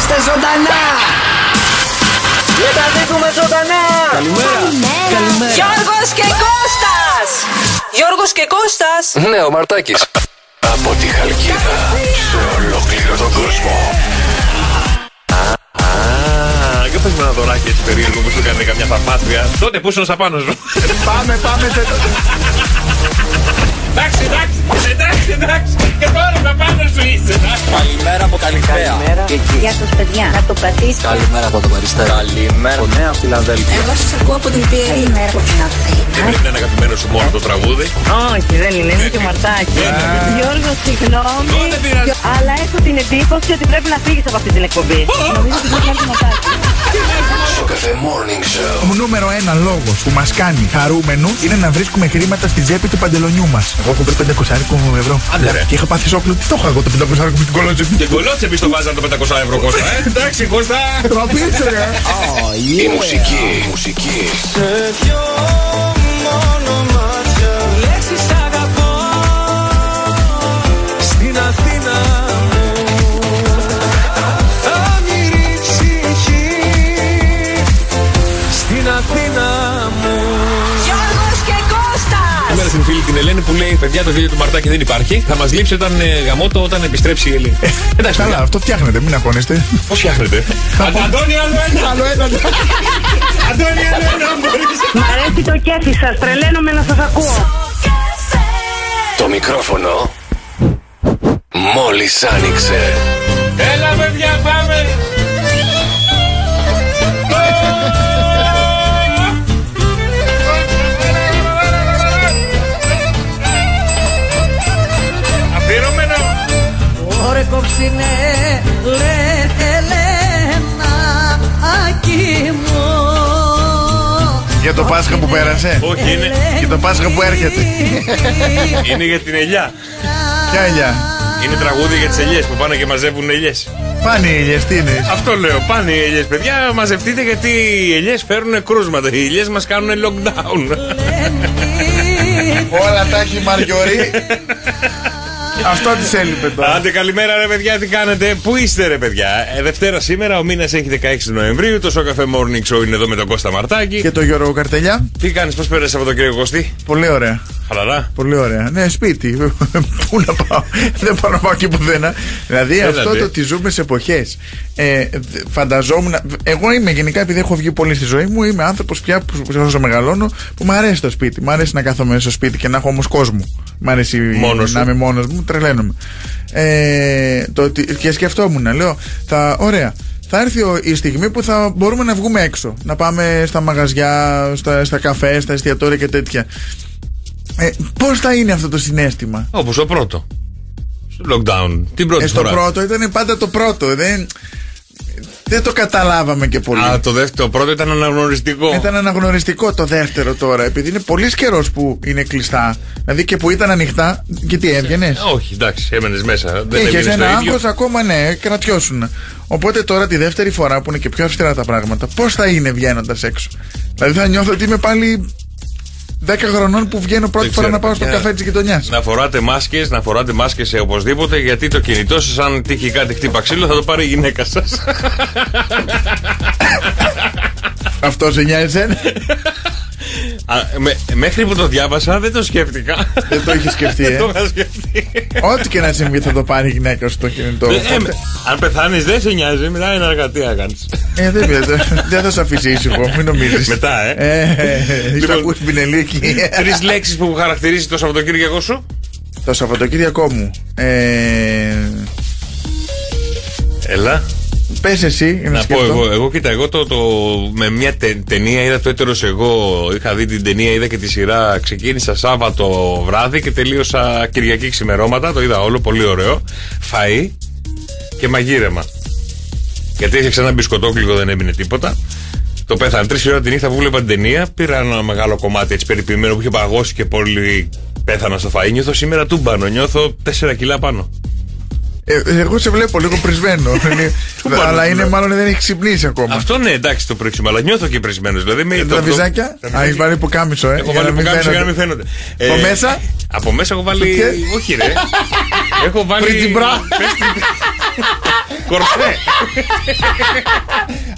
Είμαστε ζωντανά! Μεταδίδουμε ζωντανά! Καλημέρα! Καλημέρα! Γιώργος και Κώστας! Γιώργος και Κώστας! Ναι, ο Μαρτάκης. Από τη Χαλκίδα σε ολόκληρο τον κόσμο. Α, για πες με ένα δωράκι έτσι περίεργο που σου έκανε καμιά θαυμάτρια. Τότε που ήσουν απάνω σου. Πάμε, πάμε, τε- Εντάξει, εντάξει, εντάξει, εντάξει. Και τώρα τα πάνω σου είσαι. εντάξει. Καλημέρα από Καλυθέα. Γεια σας παιδιά. Να το κρατήσετε. Καλημέρα από το Παριστέρα. Καλημέρα από Νέα Φιλαδέλφια. Εγώ σας ακούω από την Πιέρη. Καλημέρα από την Αθήνα. Δεν είναι ένα αγαπημένο σου μόνο το τραγούδι. Όχι, δεν είναι, είναι και μαρτάκι. Γιώργο, συγγνώμη. Δεν πειράζει. Αλλά έχω την εντύπωση ότι πρέπει να φύγει από αυτή την εκπομπή. Νομίζω ότι πρέπει να έρθει μαρτάκι. Στο καφέ Morning Show. Ο νούμερο ένα λόγο που μα κάνει χαρούμενου είναι να βρίσκουμε χρήματα στη τσέπη του παντελονιού μα. Εγώ έχω βρει 500 ευρώ. Άντε, ρε. Και είχα πάθει σόκλο. Τι το έχω εγώ το 500 με την κολότσεπη. Και κολότσεπη το βάζανε το 500 ευρώ Κώστα. ε. Εντάξει, Κώστα. Τροπήσε, ρε. Η μουσική, η μουσική. Στην την Ελένη που λέει: Παιδιά, το γέλιο του Μαρτάκη δεν υπάρχει. Θα μας λείψει όταν ε, γαμώτο όταν επιστρέψει η Ελένη. Εντάξει, Καλά, καλά. αυτό φτιάχνετε, μην αγχώνεστε. Πώς φτιάχνετε; Αντα- Αντώνη, άλλο ένα. Άλλο ένα. Αντώνη, άλλο ένα. μπορείς. Μ' αρέσει το κέφι σας, τρελαίνομαι να σας ακούω. Το μικρόφωνο μόλις άνοιξε. Έλα, παιδιά, πάμε. Κόψινε λέ Ελένα Ακή μου Για το Πάσχα που πέρασε. Όχι, είναι, Για το Πάσχα που έρχεται. είναι για την ελιά. Ποια ελιά; Είναι τραγούδι για τις ελιές που πάνε και μαζεύουν ελιές. Πάνε οι ηλιές, τι είναι. Αυτό λέω. Πάνε οι ελιές, παιδιά. Μαζευτείτε γιατί οι ελιές φέρνουν κρούσματα. Οι ελιές μας κάνουν lockdown. Όλα τα έχει η Μαριωρή. Αυτό της έλειπε τώρα. Άντε, καλημέρα, ρε παιδιά, τι κάνετε; Πού είστε, ρε παιδιά; Ε, Δευτέρα σήμερα, ο μήνας έχει 16 Νοεμβρίου. Το Σοκαφέ Morning Show είναι εδώ με τον Κώστα Μαρτάκη. Και το Γιώργο Καρτελιά. Τι κάνεις, πώς πέρασες από το κύριο Κωστή. Πολύ ωραία. Χαλαρά. Πολύ ωραία. Ναι, σπίτι. Πού να πάω; Δεν μπορώ να πάω εκεί πουθενά. Δηλαδή Έλατε. αυτό το ότι ζούμε σε εποχές. Ε, δ- φανταζόμουν. Εγώ είμαι γενικά, επειδή έχω βγει πολύ στη ζωή μου, είμαι άνθρωπος πια που όσο μεγαλώνω που μου αρέσει το σπίτι. Μου αρέσει να κάθομαι στο σπίτι και να έχω όμως κόσμο. Μ' αρέσει Μόνος να σου. είμαι μόνος μου. Τρελαίνομαι. Ε, το, ότι- και σκεφτόμουν, λέω, θα, ωραία. Θα έρθει ο- η στιγμή που θα μπορούμε να βγούμε έξω. Να πάμε στα μαγαζιά, στα, στα καφέ, στα εστιατόρια και τέτοια. Ε, Πώς θα είναι αυτό το συνέστημα; Όπως το πρώτο. Στο lockdown. Την πρώτη Ε, στο φορά. πρώτο ήταν πάντα το πρώτο. Δεν, δεν το καταλάβαμε και πολύ. Α, το δεύτερο, το πρώτο ήταν αναγνωριστικό. Ήταν αναγνωριστικό το δεύτερο τώρα, επειδή είναι πολύς καιρός που είναι κλειστά. Δηλαδή και που ήταν ανοιχτά, και τι έβγαινες; Ε, Όχι, εντάξει, έμενες μέσα. Δεν Είχες έμεινες ένα το ίδιο. άγχος ακόμα, ναι, κρατιώσουν. Οπότε τώρα τη δεύτερη φορά που είναι και πιο αυστηρά τα πράγματα, πώς θα είναι βγαίνοντας έξω; Δηλαδή θα νιώθω ότι είμαι πάλι 10 χρονών που βγαίνω πρώτη Δεν φορά ξέρω, να πάω στο παιδιά. καφέ της γειτονιάς. Να φοράτε μάσκες, να φοράτε μάσκες σε οπωσδήποτε γιατί το κινητό σας αν τύχει κάτι χτύπα ξύλο θα το πάρει η γυναίκα σας. Αυτό σε νοιάζει εσένα; Α, με- μέχρι που το διάβασα δεν το σκέφτηκα. Δεν το είχε σκεφτεί, Δεν ε; το είχα σκεφτεί. Ό,τι και να συμβεί θα το πάρει η γυναίκα σου στο κινητό. Ε, ε, Οπότε- αν πεθάνεις δεν σε νοιάζει, μετά είναι αργά τι να κάνεις. Ε, δεν πειράζει. Δεν θα σε αφήσει ήσυχο, μην νομίζεις. Μετά, ε. Ε, Λοιπόν, Είσαι ακούς πινελίκι. Τρεις λέξεις που χαρακτηρίζει το Σαββατοκύριακο σου. Το Σαββατοκύριακό μου. Ε, Έλα. Πες εσύ, να Να πω σκεφτώ. εγώ, εγώ κοίτα, εγώ το, το, με μια τε- ταινία είδα το έτερος εγώ. Είχα δει την ταινία, είδα και τη σειρά. Ξεκίνησα Σάββατο βράδυ και τελείωσα Κυριακή ξημερώματα. Το είδα όλο, πολύ ωραίο. Φαΐ και μαγείρεμα. Γιατί είχε ξανά μπισκοτόκλικο, δεν έμεινε τίποτα. Το πέθανε τρεις ώρα τη νύχτα που βλέπα την ταινία. Πήρα ένα μεγάλο κομμάτι έτσι περιποιημένο που είχε παγώσει και πολύ πέθανα στο φαΐ. Νιώθω σήμερα τούμπανο, νιώθω 4 κιλά πάνω. Ε, εγώ σε βλέπω λίγο πρισμένο. Είναι- πάνω αλλά σου είναι λέω. μάλλον δεν έχει ξυπνήσει ακόμα. Αυτό ναι, εντάξει το πρίξιμο, αλλά νιώθω και πρισμένος. Δηλαδή, με Ε, το- Τα το- βυζάκια; τα Α, βυζάκια. έχει βάλει που κάμισο, ε. Έχω για βάλει να μην πουκάμισο για να μην φαίνονται. φαίνονται. Από Ε, μέσα; Από μέσα έχω βάλει. Σουτιέ; Όχι, ρε. έχω βάλει. Πριτσιμπρά. Πες την- Κορσέ.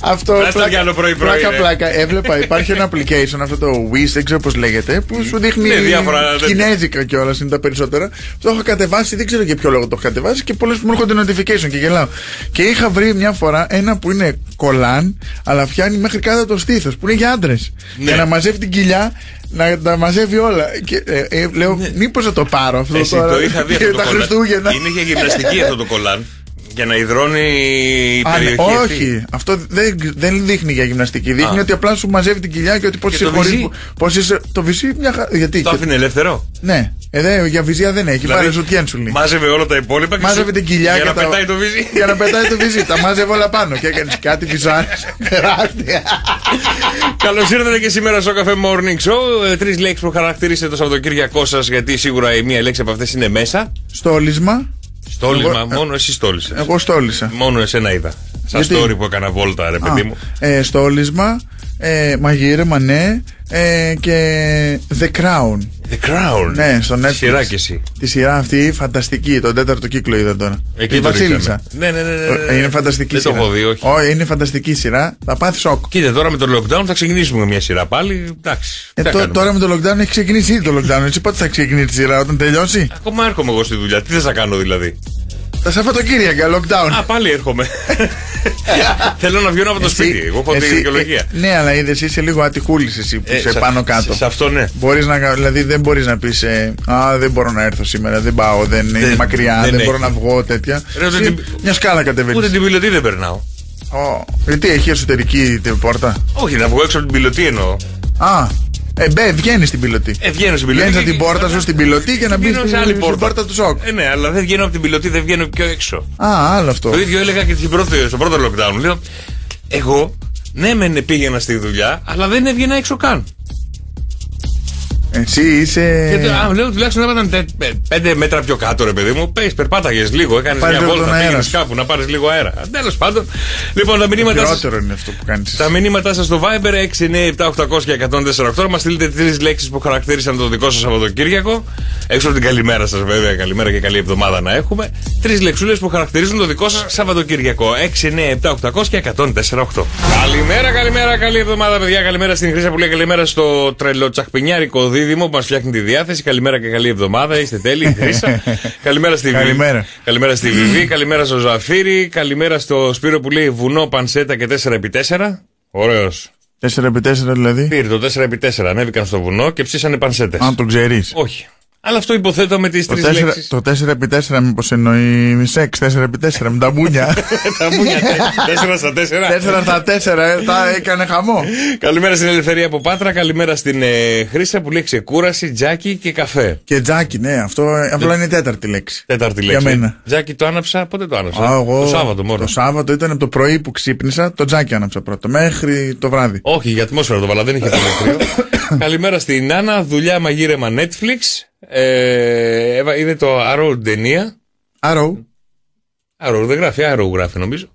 Αυτό Πες το κι άλλο πρωί-πρωί, πλάκα, ρε. πλάκα. Έβλεπα, υπάρχει ένα application, αυτό το Wish, δεν ξέρω πώς λέγεται, που σου δείχνει Ναι, διάφορα τέτοια. κινέζικα κιόλας είναι τα περισσότερα. Το έχω κατεβάσει, δεν ξέρω για ποιο λόγο το έχω κατεβάσει και πολλές που μου έρχονται notification και γελάω. Και είχα βρει μια φορά ένα που είναι κολάν, αλλά φτιάνει μέχρι κάτω το στήθος, που είναι για άντρες. Ναι. Για να μαζεύει την κοιλιά, να τα μαζεύει όλα. Και ε, ε, λέω, μήπως θα το πάρω αυτό Ναι. Εσύ τώρα. το είχα δει και αυτό το τα κολάν. Χριστούγεννα. Είναι για γυμναστική αυτό το κολάν. Για να υδρώνει η Α, ναι, περιοχή. αυτή. όχι, αυτό δεν, δεν δείχνει για γυμναστική. Δείχνει Α. ότι απλά σου μαζεύει την κοιλιά και ότι πώς Και είσαι το χωρίς βυζί; που- πώς είσαι. Το βυζί μια χαρά. Γιατί; Το και- άφηνε ελεύθερο; Ναι, ε, δε, για βυζιά δεν έχει. Πάρε ζουτιέν σου λέει. μάζευε όλα τα υπόλοιπα και Μάζευε σου- την κοιλιά για και να τα- πετάει το βυζί. Για να πετάει το βυζί. τα μάζευε όλα πάνω. Και έκανες κάτι βυζάρες. Τεράστια. Καλώς ήρθατε και σήμερα στο Cafe Morning Show. Τρεις λέξεις που χαρακτήρισε το Σαββατοκύριακό σας, γιατί σίγουρα η μία λέξη από αυτές είναι μέσα. Στόλισμα. Στόλισμα, Εγώ- μόνο εσύ στόλισες. Εγώ στόλισα. Μόνο εσένα είδα. Σαν Γιατί; story που έκανα βόλτα, ρε παιδί μου. Α, ε, στόλισμα. Ε, μαγείρεμα, ναι. Ε, και The Crown. The Crown; Ναι, στο Netflix. Σειρά και εσύ. Τη σειρά αυτή φανταστική. Τον τέταρτο κύκλο είδα τώρα. Εκεί Τη το Βασίλισσα. ρίξαμε. Ναι, ναι, ναι, ναι, ναι. Ε, Είναι φανταστική Δεν το σειρά. έχω δει, όχι. Όχι, είναι φανταστική σειρά. Θα πάθεις σοκ. Κοίτα, τώρα με το lockdown θα ξεκινήσουμε μια σειρά πάλι. Εντάξει. Ε, τι τω- κάνουμε; τώρα με το lockdown έχει ξεκινήσει ήδη το lockdown. Έτσι πότε θα ξεκινήσει τη σειρά, όταν τελειώσει; Ακόμα έρχομαι εγώ στη δουλειά. Τι δεν θα κάνω δηλαδή; Τα Σαββατοκύριακα, lockdown. Α, πάλι έρχομαι. Θέλω να βγαίνω από το Εσύ- σπίτι. Εγώ έχω τη εσύ- δικαιολογία. ε, ναι, αλλά είδες είσαι λίγο ατυχούλης εσύ που Ε, είσαι σε- πάνω κάτω. Σε αυτό ναι. Μπορείς να, δηλαδή δεν μπορείς να πεις Α, δεν μπορώ να έρθω σήμερα, δεν πάω, δεν είναι Δεν- μακριά, δεν δεν, έχει. μπορώ να βγω, τέτοια. Ρε, ούτε Εσύ την- Μια σκάλα κατεβαίνεις. Ούτε την πιλωτή δεν περνάω. Γιατί έχει εσωτερική την πόρτα; Όχι, να βγω έξω από την πιλωτή εννοώ. Α, ε, μπε, βγαίνει στην πιλωτή. Ε, βγαίνω στην πιλωτή. Βγαίνεις από και- την πόρτα σου στην πιλωτή και να μπεις Βγαίνω στην σε άλλη πόρτα. πόρτα του σοκ. Ε, ναι, αλλά δεν βγαίνω από την πιλωτή, δεν βγαίνω πιο έξω. Α, άλλο αυτό. Το ίδιο έλεγα και στην πρώτη- στο πρώτο lockdown. Λέω, εγώ ναι, μεν πήγαινα στη δουλειά, αλλά δεν έβγαινα έξω καν. Εσύ είσαι. Και το- α, λέω τουλάχιστον έβαλαν τε- πε- πέντε μέτρα πιο κάτω, ρε παιδί μου. Πες, περπάταγες λίγο, έκανες Πάρεις μια λίγο βόλτα, τον αέρα πήγαινε σου. κάπου να πάρεις λίγο αέρα. Τέλος πάντων. Λοιπόν, τα μηνύματα σας- Χειρότερο είναι αυτό που κάνεις. Τα μηνύματά σας στο Viber 697-800 και 148. Μας στείλετε τρεις λέξεις που χαρακτήρισαν το δικό σας Σαββατοκύριακο. Έξω από την καλημέρα σας, βέβαια. Καλημέρα και καλή εβδομάδα να έχουμε. Τρεις λεξούλες που χαρακτηρίζουν το δικό σας Σαββατοκύριακο. 697-800 και 148. Καλημέρα, καλημέρα, καλή εβδομάδα, παιδιά. Καλημέρα στην Χρήσα που λέει καλημέρα στο τρελό τσακπινιάρικο δίδυμο που μας φτιάχνει τη διάθεση. Καλημέρα και καλή εβδομάδα. Είστε τέλειοι, Χρήσα. καλημέρα στη Βι- Καλημέρα. Καλημέρα στη Βιβί, καλημέρα στο Ζαφύρι, καλημέρα στο Σπύρο που λέει βουνό, πανσέτα και 4x4. Ωραίος. 4x4 δηλαδή. Πήρε το 4x4, ανέβηκαν στο βουνό και ψήσανε πανσέτες. Αν το ξέρεις. Όχι. Αλλά αυτό υποθέτω με τις Το, τρεις 4, λέξεις. το 4x4 μήπως εννοεί σεξ 4x4 με τα μπούνια. Τα μπούνια 4 στα 4. 4 στα 4, ε, τα έκανε χαμό. Καλημέρα στην Ελευθερία από Πάτρα, καλημέρα στην ε, Χρήσα που λέει ξεκούραση, τζάκι και καφέ. Και τζάκι, ναι, αυτό ε, απλά είναι η τέταρτη λέξη. Τέταρτη Για λέξη. μένα. Τζάκι το άναψα, πότε το άναψα; Α, εγώ, Το Σάββατο μόνο. Το Σάββατο ήταν από το πρωί που ξύπνησα, το τζάκι άναψα πρώτο, μέχρι το βράδυ. Όχι, για ατμόσφαιρα το βάλα, δεν είχε πολύ κρύο. Καλημέρα στην Νάνα, δουλειά μαγείρεμα Netflix. Ε, έβα- είδε το Arrow ταινία; Arrow. Arrow, δεν γράφει, Arrow γράφει νομίζω.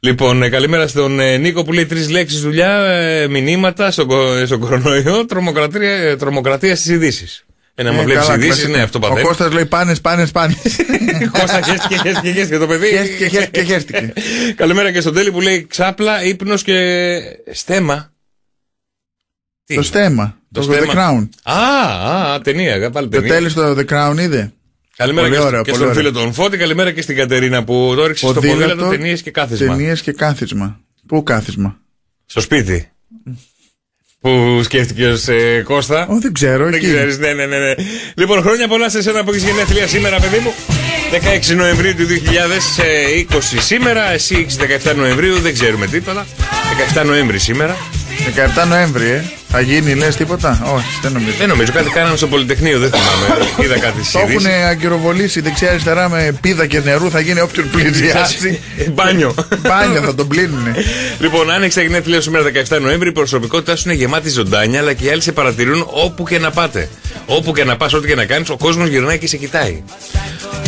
Λοιπόν, ε, καλημέρα στον ε, Νίκο που λέει τρεις λέξεις δουλειά, ε, μηνύματα στον, κο- στον κορονοϊό, τρομοκρατία, ε, τρομοκρατία στις ειδήσεις. Ένα Ε, μα βλέπεις καλά, ειδήσεις, κλασικά. ναι, αυτό Ο παθαίνει. Κώστας λέει πάνες, πάνες, πάνες. Κώστα, χέστηκε, χέστηκε, χέστηκε το παιδί. Χέστηκε, χέστηκε, χέστηκε. Καλημέρα και στον Τέλη που λέει ξάπλα, ύπνος και στέμα. Τι; Το στέμα. Το, The στέμα. Crown. Α, α, ταινία, πάλι Το ταινία. τέλος το The Crown είδε. Καλημέρα Πολύ και, ωραίο, και πολύ στον ωραίο. φίλο τον Φώτη, καλημέρα και στην Κατερίνα που το έριξε στο ποδήλατο ταινίες και κάθισμα. Ταινίες και κάθισμα. Πού κάθισμα; Στο σπίτι. Που σκέφτηκε ως ε, Κώστα. Ω, δεν ξέρω. Δεν εκεί. ξέρεις, ναι, ναι, ναι, ναι. Λοιπόν, χρόνια πολλά σε εσένα που έχεις γενέθλια σήμερα, παιδί μου. 16 Νοεμβρίου του 2020 σήμερα. Εσύ έχεις 17 Νοεμβρίου, δεν ξέρουμε τίποτα. 17 Νοέμβρη σήμερα. 17 Νοέμβρη, ε. Θα γίνει, λες τίποτα; Όχι, δεν νομίζω. Δεν νομίζω, κάτι κάναμε στο Πολυτεχνείο, δεν θυμάμαι. Είδα κάτι Το έχουν στις αγκυροβολήσει δεξιά-αριστερά με πίδα και νερού. Θα γίνει όποιον πλησιάσει. Μπάνιο. Μπάνιο θα τον πλύνουνε. Λοιπόν, αν έχει τα γενέθλια σου σήμερα 17 Νοέμβρη, η προσωπικότητά σου είναι γεμάτη ζωντάνια, αλλά και οι άλλοι σε παρατηρούν όπου και να πάτε. Όπου και να πας, ό,τι και να κάνεις, ο κόσμος γυρνάει και σε κοιτάει.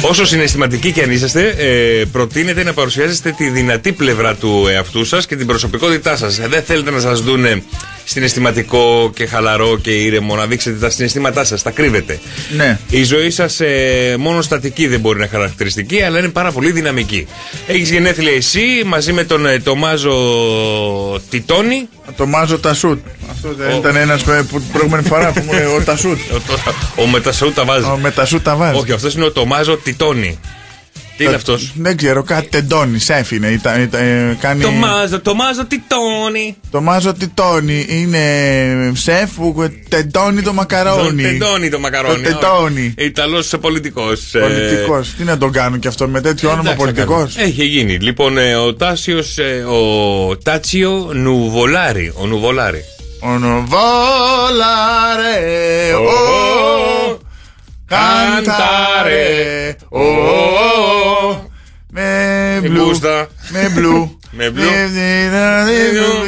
Όσο συναισθηματικοί και αν είσαστε, ε, προτείνετε να παρουσιάζεστε τη δυνατή πλευρά του εαυτού σας και την προσωπικότητά σας. Δεν θέλετε να σας δούνε συναισθηματικό και χαλαρό και ήρεμο, να δείξετε τα συναισθήματά σας, τα κρύβετε. Ναι. Η ζωή σας ε, μόνο στατική δεν μπορεί να είναι χαρακτηριστική, αλλά είναι πάρα πολύ δυναμική. Έχεις γενέθλια εσύ μαζί με τον ε, Τομάζο Τιτόνι. Το μάζο Τασούτ. Αυτό δεν ήταν ένας που την προηγούμενη φορά που μου λέει ο Τασούτ. Ο, το- ο Μετασού τα βάζει. Ο Μετασούτ τα βάζει. Όχι, αυτός είναι ο Τομάζο Τιτόνι. Τι είναι αυτός; Δεν ξέρω, κάτι τεντώνει, σεφ είναι. Ήταν, ήταν, ε, κάνει... Τομάζο, Τομάζο Τιτόνι. Το μάζο τιτώνει είναι σεφ που τεντώνει το μακαρόνι. Τεντώνει το μακαρόνι. Το τεντώνει. Ιταλός πολιτικός. Πολιτικός. Τι να τον κάνω κι αυτό με τέτοιο όνομα πολιτικός; Έχει γίνει. Λοιπόν, ε, ο Τάσιος, ο Τάτσιο Νουβολάρη. Ο Νουβολάρη. Ονοβόλαρε, Ω, ο, καντάρε, ο, με Η μπλου, μπούστα. με μπλου, Με μπλου.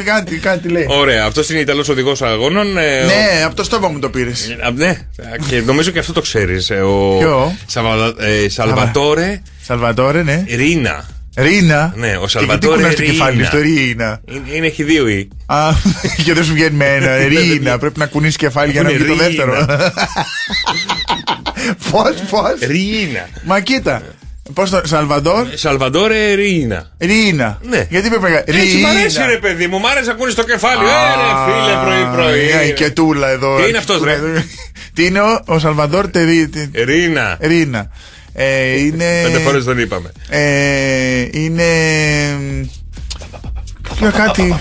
κάτι, κάτι λέει. Ωραία, αυτός είναι Ιταλός οδηγός αγώνων. ε, ο- Ναι, από το στόμα μου το πήρες. Α, ναι, και νομίζω και αυτό το ξέρεις. Ο Ποιο; Σαβα- ε, Σαλβατόρε Σαλβατόρε, ναι. Ρίνα. Ρίνα. Ναι, ο Και Σαλβατόρε Γιατί κουνάς το κεφάλι Ρίνα. στο Ρίνα. Είναι, είναι, έχει δύο ή. Α, και δεν σου βγαίνει με ένα. Ρίνα. Πρέπει να κουνήσει κεφάλι για να Είναι βγει το Ρίνα. δεύτερο. Πώς, πώς; Ρίνα. Μα κοίτα. Πώς το. Σαλβαντόρ; Σαλβατόρε Ρίνα. Ρίνα. Ναι. Γιατί πρέπει να. Έτσι μ' αρέσει ρε παιδί μου, μ' άρεσε να ακούνε το κεφάλι. Ε, ρε φίλε, πρωί-πρωί. Η κετούλα εδώ. Τι είναι αυτός, ρε; Τι είναι ο, ο Σαλβαντόρ Τερί. τε- Ρίνα. Ρίνα. Ε, είναι. Πέντε φορές τον είπαμε. Ε, είναι. Λέω κάτι.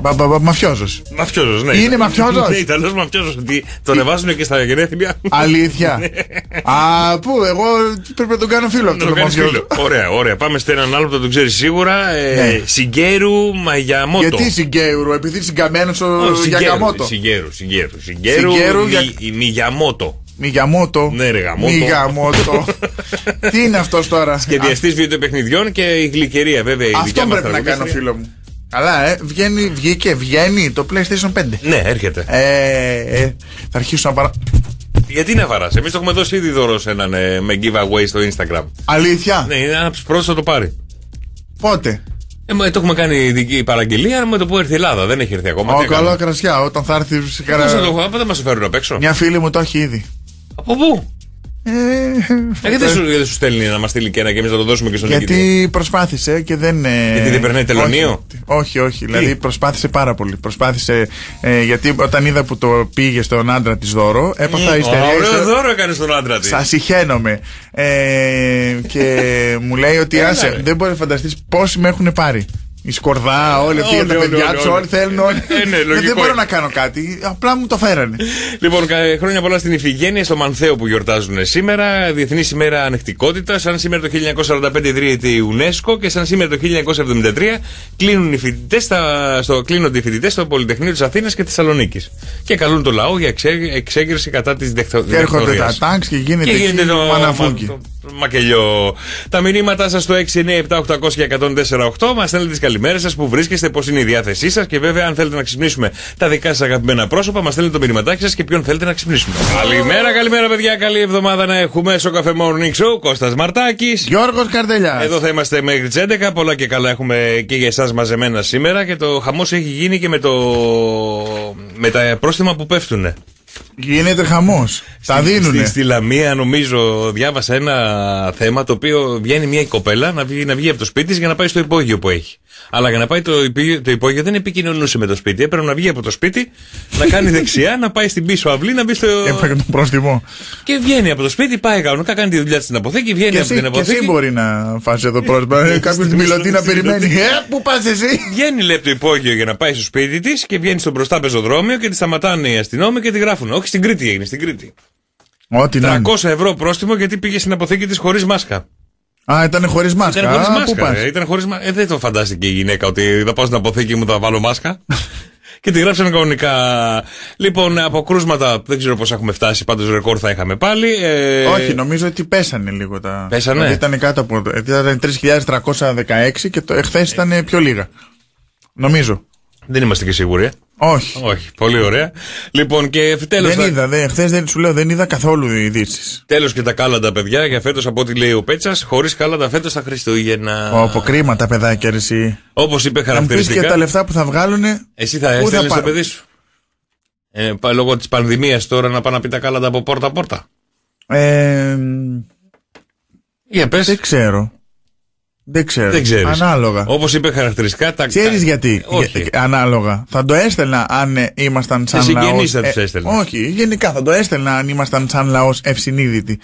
Μπα- μπα- μπα- Μαφιόζος. Μαφιόζος, ναι. Είναι μαφιόζος; Ναι, Ιταλός μαφιόζος. Τον εβάζουν και στα γενέθλια. Αλήθεια. Α, πού, εγώ πρέπει να τον κάνω φίλο Να αυτό το το κάνεις μαφιόζο. φίλο. Ωραία, ωραία. Πάμε σε έναν άλλο που τον ξέρεις σίγουρα. Ε, Ναι. Σιγκέρου Μαγιαμότο. Γιατί συγκέουρου, επειδή είναι συγκαμμένο Όχι, για Σιγκέρου, γαμότο. Σιγκέρου, Σιγκέρου. Σιγκέρου, Σιγκέρου για- Μι- Μιγιαμότο. Μη γαμότο. Ναι, ρε, γαμότο. Μη γαμότο. Τι είναι αυτός τώρα; Σχεδιαστής βιντεοπαιχνιδιών και η γλυκερία, βέβαια. η Αυτό δικιά μας πρέπει να κάνω τραγουδίστρια. φίλο μου. Καλά, ε. Βγαίνει, βγήκε, βγαίνει το PlayStation 5. Ναι, έρχεται. Ε, ε, θα αρχίσω να παρα... Γιατί να βαράς; Εμείς το έχουμε δώσει ήδη δώρο σε έναν ε, με giveaway στο Instagram. Αλήθεια; Ναι, είναι ένα από του πρώτου θα το πάρει. Πότε; Ε, μα, το έχουμε κάνει ειδική παραγγελία με το που έρθει η Ελλάδα. Δεν έχει έρθει ακόμα. Ω, Τι καλά κάνουμε. κρασιά. Όταν θα έρθει. σε Πώς θα κανένα- το από δεν μας το φέρουν απ' έξω; Μια φίλη μου το έχει ήδη. Από πού; Ε, Ε, γιατί δεν σου, γιατί σου στέλνει να μας στείλει και ένα και εμείς να το δώσουμε και στον νικητή. Γιατί προσπάθησε και δεν. ε, Γιατί δεν περνάει τελωνίο; Όχι, όχι, όχι. Δηλαδή προσπάθησε πάρα πολύ. Προσπάθησε. ε, γιατί όταν είδα που το πήγε στον άντρα της δώρο, έπαθα Μμ, ιστερία. Ωραίο στο- δώρο έκανε στον άντρα της. Σας συχαίνομαι. Ε, και μου λέει ότι Έλα, άσε, ρε. δεν μπορεί να φανταστείς πόσοι με έχουν πάρει. Η σκορδά, όλοι αυτοί όλοι, για τα όλοι, παιδιά όλοι, τους, όλοι. όλοι θέλουν. Όλοι. Ε, ναι, Ε, λογικό δεν μπορώ είναι. να κάνω κάτι. Απλά μου το φέρανε. Λοιπόν, κα- χρόνια πολλά στην Ιφηγένεια, στο Μανθέο που γιορτάζουν σήμερα. Διεθνής ημέρα ανεκτικότητας. Σαν σήμερα το 1945 ιδρύεται η UNESCO και σαν σήμερα το 1973 κλείνουν οι φοιτητές στα- στο, κλείνονται οι φοιτητές στο Πολυτεχνείο της Αθήνας και Θεσσαλονίκης. Και καλούν το λαό για εξέ- εξέγερση κατά της Και έρχονται τα δικτατορία. τάγκς και γίνεται, Και γίνεται εκεί το, μαναφούκι. το- το μακελιό. Τα μηνύματά σας στο 697-800 και 104,8 μας στέλνετε τις καλημέρε σας που βρίσκεστε, πώς είναι η διάθεσή σας και βέβαια αν θέλετε να ξυπνήσουμε τα δικά σας αγαπημένα πρόσωπα, μας στέλνετε το μηνυματάκι σας και ποιον θέλετε να ξυπνήσουμε. Καλημέρα, καλημέρα, παιδιά. Καλή εβδομάδα να έχουμε στο καφέ Morning Show. Κώστας Μαρτάκης. Γιώργος Καρτελιά. Εδώ θα είμαστε μέχρι τις 11. Πολλά και καλά έχουμε και για εσάς μαζεμένα σήμερα. Και το χαμός έχει γίνει και με, το... με τα πρόστιμα που πέφτουν. Γίνεται χαμός. Τα Στη, δίνουνε. στη Λαμία, νομίζω, διάβασα ένα θέμα το οποίο βγαίνει μια κοπέλα να βγει, να βγει από το σπίτι της για να πάει στο υπόγειο που έχει. Αλλά για να πάει το υπόγειο, το υπόγειο δεν επικοινωνούσε με το σπίτι. Έπρεπε να βγει από το σπίτι, να κάνει δεξιά, να πάει στην πίσω αυλή, να μπει στο. Έφαγε το πρόστιμο. Και βγαίνει από το σπίτι, πάει κανονικά, κάνει τη δουλειά της στην αποθήκη, βγαίνει Και από την εσύ, και αποθήκη. εσύ μπορεί να φας εδώ πρόσωπα. Κάποιος Στην τη μιλωτή να στην περιμένει. μιλωτή. Ε, πού πας εσύ; Βγαίνει λέει από το υπόγειο για να πάει στο σπίτι της και βγαίνει στο μπροστά πεζοδρόμιο και τη σταματάνε οι αστυνόμοι και τη γράφουν. Όχι στην Κρήτη έγινε, στην Κρήτη. Ό,τι να είναι. 300 ευρώ πρόστιμο γιατί πήγε στην αποθήκη της χωρίς μάσκα. Α, ήταν χωρίς μάσκα. Ήταν χωρίς Α, Πού μάσκα. πας; ρε. Ήταν χωρίς μα... ε, δεν το φαντάστηκε η γυναίκα ότι θα πάω στην αποθήκη μου, θα βάλω μάσκα. και τη γράψανε κανονικά. Λοιπόν, από κρούσματα δεν ξέρω πώς έχουμε φτάσει. Πάντως ρεκόρ θα είχαμε πάλι. Ε, Όχι, νομίζω ότι πέσανε λίγο τα. Πέσανε; Δηλαδή ήταν κάτω από. το- Ήταν 3.316 και το εχθές ήταν πιο λίγα. Νομίζω. Δεν είμαστε και σίγουροι. Ε. Όχι. Όχι, πολύ ωραία. Λοιπόν, και τέλο. δεν είδα, δεν, χθες δεν σου λέω, δεν είδα καθόλου ειδήσεις. Τέλος και τα κάλαντα, παιδιά, για φέτος από ό,τι λέει ο Πέτσας. Χωρίς κάλαντα φέτος τα Χριστούγεννα. Από κρίμα τα παιδάκια, ρε, εσύ. Όπως είπε Αν πεις και τα χαρακτηριστικά. λεφτά που θα βγάλουν. Εσύ θα πού έστελνες το πάρουν; παιδί σου. Ε, πα- λόγω της πανδημίας τώρα να πάνε να πει τα κάλαντα από πόρτα-πόρτα. Ε, Για πες. δεν ξέρω. Δεν ξέρω. Δεν ξέρεις. Ανάλογα. Όπως είπε χαρακτηριστικά. Τα... Ξέρεις τα- γιατί. Όχι. Για- ανάλογα. Θα το έστελνα αν ε, ήμασταν σαν συγγενείς λαός, θα τους έστελνες. όχι, γενικά θα το έστελνα αν ήμασταν σαν λαός ευσυνείδητοι.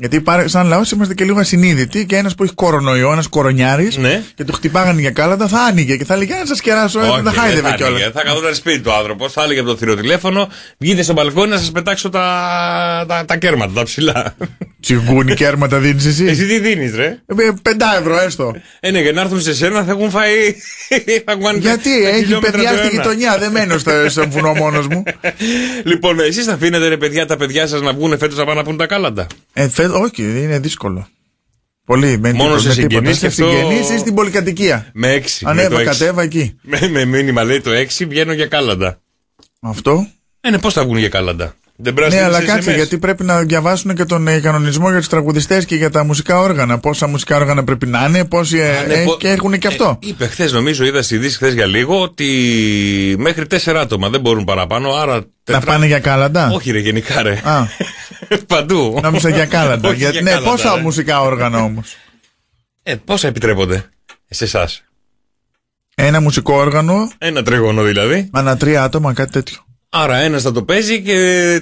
Γιατί πάρε- σαν λαός είμαστε και λίγο ασυνείδητοι και ένας που έχει κορονοϊό, ένας κορονιάρης Ναι. και του χτυπάγανε για κάλαντα θα άνοιγε και θα έλεγε Να σας κεράσω, Όχι, δεν θα δεν χάιδευε θα κιόλας. άνοιγε. Θα καθόταν σπίτι του άνθρωπος, θα έλεγε από το θηροτηλέφωνο, βγείτε στο μπαλκόνι να σας πετάξω τα, τα, τα κέρματα, τα ψηλά. Τσιγκούνι κέρματα δίνεις εσύ; Εσύ τι δίνεις, ρε; Ε, Πεντά ευρώ έστω. Ε, ναι, για να έρθουν σε σένα θα έχουν φάει. θα έχουν κάνει Γιατί τα έχει χιλιόμετρα παιδιά το στη ένα. γειτονιά, δεν μένω στο, στο βουνό μόνος μου. Λοιπόν, εσείς θα αφήνετε ρε παιδιά τα παιδιά σας να βγουν φέτος να πάνε να πούν τα κάλαντα. Ε, θε- όχι, είναι δύσκολο. Πολύ, με Μόνος τίποτα, σε με τίποτα. συγγενείς και Σε αυτό- συγγενείς ή στην πολυκατοικία. Με έξι. με Ανέβα, το έξι. κατέβα εκεί. Με, με μήνυμα λέει το 6 βγαίνω για κάλαντα. Αυτό. Ε, ναι, πώς θα βγουν για κάλαντα. Δεν πρέπει να Ναι, αλλά στείλεις κάτσε, SMS. γιατί πρέπει να διαβάσουν και τον ε, κανονισμό για τους τραγουδιστές και για τα μουσικά όργανα. Πόσα μουσικά όργανα πρέπει να είναι, πόσοι. ε, Α, ναι, ε, πο- και έχουν και αυτό. Ε, είπε χθες, νομίζω, είδα στη Δύση χθες για λίγο ότι μέχρι τέσσερα άτομα δεν μπορούν παραπάνω. Άρα. να τετρά- πάνε για κάλαντα. Όχι, ρε, γενικά, ρε. Α, Παντού. νόμιζα για κάλαντα. Όχι Για- για ναι, κάλαντα, πόσα ρε. μουσικά όργανα όμως; Ε, πόσα επιτρέπονται σε εσάς; Ένα μουσικό όργανο, Ένα τρίγωνο δηλαδή. ανά τρία άτομα, κάτι τέτοιο. Άρα ένας θα το παίζει και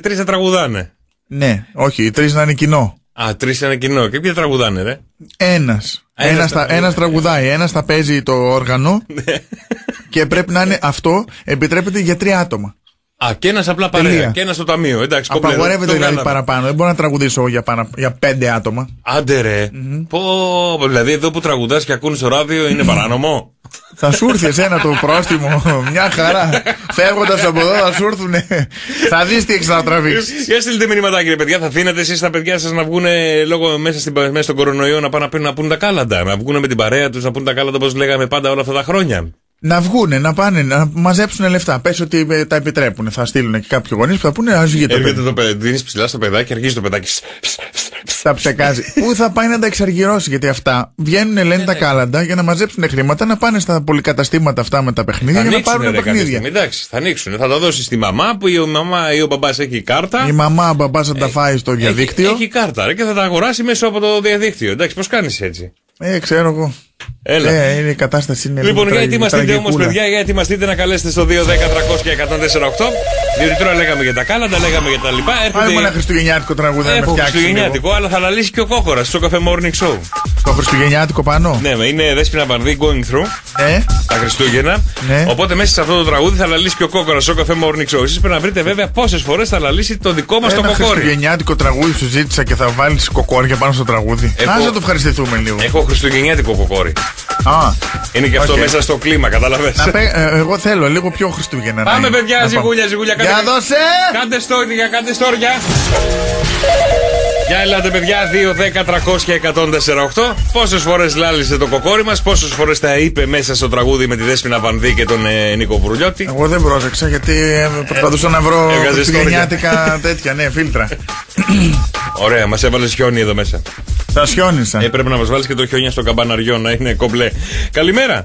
τρεις θα τραγουδάνε. Ναι, όχι, οι τρεις να είναι κοινό. Α, τρεις ένα κοινό. Και ποιοι θα τραγουδάνε, ρε; Ένας. Ένας Ένας τραγουδάει. ένας τραγουδάει, ένας θα παίζει το όργανο Ναι. και πρέπει να είναι αυτό επιτρέπεται για τρία άτομα. Α, και ένας απλά παρέα. Τελεία. Και ένας στο ταμείο. Εντάξει, κομπλέ, Απαγορεύεται το δηλαδή βγάλαμε. παραπάνω. Δεν μπορώ να τραγουδήσω εγώ για, πάνω, για πέντε άτομα. Άντε ρε. Πω, πω, δηλαδή εδώ που τραγουδάς και ακούν στο ράδιο είναι παράνομο. Θα σου έρθει εσένα το πρόστιμο. Μια χαρά. Φεύγοντας από εδώ θα σου έρθουν. θα δεις τι έχεις να τραβήξεις. Για στείλτε μηνυματάκι, ρε παιδιά. Θα αφήνετε εσείς τα παιδιά σας να βγουν λόγω μέσα, στην, μέσα στον κορονοϊό να πάνε να, πίνουν- να πούν τα κάλαντα. Να βγουν με την παρέα τους να πούν τα κάλαντα όπως λέγαμε πάντα όλα αυτά τα χρόνια. Να βγούνε, να πάνε, να μαζέψουν λεφτά. Πες ότι ε, τα επιτρέπουν. Θα στείλουν και κάποιοι γονείς που θα πούνε Α βγει το Έρχεται παιδί. το παιδί, δίνεις ψηλά στο παιδάκι, αρχίζει το παιδάκι. Θα ψεκάζει. Πού θα πάει να τα εξαργυρώσει, γιατί αυτά βγαίνουν, λένε Ναι, τα κάλαντα για να μαζέψουν χρήματα, να πάνε στα πολυκαταστήματα αυτά με τα παιχνίδια Θα για να ανοίξουν πάρουν ρε κάποια παιχνίδια. στιγμή. Εντάξει, θα ανοίξουν. Θα τα δώσει στη μαμά που η μαμά ή ο μπαμπάς έχει κάρτα. Η μαμά, ο μπαμπάς θα τα φάει στο διαδίκτυο. Έχει, έχει κάρτα ρε, και θα τα αγοράσει μέσω από το διαδίκτυο. Εντάξει, πώς κάνεις έτσι; Ε, ξέρω εγώ. Έλα. Ε, είναι, η κατάσταση είναι Λοιπόν, λίγο για τραγ- ετοιμαστείτε όμως, τραγικούλα. παιδιά, για ετοιμαστείτε να καλέσετε στο 210 300 και 148. Διότι τώρα λέγαμε για τα κάλαντα, λέγαμε για τα λοιπά. Πάμε με ένα Έρχεται. χριστουγεννιάτικο τραγούδι να με Έχω φτιάξεις. λίγο. χριστουγεννιάτικο, αλλά θα λαλήσει και ο κόκορας στο Sok FM Morning Show. Το χριστουγεννιάτικο πάνω; Ναι, με είναι Δέσποινα Βανδή Going Through Ε, τα Χριστούγεννα. Ναι. Οπότε μέσα σε αυτό το τραγούδι θα λαλήσει και ο κόκορας στο Sok FM Morning Show. Εσείς πρέπει να βρείτε βέβαια πόσες φορές θα λαλήσει το δικό μας το ένα κοκόρι. χριστουγεννιάτικο τραγούδι σου ζήτησα και θα βάλεις κοκόρια πάνω στο τραγούδι. Έχω- Να το ευχαριστηθούμε λίγο. Έχω χριστουγεννιάτικο κοκόρι. Α, Είναι και αυτό Οκ. μέσα στο κλίμα, κατάλαβες; να πέ- ε, εγώ θέλω λίγο πιο Χριστούγεννα. να Πάμε, είναι. παιδιά, Να πάμε. ζυγούλια, ζυγούλια. κάντε- Για δώσε! Κάντε στόρια, κάντε στόρια. Για ελάτε, παιδιά, 2, 10, 300 και 148. Πόσες φορές λάλησε το κοκόρι μας, πόσες φορές τα είπε μέσα στο τραγούδι με τη Δέσποινα Πανδί και τον ε, Νίκο Βουρλιώτη. Εγώ δεν πρόσεξα γιατί ε, προσπαθούσα να βρω Έβγαζες χριστουγεννιάτικα τέτοια, ναι, φίλτρα. Ωραία, μας έβαλες χιόνι εδώ μέσα. Τα σιώνησα. Ε, πρέπει να μας βάλεις και το χιόνια στο καμπαναριό να είναι κομπλέ. Καλημέρα.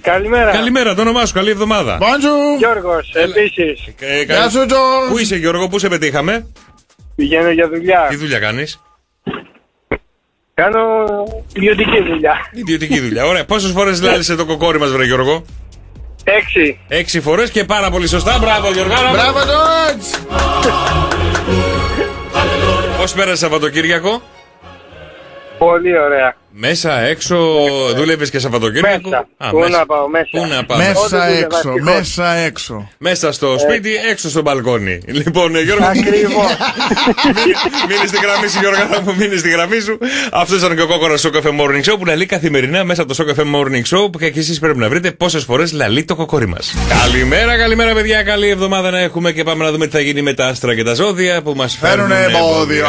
Καλημέρα. Καλημέρα, το όνομά σου, καλή εβδομάδα. Μπάντζου! Γιώργος, επίσης. Ε, Γεια καλή- σου, Τζο! Πού είσαι, Γιώργο, πού σε πετύχαμε, Πηγαίνω για δουλειά. τι δουλειά κάνεις; Κάνω ιδιωτική δουλειά. Ιδιωτική δουλειά. Ωραία, πόσες φορές λάλησε το κοκόρι μας, βρε Γιώργο; Έξι. Έξι φορές και πάρα πολύ σωστά. Μπράβο, Γιώργο. Μπράβο, Τζορτζ! Πώς πέρασε Σαββατοκύριακο; Πολύ ωραία. Μέσα, έξω, δούλευες και Σαββατοκύριακο; Μέσα. Α, Πού μέσα. να πάω, μέσα. Πού να πάμε; Μέσα Όταν δούλευα, έξω, ευτυχώς. μέσα έξω. Μέσα στο σπίτι, έξω στο μπαλκόνι. Λοιπόν, ε, Γιώργο. Ακριβώς. Μείνει στη γραμμή σου, Γιώργο, θα μου μείνει στη γραμμή σου. Αυτός ήταν και ο κόκορα στο Cafe Morning Show που λαλεί καθημερινά μέσα από το Cafe Morning Show που και εσείς πρέπει να βρείτε πόσες φορές λαλεί το κοκόρι μας. Καλημέρα, καλημέρα, παιδιά. Καλή εβδομάδα να έχουμε και πάμε να δούμε τι θα γίνει με τα άστρα και τα ζώδια που μας φέρνουν. Φέρουν εμπόδια.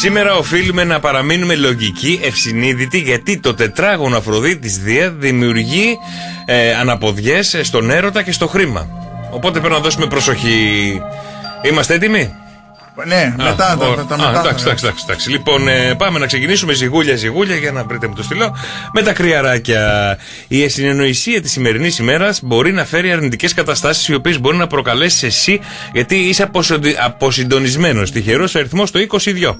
Σήμερα οφείλουμε να παραμείνουμε λογικοί, ευσυνείδητοι, γιατί το τετράγωνο Αφροδίτης Δία δημιουργεί ε, αναποδιές στον έρωτα και στο χρήμα. Οπότε πρέπει να δώσουμε προσοχή. Είμαστε έτοιμοι; Ναι, μετά τα, ο- τα, τα α, μετά. εντάξει, εντάξει, εντάξει, εντάξει. Λοιπόν, ε, πάμε να ξεκινήσουμε ζυγούλια, ζυγούλια για να βρείτε μου το στυλό. Με τα κρυαράκια. Η ασυνεννοησία της σημερινής ημέρας μπορεί να φέρει αρνητικές καταστάσεις οι οποίες μπορεί να προκαλέσεις εσύ γιατί είσαι αποσοντι- αποσυντονισμένος. Τυχερός αριθμός το 22.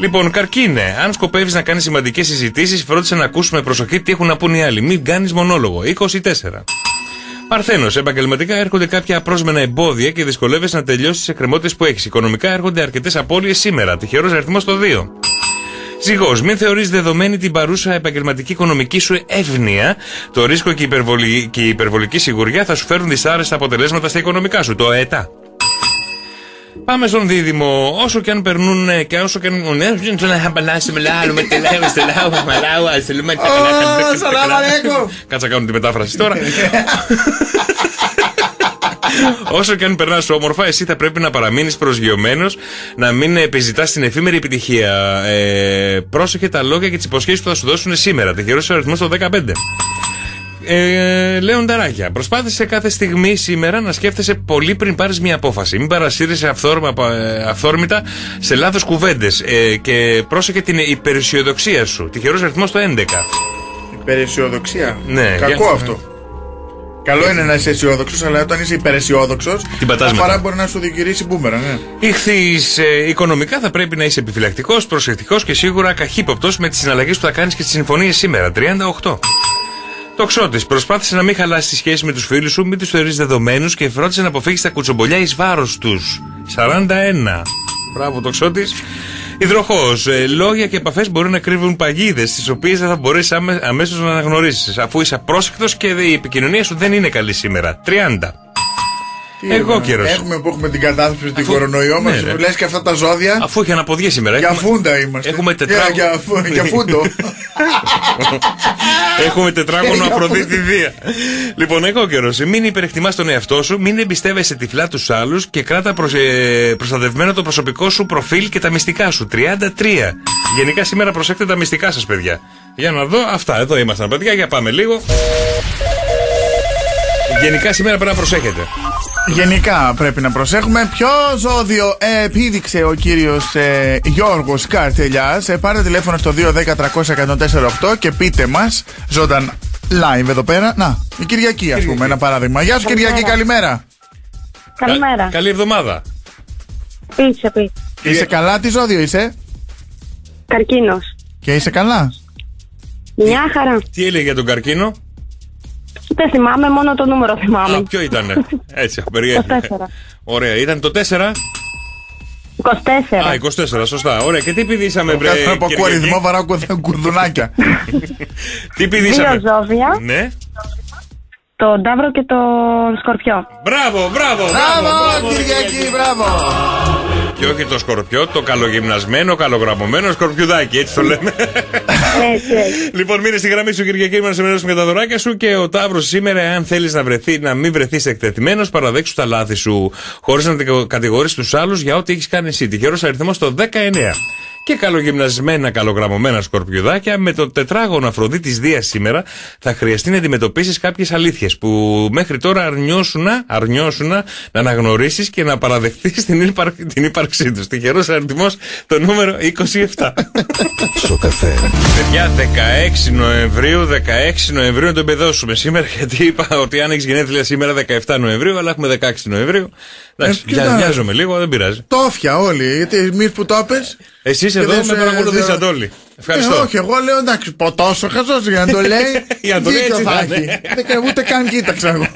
Λοιπόν, καρκίνε. Αν σκοπεύεις να κάνεις σημαντικές συζητήσεις, φρόντισε να ακούσει με προσοχή τι έχουν να πούν οι άλλοι. Μην κάνεις μονόλογο. 24. Παρθένος. Επαγγελματικά έρχονται κάποια απρόσμενα εμπόδια και δυσκολεύεσαι να τελειώσεις τις εκκρεμότητες που έχεις. Οικονομικά έρχονται αρκετές απώλειες σήμερα. Τυχερός αριθμός το 2. Ζυγός, μην θεωρείς δεδομένη την παρούσα επαγγελματική οικονομική σου εύνοια. Το ρίσκο και η, υπερβολη- και η υπερβολική σιγουριά θα σου φέρουν δυσάρεστα αποτελέσματα στα οικονομικά σου. Το ΕΤΑ. Πάμε στον δίδυμο. Όσο και αν περνούν ε, και όσο και αν. Ναι, δεν θα χαμπαλάσουμε λάλο, με τελάω, στελάω, μαλάω, ασελούμε τα καλά. Ω, σαλάμ αλέκουμ. Κάτσα να κάνω τη μετάφραση τώρα. Όσο και αν περνά όμορφα, εσύ θα πρέπει να παραμείνει προσγειωμένο, να μην επιζητά την εφήμερη επιτυχία. Ε, πρόσεχε τα λόγια και τι υποσχέσει που θα σου δώσουν σήμερα. Τυχερό ο αριθμό το 15. Ε, Λέονταράκια, προσπάθησε κάθε στιγμή σήμερα να σκέφτεσαι πολύ πριν πάρεις μια απόφαση. Μην παρασύρεσαι αυθόρμα- ε, αυθόρμητα σε λάθος κουβέντες ε, και πρόσεχε την υπεραισιοδοξία σου. Τυχερός αριθμός το 11. Υπεραισιοδοξία. Ναι, Κακό για- αυτό. Καλό είναι να είσαι αισιόδοξος, αλλά όταν είσαι υπεραισιόδοξος, Την πατάς φορά μετά. μπορεί να σου δικηρήσει μπούμερα, ναι. Ήχθης ε, οικονομικά θα πρέπει να είσαι επιφυλακτικός, προσεκτικός και σίγουρα καχύποπτος με τις συναλλαγές που θα κάνεις και τις συμφωνίες σήμερα. 38. Τοξότης, προσπάθησε να μην χαλάσει τη σχέση με τους φίλους σου, μην τους θεωρείς δεδομένους και φρόντισε να αποφύγεις τα κουτσομπολιά εις βάρος τους. 41. Μπράβο, τοξότης. Υδροχός, λόγια και επαφές μπορεί να κρύβουν παγίδες, τις οποίες δεν θα μπορέσει αμέσως να αναγνωρίσεις, αφού είσαι απρόσεκτο και η επικοινωνία σου δεν είναι καλή σήμερα. 30. Τι Εγώ έχουμε, καιρός. Έχουμε που έχουμε την κατάθλιψη του Αφού- κορονοϊό μας. Ναι, ρε. Λες και αυτά τα ζώδια. Αφού έχει αναποδιά σήμερα. Για έχουμε- φούντα είμαστε. Έχουμε Για, τετράγωνο. για, φου- για φούντο. Έχουμε τετράγωνο Για Αφροδίτη Δία. λοιπόν, εγώ καιρός. Μην υπερεκτιμάς τον εαυτό σου, μην εμπιστεύεσαι τυφλά τους άλλους και κράτα προς, ε, προστατευμένο το προσωπικό σου προφίλ και τα μυστικά σου. 33. Γενικά σήμερα προσέχετε τα μυστικά σας, παιδιά. Για να δω. Αυτά, εδώ ήμασταν, παιδιά. Για πάμε λίγο. Γενικά σήμερα πρέπει να προσέχετε. Γενικά πρέπει να προσέχουμε ποιο ζώδιο επίδειξε ο κύριος ε, Γιώργος Καρτελιάς; Ε, πάρε τηλέφωνο στο 210-300-1048 και πείτε μας ζωνταν live εδώ πέρα. Να, η Κυριακή ας πούμε ένα παράδειγμα. Γεια σου Κυριακή, καλημέρα. Καλημέρα. Κα- καλή εβδομάδα. Πίτσα, πίτσα. Είσαι καλά, τι ζώδιο είσαι; Καρκίνος. και είσαι καλά; Μια χαρά. Τι έλεγε για τον καρκίνο; Δεν θυμάμαι, μόνο το νούμερο θυμάμαι. Α, ποιο ήτανε; Έτσι, απεριέθυνε. 24. Ωραία, ήταν το 4. 24. Α, 24, σωστά. Ωραία, και τι πηδήσαμε, βρε. Κάθε από ακούω Κυριακή; αριθμό βαράω κουδ- κουδουνάκια. Τι πηδήσαμε; Δύο ζώδια. Ναι. Το Νταύρο και το Σκορπιό. Μπράβο, μπράβο, Μπράβο Κυριακή, μπράβο. Και όχι το σκορπιό, το καλογυμνασμένο, καλογραμμωμένο σκορπιουδάκι, έτσι το λέμε. Έτσι, έτσι. λοιπόν, μείνε στη γραμμή σου, Κυριακή, να σε μοιράσουμε και τα δωράκια σου. Και ο Ταύρος σήμερα, αν θέλεις να, βρεθεί, να μην βρεθείς εκτεθειμένος, παραδέξου τα λάθη σου. Χωρίς να κατηγορεί τους άλλους για ό,τι έχεις κάνει εσύ. Τυχερός αριθμός το 19. Και καλογυμνασμένα, καλογραμμωμένα σκορπιουδάκια με το τετράγωνο Αφροδίτης Δίας σήμερα θα χρειαστεί να αντιμετωπίσεις κάποιες αλήθειες που μέχρι τώρα αρνιώσουνα, αρνιώσουνα να αναγνωρίσεις και να παραδεχτείς την, ύπαρ, την ύπαρξή τους. Τυχερός αριθμός το νούμερο 27. Στο καφέ. Παιδιά, 16 Νοεμβρίου, 16 Νοεμβρίου να το εμπεδώσουμε σήμερα γιατί είπα ότι αν έχεις γενέθλια σήμερα 17 Νοεμβρίου, αλλά έχουμε 16 Νοεμβρίου. Εντάξει, Ε, κοίτα. βιάζομαι λίγο, δεν πειράζει. Τόφια όλοι, γιατί εμείς που το πες Εσείς Και εδώ δεν με σε- παρακολουθήσατε δεν- όλοι. Ευχαριστώ. Ε, όχι, εγώ λέω εντάξει, πω τόσο χαζός για να το λέει. Για να το λέει, δίκιο έτσι θα θα έχει. είναι. Δεν κα- Ούτε καν κοίταξα εγώ.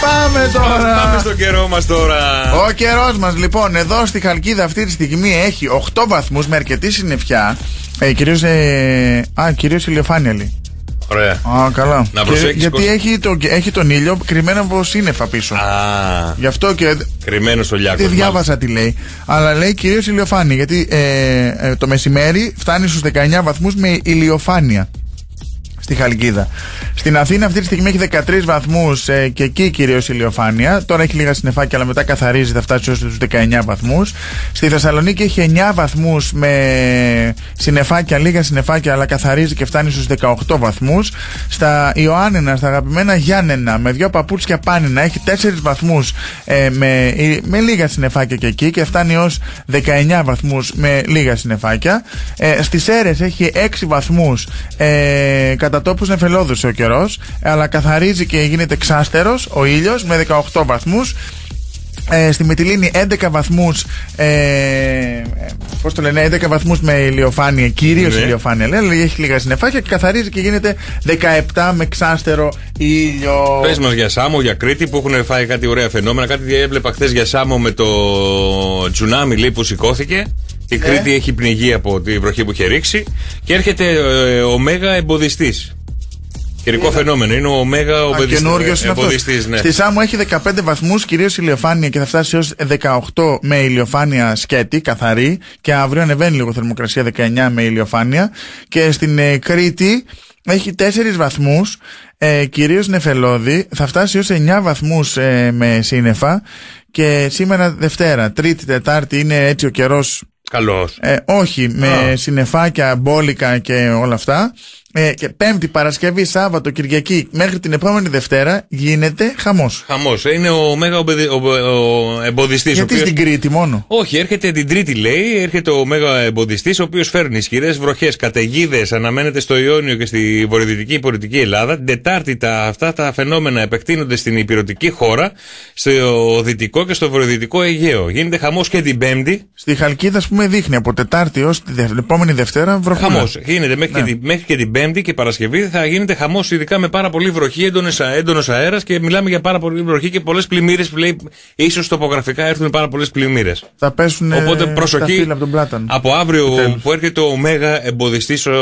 Πάμε τώρα. Πάμε στον καιρό μας τώρα. Ο καιρός μας λοιπόν εδώ στη Χαλκίδα αυτή τη στιγμή έχει 8 βαθμούς με αρκετή συννεφιά. Ε, κυρίως, ε, α, κυρίως ηλιοφάνεια λέει. Ωραία. Α, καλά. Να Και- προσέξεις, γιατί Κώστα. έχει, το, έχει τον ήλιο κρυμμένο από σύννεφα πίσω. Α, Γι' αυτό και κρυμμένος στο λιάκος. δεν διάβασα τι λέει. Αλλά λέει κυρίως ηλιοφάνεια. Γιατί ε, ε, το μεσημέρι φτάνει στους 19 βαθμούς με ηλιοφάνεια. Στη Χαλκίδα. Στην Αθήνα αυτή τη στιγμή έχει 13 βαθμούς και εκεί κυρίως ηλιοφάνεια. Τώρα έχει λίγα συννεφάκια, αλλά μετά καθαρίζει, θα φτάσει έω τους 19 βαθμούς. Στη Θεσσαλονίκη έχει 9 βαθμούς με συννεφάκια, λίγα συννεφάκια, αλλά καθαρίζει και φτάνει στους 18 βαθμούς. Στα Ιωάννενα, στα αγαπημένα Γιάννενα, με δύο παπούτσια πάνινα, έχει 4 βαθμούς ε, με, με λίγα συννεφάκια και εκεί και φτάνει έω 19 βαθμούς με λίγα συννεφάκια. Ε, Στις Έρες έχει 6 βαθμούς ε, κατά τόπου νεφελώδου ο καιρός, αλλά καθαρίζει και γίνεται ξάστερος ο ήλιος με 18 βαθμούς. Ε, στη Μυτιλίνη 11 βαθμούς ε, Πώς το λένε 11 βαθμούς με ηλιοφάνεια Κυρίως Ναι. ηλιοφάνεια λέει, Έχει λίγα συννεφάκια και καθαρίζει και γίνεται 17 με ξάστερο ήλιο Πες μας για Σάμο, για Κρήτη που έχουν φάει κάτι ωραία φαινόμενα. Κάτι έβλεπα χθες για Σάμο με το τσουνάμι λέει, που σηκώθηκε. Η Κρήτη έχει πνιγεί από τη βροχή που είχε ρίξει. Και έρχεται ε, ο Μέγα εμποδιστής. Καιρικό φαινόμενο. Είναι ο Μέγα Α, καινούριος είναι αυτός. εμποδιστής. Ναι. Στη Σάμο έχει 15 βαθμούς κυρίως ηλιοφάνεια και θα φτάσει έως 18 με ηλιοφάνεια σκέτη, καθαρή. Και αύριο ανεβαίνει λίγο θερμοκρασία 19 με ηλιοφάνεια. Και στην ε, Κρήτη έχει 4 βαθμούς, ε, κυρίως νεφελώδη. Θα φτάσει έως 9 βαθμούς ε, με σύννεφα. Και σήμερα Δευτέρα, Τρίτη, Τετάρτη είναι έτσι ο καιρός Καλό. ε, όχι, με Α. συννεφάκια, μπόλικα και όλα αυτά. Ε, και Πέμπτη, Παρασκευή, Σάββατο, Κυριακή, μέχρι την επόμενη Δευτέρα γίνεται χαμός. Χαμός. Είναι ο Μέγα εμποδιστής. Γιατί στην Κρήτη μόνο; Όχι, έρχεται την Τρίτη, λέει, έρχεται ο Μέγα εμποδιστής, ο οποίος φέρνει ισχυρές βροχές, καταιγίδες, αναμένεται στο Ιόνιο και στη βορειοδυτική πολιτική Ελλάδα. Την Τετάρτη τα, αυτά τα φαινόμενα επεκτείνονται στην υπηρετική χώρα, στο δυτικό και στο βορειοδυτικό Αιγαίο. Γίνεται χαμός και την Πέμπτη. Στη Χαλκίδα, ας πούμε, δείχνει από Τετάρτη ω την επόμενη Δευτέρα βροχούλα. Χαμός. Γίνεται μέχρι, Ναι. και την, μέχρι και την Πέμπτη και Παρασκευή θα γίνεται χαμός, ειδικά με πάρα πολύ βροχή, έντονος αέρας και μιλάμε για πάρα πολύ βροχή και πολλές πλημμύρες που λέει ίσως τοπογραφικά έρθουν πάρα πολλές πλημμύρες. Θα πέσουν ε, Οπότε τα προσοχή. φύλλα από τον πλάτανο. Από αύριο Επιτέλους. που έρχεται ο Μέγα εμποδιστής ο,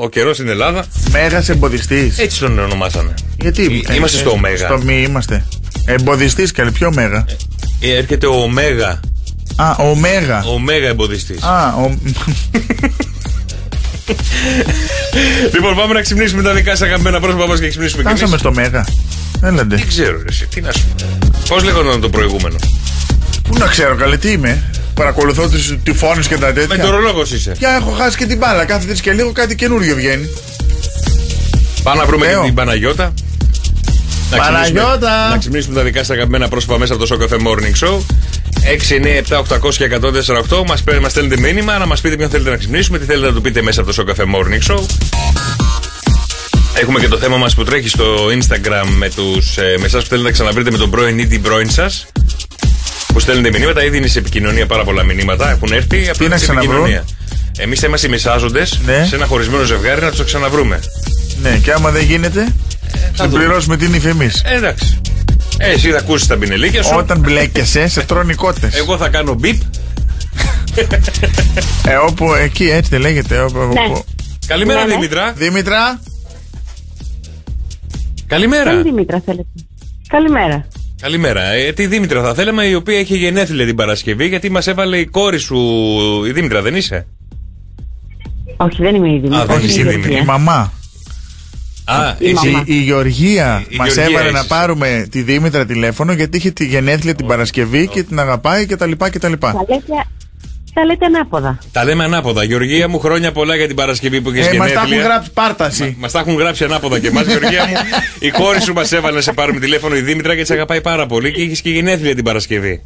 ο καιρός στην Ελλάδα. Μέγας εμποδιστής. Έτσι τον ονομάσανε. Γιατί Ε, είμαστε στο Ωμέγα. Στο μη είμαστε. Εμποδιστής καλή, πιο Μέγα; Ε, έρχεται ο Μέγα. Α, ο Μέγα. Ο Μέγα εμποδιστής. Α, ο... Λοιπόν, πάμε να ξυπνήσουμε τα δικά σας αγαπημένα πρόσωπα μα και ξυπνήσουμε κι Φτάσαμε εμείς. στο Μέγα. Έλαντε. Δεν ξέρω, ρε, εσύ, τι να σου πω. Πώς λέγονταν το προηγούμενο; Πού να ξέρω, καλέ, τι είμαι. Παρακολουθώ του τυφώνες και τα τέτοια. Μετεωρολόγος είσαι. Πια έχω χάσει και την μπάλα. Κάθε τρεις και λίγο κάτι καινούριο βγαίνει. Πάμε να βρούμε Λέω. και την Παναγιώτα. Να Παναγιώτα! ξυπνήσουμε- Να ξυπνήσουμε τα δικά σας αγαπημένα πρόσωπα μέσα από το Show Cafe Morning Show. 6, 9, 7, 800 και 104, 8. Μας μας στέλνετε μήνυμα να μας πείτε ποιον θέλετε να ξυπνήσουμε, τι θέλετε να του πείτε μέσα από το Show Cafe Morning Show. Έχουμε και το θέμα μας που τρέχει στο Instagram με, τους, ε, με εσάς που θέλετε να ξαναβρείτε με τον πρώην ή την πρώην σας. Που στέλνετε μηνύματα, ήδη είναι σε επικοινωνία πάρα πολλά μηνύματα. Έχουν έρθει. απλά να είναι σε ξαναβρούν; επικοινωνία. Εμείς θα είμαστε οι μεσάζοντε Ναι. σε ένα χωρισμένο ζευγάρι να τους ξαναβρούμε. Ναι, και άμα δεν γίνεται, θα δούμε. πληρώσουμε την ύφη εμείς. Ε, εντάξει. Ε, εσύ θα ακούσεις τα πινελίκια σου. Όταν μπλέκεσαι, σε τρώνε οι κότες. Εγώ θα κάνω μπιπ. Ε, όπου εκεί έτσι δεν λέγεται. Όπου, Ναι. όπου- Καλημέρα, Ναι, ναι. Δήμητρα. Δήμητρα, Καλημέρα. Ποια Δήμητρα θέλετε. Καλημέρα. Καλημέρα. Ε, τη Δήμητρα θα θέλαμε, η οποία έχει γενέθλια την Παρασκευή, γιατί μας έβαλε η κόρη σου. Η Δήμητρα, δεν είσαι; Όχι, δεν είμαι η Δήμητρα. Α, δεν είμαι είσαι η η Γεωργία. Δήμητρα. η μαμά. Α, Η είσαι. μαμά. Η, η Γεωργία Η μας Γεωργία έβαλε είσαι να εσύ. πάρουμε τη Δήμητρα τηλέφωνο γιατί είχε τη γενέθλια την Παρασκευή και την αγαπάει και τα λοιπά και τα λοιπά. Τα λέτε, τα λέτε ανάποδα. Τα λέμε ανάποδα. Γεωργία μου, χρόνια πολλά για την Παρασκευή που έχει Ε, μας τα έχουν γενέθλια. γράψει πάρταση. Μα τα έχουν γράψει ανάποδα και εμάς, Γεωργία μου. Η κόρη σου μας έβαλε να σε πάρουμε τηλέφωνο η Δήμητρα και σε αγαπάει πάρα πολύ και έχεις και γενέθλια την Παρασκευή.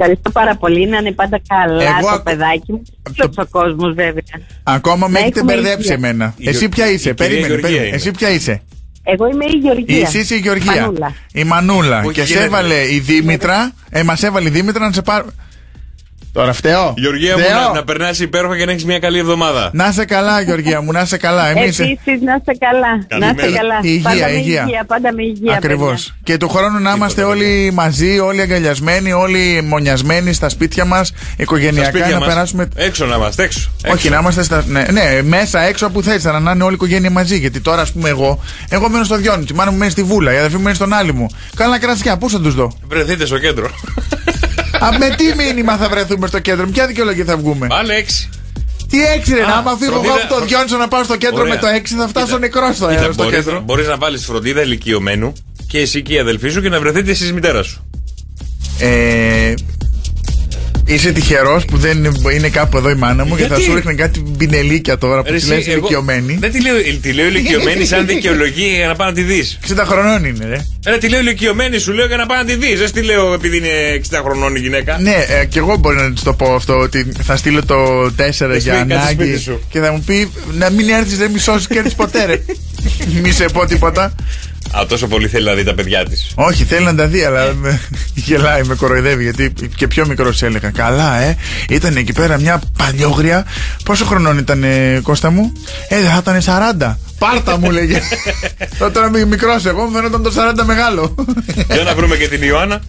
Ευχαριστώ πάρα πολύ. Να είναι πάντα καλά Εγώ το ακου- παιδάκι μου. το- Το... ο κόσμο, βέβαια. Ακόμα με Να έχετε έχουμε μπερδέψει υγεία. εμένα. Η Εσύ Γεω- ποια η είσαι, κυρία περίμενε, Γεωργία περίμενε. είναι. Εσύ ποια είσαι; Εγώ είμαι η Γεωργία. Εσύ είσαι η Γεωργία. Μανούλα. Η Μανούλα. Που Και έχει σε γενέθλια. έβαλε η Δήμητρα. Ε, μας έβαλε η Δήμητρα να σε πάρω. Τώρα φταίω; Γεωργία μου, Φταίω; να, να περνάς υπέροχα και να έχεις μια καλή εβδομάδα. Να είσαι καλά, Γεωργία μου, να είσαι καλά. Εμείς... Επίσης, να είστε καλά. Να είστε Καλημέρα. καλά. Υγεία, πάντα με υγεία. υγεία. Πάντα με υγεία. Ακριβώς. παιδιά. Και του χρόνου να είμαστε Τίποτα, όλοι μαζί, όλοι αγκαλιασμένοι, όλοι μονιασμένοι στα σπίτια μας, Στα οικογενειακά σπίτια να μας. περάσουμε. Έξω να είμαστε, έξω. Όχι, Έξω. να είμαστε στα. Ναι, ναι, μέσα, έξω όπου θέλεις, αλλά να είναι όλη η οικογένεια μαζί. Γιατί τώρα, ας πούμε, εγώ, εγώ μένω στο Διόνυτσι, μάνα μου μένει στη Βούλα, η αδερφή μου μένει στον άλλη μου. Καλά κρασιά, πού θα τους δω; Βρεθείτε στο κέντρο. Α, με τι μήνυμα θα βρεθούμε στο κέντρο, με ποια δικαιολογία θα βγούμε; Πάλι έξι. Τι έξι ρε, Α, να άμα φύγω εγώ φροντίδα- από το Διόνυσο να πάω στο κέντρο Ωραία. με το 6 θα φτάσω Κοίτα, νεκρός στο, κοίτα, στο μπορείς, κέντρο. μπορείς να βάλεις φροντίδα ηλικιωμένου και εσύ και η αδελφή σου και να βρεθείτε εσείς μητέρα σου. Ε, Είσαι τυχερός που δεν είναι, είναι κάπου εδώ η μάνα μου και θα Γιατί; σου ρίχνει κάτι πινελίκια τώρα που Ρε, τη εσύ, λες εγώ- ηλικιωμένη. Δεν τη λέω, τη λέω ηλικιωμένη σαν δικαιολογία για να πάει να τη δεις. 60 χρονών είναι, ρε. Ρε, τη λέω ηλικιωμένη, σου λέω για να πάει να τη δεις. Δεν τη λέω επειδή είναι 60 χρονών η γυναίκα. Ναι, ε, και εγώ μπορεί να της το πω αυτό ότι θα στείλω το 4 πει, για κάτσε σπίτι ανάγκη σου. και θα μου πει να μην έρθεις, δεν μη σώσει και έρθεις ποτέ, ρε. μη σε πω τίποτα. Α, τόσο πολύ θέλει να δει τα παιδιά της. Όχι, θέλει να τα δει, αλλά με- γελάει, με κοροϊδεύει. Γιατί και πιο μικρός έλεγα. Καλά, ε. Ήταν εκεί πέρα μια παλιόγρια. Πόσο χρονών ήταν, ε, Κώστα μου, Ε, θα ήταν 40. Πάρτα μου λέγε. Τότε ήταν μικρός, εγώ μου φαίνονταν το 40 μεγάλο. Για να βρούμε και την Ιωάννα.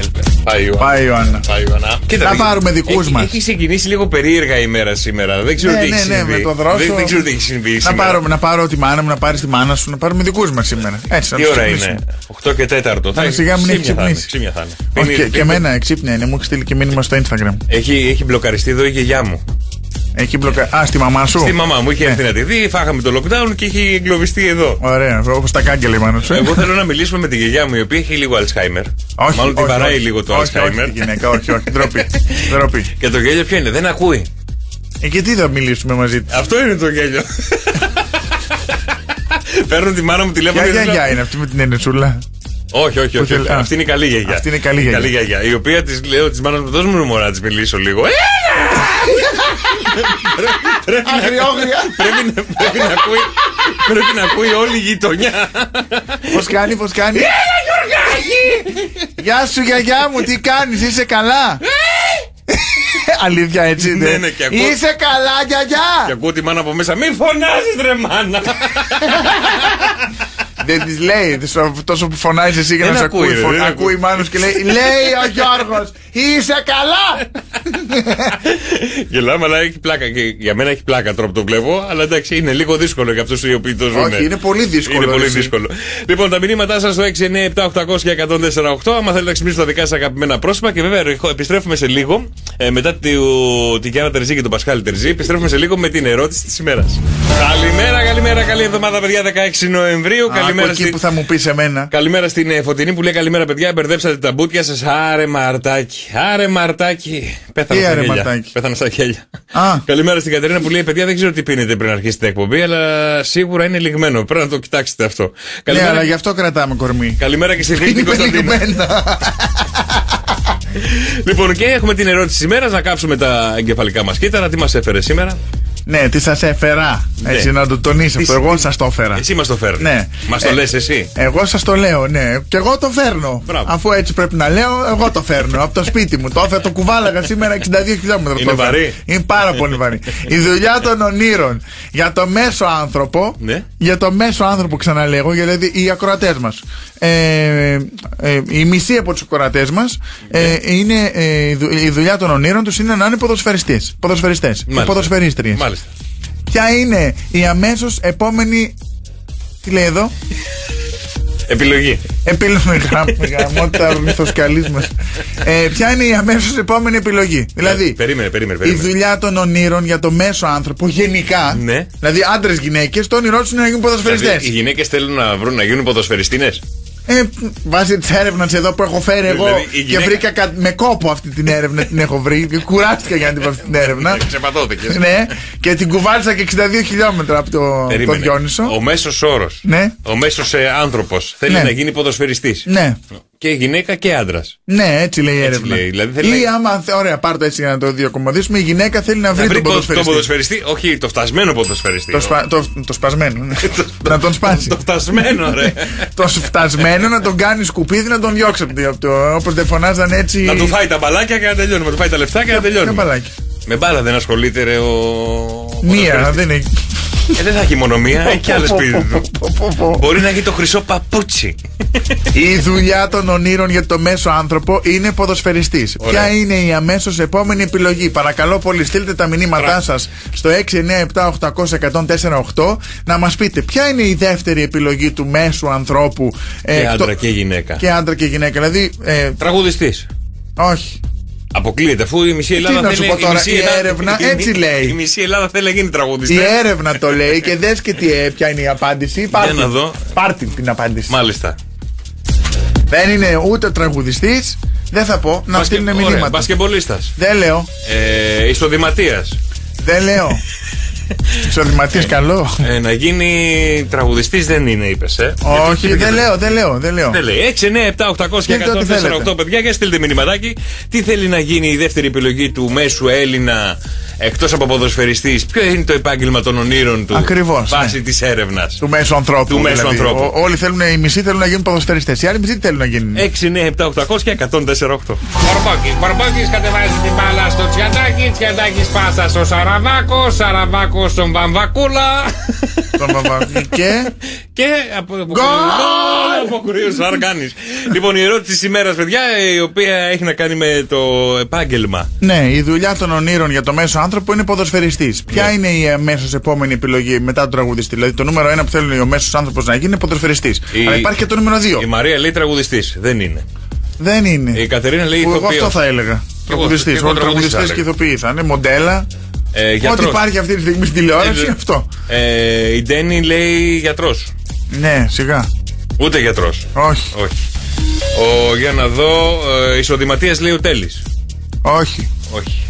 Ε, Πάει η Ιωάννα. Πάει η Ιωάννα. Πάει η Ιωάννα. Κοίτα, Να δεν- πάρουμε δικούς έχει- μας. Έχει ξεκινήσει λίγο περίεργα η μέρα σήμερα. Δεν ξέρω ναι, τι ναι, έχει ναι, συμβεί. με το δρόσο. Δεν, δεν ξέρω τι έχει συμβεί να, σήμερα. πάρω, να πάρω τη μάνα μου, να πάρεις τη μάνα σου, να πάρουμε δικούς μας σήμερα. Έτσι, να Τι τους ώρα ξυπνήσουμε. είναι, 8 και 4. Θα σιγά μην έχει ξυπνήσει. Ξύμια θα είναι. Όχι, Πίνει- και, και πίνει- εμένα εξύπνια είναι, μου έχει στείλει και μήνυμα στο Instagram. Έχει, έχει μπλοκαριστεί εδώ η γιαγιά μου. Έχει μπλοκα... Α, στη μαμά σου; Στη μαμά μου είχε Ναι. έρθει να τη δει, φάγαμε το lockdown και έχει εγκλωβιστεί εδώ. Ωραία, όπως τα κάγκελα η μάνα σου. ε. Εγώ θέλω να μιλήσουμε με τη γιαγιά μου η οποία έχει λίγο Alzheimer. Όχι, Μάλλον τη όχι, βαράει όχι. λίγο το όχι, Alzheimer. Όχι, τη γυναίκα, όχι, όχι. Ντροπή. Ντροπή. Και το γέλιο ποιο είναι, δεν ακούει. Ε, και τι θα μιλήσουμε μαζί της; Αυτό είναι το γέλιο. Παίρνω τη μάνα μου τηλέφωνο. Ποια και της λέω- γιαγιά είναι αυτή με την ενεσούλα. Όχι, όχι, όχι. θέλει- όχι. α. Αυτή είναι η καλή γιαγιά. Αυτή είναι η καλή γιαγιά. γιαγιά. Η οποία της λέω της μάνας μου, δώσ' μου μωρά να της μιλήσω λίγο. Ε, πρέπει, να, Αγριόγρια. πρέπει, να, πρέπει, να ακούει, πρέπει να ακούει όλη η γειτονιά. Πώ κάνει, πώ κάνει. Γεια σου, γιαγιά μου, τι κάνεις, είσαι καλά; Αλήθεια, έτσι. Ναι, ναι. ναι, και ακούω- Είσαι καλά, Και γιαγιά. ακούω τη μάνα από μέσα, μη φωνάζεις ρε μάνα. Δεν της λέει τόσο- τόσο που φωνάζεις εσύ για Δεν να σε ακούει, ακούει. ρε, φων- δεν Ακούει ακούει. μάνος και λέει Λέει ο Γιώργος, είσαι καλά. Γελάμε, αλλά έχει πλάκα. Και για μένα έχει πλάκα τώρα που το βλέπω. Αλλά εντάξει, είναι λίγο δύσκολο για αυτούς οι οποίοι το ζουν. Όχι, είναι πολύ δύσκολο, Είναι πολύ εσύ. δύσκολο. Λοιπόν, τα μηνύματά σας στο 697-800 και 148. Άμα θέλετε να ξυπνήσετε τα δικά σας αγαπημένα πρόσωπα. Και βέβαια, ρεχο- επιστρέφουμε σε λίγο. Ε, μετά τη, τη Γιάννα Τερζή και τον Πασχάλη Τερζή, επιστρέφουμε σε λίγο με την ερώτηση της ημέρας. Καλημέρα, καλημέρα, καλή εβδομάδα, παιδιά, 16 Νοεμβρίου. Άκου καλημέρα εκεί στην. που θα μου πεις σε μένα. Καλημέρα στην ε, Φωτεινή που λέει καλημέρα παιδιά. Μπερδέψατε τα μπούτια σας. Άρε μαρτάκι. Άρε μαρτάκι. Πέθανα Τι στα άρε γέλια. μαρτάκι; Πέθανα στα γέλια. Α. Καλημέρα στην Κατερίνα που λέει παιδιά δεν ξέρω τι πίνετε πριν αρχίσετε την εκπομπή, αλλά σίγουρα είναι λιγμένο. Πρέπει να το κοιτάξετε αυτό. Ναι, Καλημέρα, αλλά γι' αυτό κρατάμε κορμί. καλημέρα και στη φίλη την Είναι Κωνσταντίνα. λιγμένα. Λοιπόν, και έχουμε την ερώτηση τη ημέρα να κάψουμε τα εγκεφαλικά μας κύτταρα. Τι μας έφερε σήμερα; Ναι, τι σας έφερα. Έτσι, να το τονίσει Τι- αυτό. Εγώ σας το έφερα. Εσύ μας το φέρνεις. Ναι. Μας το Ε, λες εσύ. Εγώ σας το λέω, ναι. Και εγώ το φέρνω. Μπράβο. Αφού έτσι πρέπει να λέω, εγώ το φέρνω. από το σπίτι μου. Το, έφερα, το κουβάλαγα σήμερα 62 χιλιόμετρα. Είναι το έφερα. βαρύ. Είναι πάρα πολύ βαρύ. Η δουλειά των ονείρων για το μέσο άνθρωπο. Ναι. Για το μέσο άνθρωπο, ξαναλέγω, δηλαδή οι ακροατές μας. Ε, ε, η μισή από τους ακροατές μας ε, είναι ε, η δου- η δουλειά των ονείρων τους είναι να είναι ποδοσφαιριστές, ποδοσφαιριστές και Μάλιστα. Ποδοσφαιρίστριες. Μάλιστα. Ποια είναι η αμέσως επόμενη. Τι λέει εδώ, Επιλογή. Επίλογη γραμμό τα ορνηθοσκαλή μας. Ε, ποια είναι η αμέσως επόμενη επιλογή; Δηλαδή, Ε, περίμενε, περίμενε, η περίμενε. δουλειά των ονείρων για το μέσο άνθρωπο γενικά. Ναι. Δηλαδή, άντρες, γυναίκες, το όνειρό τους είναι να γίνουν ποδοσφαιριστές. Δηλαδή, οι γυναίκες θέλουν να βρουν να γίνουν ποδοσφαιριστίνες; Ε, βάσει τη έρευνα εδώ που έχω φέρει εγώ Δηλαδή, η και γυναίκα- βρήκα κα- με κόπο αυτή την έρευνα την έχω βρει. και Κουράστηκα για να την βρω αυτή την έρευνα. Ξεπατώθηκες. ναι, και την κουβάλισα και 62 χιλιόμετρα από το, το Διόνυσο. Ο μέσος όρος. Ναι. Ο μέσος άνθρωπος θέλει Ναι. να γίνει ποδοσφαιριστής. Ναι. Και γυναίκα και άντρας. Ναι, έτσι λέει η έρευνα. λέει, δηλαδή θέλει Ή να- άμα, θε- ωραία, πάρ' το έτσι για να το διακομωδήσουμε. Η γυναίκα θέλει να βρει, Να βρει τον τον ποδοσφαιριστή. ποδοσφαιριστή, όχι το φτασμένο ποδοσφαιριστή. Το, σπα- το, το σπασμένο. ναι. να τον σπάσει. Το φτασμένο, ρε. το φτασμένο να τον κάνει σκουπίδι να τον διώξει από το. από το Όπως δεν φωνάζαν έτσι. να του φάει τα μπαλάκια και να τελειώνουμε. Να του φάει τα λεφτά και να Ποια τελειώνουμε. μπαλάκι. Με μπάλα δεν ασχολείται ρε, ο. Μία, ποδοσφαιριστής. δεν έχει. Ε, δεν θα έχει μόνο μία, έχει και άλλες σπίτι του. Πω, πω, πω. Μπορεί να έχει το χρυσό παπούτσι. Η δουλειά των ονείρων για το μέσο άνθρωπο είναι ποδοσφαιριστής. Ωραία. Ποια είναι η αμέσως επόμενη επιλογή; Παρακαλώ πολύ, στείλτε τα μηνύματά Μπράβο. σας στο 697-800-1048 να μας πείτε ποια είναι η δεύτερη επιλογή του μέσου ανθρώπου. ε, Και εκτό- άντρα και γυναίκα. Και άντρα και γυναίκα. Δηλαδή, ε, Τραγουδιστής. όχι. Αποκλείεται, αφού η μισή Τι Ελλάδα να σου θέλει πω τώρα, μισή η Ελλάδα- έρευνα η- έτσι η- λέει. Η μισή Ελλάδα θέλει να γίνει Η τραγουδιστή. έρευνα το λέει και δες και τι, ε, ποια είναι η απάντηση. Πάρ' να την. δω. Πάρ' την την απάντηση. Μάλιστα. Δεν είναι ούτε τραγουδιστής, δεν θα πω να Μπασκε- στείλουν ωραία, μηνύματα. Μπασκεμπολίστας. Δεν λέω. Ε, Ισοδηματίας. Δεν λέω. Εισοδηματής καλό. Ε, να γίνει τραγουδιστής δεν είναι, είπες. Ε. Όχι, δεν λέω, δεν λέω, δεν λέω. Δεν λέει 6, 9, 7, 800 και Στείλτε ό,τι 148 θέλετε. παιδιά και στείλτε μηνυματάκι. Τι θέλει να γίνει η δεύτερη επιλογή του μέσου Έλληνα εκτός από ποδοσφαιριστής, Ποιο είναι το επάγγελμα των ονείρων του Ακριβώς, βάσει ναι. της έρευνας; Του μέσου ανθρώπου. Του μέσου δηλαδή. ανθρώπου. Ο- όλοι θέλουν, οι μισοί θέλουν να γίνουν ποδοσφαιριστές. Οι άλλοι μισοί τι θέλουν να γίνουν; 6, 9, 7, 800 και 148. Μπορμπόκης, Μπορμπόκης κατεβάζει την μπάλα στο Τσιαντάκι, Τσιαντάκης πάσα στο Σαραβάκο, Σαραβάκο στον Βαμβακούλα. Τον Παπα- και; Και από αποκρούει ο Αργάνη. λοιπόν, η ερώτηση της ημέρας, παιδιά, η οποία έχει να κάνει με το επάγγελμα. Ναι, η δουλειά των ονείρων για το μέσο άνθρωπο είναι ποδοσφαιριστής. Ποια Ναι. είναι η αμέσω επόμενη επιλογή μετά τον τραγουδιστή; Δηλαδή, το νούμερο ένα που θέλει ο μέσος άνθρωπος να γίνει είναι ποδοσφαιριστής. Η- Αλλά υπάρχει και το νούμερο δύο. Η Μαρία λέει τραγουδιστής. Δεν είναι. Δεν είναι. Η Κατερίνα λέει Που εγώ ηθοποιός. αυτό θα έλεγα. Και εγώ- Τραγουδιστής. και εγώ Όλοι τραγουδιστής θα τραγουδιστές και έλεγα. ηθοποιοί θα είναι. Μοντέλα. Ε, Ό,τι γιατρός. υπάρχει αυτή τη στιγμή στην τηλεόραση, Ε, αυτό. Ε, η Ντένι λέει γιατρός. Ναι, σιγά. Ούτε γιατρός. Όχι. Όχι. Ο, για να δω. Ε, Ισοδηματίας λέει ο Τέλης. Όχι. Όχι.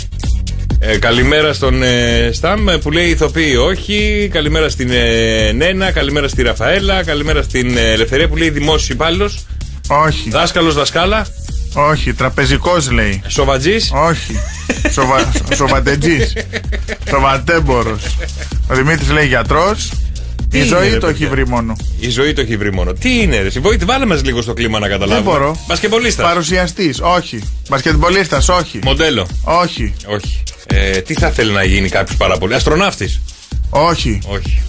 Ε, καλημέρα στον ε, Σταμ ε, που λέει ηθοποιοί όχι. Καλημέρα στην ε, Νένα. Καλημέρα στη Ραφαέλα. Καλημέρα στην ε, Ελευθερία που λέει δημόσιος υπάλληλος. Όχι. Δάσκαλος δασκάλα. Όχι. Τραπεζικός λέει. Σοβατζής; Όχι. Σοβα... Σοβατετζής. Σοβατέμπορος. Ο Δημήτρης λέει γιατρός. Η είναι, ζωή ρε, το έχει παιδιά; βρει μόνο. Η ζωή το έχει βρει μόνο. Τι είναι, ρε. Συμπόητη, βάλε μας λίγο στο κλίμα να Δεν καταλάβουμε. μπορώ. Μπασκεμπολίστα. Παρουσιαστής. Όχι. Μπασκετμπολίστας. Όχι. Μοντέλο. Όχι. Όχι. Ε, τι θα θέλει να γίνει κάποιος πάρα πολύ; Αστροναύτης. Όχι. Όχι.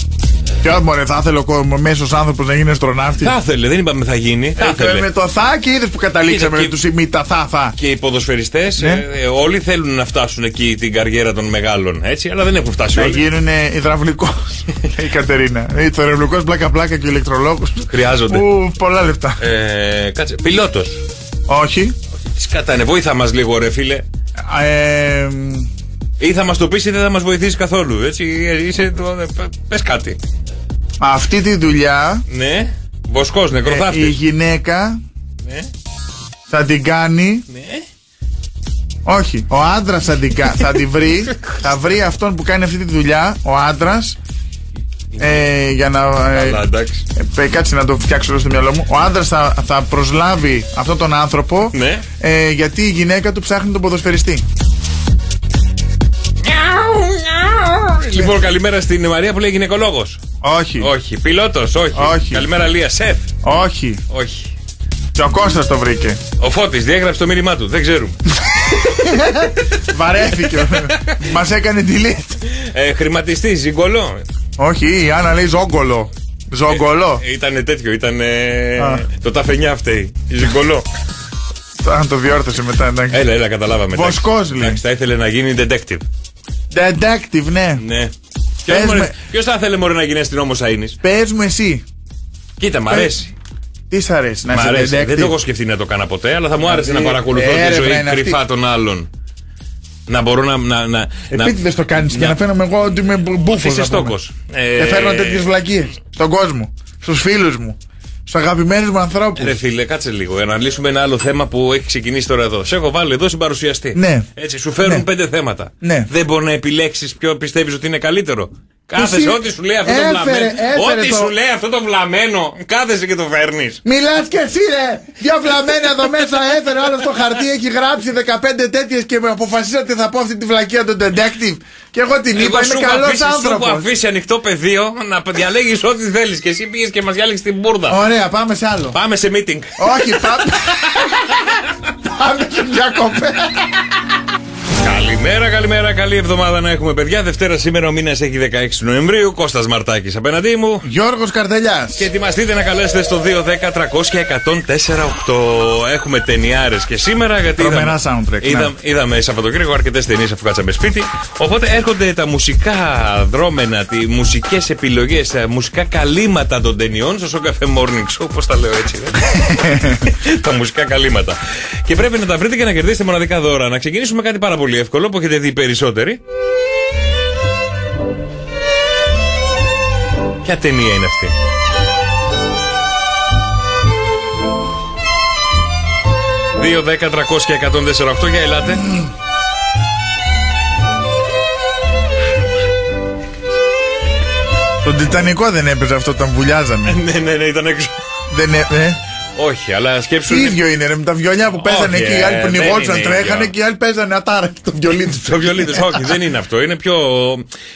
Ποιος μωρέ, θα ήθελε ο μέσος άνθρωπος να γίνει αστροναύτη; Θα ήθελε, δεν είπαμε θα γίνει. Θα Ε, ήθελε. με το θα και είδες που καταλήξαμε Κοίτα, με και- του ημίτα θα θα. Και οι ποδοσφαιριστές Ναι. όλοι θέλουν να φτάσουν εκεί την καριέρα των μεγάλων. Έτσι, αλλά δεν έχουν φτάσει Να όλοι. γίνουν υδραυλικός. η Κατερίνα. Ε, Το υδραυλικός πλάκα πλάκα και ο ηλεκτρολόγος. Χρειάζονται. Ου, πολλά λεφτά. Ε, κάτσε. Πιλότος. Όχι. Τις κατά είναι, βοήθα μας λίγο, ρε φίλε. Ε, Ή θα μας το πεις ή δεν θα μας βοηθήσει καθόλου. Έτσι, ε, είσαι. Πες κάτι. αυτή τη δουλειά Ναι. Βοσκός, ε, νεκροθάφτης. η γυναίκα Ναι. θα την κάνει. Ναι. Όχι. Ο άντρας θα, την κα- θα τη βρει. θα βρει αυτόν που κάνει αυτή τη δουλειά. Ο άντρας. Ε, για να. ε, Καλά, εντάξει. ε, κάτσε να το φτιάξω εδώ στο μυαλό μου. Ο άντρας θα, θα προσλάβει αυτόν τον άνθρωπο. Ναι. Ε, γιατί η γυναίκα του ψάχνει τον ποδοσφαιριστή. Λοιπόν, καλημέρα στην Μαρία που λέει γυναικολόγος. Όχι. Όχι. Πιλότος, όχι. Όχι. Καλημέρα, Λία. Σεφ. Όχι. Όχι. Και ο Κώστας το βρήκε. Ο Φώτης διέγραψε το μήνυμά του. Δεν ξέρουμε. Βαρέθηκε. Μας έκανε delete. ε, Χρηματιστή, ζυγκολό. Όχι, η Άννα λέει ζόγκολο. Ζόγκολο. Ήταν τέτοιο, ήταν. Α. το ταφενιά φταίει. Ζυγκολό. Αν το διόρθωσε μετά, εντάξει. έλα, έλα, καταλάβαμε. Βοσκός, λέει. Εντάξει, θα ήθελε να γίνει detective. Detective, ναι. Ναι. Πες με- Ποιος θα ήθελε μωρέ να γίνει αστυνόμος Αίνη. Πες μου εσύ. Κοίτα, μ' Πες. αρέσει. Τι σ' αρέσει να Μ' είσαι αρέσει. detective; Δεν το έχω σκεφτεί να το κάνω ποτέ, αλλά θα μου άρεσε να Δηλαδή, παρακολουθώ τη έρευνα ζωή είναι αυτή. κρυφά των άλλων. Να μπορώ να. να, να, να- Επίτηδες το κάνεις και να- να φαίνομαι εγώ ότι είμαι μπούφος. Είσαι στόκος. Ε, Και φέρνω τέτοιες βλακίες στον κόσμο. Στους φίλους μου. Στου αγαπημένους μου ανθρώπους. Ρε φίλε, κάτσε λίγο για να λύσουμε ένα άλλο θέμα που έχει ξεκινήσει τώρα εδώ. Σε έχω βάλει εδώ συμπαρουσιαστή. Ναι. Έτσι, σου φέρουν Ναι. πέντε θέματα. Ναι. Δεν μπορεί να επιλέξεις ποιο πιστεύεις ότι είναι καλύτερο. Κάθεσαι Εσύ ό,τι σου λέει αυτό το έφερε- βλαμμένο. έφερε Ό,τι το- σου λέει αυτό το βλαμμένο, κάθεσαι και το φέρνεις. Μιλάς και εσύ, ρε! Διαβλαμένα εδώ μέσα έφερε άλλος στο χαρτί, έχει γράψει 15 τέτοιες και με αποφασίσατε ότι θα πω αυτή τη βλακία του detective. Και εγώ την είπα, Εγώ σου είμαι έχω καλός αφήσει- Σου άνθρωπος. έχω αφήσει ανοιχτό πεδίο να διαλέγεις ό,τι θέλεις. Και εσύ πήγες και μας διάλεξες την μπουρδα. Ωραία, πάμε σε άλλο. Πάμε σε meeting. Όχι, πάμε. πάμε σε διακοπέ. Καλημέρα, καλημέρα, καλή εβδομάδα να έχουμε παιδιά. Δευτέρα σήμερα ο μήνας έχει 16 Νοεμβρίου. Κώστας Μαρτάκης απέναντί μου. Γιώργος Καρτελιά. Και ετοιμαστείτε να καλέσετε στο 210-300-1048. Έχουμε ταινιάρες και σήμερα γιατί. Τρομερά είδαμε- soundtrack, ναι. Είδα, είδαμε Σαββατοκύριακο αρκετές ταινίες αφού κάτσαμε σπίτι. Οπότε έρχονται τα μουσικά δρόμενα, τι μουσικές επιλογές, τα μουσικά καλύματα των ταινιών στο Σοκαφέ Morning Show. Πώς τα λέω έτσι, ρε. τα μουσικά καλύματα. Και πρέπει να τα βρείτε και να κερδίσετε μοναδικά δώρα. Να ξεκινήσουμε με κάτι πάρα πολύ εύκολο που έχετε δει οι περισσότεροι. Ποια ταινία είναι αυτή; Δύο, δέκα, τρακόσια, εκατόν, τέσσερα, οκτώ. Για ελάτε. Τον Τιτανικό δεν έπαιζε αυτό όταν βουλιάζανε. ναι, ναι, ναι, ήταν έξω. δεν ε, ε. Όχι, αλλά σκέψου. ίδιο είναι ρε, με τα βιολιά που παίζανε Όχι, εκεί. Οι ε, άλλοι δεν πνιγόντουσαν, είναι τρέχανε ίδιο. και οι άλλοι παίζανε ατάρα το βιολί τους. Το βιολί τους. Όχι, δεν είναι αυτό. Είναι πιο,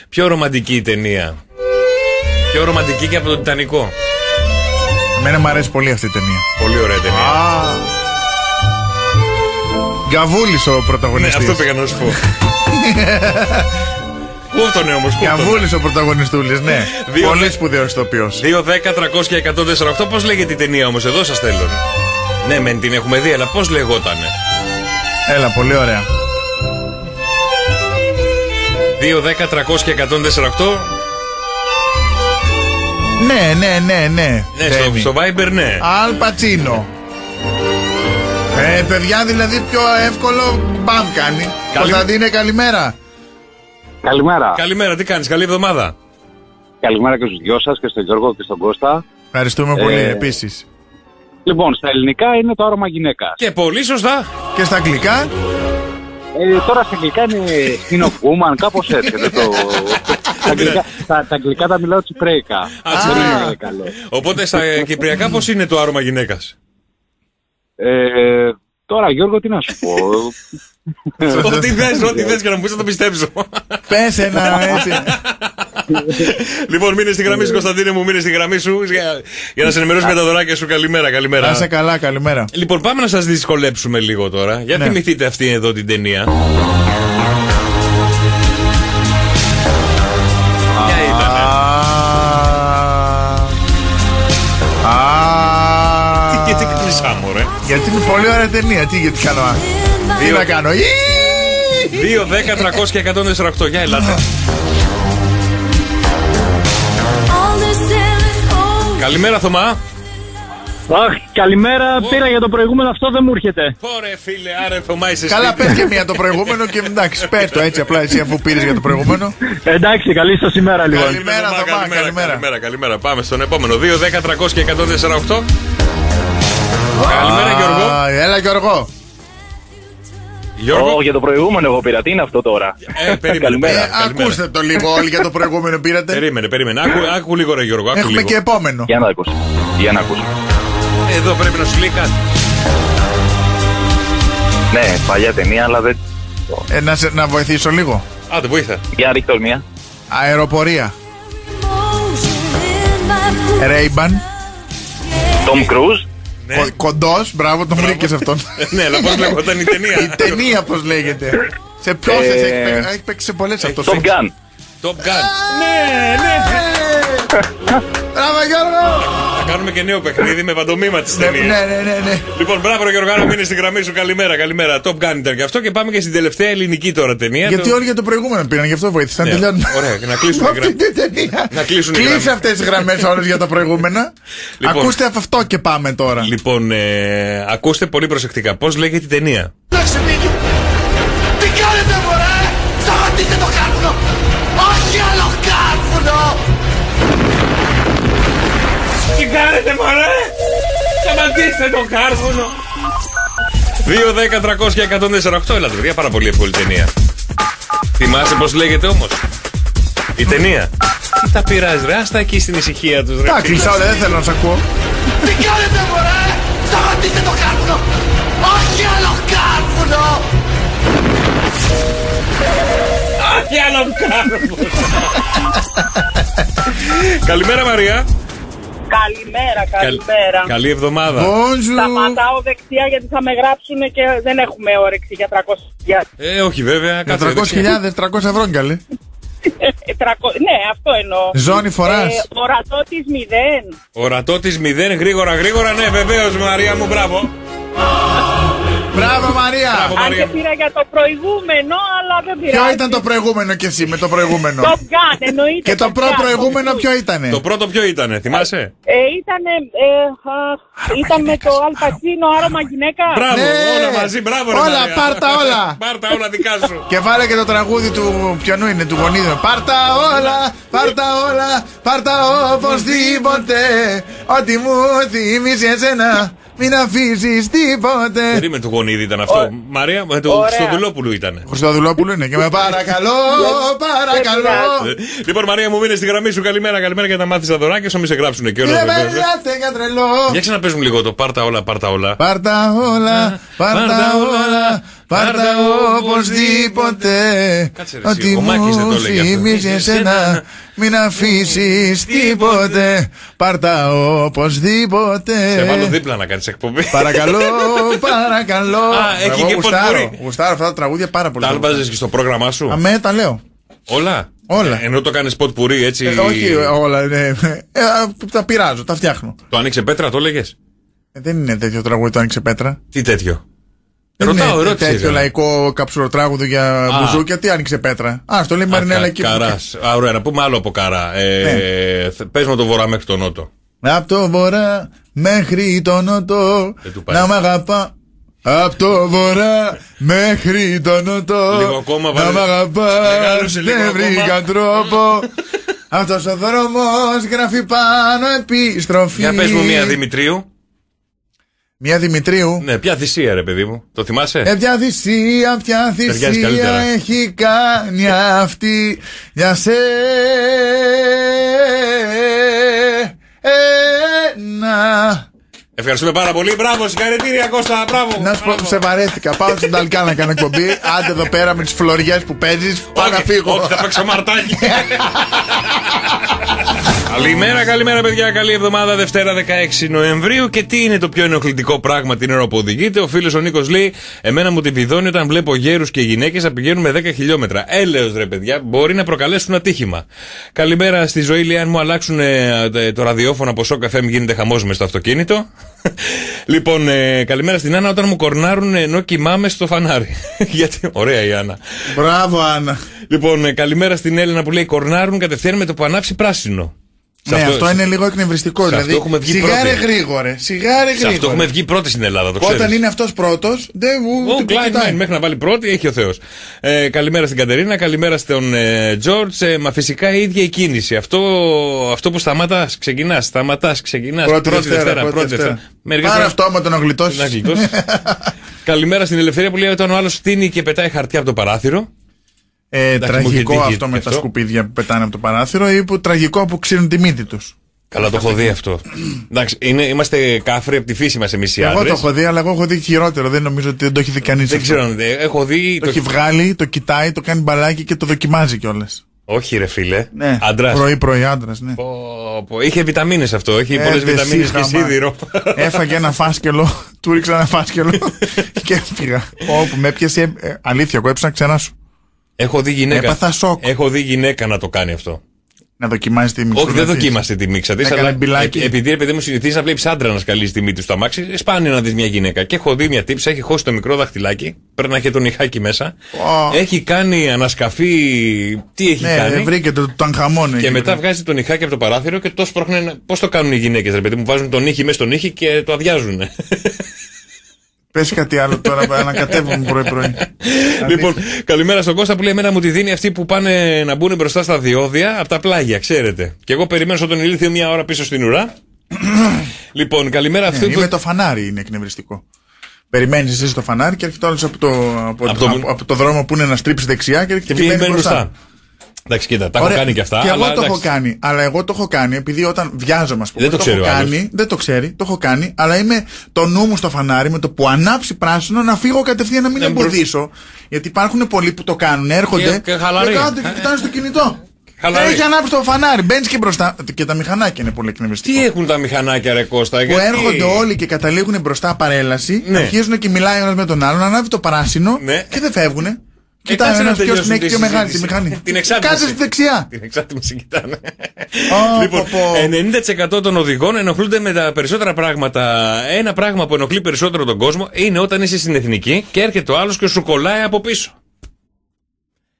πιο ρομαντική η ταινία. Πιο ρομαντική και από το Τιτανικό. Εμένα μου αρέσει πολύ αυτή η ταινία. Πολύ ωραία ταινία. Γκαβούλης ο Ναι, πρωταγωνιστής. αυτό πήγα να σου πω. Πού τον όμως, πού τον. Γκαβούλη ο πρωταγωνιστούλης, ναι. Δύο Πολύ δε- σπουδαίος ηθοποιό. 2, 10, 300 και 148. Πώς λέγεται η ταινία όμως, εδώ σας θέλω. Ναι, μεν την έχουμε δει, αλλά πώς λεγότανε. Έλα, πολύ ωραία. 2, 10, 300 και 148. Ναι, ναι, ναι, ναι. Ναι, στο, στο Viber, ναι. Αλ Πατσίνο. Ε, παιδιά, δηλαδή πιο εύκολο μπαμ κάνει. Καλη- Κωνσταντίνε, καλημέρα. Καλημέρα. Καλημέρα, τι κάνεις, καλή εβδομάδα. Καλημέρα και στους δυο σας και στον Γιώργο και στον Κώστα. Ευχαριστούμε πολύ Ε, επίσης. Λοιπόν, στα ελληνικά είναι το άρωμα γυναίκα. Και πολύ σωστά. Και στα αγγλικά. Ε, τώρα στα αγγλικά είναι Skin of Woman, κάπως έτσι. δεν το... τα, αγγλικά, τα, τα αγγλικά τα μιλάω τσιπρέικα. Α, Δεν τσιπρέικα. είναι καλό. Οπότε στα κυπριακά πώς είναι το άρωμα γυναίκας; Ε, τώρα Γιώργο τι να σου πω; Ό,τι θες, ό,τι θες και να μου πεις θα το πιστέψω. Πες ένα έτσι. λοιπόν, μείνε στη γραμμή σου, Κωνσταντίνε μου, μείνε στη γραμμή σου για, για να σε ενημερώσει με τα δωράκια σου. Καλημέρα, καλημέρα. Να είσαι καλά, καλημέρα. Λοιπόν, πάμε να σας δυσκολέψουμε λίγο τώρα. Για Ναι. θυμηθείτε αυτή εδώ την ταινία. Γιατί είναι πολύ ωραία ταινία. Τι γιατί κάνω. α; Τι Δύο. να κάνω; Ι! 2, 10, 300 και 148. Για ελάτε. Καλημέρα, Θωμά. Αχ, καλημέρα. Πήρα για το προηγούμενο, αυτό δεν μου έρχεται. Ωραία, φίλε, άρε, Θωμά, είσαι Καλά, σπίτι. πες και μία το προηγούμενο και εντάξει, πες το έτσι απλά εσύ αφού πήρες για το προηγούμενο. Εντάξει, καλή σας ημέρα λοιπόν. Καλημέρα, Θωμά, Θωμά, καλημέρα, καλημέρα. καλημέρα, καλημέρα. Πάμε στον επόμενο. 2, 10, 300 και 148. Καλημέρα, Γιώργο. Α, Έλα, Γιώργο. Γιώργο. για το προηγούμενο εγώ πήρα. Τι είναι αυτό τώρα. Ε, περίμενε. Καλημέρα. Ε, ακούστε το λίγο όλοι για το προηγούμενο πήρατε. Περίμενε, περίμενε. Άκου, άκου λίγο, ρε Γιώργο. Άκου Έχουμε λίγο. και επόμενο. Για να ακούσω. Για να ακούσω. Εδώ πρέπει να σου λέει κάτι. Ναι, παλιά ταινία, αλλά δεν. Ε, να, σε- να βοηθήσω λίγο. Άντε, βοήθα. Για ρίχτως μία. Αεροπορία. Ρέιμπαν. Τόμ Κρούζ. Ναι. Κοντός, μπράβο, τον βρήκες αυτόν. ναι, αλλά πώς λέγονταν η ταινία. Η ταινία πώς λέγεται. Σε ποιόσε Ε, έχεις παίξει- έχεις παίξει σε πολλές αυτό. Top Gun. Top Gun. Ναι, ναι. Μπράβο, Γιώργο! Θα κάνουμε και νέο παιχνίδι με παντομήμα της Ναι, ταινίας. ναι, ναι, ναι, ναι. Λοιπόν, μπράβο, ρε Γιώργο, άρα μείνε στη γραμμή σου. Καλημέρα, καλημέρα. Top Gun ήταν και αυτό. Και πάμε και στην τελευταία ελληνική τώρα ταινία. Γιατί Το- όλοι για το προηγούμενο πήραν, γι' αυτό βοήθησαν. Ναι, Τελειώνουμε. ωραία, και να κλείσουμε Με η αυτή την ταινία. Να κλείσουν οι Κλείσε γραμμές. αυτές τις γραμμές όλες για τα προηγούμενα. Λοιπόν. Ακούστε αυτό και πάμε τώρα. Λοιπόν, ε, ακούστε πολύ προσεκτικά. Πώς λέγεται η ταινία. Ξυπνίκι! Τι κάνετε μωρέ! Σταματήστε το κάνετε, μωρέ! Σταματήστε το κάρβουνο! 2, 10, 300 και 148. Έλατε, παιδιά, πάρα πολύ εύκολη ταινία. Θυμάσαι πώς λέγεται όμως; Η ταινία. Τι τα πειράζει, ρε, άστα εκεί στην ησυχία τους, ρε. Τα κλειστά όλα, δεν θέλω να σε ακούω. Τι κάνετε μωρέ! Σταματήστε το κάρβουνο! Όχι άλλο κάρβουνο! Αχ, άλλο κάρβουνο! Καλημέρα, Μαρία. Καλημέρα, καλημέρα. Καλή εβδομάδα. Bonjour. Σταματάω δεξιά γιατί θα με γράψουν και δεν έχουμε όρεξη για 300 χιλιάδες. Ε, όχι βέβαια. Για Κάτσε, 300.000, 300 ευρώ καλέ. Ε, τρακο- Ναι, αυτό εννοώ. Ζώνη φοράς. Ε, ορατό της μηδέν. Ορατό τη 0, γρήγορα, γρήγορα. Ναι, βεβαίως, Μαρία μου, μπράβο. Μπράβο Μαρία. Μπράβο, Αν Μαρία και μου. πήρα για το προηγούμενο, αλλά δεν πειράζει. Ποιο ήταν το προηγούμενο και εσύ με το προηγούμενο; Top Gun, εννοείται. Και το Top προ Gun, προηγούμενο Top ποιο Cruise. ήταν. Το πρώτο ποιο ήταν, θυμάσαι; Ε, ήταν, ε, α, ήταν με το Αλπατσίνο άρωμα γυναίκα. Μπράβο, Ναι. όλα μαζί, μπράβο. ρε, Όλα, Μαρία. πάρτα όλα. Πάρτα όλα δικά σου. Και βάλε και το τραγούδι του ποιονού είναι, του γονίδου. Πάρτα όλα, πάρτα όλα, πάρτα οπωσδήποτε. Ό,τι μου θυμίζει εσένα, μην αφήσεις τίποτε. Περίμενε του γονίδι ήταν αυτό. Μαρία, με το Ωραία. Χριστοδουλόπουλου ήταν. Χριστοδουλόπουλου είναι και με παρακαλώ, παρακαλώ. Λοιπόν, Μαρία μου μείνε στη γραμμή σου. Καλημέρα, καλημέρα και τα μάθεις τα δωράκια σου. Μην σε γράψουν και όλα. Δεν βεβαίως, ε. περνάτε για τρελό. Για ξαναπέζουν λίγο το πάρτα όλα, πάρτα όλα. Πάρτα όλα, πάρτα όλα, πάρτα οπωσδήποτε. Κάτσε ρε, εσύ, Ότι ο Μάκης δεν μου το έλεγε αυτό. θυμίζεις εσένα, μην αφήσεις τίποτε. Πάρτα οπωσδήποτε. Σε βάλω δίπλα να κάνεις εκπομπή. Παρακαλώ, παρακαλώ. Α, έχει Εγώ και γουστάρω, ποτπουρί. Γουστάρω αυτά τα τραγούδια πάρα πολύ. Τα βάζεις και στο πρόγραμμά σου; Αμέ, τα λέω. Όλα; Όλα. Ε, ενώ το κάνεις ποτπουρί έτσι; Ε, όχι όλα, ναι. Ε, τα πειράζω, τα φτιάχνω. Το άνοιξε πέτρα, το έλεγες; Ε, Δεν είναι τέτοιο τραγούδι το άνοιξε πέτρα. Τι τέτοιο; Δεν Ρωτάω, είναι ερώτηση. τέτοιο έκανα. λαϊκό καψουροτράγουδο για Α. μπουζούκια. Τι άνοιξε πέτρα. Α, στο λέει Μαρινέλλα εκεί. που- Καρράς. Α, ωραία, να πούμε άλλο από Καρρά. Ε, θε- Πες με το βορρά μέχρι τον νότο. Απ' το βορρά μέχρι το νότο Δεν του πάει. να μ' αγαπά. Απ' το βορρά μέχρι το νότο Λίγο ακόμα, να βάλε. μ' αγαπά. Μεγάλωσε λίγο Δεν ακόμα. βρήκα τρόπο. Αυτός ο δρόμος γράφει πάνω επιστροφή. Για πες μου μία Δημητρίου. Μία Δημητρίου. Ναι, ποια θυσία ρε παιδί μου. Το θυμάσαι; Ε, ποια θυσία, ποια Ταιριάζει θυσία καλύτερα. έχει κάνει αυτή για σένα. Ευχαριστούμε πάρα πολύ. Μπράβο, συγχαρητήρια Κώστα. Μπράβο. Να σου πω, σε βαρέθηκα. Πάω στην Ταλκά να κάνω εκπομπή. Άντε εδώ πέρα με τις φλωριές που παίζεις. Πάω να Όχι, φύγω. όχι, θα παίξω μαρτάκι. Καλημέρα, καλημέρα παιδιά. Καλή εβδομάδα Δευτέρα 16 Νοεμβρίου. Και τι είναι το πιο ενοχλητικό πράγμα την ώρα που οδηγείτε; Ο φίλος ο Νίκος λέει: Εμένα μου τη βιδώνει όταν βλέπω γέρους και γυναίκες να πηγαίνουν με 10 χιλιόμετρα. Έλεος ρε παιδιά, μπορεί να προκαλέσουν ατύχημα. Καλημέρα στη ζωή, λέει: Αν μου αλλάξουν ε, το ραδιόφωνο από σοκ FM γίνεται χαμός μες στο αυτοκίνητο. λοιπόν, ε, καλημέρα στην Άννα όταν μου κορνάρουν ενώ κοιμάμαι στο φανάρι. Γιατί, ωραία η Άννα. Μπράβο, Άννα. Λοιπόν, ε, καλημέρα στην Έλενα που λέει κορνάρουν κατευθείαν με το που ανάψει πράσινο. Σε Ναι, αυτό είναι λίγο εκνευριστικό. σε Δηλαδή, αυτό έχουμε βγει σιγάρε πρώτοι. γρήγορε. Σιγάρε Σε αυτό γρήγορε. έχουμε βγει πρώτοι στην Ελλάδα, το ξέρεις. Όταν είναι αυτός πρώτος, δεν μου. Ο δεν Κλάιν κοιτάει. Μάιν, μέχρι να βάλει πρώτη, έχει ο Θεός. Ε, καλημέρα στην Κατερίνα, καλημέρα στον ε, Τζορτζ. Ε, μα φυσικά η ίδια η κίνηση. Αυτό, αυτό που σταματάς, ξεκινάς, σταματάς, ξεκινάς. Πρώτη Δευτέρα, πρώτη Δευτέρα. Μερικές Πάρε φορές- αυτό άμα τον να γλιτώσει. Να γλιτώσεις. καλημέρα στην Ελευθερία που λέει όταν ο άλλος στείνει και πετάει χαρτιά από το παράθυρο. Ε, Εντάξει, μου τραγικό είχε τύχει αυτό με και τα αυτό. σκουπίδια που πετάνε από το παράθυρο ή που τραγικό που ξύνουν τη μύτη τους. Καλά, το έχω δει αυτό. Εντάξει, είναι, είμαστε κάφροι από τη φύση μας εμείς οι Εγώ άντρες. το έχω δει, αλλά εγώ έχω δει χειρότερο. Δεν νομίζω ότι δεν το έχει δει κανείς. Δεν ξέρω, αν- ε, έχω δει. Το έχει βγάλει, το κοιτάει, το κάνει μπαλάκι και το δοκιμάζει κιόλας. Όχι, ρε φίλε. Ναι. Άντρα. Πρωί-πρωί άντρας, ναι. Πω, πω. Είχε βιταμίνες αυτό. Έχει Ε, πολλές δε βιταμίνες και σύγχαμα. σίδηρο. Έφαγε ένα φάσκελο, του ρίξα ένα φάσκελο και έφυγα. Όπου με έπιασε. ε, αλήθεια, εγώ έψανα ξένα σου. Έχω δει γυναίκα. Έπαθα σοκ. Έχω δει γυναίκα να το κάνει αυτό. Να δοκιμάζει τη μυξούλα. Όχι, δεν της. δοκίμασε τη μίξα της. Έκανε Αλλά μπιλάκι. ε- επειδή ρε παιδί μου συνηθίζεις να βλέπεις άντρα να σκαλίζει τη μύτη στο αμάξι, ε, σπάνιο να δεις μια γυναίκα. Και έχω δει μια τύψη, έχει χώσει το μικρό δαχτυλάκι, πρέπει να έχει τον ηχάκι μέσα. Ω. Έχει κάνει ανασκαφή. Τι έχει Ναι, κάνει. βρήκε το τανχαμόν. Και μετά βγάζει τον ηχάκι από το παράθυρο και το σπρώχνει. Πώς το κάνουν οι γυναίκες, ρε παιδί μου, βάζουν τον ήχη μέσα στον ήχη και το αδειάζουν. Πες κάτι άλλο τώρα, ανακατεύουμε πρωί-πρωί. λοιπόν, καλημέρα στον Κώστα που λέει: Εμένα μου τη δίνει αυτοί που πάνε να μπουν μπροστά στα διόδια από τα πλάγια, ξέρετε. Και εγώ περιμένω στον ηλίθιο μία ώρα πίσω στην ουρά. λοιπόν, καλημέρα Ναι, αυτοί ή που. με το φανάρι είναι εκνευριστικό. Περιμένεις εσύ το φανάρι και έρχεται όλος από το, από, Από το, το- από, από το δρόμο που είναι να στρίψεις δεξιά και, Και μπαίνει βγαίνει μπροστά. Εντάξει, κοίτα, τα έχω Ωραία. κάνει και αυτά. Και αλλά εγώ το έχω εντάξει. κάνει. Αλλά εγώ το έχω κάνει επειδή όταν βιάζομαι, ας πούμε. Δεν το ξέρει έχω ο άλλος. κάνει. Δεν το ξέρει, το έχω κάνει. Αλλά είμαι το νου μου στο φανάρι με το που ανάψει πράσινο να φύγω κατευθείαν να μην Ναι, μπρο- εμποδίσω. Γιατί υπάρχουν πολλοί που το κάνουν, έρχονται. Και- και χαλαροί. κάνουν και κοιτάνε στο κινητό. Χαλαροί. Έχει ανάψει το φανάρι, μπαίνεις και μπροστά. Και τα μηχανάκια είναι πολύ εκνευριστικό. Τι έχουν τα μηχανάκια, ρε Κώστα, Που γιατί... έρχονται όλοι και καταλήγουν μπροστά παρέλαση, Ναι. αρχίζουν και μιλάει ο ένας με τον άλλον, ανάβει το πράσινο Ναι. και δεν φεύγουν. Κοιτάει κάτσε ένα να ποιο την τελειώσουν έχει τη πιο μεγάλη τη συζήτηση. μηχανή. Την εξάτμιση. Κάτσε στη δεξιά. Την εξάτμιση κοιτάνε. Ω, λοιπόν, πω, πω. 90% των οδηγών ενοχλούνται με τα περισσότερα πράγματα. Ένα πράγμα που ενοχλεί περισσότερο τον κόσμο είναι όταν είσαι στην εθνική και έρχεται ο άλλος και σου κολλάει από πίσω.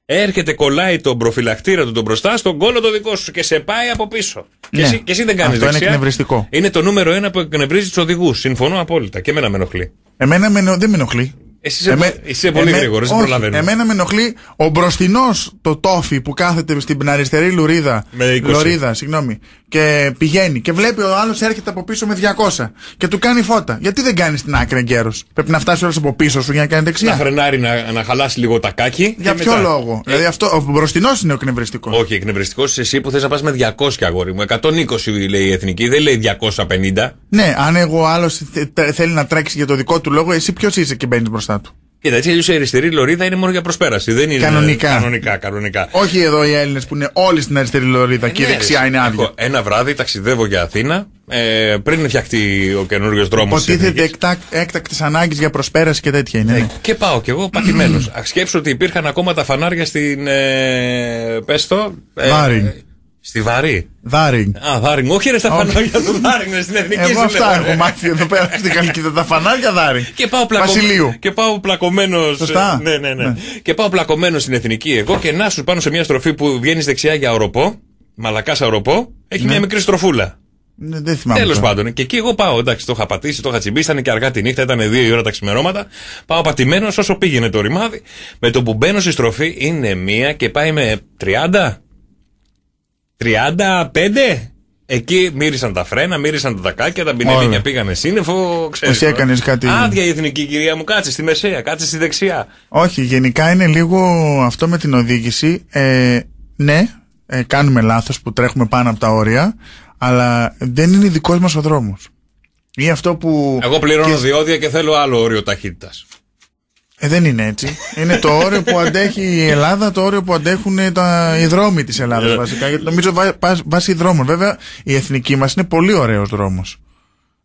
Έρχεται, κολλάει τον προφυλακτήρα του τον μπροστά στον κόλλο το δικό σου και σε πάει από πίσω. Και, Ναι. εσύ, και εσύ δεν κάνεις Αυτό είναι δεξιά. εκνευριστικό. Είναι το νούμερο ένα που εκνευρίζει τους οδηγούς. Συμφωνώ απόλυτα. Και εμένα με ενοχλεί. Εμένα με, ενο- δεν με ενοχλεί. Εσύ είσαι, πο- είσαι πολύ εμέ- γρήγορος, δεν όχι, προλαβαίνω. Εμένα με ενοχλεί ο μπροστινός το τόφι που κάθεται στην αριστερή λουρίδα. Με 20. Λωρίδα, συγγνώμη. Και πηγαίνει και βλέπει ο άλλος έρχεται από πίσω με 200 και του κάνει φώτα. Γιατί δεν κάνεις την άκρη εγκαίρως; Πρέπει να φτάσεις όλο από πίσω σου για να κάνεις Να δεξιά. φρενάρει να, να χαλάσει λίγο τα κάκι. Για και ποιο μετά. λόγο; Δηλαδή αυτό, ο μπροστινός είναι ο εκνευριστικός. Όχι, εκνευριστικός είσαι εσύ που θες να πας με 200 αγόρι μου. 120 λέει η εθνική, δεν λέει 250. Ναι, αν εγώ άλλος θέλει να τρέξει για το δικό του λόγο, εσύ ποιος είσαι και μπαίνεις μπροστά του. Κοίτα, έτσι αλλιώς η αριστερή λωρίδα είναι μόνο για προσπέραση. Δεν είναι Κανονικά. Κανονικά, κανονικά. Όχι εδώ οι Έλληνες που είναι όλοι στην αριστερή λωρίδα και η Ναι, δεξιά ρε, είναι άδεια. έχω Ένα βράδυ ταξιδεύω για Αθήνα. Ε, πριν φτιαχτεί ο καινούριο δρόμος. Υποτίθεται εκτάκ, έκτακτης ανάγκης για προσπέραση και τέτοια είναι. ναι. Και πάω κι εγώ πατημένο. Σκέψω ότι υπήρχαν ακόμα τα φανάρια στην. Ε, πες το. ε, Βάρινγκ. Στη Βαρύ. Δάρινγκ. Α, Δάρινγκ. Όχι, ρε, στα Όχι. φανάρια του Δάρινγκ, είναι στην εθνική Εγώ σου αυτά λέω, ρε. έχω μάθει εδώ πέρα στην Καλκίδα. Τα φανάρια δάρινγκ. Και πάω, πλακω... Βασιλείου. και πάω πλακωμένος. Σωστά. Ναι, ναι, ναι, Ναι. Και πάω πλακωμένος στην εθνική εγώ και να σου πάνω σε μια στροφή που βγαίνει δεξιά για οροπό. Μαλακάς οροπό. Έχει μια μικρή στροφούλα. Ναι, δεν θυμάμαι. Τέλος τώρα. πάντων. Και εκεί εγώ πάω. Εντάξει, το είχα πατήσει, το είχα τσιμπήσει. Ήταν και αργά τη νύχτα, ήταν δύο η ώρα τα ξημερώματα. Πάω πατημένος όσο πήγαινε το ρημάδι. Με το που μπαίνω στη στροφή είναι μία και πάει με 30. 35. Εκεί μύρισαν τα φρένα, μύρισαν τα τακάκια, τα μπινελίκια Όλα. πήγανε σύννεφο. Ξέρεις, Εσύ έκανες κάτι- Άδεια η εθνική κυρία μου, κάτσε στη μεσαία, κάτσε στη δεξιά. Όχι, γενικά είναι λίγο αυτό με την οδήγηση. Ε, ναι, ε, κάνουμε λάθος που τρέχουμε πάνω από τα όρια, αλλά δεν είναι δικός μας ο δρόμος. Ή αυτό που. Εγώ πληρώνω και- διόδια και θέλω άλλο όριο ταχύτητας. Ε, δεν είναι έτσι. Είναι το όριο που αντέχει η Ελλάδα, το όριο που αντέχουν τα, οι δρόμοι της Ελλάδας Ε. βασικά. Γιατί νομίζω βά, πας- βάσει δρόμων. Βέβαια, η εθνική μας είναι πολύ ωραίος δρόμος.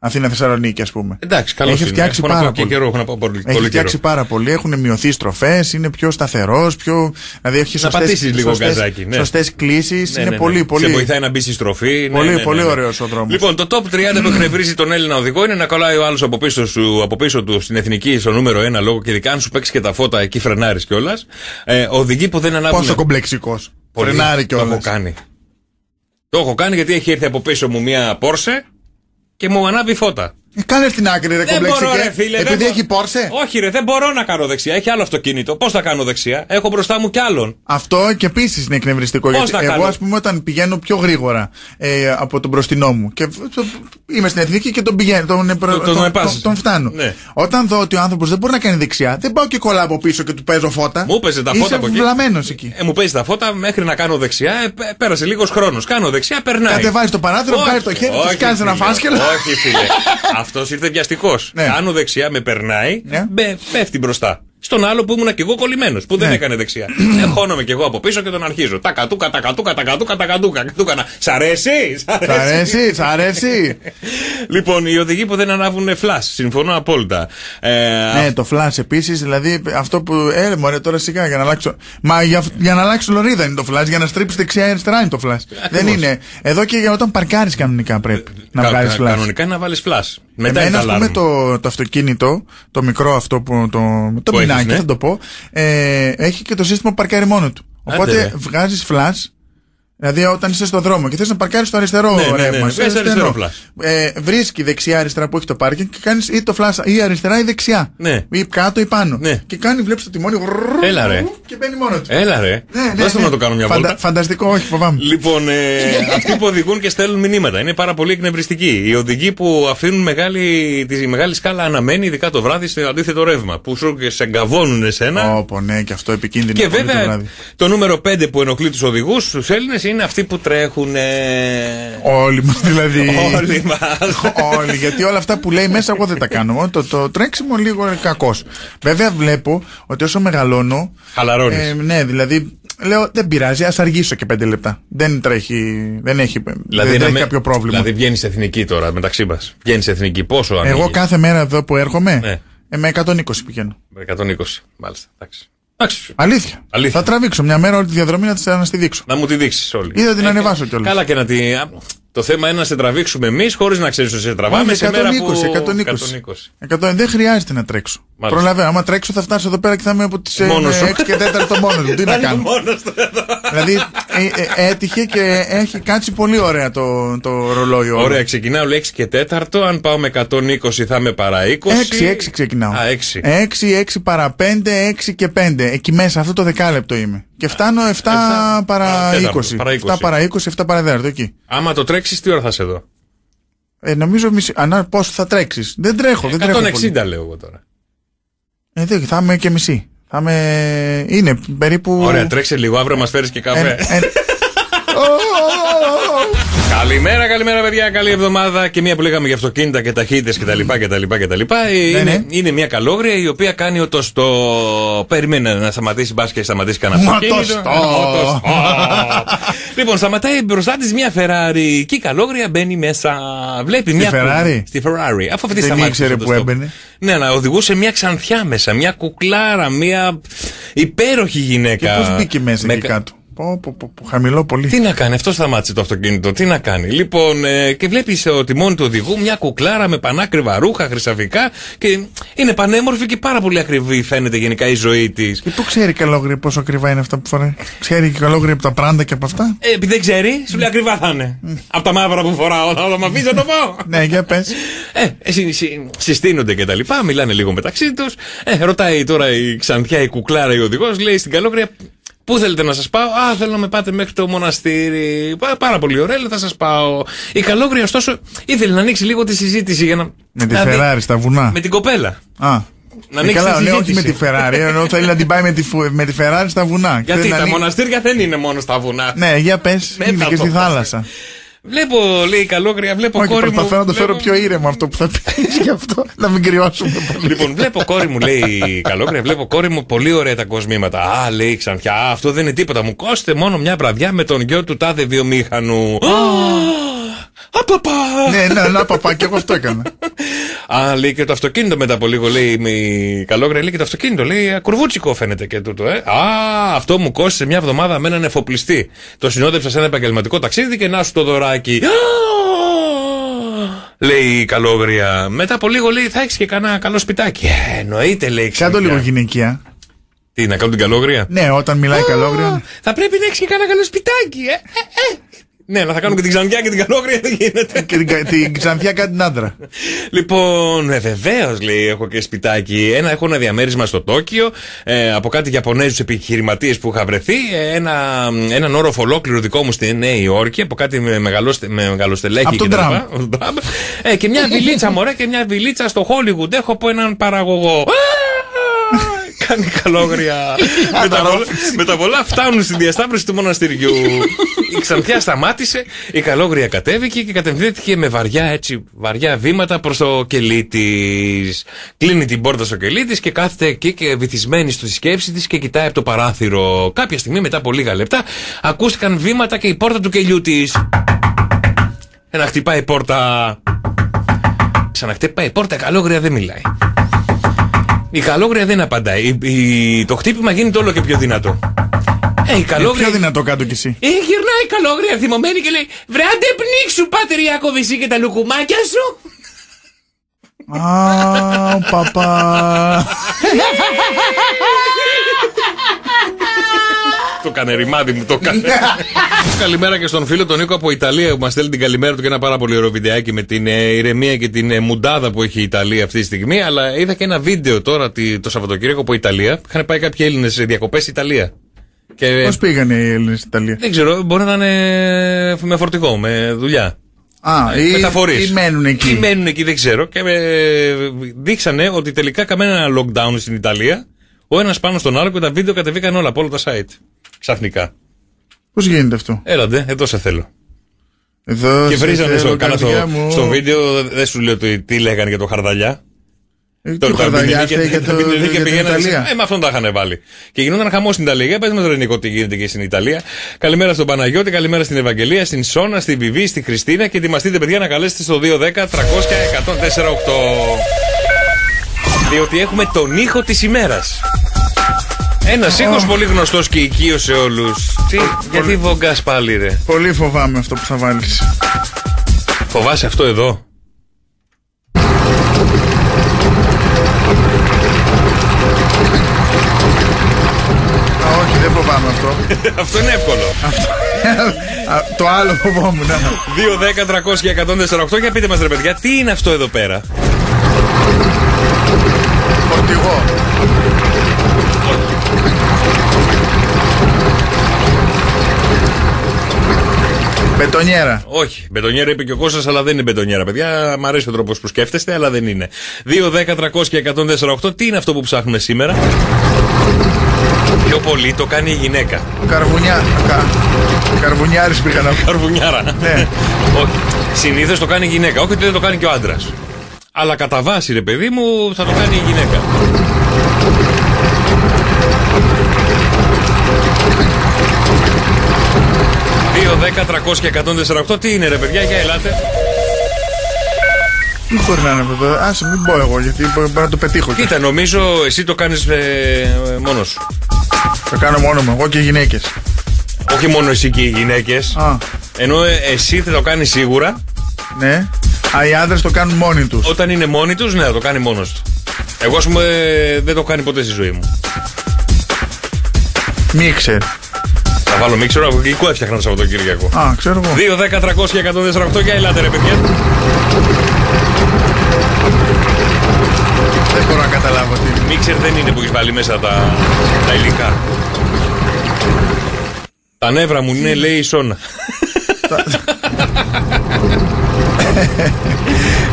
Αθήνα Θεσσαλονίκη, ας πούμε. Εντάξει, καλός Έχει είναι. φτιάξει Έχω να πάρα πάω και πολύ. καιρό, έχω να πάω πολύ, Έχει πολύ φτιάξει καιρό. πάρα πολύ. Έχουν μειωθεί στροφές, είναι πιο σταθερός, πιο. Δηλαδή έχει Να σωστές, πατήσεις λίγο σωστές, γκαζάκι, ναι. Σωστές κλήσεις, Ναι, είναι ναι, ναι. πολύ, πολύ. Σε βοηθάει να μπεις στη στροφή. ναι, Πολύ, ναι, ναι, πολύ ναι. ωραίος ο δρόμος. Λοιπόν, το top 30 που εκνευρίζει τον Έλληνα οδηγό είναι να κολλάει ο άλλος από, πίσω σου- από πίσω του στην εθνική στο νούμερο 1 λόγο και ειδικά αν σου παίξει και τα φώτα εκεί φρενάρεις κιόλας. Ε, οδηγοί που δεν ανάβουν. Πόσο κομπλεξικός. Πολύ. Φρενάρει Το έχω κιόλας. κάνει. Το έχω κάνει γιατί έχει έρθει από πίσω μου μια Πόρσε και μου ανάβει φώτα. Ε, κάνε στην άκρη, ρε Δεν κομπλεξικέ. μπορώ, ρε φίλε. δεν Επειδή μπο- έχει πόρσε. Όχι, ρε, δεν μπορώ να κάνω δεξιά. Έχει άλλο αυτοκίνητο. Πώς θα κάνω δεξιά; Έχω μπροστά μου κι άλλον. Αυτό και επίσης είναι εκνευριστικό. Πώς γιατί να εγώ, κάνω; ας πούμε, όταν πηγαίνω πιο γρήγορα ε, από τον μπροστινό μου και το- είμαι στην εθνική και τον πηγαίνω, τον, τον, τον τον, επάσεις. τον φτάνω. Ναι. Όταν δω ότι ο άνθρωπος δεν μπορεί να κάνει δεξιά, δεν πάω και κολλάω από πίσω και του παίζω φώτα. Μου έπαιζε τα φώτα από εκεί. Είσαι βλαμμένος εκεί. Ε, μου παίζει τα φώτα μέχρι να κάνω δεξιά. Ε, πέ- πέρασε λίγος χρόνος. Κάνω δεξιά, περνάει. Κατεβάζεις το παράθυρο, Όχι, βγάζει το χέρι, όχι, τους κάνεις ένα φίλε, φάσκελο. Όχι, φίλε. Αυτός ήρθε βιαστικός. Ναι. Κάνω δεξιά, με περνάει, Ναι. μπε, πέφτει μπροστά. Στον άλλο που ήμουν και εγώ κολλημένος, που δεν Ναι. έκανε δεξιά. Εχώνομαι και εγώ από πίσω και τον αρχίζω. Τα κατούκα, τα κατούκα, τα κατούκα, τα κατούκα. κατούκα. Σ' αρέσει, σ' Σ' αρέσει, σ' αρέσει. Λοιπόν, οι οδηγοί που δεν ανάβουν φλα. Συμφωνώ απόλυτα. Ε, Ναι, το flash επίσης, δηλαδή αυτό που. Ε, μωρέ, τώρα σιγά για να αλλάξω. Μα για, για να αλλάξω λωρίδα είναι το flash, για να στρίψει δεξιά ή αριστερά είναι το flash. Δεν είναι. Εδώ και για όταν παρκάρεις κανονικά πρέπει να κα- βγάλεις κα- flash. Κανονικά είναι να βάλεις φλα. Μετά Εμένα, είναι ας πούμε, alarm. το, το αυτοκίνητο, το μικρό αυτό που. Το, το Που έχεις, μηνάκι, ναι. θα το πω, ε, έχει και το σύστημα που παρκάρει μόνο του. Άντε, Οπότε ρε. βγάζεις flash. Δηλαδή, όταν είσαι στο δρόμο και θες να παρκάρεις στο αριστερό Ναι, ναι, ναι, ρεύμα, ναι, στο βγάζεις αριστερό Ε, βρίσκει δεξιά-αριστερά που έχει το πάρκινγκ και κάνεις ή το flash ή αριστερά ή δεξιά. Ναι. Ή κάτω ή πάνω. Ναι. Και κάνει, βλέπεις το τιμόνι. γρρρρ, Έλα, ρε. Και μπαίνει μόνο του. Έλα ρε. Ναι, ναι, Δώστε μου ναι. να το κάνω μια Φαντα- βόλτα. Φανταστικό, όχι, φοβάμαι. Λοιπόν, ε, αυτοί που οδηγούν και στέλνουν μηνύματα είναι πάρα πολύ εκνευριστικοί. Οι οδηγοί που αφήνουν μεγάλη, τη μεγάλη σκάλα αναμένη, ειδικά το βράδυ, στο αντίθετο ρεύμα. Που σου και σε εγκαβώνουν εσένα. Όπο, ναι, και αυτό επικίνδυνο. Και πολύ το βέβαια βράδυ. το νούμερο 5 που ενοχλεί του οδηγού, του Έλληνε, είναι αυτοί που τρέχουν. Όλοι μας δηλαδή. Όλοι μας. Όλοι, γιατί όλα αυτά που λέει μέσα εγώ δεν τα κάνω. Το, το τρέξιμο λίγο είναι κακός. Βέβαια βλέπω ότι όσο μεγαλώνω. Χαλαρώνεις. Ε, ναι, δηλαδή λέω δεν πειράζει, ας αργήσω και πέντε λεπτά. Δεν τρέχει. Δεν έχει, δεν να έχει με- κάποιο πρόβλημα. Δηλαδή βγαίνεις εθνική τώρα μεταξύ μας. Βγαίνεις εθνική. Πόσο ανοίγεις; εγώ κάθε μέρα εδώ που έρχομαι Ναι. ε, με 120 πηγαίνω. Με 120. Μάλιστα. Εντάξει. Αλήθεια. Αλήθεια. Θα τραβήξω μια μέρα όλη τη διαδρομή να τη να στη δείξω. Να μου τη δείξεις όλη. Ή θα την ανεβάσω κιόλας. Καλά και να τη. α, Το θέμα είναι να σε τραβήξουμε εμείς χωρίς να ξέρεις ότι σε τραβάμε σε μέρα που. 120. 120. 120. Δεν χρειάζεται να τρέξω. Μάλιστα. Προλαβαίνω. Άμα τρέξω θα φτάσω εδώ πέρα και θα είμαι από τις Μόνος σου. 6 και 4 μόνος μου. Τι να κάνω; Μόνος του εδώ. δηλαδή ε, ε, έτυχε και έχει κάτσει πολύ ωραία το, το ρολόι όλο. Ωραία, ξεκινάω λέει 6 και 4. Αν πάω με 120 θα είμαι παρά 20. 6, 6 ξεκινάω. Α, 6. 6, 6 παρά 5, 6 και 5. Εκεί μέσα, αυτό το δεκάλεπτο είμαι. Και φτάνω 7 παρά Α, 20. τέταρτο, παρά 20. 7 παρά 20, 7 παρά 4. Εκεί. Άμα το τρέξεις, τι ώρα θα είσαι εδώ; Ε, νομίζω μισή. Ανά πόσο θα τρέξεις. Δεν τρέχω, δεν τρέχω. 160 πολύ. λέω εγώ τώρα. Ε, δεν, θα είμαι και μισή. Θα είμαι. Είναι περίπου. Ωραία, τρέξε λίγο, αύριο μας φέρεις και Ε, καφέ. ε, Καλημέρα, καλημέρα, παιδιά. Καλή εβδομάδα. Και μία που λέγαμε για αυτοκίνητα και ταχύτητες κτλ. κτλ, κτλ. Είναι, ναι. είναι μια καλόγρια η οποία κάνει ότος στο. Περίμενε να σταματήσει, μπας και σταματήσει κανένα Μα αυτοκίνητο. το στο. Ότο στο. λοιπόν, σταματάει μπροστά της μια Ferrari και η καλόγρια μπαίνει μέσα. Βλέπει μια. Ferrari? Στη Ferrari. Αφού αυτή Δεν σταμάτησε. ήξερε στο που stop. έμπαινε. Ναι, να οδηγούσε μια ξανθιά μέσα, μια κουκλάρα, μια υπέροχη Και γυναίκα. πώς μπήκε μέσα Με εκεί κα- κάτω; Πω, πω, πω, πω, χαμηλό πολύ. τι να κάνει, αυτός σταμάτησε το αυτοκίνητο. Τι να κάνει. Λοιπόν, ε, και βλέπεις στο τιμόνι του οδηγού μια κουκλάρα με πανάκριβα ρούχα, χρυσαφικά και είναι πανέμορφη και πάρα πολύ ακριβή φαίνεται γενικά η ζωή της. Και πού ξέρει καλόγρια πόσο ακριβά είναι αυτά που φοράει; Ξέρει και καλόγρια από τα πράντα και από αυτά; Ε, επειδή δεν ξέρει, σου λέει ακριβά θα είναι. Από τα μαύρα που φοράω, θα με αφήσει να το πω. ναι, για πες. Ε, εσύ- συ- συστήνονται και τα λοιπά, μιλάνε λίγο μεταξύ τους. Ε, ρωτάει τώρα η ξανθιά, η κουκλάρα, η οδηγός, λέει στην καλόγρια, Πού θέλετε να σας πάω, Α, θέλω να με πάτε μέχρι το μοναστήρι. Πά- Πάρα πολύ ωραία, λέει, θα σας πάω. Η καλόγρια, ωστόσο, ήθελε να ανοίξει λίγο τη συζήτηση για να. Με τη να δει- Ferrari στα βουνά. Με την κοπέλα. Α. Να Ε, ανοίξει καλά, τη ναι, όχι συζήτηση. με τη Ferrari, ενώ θέλει να την πάει με τη, φου- με τη Ferrari στα βουνά. Και Γιατί θέλει να τα ανοίξει- μοναστήρια δεν είναι μόνο στα βουνά. Ναι, για πες, Ναι, είναι θα και το στη πω. θάλασσα. Βλέπω, λέει η καλόγρια, βλέπω Όχι, κόρη μου. προσπαθώ να το φέρω βλέπω- πιο ήρεμο αυτό που θα πεις γι' αυτό, να μην κρυώσουμε πολύ. Λοιπόν, βλέπω κόρη μου, λέει η καλόγρια, βλέπω κόρη μου πολύ ωραία τα κοσμήματα. Α, λέει ξανθιά, «Α, αυτό δεν είναι τίποτα. Μου κόστε μόνο μια βραδιά με τον γιο του τάδε βιομήχανου. Απαπα! Ναι, ναι, να παπά, και εγώ αυτό έκανα. Α, λέει και το αυτοκίνητο μετά από λίγο, λέει η καλόγρια, λέει και το αυτοκίνητο. Λέει κουρβούτσικο φαίνεται και τούτο, ε. Α, αυτό μου κόστησε μια εβδομάδα με έναν εφοπλιστή. Το συνόδεψα σε ένα επαγγελματικό ταξίδι και να σου το δωράκι. Α, Λέει η καλόγρια. Μετά από λίγο λέει θα έχεις και κανένα καλό σπιτάκι. Ε, εννοείται, λέει. Κάτω ξανθιά. λίγο γυναικεία. Τι, να κάνω την καλόγρια; Ναι, όταν μιλάει καλόγρια. Θα πρέπει να έχεις και κανένα καλό σπιτάκι, ε. ε, ε. Ναι, αλλά θα κάνω και την ξανθιά και την καλόγρια, δεν γίνεται. Και την, κα- την ξανθιά κάτι την άντρα. Λοιπόν, ε, βεβαίως λέει, έχω και σπιτάκι. Ένα, έχω ένα διαμέρισμα στο Τόκιο ε, από κάτι Ιαπωνέζους επιχειρηματίες που είχα βρεθεί. Ε, ένα, έναν όροφο ολόκληρο δικό μου στη Νέα Υόρκη από κάτι με, μεγαλώστε, με μεγαλοστελέχη Από τον και τα Τραμπ. λοιπά. Ο Τραμπ. Ε, και μια βιλίτσα, μωρέ, και μια βιλίτσα στο Hollywood. Έχω από έναν παραγωγό. Κάνει καλόγρια. με, τα πολλά, με τα πολλά φτάνουν στη διασταύρωση του μοναστηριού. η ξανθιά σταμάτησε, η καλόγρια κατέβηκε και κατευθύνθηκε με βαριά έτσι, βαριά βήματα προς το κελί της. Κλείνει την πόρτα στο κελί της και κάθεται εκεί και βυθισμένη στη σκέψη της και κοιτάει από το παράθυρο. Κάποια στιγμή μετά από λίγα λεπτά ακούστηκαν βήματα και η πόρτα του κελιού της. Ένα χτυπάει η πόρτα. Ξαναχτυπάει η πόρτα, η καλόγρια δεν μιλάει. Η καλόγρια δεν απαντάει. Η- η- το χτύπημα γίνεται όλο και πιο δυνατό. Ε, η Ε, καλόγρια. Πιο δυνατό κάτω κι εσύ. Ε, γυρνάει η καλόγρια θυμωμένη και λέει Βρε άντε πνίξου πάτερ Ιάκωβ εσύ και τα λουκουμάκια σου Α, ο παπά. Το έκανε ρημάδι μου, το έκανε. Καλημέρα και στον φίλο τον Νίκο από Ιταλία που μας στέλνει την καλημέρα του και ένα πάρα πολύ ωραίο βιντεάκι με την ε, ηρεμία και την ε, μουντάδα που έχει η Ιταλία αυτή τη στιγμή. Αλλά είδα και ένα βίντεο τώρα τη- το Σαββατοκύριακο από Ιταλία. Είχαν πάει κάποιοι Έλληνες σε διακοπές Ιταλία. Και Πώς πήγανε οι Έλληνες στην Ιταλία; δεν ξέρω, μπορεί να είναι με φορτηγό, με δουλειά. Α, ή, Μεταφορείς. ή μένουν Ή εκεί. μένουν εκεί, δεν ξέρω. Και με... δείξανε ότι τελικά καμένα ένα lockdown στην Ιταλία. Ο ένας πάνω στον άλλο και τα βίντεο κατεβήκαν όλα από όλα τα site. Ξαφνικά. Πώς γίνεται αυτό; Έλαντε, εδώ σε θέλω. Εδώ και σε βρίζανε στο, θέλω, καλά στο, καρδιά μου. στο βίντεο, δεν σου λέω τι, τι λέγανε για το χαρδαλιά. Ε, Τώρα Τι τα χαρδαλιά μπινελίκια- φταίει για τα το- μπινελίκια για την πηγαίνανε σε- Ιταλία; Ε, με αυτόν τα είχαν βάλει. Και γινόταν χαμός στην Ιταλία. Για πες με το Ρενικό τι γίνεται και στην Ιταλία. Καλημέρα στον Παναγιώτη, καλημέρα στην Ευαγγελία, στην Σόνα, στη Βιβί, στη Χριστίνα και ετοιμαστείτε παιδιά να καλέσετε στο 210 300 1048. Διότι έχουμε τον ήχο της ημέρας. Ένας ήχος πολύ γνωστός και οικείος σε όλους. Γιατί βογκάς πάλι, ρε; Πολύ φοβάμαι αυτό που θα βάλεις. Φοβάσαι αυτό εδώ; όχι, δεν φοβάμαι αυτό. αυτό είναι εύκολο. Α, το άλλο φοβόμουν. ναι. 2, 10, 300 και 148. Για πείτε μας, ρε παιδιά, τι είναι αυτό εδώ πέρα; Φορτηγό. Μπετονιέρα. Όχι. Μπετονιέρα είπε και ο Κώστας, αλλά δεν είναι μπετονιέρα, παιδιά. Μ' αρέσει ο τρόπος που σκέφτεστε, αλλά δεν είναι. 2, 10, 300 και 148. Τι είναι αυτό που ψάχνουμε σήμερα; Πιο πολύ το κάνει η γυναίκα. Καρβουνιά. Κα... Καρβουνιάρης πήγα να πω. Καρβουνιάρα. Ναι. Όχι. Συνήθως το κάνει η γυναίκα. Όχι ότι δεν το κάνει και ο άντρας. Αλλά κατά βάση, ρε παιδί μου, θα το κάνει η γυναίκα. Δύο, 10, 300 και 148. Τι είναι, ρε παιδιά, για ελάτε. Τι μπορεί να είναι αυτό. Άσε, μην πω εγώ, γιατί μπορεί να το πετύχω. Κοίτα, νομίζω εσύ το κάνεις ε, μόνος σου. Το κάνω μόνος μου, εγώ και οι γυναίκες. Όχι μόνο εσύ και οι γυναίκες. Ενώ ε, εσύ θα το κάνεις σίγουρα. Ναι. Α, οι άντρες το κάνουν μόνοι τους. Όταν είναι μόνοι τους, ναι, θα το κάνει μόνος του. Εγώ, ας πούμε, δεν το κάνει ποτέ στη ζωή μου. Μίξερ. Θα βάλω μίξερ, από γλυκό έφτιαχνα το Σαββατοκύριακο. Α, ξέρω εγώ. 2, 10, 300 και 148 για ελάτε, ρε παιδιά. Δεν μπορώ να καταλάβω τι. Μίξερ δεν είναι που έχεις βάλει μέσα τα, τα υλικά. Τα νεύρα μου είναι, λέει η Σόνα.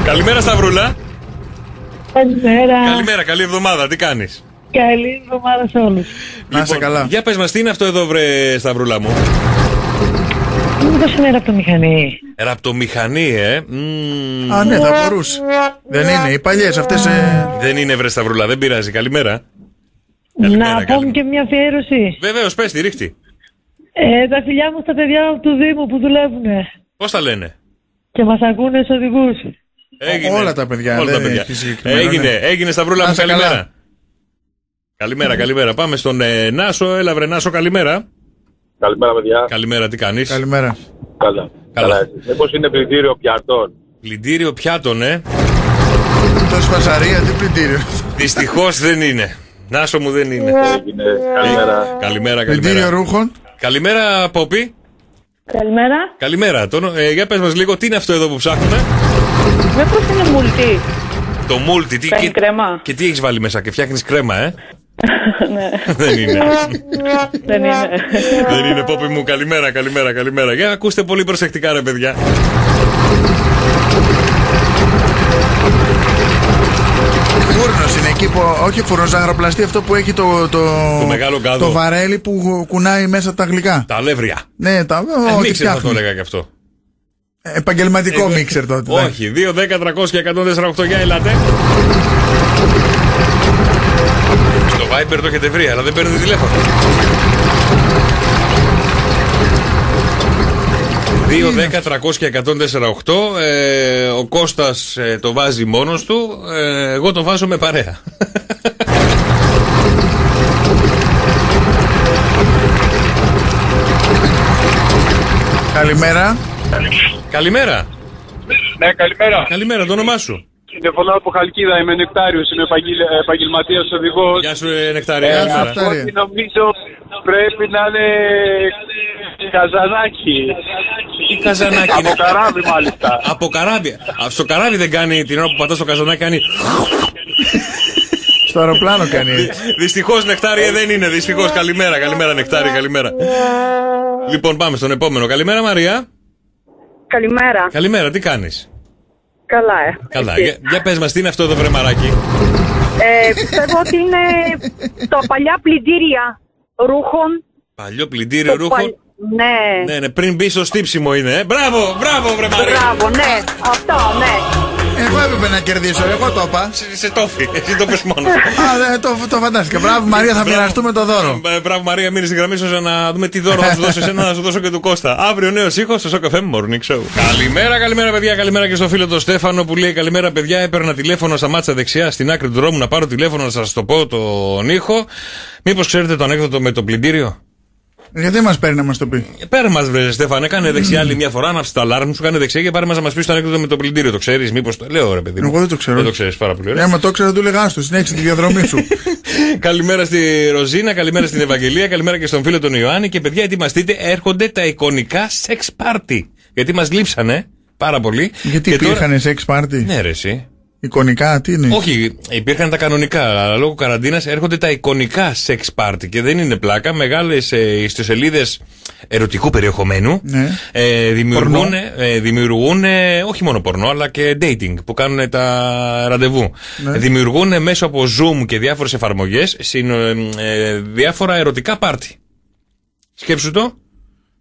Καλημέρα Σταυρούλα. Καλημέρα. Καλημέρα, καλή εβδομάδα. Τι κάνεις; Καλή εβδομάδα σε όλους. Να είσαι καλά. Για πες μας, τι είναι αυτό εδώ, βρε Σταυρούλα μου; Μήπως είναι ραπτομηχανή. Ραπτομηχανή, ε; Μμμ. Α, ναι, θα μπορούσε. Δεν είναι, οι παλιές αυτές. Ε... Δεν είναι, βρε Σταυρούλα, δεν πειράζει. Καλημέρα. Να πω και μια αφιέρωση. Βεβαίως, πες τη, ρίχτη. Ε, τα φιλιά μου στα παιδιά του Δήμου που δουλεύουν. Πώς τα λένε; Και μας ακούνε στους οδηγούς. Έγινε. Όλα τα παιδιά. Όλα τα δεν παιδιά. έχει συγκεκριμένο, Έγινε, ναι. έγινε Σταυρούλα μου, Να είσαι καλημέρα. Καλά. Καλημέρα, καλημέρα. Πάμε στον ε, Νάσο. Έλα, βρε Νάσο, καλημέρα. Καλημέρα, παιδιά. Καλημέρα, τι κάνεις; Καλημέρα. Καλά. Καλά. Μήπω είναι πλυντήριο πιατών; Πλυντήριο πιάτων, ε. Τόσο φασαρία, τι πλυντήριο. Δυστυχώς δεν είναι. Νάσο μου δεν είναι. Έγινε. Καλημέρα. Καλημέρα, Πλυντήριο καλημέρα. ρούχων. Καλημέρα, Πόπι. Καλημέρα. Καλημέρα. Το, ε, για πες μας λίγο, τι είναι αυτό εδώ που ψάχνουμε; Μήπως είναι μουλτί. Το multi. Τι, Κάνει και, κρέμα. και τι έχεις βάλει μέσα και φτιάχνεις κρέμα, ε; ναι. δεν είναι. Δεν είναι. δεν είναι, Πόπι μου. Καλημέρα, καλημέρα, καλημέρα. Για ακούστε πολύ προσεκτικά, ρε παιδιά. Φούρνος είναι εκεί που. Όχι φούρνος, ζαχαροπλαστή αυτό που έχει το. Το, Το μεγάλο κάδο. Το βαρέλι που κουνάει μέσα τα γλυκά. Τα αλεύρια. Ναι, τα. Ε, ό,τι μίξερ θα το φτιάχνουν. έλεγα και αυτό. Επαγγελματικό Ε, μίξερ τότε. ναι. Όχι. 2, 10, 300 και 148 για ελάτε. Στο Viber το έχετε βρει, αλλά δεν παίρνετε τηλέφωνο. 2, 10, 300 και 148. Ε, ο Κώστας ε, το βάζει μόνος του. Ε, εγώ το βάζω με παρέα. Καλημέρα. Καλημέρα. Ναι, καλημέρα. Καλημέρα, το όνομά σου. Τηλεφωνώ από Χαλκίδα, είμαι Νεκτάριος, είμαι επαγγελματίας οδηγός. Γεια σου, ε, Νεκτάρια. Ε, καλημέρα. αυτά. Από ό,τι νομίζω πρέπει να είναι καζανάκι. Τι καζανάκι Από είναι. καράβι, μάλιστα. Από καράβι. Α, Στο καράβι δεν κάνει την ώρα που πατάς στο καζανάκι, κάνει. Στο αεροπλάνο κάνει. Δυστυχώς νεκτάρια δεν είναι. Δυστυχώς. Καλημέρα, καλημέρα, νεκτάρια, καλημέρα. Λοιπόν, πάμε στον επόμενο. Καλημέρα, Μαρία. Καλημέρα. Καλημέρα, τι κάνεις; Καλά, ε. Καλά. Εσύ. Για, για πες μας, τι είναι αυτό το βρεμαράκι. Ε, πιστεύω ότι είναι τα παλιά πλυντήρια ρούχων. Παλιό πλυντήριο Το ρούχων; παλ- Ναι. Ναι, ναι, πριν μπει στο στύψιμο είναι. Ε. Μπράβο, μπράβο, βρε Μαρία. Μπράβο, ναι. Αυτό, ναι. Εγώ έπρεπε να κερδίσω, εγώ το είπα. Σε, σε τόφι, εσύ το πες μόνος. Α, δε, το, το φαντάστηκα. Μπράβο, Μαρία, θα μοιραστούμε το δώρο. Ε, Μπράβο Μαρία, μείνει στη γραμμή σου να δούμε τι δώρο θα σου δώσω εσένα, να σου δώσω και του Κώστα. Αύριο νέος ήχος στο Σοκαφέ Morning Show. Καλημέρα, καλημέρα παιδιά, καλημέρα και στο φίλο του Στέφανο που λέει Καλημέρα παιδιά, έπαιρνα τηλέφωνο στα μάτσα δεξιά στην άκρη του δρόμου να πάρω τηλέφωνο να σας το πω τον ήχο. Μήπως ξέρετε το ανέκδοτο με το πλυντήριο; Γιατί μας παίρνει να μας το πει; Πέρα μας, βρες Στέφανε, κάνε δεξιά άλλη μια φορά, άναψε το αλάρμ σου, κάνε δεξιά και πάρε μας να μας πεις το ανέκδοτο με το πλυντήριο. Το ξέρεις, μήπως το λέω, ρε παιδί. μου. Εγώ δεν το ξέρω. Δεν το ξέρεις πάρα πολύ. Ε, Ωραία. άμα το ξέρω, του λέγα άστο, συνέχισε τη διαδρομή σου. καλημέρα στη Ροζίνα, καλημέρα στην Ευαγγελία, καλημέρα και στον φίλο τον Ιωάννη. Και παιδιά, ετοιμαστείτε, έρχονται τα εικονικά sex party. Γιατί μας λείψανε πάρα πολύ. Γιατί Και υπήρχαν σεξ πάρτι. Ναι, ρε, εσύ. Εικονικά, τι είναι; Όχι, υπήρχαν τα κανονικά, αλλά λόγω καραντίνας έρχονται τα εικονικά sex party και δεν είναι πλάκα. Μεγάλες ε, ιστοσελίδες ερωτικού περιεχομένου Ναι. ε, δημιουργούν, ε, δημιουργούν ε, όχι μόνο πορνό, αλλά και dating που κάνουν τα ραντεβού. Ναι. Ε, Δημιουργούν μέσω από Zoom και διάφορες εφαρμογές ε, διάφορα ερωτικά πάρτι. Σκέψου το.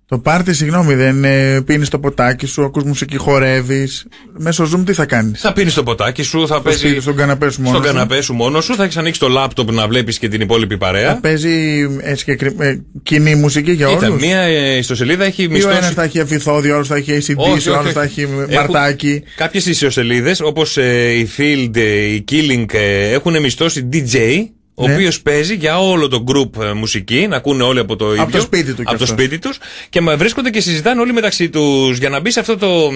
Το πάρτι, συγγνώμη, δεν ε, πίνεις το ποτάκι σου, ακούς μουσική, χορεύεις. Μέσω Zoom τι θα κάνεις; Θα πίνεις το ποτάκι σου, θα παίζει. σπίτι, στον καναπέ σου μόνος στον σου. καναπέ σου μόνος σου, θα έχεις ανοίξει το λάπτοπ να βλέπεις και την υπόλοιπη παρέα. Θα παίζει ε, συγκεκρι- ε, κοινή μουσική για Κοίτα, όλους; μία ε, ιστοσελίδα έχει Ή ο μισθώσει. ένας θα έχει αφιθόδιο, ο άλλος θα έχει ACD, ο άλλος θα έχει μαρτάκι. Κάποιες ιστοσελίδες, όπως η Field, ε, η Killing, ε, έχουν μισθώσει DJ. Ο Ναι. οποίος παίζει για όλο το group ε, μουσική, να ακούνε όλοι από το ίδιο. το σπίτι του κι Από το αυτός. σπίτι τους. Και μα βρίσκονται και συζητάνε όλοι μεταξύ τους για να μπει σε αυτό το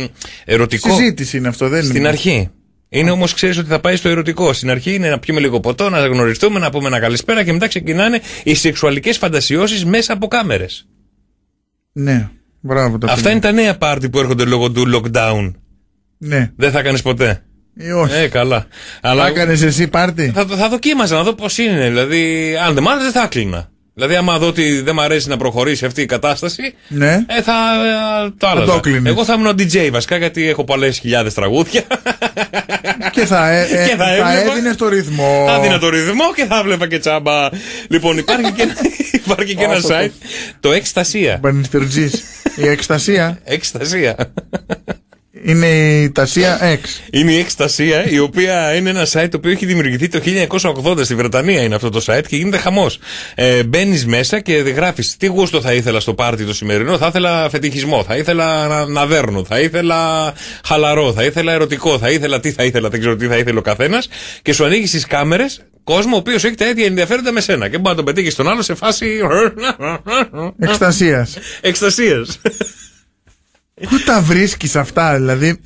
ερωτικό. Συζήτηση είναι αυτό, δεν Στην είναι. αρχή. Είναι όμως, ξέρεις ότι θα πάει στο ερωτικό. Στην αρχή είναι να πιούμε λίγο ποτό, να γνωριστούμε, να πούμε ένα καλησπέρα και μετά ξεκινάνε οι σεξουαλικές φαντασιώσεις μέσα από κάμερες. Ναι, μπράβο το Αυτά παιδί. είναι τα νέα πάρτι που έρχονται λόγω του lockdown. Ναι. Δεν θα κάνεις ποτέ. Ή όχι. Ε, καλά. Αλλά Θα έκανες εσύ πάρτι; θα, θα δοκίμαζα να δω πώς είναι. Δηλαδή, αν δεν μ' άρεσε, θα έκλεινα. Δηλαδή, άμα δω ότι δεν μ' αρέσει να προχωρήσει αυτή η κατάσταση, Ναι. ε, θα ε, το άλλαζα. το έκλεινες. Εγώ θα ήμουν ο DJ βασικά, γιατί έχω πολλέ χιλιάδες τραγούδια. Και θα, ε, ε, Και θα θα έβλεπα. έδινες το ρυθμό. Θα δίνα το ρυθμό και θα βλέπα και τσάμπα. Λοιπόν, υπάρχει και, ένα- υπάρχει και ένα Αυτό το- site. Το Εκστασία. Μπανιστερτζής. Η εκστασία Εκστασία. Είναι η τασία X. Είναι η Εκστασία, η οποία είναι ένα site το οποίο έχει δημιουργηθεί το 1980 στη Βρετανία. Είναι αυτό το site και γίνεται χαμός. Ε, Μπαίνεις μέσα και γράφεις τι γούστο θα ήθελα στο πάρτι το σημερινό; Θα ήθελα φετιχισμό, θα ήθελα να, να δέρνω, θα ήθελα χαλαρό, θα ήθελα ερωτικό, θα ήθελα τι θα ήθελα, δεν ξέρω τι θα ήθελε ο καθένας. Και σου ανοίγεις τις κάμερες κόσμο ο οποίος έχει τα ίδια ενδιαφέροντα με σένα. Και μπορεί να τον πετύχεις στον άλλο σε φάση. Εκστασίας. Εκστασίας. Πού τα βρίσκεις αυτά, δηλαδή;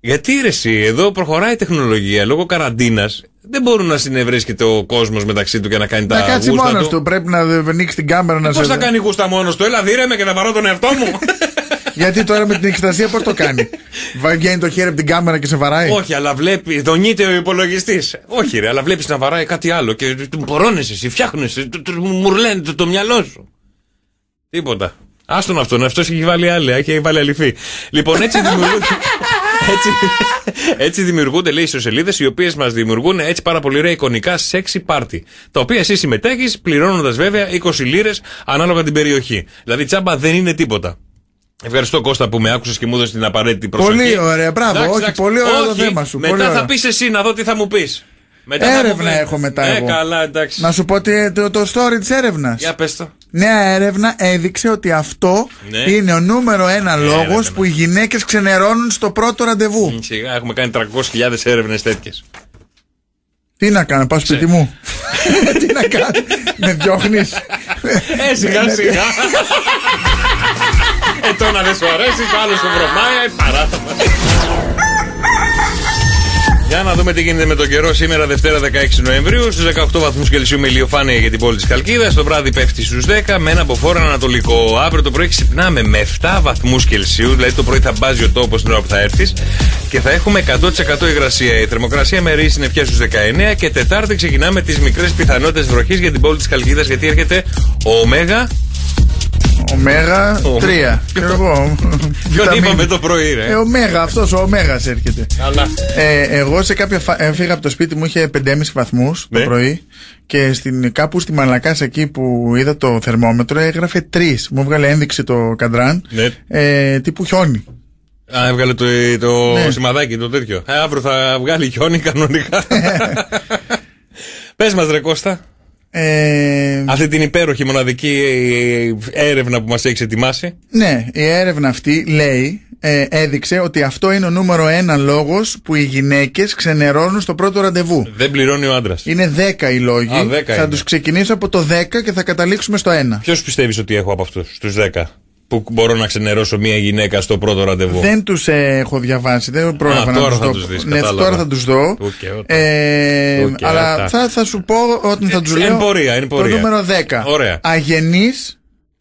Γιατί ρε εσύ, εδώ προχωράει η τεχνολογία λόγω καραντίνας. Δεν μπορούν να συνευρέσκεται ο κόσμος μεταξύ του και να κάνει Να τα κάτσει γούστα μόνος του. του. Πρέπει να ανοίξει την κάμερα να Πώς σε. θα κάνει γούστα μόνος του, έλα δίρε με και θα βαρώ τον εαυτό μου. Γιατί τώρα με την εκστασία πώς το κάνει; Βα- Βγαίνει το χέρι από την κάμερα και σε βαράει; Όχι, αλλά βλέπει, δονείται ο υπολογιστής. Όχι, ρε, αλλά βλέπεις να βαράει κάτι άλλο και του μπορώνεσαι εσύ, φτιάχνεσαι, του- του- μουρλαίνει το, το μυαλό σου. Τίποτα. Άστον αυτόν, αυτός έχει βάλει άλλη, έχει βάλει αληφή. Λοιπόν, έτσι δημιουργούνται. έτσι, έτσι δημιουργούνται, λέει, ιστοσελίδες οι οποίες μας δημιουργούν έτσι πάρα πολύ ωραία εικονικά sexy party. Τα οποία εσύ συμμετέχεις πληρώνοντας βέβαια 20 λίρες ανάλογα την περιοχή. Δηλαδή τσάμπα δεν είναι τίποτα. Ευχαριστώ Κώστα που με άκουσες και μου έδωσες την απαραίτητη προσοχή. Πολύ ωραία, μπράβο. Εντάξει, όχι, εντάξει. πολύ ωραίο το Όχι, θέμα σου. Μετά πολύ θα ωραίο. πεις εσύ να δω τι θα μου πεις. Έρευνα έχω μετά Ε, εγώ. καλά, εντάξει. Να σου πω τι- το, το story της έρευνας. Για πες το. Νέα έρευνα έδειξε ότι αυτό Ναι. είναι ο νούμερο ένα λόγος που οι γυναίκες ξενερώνουν στο πρώτο ραντεβού. Σιγά, έχουμε κάνει 300.000 έρευνες τέτοιες. Τι να κάνω, πάω σπίτι μου; Τι να κάνω, με διώχνεις; Ε, σιγά σιγά. ε, το να δεν σου αρέσει, το άλλο σου βρωμάει, ε, παράτα μας. Για να δούμε τι γίνεται με τον καιρό σήμερα, Δευτέρα 16 Νοεμβρίου, στους 18 βαθμούς Κελσίου με ηλιοφάνεια για την πόλη της Καλκίδας. Το βράδυ πέφτει στους 10 με ένα αποφόρο ανατολικό. Αύριο το πρωί ξυπνάμε με 7 βαθμούς Κελσίου, δηλαδή το πρωί θα μπάζει ο τόπος την ώρα που θα έρθεις και θα έχουμε 100% υγρασία. Η θερμοκρασία με ρίγη συννεφιά στους 19 και Τετάρτη ξεκινάμε τις μικρές πιθανότητες βροχής για την πόλη της Καλκίδας γιατί έρχεται ο Ωμέγα. Ωμέγα 3. Ξέρω εγώ. Ποιον Βιταμίνη. είπαμε το πρωί, ρε. Ε, ωμέγα, αυτός ο Ωμέγας έρχεται. Καλά. Ε, εγώ σε κάποια φα... έφυγα από το σπίτι μου, είχε 5,5 βαθμούς Ναι. το πρωί. Και στην, κάπου στη Μαλακάσα εκεί που είδα το θερμόμετρο έγραφε 3. Μου έβγαλε ένδειξη το καντράν. Ναι. Ε, τύπου χιόνι. Α, έβγαλε το, το Ναι. σημαδάκι, το τέτοιο. Ε, αύριο θα βγάλει χιόνι κανονικά. Πες μας, ρε Κώστα, Ε, αυτή την υπέροχη μοναδική ε, έρευνα που μας έχεις ετοιμάσει. ναι, η έρευνα αυτή λέει, ε, έδειξε ότι αυτό είναι ο νούμερο ένα λόγος που οι γυναίκες ξενερώνουν στο πρώτο ραντεβού. Δεν πληρώνει ο άντρας. Είναι 10 οι λόγοι. Α, 10 θα είναι. τους ξεκινήσω από το 10 και θα καταλήξουμε στο 1. Ποιος πιστεύεις ότι έχω από αυτούς τους 10 που μπορώ να ξενερώσω μία γυναίκα στο πρώτο ραντεβού. Δεν τους έχω διαβάσει, δεν πρόλαβα Α, να τώρα τους θα δω. τους δεις, ναι, κατάλαβα. τώρα θα τους δω. OK, OK. Ε, Οκ, αλλά αυτά. θα, θα σου πω όταν θα τους Ε, λέω. είναι πορεία, είναι πορεία. Το νούμερο 10. Ωραία. Αγενή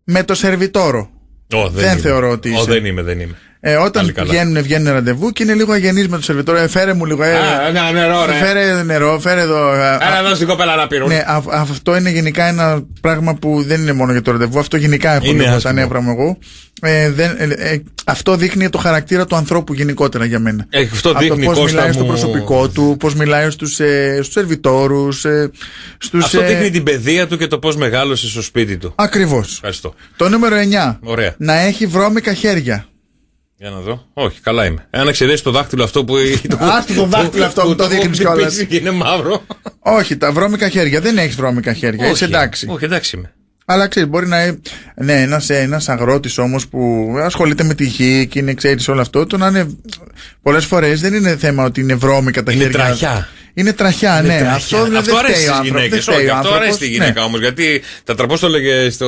με το σερβιτόρο. Ω, δεν είμαι. θεωρώ ότι Ω, είσαι. δεν είμαι, δεν είμαι. Ε, όταν Πάλι καλά. βγαίνουν, βγαίνουν ραντεβού και είναι λίγο αγενή με το σερβιτόρο. Ε, φέρε μου λίγο. Ε, Α, ένα νερό, ρε. Φέρε νερό, φέρε εδώ. ε, α, Έλα εδώ στην κοπέλα να πήρουν. Ναι, α- αυτό είναι γενικά ένα πράγμα που δεν είναι μόνο για το ραντεβού. Αυτό γενικά έχω Είναι λίγο άσχημο. τα νεύρα μου εγώ. Ε, δεν, ε, ε, αυτό δείχνει το χαρακτήρα του ανθρώπου γενικότερα για μένα. Ε, αυτό Από δείχνει, το πώς Κώστα μιλάει στο μου. προσωπικό του, πώς μιλάει στους, ε, στους σερβιτόρους, ε, στους... Αυτό ε, δείχνει την παιδεία του και το πώς μεγάλωσε στο σπίτι του. Ακριβώς. Ευχαριστώ. Το νούμερο 9. Ωραία. Να έχει βρώμικα χέρια. Για να δω. Όχι, καλά είμαι. Αν εξαιρέσει το δάχτυλο αυτό που. Άστο το δάχτυλο αυτό που το δείχνεις έχω κιόλας. χτυπήσει και είναι μαύρο. Όχι, τα βρώμικα χέρια. Δεν έχεις βρώμικα χέρια. Είσαι Όχι. εντάξει. Όχι, εντάξει είμαι. Αλλά ξέρεις, μπορεί να. είναι- Ναι, ένας ένας αγρότης όμως που ασχολείται με τη γη και είναι, ξέρεις όλο αυτό. Το να είναι. Πολλές φορές δεν είναι θέμα ότι είναι βρώμικα τα Είναι χέρια. τραχιά. Είναι τραχιά, Είναι ναι. τραχιά. Αυτό δηλαδή αυτό δεν αρέσει φταίει ο στις άνθρωπος, γυναίκες. δεν φταίει Όχι, ο αυτό άνθρωπος. αρέσει στη γυναίκα Ναι. όμως. Γιατί τα τρα- πώς το έλεγε στο.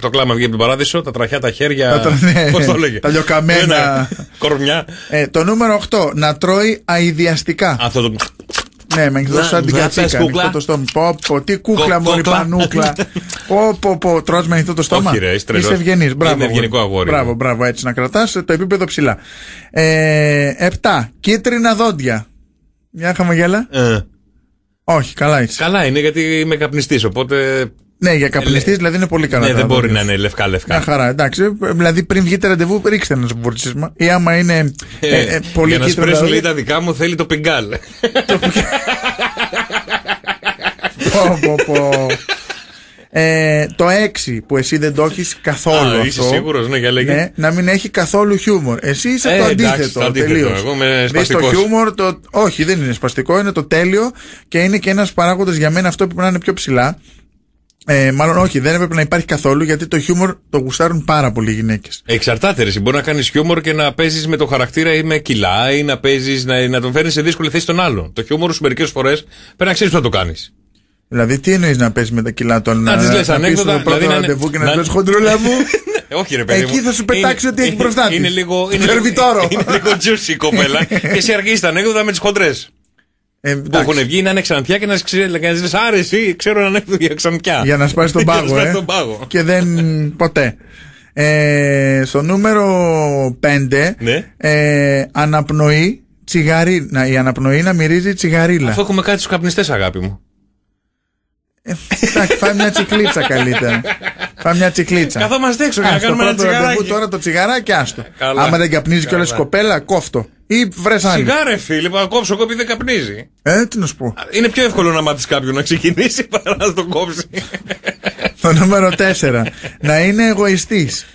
Το κλάμα βγήκε από τον παράδεισο, τα τραχιά τα χέρια. Τα τρα- ναι. Πώς το έλεγε; Τα λιωκαμένα. Ένα Κορμιά. Ε, το νούμερο 8. Να τρώει αειδιαστικά. Αυτό το. Ναι, με ανοιχτό Να- σαν την να κατσίκα. πες Ανοιχτό κούκλα; το στόμα. Πω, πω, τι κούκλα Κο- μόλι κόκλα. πανούκλα. πω, πω, πω. Τρως με ανοιχτό το στόμα. Όχι, ρε, είσαι τρελός. Είσαι ευγενής. Μπράβο. Είμαι ευγενικό αγόρι. Μπράβο, μπράβο. Έτσι να κρατάς το επίπεδο ψηλά. Ε, 7. Κίτρινα δόντια. Μια χαμογέλα; Ε, Όχι, καλά είσαι. Καλά είναι γιατί είμαι καπνιστής, οπότε. Ναι, για καπνιστής Ε, δηλαδή είναι πολύ καλά. Ναι, τα δεν μπορεί δόντια να σου. είναι λευκά-λευκά. Μια χαρά, εντάξει. Δηλαδή πριν βγείτε ραντεβού, ρίξτε ένα βουρτσίσμα. Ή άμα είναι ε, ε, πολύ Για να κίτρινα σπρέσουν λέει δόντια. τα δικά μου θέλει το πιγκάλ. Πω, πω, πω. Ε, το 6 που εσύ δεν το έχεις καθόλου. Α, είσαι αυτό, σίγουρος, ναι, για λέγε. Ναι, να μην έχει καθόλου χιούμορ. Εσύ είσαι Ε, το εντάξει, αντίθετο. το αντίθετο. τελείως. Εγώ είμαι Δεις το σπαστικός. χιούμορ, το... όχι δεν είναι σπαστικό, είναι το τέλειο και είναι και ένας παράγοντας για μένα αυτό που πρέπει να είναι πιο ψηλά. Ε, μάλλον όχι, δεν έπρεπε να υπάρχει καθόλου γιατί το χιούμορ το γουστάρουν πάρα πολλοί γυναίκες. Εξαρτάται, ρε. εσύ. Μπορεί να κάνεις χιούμορ και να παίζεις με το χαρακτήρα ή με κιλά ή να παίζεις να, να τον φέρνεις σε δύσκολη θέση τον άλλον. Το χιούμορ σου μερικές φορές πρέπει να ξέρεις που θα το κάνεις. Δηλαδή, τι εννοείς να παίζει με τα κιλά των Να τις λες να πεις ανέκδοτα, στο πρώτο δηλαδή να είναι- ραντεβού και να, να- να πες χοντρούλα μου; Όχι, ρε παιδί. Εκεί μου. θα σου πετάξει Είναι- ό,τι έχει μπροστά της. Είναι λίγο. Είναι, Σερβιτόρο. είναι λίγο juicy η κοπέλα. και εσύ αργείς τα ανέκδοτα με τις χοντρές. Ε, Που εντάξει. έχουν βγει να είναι ξανθιά και να λες: Άρε, εσύ ξέρω ένα ανέκδοτο για ξανθιά. Για να σπάσεις τον Για να πάγο, σπάσεις ε. τον πάγο. Και δεν. ποτέ. Ε, στο νούμερο 5 Ναι. ε, αναπνοή τσιγαρί, να, η αναπνοή να μυρίζει τσιγαρίλα. Αφού έχουμε κάτι στους καπνιστές, αγάπη μου. Εντάξει, φάει μια τσικλίτσα καλύτερα. Φάει μια τσικλίτσα. Καθόμαστε έξω για να Α, στο κάνουμε ένα πρώτο ραντεβού τσιγαράκι. τώρα το τσιγαράκι, άστο. Καλά. Άμα δεν καπνίζει κιόλας η Καλά. κοπέλα, κόφτο. Ή βρες άλλη. Σιγάρε, φίλε, που να κόψω εγώ επειδή δεν καπνίζει. Ε, τι να σου πω. Είναι πιο εύκολο να μάθεις κάποιον να ξεκινήσει παρά να τον κόψει. Το νούμερο 4. να είναι εγωιστής.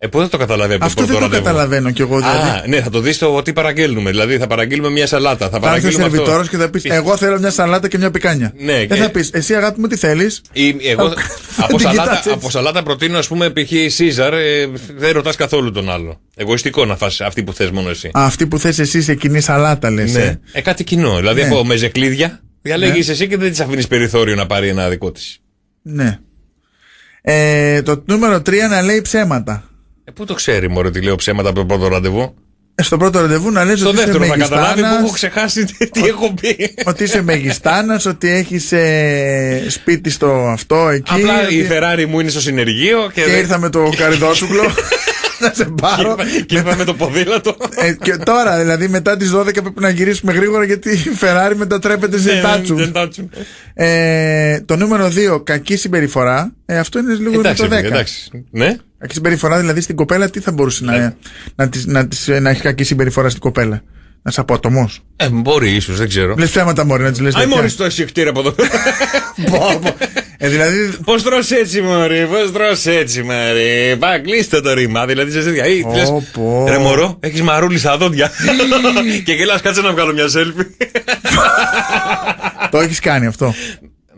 Ε, πού θα το καταλάβει από Αυτό το πρώτο δεν το ραντεβού; καταλαβαίνω κι εγώ. Δηλαδή. Α, ναι, θα το δεις το τι παραγγέλνουμε. Δηλαδή, θα παραγγείλουμε μια σαλάτα. Θα Θα έρθει ο παραγγείλουμε αυτό. σερβιτόρος και θα πεις: Εγώ θέλω μια σαλάτα και μια πικάνια. Ναι, Δεν και- θα πεις: Εσύ αγάπη μου τι θέλεις; Ή, εγώ, Θα από, την σαλάτα, κοιτάς έτσι. από σαλάτα προτείνω, ας πούμε, π.χ. Σίζαρ, ε, δεν ρωτάς καθόλου τον άλλο. Εγωιστικό να φας αυτή που θες μόνο εσύ. Αυτή που θες εσύ σε κοινή σαλάτα, λες. ναι. Ε, κάτι κοινό. Δηλαδή, Ναι. από μεζεκλίδια, διαλέγεις εσύ και δεν της αφήνεις περιθώριο να πάρει ένα δικό της. ναι. Ε, το νούμερο 3 να λέει ψέματα. Ε, πού το ξέρει, Μωρέ, ότι λέω ψέματα από το πρώτο ραντεβού; Ε, Στο πρώτο ραντεβού να λες Στο ότι είσαι δεύτερο θα καταλάβει που έχω μεγιστάνας, ξεχάσει τι- τι έχω πει. ότι είσαι μεγιστάνας, ότι έχεις ε, σπίτι στο αυτό εκεί. Απλά ότι- η Ferrari μου είναι στο συνεργείο και, Και δεν- ήρθα με το καριδόσουκλο να σε και πάρω. ήρθα- και ήρθα με το ποδήλατο. Ε, και τώρα, δηλαδή μετά τις 12 πρέπει να γυρίσουμε γρήγορα γιατί η Ferrari μετατρέπεται σε Ναι, τάτσου. δεν τάτσου. Ε, το νούμερο 2, κακή συμπεριφορά. Ε, αυτό είναι λίγο Εντάξει, το 10. εντάξει. Ναι. Κακή συμπεριφορά, δηλαδή στην κοπέλα, τι θα μπορούσε να, να, της- να, της- να έχει κακή συμπεριφορά στην κοπέλα; Να είσαι απότομος; Ε, μπορεί ίσως, δεν ξέρω. Λες θέματα, Μωρή, να της λες. Άι, μόλι το εσύ κτίρια από εδώ. Ε, δηλαδή. Πώς τρως έτσι, Μωρή, πώς τρως έτσι, Μωρή. Πά, κλείστε το ρήμα. Δηλαδή σε τέτοια. Ή, λες, Πω, πω. Ρε μωρό, έχεις μαρούλι στα δόντια. και γελάς, κάτσε να βγάλω μια selfie. Το έχεις κάνει αυτό.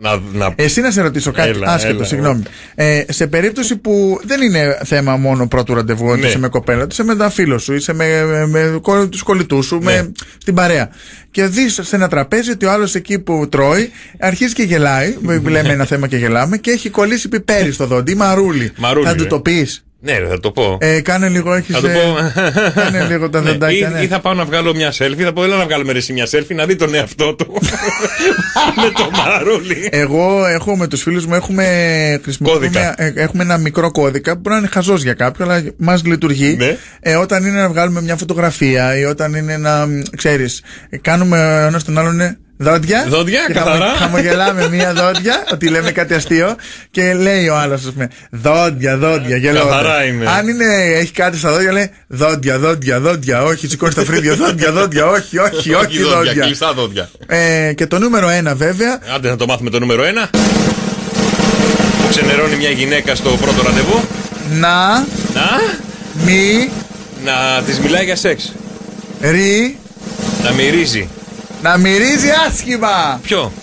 Να, να... Εσύ να σε ρωτήσω κάτι Έλα, άσχετο, έλα. συγγνώμη. Ε, σε περίπτωση που δεν είναι θέμα μόνο πρώτου ραντεβού, ότι Ναι. είσαι με κοπέλα, είσαι με τα φίλο σου, είσαι με, με, με τους κολλητούς σου, Ναι. με, στην παρέα. Και δεις σε ένα τραπέζι ότι ο άλλος εκεί που τρώει αρχίζει και γελάει. λέμε ένα θέμα και γελάμε και έχει κολλήσει πιπέρι στο δόντι ή μαρούλι. Μαρούλι, θα του ε. το πεις; Ναι, ρε, θα το πω. Ε, κάνε λίγο, έχεις. Θα του πω. κάνε λίγο τα Ναι, δεντάκια. ή, ναι. ή θα πάω να βγάλω μια selfie, θα πω έλα να βγάλουμε ρε εσύ μια selfie να δει τον εαυτό του. με το μαρούλι. Εγώ έχω με τους φίλους μου έχουμε, χρησιμοποιούμε, Κώδικα. ε, έχουμε ένα μικρό κώδικα που μπορεί να είναι χαζός για κάποιον, αλλά μας λειτουργεί. Ναι. Ε, όταν είναι να βγάλουμε μια φωτογραφία ή όταν είναι να. ξέρεις, κάνουμε ένας τον άλλον ε, δόντια. Δόντια, και καθαρά. χαμο- χαμογελάμε μία δόντια, ότι λέμε κάτι αστείο και λέει ο άλλος, ας πούμε, δόντια, δόντια, γελώντα. Καθαρά είναι. Αν είναι, έχει κάτι στα δόντια, λέει δόντια, δόντια, δόντια, όχι, σηκώνει τα φρύδια, δόντια, δόντια, όχι, όχι, όχι, δόντια, δόντια. κλειστά δόντια. Ε, και το νούμερο ένα βέβαια Άντε να το μάθουμε το νούμερο 1. Που ξενερώνει μια γυναίκα στο πρώτο ραντεβού. να Να, μη να της μιλάει για σεξ. ρι Να μυρίζει. Να μυρίζει άσχημα. Ποιο;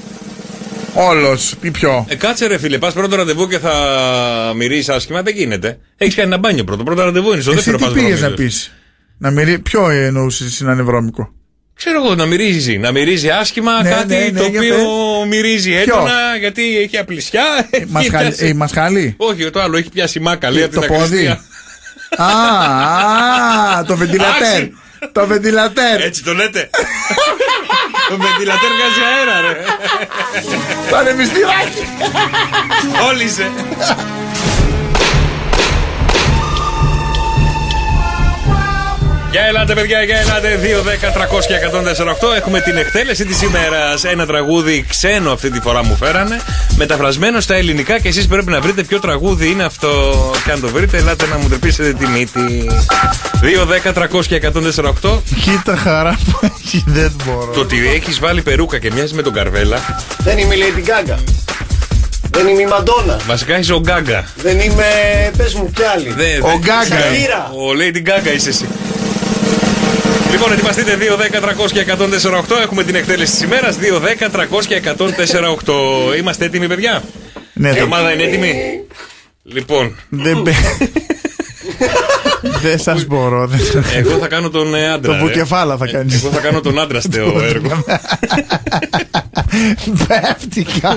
Όλος. Τι πιο. Ε, κάτσε ρε φίλε, πας πρώτο ραντεβού και θα μυρίσει άσχημα. Δεν γίνεται. Έχεις κάνει ένα μπάνιο πρώτο. Πρώτο ραντεβού είναι. Στο Εσύ δεύτερο τι πας πήγες να βρώμικος. πεις; Να μυρί... Ποιο εννοούσες εσύ να είναι βρώμικο; Ξέρω εγώ, να μυρίζει. Να μυρίζει άσχημα Ναι, κάτι ναι, ναι, το για οποίο πες. μυρίζει Ποιο; έντονα γιατί έχει απλησιά. έχει Μασχαλ... πιάσει- Ε, μασχάλη. Όχι, το άλλο έχει πιάσει μάκα. Λέει Τι, από το την πόδι; ακριστία. Α, α, το βεντιλατέρ. Άξι. Το βεντιλατέρ. Έτσι το λέτε. το βεντιλατέρ βγάζει αέρα, ρε. Το ανεμιστήράκι. Για ελάτε, παιδιά, για ελάτε. 2, 10, 300 και 148. Έχουμε την εκτέλεση της ημέρας. Ένα τραγούδι ξένο αυτή τη φορά μου φέρανε. Μεταφρασμένο στα ελληνικά και εσείς πρέπει να βρείτε ποιο τραγούδι είναι αυτό. Και αν το βρείτε, ελάτε να μου τρεπήσετε τη μύτη. 2, 10, 300 και 148. Κοίτα χαρά που έχει, δεν μπορώ. Το ότι έχεις βάλει περούκα και μοιάζει με τον Καρβέλα. Δεν είμαι η Lady Gaga. Δεν είμαι η Μαντόνα. Βασικά είσαι ο Γκάγκα. Δεν είμαι. Πες μου κι άλλοι. Δεν- Ο δεν- Γκάγκα. Σακύρα. Ο Lady Gaga είσαι εσύ. Λοιπόν, ετοιμαστείτε 2, 10, 300 και 148. Έχουμε την εκτέλεση της ημέρας. 2, 10, 300 και 148. Είμαστε έτοιμοι, παιδιά; Ναι, Η δεν- ομάδα είναι έτοιμη; Λοιπόν, δεν μπε- Δεν σας μπορώ. δεν- εγώ θα κάνω τον ε, άντρα. Το ρε. βουκεφάλα θα Ε, κάνεις. Εγώ θα κάνω τον άντρα στο έργο. Πέφτηκα.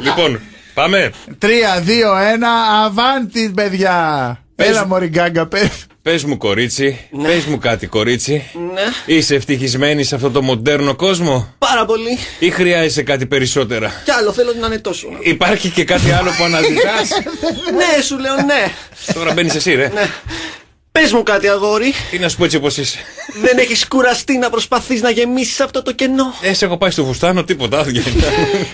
λοιπόν, πάμε. 3, 2, 1, αβάντι, παιδιά. Πες- Έλα, Μωρή Γκάγκα, πες. Πες μου, κορίτσι, Ναι. πες μου κάτι, κορίτσι. Ναι, Είσαι ευτυχισμένη σε αυτό το μοντέρνο κόσμο, πάρα πολύ. ή χρειάζεσαι κάτι περισσότερα; Κι άλλο θέλω να είναι τόσο. Υπάρχει και κάτι άλλο που αναζητάς; Ναι, σου λέω ναι. Τώρα μπαίνεις εσύ, ρε. ναι. Πες μου κάτι, αγόρι. Τι να σου πω έτσι όπως είσαι. Δεν έχεις κουραστεί να προσπαθείς να γεμίσεις αυτό το κενό; Δεν σε έχω πάει στο φουστάνο, τίποτα. άδεια.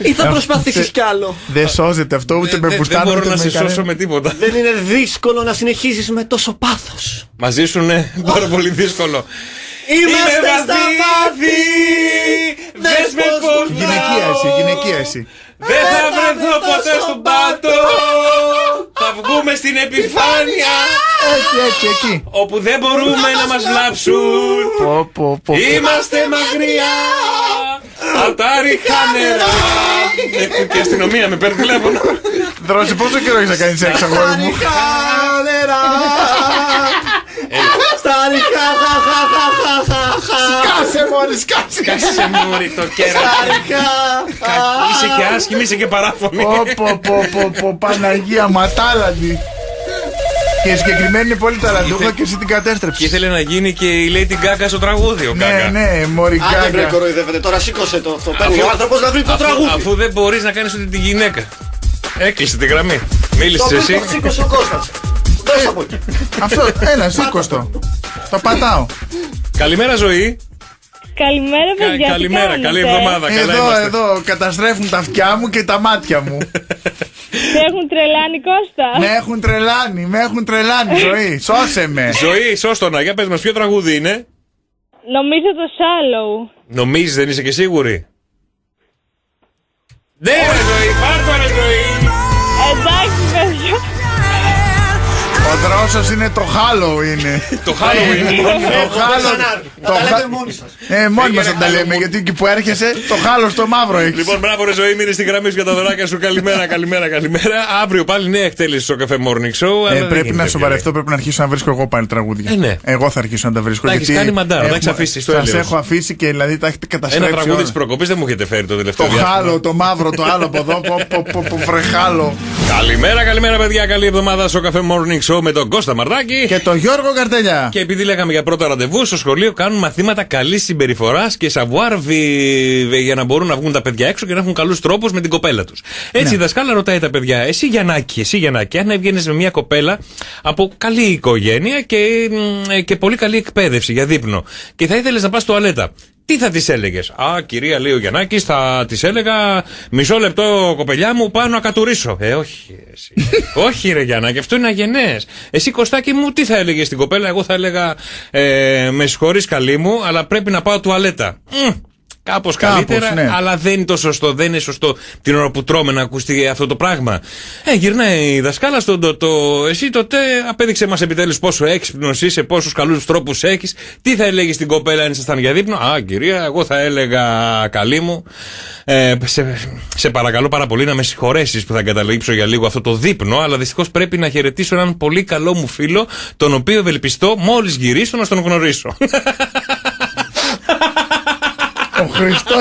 Ή θα προσπαθήσεις κι άλλο; Δεν σώζεται αυτό ούτε Δεν- με δεν- φουστάνο Δεν μπορώ ούτε να με σε κανένα. σώσω με τίποτα. Δεν είναι δύσκολο να συνεχίσει με τόσο πάθος. Μαζί σου είναι πάρα πολύ δύσκολο. Είμαστε στα βάθη. Δες με πώς Γυναικεία εσύ, γυναικεία εσύ. Δεν θα βρεθώ ποτέ στον πάτο. Θα βγούμε στην επιφάνεια. Έτσι, έτσι, εκεί. Όπου δεν μπορούμε να μας βλάψουν. Πω, πω, πω. Είμαστε μακριά από τα ριχά νερά. Έχουν και η αστυνομία με παίρνει τηλέφωνο. Δρόση, πόσο καιρό έχεις να κάνεις έξω, αγόρι μου; νερά. Στα ριχά, Κάσε μόλις, κάσε. Κάσε μωρή το Στα κέρατο. ριχά. Είσαι και άσχημη, είσαι και παράφωνη. Πω, πω, πω, πω, πω, Παναγία ματάλαντη. Και η συγκεκριμένη είναι πολύ ταλαντούχα και εσύ την Και κατέστρεψε. ήθελε να γίνει και η Lady Gaga στο τραγούδι ο Ναι, Gaga. ναι, Μωρή Άντε βρε Γκάγκα. κοροϊδεύετε, τώρα σήκωσε το αυτό. Παίρνει ο άνθρωπος να βρει το αφού, τραγούδι. αφού δεν μπορείς να κάνεις ούτε τη γυναίκα. Έκλεισε τη γραμμή. Το Μίλησες εσύ. βρίσκω, σήκωσε ο Κώστας. Δώσε από εκεί. Αυτό, ένα, σήκωστο. Το πατάω. Καλημέρα ζωή. Καλημέρα, Κα- παιδιά. τι καλημέρα, κάνετε; καλή εβδομάδα. Καλά Εδώ, είμαστε. εδώ, καταστρέφουν τα αυτιά μου και τα μάτια μου. Σε έχουν τρελάνει, Κώστα; με έχουν τρελάνει, με έχουν τρελάνει, ζωή. Σώσε με. Ζωή, σώστονα, για πες μας ποιο τραγούδι είναι; Νομίζω το Shallow. Νομίζεις δεν είσαι και σίγουρη; Ναι, ρε ζωή, πάρ' το ρε ζωή. Ο δρόσος είναι το χάλο είναι. Το Halloween. Το χάλο. Το χα- Ε, μόνοι μας θα τα λέμε γιατί εκεί που έρχεσαι το χάλο στο μαύρο έχεις. Λοιπόν, μπράβο, ρε ζωή, μείνε στη γραμμή σου για τα δωράκια σου. Καλημέρα, καλημέρα, καλημέρα. Αύριο πάλι νέα εκτέλεση στο καφέ Morning Show. αλλά δεν πρέπει γίνεται να πια. σοβαρευτώ, πρέπει να αρχίσω να βρίσκω εγώ πάλι τραγούδια. Ε, ναι. Εγώ θα αρχίσω να τα βρίσκω. Τα έχεις κάνει μαντάρα, τα έχεις αφήσει στο Σας έλεος. έχω αφήσει και δηλαδή τα έχετε Ένα καταστρέψει. τραγούδι όλα. της προκοπής δεν μου έχετε φέρει το τελευταίο Το διάστημα. χάλο, το μαύρο, το άλλο από εδώ. Πω, πω, πω, πω, βρε χάλο. Καλημέρα, καλημέρα, παιδιά. Καλή εβδομάδα στο καφέ Morning Show με τον Κώστα Μαρδάκη. Και το Γιώργο Καρτελιά. Και επειδή λέγαμε για πρώτο ραντεβού, στο σχολείο κάνουν μαθήματα καλή συμπεριφοράς και savoir vivre για να μπορούν να βγουν τα παιδιά έξω και να έχουν καλούς τρόπους με την κοπέλα τους. Έτσι η δασκάλα ρωτάει τα παιδιά, εσύ Γιαννάκη, εσύ Γιαννάκη, αν έβγαινες με μια κοπέλα από καλή οικογένεια και, μ, και πολύ καλή εκπαίδευση για δείπνο και θα ήθελες να πας τουαλέτα. Τι θα τη έλεγες; Α, κυρία, λέει ο Γιαννάκης, θα τη έλεγα μισό λεπτό, κοπελιά μου, πάω να κατουρίσω. Ε, όχι, εσύ. όχι, ρε Γιαννάκη, αυτό είναι αγενές. Εσύ, Κωστάκι μου, τι θα έλεγες στην κοπέλα, εγώ θα έλεγα ε, Με συγχωρείς, καλή μου, αλλά πρέπει να πάω τουαλέτα. Μμ, Κάπως Κάπως, καλύτερα, ναι. αλλά δεν είναι το σωστό. Δεν είναι σωστό την ώρα που τρώμε να ακουστεί αυτό το πράγμα. Ε, γυρνάει η δασκάλα στον το, το, εσύ τότε απέδειξε μας επιτέλους πόσο έξυπνος είσαι, πόσους καλούς τρόπους έχεις. Τι θα έλεγες στην κοπέλα αν ήσασταν για δείπνο; Α, κυρία, εγώ θα έλεγα καλή μου. Ε, σε, σε παρακαλώ πάρα πολύ να με συγχωρέσεις που θα καταλήψω για λίγο αυτό το δείπνο, αλλά δυστυχώς πρέπει να χαιρετήσω έναν πολύ καλό μου φίλο, τον οποίο ευελπιστώ μόλις γυρίσω να τον γνωρίσω. Ο Χριστό.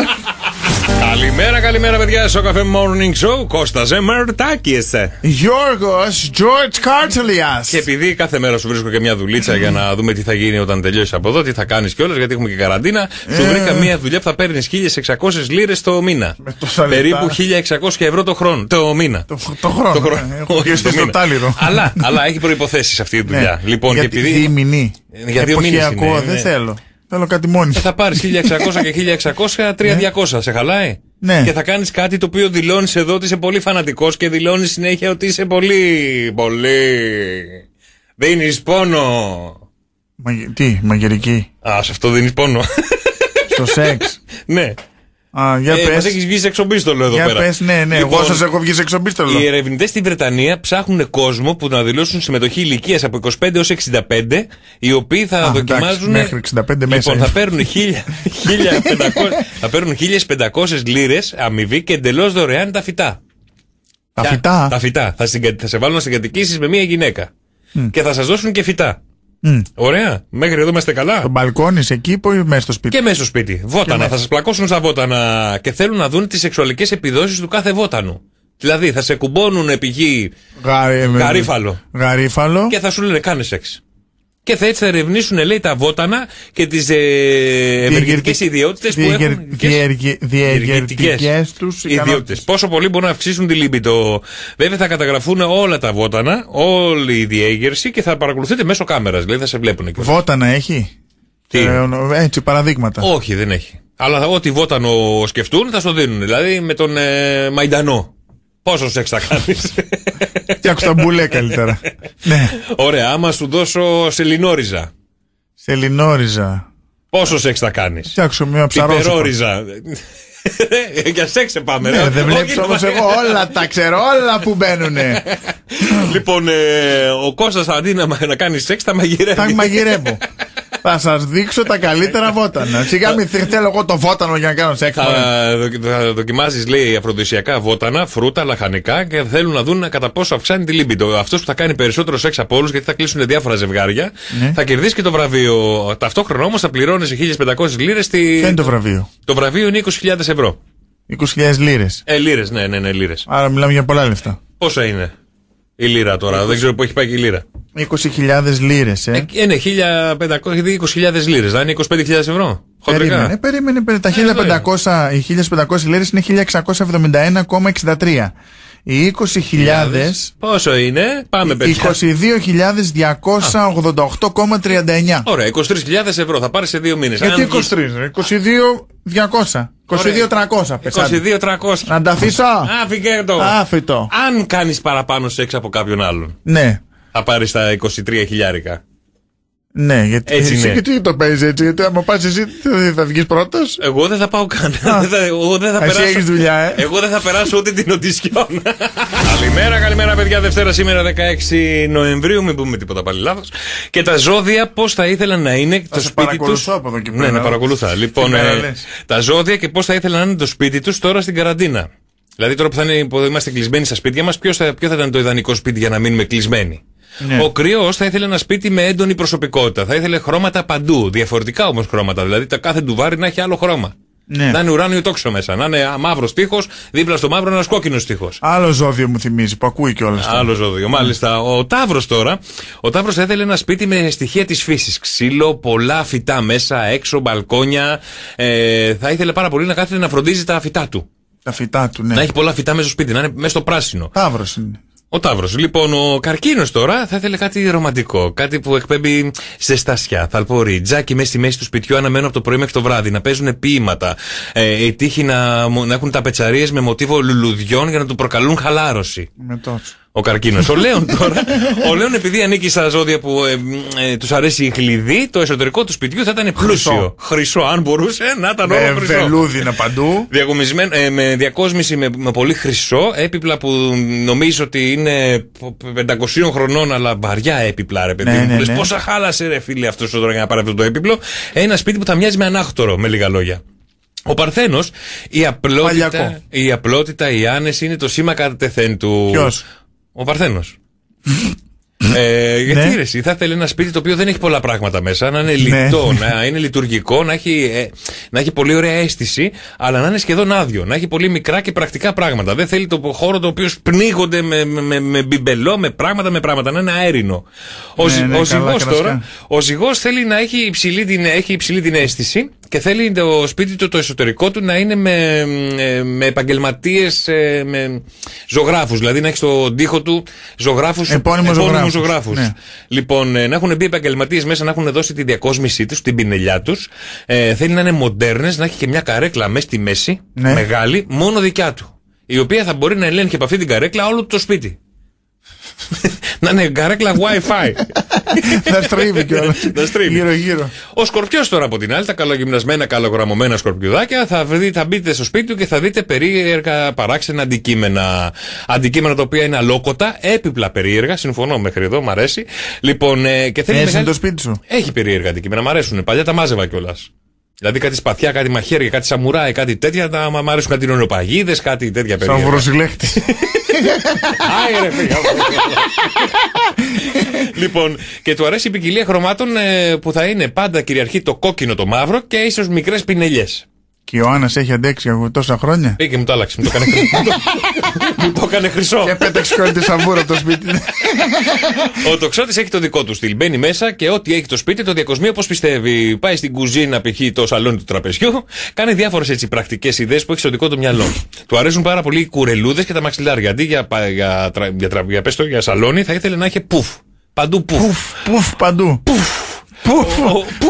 Καλημέρα, καλημέρα, παιδιά. Στο καφέ Morning Show. Κώστα Ζεμερτάκη είσαι. Γιώργος George Καρτελιά. Και επειδή κάθε μέρα σου βρίσκω και μια δουλίτσα για να δούμε τι θα γίνει όταν τελειώσει από εδώ, τι θα κάνεις κιόλας, γιατί έχουμε και καραντίνα, σου Ε. βρήκα μια δουλειά που θα παίρνεις 1600 λίρες το μήνα. τόσα λεπτά. Περίπου 1600 ευρώ το χρόνο. Το μήνα. Το, το χρόνο. Το χρόνο. ε, Έχω Όχι, και το στο μήνα. τάλιρο. αλλά, αλλά έχει προποθέσει αυτή η δουλειά. Ναι. Λοιπόν, για και επειδή. Διημηνή. Ε, για δύο μήνες Εποχιακό, είναι, δεν ναι. θέλω. Θέλω κάτι μόνη. Ε, θα πάρεις 1600 και 1600, 3200. Σε χαλάει; Ναι. Και θα κάνεις κάτι το οποίο δηλώνεις εδώ ότι είσαι πολύ φανατικός και δηλώνεις συνέχεια ότι είσαι πολύ. Πολύ. Δίνει πόνο. Μαγε- Τι, μαγειρική. Α, σε αυτό δίνεις πόνο. Στο σεξ. ναι. Α, για ε, πες. Μας έχεις βγει σε εξομπίστολο εδώ Για πέρα. πες, ναι, ναι. Εγώ Λοιπόν, σας έχω βγει σε εξομπίστολο. Οι ερευνητές στη Βρετανία ψάχνουν κόσμο που να δηλώσουν συμμετοχή ηλικίας από 25 έως 65, οι οποίοι θα Α, δοκιμάζουν. εντάξει, μέχρι 65 μέσα Λοιπόν, είναι. θα παίρνουν, 1000 1500 θα παίρνουν 1500 λίρες αμοιβή και εντελώς δωρεάν τα φυτά. Τα Για- φυτά; Τα φυτά. Θα, συγκα- θα σε βάλουν να συγκατοικήσεις με μία γυναίκα. Και θα σας δώσουν και φυτά. Μμ. Ωραία. Μέχρι εδώ είμαστε καλά. Το μπαλκόνι σε εκεί ή μέσα στο σπίτι. Και μέσα στο σπίτι. Βότανα. μέσα. Θα σας πλακώσουν στα βότανα και θέλουν να δουν τις σεξουαλικές επιδόσεις του κάθε βότανου. Δηλαδή θα σε κουμπώνουν πηγή Γα- ε, με- γαρίφαλο Γαρίφαλο. και θα σου λένε κάνε σεξ. Και θα έτσι θα ερευνήσουν, λέει, τα βότανα και τις ε, ευεργετικέ ιδιότητες που διεγερ- έχουν. διεργε- Διεργετικές τους ιδιότητες. Πόσο πολύ μπορούν να αυξήσουν τη λίμπητο. Βέβαια θα καταγραφούν όλα τα βότανα, όλη η διέγερση και θα παρακολουθείτε μέσω κάμερας. Δηλαδή θα σε βλέπουν εκεί. Βότανα έχει; Τι; Ε, έτσι, παραδείγματα. Όχι, δεν έχει. Αλλά ό,τι βότανο σκεφτούν θα στο δίνουν. Δηλαδή με τον ε, Μαϊντανό. Πόσος σεξ θα κάνεις; Φτιάξω τα μπουλέ καλύτερα. ναι. Ωραία, άμα σου δώσω σελινόριζα. Σε λινόριζα. Πόσος σεξ θα κάνεις; Φτιάξω μια ψαρόσοπα. Πιπερόριζα. Ε, Για σεξ σε πάμε, ρε. Ναι, δεν βλέπεις Όχι, όμως ρε. εγώ όλα τα ξέρω, όλα που μπαίνουνε. Λοιπόν, ε, ο Κώστας αντί να, να κάνει σεξ θα μαγειρεύει. Θα μαγειρεύω. Θα σας δείξω τα καλύτερα βότανα. Σιγά μην θε- θέλω εγώ το βότανο για να κάνω σεξ. μωρέ. Θα, δοκι- θα δοκιμάζεις, λέει, αφροδισιακά βότανα, φρούτα, λαχανικά και θέλουν να δουν κατά πόσο αυξάνει τη λίμπητο. Αυτός που θα κάνει περισσότερο σεξ από όλους, γιατί θα κλείσουν διάφορα ζευγάρια, Ναι. θα κερδίσει και το βραβείο. Ταυτόχρονα όμως θα πληρώνεις 1500 λίρες. Στη... Ποιο είναι το βραβείο; Το βραβείο είναι 20.000 ευρώ. 20.000 λίρες. Ε, λίρες, ναι, ναι, ναι, λίρες. Άρα μιλάμε για πολλά λεφτά. Πόσα είναι; Η λίρα τώρα, δεν ξέρω πού έχει πάει και η λίρα. 20.000 λίρες, ε. Ε, είναι 1500, 20.000 λίρες, δεν είναι 25.000 ευρώ. Χοντρικά. Περίμενε, περίμενε, περίμενε. Τα Ε, ναι. 1500, οι 1500 λίρες είναι 1671,63. Οι 20.000. Πόσο είναι, πάμε παιδιά. 22.288,39. Ωραία, 23.000 ευρώ θα πάρει σε δύο μήνες. Γιατί 23, ρε, 22.200. 22.300 πεσάνε. 22.300. Να τα αφήσω. Άφηκε το. Άφητο. Αν κάνεις παραπάνω σεξ από κάποιον άλλον, Ναι. θα πάρεις τα 23 χιλιάρικα. Ναι, γιατί, Έτσι εσύ είναι. γιατί το παίζεις έτσι, γιατί άμα πας εσύ θα, θα βγεις πρώτος. Εγώ δεν θα πάω καν. Δεν θα- Εγώ δεν θα Εσύ περάσω. έχεις δουλειά, ε. Εγώ δεν θα περάσω ούτε την οντισιόν. καλημέρα, καλημέρα, παιδιά. Δευτέρα σήμερα 16 Νοεμβρίου. Μην πούμε τίποτα πάλι λάθος. Και τα ζώδια πώς θα ήθελαν να είναι το σε σπίτι τους; παρακολουθώ από εδώ και Ναι, πέρα. ναι, παρακολουθά. Λοιπόν, μέρα ε, λες. τα ζώδια και πώς θα ήθελαν να είναι το σπίτι τους τώρα στην καραντίνα. Δηλαδή τώρα που θα είναι, που είμαστε κλεισμένοι στα σπίτια μας, ποιος θα, ποιο θα ήταν το ιδανικό σπίτι για να μείνουμε κλεισμένοι; Ναι. Ο κρυό θα ήθελε ένα σπίτι με έντονη προσωπικότητα. Θα ήθελε χρώματα παντού. Διαφορετικά όμως χρώματα. Δηλαδή το κάθε ντουβάρι να έχει άλλο χρώμα. Ναι. Να είναι ουράνιο τόξο μέσα. Να είναι μαύρος τείχος, δίπλα στο μαύρο ένας κόκκινος τείχος. Άλλο ζώδιο μου θυμίζει που ακούει κιόλας. Άλλο ζώδιο. Μάλιστα. Ο Ταύρος τώρα. Ο Ταύρος θα ήθελε ένα σπίτι με στοιχεία της φύσης. Ξύλο, πολλά φυτά μέσα, έξω, μπαλκόνια. Ε, θα ήθελε πάρα πολύ να κάθεται να φροντίζει τα φυτά του. Τα φυτά του, ναι. Να έχει πολλά φυτά μέσα στο σπίτι, να είναι μέσα στο πράσινο. Ταύρος είναι. Ο Ταύρος. Λοιπόν, ο Καρκίνος τώρα θα ήθελε κάτι ρομαντικό. Κάτι που εκπέμπει ζεστασιά, θαλπορή, τζάκι μέσα στη μέση του σπιτιού αναμένω από το πρωί μέχρι το βράδυ, να παίζουν ποίηματα. Ε, η τύχη να, να έχουν ταπετσαρίε με μοτίβο λουλουδιών για να του προκαλούν χαλάρωση. Με τόσο. Ο καρκίνος. Ο Λέων τώρα. ο Λέων, επειδή ανήκει στα ζώδια που ε, ε, τους αρέσει η χλειδί, το εσωτερικό του σπιτιού θα ήταν πλούσιο. Χρυσό, αν μπορούσε να ήταν όλο Με χρυσό. βελούδι είναι παντού. Διακομισμένο- ε, με διακόσμηση με, με πολύ χρυσό, έπιπλα που νομίζω ότι είναι 500 χρονών, αλλά βαριά έπιπλα, ρε παιδί Ναι, μου. ναι, Λες, ναι. πόσα χάλασε, ρε φίλε, αυτός τώρα για να πάρει αυτό το έπιπλο. Ένα σπίτι που θα μοιάζει με ανάχτορο, με λίγα λόγια. Ο Παρθένος, η απλότητα, Παλιακό. η απλότητα, η άνεση είναι το σήμα κατά τεθέν του. Ποιος; Ο Παρθένο. Ε, γιατί Ναι. ρε, εσύ, θα ήθελε ένα σπίτι το οποίο δεν έχει πολλά πράγματα μέσα, να είναι Ναι. λιτό, να είναι λειτουργικό, να έχει, ε, να έχει πολύ ωραία αίσθηση, αλλά να είναι σχεδόν άδειο, να έχει πολύ μικρά και πρακτικά πράγματα. Δεν θέλει το χώρο το οποίο πνίγονται με, με, με, με μπιμπελό, με πράγματα, με πράγματα, να είναι αέρινο. Ο, Ναι, ζυ- ναι, ο καλά ζυγός κρασιά. τώρα, ο ζυγός θέλει να έχει υψηλή, την, έχει υψηλή την αίσθηση και θέλει το σπίτι του, το εσωτερικό του να είναι με, ε, με επαγγελματίες, με ζωγράφους. Δηλαδή να έχεις στον τοίχο του ζωγράφους. Επώνυμους ζωγράφους. ζωγράφους. Ναι. Λοιπόν, ε, να έχουν μπει επαγγελματίες μέσα, να έχουν δώσει τη διακόσμησή τους, την πινελιά τους. Ε, θέλει να είναι μοντέρνες, να έχει και μια καρέκλα μέσα στη μέση, Ναι. μεγάλη, μόνο δικιά του. Η οποία θα μπορεί να ελέγχει από αυτή την καρέκλα όλο το σπίτι. Να είναι καρέκλα WiFi. Θα στρίβει κιόλας. Να στρίβει. Γύρω-γύρω. Ο Σκορπιός τώρα από την άλλη, τα καλογυμνασμένα, καλογραμμωμένα σκορπιουδάκια, θα, βρει, θα μπείτε στο σπίτι του και θα δείτε περίεργα παράξενα αντικείμενα. Αντικείμενα τα οποία είναι αλόκοτα, έπιπλα περίεργα. Συμφωνώ μέχρι εδώ, μ' αρέσει. Λοιπόν, ε, και θέλει Έτσι είναι μεγάλη- το σπίτι σου; Έχει περίεργα αντικείμενα, μ' αρέσουν. Παλιά τα μάζευα κιόλας. Δηλαδή κάτι σπαθιά, κάτι μαχαίρια, κάτι σαμουράι, κάτι τέτοια. Τα, μ' αρέσουν κάτι νονοπαγίδε, κάτι τέτοια Σαν περίεργα. βροσιλέχτη. Άι, ρε, φίλε. λοιπόν, και του αρέσει η ποικιλία χρωμάτων ε, που θα είναι πάντα κυριαρχεί το κόκκινο, το μαύρο και ίσως μικρές πινελιές. Και ο Άννας έχει αντέξει από τόσα χρόνια. Ε, και μου το άλλαξε, μου το έκανε, μου το- μου το έκανε χρυσό. Και πέταξε κιόλα τη σαβούρα από το σπίτι. Ο τοξότης έχει το δικό του στυλ. Μπαίνει μέσα και ό,τι έχει το σπίτι το διακοσμεί όπως πιστεύει. Πάει στην κουζίνα, π.χ. το σαλόνι του τραπεζιού. Κάνει διάφορες έτσι πρακτικές ιδέες που έχει στο δικό του μυαλό. του αρέσουν πάρα πολύ οι κουρελούδες και τα μαξιλάρια. Αντί για, πα- για, τρα- για, τρα- για, πες το, για σαλόνι, θα ήθελε να έχει πουφ. Παντού πουφ. Πουφ παντού. Πουφ.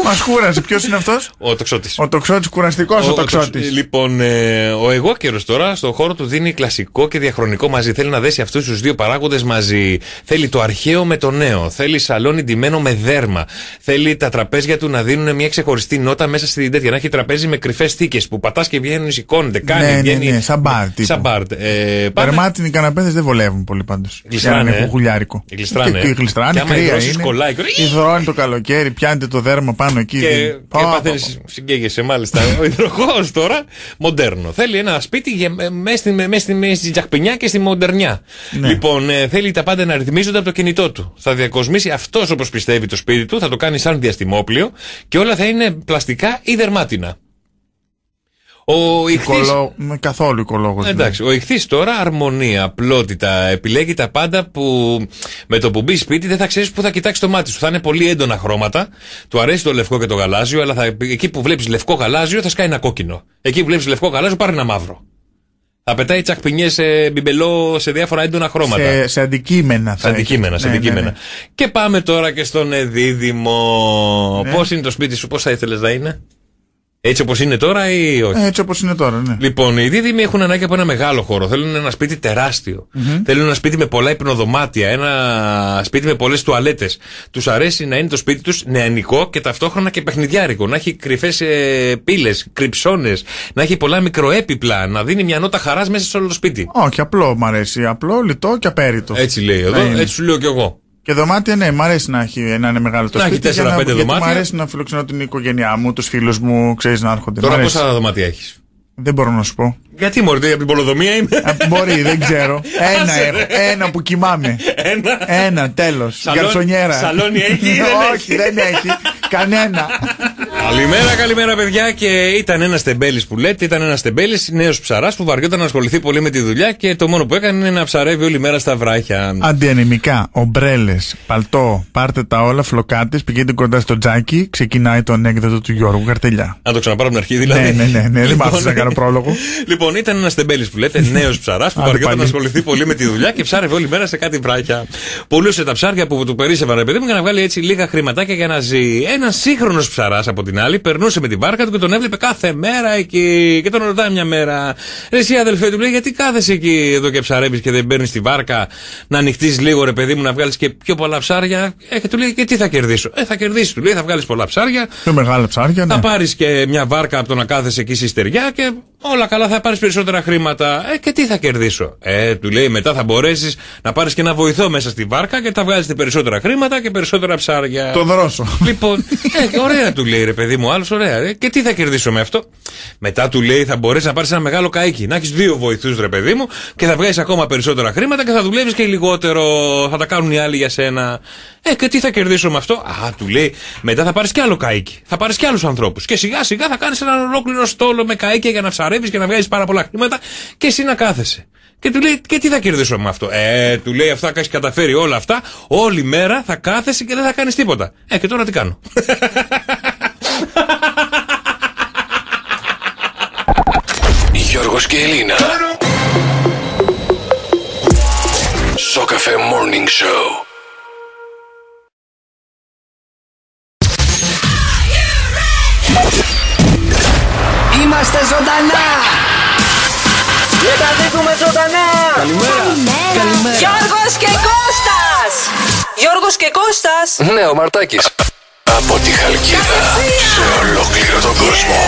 Μας κούρασε. Ποιος είναι αυτός; Ο τοξότης. Ο τοξότης, κουραστικός ο τοξότης. Λοιπόν, ε, ο εγώ καιρο τώρα στο χώρο του δίνει κλασικό και διαχρονικό μαζί. Θέλει να δέσει αυτούς τους δύο παράγοντες μαζί. Θέλει το αρχαίο με το νέο. Θέλει σαλόνι ντυμένο με δέρμα. Θέλει τα τραπέζια του να δίνουν μια ξεχωριστή νότα μέσα στην τέτοια. Να έχει τραπέζι με κρυφές θήκες που πατάς και βγαίνουν, σηκώνεται. Κάνει, Ναι, ναι, βγαίνει. ναι, σαν μπαρ τύπου. Σαν μπαρ. Ε, πάμε- Δερμάτινοι καναπέδες δεν βολεύουν πολύ πάντως. Γλιστράνε, ε. χουλιάρικο. Γλιστράνε. Και- και Γλιστράνε, Και άμα κρύα υδρώσεις, είναι. κολλάει. Υδρώνει το καλοκαίρι, πιάνετε το δέρμα πάνω εκεί. Και, δεν- και Πω, πω, παθαίνεις, συγκαίγεσαι μάλιστα. Ο υδροχός τώρα, μοντέρνο. Θέλει ένα σπίτι μέσα στη, μες στη, μες στη τζαχπινιά και στη μοντερνιά. Ναι. Λοιπόν, ε, θέλει τα πάντα να ρυθμίζονται από το κινητό του. Θα διακοσμήσει αυτός όπως πιστεύει το σπίτι του, θα το κάνει σαν διαστημόπλιο και όλα θα είναι πλαστικά ή δερμάτινα. Ο ηχθής, Οικολό... με καθόλου οικολόγος. Εντάξει, ο ηχθή τώρα αρμονία, απλότητα. Επιλέγει τα πάντα που με το που μπει σπίτι δεν θα ξέρεις πού θα κοιτάξει το μάτι σου. Θα είναι πολύ έντονα χρώματα. Του αρέσει το λευκό και το γαλάζιο, αλλά θα, εκεί που βλέπεις λευκό γαλάζιο θα σκάει ένα κόκκινο. Εκεί που βλέπεις λευκό γαλάζιο πάρει ένα μαύρο. Θα πετάει τσακπινιές σε μπιμπελό σε διάφορα έντονα χρώματα. Σε, σε αντικείμενα. Σε θα αντικείμενα, έχεις. σε Ναι, αντικείμενα. ναι, ναι. Και πάμε τώρα και στον ε, δίδυμο. Ναι. Πώς είναι το σπίτι σου, πώς θα ήθελες να είναι; Έτσι όπως είναι τώρα ή όχι; Ε, Έτσι όπως είναι τώρα, ναι. Λοιπόν, οι δίδυμοι έχουν ανάγκη από ένα μεγάλο χώρο. Θέλουν ένα σπίτι τεράστιο. Θέλουν ένα σπίτι με πολλά υπνοδωμάτια. Ένα σπίτι με πολλές τουαλέτες. Τους αρέσει να είναι το σπίτι τους νεανικό και ταυτόχρονα και παιχνιδιάρικο. Να έχει κρυφές ε, πύλες, κρυψώνες. Να έχει πολλά μικροέπιπλα. Να δίνει μια νότα χαράς μέσα σε όλο το σπίτι. Όχι, απλό μ' αρέσει. Απλό, λιτό και απέριτο. Έτσι λέει εδώ, Να είναι. έτσι σου λέω κι εγώ. Και δωμάτια, ναι, μ' αρέσει να, έχει, να είναι μεγάλο το Να έχει σπίτι. για τέσσερα-πέντε γιατί δωμάτια. Μ' αρέσει να φιλοξενώ την οικογένειά μου, τους φίλους μου, ξέρεις να έρχονται. Μ' Τώρα αρέσει. πόσα δωμάτια έχεις; Δεν μπορώ να σου πω. Γιατί μωρέ, από την πολοδομία είμαι; Α, Μπορεί, δεν ξέρω. Ένα, Άσε, έχω. ρε. ένα που κοιμάμαι. Ένα. Ένα, τέλος. Σαλόνι- Γκαρσονιέρα. σαλόνι έχει ή δεν Όχι, δεν έχει. Κανένα. Καλημέρα, καλημέρα, παιδιά. Και ήταν ένας τεμπέλης που λέτε, ήταν ένας τεμπέλης νέος ψαράς που βαριόταν να ασχοληθεί πολύ με τη δουλειά και το μόνο που έκανε είναι να ψαρεύει όλη μέρα στα βράχια. Αντιανεμικά, ομπρέλες, παλτό, πάρτε τα όλα, φλοκάτες, πηγαίνετε κοντά στο τζάκι, ξεκινάει το ανέκδοτο του Γιώργου Καρτελιά. Να το ξαναπάρω από την αρχή, δηλαδή. Ναι, ναι, ναι, ναι, δεν μ' Λοιπόν, άφησε να κάνω πρόλογο. Λοιπόν, ήταν ένας τεμπέλης που λέτε, νέος ψαράς που Άντε βαριόταν πάλι. να ασχοληθεί πολύ με τη δουλειά και ψάρευε όλη μέρα σε κάτι βράχια. Πουλούσε τα ψάρια που του περίσσευαν, ρε παιδί μου, για να βγάλει έτσι λίγα χρηματάκια για να ζει. Ένας σύγχρονος ψαράς από την άλλη περνούσε με την βάρκα του και τον έβλεπε κάθε μέρα εκεί. Και τον ρωτάει μια μέρα, Ρε εσύ αδελφέ του λέει, γιατί κάθεσαι εκεί εδώ και ψαρεύεις και δεν παίρνεις τη βάρκα να ανοιχτείς λίγο, ρε παιδί μου, να βγάλεις και πιο πολλά ψάρια; Ε, και του λέει, και τι θα κερδίσω; Ε, θα κερδίσεις, του λέει, θα βγάλεις πολλά ψάρια. Πιο μεγάλα ψάρια, ναι. Θα πάρεις και μια βάρκα από το να κάθεσαι εκεί στη στεριά και όλα καλά θα πάρεις περισσότερα χρήματα. Ε, και τι θα κερδίσω; Ε, του λέει μετά θα μπορέσεις να πάρεις και ένα βοηθό μέσα στη βάρκα και θα βγάζετε περισσότερα χρήματα και περισσότερα ψάρια. Το δρόσο. Λοιπόν, ε, και ωραία του λέει ρε παιδί μου, άλλος ωραία. Ε, και τι θα κερδίσω με αυτό; Μετά του λέει θα μπορέσεις να πάρεις ένα μεγάλο καίκι. Να έχεις δύο βοηθούς ρε παιδί μου και θα βγάζεις ακόμα περισσότερα χρήματα και θα δουλεύεις και λιγότερο. Θα τα κάνουν οι άλλοι για σένα. Ε, και τι θα κερδίσω με αυτό; Α, του λέει μετά θα πάρεις κι άλλο καίκι. Θα πάρεις κι άλλους ανθρώπους. Και σιγά σιγά θα κάνεις ένα ολόκληρο στόλο με καίκια για να ψαρεύει και να βγάζεις πάρα πολλά χρήματα και εσύ να κάθεσαι. Και του λέει, και τι θα κερδίσω με αυτό; Ε, του λέει, αυτά έχεις καταφέρει όλα αυτά. Όλη μέρα θα κάθεσαι και δεν θα κάνεις τίποτα. Ε, και τώρα τι κάνω. Γιώργος και Ελίνα. Σοκαφέ Morning Show. Είμαστε ζωντανά! Μεταδίδουμε ζωντανά! Καλημέρα. Καλημέρα. Γιώργος και Κώστας! Γιώργος και Κώστας! Ναι, ο Μαρτάκης. Από τη Χαλκίδα σε ολόκληρο τον κόσμο.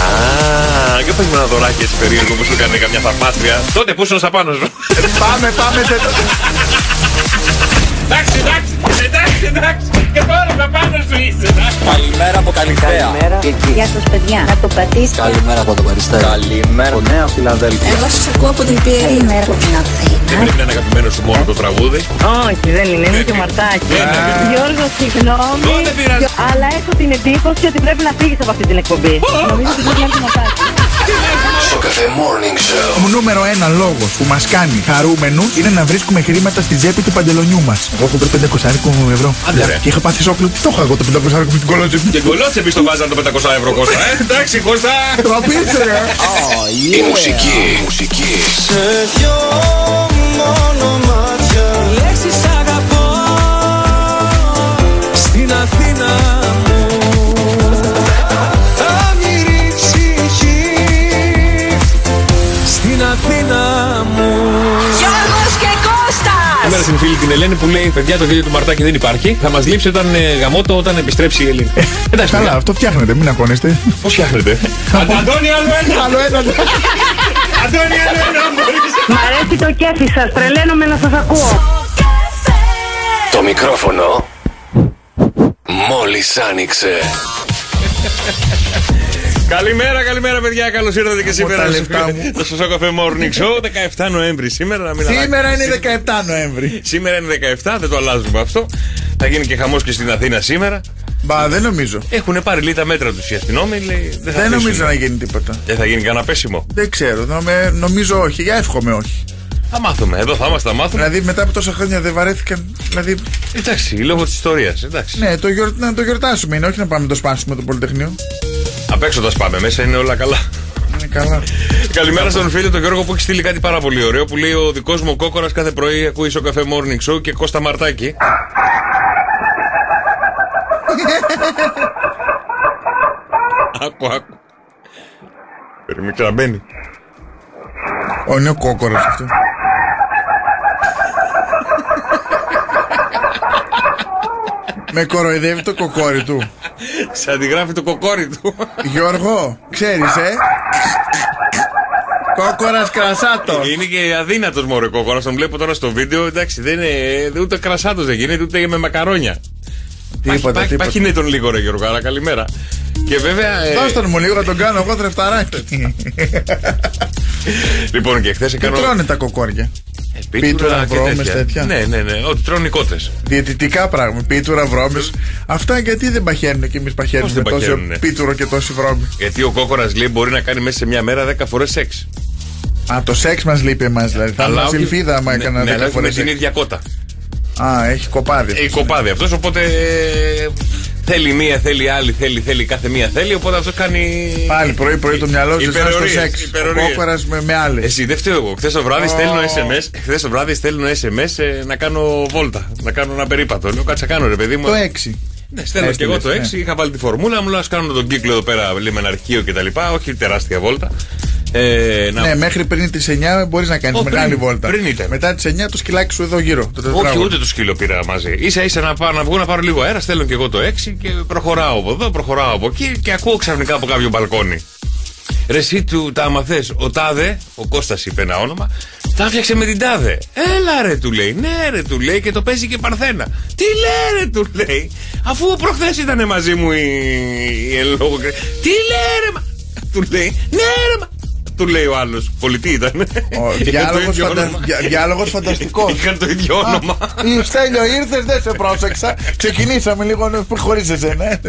Α, και πες μου ένα δωράκι έτσι περίεργο που σου έκανε καμιά θαυμάτρια. Τότε που ήσουν στα πάνω σου. πάμε, πάμε. Εντάξει, εντάξει, εντάξει, εντάξει. Και τώρα τα πάνω σου είσαι. εντάξει. Καλημέρα από Καλυθέα. Γεια σας παιδιά. Να το πατήσετε. Καλημέρα από το Περιστέρι. Καλημέρα από Νέας Φιλανδέλφια. Εγώ σας ακούω από την Πιέρη. Καλημέρα από την Αθήνα. Και πρέπει να είναι αγαπημένο σου μόνο το τραγούδι. Όχι, δεν είναι, είναι και μαρτάκι. Ένα, Γιώργο, συγγνώμη. Δεν πειράζει. Αλλά έχω την εντύπωση ότι πρέπει να φύγεις από αυτή την εκπομπή. Νομίζω ότι πρέπει να έρθει μαρτάκι. Σοκαφέ Morning Show. Ο νούμερο ένα λόγος που μας κάνει χαρούμενους είναι να βρίσκουμε χρήματα στη τσέπη του παντελονιού μας. Εγώ έχω βρει 500 ευρώ. Άντε, ρε. Και είχα πάθει σόκλο. Τι το έχω εγώ το 500 με την κολότσεπη. Και κολότσεπη στο βάζαν το 500 ευρώ Κώστα. Ε, εντάξει Κώστα. Θα πείτε, ρε. Η μουσική. Η μουσική. Σε δυο μόνο μάτια Λέξεις φίλη την Ελένη που λέει: Παιδιά, το γέλιο του Μαρτάκη δεν υπάρχει. Θα μας λείψει όταν ε, γαμώτο όταν επιστρέψει η Ελένη. Εντάξει, Καλά, αυτό φτιάχνετε, μην αγχώνεστε. Πώς φτιάχνετε; Αντώνη, άλλο ένα! Άλλο ένα. Αντώνη, άλλο ένα! μπορείς. Μ' αρέσει το κέφι σας, τρελαίνομαι να σας ακούω. Το μικρόφωνο μόλις άνοιξε. Καλημέρα, καλημέρα, παιδιά. Καλώς ήρθατε και σήμερα τα στο- λεφτά μου. στο Σωσό Καφέ Morning Show. 17 Νοέμβρη σήμερα. Να μην Σήμερα αλλάξει. είναι 17 Νοέμβρη. Σήμερα είναι 17, δεν το αλλάζουμε αυτό. Θα γίνει και χαμός και στην Αθήνα σήμερα. Μπα, δεν νομίζω. Έχουν πάρει λίγα μέτρα τους οι αστυνόμοι. Λέει, δεν θα Δεν αφήσουν. νομίζω να γίνει τίποτα. Δεν θα γίνει κανένα πέσιμο. Δεν ξέρω. νομε- Νομίζω όχι. Για εύχομαι όχι. Θα μάθουμε. Εδώ θα είμαστε, θα μάθουμε. Δηλαδή μετά από τόσα χρόνια δεν βαρέθηκαν. Δηλαδή, Εντάξει, λόγω της ιστορίας. Εντάξει. ναι, το γιορ... να το γιορτάσουμε είναι, όχι να πάμε να το σπάσουμε το Πολυτεχνείο. Απ' έξω τα σπάμε, μέσα είναι όλα καλά. Είναι καλά. Καλημέρα στον φίλο τον Γιώργο που έχει στείλει κάτι πάρα πολύ ωραίο που λέει ο δικός μου κόκορας κάθε πρωί ακούει στο καφέ morning show και Κώστα Μαρτάκη. άκου, άκου. Περίμενε, ξαναμπαίνει. Ω, είναι ο κόκορας αυτό. Με κοροϊδεύει το κοκόρι του. Σε αντιγράφει το κοκόρι του. Γιώργο, ξέρεις, ε; Κόκορας κρασάτος. Είναι και αδύνατος μωρέ κόκορας. Τον βλέπω τώρα στο βίντεο. Εντάξει, δεν είναι ούτε κρασάτος δεν γίνεται, ούτε με μακαρόνια. Τίποτα, Πάχει- τίποτα. Πάχινε τον λίγο, ρε Γιώργο, άρα καλημέρα. Και βέβαια. ε, Δώσ' τον μου λίγο να τον κάνω εγώ θρεφταράκι. λοιπόν, και χθες Τι έκανα. τρώνε τα κοκόρια; Πίτουρα, και βρώμες, τέτοια. Ναι, ναι, ναι. Ό,τι τρώνε οι κότες. Διαιτητικά πράγματα. Πίτουρα, βρώμες. Αυτά γιατί δεν παχαίνουν και εμείς παχαίνουμε δεν τόσο παχαίνουνε; πίτουρο και τόση βρώμη; Γιατί ο κόκορας λέει μπορεί να κάνει μέσα σε μια μέρα 10 φορές σεξ. Α, το σεξ μας λείπει εμάς δηλαδή. Θα Αλλά ήμουν όχι- σιλφίδα άμα ναι, έκανα ναι, 10 αλλά όχι με φορές την σεξ. ίδια κότα. Α, έχει κοπάδι. Έχει κοπάδι αυτός, οπότε ε, θέλει μία, θέλει άλλη, θέλει, θέλει, κάθε μία θέλει. Οπότε αυτό κάνει. Πάλι πρωί-πρωί το μυαλό σου σαν στο Υπερορίες, σεξ. Ο υπερορίες. κόκορα με, με άλλες. Εσύ δεν φταίω εγώ. Χθες το βράδυ Ω. στέλνω SMS. Χθες το βράδυ στέλνω SMS ε, να κάνω βόλτα. Να κάνω ένα περίπατο. Λέω κάτσα κάνω ρε παιδί μου. Το 6. Ναι, στέλνω και εγώ το 6. Είχα βάλει τη φορμούλα μου. Λέω ας κάνω τον κύκλο εδώ πέρα. Λέει με ένα αρχείο κτλ. Όχι τεράστια βόλτα. Ε, να... Ναι, μέχρι πριν τις 9 μπορείς να κάνεις Ω, μεγάλη πριν, βόλτα. πριν ήταν. Μετά τις 9 το σκυλάκι σου εδώ γύρω. Το Όχι, τετράγωνο. ούτε το σκύλο πήρα μαζί. σα ίσα να, πάω, να βγω να πάρω λίγο αέρα, στέλνω και εγώ το 6 και προχωράω από εδώ, προχωράω από εκεί και ακούω ξαφνικά από κάποιο μπαλκόνι. Ρε εσύ του τα άμα θες, ο Τάδε, ο Κώστας είπε ένα όνομα, τα έφτιαξε με την Τάδε. Έλα ρε του λέει, ναι ρε του λέει και το παίζει και παρθένα. Τι λέει ρε του λέει, αφού προχθές ήταν μαζί μου η, η εν λόγω κρέ- Τι λέει ρε μα, του λέει, ναι ρε μα. Του λέει ο άλλος, πολιτή ήταν. Ο Είχαν το διάλογος, ίδιο φαντα... όνομα. δια- διάλογος φανταστικός. Είχαν το ίδιο όνομα. Ή Στέλιο ήρθες δεν σε πρόσεξα Ξεκινήσαμε λίγο χωρίς εσένα ε.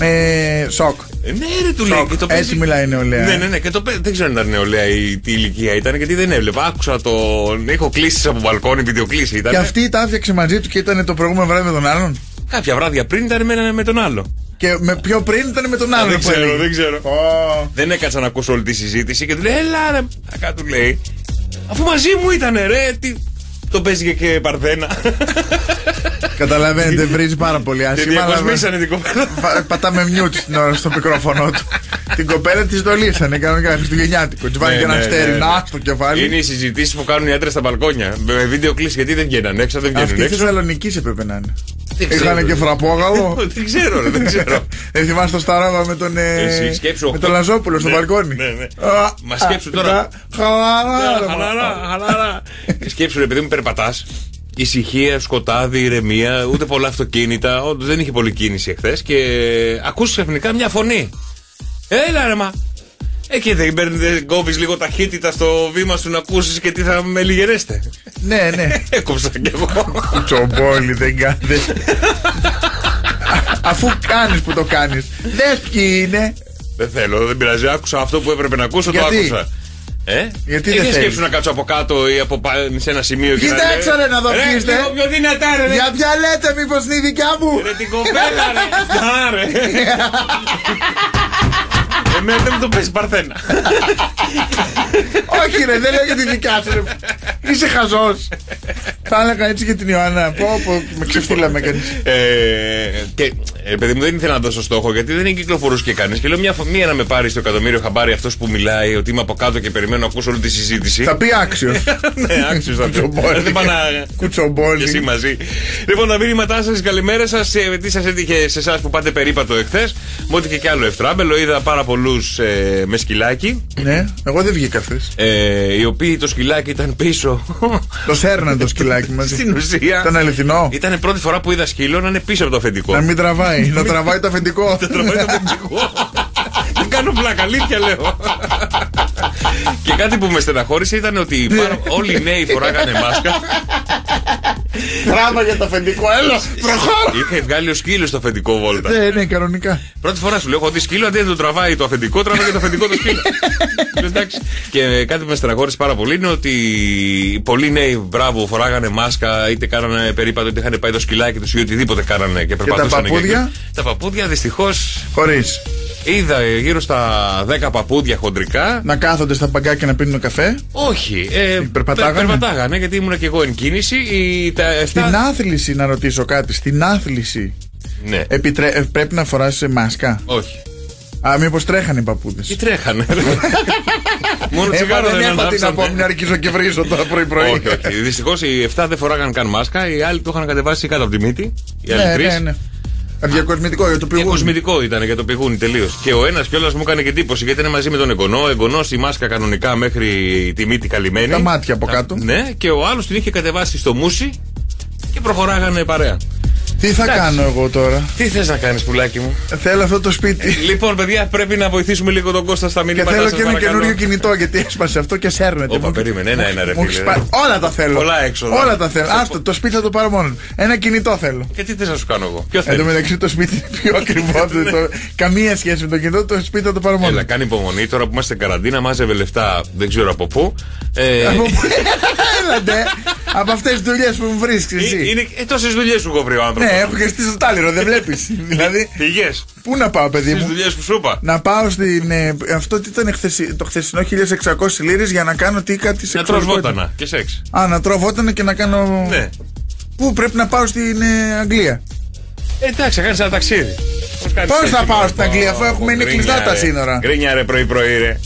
ε, Σοκ Ε, Ναι, ρε, του λέει. Σοκ. Και το Έτσι παίζει- μιλάει η νεολαία. Ναι, ναι, ναι. Και το παίζει- Δεν ξέρω αν ήταν νεολαία ή τι ηλικία ήταν, γιατί δεν έβλεπα. Άκουσα τον. Έχω κλήσεις από μπαλκόνι, βιντεοκλήση ήταν. Και αυτή τα άφτιαξε μαζί του και ήταν το προηγούμενο βράδυ με τον άλλον; Κάποια βράδια πριν ήταν με, με τον άλλο. Και με πιο πριν ήταν με τον Α, άλλον δεν που ξέρω, έλεγε. δεν ξέρω. Ω. Δεν έκατσα να ακούσω όλη τη συζήτηση και του λέει, Έλα ρε. Ακά του λέει. Αφού μαζί μου ήταν, ρε. Τι... Το παίζει και παρθένα. Καταλαβαίνετε, βρίζει πάρα πολύ Και άσχημα. αλλά- διακοσμήσανε την κοπέλα. Πα- Πατάμε μιούτ την ώρα στο μικρόφωνο του. την κοπέλα της δολίσανε κανονικά Χριστουγεννιάτικο. Της βάλει Ναι, και ένα ναι, αστέρι ναι, ναι. να στο κεφάλι. Είναι οι συζητήσεις που κάνουν οι άντρες στα μπαλκόνια. Με βίντεο κλείσει γιατί δεν βγαίνουν έξω, δεν βγαίνουν Αυτή έξω. Θεσσαλονική έπρεπε να είναι. Δεν ξέρω, Είχαν και ρε. φραπόγαλο. Δεν ξέρω, ρε, δεν ξέρω. Δεν θυμάσαι το Σταράβα με τον. ε, Εσύ σκέψου Με οχτώ. τον Λαζόπουλο στο Ναι, μπαλκόνι. ναι, ναι. Α, Μα σκέψου α, τώρα. τα- Χαλαρά. ρε, Χαλαρά, μα. χαλαρά. Σκέψου ρε παιδί μου, περπατάς. Ησυχία, σκοτάδι, ηρεμία, ούτε πολλά αυτοκίνητα. Όντω δεν είχε πολλή κίνηση εχθές και ακούς ξαφνικά μια φωνή. Έλα ρε μα. Ε, και δεν παίρνει, δεν κόβεις λίγο ταχύτητα στο βήμα σου να ακούσεις και τι θα με λιγερέστε. Ναι, ναι. Έκοψα κι εγώ. Κουτσομπόλι δεν κάνεις. Αφού κάνεις που το κάνεις. Δες ποιοι είναι. δεν θέλω, δεν πειράζει. Άκουσα αυτό που έπρεπε να ακούσω, Γιατί; το άκουσα. Ε; Γιατί Ε, δεν δεν θέλεις; σκέψου να κάτσω από κάτω ή από πα- σε ένα σημείο και να Κοιτάξτε λέω, ρε να δω «Ρε, ποιοι είστε. λίγο πιο δυνατά ρε, ρε. Για ποια λέτε, μήπως είναι η δικιά μου; Ρε την κοπέλα ρε. Να, ρε. Εμένα δεν μου το παίζει παρθένα. Όχι, ρε, δεν λέω για τη δικιά σου. ρε. Είσαι χαζός. Θα έλεγα έτσι για την Ιωάννα. Πω, πω, με ξεφύλαμε κανεί. Ε, και ε, παιδί μου δεν ήθελα να δώσω στόχο γιατί δεν κυκλοφορούσε και κανείς. Και λέω μια, φο- μία να με πάρει στο εκατομμύριο χαμπάρι αυτός που μιλάει, ότι είμαι από κάτω και περιμένω να ακούσω όλη τη συζήτηση. Θα πει άξιος. ναι, άξιος θα πει. Κουτσομπόλι. Δεν πάω να. Κουτσομπόλι. Και εσύ μαζί. Λοιπόν, τα μήνυματά σας, καλημέρα σας. Τι σας έτυχε σε εσάς που πάτε περίπατο εχθές. Μου έτυχε και άλλο ευτράμπελο. Είδα πάρα πολλούς ε, με σκυλάκι. Ναι, εγώ δεν βγήκα χθες. Ε, οι οποίοι το σκυλάκι ήταν πίσω. Το σέρναν το σκυλάκι μαζί. Στην ουσία. Ήταν αληθινό. Ήταν πρώτη φορά που είδα σκύλο να είναι πίσω από το αφεντικό. Να μην τραβάει. Να τραβάει το αφεντικό. Να τραβάει το αφεντικό. Δεν κάνω πλάκα, αλήθεια λέω. Και κάτι που με στεναχώρησε ήταν ότι πάρα- όλοι οι νέοι φοράγανε μάσκα. Τράβαγε το αφεντικό, έλα. Προχώρα. Είχε βγάλει ο σκύλος στο αφεντικό βόλτα. Ναι, ναι, κανονικά. Πρώτη φορά σου λέω: Έχω δει σκύλο αντί να το τραβάει το αφεντικό, τραβάει και το αφεντικό το σκύλο. Λέω, Εντάξει. Και κάτι που με στεναχώρησε πάρα πολύ είναι ότι πολλοί νέοι μπράβο φοράγανε μάσκα, είτε κάνανε περίπατο, είτε είχαν πάει το σκυλάκι τους ή οτιδήποτε κάνανε και περπατούσαν. παππούδια; εκεί. Τα παππούδια δυστυχώς Χωρίς. Είδα γύρω στα 10 παππούδια χοντρικά. Να κάθονται στα παγκάκια να πίνουν καφέ. Όχι. Ε, Περπατάγανε; πε- περπατάγανε γιατί ήμουν και εγώ εν κίνηση. Οι, τα, Στην εφτά- άθληση να ρωτήσω κάτι. Στην άθληση. Ναι, Επιτρέ... ε, πρέπει να φοράς μάσκα; όχι. Α, μήπως τρέχανε οι παππούδες; Τι τρέχανε. ρε; Μόνο Ε, τσιγάρο δεν δεν έχω τι να ανάψανε. πω, μην αρχίσω και βρίζω τώρα πρωί-πρωί. Όχι, όχι. Δυστυχώς οι 7 δεν φοράγαν καν μάσκα, οι άλλοι το είχαν κατεβάσει κάτω από τη μύτη. Οι άλλοι Ναι, τρεις. ναι, ναι. Διακοσμητικό για το πηγούνι. Διακοσμητικό ήταν για το πηγούνι τελείως. Και ο ένας κιόλας μου έκανε και εντύπωση γιατί είναι μαζί με τον εγγονό. Ο εγγονός η μάσκα κανονικά μέχρι τη μύτη καλυμμένη. Τα μάτια από κάτω. Ναι, και ο άλλος την είχε κατεβάσει στο μουσι και προχωράγανε παρέα. Τι θα Εντάξει. κάνω εγώ τώρα; Τι θες να κάνεις, πουλάκι μου; Θέλω αυτό το σπίτι. Λοιπόν, παιδιά, πρέπει να βοηθήσουμε λίγο τον Κώστα στα Και μηνύματα. θέλω σας και ένα παρακαλώ. καινούριο κινητό γιατί έσπασε αυτό και σέρνεται. Όπα, Μου- περίμενε, ένα-ένα, ρε μου έχει φίλε, σπάσει. ρε. Όλα τα θέλω. Πολλά έξοδα. Όλα τα θέλω. Άστο, το σπίτι θα το πάρω μόνο. του. Ένα κινητό θέλω. Και τι θες να σου κάνω εγώ; Ποιο Εν τω θέλεις; μεταξύ το σπίτι είναι πιο ακριβό. το- το- Καμία σχέση με το κινητό, το σπίτι θα το πάρω μόνο. Έλα, κάνει υπομονή τώρα που είμαστε καραντίνα, μάζευε λεφτά δεν ξέρω από πού. Ε, Από πού- Έλατε από αυτές τις δουλειές που μου βρίσκεις εσύ. ε, είναι ε, τόσες δουλειές σου έχω βρει ο άνθρωπος. Ναι, έχω και στήσει στο τάλιρο, δεν βλέπεις. δηλαδή, Πηγέ. πού να πάω, παιδί Στις μου; δουλειές που σου είπα. Να πάω στην. ε, αυτό τι ήταν χθεσι- το χθεσινό 1600 λίρες για να κάνω τι κάτι Να τρως σεξουαλικότητα. βότανα και σεξ. Α, να τρώω βότανα και να κάνω. Ναι. Πού πρέπει να πάω στην ε, Αγγλία. Ε, εντάξει, θα κάνεις ένα ταξίδι. Πώς θα πάω στην Αγγλία, αφού έχουμε είναι κλειστά τα σύνορα. Γκρίνια ρε πρωί-πρωί ρε.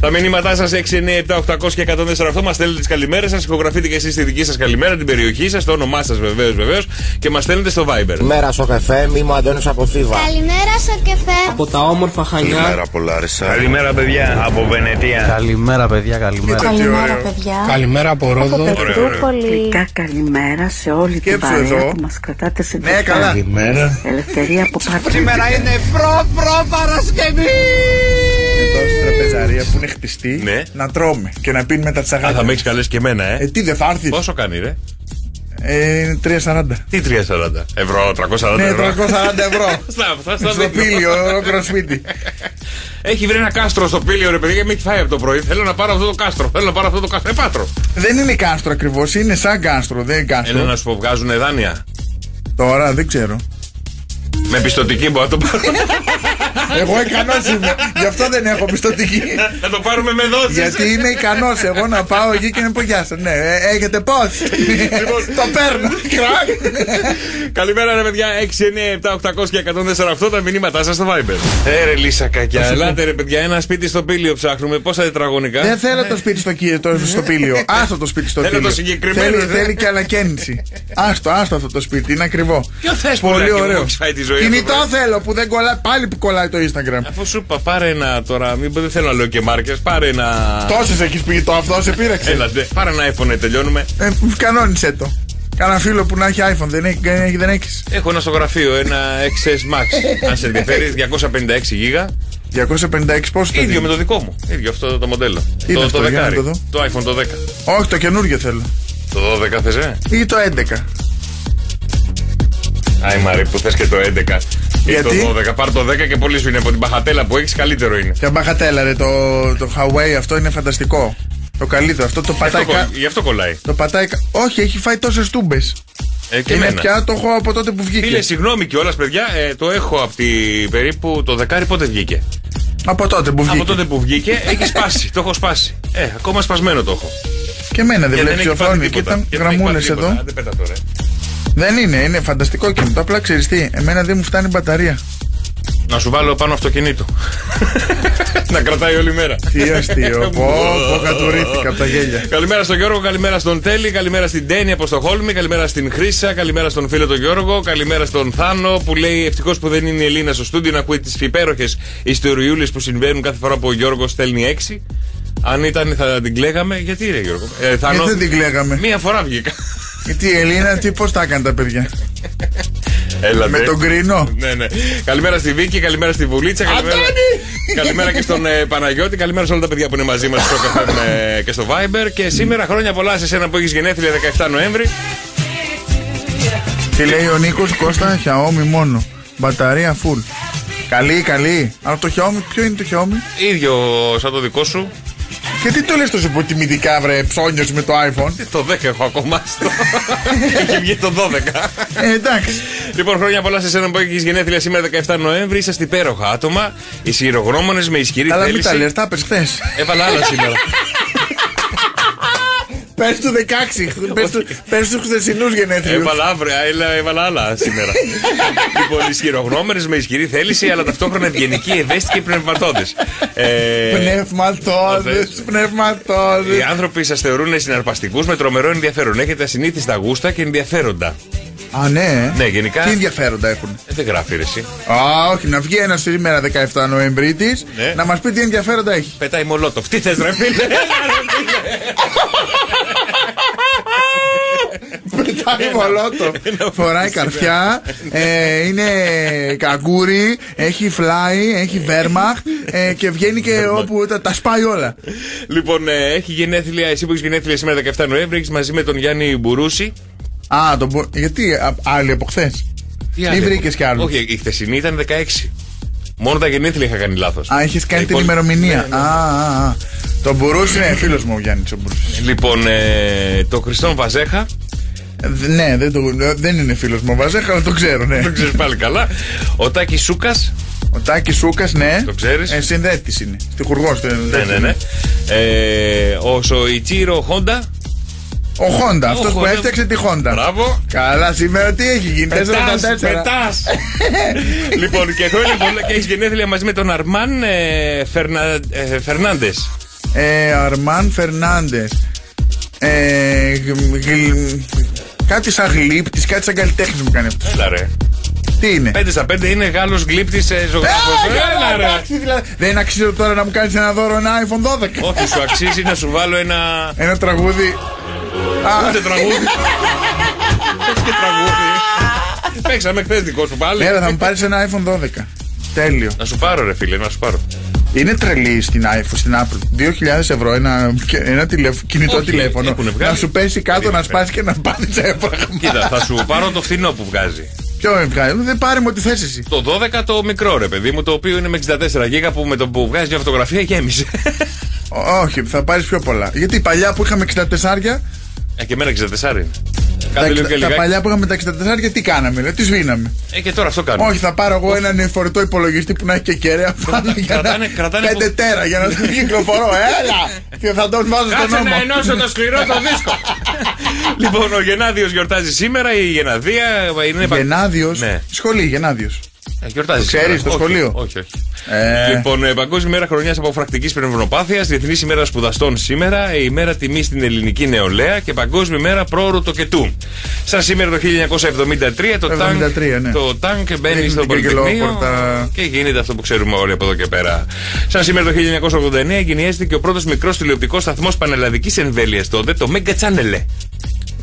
Τα μηνύματά σας 6, 9, 7, 800 και 148 μας στέλνετε τις καλημέρες σας. Ηχογραφείτε και εσείς τη δική σας καλημέρα, την περιοχή σας, το όνομά σας βεβαίως βεβαίως και μας στέλνετε στο Viber. Μέρα στο καφέ, μη μου Αντώνης από Θήβα. Καλημέρα στο κεφέ. Από τα όμορφα Χανιά. από Λάρισα. Καλημέρα, παιδιά, από Βενετία. Καλημέρα, παιδιά, καλημέρα. Καλημέρα, παιδιά. Καλημέρα από Ρόδο. Φυσικά καλημέρα σε όλη την Σκέψου εδώ. παρέα που μας κρατάτε σε Ναι, καλά. Καλημέρα. Ελευθερία από πάντα. Σήμερα είναι προ-προ Παρασκευή! Εδώ στην τραπεζαρία που είναι χτιστή Ναι. να τρώμε και να πίνουμε τα Α, τσαγάλια. θα με έχεις καλέσει και εμένα, ε. Ε, τι δεν θα έρθεις; Πόσο κάνει, ρε; Ε, είναι 3,40. Τι 340 ευρώ, 340 Ναι, ευρώ. 340 ευρώ. Στα, στα, στα Στο δείχνω. Πήλιο, ολόκληρο σπίτι. Έχει βρει ένα κάστρο στο Πήλιο, ρε παιδιά, και με έχει φάει από το πρωί. Θέλω να πάρω αυτό το κάστρο. Θέλω να πάρω αυτό το κάστρο. Ε, πάτρο. Δεν είναι κάστρο ακριβώς, είναι σαν κάστρο, δεν είναι Έλα κάστρο. να σου πω, βγάζουν δάνεια. Τώρα δεν ξέρω. Με πιστοτική μπορώ να το πάρω. Εγώ ικανός είμαι. Γι' αυτό δεν έχω πιστοτική. Να το πάρουμε με δόσεις. Γιατί είμαι ικανός εγώ να πάω εκεί και να πω γεια σας. Ναι, ε, έχετε πώς. Το παίρνω. Κρακ. Καλημέρα, ρε παιδιά. 6, 9, 7, 800 και 148 τα μηνύματά σας στο Viber. Ε, ρε, λύσα κακιά. Ελάτε, ρε παιδιά, ένα σπίτι στο πήλιο ψάχνουμε. Πόσα τετραγωνικά; Δεν θέλω το σπίτι στο, κύ- το, στο πήλιο. Άστο το σπίτι στο Θέλω πήλιο. το συγκεκριμένο, Θέλει, ρε. θέλει και ανακαίνιση. Άστο, άστο αυτό το σπίτι. Είναι ακριβό. Ποιο θες, Πολύ πουλάκι μου, ωραίο. μου έχεις φάει τη ζωή Κινητό αυτό, βρε. θέλω που δεν κολλάει. Πάλι που κολλάει το Instagram. Αφού σου είπα, πάρε ένα τώρα. Μην δεν θέλω να λέω και μάρκες. Πάρε ένα. Τόσες έχεις πει το αυτό, σε πείραξες. Έλα, ντε, πάρε ένα iPhone, τελειώνουμε. Ε, κανόνισε το. Κάνα φίλο που να έχει iPhone, δεν έχει. Δεν έχει, δεν έχεις. Έχω ένα στο γραφείο, ένα XS Max. Αν σε ενδιαφέρεις, 256 γίγα. 256 πόσο το ίδιο δίνεις; με το δικό μου. ίδιο αυτό το μοντέλο. Είναι το, αυτό, το για να δεκάρι. το δω. Το iPhone το 10. Όχι, το καινούργιο θέλω. Το 12 θες, ε; Ή το 11. Άι Μαρή που θες και το 11. Ή Γιατί; το 12. Πάρ το 10 και πολύ σου είναι από την παχατέλα που έχεις καλύτερο είναι. Και μπαχατέλα, ρε, το, το Huawei αυτό είναι φανταστικό. Το καλύτερο. Αυτό το Γι' πατάει. αυτό, κα- κολλ- γι' αυτό κολλάει. Το πατάει. κα- Όχι, έχει φάει τόσες τούμπες. Ε, και Είναι εμένα. πια το έχω από τότε που βγήκε. Φίλε, συγγνώμη κιόλας, παιδιά, ε, το έχω από την περίπου το δεκάρι πότε βγήκε; Από τότε που βγήκε. Από τότε που βγήκε έχει σπάσει. το έχω σπάσει. Ε, ακόμα σπασμένο το έχω. Και εμένα δεν Και βλέπεις έχει πάθει οθόνη και τίποτα. ήταν Και δεν έχει γραμμούλες πάθει τίποτα. εδώ. Άντε, πέτα τώρα. Δεν είναι, είναι φανταστικό κινητό. Απλά ξέρεις τι, εμένα δεν μου φτάνει μπαταρία. Να σου βάλω πάνω αυτοκινήτο. να κρατάει όλη μέρα. Τι αστείο. Πω, πω, κατουρήθηκα από τα γέλια. Καλημέρα στον Γιώργο, καλημέρα στον Τέλη, καλημέρα στην Τέννη από στο Χόλμη, καλημέρα στην Χρύσα, καλημέρα στον φίλο τον Γιώργο, καλημέρα στον Θάνο που λέει ευτυχώς που δεν είναι η Ελίνα στο στούντιο να ακούει τις υπέροχες ιστοριούλες που συμβαίνουν κάθε φορά που ο Γιώργος στέλνει 6. Αν ήταν θα την κλαίγαμε, γιατί ρε Γιώργο; Ε, Θάνο, Γιατί δεν την κλαίγαμε; Μία φορά βγήκα. Γιατί η Ελίνα, τι πώς τα έκανε τα παιδιά; Έλα, Με ναι. τον κρίνο; Ναι, ναι. Καλημέρα στη Βίκη, καλημέρα στη Βουλίτσα. Καλημέρα, καλημέρα και στον ε, Παναγιώτη. Καλημέρα σε όλα τα παιδιά που είναι μαζί μας στο καφέ με- και στο Viber. Και σήμερα χρόνια πολλά σε σένα που έχεις γενέθλια 17 Νοέμβρη. Τι λέει ο Νίκος Κώστα, Xiaomi μόνο. Μπαταρία full. Καλή, καλή. Αλλά το Xiaomi, ποιο είναι το Xiaomi; ίδιο σαν το δικό σου. Και τι το λες τόσο υποτιμητικά, βρε, ψώνιος με το iPhone; Ε, Το 10 έχω ακόμα στο. Έχει βγει το 12. Ε, εντάξει. Λοιπόν, χρόνια πολλά σε σένα που έχει γενέθλια σήμερα 17 Νοέμβρη. Είσαστε υπέροχα άτομα. Ισχυρογνώμονες με ισχυρή Αλλά μην θέληση. τα λες, τα είπες χθες. Έβαλα άλλα σήμερα. Πες του 16. πες του- Πες τους χθεσινούς γενέθλιους. Έβαλα αύριο, έλα- έβαλα άλλα σήμερα. λοιπόν, ισχυρογνώμενες με ισχυρή θέληση, αλλά ταυτόχρονα ευγενικοί, ευαίσθητοι και πνευματώδε. Ε, Πνευματώδες, πνευματώδες. οι άνθρωποι σας θεωρούν συναρπαστικούς με τρομερό ενδιαφέρον. Έχετε ασυνήθιστα γούστα και ενδιαφέροντα. Α, ναι. Ναι, γενικά. Τι ενδιαφέροντα έχουν. Ε, δεν γράφει ρε, εσύ. Α, όχι, να βγει ένας σήμερα 17 Νοεμβρή της Ναι. να μας πει τι ενδιαφέροντα έχει. Πετάει μολότοφ. Τι θες, ρε φίλε; Πετάει μολότο. Φοράει καρφιά. ε, είναι καγκούρι. Έχει φλάι. Έχει βέρμαχ. ε, και βγαίνει και όπου τα, τα σπάει όλα. λοιπόν, ε, έχει γενέθλια, εσύ που έχεις γενέθλια σήμερα 17 Νοέμβρη, έχεις μαζί με τον Γιάννη Μπουρούση. Α, τον, μπο- γιατί α, άλλοι από χθες; Ή βρήκες κι άλλους. Όχι, η χθεσινή ήταν 16. Μόνο τα γενέθλια είχα κάνει λάθος. Α, έχεις κάνει την ημερομηνία. Α, α, α. Τον Μπουρούση είναι φίλος μου ο Γιάννης ο Μπουρούση. Λοιπόν, ε, το Χριστόν Βαζέχα. Ε, Ναι, δεν, το, δεν είναι φίλος μου ο Βαζέχα, αλλά το ξέρω, ναι. Το ξέρεις πάλι καλά. Ο Τάκης Σούκας. Ο Τάκης Σούκας, ναι. Το ξέρεις. Ε, Συνδέτης είναι. Τυχουργό. Ναι, ναι, ναι. Ε, ο Σοϊτσίρο Χόντα. Ο Χόντα, Ο αυτός που Honda. έφτιαξε τη Χόντα. Μπράβο. Καλά, σήμερα τι έχει γίνει, 4 Πετάς, τα 4. πετάς. λοιπόν, και χρόνια πολλά και έχεις γενέθλια μαζί με τον Αρμάν ε, Φερνα, ε, Φερνάντες. Ε, Αρμάν Φερνάντες. Ε, γ- γλ- κάτι σαν γλύπτης, κάτι σαν καλλιτέχνης μου κάνει αυτός. Έλα ρε. Τι είναι; 5 στα 5 είναι Γάλλος γλύπτης ε, ζωγράφος. Ε, καλά, Έλα ρε. εντάξει, δηλαδή. Δεν αξίζει τώρα να μου κάνεις ένα δώρο ένα iPhone 12. Όχι, σου αξίζει να σου βάλω ένα. Ένα τραγούδι. Α, Ούτε τραγούδι. Πες και τραγούδι. Παίξαμε χθε δικό σου πάλι. Ναι, ρε, θα μου πάρεις ένα iPhone 12. Τέλειο. Να σου πάρω, ρε φίλε, να σου πάρω. Είναι τρελή στην iPhone, στην Apple. 2.000 ευρώ ένα, ένα τηλεφ- κινητό Όχι, τηλέφωνο. έχουνε βγάλει. Να σου πέσει κάτω, Περίμενε. να σπάσεις και να πάρεις έφραγμα. Κοίτα, θα σου πάρω το φθηνό που βγάζει. Ποιο με βγάζει, δεν πάρε μου ό,τι θες εσύ. Το 12 το μικρό ρε παιδί μου, το οποίο είναι με 64 γίγα που με το που βγάζει μια φωτογραφία γέμισε. Ό- Όχι, θα πάρεις πιο πολλά. Γιατί παλιά που είχαμε 64, ε, και εμένα 64 είναι. τα, Κάντε λίγο και τα λιγάκι. παλιά που είχαμε τα 64, τι κάναμε, λέει, τις σβήναμε. Ε, και τώρα αυτό κάνουμε. Όχι, θα πάρω εγώ έναν φορητό υπολογιστή που να έχει και κεραία πάνω για να. κρατάνε- κρατάνε Πέντε που- τέρα για να τον κυκλοφορώ. Έλα! Και θα τον βάζω στον Κάτσε νόμο. να ενώσω το σκληρό το δίσκο. λοιπόν, ο Γενάδιο γιορτάζει σήμερα, η Γεναδία είναι πα- Γενάδιο. Ναι. Σχολή, Γενάδιο. Ε, Γιορτάζεις. Το ξέρεις, σήμερα. το Όχι, σχολείο; Όχι, όχι. Ε. Λοιπόν, ε, Παγκόσμια ημέρα χρονιάς αποφρακτικής πνευμονοπάθειας, Διεθνή ημέρα σπουδαστών σήμερα, η ημέρα τιμή στην ελληνική νεολαία και Παγκόσμια ημέρα πρόωρου τοκετού. Σαν σήμερα το 1973 το τάγκ, 73, ναι. το τάγκ μπαίνει Ρίχνει στο την Πολυτεχνείο Καγκελόπορτα. και γίνεται αυτό που ξέρουμε όλοι από εδώ και πέρα. Σαν σήμερα το 1989 εγκαινιάζεται και ο πρώτος μικρός τηλεοπτικός σταθμός πανελλαδικής εμβέλειας τότε, το Mega Channel.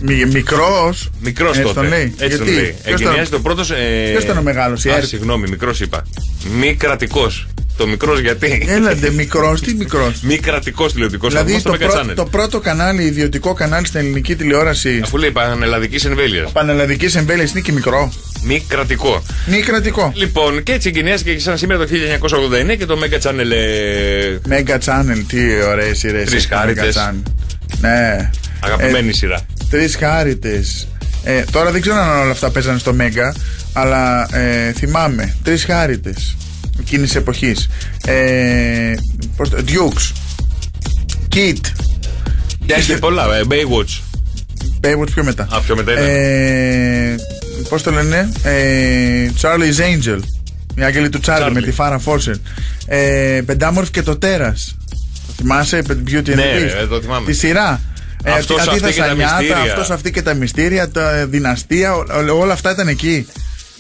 Μικρός. Μικρός Έτσι τότε. τον λέει. Έτσι τον Γιατί; λέει. Ποιος Εγκαινιάζεται ήταν- ο πρώτος. Ε... ποιος ήταν ο μεγάλος, η Α, ΕΡΤ; συγγνώμη, μικρός είπα. Μη κρατικός. Το μικρός γιατί; Έλατε, μικρός, τι μικρός; Μη κρατικός τηλεοπτικός Δηλαδή σταθμό το, στο Mega πρω- Channel. το πρώτο κανάλι, ιδιωτικό κανάλι στην ελληνική τηλεόραση Αφού λέει πανελλαδικής εμβέλειας. πανελλαδικής εμβέλειας είναι και μικρό. Μη κρατικό. Μη κρατικό. Λοιπόν, και έτσι εγκαινιάστηκε και σαν σήμερα το 1989 και το Mega Channel. ε, Mega Channel, τι ωραίες σειρές. Τρεις χάριτες. Ναι. Αγαπημένη σειρά. Τρεις χάριτες. Ε, τώρα δεν ξέρω αν όλα αυτά παίζανε στο Mega, αλλά ε, θυμάμαι. Τρεις χάριτες εκείνης τη εποχής. Ε, πώς το- Dukes. Kid. Έχει πολλά. ε, Baywatch. Baywatch πιο μετά. Α, πιο μετά ήταν. Ε, Πώς το λένε, ε, Charlie's Angel. Η άγγελη του Τσάρλι Charlie. με τη Φάρα Φόρσερ. Ε, πεντάμορφη και το τέρας. Το θυμάσαι, Beauty and Ναι, the Beast; ρε, το θυμάμαι. Τη σειρά. Αυτός, αυτή αυτή τα και τα σανιάτα, μυστήρια. αυτός αυτή και τα μυστήρια, τα δυναστεία, ό- ό- όλα αυτά ήταν εκεί.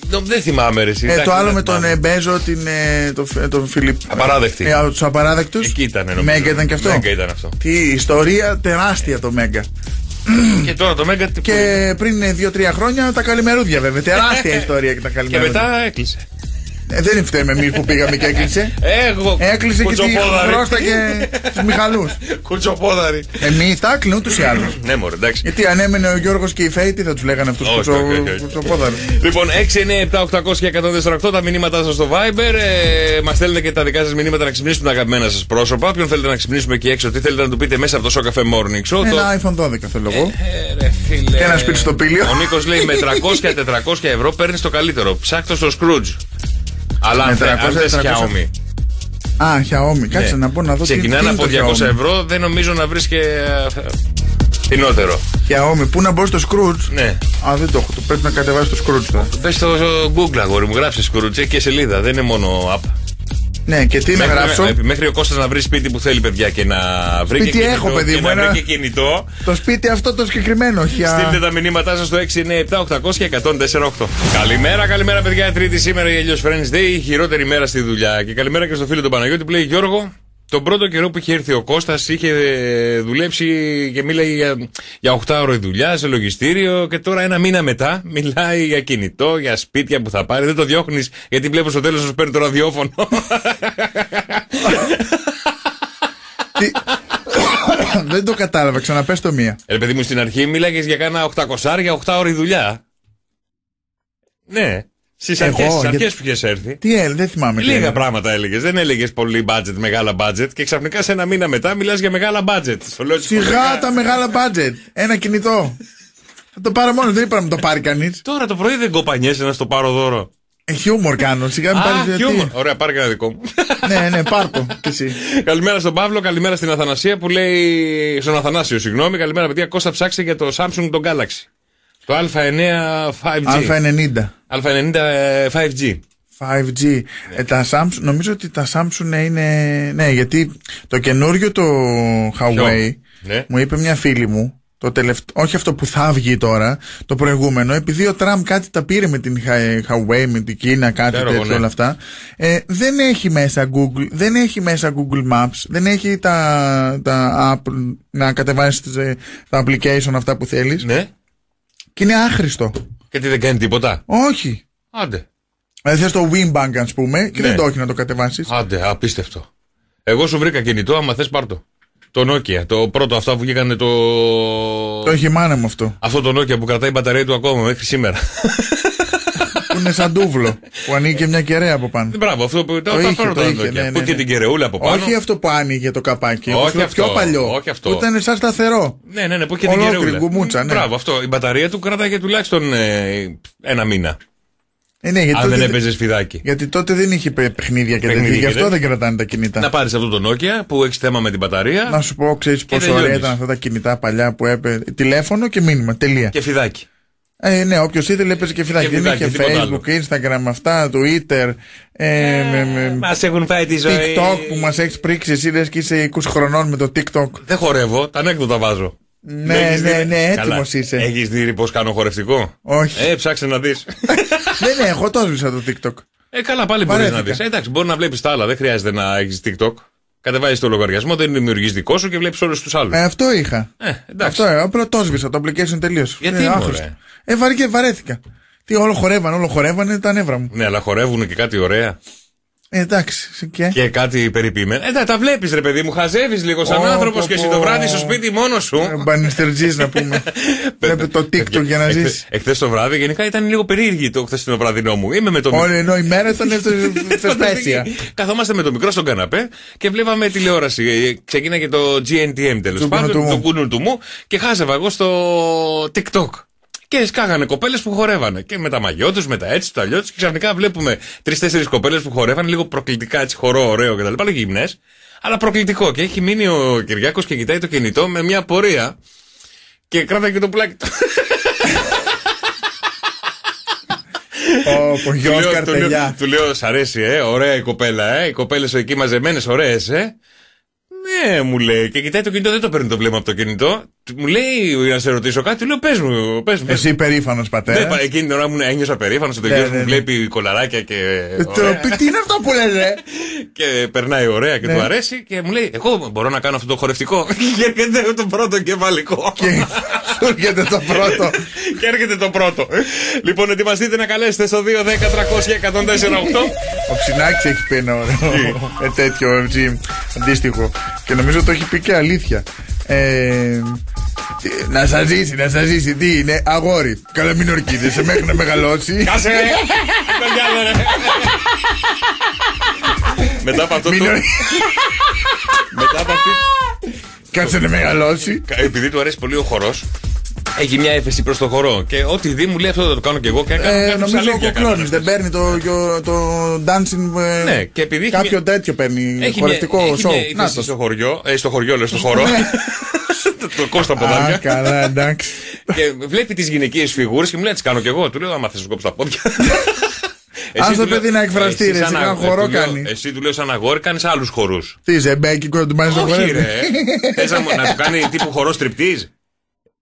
Το- Δεν θυμάμαι, ρε. εσύ. Ε, Εντάξει, το άλλο δεν με τον θυμάμαι. ε, Μπέζο, την, ε, τον, Φ- τον Φιλιπ. Απαράδεκτη. Ε, τους απαράδεκτους. Εκεί ήταν, νομίζω. Μέγκα ήταν και αυτό. Μέγκα ήταν αυτό. Τι ιστορία τεράστια το Μέγκα. Και τώρα το Mega. Και πριν 2-3 χρόνια τα καλημερούδια βέβαια. Τεράστια ιστορία και τα Και καλημερούδια. μετά έκλεισε. Ε, δεν φταίμε εμείς που πήγαμε και έκλεισε. Εγώ. Έκλεισε και τη κουτσοπόδαρη. χρώστα και τους Μιχαλού. Κουτσοπόδαρη. Εμείς τα έκλεινε ούτως ή άλλως. Ναι, μωρέ, εντάξει. Γιατί αν έμενε ο Γιώργος και η Φέη, τι θα τους λέγανε αυτούς Όχι, όχι, όχι, όχι. κουτσοπόδαροι. Λοιπόν, 6, 9, 7, 800 και 148 τα μηνύματά σας στο Viber. Ε, Μας στέλνετε και τα δικά σας μηνύματα να ξυπνήσουν τα αγαπημένα σας πρόσωπα. Ποιον θέλετε να ξυπνήσουμε εκεί έξω, τι θέλετε να του πείτε μέσα από το Show Cafe Morning Show. Το... Ένα iPhone 12 θέλω εγώ. Ε, ρε, φίλε. Και ένα σπίτι στο πήλιο. Ο Νίκος λέει με 300-400 ευρώ παίρνεις το καλύτερο. Ψάκτο στο Scrooge. Αλλά Με αν θε- αν 300, θες 400. Xiaomi. Α, Xiaomi. Κάτσε Ναι. να πω να δω τι Ξεκινάνε τι είναι από το 200 Xiaomi. ευρώ, δεν νομίζω να βρεις και. ε, Φθηνότερο. Xiaomi, πού να μπω στο Scrooge; Ναι. Α, δεν το έχω. Το πρέπει να κατεβάσει το Scrooge τώρα. Πες στο Google, αγόρι μου, γράψει Scrooge και σελίδα. Δεν είναι μόνο app. Ναι, και τι να Μέχρι- γράψω; μέχρι- Μέχρι ο Κώστας να βρει σπίτι που θέλει, παιδιά, και να βρει Σπίτι και κινητό, έχω, παιδί και μου, να ένα- βρει και κινητό. Το σπίτι αυτό το συγκεκριμένο. όχι, α. Στείλτε τα μηνύματά σας στο 697-800-1048. Καλημέρα, καλημέρα, παιδιά. Τρίτη σήμερα η Ελιό Friends Day, η χειρότερη μέρα στη δουλειά. Και καλημέρα και στο φίλο του Παναγιώτη που λέει Γιώργο. Τον πρώτο καιρό που είχε έρθει ο Κώστας είχε ε, δουλέψει και μίλαγε για, για 8 ώρες δουλειά σε λογιστήριο και τώρα ένα μήνα μετά μιλάει για κινητό, για σπίτια που θα πάρει. Δεν το διώχνεις γιατί βλέπω στο τέλος να σου παίρνει το ραδιόφωνο. δεν το κατάλαβα, ξαναπες το μία. Ε, παιδί μου, στην αρχή μίλαγες για κάνα 800 για 8 ώρες δουλειά. Ναι. Στις Εγώ, αρχές γιατί- αρχές που είχες έρθει. Τι έλεγε, δεν θυμάμαι. τι Λίγα έλεγα. πράγματα έλεγες. Δεν έλεγες πολύ budget, μεγάλα budget. Και ξαφνικά σε ένα μήνα μετά μιλάς για μεγάλα budget. Στο λέω Σιγά τα μεγάλα budget. Ένα κινητό. Θα το πάρω μόνο, δεν είπα να μου το πάρει κανείς. Τώρα το πρωί δεν κοπανιέσαι να στο πάρω δώρο. Ε, χιούμορ κάνω. Σιγά μην Α, πάρεις χιούμορ. Ωραία, πάρε και ένα δικό μου. Ναι, ναι, πάρ' το. κι εσύ. καλημέρα στον Παύλο, καλημέρα στην Αθανασία που λέει. Στον Αθανάσιο, συγγνώμη. Καλημέρα, παιδιά. Κώστα ψάξτε για το Samsung τον Galaxy. Το Α9 5G. Α90. Α90 ε, 5G. 5G. Ε, τα Samsung, νομίζω ότι τα Samsung είναι. Ναι, γιατί το καινούριο το Huawei Ναι. μου είπε μια φίλη μου. Το τελευταίο, όχι αυτό που θα βγει τώρα, το προηγούμενο, επειδή ο Τραμπ κάτι τα πήρε με την Hua- Huawei, με την Κίνα, κάτι Ξέρω τέτοιο εγώ, ναι. όλα αυτά. Ε, δεν έχει μέσα Google, δεν έχει μέσα Google Maps, δεν έχει τα, τα app να κατεβάσεις τα application αυτά που θέλεις. Ναι. Και είναι άχρηστο. Γιατί δεν κάνει τίποτα; Όχι. Άντε. Δηλαδή θες το Winbank, ας πούμε, και Ναι. δεν το έχει να το κατεβάσεις. Άντε, απίστευτο. Εγώ σου βρήκα κινητό, άμα θες πάρ' το. Το Nokia, το πρώτο αυτά που βγήκανε το. Το έχει η μάνα μου αυτό. Αυτό το Nokia που κρατάει η μπαταρία του ακόμα μέχρι σήμερα. που είναι σαν τούβλο. που ανοίγει και μια κεραία από πάνω. Μπράβο, αυτό που το, Το τα είχε, πρώτα το Nokia. είχε, ναι, Που ναι, και ναι. την κερεούλα από πάνω. Όχι αυτό που άνοιγε το καπάκι. Όχι όπως το αυτό, Πιο παλιό. όχι αυτό. Που ήταν σαν σταθερό. Ναι, ναι, ναι, που είχε την Ολόκληρη κερεούλα. γκουμούτσα, ναι. Μπράβο, αυτό. Η μπαταρία του κρατάει τουλάχιστον ε, ένα μήνα. Ε, ναι, γιατί Αν δεν τότε- έπαιζε φιδάκι. Γιατί τότε δεν είχε παι- παιχνίδια και Παιχνίδια τέτοια. Γι' και αυτό τέτοια. δεν κρατάνε τα κινητά. Να πάρεις αυτό το Nokia που έχεις θέμα με την μπαταρία Να σου πω, ξέρεις Και πόσο τελειώνεις. ωραία ήταν αυτά τα κινητά παλιά που έπαιρνε. Τηλέφωνο και μήνυμα. Τελεία. και φιδάκι. Ε, ναι, όποιος ήθελε έπαιζε και φιδάκι. Και Δεν φιδάκι, είχε τίποτα Facebook, Instagram, αυτά, Twitter. Ε, με- με- Μας έχουν φάει τη ζωή. TikTok που μας έχεις πρίξει εσύ λες και είσαι 20 χρονών με το TikTok. Δεν χορεύω, τα ανέκδοτα βάζω. Ναι, ναι, ναι, έτοιμος είσαι. Έχεις δει πώς κάνω χορευτικό; Όχι. Ε, ψάξε να δεις. ναι, ναι, εγώ το έσβησα το TikTok. ε, καλά, πάλι μπορείς να Βαρέθηκα. δεις. Ε, εντάξει, μπορεί να βλέπεις τα άλλα, δεν χρειάζεται να έχεις TikTok. Κατεβάζεις το λογαριασμό, δεν δημιουργείς δικό σου και βλέπεις όλους τους άλλους. Ε, αυτό είχα. Ε, εντάξει. Αυτό, ε, απλά το έσβησα το application τελείω. Γιατί, ε, μωρέ; άχρηστο. Ε, βαρύ βαρέθηκα. Τι όλο χορεύαν, όλο χορεύανε τα νεύρα μου. Ναι, αλλά χορεύουν και κάτι ωραία. Ε, εντάξει, και. Και κάτι περιποιημένο. Ε, τα, τα βλέπεις, ρε παιδί μου, χαζεύεις λίγο σαν Ω, άνθρωπος πω, και εσύ πω. το βράδυ στο σπίτι μόνος σου. Ε, Μπανιστερτζής να πούμε. Βλέπει το TikTok για να ζήσει. Εχθές το βράδυ γενικά ήταν λίγο περίεργη το χθεσινό βραδινό μου. Είμαι με το Όλη ενώ η μέρα ήταν θεσπέσια. Καθόμαστε με το μικρό στον καναπέ και βλέπαμε τηλεόραση. Ε, Ξεκίναγε το GNTM τέλος Του πάντων, κουνου του μου. το κούνου του μου και χάζευα εγώ στο TikTok. Και σκάγανε κοπέλες που χορεύανε. Και με τα μαγιό του, με τα έτσι, τα αλλιώ του. Και ξαφνικά βλέπουμε τρει-τέσσερι κοπέλες που χορεύανε λίγο προκλητικά, έτσι χορό, ωραίο κτλ. Λίγο γυμνές. Αλλά προκλητικό. Και έχει μείνει ο Κυριάκος και κοιτάει το κινητό με μια πορεία. Και κράταγε και το πουλάκι του. Ω, γιος Του λέω- καρτελιά. Του λέω, σ' αρέσει, ε, ωραία η κοπέλα, ε. Οι κοπέλες εκεί μαζεμένες, ωραίες, ε. Ναι, μου λέει. Και κοιτάει το κινητό, δεν το παίρνει το βλέμμα από το κινητό. Του- Μου λέει να σε ρωτήσω κάτι, του λέω, πες μου, πες μου. Εσύ περήφανος Ναι, πατέρα. πα- εκείνη την ώρα μου ένιωσα περήφανο ότι ο Ναι, γιος ναι, μου ναι. βλέπει κολαράκια και. Ε, ωραία. το- Τι είναι αυτό που λες ρε και περνάει ωραία και Ναι. του αρέσει και μου λέει: Εγώ μπορώ να κάνω αυτό το χορευτικό. και έρχεται το πρώτο κεφαλικό. Και σου έρχεται το πρώτο. και έρχεται το πρώτο. λοιπόν, ετοιμαστείτε να καλέσετε στο 210 300 1048. Ο Ψινάκης έχει πει ένα ωραίο ε, τέτοιο έτσι, αντίστοιχο. Και νομίζω το έχει πει και αλήθεια. Ε, τι- να σας ζήσει, να σας ζήσει. Τι είναι, αγόρι. Καλά, μην ορκίζεσαι μέχρι να μεγαλώσει. Κάσε! Παιδιά, ρε. Μετά από αυτό το. Μην ορ- Μετά από αυτή. Κάτσε να μεγαλώσει. Επειδή του αρέσει πολύ ο χορός, έχει μια έφεση προς το χορό. Και ό,τι δει μου λέει αυτό θα το κάνω και εγώ. Και κάνω Ε, κάτι νομίζω ο ψαλίδια κάνω. Κοκλώνης δεν παίρνει το, το, το dancing. ε, Ναι, και επειδή έχει Κάποιο μια- τέτοιο παίρνει. Έχει Χορευτικό μια, έχει σοου. μια Να ύφεση το. στο χωριό, ε, στο χωριό, λέω, στο χορό. Ναι. το κόψω τα Α, ποδάρια. καλά, εντάξει. και βλέπει τις γυναικείες φιγούρες και μου λέει: Τις κάνω κι εγώ. Του λέω: Άμα θες να σου κόψω τα πόδια. Ας Εσύ το του λέω, παιδί να εκφραστεί, εσύ ρε, σαν σιγά αγ- χορό του λέω, κάνει. Εσύ του λέω σαν αγόρι, κάνεις άλλους χορούς. Τι ζεμπέκι που του μάθει το Όχι, χορεύει. ρε. Θες να, μου- να του κάνει τύπου χορό στριπτής;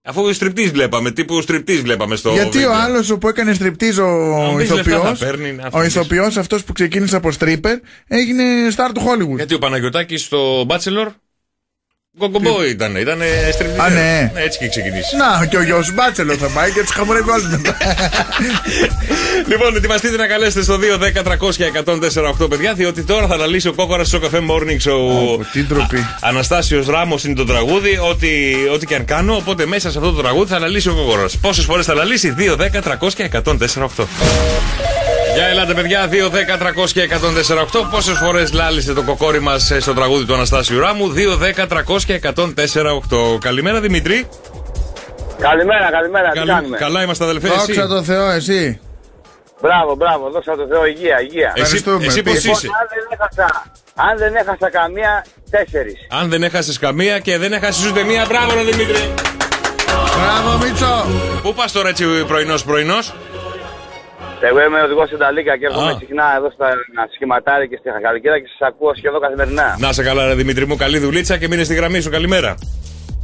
Αφού στριπτή βλέπαμε, τύπου στριπτή βλέπαμε στο. Γιατί βίντεο. ο άλλος που έκανε στριπτίζ ο μπεις λεφτά ηθοποιός, θα παίρνει, να ο φύγεις. ηθοποιός αυτός που ξεκίνησε από stripper, έγινε star του Hollywood. Γιατί ο Παναγιωτάκης στο Bachelor. Γκογκομπό ήταν, ήταν στριπτή. Α, ναι. Έτσι και ξεκινήσει. Να, και ο γιος Μπάτσελο θα πάει και τους χαμονεύει όλου μετά. Λοιπόν, ετοιμαστείτε να καλέσετε στο 2-10-300-1048 παιδιά, διότι τώρα θα αναλύσει ο κόκορας στο καφέ Morning Show. Τι ντροπή. Αναστάσιος Ράμος είναι το τραγούδι, ό,τι, ό,τι και αν κάνω. Οπότε μέσα σε αυτό το τραγούδι θα αναλύσει ο κόκορας. Πόσες φορές θα αναλύσει, 2-10-300-1048. Για ελάτε, παιδιά, 2, 10, 300 και 104,8. Πόσες φορές λάλησε το κοκόρι μας στο τραγούδι του Αναστάσιου Ράμου, 2, 10, 300 και 104,8. Καλημέρα, Δημήτρη. Καλημέρα, καλημέρα, τι Καλη- κάνουμε; Καλά είμαστε, αδελφέ. Εσύ, Δόξα τω Θεώ, εσύ. Μπράβο, μπράβο, δώσα το Θεό υγεία, υγεία. εσύ, Ευχαριστούμε. εσύ πώς Λοιπόν, είσαι; αν δεν έχασα, αν δεν έχασα καμία, τέσσερις. Αν δεν έχασες καμία και δεν έχασες ούτε μία, μπράβο, ρε Δημήτρη. Μπράβο, Μίτσο. Πού πας τώρα έτσι πρωινός πρωινός; Εγώ είμαι οδηγός Συνταλίκα και έρχομαι Α. συχνά εδώ στα σχηματάρια και στη Χαλκίδα και σας ακούω σχεδόν καθημερινά. Να σε καλά, ρε Δημήτρη μου, καλή δουλίτσα και μείνε στη γραμμή σου. Καλημέρα.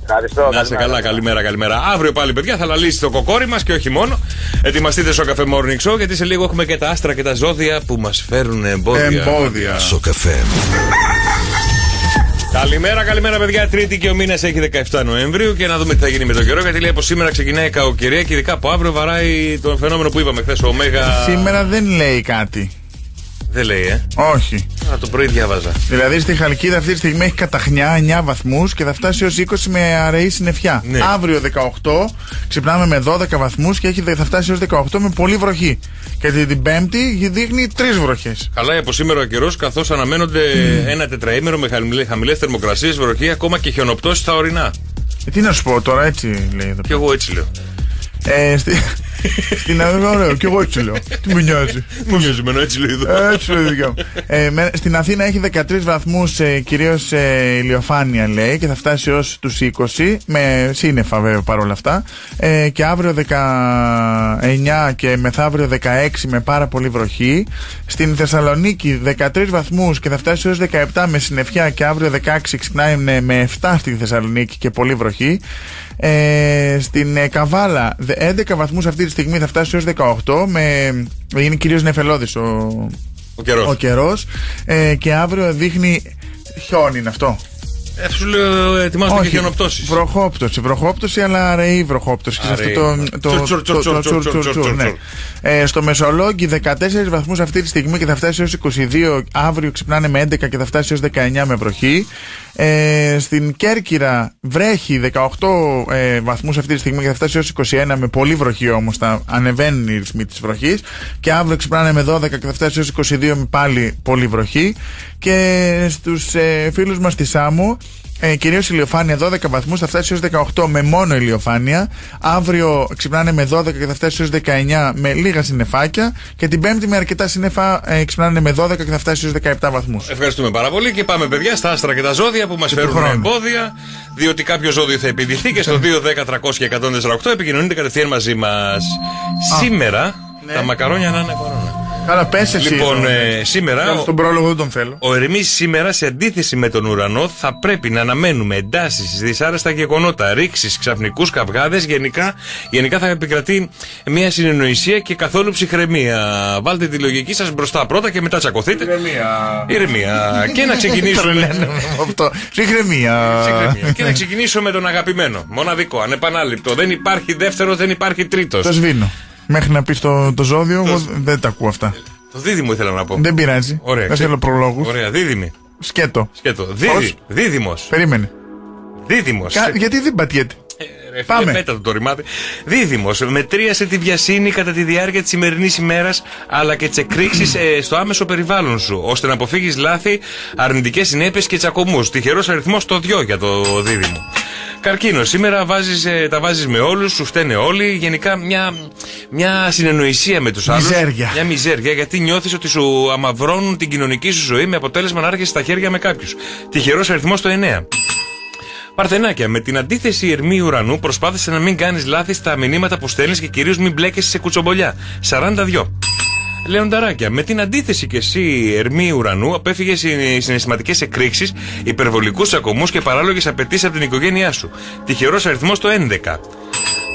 Ευχαριστώ. Να σε καλά, καλημέρα, καλημέρα. Αύριο πάλι, παιδιά, θα λαλήσει το κοκόρι μας και όχι μόνο. Ετοιμαστείτε στο καφέ Morning Show γιατί σε λίγο έχουμε και τα άστρα και τα ζώδια που μας φέρουν εμπόδια. Εμπόδια. Στο καφέ. Καλημέρα, καλημέρα, παιδιά. Τρίτη και ο μήνας έχει 17 Νοεμβρίου και να δούμε τι θα γίνει με τον καιρό. Γιατί λέει από σήμερα ξεκινάει η κακοκαιρία και ειδικά από αύριο βαράει το φαινόμενο που είπαμε χθες. Ο Μέγα. Σήμερα δεν λέει κάτι. Δεν λέει, ε. Όχι. Α, το πρωί διάβαζα. Δηλαδή στη Χαλκίδα αυτή τη στιγμή έχει καταχνιά 9 βαθμούς και θα φτάσει έω 20 με αραιή συννεφιά. Ναι. Αύριο 18 ξυπνάμε με 12 βαθμούς και έχει, θα φτάσει έω 18 με πολύ βροχή. Και την Πέμπτη δείχνει 3 βροχές. Καλά από σήμερα ο καιρός, καθώς αναμένονται ένα τετραήμερο με χαμηλέ θερμοκρασίες, βροχή, ακόμα και χιονοπτώσεις στα ορεινά. Ε, τι να σου πω τώρα, έτσι λέει εδώ. Και εγώ έτσι λέω. Ε, στη... Στην Αθήνα, ωραίο, και εγώ έτσι λέω. Τι με νοιάζει. Μου νοιάζει εμένα, έτσι λέει εδώ. Έτσι λέει δικιά μου. Ε, με- στην Αθήνα έχει 13 βαθμούς, ε, κυρίως ε, ηλιοφάνεια λέει, και θα φτάσει έω τους 20, με σύννεφα βέβαια παρόλα αυτά. Ε, και αύριο 19 και μεθαύριο 16 με πάρα πολύ βροχή. Στην Θεσσαλονίκη 13 βαθμούς και θα φτάσει έω 17 με συννεφιά και αύριο 16 ξυπνάει με- με 7 στη Θεσσαλονίκη και πολύ βροχή. Ε, στην ε, Καβάλα δε- 11 βαθμούς αυτή τη στιγμή θα φτάσει έως 18 με, είναι κυρίως νεφελώδης ο, Ο καιρός. ο καιρός ε, και αύριο δείχνει χιόνι είναι αυτό Ε, σου λέω, ετοιμάστε και χιονοπτώσεις. βροχόπτωση, βροχόπτωση αλλά αραιή βροχόπτωση. Και σε Αραιή. αυτό το. το- Τσουρ, τσουρ, το- τσουρ, το- τσουρ, τσουρ, τσουρ, τσουρ, τσουρ, τσουρ, ναι. τσουρ. Ε, Στο Μεσολόγγι 14 βαθμούς αυτή τη στιγμή και θα φτάσει έως 22. Αύριο ξυπνάνε με 11 και θα φτάσει έως 19 με βροχή. Ε, στην Κέρκυρα βρέχει 18 ε, βαθμούς αυτή τη στιγμή και θα φτάσει έως 21 με πολύ βροχή όμως θα ανεβαίνουν οι ρυθμοί της βροχής. Και αύριο ξυπνάνε με 12 και θα φτάσει έως 22 με πάλι πολύ βροχή. Και στους ε, φίλους μας στη Σάμο ε, Κυρίως ηλιοφάνεια 12 βαθμούς, θα φτάσει έως 18 με μόνο ηλιοφάνεια. Αύριο ξυπνάνε με 12 και θα φτάσει έως 19 με λίγα συννεφάκια. Και την Πέμπτη με αρκετά συννεφά ε, ξυπνάνε με 12 και θα φτάσει έως 17 βαθμούς. Ευχαριστούμε πάρα πολύ και πάμε παιδιά στα άστρα και τα ζώδια που μας φέρουν χρόνου. εμπόδια. Διότι κάποιο ζώδιο θα επιδηθεί και στο 2, 10, 300 και 148 επικοινωνείτε κατευθείαν μαζί μας. Σήμερα τα μακαρόνια να είναι κορώνα. Καλά, πες εσύ. Λοιπόν, εδώ. ε, σήμερα. Καλά, Στον πρόλογο δεν τον θέλω. Ο Ερμή σήμερα, σε αντίθεση με τον ουρανό, θα πρέπει να αναμένουμε εντάσεις, δυσάρεστα γεγονότα, ρήξεις, ξαφνικούς καυγάδες. Γενικά, γενικά θα επικρατεί μια συνεννοησία και καθόλου ψυχραιμία. Βάλτε τη λογική σας μπροστά πρώτα και μετά τσακωθείτε. Ηρεμία. Ηρεμία. και να ξεκινήσουμε. Τρελαίνομαι με αυτό. Ψυχραιμία. Ψυχραιμία. και να ξεκινήσω με τον αγαπημένο. Μοναδικό, ανεπανάληπτο. Δεν υπάρχει δεύτερος, δεν υπάρχει τρίτος. Το σβήνω. Μέχρι να πεις το, το ζώδιο, εγώ δεν τα ακούω αυτά. Το δίδυμο ήθελα να πω. Δεν πειράζει. Ωραία. Δεν ξε- θέλω προλόγους. Ωραία, δίδυμη. Σκέτο. Σκέτο. Πώς; Δίδυ, δίδυμος. Περίμενε. Δίδυμος. Κα- γιατί δεν πατιέται; Ρε, Πάμε. φίλε, Πέτα το το ρημάδι. Δίδυμος. Μετρίασε τη βιασύνη κατά τη διάρκεια της σημερινής ημέρας, αλλά και τις εκρήξεις στο άμεσο περιβάλλον σου, ώστε να αποφύγεις λάθη, αρνητικές συνέπειες και τσακωμούς. Τυχερός αριθμός το 2 για το δίδυμο. Καρκίνο. Σήμερα βάζεις, ε, τα βάζεις με όλους, σου φταίνε όλοι. Γενικά μια, μια συνεννοησία με τους άλλους. Μιζέρια. Μια μιζέρια, γιατί νιώθεις ότι σου αμαυρώνουν την κοινωνική σου ζωή με αποτέλεσμα να έρχεσαι στα χέρια με κάποιους. Τυχερός αριθμός το 9. Παρθενάκια, με την αντίθεση ερμή ουρανού προσπάθησε να μην κάνεις λάθη στα μηνύματα που στέλνεις και κυρίως μην μπλέκεσαι σε κουτσομπολιά. 42. Λεονταράκια, με την αντίθεση και εσύ, ερμή ουρανού, απέφυγες συναισθηματικές εκρήξεις, υπερβολικούς ακομούς και παράλογες απαιτήσεις από την οικογένειά σου. Τυχερός αριθμός το 11.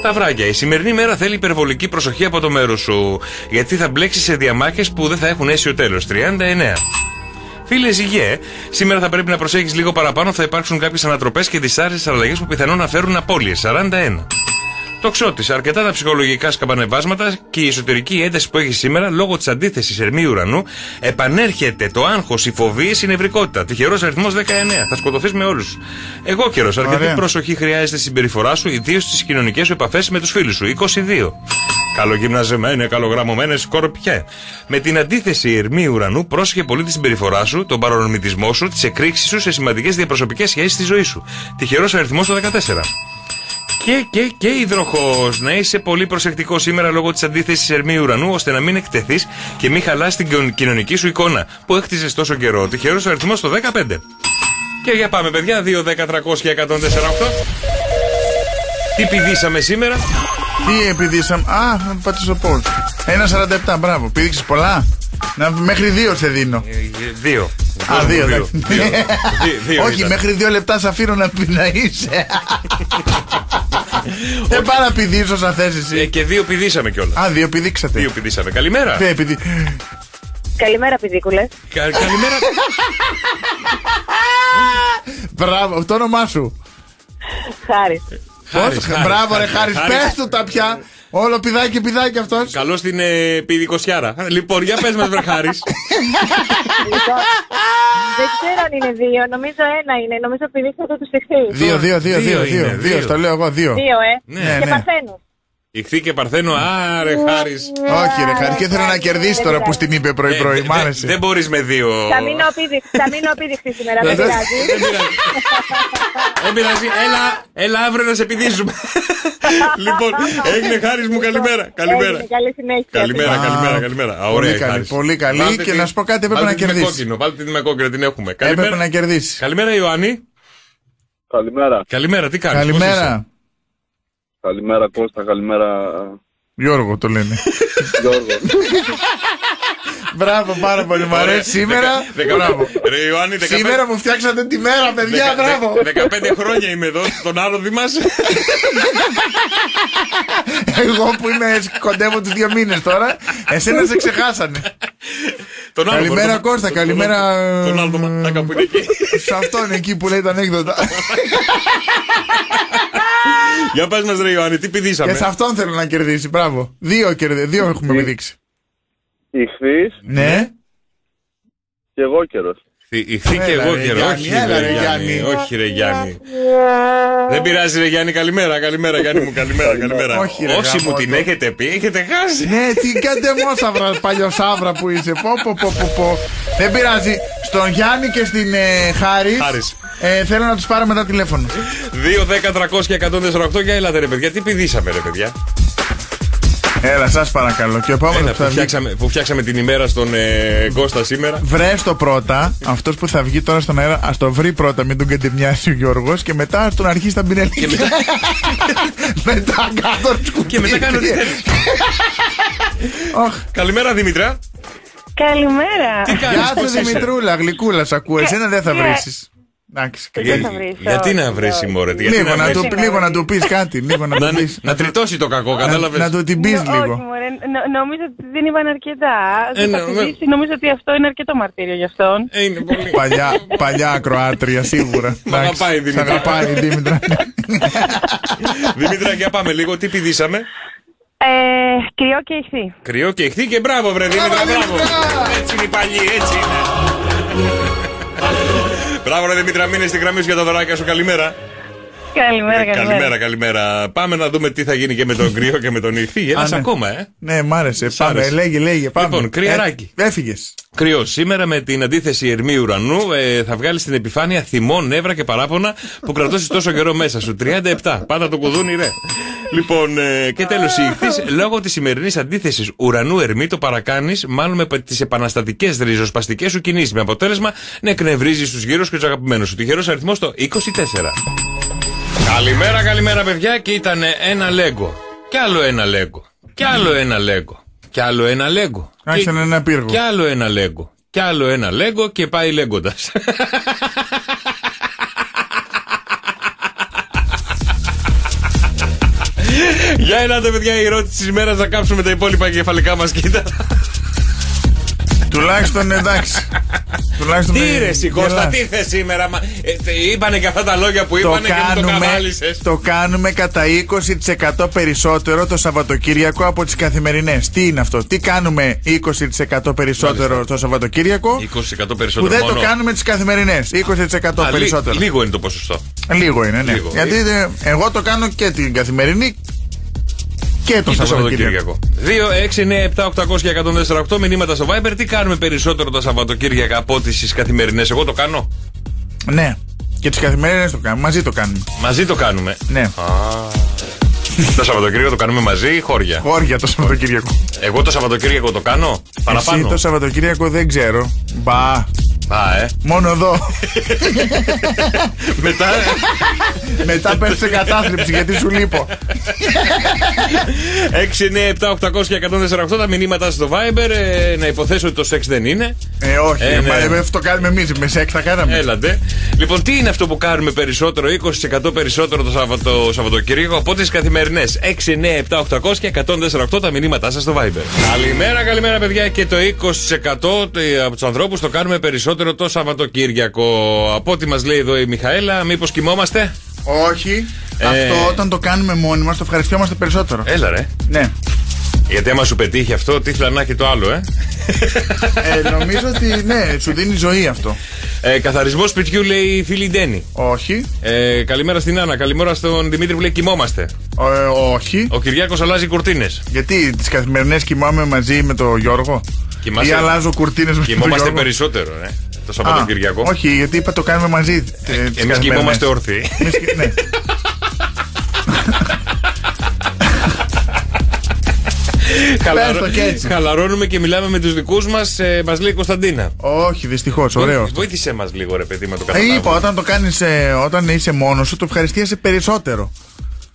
Τα βράγια. Η σημερινή μέρα θέλει υπερβολική προσοχή από το μέρος σου. Γιατί θα μπλέξει σε διαμάχες που δεν θα έχουν αίσιο τέλος. 39. Φίλες Υγιέ, σήμερα θα πρέπει να προσέχεις λίγο παραπάνω. Θα υπάρξουν κάποιες ανατροπές και δυσάρεστες αλλαγές που πιθανόν να φέρουν απώλειες. 41. Το ξώτη, αρκετά τα ψυχολογικά σκαμπανεβάσματα και η εσωτερική ένταση που έχει σήμερα λόγω της αντίθεσης ερμή ουρανού επανέρχεται το άγχος, η φοβία, η νευρικότητα. Τυχερός αριθμός 19. Θα σκοτωθείς με όλους. Εγώ καιρός, αρκετή Ωραία. προσοχή χρειάζεται στη συμπεριφορά σου, ιδίως στις κοινωνικές σου επαφές με τους φίλους σου. 22. Καλογυμναζεμένες, καλογραμμωμένες σκορπιέ. Με την αντίθεση ερμή ουρανού, πρόσεχε πολύ τη συμπεριφορά σου, τον παρονομητισμό σου, τις εκρήξεις σου σε σημαντικές διαπροσωπικές σχέσεις στη ζωή σου. Τυχερός αριθμός το 14. Και, και, και υδροχός. Να είσαι πολύ προσεκτικός σήμερα λόγω της αντίθεσης ερμή ουρανού, ώστε να μην εκτεθείς και μην χαλάσει την κοινων- κοινωνική σου εικόνα που έκτιζε τόσο καιρό. Τυχερός αριθμός το 15. Και για πάμε, παιδιά. 2, 10, 300 και 104, 8. Τι πηδήσαμε σήμερα; Τι επιδίσαμε. Α, να πατήσω πώ. 1,47, μπράβο. Πήδηξες πολλά; Να, μέχρι δύο σε δίνω. Ε, Δύο. Α, δύο, Δύο. εντάξει. Δύο. Δύο- δύο Όχι, ήταν. μέχρι δύο λεπτά σε αφήνω να, να είσαι. Δεν πάω να πηδήσω σαν θες εσύ. Ε, και δύο πηδήσαμε κιόλας. Α, δύο πηδήξατε. Δύο πηδήσαμε. Καλημέρα. Ναι, επειδή... Καλημέρα, πηδίκουλες. Κα- καλημέρα. Μπράβο, το όνομά σου. Χάρη. Χάρης, Πώς, Χάρης, Μπράβο, ρε Χάρης, Χάρης, Χάρης. πες του τα πια. Όλο πηδάκι, πηδάκι αυτός. Καλώς στην ε, πηδικοσιάρα. Λοιπόν, για πες μας, βρε Χάρης. Λοιπόν, δεν ξέρω αν είναι δύο. Νομίζω ένα είναι. Νομίζω πηδήξατε τους εχθρού. Δύο, δύο, δύο, Δύο δύο, δύο, είναι, δύο. δύο. Στο λέω εγώ, δύο. Δύο, ε. Ναι, και ναι. Παρθένου. Ιχθύ και Παρθένο, άρε Χάρη. Όχι, ρε Χάρη, και θέλω να κερδίσει τώρα που στην είπε πρωί-πρωί. Μ' άρεσε. Ε, Δεν μπορείς με δύο. Θα μείνω απίδειξη, θα μείνω απίδειξη σήμερα, δεν Δεν- πειράζει. Δεν πειράζει. Δεν πειράζει. Έλα, έλα αύριο να σε πηδήσουμε. λοιπόν, έγινε Χάρη μου, καλημέρα. Καλημέρα. Έγινε, Καλή συνέχεια. Καλημέρα, Α, καλημέρα, καλημέρα. Α, πολύ ωραία, καλή, Χάρης. πολύ καλή. Βάλτε Και τη- να σου πω κάτι, έπρεπε βάλτε να την με κερδίσεις. κόκκινο, Βάλτε την με κόκκινο, την έχουμε. Έπρεπε Καλημέρα, να κερδίσεις. καλημέρα Ιωάννη. Καλημέρα. Καλημέρα, τι κάνεις, πώς είσαι; Καλημέρα. Καλημέρα Κώστα, καλημέρα Γιώργο το λένε. Γιώργο. Μπράβο, πάρα πολύ. Μου αρέσει σήμερα. Δεκα- Μπράβο. Ρε Ιωάννη, 15 Σήμερα μου φτιάξατε τη μέρα, παιδιά. δεκα- Μπράβο. δε- 15 χρόνια είμαι εδώ, στον άλογο μας. Εγώ που είμαι κοντεύω του δύο μήνε τώρα, εσένα σε ξεχάσανε. Τον άλογο, Καλημέρα τον- Κώστα, τον- καλημέρα. Τον άλογο μας, τα κάπου είναι εκεί. Σε αυτόν εκεί που λέει τα ανέκδοτα. Για πες μας ρε Ιωάννη, τι πηδήσαμε; Και σε αυτόν θέλω να κερδίσει. Μπράβο. Δύο, κερδί, δύο έχουμε πηδήξει. Ιχθύς Ναι. και εγώ καιρός. Ηχθεί και Έλα, εγώ ρε, καιρό. Γιάννη, Όχι έλα, ρε ρε, Γιάννη. Γιάννη. Όχι ρε Γιάννη. Δεν πειράζει ρε Γιάννη, καλημέρα, καλημέρα Γιάννη μου, καλημέρα, καλημέρα. Όχι, ρε, Όσοι μου γαμώτο. την έχετε πει, έχετε χάσει. Ναι, τι κάντε μόσαυρα, παλιοσαύρα που είσαι. Πω, πω, πω, πω, πω. Δεν πειράζει. Στον Γιάννη και στην ε, Χάρη. Χάρης. Ε, θέλω να τους πάρω μετά τηλέφωνο. 2, 10, 300 και 148 για ελάτε ρε παιδιά, τι πηδήσαμε ρε παιδιά. Έλα, σας παρακαλώ. Και ο επόμενος Έλα, που θα που, βγει. φτιάξαμε, που φτιάξαμε την ημέρα στον ε, Κώστα σήμερα. Βρες το πρώτα, αυτός που θα βγει τώρα στον αέρα, ας το βρει πρώτα, μην τον κατεμοιάσει ο Γιώργος και μετά α τον αρχίσει τα μπινέλια. Και μετά, μετά κάτω σκουπίδι. και μετά κάνω τι θέλεις. Ωχ, Καλημέρα Δήμητρα. Καλημέρα. Τι κάνεις, Γεια πώς σου είσαι; Δημητρούλα, γλυκούλα, σ' ακούω. Εσένα δεν θα και- βρει. Εντάξει. Δεν θα βρεις, Γιατί όχι, να βρεις όχι. μωρέ, γιατί Λίγο να, βρεις; του, λίγο να του πεις κάτι. Λίγο να Να, του πεις. να τριτώσει το κακό, Να, κατάλαβες; να του την πεις Νο- Όχι, λίγο. μωρέ, νο- νομίζω ότι δεν είπαν αρκετά. Ε, Δεν ναι, θα ναι. πηδήσει, νομίζω ότι αυτό είναι αρκετό μαρτύριο για αυτόν. Ε, είναι πολύ. Παλιά, παλιά ακροάτρια, σίγουρα. Μ' αγαπάει η Εντάξει, σ' Δήμητρα. αγαπάει η Δήμητρα. Δημήτρα, για πάμε λίγο, τι πηδήσαμε; Ε, κρυό και ηχθή. Κρυό και ηχθή και μπράβο, βρε Δήμητρα, μπράβο. Έτσι είναι η παλιή, έτσι είναι. Μπράβο, ρε Δημήτρα, μείνε στη γραμμή σου για τα δωράκια σου. Καλημέρα. Καλημέρα, Ε, καλημέρα. καλημέρα, καλημέρα. Πάμε να δούμε τι θα γίνει και με τον κρύο και με τον ηχθή. Ένας ναι. ακόμα, ε. Ναι, μ' άρεσε. Πάμε, άρεσε. λέγε, λέγε. Πάμε. Λοιπόν, κρυαράκι. Έφυγες. Κρυό, σήμερα με την αντίθεση ερμή ουρανού ε, θα βγάλεις στην επιφάνεια θυμό, νεύρα και παράπονα που κρατώσεις τόσο καιρό μέσα σου. 37. Πάντα το κουδούνι, ρε. Λοιπόν, ε, και τέλος η ηχθής, λόγω της σημερινής αντίθεσης ουρανού ερμή το παρακάνεις, μάλλον με τις επαναστατικές ριζοσπαστικές σου κινήσεις. Με αποτέλεσμα να εκνευρίζεις τους γύρους και τους αγαπημένους σου. Τυχερός αριθμός το 24. Καλημέρα, καλημέρα, παιδιά. Και ήταν ένα λέγκο. Κι άλλο ένα λέγκο. Κι άλλο ένα λέγκο. Κι άλλο ένα λέγκο. Άρχισαν ένα πύργο. Κι άλλο ένα λέγκο. Κι άλλο ένα λέγκο και πάει λέγκοντα. Για ελάτε, παιδιά, η ερώτηση της ημέρας να κάψουμε τα υπόλοιπα κεφαλικά μας κύτταρα. Τουλάχιστον εντάξει. Τουλάχιστον Τι με- ρε, εσύ, Κώστα, γελάς. τι θες σήμερα. μα- ε, τε- Είπανε και αυτά τα λόγια που Το είπανε και μου το κάνουμε, καβάλισες. το κάνουμε κατά 20% περισσότερο το Σαββατοκύριακο από τις καθημερινές. Τι είναι αυτό, τι κάνουμε 20% περισσότερο το Σαββατοκύριακο 20% που περισσότερο δεν μόνο. το κάνουμε τις καθημερινές. 20% Α, λί- περισσότερο. Λίγο είναι το ποσοστό. Λίγο είναι, ναι. Λίγο. Γιατί ε, εγώ το κάνω και την καθημερινή και το Ή το Σαββατοκύριακο. Σαββατοκύριακο. 2, 6, 9, 7, 800 και 148 μηνύματα στο Viber. Τι κάνουμε περισσότερο τα Σαββατοκύριακα από ό,τι στι καθημερινέ. Εγώ το κάνω. Ναι. Και τις καθημερινές το κάνουμε. Μαζί το κάνουμε. Μαζί το κάνουμε. Ναι. Α, το Σαββατοκύριακο το κάνουμε μαζί ή χώρια; Χώρια το Σαββατοκύριακο. Εγώ το Σαββατοκύριακο το κάνω. Παραπάνω. Εσύ το Σαββατοκύριακο δεν ξέρω. Μπα. Α, ε. Μόνο εδώ. Μετά. Μετά πέφτει σε κατάθλιψη γιατί σου λείπω. 6, 9, 7, 800 και 148 τα μηνύματα στο Viber. Ε, να υποθέσω ότι το σεξ δεν είναι. Ε, όχι. Ε, ναι. μα, ε, αυτό κάνουμε εμείς. Με σεξ τα κάναμε. Έλατε. Λοιπόν, τι είναι αυτό που κάνουμε περισσότερο, 20% περισσότερο το Σαββατο, Σαββατοκύριακο από τι καθημερινέ. 6, 9, 7, 800 και 148 τα μηνύματά σας στο Viber. Καλημέρα, καλημέρα, παιδιά. Και το 20% από τους ανθρώπους το κάνουμε περισσότερο το Σαββατοκύριακο. Από ό,τι μας λέει εδώ η Μιχαέλα, μήπως κοιμόμαστε; Όχι. Ε. Αυτό όταν το κάνουμε μόνοι μας το ευχαριστιόμαστε περισσότερο. Έλα, ρε. Ναι. Γιατί άμα σου πετύχει αυτό, τι φλανάκι το άλλο, ε; Ε, νομίζω ότι ναι, σου δίνει ζωή αυτό. ε καθαρισμό σπιτιού λέει η φίλη Ντένι. Όχι. Ε, καλημέρα στην Άννα, καλημέρα στον Δημήτρη που λέει κοιμόμαστε. Ε, όχι. Ο Κυριάκος αλλάζει κουρτίνες. Γιατί τις καθημερινές κοιμάμαι μαζί με τον Γιώργο; Κοιμάσαι- Ή αλλάζω κουρτίνες με τον Κοιμόμαστε Γιώργο; περισσότερο, ε, το Α, Σαββατοκυριακό. όχι, γιατί είπα το κάνουμε μαζί. ε, τις Εμείς καθημερινές. κοιμόμαστε όρθιοι. Εμείς κι- ναι. Χαλαρω- Πες το και έτσι. Χαλαρώνουμε και μιλάμε με τους δικούς μας, ε, μας λέει η Κωνσταντίνα. Όχι, δυστυχώς. Ωραίο. Βοήθησε μας λίγο, ρε παιδί, με το Ε, καταλάβω. είπα, όταν το κάνεις, ε, όταν είσαι μόνος σου, το ευχαριστίασαι περισσότερο.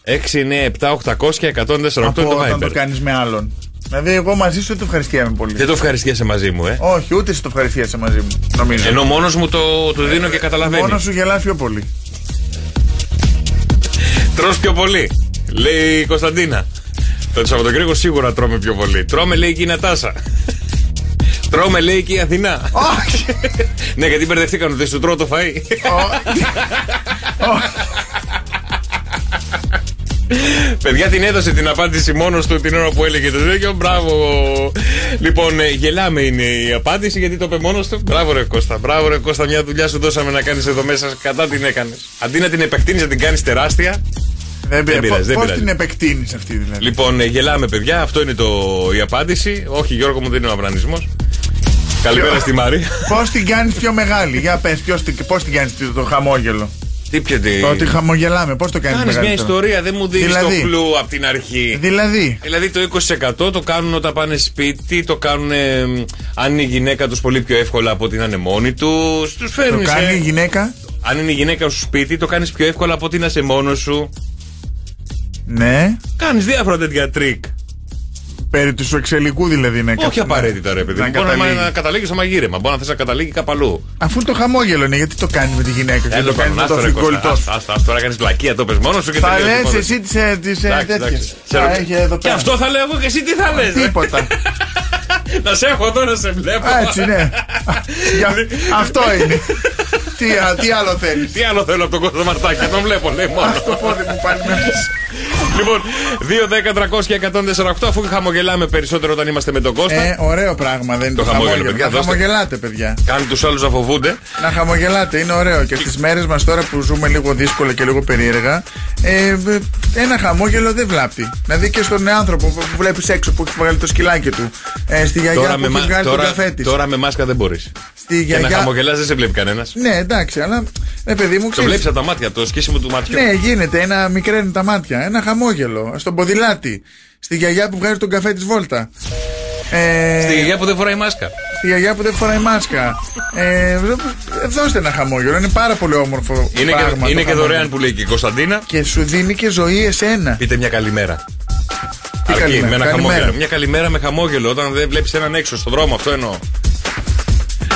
6, 9, 7, 800 και 148 από το όταν το Viber. κάνεις με άλλον. Δηλαδή, εγώ μαζί σου δεν το ευχαριστιάμαι πολύ. Δεν το ευχαριστιέσαι μαζί μου, ε. Όχι, ούτε εσύ το ευχαριστίασαι μαζί μου. Νομίζω. Ενώ μόνος μου το, το δίνω και καταλαβαίνει. Μόνος σου γελάς πιο πολύ. Τρως πιο πολύ. Λέει η Κωνσταντίνα. Το Σαββατοκύριακο σίγουρα τρώμε πιο πολύ. Τρώμε, λέει και η Νατάσα. Τρώμε, λέει και η Αθηνά. Όχι. ναι, γιατί μπερδευτήκαν ότι σου τρώω το φαΐ. Παιδιά την έδωσε την απάντηση μόνος του την ώρα που έλεγε το τέτοιο. Μπράβο. Λοιπόν, ε, γελάμε είναι η απάντηση γιατί το είπε μόνος του. Μπράβο, ρε Κώστα. Μπράβο, ρε Κώστα. Μια δουλειά σου δώσαμε να κάνεις εδώ μέσα. Κατά την έκανες. Αντί να την επεκτείνεις, να την κάνεις τεράστια. Δεν πειράζει. πειράζει, δεν Πώ πειράζει. την επεκτείνεις αυτή δηλαδή. Λοιπόν, ε, γελάμε, παιδιά. Αυτό είναι το, η απάντηση. Όχι, Γιώργο μου δεν είναι ο αμπρανισμό. Καλημέρα στη Μαρία. Πώς την κάνεις πιο μεγάλη; Για πες, πώς την κάνεις το χαμόγελο; Τι πιο τι. Το ότι χαμογελάμε, πώς το κάνεις Κάνεις μια ιστορία, δεν μου δίνεις Δηλαδή; το κλου από την αρχή. Δηλαδή; Δηλαδή το 20% το κάνουν όταν πάνε σπίτι, το κάνουν ε, μ, αν είναι η γυναίκα τους πολύ πιο εύκολα από ότι να είναι μόνοι τους. Τους Το φέρνεις. κάνει η γυναίκα; Αν είναι η γυναίκα σου σπίτι, το κάνεις πιο εύκολα από ότι να είσαι μόνος σου. Ναι. Κάνεις διάφορα τέτοια τρίκ. Περί του εξελικού δηλαδή είναι Όχι απαραίτητα, ρε παιδί. Να μου. Μπορεί να, καταλήγει. να καταλήγει στο μαγείρεμα. Μπορεί να θες να καταλήγει κάπου αλλού. Αφού το χαμόγελο είναι, γιατί το κάνεις με τη γυναίκα και Ε, το κάνεις με το αφιγκολητό σου; Άστα, άστα, τώρα κάνεις πλακία, το πες μόνος σου και Θα τελείωσε η λες υπόθεση. εσύ τις Εντάξει, τέτοιες. εντάξει. Θα Ξέρω- έχει εδώ Και πέρα. αυτό θα λέω εγώ και εσύ τι θα λες ρε. Τίποτα. Να σε έχω εδώ να σε βλέπω. Α, Έτσι, ναι. Για- Αυτό είναι. Τι, α, τι άλλο θέλεις; Τι άλλο θέλω από τον Κώστα Μαρτάκη, τον βλέπω, λέει μόνο. Το πόδι μου πάλι μέσα. Λοιπόν, 2, 10, 300 και 148, αφού χαμογελάμε περισσότερο όταν είμαστε με τον Κώστα. Ε, ωραίο πράγμα δεν είναι Το το, χαμόγελο, χαμόγελο. παιδιά, να δώστε. χαμογελάτε, παιδιά. Κάνει τους άλλους να φοβούνται. Να χαμογελάτε, είναι ωραίο. Και στι μέρες μας τώρα που ζούμε λίγο δύσκολα και λίγο περίεργα, ε, β- ένα χαμόγελο δεν βλάπτει. Δηλαδή και στον άνθρωπο που βλέπεις έξω που έχει βγάλει το σκυλάκι του, ε, στη γιαγιά Τώρα που με, έχει μα- βγάλει τον τώρα, καφέ της. τώρα με μάσκα δεν μπορείς. Στη Και να γιαγιά. χαμογελάς δεν σε βλέπει κανένας. Ναι, εντάξει, αλλά ε, παιδί μου Το ξέρεις, βλέπει από τα μάτια, το σκίσιμο του ματιού. Ναι, γίνεται. Ένα μικραίνει τα μάτια. Ένα χαμόγελο. Στον ποδηλάτη. Στη γιαγιά που βγάζει τον καφέ της βόλτα. Ε, Στη γιαγιά που δεν φοράει μάσκα. Στη γιαγιά που δεν φοράει μάσκα. Ε, δω- δώστε ένα χαμόγελο. Είναι πάρα πολύ όμορφο. Είναι πράγμα και, το είναι και χαμόγελο. δωρεάν που λέει και η Κωνσταντίνα. Και σου δίνει και ζωή εσένα. Πείτε μια καλημέρα. Τι Αρκεί, καλημέρα, με ένα καλημέρα. χαμόγελο. Μια καλημέρα με χαμόγελο όταν δεν βλέπεις έναν έξω στον δρόμο, αυτό εννοώ.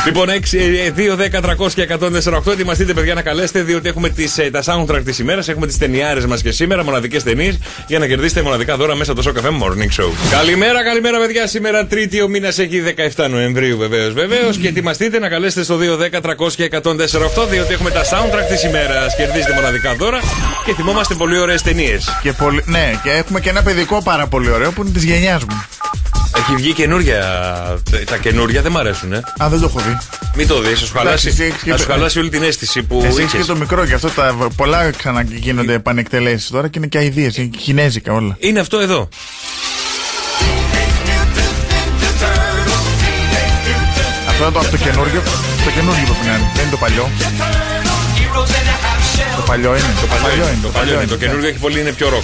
Λοιπόν, 6, 2, 10, 300 και 148. Ετοιμαστείτε, παιδιά, να καλέσετε, διότι έχουμε τις, ε, τα soundtrack της ημέρας. Έχουμε τις ταινιάρες μας και σήμερα, μοναδικές ταινίες, για να κερδίσετε μοναδικά δώρα μέσα από το Show Cafe Morning Show. Καλημέρα, καλημέρα, παιδιά. Σήμερα, Τρίτη, ο μήνας έχει 17 Νοεμβρίου, βεβαίως, βεβαίως. Και ετοιμαστείτε να καλέσετε στο 2, 10, 300 και 148, διότι έχουμε τα soundtrack της ημέρας. Κερδίζετε μοναδικά δώρα και θυμόμαστε πολύ ωραίες ταινίες. Και πολύ, ναι, και έχουμε και ένα παιδικό πάρα πολύ ωραίο που είναι της γενιάς μου. Έχει βγει καινούρια. Τα καινούρια δεν μ' αρέσουν, ε. Α, δεν το έχω δει. Μην το δεις, θα σου χαλάσει, εσύ έχεις και θα σου το- χαλάσει όλη την αίσθηση που Εσύ έχεις είχες. και το μικρό και αυτό τα πολλά ξαναγίνονται επανεκτελέσεις τώρα και είναι και αειδίε, είναι και κινέζικα όλα. Είναι αυτό εδώ. Αυτό είναι το, από το καινούργιο. Το καινούργιο πρέπει να είναι. Δεν είναι το παλιό. Το παλιό είναι. Το παλιό είναι. Το, παλιό είναι. το καινούργιο έχει πολύ, είναι πιο ροκ.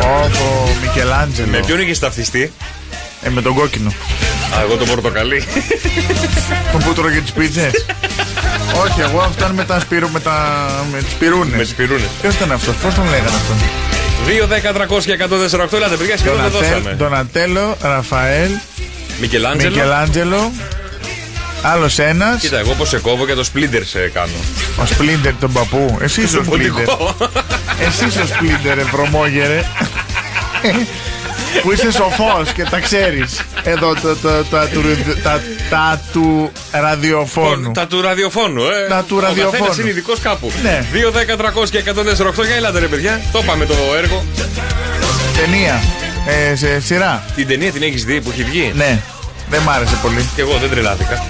Όπω Μικελάντζελο. Με ποιον είχες ταυτιστεί; Ε, με τον κόκκινο. Α, εγώ το πορτοκαλί. Τον που τρώγε τις πίτσε. Όχι, εγώ αυτό είναι με τα σπυρού, με, τα, με τις πυρούνες. Με τις πυρούνες. Ποιος ήταν αυτός, πώς τον λέγανε αυτόν; 2, 10, 300 και 148. Ελάτε, παιδιά, σχεδόν το Ντονατέλ- δώσαμε. Ντονατέλο, Ραφαέλ, Μικελάντζελο. Μικελάντζελο, άλλος ένας, Κοίτα, εγώ πώ σε κόβω και το σπλίντερ σε κάνω. ο Σπλίντερ τον παππού. Εσύ είσαι ο Το Σπλίντερ. ποντικό. Εσύ είσαι ο Σπλίντερ, ευρωμόγερε. που είσαι σοφός και τα ξέρεις. Εδώ το, το, τα, του, τα, τα του ραδιοφώνου. Τα του ραδιοφώνου, ε. Τα του Ο ραδιοφώνου. καθένας είναι ειδικός κάπου. Ναι. 2, 10, 300 και 148. Για ελάτε, ρε παιδιά. Το πάμε το έργο. Ταινία. Ε, σε σειρά. Την ταινία την έχεις δει που έχει βγει; Ναι. Δεν μ' άρεσε πολύ. Και εγώ δεν τρελάθηκα.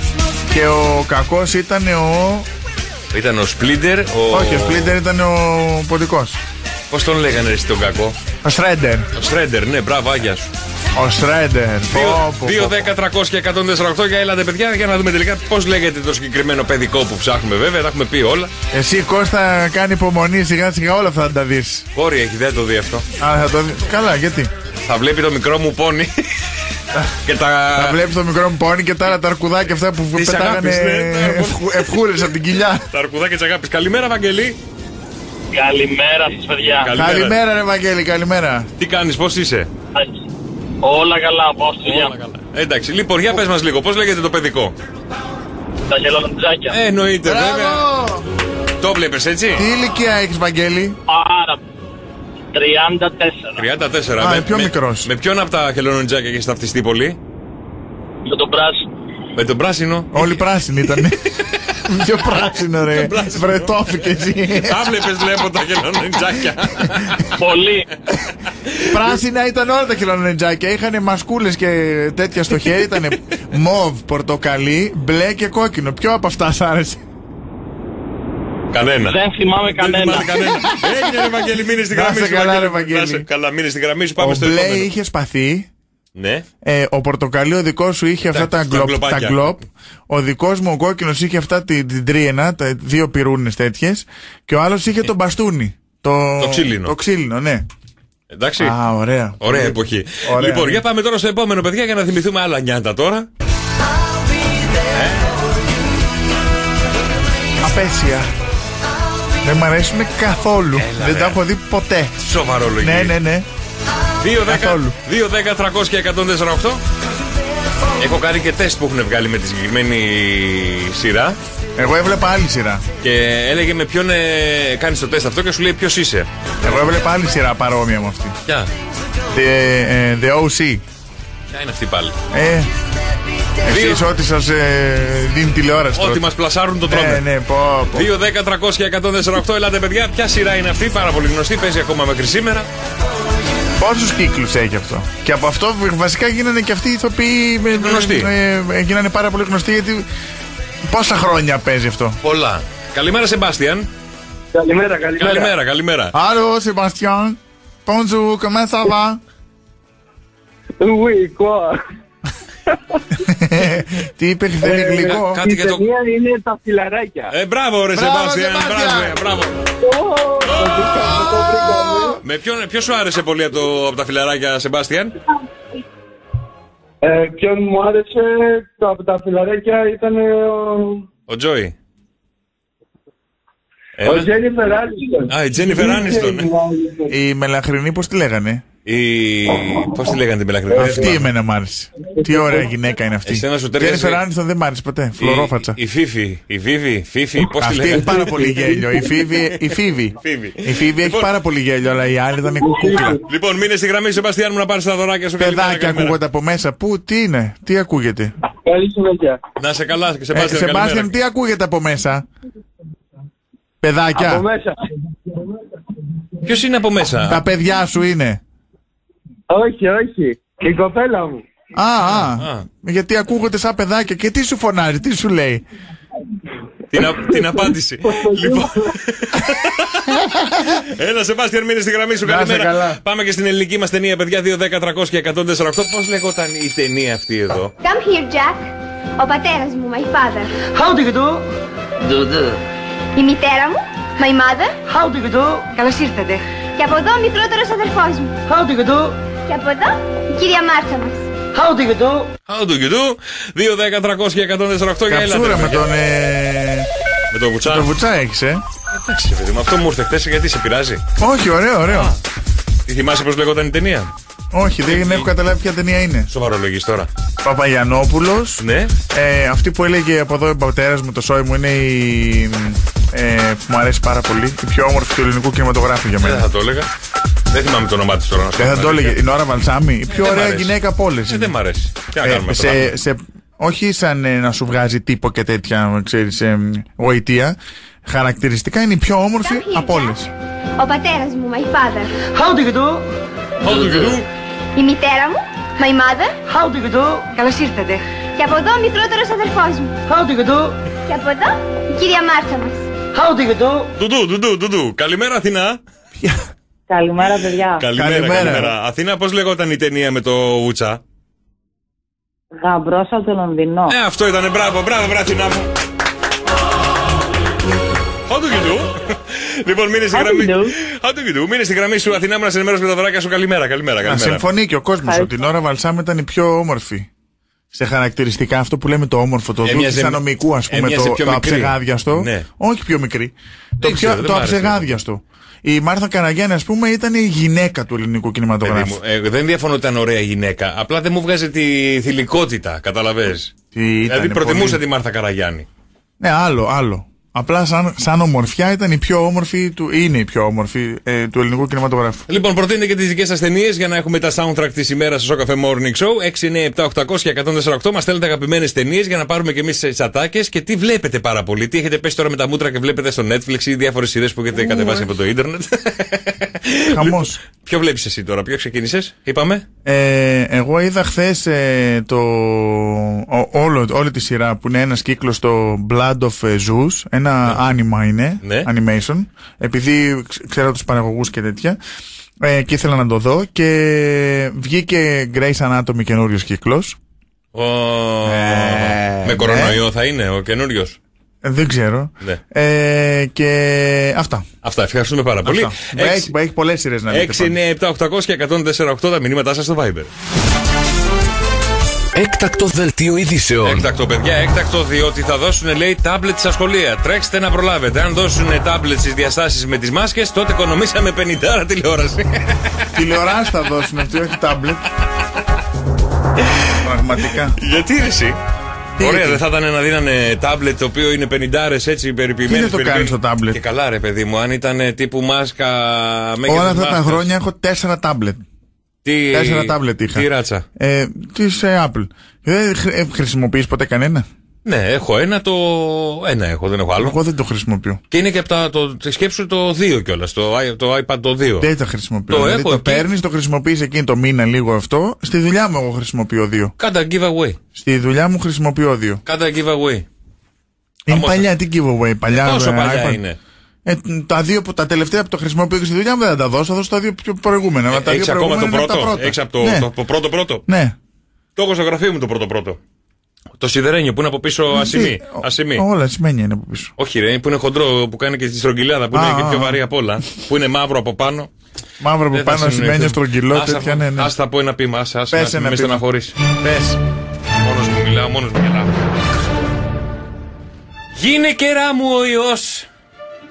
Και ο κακός ήταν ο... Ήταν ο Σπλίντερ. Ο... Όχι, ο Σπλίντερ ήταν ο ποντικός. Πώς τον λέγανε εσύ τον κακό; Ο Στρέντερ. Ο Στρέντερ, ναι, μπράβο, άγια σου. Ο Στρέντερ. Πω, πω, 2, πω. 10, 300 και 148 για έλατε, παιδιά, για να δούμε τελικά πώς λέγεται το συγκεκριμένο παιδικό που ψάχνουμε, βέβαια. Τα έχουμε πει όλα. Εσύ Κώστα κάνει υπομονή σιγά σιγά όλα αυτά θα τα δεις. Κόρη έχει, δεν το δει αυτό. Α, θα το δει. Καλά, γιατί; Θα βλέπει το μικρό μου πόνι. και τα. Θα βλέπει το μικρό μου πόνι και τα άλλα τα αρκουδάκια αυτά που Της πετάγανε αγάπης, ναι, τα ευχου- ευχούρες από την κοιλιά. Τα αρκουδάκια της αγάπης. Καλημέρα, Βαγγελή. Καλημέρα σας παιδιά. Καλημέρα, ρε Βαγγέλη, καλημέρα. Τι κάνεις, πώς είσαι; Όλα καλά, πάω στη δουλειά. Εντάξει, λοιπόν, για πες μας λίγο, πώς λέγεται το παιδικό; Τα χελονοτζάκια. Ε, εννοείται, βέβαια. Μπράβο! Το βλέπεις έτσι; Τι ηλικία έχεις Βαγγέλη; Άρα, 34. 34. Α, με, είναι πιο με- μικρός. Με ποιον από τα χελονοτζάκια έχεις ταυτιστεί πολύ; Με τον πράσινο. Με τον πράσινο. Όλοι πράσινοι ήταν. Πιο πράσινο ρε. Βρετόφικες εσύ. Τα βλέπεις, βλέπω τα χελονοτζάκια. Πολύ. Πράσινα ήταν όλα τα χιλονετζάκια. Είχαν μασκούλες και τέτοια στο χέρι. Ήταν μοβ, πορτοκαλί, μπλε και κόκκινο. Ποιο από αυτά σ' άρεσε; Κανένα. Δεν θυμάμαι Δεν κανένα. θυμάται κανένα. Έγινε ρε Βαγγέλη, μείνε στην Να γραμμή είσαι σου. καλά, ρε, Βαγγέλη. Βαγγέλη. Να είσαι Καλά, μείνε στην γραμμή σου. Πάμε Ο στο μπλε επόμενο. είχε σπαθεί. Ναι. Ε, ο πορτοκαλί ο δικός σου είχε αυτά τα, τα γκλοπ, γκλοπάκια. τα γκλοπ. Ο δικός μου ο κόκκινος είχε αυτά την, την τρίενα, τα δύο πυρούνες τέτοιες. Και ο άλλος είχε τον μπαστούνι. Το, Το ξύλινο. Το ξύλινο, ναι. Εντάξει. Α, ωραία. Ωραία εποχή. Ωραία, λοιπόν, ναι. για πάμε τώρα στο επόμενο, παιδιά, για να θυμηθούμε άλλα νιάτα τώρα. Απέσια. Δεν μ' αρέσουν καθόλου. Έλα, Δεν ρε. τα έχω δει ποτέ. Σοβαρό λογική. Ναι, ναι, ναι. 2, 10, Καθόλου. 2, 10, 300 και 148. Έχω κάνει και τεστ που έχουν βγάλει με τη συγκεκριμένη σειρά Εγώ έβλεπα άλλη σειρά. και έλεγε με ποιον ε, κάνεις το τεστ αυτό και σου λέει ποιος είσαι. Εγώ έβλεπα άλλη σειρά παρόμοια με αυτή. Ποια, The, ε, the OC. Ποια είναι αυτή πάλι; Ε, Δύο. εσείς ό,τι σας ε, δίνει τηλεόραση. Ότι πρώτα. μας πλασάρουν το Ναι, τρώμε. ναι, πω, πω. 2, 10, 300 και 148. Ελάτε, παιδιά, ποια σειρά είναι αυτή, πάρα πολύ γνωστή, παίζει ακόμα μέχρι σήμερα. Πόσους κύκλους έχει αυτό; Και από αυτό βασικά γίνανε και αυτοί οι ηθοποιοί ε, Γνωστοί. ε, ε, γίνανε πάρα πολύ γνωστοί γιατί πόσα χρόνια παίζει αυτό; Πολλά. Καλημέρα, Σεμπάστιαν. Καλημέρα, καλημέρα. Καλημέρα, καλημέρα. Allô Sébastien. Bonjour, comment ça va? Oui, quoi. Τι είπε, θέλει Ε, γλυκό. Κάτι η για το- ταινία είναι τα φιλαράκια. Ε, μπράβο, ρε Μπράβο, Σεμπάστιαν. Σεμπάστιαν. Μπράβο, μπράβο. Με ποιον, ποιος σου άρεσε πολύ από, το, από τα φιλαράκια, Σεμπάστιαν. Ε, ποιον μου άρεσε το- από τα φιλαράκια ήταν ο, Ο Τζόι. ο Έλα. Τζένιφερ Άνιστον. Α, η Τζένιφερ Άνιστον. Η μελαχρινή, πώς τη λέγανε; Η... Πώς τη λέγανε τη μελαχρινή. Αυτή εμένα μ' άρεσε. Τι ωραία γυναίκα είναι αυτή. Εσένα σου ταιριάζει- Τζένιφερ Άνιστον δεν μ' άρεσε ποτέ. Φλωρόφατσα. Η, η Φίφη. Η Φίφη. Φίφη, πώς τη Αυτή λέγανε; έχει πάρα πολύ γέλιο. Η Φίβη, η Φίβη. Φίβη. Η Φίβη έχει Λοιπόν- πάρα πολύ γέλιο, αλλά η άλλη ήταν κουκούκλα. Λοιπόν, μείνε στη γραμμή, Σεμπαστιάν μου να πάρεις τα δωράκια σου. Καλημέρα, Παιδάκια καλημέρα. ακούγονται από μέσα. Πού, τι είναι, τι ακούγεται; Καλή συνέχεια. Να σε καλά, Ε, Σεμπάστιαν. Σεμπάστιαν, καλημέρα. τι ακούγεται από μέσα; Παιδάκια. Από μέσα. Ποιος είναι από μέσα; Τα παιδιά σου είναι. Όχι, όχι. Η κοπέλα μου. Α, α, Α. γιατί ακούγονται σαν παιδάκια και τι σου φωνάζει, τι σου λέει. την, α- την απάντηση. λοιπόν. Έλα, Σεμπάστιαν, μείνε στη γραμμή σου. Να είσαι Καλημέρα. καλά. Πάμε και στην ελληνική μας ταινία, παιδιά. 2, 10, 300 και 148. Πώς λεγόταν η ταινία αυτή εδώ; Come here, Jack. Ο πατέρας μου, my father. How do you do? Η μητέρα μου, my mother. How do you do? Καλώς ήρθατε. Και από εδώ ο μικρότερος αδερφός μου. How do you do? Και από εδώ η κυρία Μάρτσα μας. How do you do? How do you do? 2, 10, 300 και 148 για έλατε. Καψούρα με παιδιά. τον. Ε... Με τον Βουτσά. Το βουτσά έχεις, ε; Εντάξει, παιδί μου, αυτό μου ήρθε χθες γιατί σε πειράζει; Όχι, ωραίο, ωραίο. Τι θυμάσαι πώς λεγόταν η ταινία; Όχι, δεν έχω καταλάβει ποια ταινία είναι. Σοβαρολογή τώρα. Παπαγιανόπουλος. Ναι. Ε, αυτή που έλεγε από εδώ ο πατέρας μου, το σόι μου, είναι η. Ε, που μου αρέσει πάρα πολύ. Η πιο όμορφη του ελληνικού κινηματογράφου για Δεν μένα. θα το έλεγα. Δεν θυμάμαι το όνομά της τώρα. να σου Δεν πω θα το την έλεγε. αλήθεια. Η Νόρα Βαλσάμι, η πιο Δεν μ' ωραία αρέσει. γυναίκα από όλες. Ε, δεν μ' αρέσει. Τι να κάνουμε τώρα. σε, σε, όχι σαν ε, να σου βγάζει τύπο και τέτοια, ξέρεις, ε, γοητεία. Χαρακτηριστικά είναι η πιο όμορφη Come here, από όλες. Jack. Ο πατέρας μου, my father. How do you do? How do you do? Η μητέρα μου, my mother. How do you do? Καλώς ήρθατε. Και από εδώ ο μικρότερος αδερφός μου. How do you do? Και από εδώ η κυρία Μάρτσα μας. How do you do? Ντουντού, ντουντού, ντουντού. Καλημέρα, Αθηνά. Καλημέρα, παιδιά. Καλημέρα, Καλημέρα. καλημέρα. Αθηνά, πώς λεγόταν η ταινία με το Ουτσά. Γαμπρός από το Λονδινό. Ε, αυτό ήταν. Μπράβο, μπράβο, μπράβο, Αθηνά μου. How do you do? Λοιπόν, μείνε στη How do γραμμή. you do? How do you do? Μείνε στη γραμμή σου, Αθηνά μου, να σε ενημερώσει με τα δωράκια σου. Καλημέρα, καλημέρα. Να καλημέρα. συμφωνεί και ο κόσμος ότι η Νόρα Βαλσάμι ήταν η πιο όμορφη. Σε χαρακτηριστικά αυτό που λέμε το όμορφο, το Έμοιαζε- δούκι ανομικού, ας πούμε, έμοιαζε το, πιο το μικρή. αψεγάδιαστο. Ναι. Όχι πιο μικρή. Το, ξέρω, πιο, δεν το μ' άρεσε. αψεγάδιαστο. Η Μάρθα Καραγιάννη, ας πούμε, ήταν η γυναίκα του ελληνικού Παιδί κινηματογράφου. μου, ε, δεν διαφωνώ ότι ήταν ωραία γυναίκα. Απλά δεν μου βγάζει τη θηλυκότητα, καταλαβέ. Τι Δηλαδή ήτανε προτιμούσα πολύ. τη Μάρθα Καραγιάννη. Ναι, άλλο, άλλο. Απλά σαν, σαν ομορφιά ήταν η πιο όμορφη του, είναι η πιο όμορφη ε, του ελληνικού κινηματογράφου. Λοιπόν, προτείνετε και τις δικές σας ταινίες για να έχουμε τα soundtrack της ημέρας στο Σοκαφέ Morning Show. 6, 9, 7, 800 και 148. Μας στέλνετε αγαπημένες ταινίες για να πάρουμε και εμείς τσατάκε. Και τι βλέπετε πάρα πολύ. Τι έχετε πέσει τώρα με τα μούτρα και βλέπετε στο Netflix ή διάφορες σειρές που έχετε κατεβάσει από το ίντερνετ. Χαμός. Ποιο βλέπεις εσύ τώρα, ποιο ξεκίνησες, είπαμε; Ε, εγώ είδα χθες το, ο- όλο, όλη τη σειρά που είναι ένας κύκλος το Blood of Zeus, ένα άνιμα είναι, Ναι. animation, επειδή ξ- ξέρω τους παραγωγούς και τέτοια ε, και ήθελα να το δω και βγήκε Grey's Anatomy καινούριος κύκλος. Ο... Ε, με ναι. κορονοϊό θα είναι ο καινούριος; Ε, δεν ξέρω. Ναι. Ε, και αυτά. Αυτά, ευχαριστούμε πάρα πολύ. Αυτά. Έχει, έχει πολλές σειρές να δείτε. 6, πάντως. 9, 7, 800 και 148 τα μηνύματά σας στο Viber. Έκτακτο δελτίο ειδήσεων. Έκτακτο, παιδιά, έκτακτο, διότι θα δώσουν, λέει, τάμπλετ στα σχολεία. Τρέξτε να προλάβετε. Αν δώσουν τάμπλετ στις διαστάσεις με τις μάσκες, τότε οικονομήσαμε 50 τηλεόραση. Τηλεοράσει θα δώσουν αυτοί, όχι τάμπλετ. Πραγματικά. Γιατί ρε, εσύ; Τι, Ωραία, γιατί; δεν θα ήταν να δίνανε τάμπλετ το οποίο είναι 50 έτσι περιποιημένες Τι δεν το κάνεις το τάμπλετ; Και καλά, ρε παιδί μου, αν ήταν τύπου μάσκα. μέγεθος Όλα αυτά τα μάσκας. χρόνια έχω τέσσερα τάμπλετ. Τι... Τέσσερα τάμπλετ είχα. Τι ράτσα. Ε, της ε, Apple. Δεν χρ- χρησιμοποιείς ποτέ κανένα; Ναι, έχω ένα, το. Ένα έχω, δεν έχω άλλο. Εγώ δεν το χρησιμοποιώ. Και είναι και από τα. Το... Σκέψου το 2 κιόλας. Το, i- το iPad το 2. Δεν τα χρησιμοποιώ. Το δηλαδή, έχω το εκεί. παίρνεις, το χρησιμοποιείς εκείνη το μήνα λίγο αυτό. Στη δουλειά μου εγώ χρησιμοποιώ δύο. Κάντα giveaway. Στη δουλειά μου χρησιμοποιώ δύο. Κάντα giveaway. Είναι Αμόσα. παλιά, τι giveaway, παλιά. Πόσο ε, παλιά iPad; είναι. Ε, τα δύο που τα τελευταία που το χρησιμοποιώ και στη δουλειά μου δεν θα τα δώσω, θα δώσω τα δύο πιο προηγούμενα. Αλλά τα Έχεις δύο ακόμα το προηγούμενα είναι πρώτο; τα πρώτα. Έχεις από το, ναι. το πρώτο πρώτο; ναι. Το έχω στο γραφείο μου το πρώτο-πρώτο. Το σιδερένιο που είναι από πίσω ασημή. ασημή. Όλα σημαίνει είναι από πίσω. Όχι, ρε, που είναι χοντρό, που κάνει και τη στρογγυλάδα, που Α, είναι και α, πιο α. βαρύ απ' όλα. που είναι μαύρο από πάνω. Μαύρο από Δεν θα πάνω συνοηθούν. σημαίνει στρογγυλό, Άσε τέτοια αυτό. ναι, ναι. Ας τα πω ένα πείμα, άσε, άσε, Πες να ένα με πείμα. στεναχωρείς. Πες. Μόνος μου μιλάω, μόνος μου μιλάω. Γυναικερά μου ο ιός.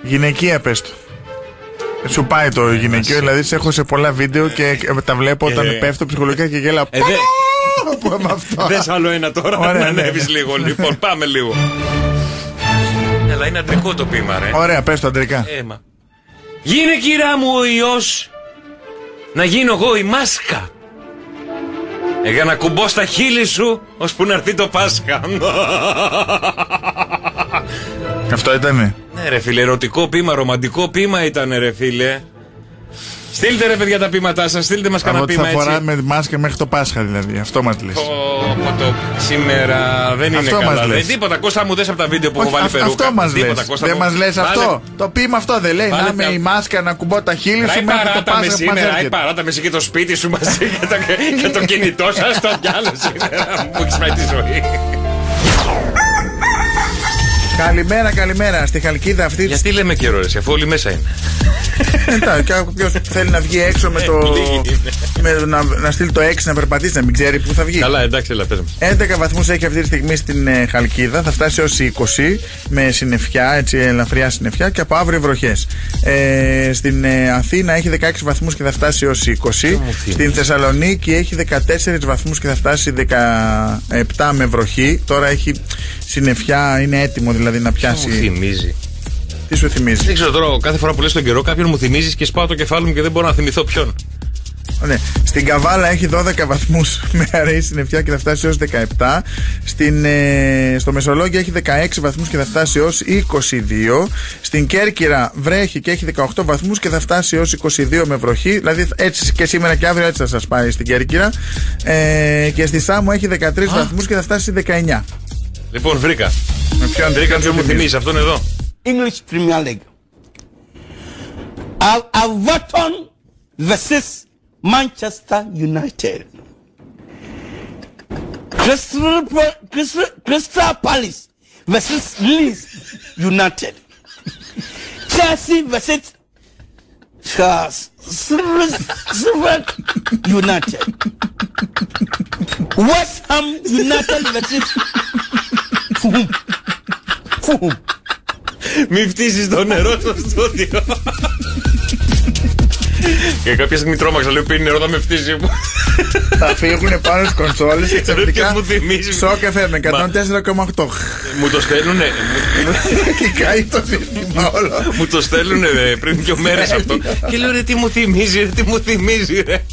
Γυναικεία πες του. Σου πάει το γυναικείο, δηλαδή σε έχω σε πολλά βίντεο και ε, τα βλέπω όταν Ε. πέφτω ψυχολογικά και γέλα. Ε, δε, Πω, με αυτό. δες άλλο ένα τώρα Ωραία, να ναι, ανέβεις ναι. λίγο. Λοιπόν, πάμε λίγο. Έλα, είναι αντρικό το πείμα, ρε. Ωραία, πες το αντρικά. Έμα. Γίνε κυρά μου ο ιός Να γίνω εγώ η μάσκα ε, Για να κουμπώ στα χείλη σου Ώσπου να έρθει το Πάσχα Αυτό ήτανε. Ναι ρε φίλε ερωτικό πείμα Ρομαντικό πείμα ήταν ρε φίλε Στείλτε ρε παιδιά τα πείματά σας Στείλτε μας Από κανένα ότι πείμα θα έτσι φοράμε μάσκα μέχρι το Πάσχα δηλαδή. Αυτό μας λες. Πω, πω, το σήμερα δεν είναι Αυτό μας καλά. λες. Δεν τίποτα. Κώστα μου δες από τα βίντεο που έχω Όχι, βάλει αυ- περούκα. αυτό μας Τίποτα, λες. Κώστα Δεν μου. μας λες Βάλε- αυτό. Το πείμα αυτό δεν λέει. Βάλε Να είμαι τα- η μάσκα να κουμπώ τα χείλη σου Ράι μέχρι το παράτα με Πάσχα που μας σήμερα, ράι έρχεται. παράτα με εσύ και το σπίτι σου μαζί και το, και το κινητό σας το κι άλλο σήμερα που έχεις πάει τη ζωή. Καλημέρα, καλημέρα. Στη Χαλκίδα αυτή. Γιατί λέμε καιρό, ρε, εσύ, αφού όλοι μέσα είναι. Εντάξει, και όποιος θέλει να βγει έξω με το. λίγοι με, να, να στείλει το 6 να περπατήσει, να μην ξέρει πού θα βγει. Καλά, εντάξει, έλα, πες μου. 11 βαθμούς έχει αυτή τη στιγμή στην ε, Χαλκίδα. Θα φτάσει έω 20 με συννεφιά, έτσι ελαφριά συννεφιά και από αύριο βροχές. Ε, στην ε, Αθήνα έχει 16 βαθμούς και θα φτάσει έω 20. Στην Θεσσαλονίκη έχει 14 βαθμούς και θα φτάσει 17 με βροχή. Τώρα έχει συννεφιά, είναι έτοιμο δηλαδή να Μου πιάσει. θυμίζει. Τι σου θυμίζει; Δεν ξέρω τώρα, κάθε φορά που λες τον καιρό, κάποιον μου θυμίζεις και σπάω το κεφάλι μου και δεν μπορώ να θυμηθώ ποιον. Ναι. Στην Καβάλα έχει 12 βαθμούς με αραιή συννεφιά και θα φτάσει έως 17. Στην, ε, στο Μεσολόγιο έχει 16 βαθμούς και θα φτάσει έως 22. Στην Κέρκυρα βρέχει και έχει 18 βαθμούς και θα φτάσει έως 22 με βροχή. Δηλαδή έτσι και σήμερα και αύριο έτσι θα σας πάει στην Κέρκυρα. Ε, και στη Σάμο έχει 13 βαθμούς και θα φτάσει 19. Λοιπόν, βρήκα. Με ποιον Βρήκα ποιον ποιο μου θυμίζει? θυμίζει, αυτόν εδώ. English Premier League. Al- Everton versus Manchester United. Crystal, Pa- Crystal, Crystal Palace versus Leeds United. Chelsea versus Charles United. West Ham United versus Fulham. Fulham. Μην φτύσεις το νερό στο στούντιο. Και κάποια στιγμή τρόμαξα, λέω πίνει νερό, θα με φτύσει. Θα φύγουν πάνω στις κονσόλες και Ποιος ξαφνικά. μου θυμίζεις. Σοκ FM 104,8. Μου το στέλνουνε. Και κάει το σύστημα όλο. Μου το στέλνουνε ε, πριν δύο μέρες αυτό. Και λέω ρε τι μου θυμίζει, ρε τι μου θυμίζει, ρε.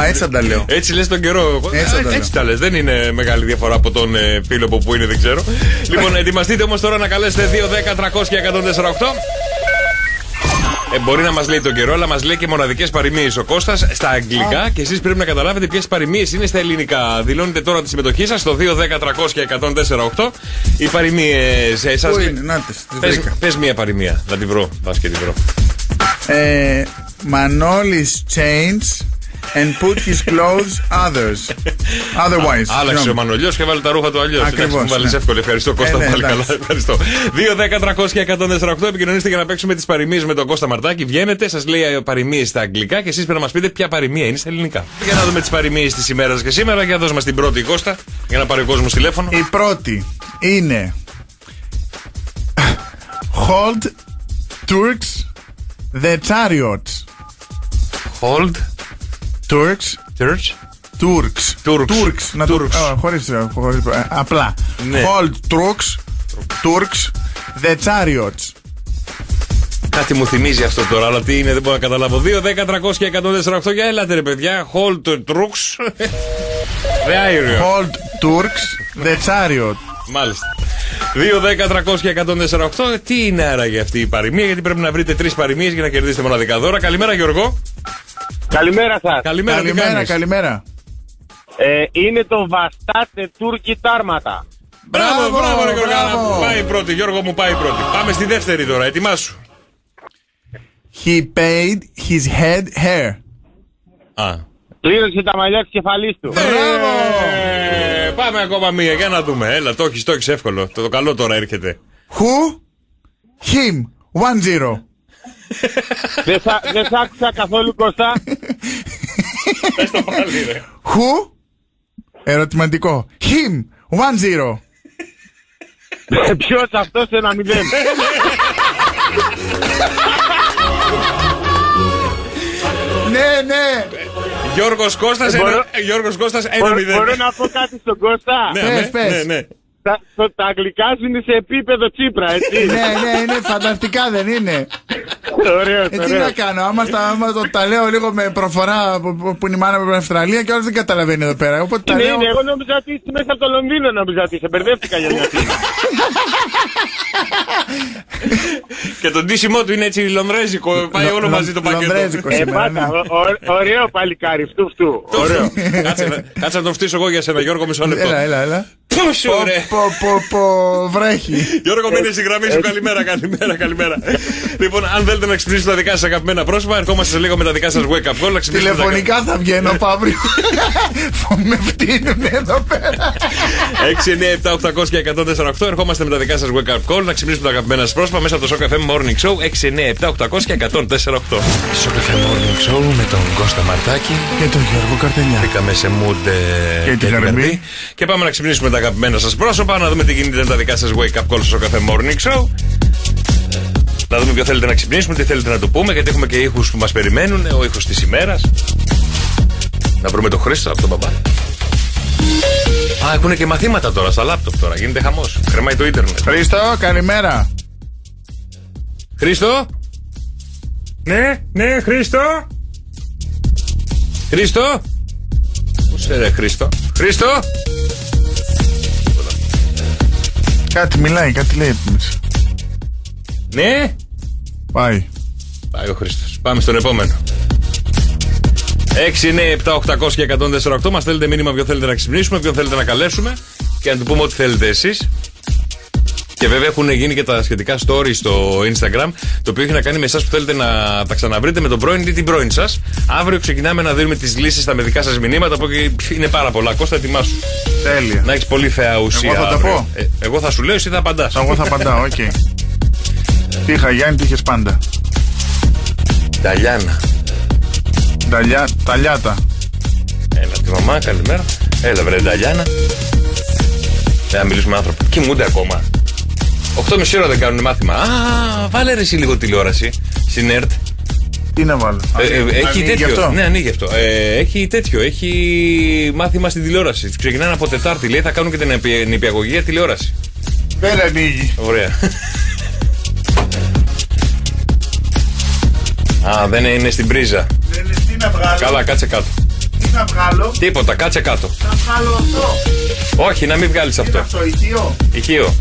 Α, έτσι θα τα λέω. Έτσι λες τον καιρό. Έτσι θα Α, τα έτσι τα λες. Δεν είναι μεγάλη διαφορά από τον ε, φίλο από που είναι, δεν ξέρω. λοιπόν, ετοιμαστείτε όμως τώρα να καλέσετε 2, 10, 300 και 148. Ε, μπορεί να μας λέει τον καιρό, αλλά μας λέει και μοναδικές παροιμίες ο Κώστας στα αγγλικά και εσείς πρέπει να καταλάβετε ποιες παροιμίες είναι στα ελληνικά. Δηλώνετε τώρα τη συμμετοχή σας στο 2, 10, 300 και 148. Οι παροιμίες εσά. Πού είναι, να τις, τις βρήκα. Πες μία παροιμία, να τη βρω. Πα και τη βρω. Ε, Manolis change and put his clothes others. Otherwise. Άλλαξε ο Συγγνώμη. Μανολιός και βάλε τα ρούχα του αλλιώς. Ακριβώς, Μου βάλεις ναι. εύκολη. Ευχαριστώ Κώστα. Ε, ναι, πάλι καλά. εντάξει. Ευχαριστώ. 2, 10, 300 και 148. Επικοινωνήστε για να παίξουμε τις παροιμίες με τον Κώστα Μαρτάκη. Βγαίνετε, σας λέει παροιμίε στα αγγλικά και εσείς πρέπει να μας πείτε ποια παροιμία είναι στα ελληνικά. Για να δούμε τις παροιμίες της ημέρας και σήμερα. Για δώσ' μας την πρώτη Κώστα. Για να πάρει ο κόσμος τηλέφωνο. Η πρώτη είναι Hold Turks the chariots. Hold Turks. Turks. Turks. Turks. Turks. Να το Turks. Α, χωρίς, ε, χωρίς, ε, απλά. Ναι. Hold Turks. Turks the chariots. Κάτι μου θυμίζει αυτό τώρα, αλλά τι είναι, δεν μπορώ να καταλάβω. 2, 10, 300 και 148. Για ελάτε ρε παιδιά. Hold the trucks. The iron. Hold Turks the chariot. Μάλιστα. 2, 10, 300 και 148. Τι είναι άραγε αυτή η παροιμία, γιατί πρέπει να βρείτε τρεις παροιμίες για να κερδίσετε μοναδικά δώρα. Καλημέρα, Γιώργο. Καλημέρα σας. Καλημέρα, τι Καλημέρα, κάνεις; καλημέρα. Ε, είναι το Βαστάτε Τούρκοι Τάρματα. Μπράβο, Μπράβο, μπράβο, ρε Γιώργο. μπράβο. Μου Πάει πρώτη, Γιώργο μου πάει πρώτη. Πάμε στη δεύτερη τώρα, ετοιμάσου. He paid his head hair. Α, Πλήρωσε τα μαλλιά της κεφαλής του. Ε, πάμε ακόμα μία για να δούμε. Έλα, το έχεις, το έχεις εύκολο. Το, το καλό τώρα έρχεται. Who? Him. One zero. Δεν σ' δεν σ' άκουσα καθόλου Κώστα. Πες το πάλι, ρε. Who? Ερωτηματικό. Him. One zero. Ποιος αυτός ένα μηδέν. ναι, ναι. Γιώργος Κώστας, Ε, μπορώ- ένα- ε, Γιώργος Κώστας, ένα Μπορώ- μηδέν. Μπορώ να πω κάτι στον Κώστα; Ναι, Πες, ναι, πες. ναι, ναι. Τα, το- τα αγγλικά σου είναι σε επίπεδο Τσίπρα, έτσι. ναι, ναι, είναι φανταστικά, δεν είναι; Ωραίος, Ε, τι ωραίος. να κάνω, άμα, στα, άμα το, τα λέω λίγο με προφορά που, που- που είναι η μάνα μου από την Αυστραλία και όλος δεν καταλαβαίνει εδώ πέρα. Οπότε τα Είναι, λέω. είναι, εγώ νόμιζα ότι είσαι μέσα από το Λονδίνο νόμιζα ότι είσαι. Μπερδεύτηκα για μια στιγμή. Και το ντύσιμό του είναι έτσι λονδρέζικο. Πάει όλο μαζί το πακέτο. Λονδρέζικο Ε, σήμερα, ναι. πάτα, ο- ο- ωραίο παλικάρι, φτού φτού. Ωραίο. Κάτσε να- Κάτσε να το φτύσω εγώ για σένα, Γιώργο, μισό λεπτό. Έλα, έλα, έλα. Πόσο Πω, ωραία. πω, πω, πω, βρέχει. Γιώργο, μείνε στη γραμμή σου. Καλημέρα, καλημέρα, καλημέρα. λοιπόν, αν θέλετε να ξυπνήσετε τα δικά σας αγαπημένα πρόσωπα, ερχόμαστε σε λίγο με τα δικά σας wake up call. Να ξυπνήσετε τα Τηλεφωνικά θα βγαίνω από αύριο. Με φτύνουν εδώ πέρα. 6, 9, 7, 800 και 148. Ερχόμαστε με τα δικά σας wake up call. Να ξυπνήσουμε τα αγαπημένα σας πρόσωπα μέσα από το Shock FM Morning Show 6, 9, 7, 800 και 148. Shock FM Morning Show με τον Κώστα Μαρτάκη. Και τον Γιώργο Καρτελιά. Μπήκαμε σε mood ε, Και την Katy Καρμπή. Perry. Και πάμε να ξυπνήσουμε τα αγαπημένα σας πρόσωπα, να δούμε τι γίνεται με τα δικά σας wake up call στο Shock FM Morning Show. Να δούμε ποιο θέλετε να ξυπνήσουμε, τι θέλετε να το πούμε, γιατί έχουμε και ήχους που μας περιμένουν. Ο ήχος της ημέρας. Να βρούμε το Χρήστο από τον μπαμπά. Α, έχουν και μαθήματα τώρα στα λάπτοπ τώρα. Γίνεται χαμός. Κρεμάει το ίντερνετ. Χρήστο, καλημέρα. Χρήστο! Ναι, ναι, Χρήστο! Χρήστο! Πού σε ρε, Χρήστο! Χρήστο! Κάτι μιλάει, κάτι λέει μέσα. Ναι! Πάει. Πάει ο Χρήστος. Πάμε στον επόμενο. 6, 9, 7, 800 και 148. Μας θέλετε μήνυμα ποιο θέλετε να ξυπνήσουμε, ποιο θέλετε να καλέσουμε και να του πούμε ό,τι θέλετε εσείς. Και βέβαια έχουν γίνει και τα σχετικά stories στο Instagram, το οποίο έχει να κάνει με εσάς που θέλετε να τα ξαναβρείτε με τον πρώην ή την πρώην σας. Αύριο ξεκινάμε να δίνουμε τις λύσεις στα medικά σας μηνύματα, που είναι πάρα πολλά. Κώστα, ετοιμάσου. Τέλεια. Να έχεις πολύ θέα ουσία. Εγώ θα τα αύριο. πω. Ε, εγώ θα σου λέω, εσύ θα απαντάς. Εγώ θα απαντάω, οκ. Τι είχα Γιάννη, τι είχες πάντα; Ταλιάνα. Ταλιά, ταλιάτα. Έλα, τη μαμά, καλημέρα. Έλα, βρε, Ταλιάνα. Ε, να μιλήσουμε με άνθρωπο. Κοιμούνται ακόμα. 8.30 ώρα δεν κάνουν μάθημα. Α, βάλε ρε εσύ λίγο τηλεόραση. Στην ΕΡΤ. Τι να βάλω. Ε, ε, έχει Ανοίγει τέτοιο. αυτό; Ναι, ανοίγει αυτό. Ε, έχει τέτοιο. Έχει μάθημα στην τηλεόραση. Τους Ξεκινάνε από Τετάρτη. Λέει θα κάνουν και την νηπι- νηπιαγωγία τηλεόραση. Δεν ανοίγει. Ωραία. Α, δεν είναι στην πρίζα. Δεν είναι τι να βγάλω; Καλά, κάτσε κάτω. Τι να βγάλω; Τίποτα, κάτσε κάτω. Θα βγάλω αυτό. Όχι, να μην βγάλεις Τι είναι αυτό. αυτό, ηχείο; Ηχείο.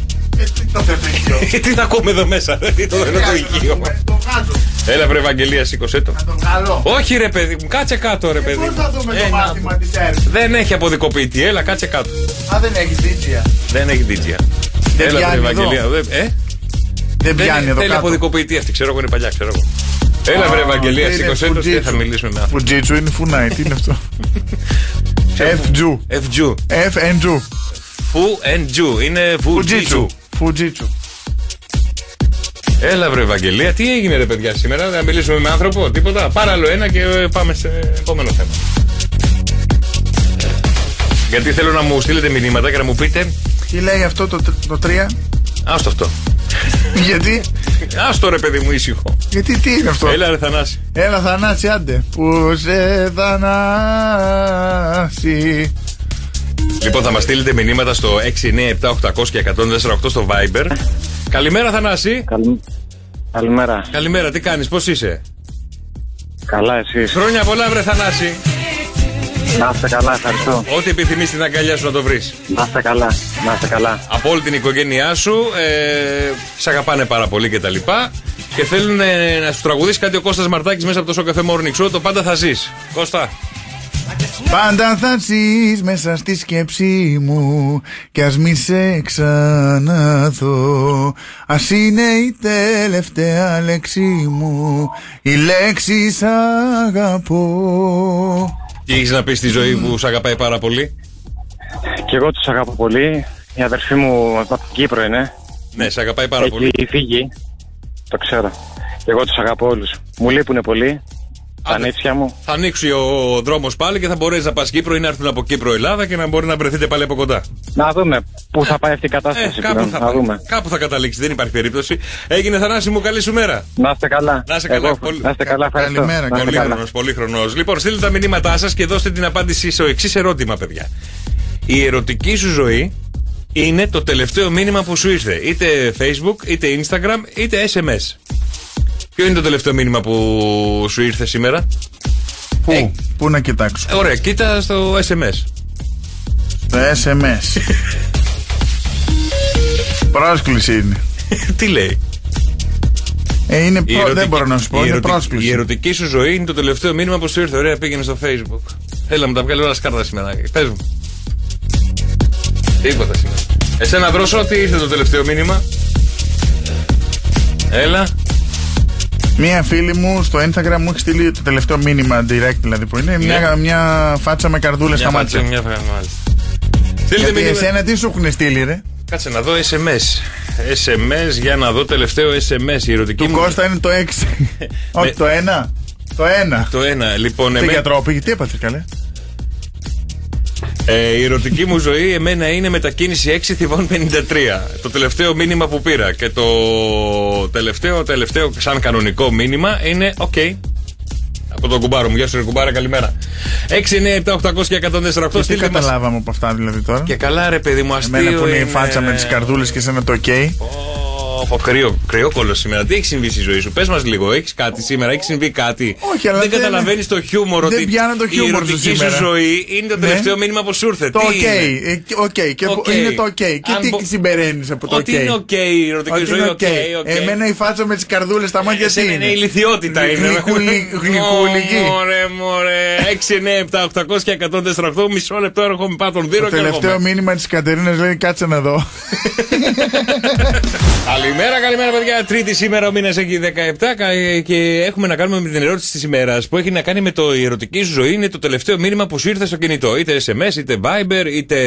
Ε, τι το θες το ηχείο. Τι να ακούμε εδώ μέσα, ρε, τι το Δεν θέλω το χρειάζεται να ηχείο. πούμε, Το βγάζω. Έλα, βρε Ευαγγελία, σήκωσέ το. Να το βγάλω. Όχι, ρε παιδί μου, κάτσε κάτω, ρε παιδί Πώς μου. θα δούμε Ε, το να- μάθημα της ΕΡΤ. Δεν έχει αποδικοποιητή, έλα, κάτσε κάτω. Α, δεν έχει δίτσια. Δεν έχει δίτζια. Δεν Έλα, βρε πιάνει Ευαγγελία. εδώ. δεν- Ε, Δεν πιάνει δεν εδώ θέλει κάτω. αποδικοποιητή αυτή, ξέρω εγώ είναι παλιά, ξέρω εγώ. Έλα, βρε Α, Ευαγγελία, είναι σήκωσέ το και Fujitsu. θα μιλήσουμε με άνθρωπο. Φουτζίτσου είναι φουνάι, τι είναι αυτό; FJU. FJU. FNJU. Φου and Ju. Είναι Fujitsu. Φουτζίτσου. Έλα, βρε Ευαγγελία, τι έγινε, ρε παιδιά, σήμερα, να μιλήσουμε με άνθρωπο, τίποτα. Πάρε άλλο ένα και ε, πάμε σε επόμενο θέμα. Γιατί θέλω να μου στείλετε μηνύματα και να μου πείτε. Τι λέει αυτό το, το 3. Άστο αυτό. Γιατί, Άστο ρε παιδί μου ήσυχο. γιατί τι είναι αυτό; Έλα ρε Θανάση. Έλα Θανάση άντε Που σε Θανάση Λοιπόν θα μας στείλετε μηνύματα στο 697-800 και 148 στο Viber. Καλημέρα Θανάση. Καλημέρα. Καλημέρα, τι κάνεις, πώς είσαι; Καλά, εσείς; Χρόνια πολλά βρε Θανάση. Να είστε καλά, ευχαριστώ. Ό,τι επιθυμείς στην αγκαλιά σου να το βρεις. Να είστε καλά, να είστε καλά. Από όλη την οικογένειά σου, ε, σ' αγαπάνε πάρα πολύ και τα λοιπά. Και θέλουν ε, να σου τραγουδήσει κάτι ο Κώστας Μαρτάκης μέσα από το Show Cafe Morning Show. Το πάντα θα ζεις. Κώστα. Πάντα θα ζεις μέσα στη σκέψη μου Κι ας μη σε ξαναδώ Ας είναι η τελευταία λέξη μου Η λέξη σ' αγαπώ Τι έχεις να πεις στη ζωή που σε αγαπάει πάρα πολύ; Και εγώ τους αγαπώ πολύ. Η αδερφή μου από την Κύπρο είναι. Ναι, σε αγαπάει πάρα πολύ. Έχει φύγει. Το ξέρω. Και εγώ τους αγαπώ όλους. Μου λείπουν πολύ. Τα νύτσια μου. Θα ανοίξει ο δρόμος πάλι και θα μπορέσει να πας Κύπρο ή να έρθουν από Κύπρο Ελλάδα και να μπορεί να βρεθείτε πάλι από κοντά. Να δούμε πού θα πάει αυτή η κατάσταση. Ε, κάπου, πλέον. θα να πάει. δούμε. κάπου θα καταλήξει, δεν υπάρχει περίπτωση. Έγινε Θανάση μου, καλή σου μέρα. Να είστε καλά. Να είστε καλά. Εγώ, Πολύ- Να είστε καλά. Ευχαριστώ. Καλημέρα, Να είστε Πολύ καλά. χρονός, πολύ χρονός. Λοιπόν, στείλτε τα μηνύματά σας και δώστε την απάντηση στο εξής ερώτημα, παιδιά. Η ερωτική σου ζωή είναι το τελευταίο μήνυμα που σου ήρθε. Είτε Facebook, είτε Instagram, είτε SMS. Ποιο είναι το τελευταίο μήνυμα που σου ήρθε σήμερα; Πού, πού να κοιτάξω; Ε, Ωραία, κοίτα στο SMS. Το SMS. Πρόσκληση είναι. Τι λέει; Ε, είναι Η προ... ερωτική- Δεν μπορώ να σου πω, η είναι ερωτική- πρόσκληση. Η ερωτική σου ζωή είναι το τελευταίο μήνυμα που σου ήρθε. Ωραία, πήγαινε στο Facebook. Έλα να μου τα βγάλει όλα σκάρτα σήμερα. Πες μου. Τίποτα σήμερα. Εσένα δρόσο, τι ήρθε το τελευταίο μήνυμα. Έλα. Μία φίλη μου στο Instagram μου έχει στείλει το τελευταίο μήνυμα direct δηλαδή που είναι. Μια, μια φάτσα με καρδούλες στα Ναι. Μια μάτια. φάτσα, μια φάτσα, μάλιστα. Στείλτε Γιατί μήνυμα. εσένα τι σου έχουν στείλει, ρε; Κάτσε να δω SMS. SMS για να δω τελευταίο SMS. Η ερωτική Του μου. Κώστα είναι το 6. Όχι το 1. Το 1. Το ένα. Λοιπόν, Σε εμέ- γιατρό πήγε, τι έπαθε καλέ; Ε, η ερωτική μου ζωή εμένα είναι μετακίνηση 6 θυβών 53. Το τελευταίο μήνυμα που πήρα. Και το τελευταίο, τελευταίο σαν κανονικό μήνυμα είναι οκ. Από τον κουμπάρο μου. Γεια σου, ρε κουμπάρε, καλημέρα. 6, 9, 7, 800 και 148. Τι Στείλτε μας. καταλάβαμε από αυτά δηλαδή τώρα; Και καλά, ρε παιδί μου, αστείο. Εμένα που είναι η είναι- φάτσα με τις καρδούλες και εσένα το OK. Πω, κρύο, κρυόκωλο σήμερα. Τι έχει συμβεί στη ζωή σου, πες μας λίγο. Έχεις κάτι σήμερα, έχει συμβεί κάτι; Όχι, αλλά δεν δεν- καταλαβαίνεις το χιούμορ δεν ότι πιάνω το η χιούμορ σου ερωτική σου σήμερα. ζωή είναι το Ναι. τελευταίο μήνυμα που σου ήρθε. Το Τι OK. είναι; ε, και- OK. Και Οκ. είναι το OK. Και Αν τι μπο- συμπεραίνεις από το OK; Ότι είναι οκ η ερωτική Ότι ζωή, είναι OK, OK. OK. Εμένα η φάτσα με τις καρδούλες στα μάτια τι Εσένα είναι; είναι η ηλιθιότητα είναι. Γλυκούλη- Γλυκούλικη. Ω, Μωρέ, μωρέ. 6, 9, 7, 800 και 148. Μισό λεπτό έρχομαι πάνω τον δίρο Το και τελευταίο έρχομαι. μήνυμα της Κατερίνας λέει κάτσε να δω. Καλημέρα, καλημέρα, παιδιά. Τρίτη σήμερα ο μήνας έχει 17 κα- και έχουμε να κάνουμε με την ερώτηση της ημέρας που έχει να κάνει με το η ερωτική σου ζωή. Είναι το τελευταίο μήνυμα που σου ήρθε στο κινητό. Είτε SMS, είτε Viber, είτε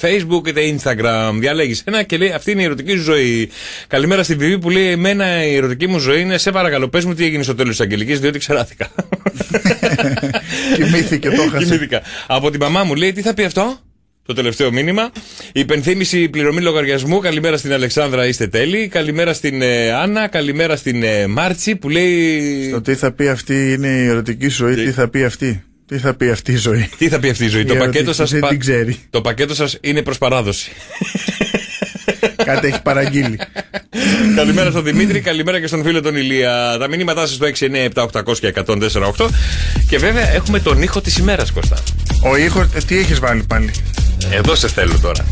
Facebook, είτε Instagram. Διαλέγεις ένα και λέει αυτή είναι η ερωτική σου ζωή. Καλημέρα στη Βιβί που λέει Εμένα η ερωτική μου ζωή είναι σε παρακαλώ, πες μου τι έγινε στο τέλος της Αγγελικής, διότι ξεράθηκα. Κοιμήθηκε, το έχασε. Κοιμήθηκα. Από την μαμά μου λέει τι θα πει αυτό; Το τελευταίο μήνυμα. Υπενθύμηση πληρωμή λογαριασμού. Καλημέρα στην Αλεξάνδρα, είστε τέλειοι. Καλημέρα στην ε, Άννα. Καλημέρα στην ε, Μάρτσι που λέει. Το τι θα πει αυτή είναι η ερωτική σου ζωή, τι; θα πει αυτή; Τι θα πει αυτή η ζωή; Τι θα πει αυτή η ζωή; Η το, πακέτο ερωτική σας, δεν πα- την ξέρει. το πακέτο σας είναι προς παράδοση. Κάτι έχει παραγγείλει. Καλημέρα στον Δημήτρη, καλημέρα και στον φίλο τον Ηλία. Τα μηνύματά σας στο 697-800 και 148. Και βέβαια έχουμε τον ήχο της ημέρας, Κώστα. Ο ήχο, τι έχεις βάλει πάλι; Εδώ σε θέλω τώρα.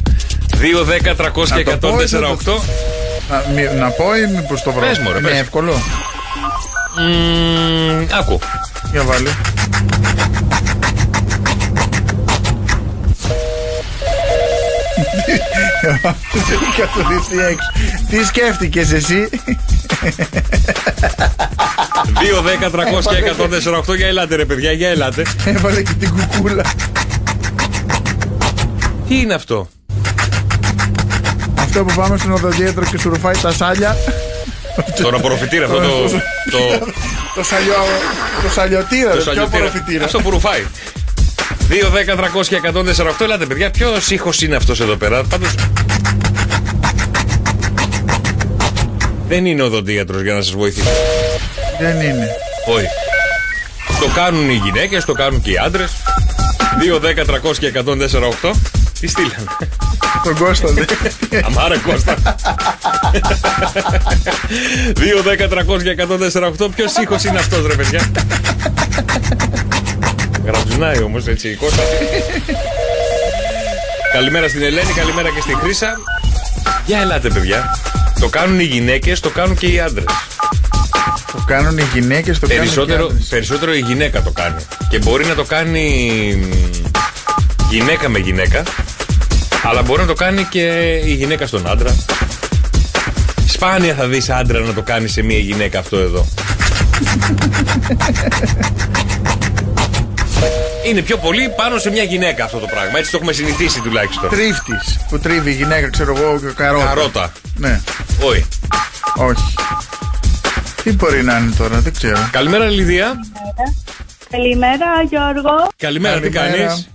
2, 10, 300 Να και το πω ή θα 148. το- Να, μη- να πω ή μήπω το βρω; Πες μου, ρε, Είναι πες. εύκολο. Μμμ, άκου. Για βάλε. Καθοριστεί έξω. Τι σκέφτηκες εσύ; 2, 10, 300 και 148. Για ελάτε, ρε παιδιά, για ελάτε. Έβαλε και την κουκούλα. Τι είναι αυτό; Αυτό που πάμε στον οδοντίατρο και σου ρουφάει τα σάλια. Τον απορροφητήρα, αυτό το. το Το σαλιό. Το σαλιοτήρα, το το πιο σαλιοτήρα. απορροφητήρα. Αυτό που ρουφάει. 2, 10, 300 και 148. Ελάτε, παιδιά, ποιος ήχος είναι αυτός εδώ πέρα; Πάντω. Δεν είναι οδοντίατρος για να σας βοηθήσει. Δεν είναι. Όχι. Το κάνουν οι γυναίκες, το κάνουν και οι άντρες. 2, 10, 300 και 148. Τι στείλανε; Τον Κώστα ναι. Αμάρα Κώστα. 2, 10, 300 και 148. Ποιος ήχος είναι αυτός, ρε παιδιά; Γρατζουνάει όμως έτσι η Κώστα. καλημέρα στην Ελένη, καλημέρα και στη Χρύσα. Για ελάτε, παιδιά. Το κάνουν οι γυναίκες, το κάνουν και οι άντρες. Το κάνουν οι γυναίκες, το κάνουν Περισσότερο, και άντρες. περισσότερο η γυναίκα το κάνει. Και μπορεί να το κάνει μ, γυναίκα με γυναίκα, αλλά μπορεί να το κάνει και η γυναίκα στον άντρα. Σπάνια θα δεις άντρα να το κάνει σε μια γυναίκα αυτό εδώ. Είναι πιο πολύ πάνω σε μια γυναίκα αυτό το πράγμα. Έτσι το έχουμε συνηθίσει τουλάχιστον. Τρίφτης που τρίβει η γυναίκα, ξέρω εγώ, καρότα. Καρότα. Ναι. Όχι. Όχι. Τι μπορεί να είναι τώρα, δεν ξέρω. Καλημέρα, Λιδία. Καλημέρα Γιώργο. Καλημέρα, τι Καλημέρα. κάνεις;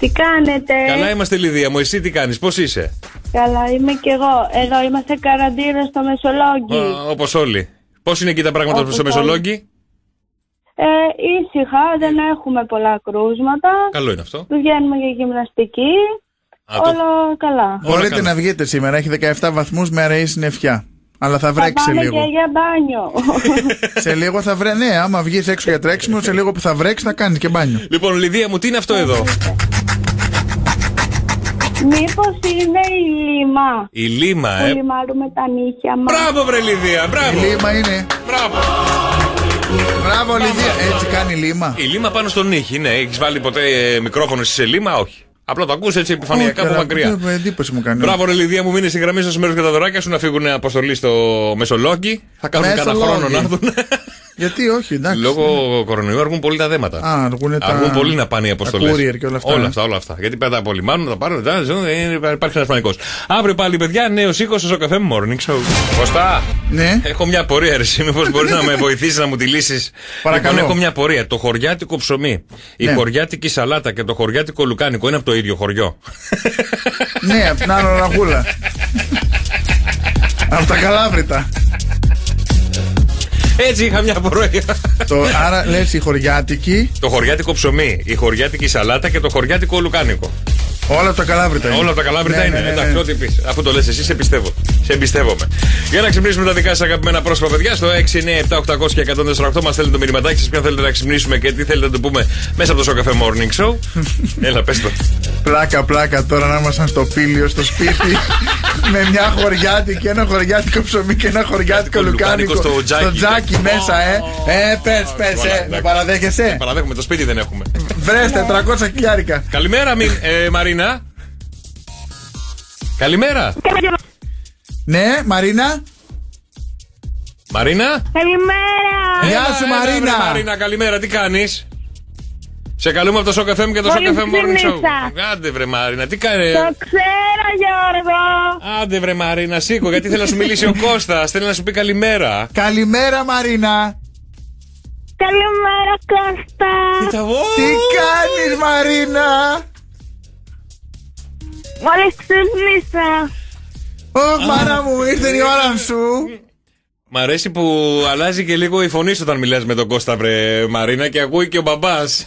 Τι κάνετε; Καλά είμαστε, Λιδία μου. Εσύ τι κάνεις, πώς είσαι; Καλά είμαι κι εγώ. Εδώ είμαστε καραντίνα στο Μεσολόγγι. Όπως όλοι. Πώς είναι εκεί τα πράγματα Όπως στο όλοι. Μεσολόγγι; Ε, ήσυχα, δεν έχουμε πολλά κρούσματα. Καλό είναι αυτό. Βγαίνουμε για γυμναστική. Α, το- Όλα καλά. Μπορείτε καλά. να βγείτε σήμερα, έχει 17 βαθμούς με αραιή συννεφιά. Αλλά θα Θα βρέξει σε πάμε λίγο. και για μπάνιο. σε λίγο θα βρε. Ναι, άμα βγεις έξω για τρέξιμο, σε λίγο που θα βρέξει θα κάνεις και μπάνιο. Λοιπόν, Λιδία μου, τι είναι αυτό εδώ; Μήπως είναι η λίμα. Η λίμα, Που ε. λιμάρουμε τα νύχια μας; Μπράβο, βρε Λιδία, μπράβο. Η λίμα είναι. Μπράβο. Μπράβο, Λιδία. Έτσι κάνει λίμα. Η λίμα πάνω στον νύχι, ναι. Έχεις βάλει ποτέ ε, μικρόφωνο σε λίμα, όχι. Απλά το ακούς έτσι επιφανειακά Όχι, από αλλά μακριά. ε, Εντύπωση μου κάνει. Μπράβο, ρε Λιδία μου, μείνε στη γραμμή σας μέρου και τα δωράκια σου να φύγουν αποστολή στο Μεσολόγγι. Θα κάνουν κανένα Μεσολόγγι. χρόνο να έρθουν. Γιατί όχι, εντάξει. Λόγω κορονοϊού αργούν πολύ τα δέματα. Α, αργούνε τα- Αργούν πολύ να πάνε οι τα αποστολέ. courier και όλα αυτά. Όλα αυτά, όλα αυτά. Γιατί πέρα από λιμάνουν, θα πάρουν. τα- ε, Υπάρχει ένας πανικός. Αύριο πάλι, παιδιά, νέος οίκος στο καφέ Morning Show. Κωστά, Ναι. έχω μια πορεία, εσύ. Μήπως μπορείς να με βοηθήσεις να μου τη λύσεις. Παρακαλώ. έχω μια πορεία. Το χωριάτικο ψωμί, η Ναι. χωριάτικη σαλάτα και το χωριάτικο λουκάνικο είναι από το ίδιο χωριό. Ναι, από την άλλη ραγούλα. από τα καλάβρητα. Έτσι είχα μια πορεία. Το, άρα λες η χωριάτικη, το χωριάτικο ψωμί, η χωριάτικη σαλάτα και το χωριάτικο λουκάνικο. Όλα από τα καλάβρητα είναι. Όλα από τα καλάβρητα Ναι, είναι. ναι, ναι, ναι. Εντάξει, ό,τι πεις. Αφού το λες, εσύ σε πιστεύω. Σε εμπιστεύομαι. Για να ξυπνήσουμε τα δικά σας αγαπημένα πρόσωπα, παιδιά, στο 697-800 και 148 μας θέλετε το μηνυματάκι σας. Ποιον θέλετε να ξυπνήσουμε και τι θέλετε να το πούμε μέσα από το Σοκαφέ Morning Show. Έλα, πες το. Πλάκα, πλάκα τώρα να ήμασταν στο πήλιο, στο σπίτι με μια χωριάτικη, ένα χωριάτικο ψωμί και ένα χωριάτικο λουκάνικο λουκάνικο. στο τζάκι. τζάκι μέσα, ε. Ε, πες, πες, Voilà, ε. Με εντάξει. παραδέχεσαι; Παραδέχομαι, το σπίτι δεν έχουμε. Βρέστε 400 χιλιάρικα. Καλημέρα, μην, ε, Μαρίνα. Καλημέρα. Ναι, Μαρίνα. Μαρίνα. Καλημέρα. Γεια Έλα, σου, έλα, Μαρίνα. βρε, Μαρίνα, καλημέρα, τι κάνεις; Σε καλούμε από το Σοκαφέ μου και το Μόλις Σοκαφέ Morning Show. ξύπνησα. Άντε βρε Μαρίνα, τι κάνει. Το ξέρω Γιώργο. Άντε βρε Μαρίνα, σήκω γιατί θέλει να σου μιλήσει ο Κώστας. Θέλει να σου πει καλημέρα. Καλημέρα, Μαρίνα. Καλημέρα Κώστα. Τι κάνεις Μαρίνα; Μόλις ξύπνησα. Ω μάνα μου ήρθε η ώρα σου Μ' αρέσει που αλλάζει και λίγο η φωνή σου όταν μιλάς με τον Κώστα, βρε Μαρίνα, και ακούει και ο μπαμπάς.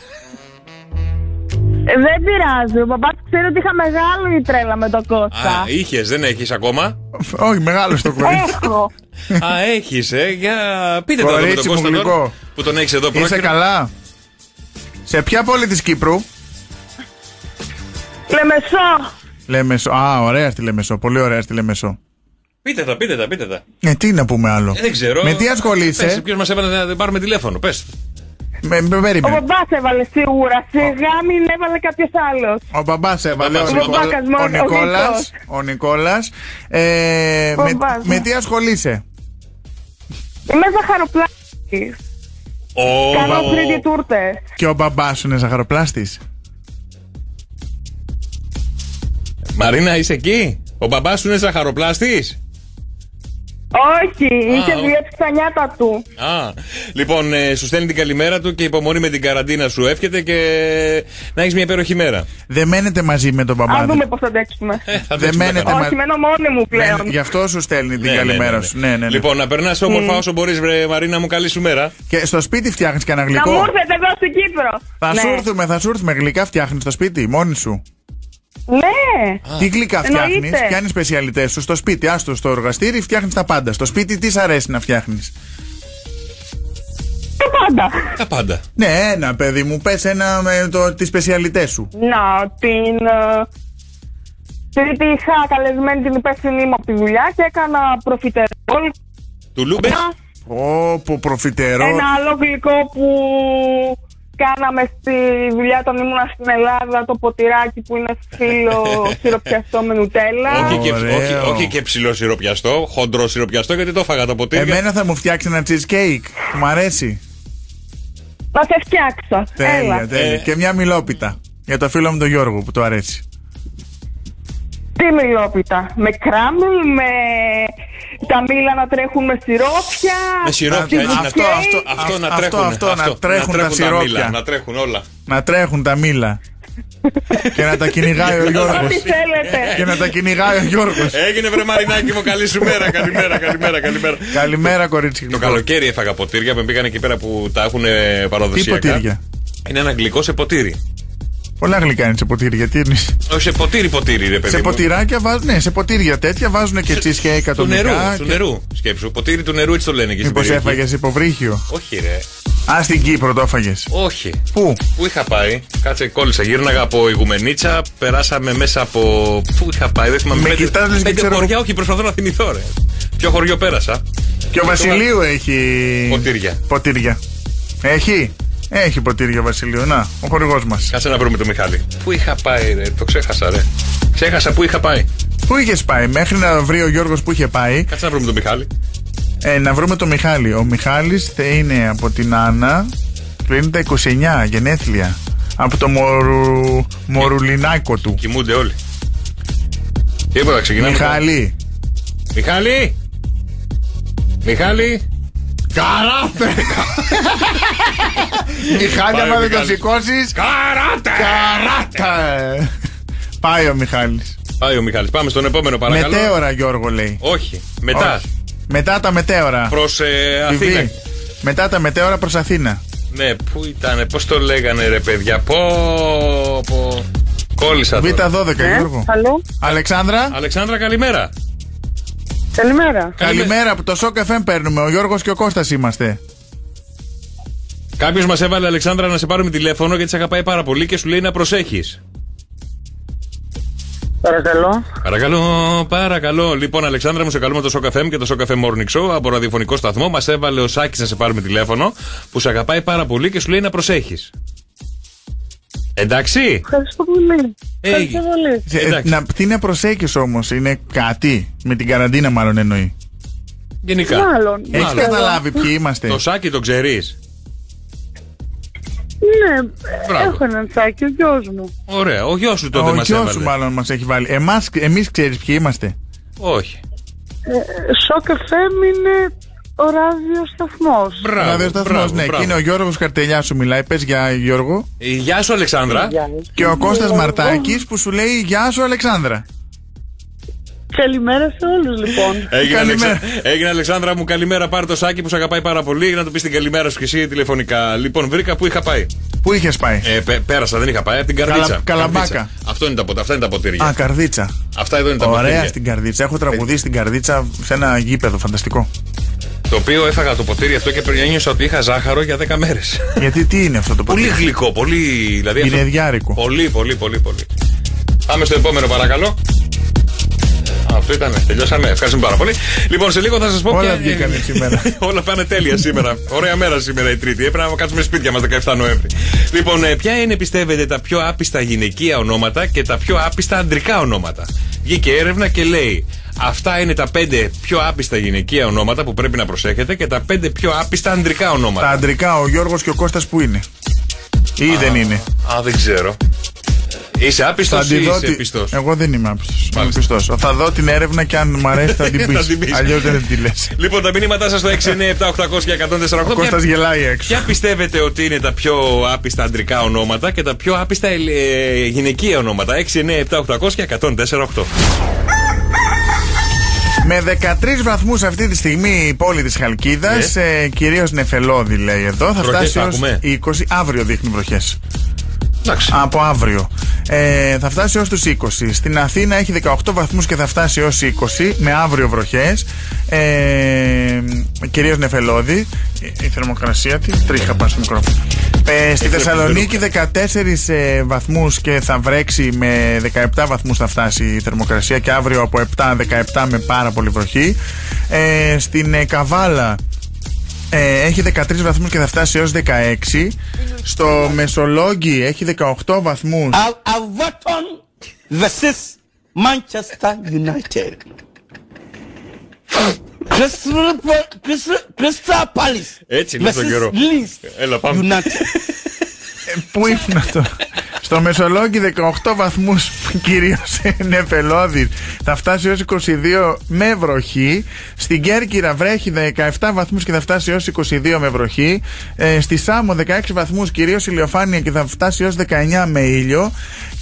Ε, δεν πειράζει. Ο μπαμπάς ξέρει ότι είχα μεγάλη τρέλα με τον Κώστα. Α, είχες, δεν έχεις ακόμα; Όχι μεγάλο το κορίτσι Έχω. Α, έχεις, ε. Για πείτε το εδώ με τον Κορίτσι μου Κώστα γλυκό. τώρα, που τον έχεις εδώ Είσαι πρόκειται. καλά; Σε ποια πόλη της Κύπρου; Λεμεσό. Λέμεσο Α ωραία στη Λέμεσο Πολύ ωραία στη Λέμεσο Πείτε τα, πείτε τα, πείτε τα. Ε τι να πούμε άλλο; Ε, δεν ξέρω. Με τι ασχολείσαι; Ποιος μας έβαλε να δεν πάρουμε τηλέφωνο, πες. με, με, Ο περίμενε. μπαμπάς έβαλε σίγουρα. Σιγά μην έβαλε κάποιος άλλος. Ο μπαμπάς έβαλε, ο, μπαμπάς, ο Νικόλας- μπαμπάκας μόνο, ο ο Νικόλας, Νίκος. ο Νικόλας. Ε, Ο με, μπαμπάς, με ναι. τι ασχολείσαι; Είμαι ζαχαροπλάστης. Ο... Κάνω 3D τούρτες. Και ο μπαμπάς σου είναι ζαχαροπλάστης; Μαρίνα, είσαι εκεί; Ο μπαμπάς σου είναι ζαχαροπλάστης; Όχι, είχε όχι. δουλέψει τα νιάτα του. Α, λοιπόν, ε, σου στέλνει την καλημέρα του και υπομονή με την καραντίνα σου. Εύχεται και να έχεις μια υπέροχη μέρα. Δεν μένετε μαζί με τον μπαμπά Α του. δούμε πώς θα αντέξουμε. Ε, Θα Δεν δείξουμε μένετε κανένα. μα- Όχι, μένω μόνη μου πλέον. Ναι, Γι' αυτό σου στέλνει την Ναι, ναι, καλημέρα ναι, ναι. σου. Ναι, ναι, ναι. Λοιπόν, να περνάς όμορφα όσο μπορείς, βρε Μαρίνα μου, καλή σου μέρα. Και στο σπίτι φτιάχνεις και ένα Να μου γλυκό. έρθετε εδώ στην Κύπρο. Θα ναι. σου έρθουμε, θα σου έρθουμε. Γλυκά φτιάχνεις στο σπίτι, μόνη σου; Ναι. Τι γλυκά φτιάχνεις, Εννοείται. ποια είναι οι σπεσιαλιτές σου στο σπίτι. Άστο στο εργαστήρι, φτιάχνεις τα πάντα. Στο σπίτι τι σ' αρέσει να φτιάχνεις; Τα πάντα. Τα πάντα. Ναι, ένα παιδί μου, πες ένα με το, τις σπεσιαλιτές σου. Να, την... ε, Τρίτη είχα καλεσμένη την υπεύθυνή μου από τη δουλειά και έκανα προφιτερόλ. Του Λούμπε. Όπα προφιτερό. Ένα άλλο γλυκό που κάναμε στη δουλειά όταν ήμουν στην Ελλάδα, το ποτηράκι που είναι φύλλο σιροπιαστό με νουτέλα. όχι, και, Ωραίο. όχι, όχι και ψηλό σιροπιαστό, χοντρό σιροπιαστό, γιατί το έφαγα το ποτήρι. Εμένα θα μου φτιάξει ένα cheesecake που μου αρέσει. Να σε φτιάξω. Τέλεια, Έλα. τέλεια. Και μια μιλόπιτα. Για το φίλο μου τον Γιώργο που του αρέσει. Τι μιλόπιτα. Με κράμβλ, με τα μήλα να τρέχουν με σιρόπια. Με σιρόπια, έτσι, να- cheesecake. αυτό, αυτό να Αυτό, τρέχουν. αυτό, να τρέχουν τα σιρόπια. μήλα, να τρέχουν όλα. Να τρέχουν τα μήλα. και να τα κυνηγάει ο Γιώργος. Ό,τι θέλετε. και να τα κυνηγάει ο Γιώργος. Έγινε βρε Μαρινάκη μου, καλή σου μέρα. Καλημέρα, καλημέρα, καλημέρα. Καλημέρα, κορίτσι. Το καλοκαίρι έφαγα ποτήρια που πήγαν εκεί πέρα που τα έχουν Τι παραδοσιακά. ποτήρια; Είναι ένα γλυκό σε ποτήρι. Πολλά γλυκά είναι σε ποτήρια. Τι είναι. Όχι, σε ποτήρι, ποτήρι, ρε παιδί. Σε μου. ποτηράκια βάζουν, ναι, σε ποτήρια τέτοια βάζουν και cheesecake Του νερού, ατομικά. του νερού. Σκέψου, ποτήρι του νερού, έτσι το λένε εκεί στην Μήπως περιοχή. έφαγες υποβρύχιο; Όχι, ρε. Α, στην Κύπρο το έφαγες. Όχι. Πού; Πού είχα πάει, κάτσε κόλλησα. Γύρναγα από Ιγουμενίτσα, περάσαμε μέσα από. Πού είχα πάει, δεν θυμάμαι. Με πέντε- κοιτάς, λες και πέντε ξέρω χωριά, όχι, προσπαθώ να θυμηθώ, ρε. Ποιο χωριό πέρασα. Και ο Βασιλείου έχει. Ποτήρια. Ποτήρια. Έχει; Έχει ποτήρια ο Βασιλείου. Να, ο χορηγός μας. Κάτσε να βρούμε το Μιχάλη. Πού είχα πάει, ρε, το ξέχασα, ρε. Ξέχασα πού είχα πάει. Πού είχες πάει, μέχρι να βρει ο Γιώργος που είχε πάει. Κάτσε να βρούμε το Μιχάλη. Ε, να βρούμε τον Μιχάλη. Ο Μιχάλης θα είναι από την Άννα. Του είναι τα 29 γενέθλια. Από το μορου... μορουλινάκο του. Κοιμούνται όλοι. Τίποτα, ξεκινάμε. Μιχάλη. Μιχάλη! Μιχάλη! Καράτε! Μιχάλη, Πάει ο άμα δεν το Μιχάλης. σηκώσεις. Καράτε! Καράτε! Πάει ο Μιχάλης. Πάει ο Μιχάλης. Πάμε στον επόμενο παρακαλώ. Μετέωρα, Γιώργο λέει. Όχι. Μετά. Όχι. Μετά τα μετέωρα. Προς ε, Βιβί. Αθήνα. Μετά τα μετέωρα προς Αθήνα. Ναι, πού ήταν, πώς το λέγανε ρε παιδιά. Πω, πω. Κόλλησα τώρα. Β12, Γιώργο. Αλλού. Αλεξάνδρα. Αλεξάνδρα, καλημέρα. Καλημέρα. Καλημέρα, από το Σοκ FM παίρνουμε. Ο Γιώργος και ο Κώστας είμαστε. Κάποιος μας έβαλε, Αλεξάνδρα, να σε πάρουμε τηλέφωνο γιατί σε αγαπάει πάρα πολύ και σου λέει να προσέχεις. Παρακαλώ. Παρακαλώ, παρακαλώ. Λοιπόν, Αλεξάνδρα, μου σε καλούμε το Σοκαφέ και το Σοκαφέ Morning Show από ραδιοφωνικό σταθμό. Μας έβαλε ο Σάκης να σε πάρουμε τηλέφωνο που σε αγαπάει πάρα πολύ και σου λέει να προσέχεις. Εντάξει. Ευχαριστώ πολύ. Ευχαριστώ πολύ. Ε, Εντάξει. να, τι να προσέχεις όμως, είναι κάτι; Με την καραντίνα μάλλον εννοεί. Γενικά. Μάλλον. Έχεις Μάλλον. καταλάβει ποιοι είμαστε; Το Σάκη το ξέρεις; Ναι, Μπράβο. έχω έναν τσάκι, ο γιος μου. Ωραία. Ο γιος σου τότε Ο μας γιος σου έβαλε. μάλλον μας έχει βάλει. Εμάς, εμείς ξέρεις ποιοι είμαστε; Όχι. Ε, Σοκ FM είναι ο ραδιοσταθμός. Μπράβο. Ραδιοσταθμός, μπράβο, ναι. μπράβο. Και είναι ο Γιώργος Καρτελιά σου μιλάει. Πες για Γιώργο. Ε, Γεια σου, Αλεξάνδρα. Και ο Κώστας Μαρτάκης που σου λέει Γεια σου Αλεξάνδρα. Καλημέρα σε όλους λοιπόν. Έγινε, Καλημέρα. Αλεξα... Έγινε Αλεξάνδρα μου, καλημέρα. Πάρε το σάκι που σε αγαπάει πάρα πολύ για να του πεις την καλημέρα σου και εσύ τηλεφωνικά. Λοιπόν, βρήκα που είχα πάει. Πού είχες πάει; Ε, πέ- πέρασα, δεν είχα πάει. Από την Καλα- καρδίτσα. Καλαμπάκα. Καρδίτσα. Αυτό είναι τα, ποτα- αυτά είναι τα ποτήρια. Α, καρδίτσα. Αυτά εδώ είναι τα Ωραία ποτήρια. στην καρδίτσα. Έχω τραγουδίσει στην καρδίτσα σε ένα γήπεδο φανταστικό. Το οποίο έφαγα το ποτήρι αυτό και ένιωσα ότι είχα ζάχαρο για 10 μέρες. Γιατί τι είναι αυτό το πολύ ποτήρι. γλυκό, πολύ. Δηλαδή αυτό- Γυναιδιάρικο. Πολύ, πολύ, πολύ, πολύ. Πάμε στο επόμενο, παρακαλώ. Α, Αυτό ήταν. Τελειώσαμε. Ευχαριστούμε πάρα πολύ. Λοιπόν, σε λίγο θα σας πω Όλα ποια- βγήκανε σήμερα. Όλα πάνε τέλεια σήμερα. Ωραία μέρα σήμερα η Τρίτη. Έπρεπε να κάτσουμε σπίτια μας 17 Νοέμβρη. Λοιπόν, ε, ποια είναι, πιστεύετε, τα πιο άπιστα γυναικεία ονόματα και τα πιο άπιστα αντρικά ονόματα; Βγήκε έρευνα και λέει. Αυτά είναι τα πέντε πιο άπιστα γυναικεία ονόματα που πρέπει να προσέχετε και τα πέντε πιο άπιστα αντρικά Τα ονόματα. αντρικά, ο Γιώργος και ο Κώστας που είναι. Ή δεν είναι. Α, δεν ξέρω. Είσαι άπιστος Θα ή αντιδώ είσαι τι- πιστός; Εγώ δεν είμαι άπιστος. Είμαι Μάλιστα. πιστός. Θα δω την έρευνα και αν μου αρέσει θα την Θα την πεις. πεις. Αλλιώς δεν τη λες. Λοιπόν, τα μηνύματά σας στο 697-800 και 148. Ο Κώστας γελάει έξω. Ποια πιστεύετε ότι είναι τα πιο άπιστα αντρικά ονόματα και τα πιο άπιστα ε, ε, γυναικεία ονόματα; 697-800 και 148. Με 13 βαθμούς αυτή τη στιγμή η πόλη της Χαλκίδας, ε, κυρίως νεφελώδη λέει εδώ, θα Βροχές φτάσει θα ως έχουμε; 20, αύριο δείχνει βροχές. Εντάξει. Από αύριο. Ε, θα φτάσει ως τους 20. Στην Αθήνα έχει 18 βαθμούς και θα φτάσει ως 20 με αύριο βροχές. Ε, κυρίως νεφελώδη. Η, η θερμοκρασία της τρίχα πάνω στο μικρόφωνο. Ε, στη Έχει Θεσσαλονίκη 14 ε, βαθμούς και θα βρέξει με 17 βαθμούς θα φτάσει η θερμοκρασία και αύριο από 7-17 με πάρα πολύ βροχή. Ε, στην ε, Καβάλα ε, έχει 13 βαθμούς και θα φτάσει έως 16. Στο Μεσολόγγι έχει 18 βαθμούς. Everton versus Manchester United. Crystal Crystal- Crystal Palace. Έτσι είναι στον versus καιρό. Leeds Έλα, πάμε. United. Πού ήρθε αυτό; Στο Μεσολόγγι 18 βαθμούς κυρίως είναι πελώδη. Θα φτάσει έως 22 με βροχή. Στην Κέρκυρα βρέχει 17 βαθμούς και θα φτάσει έως 22 με βροχή. Ε, στη Σάμο 16 βαθμούς κυρίως ηλιοφάνεια και θα φτάσει έως 19 με ήλιο.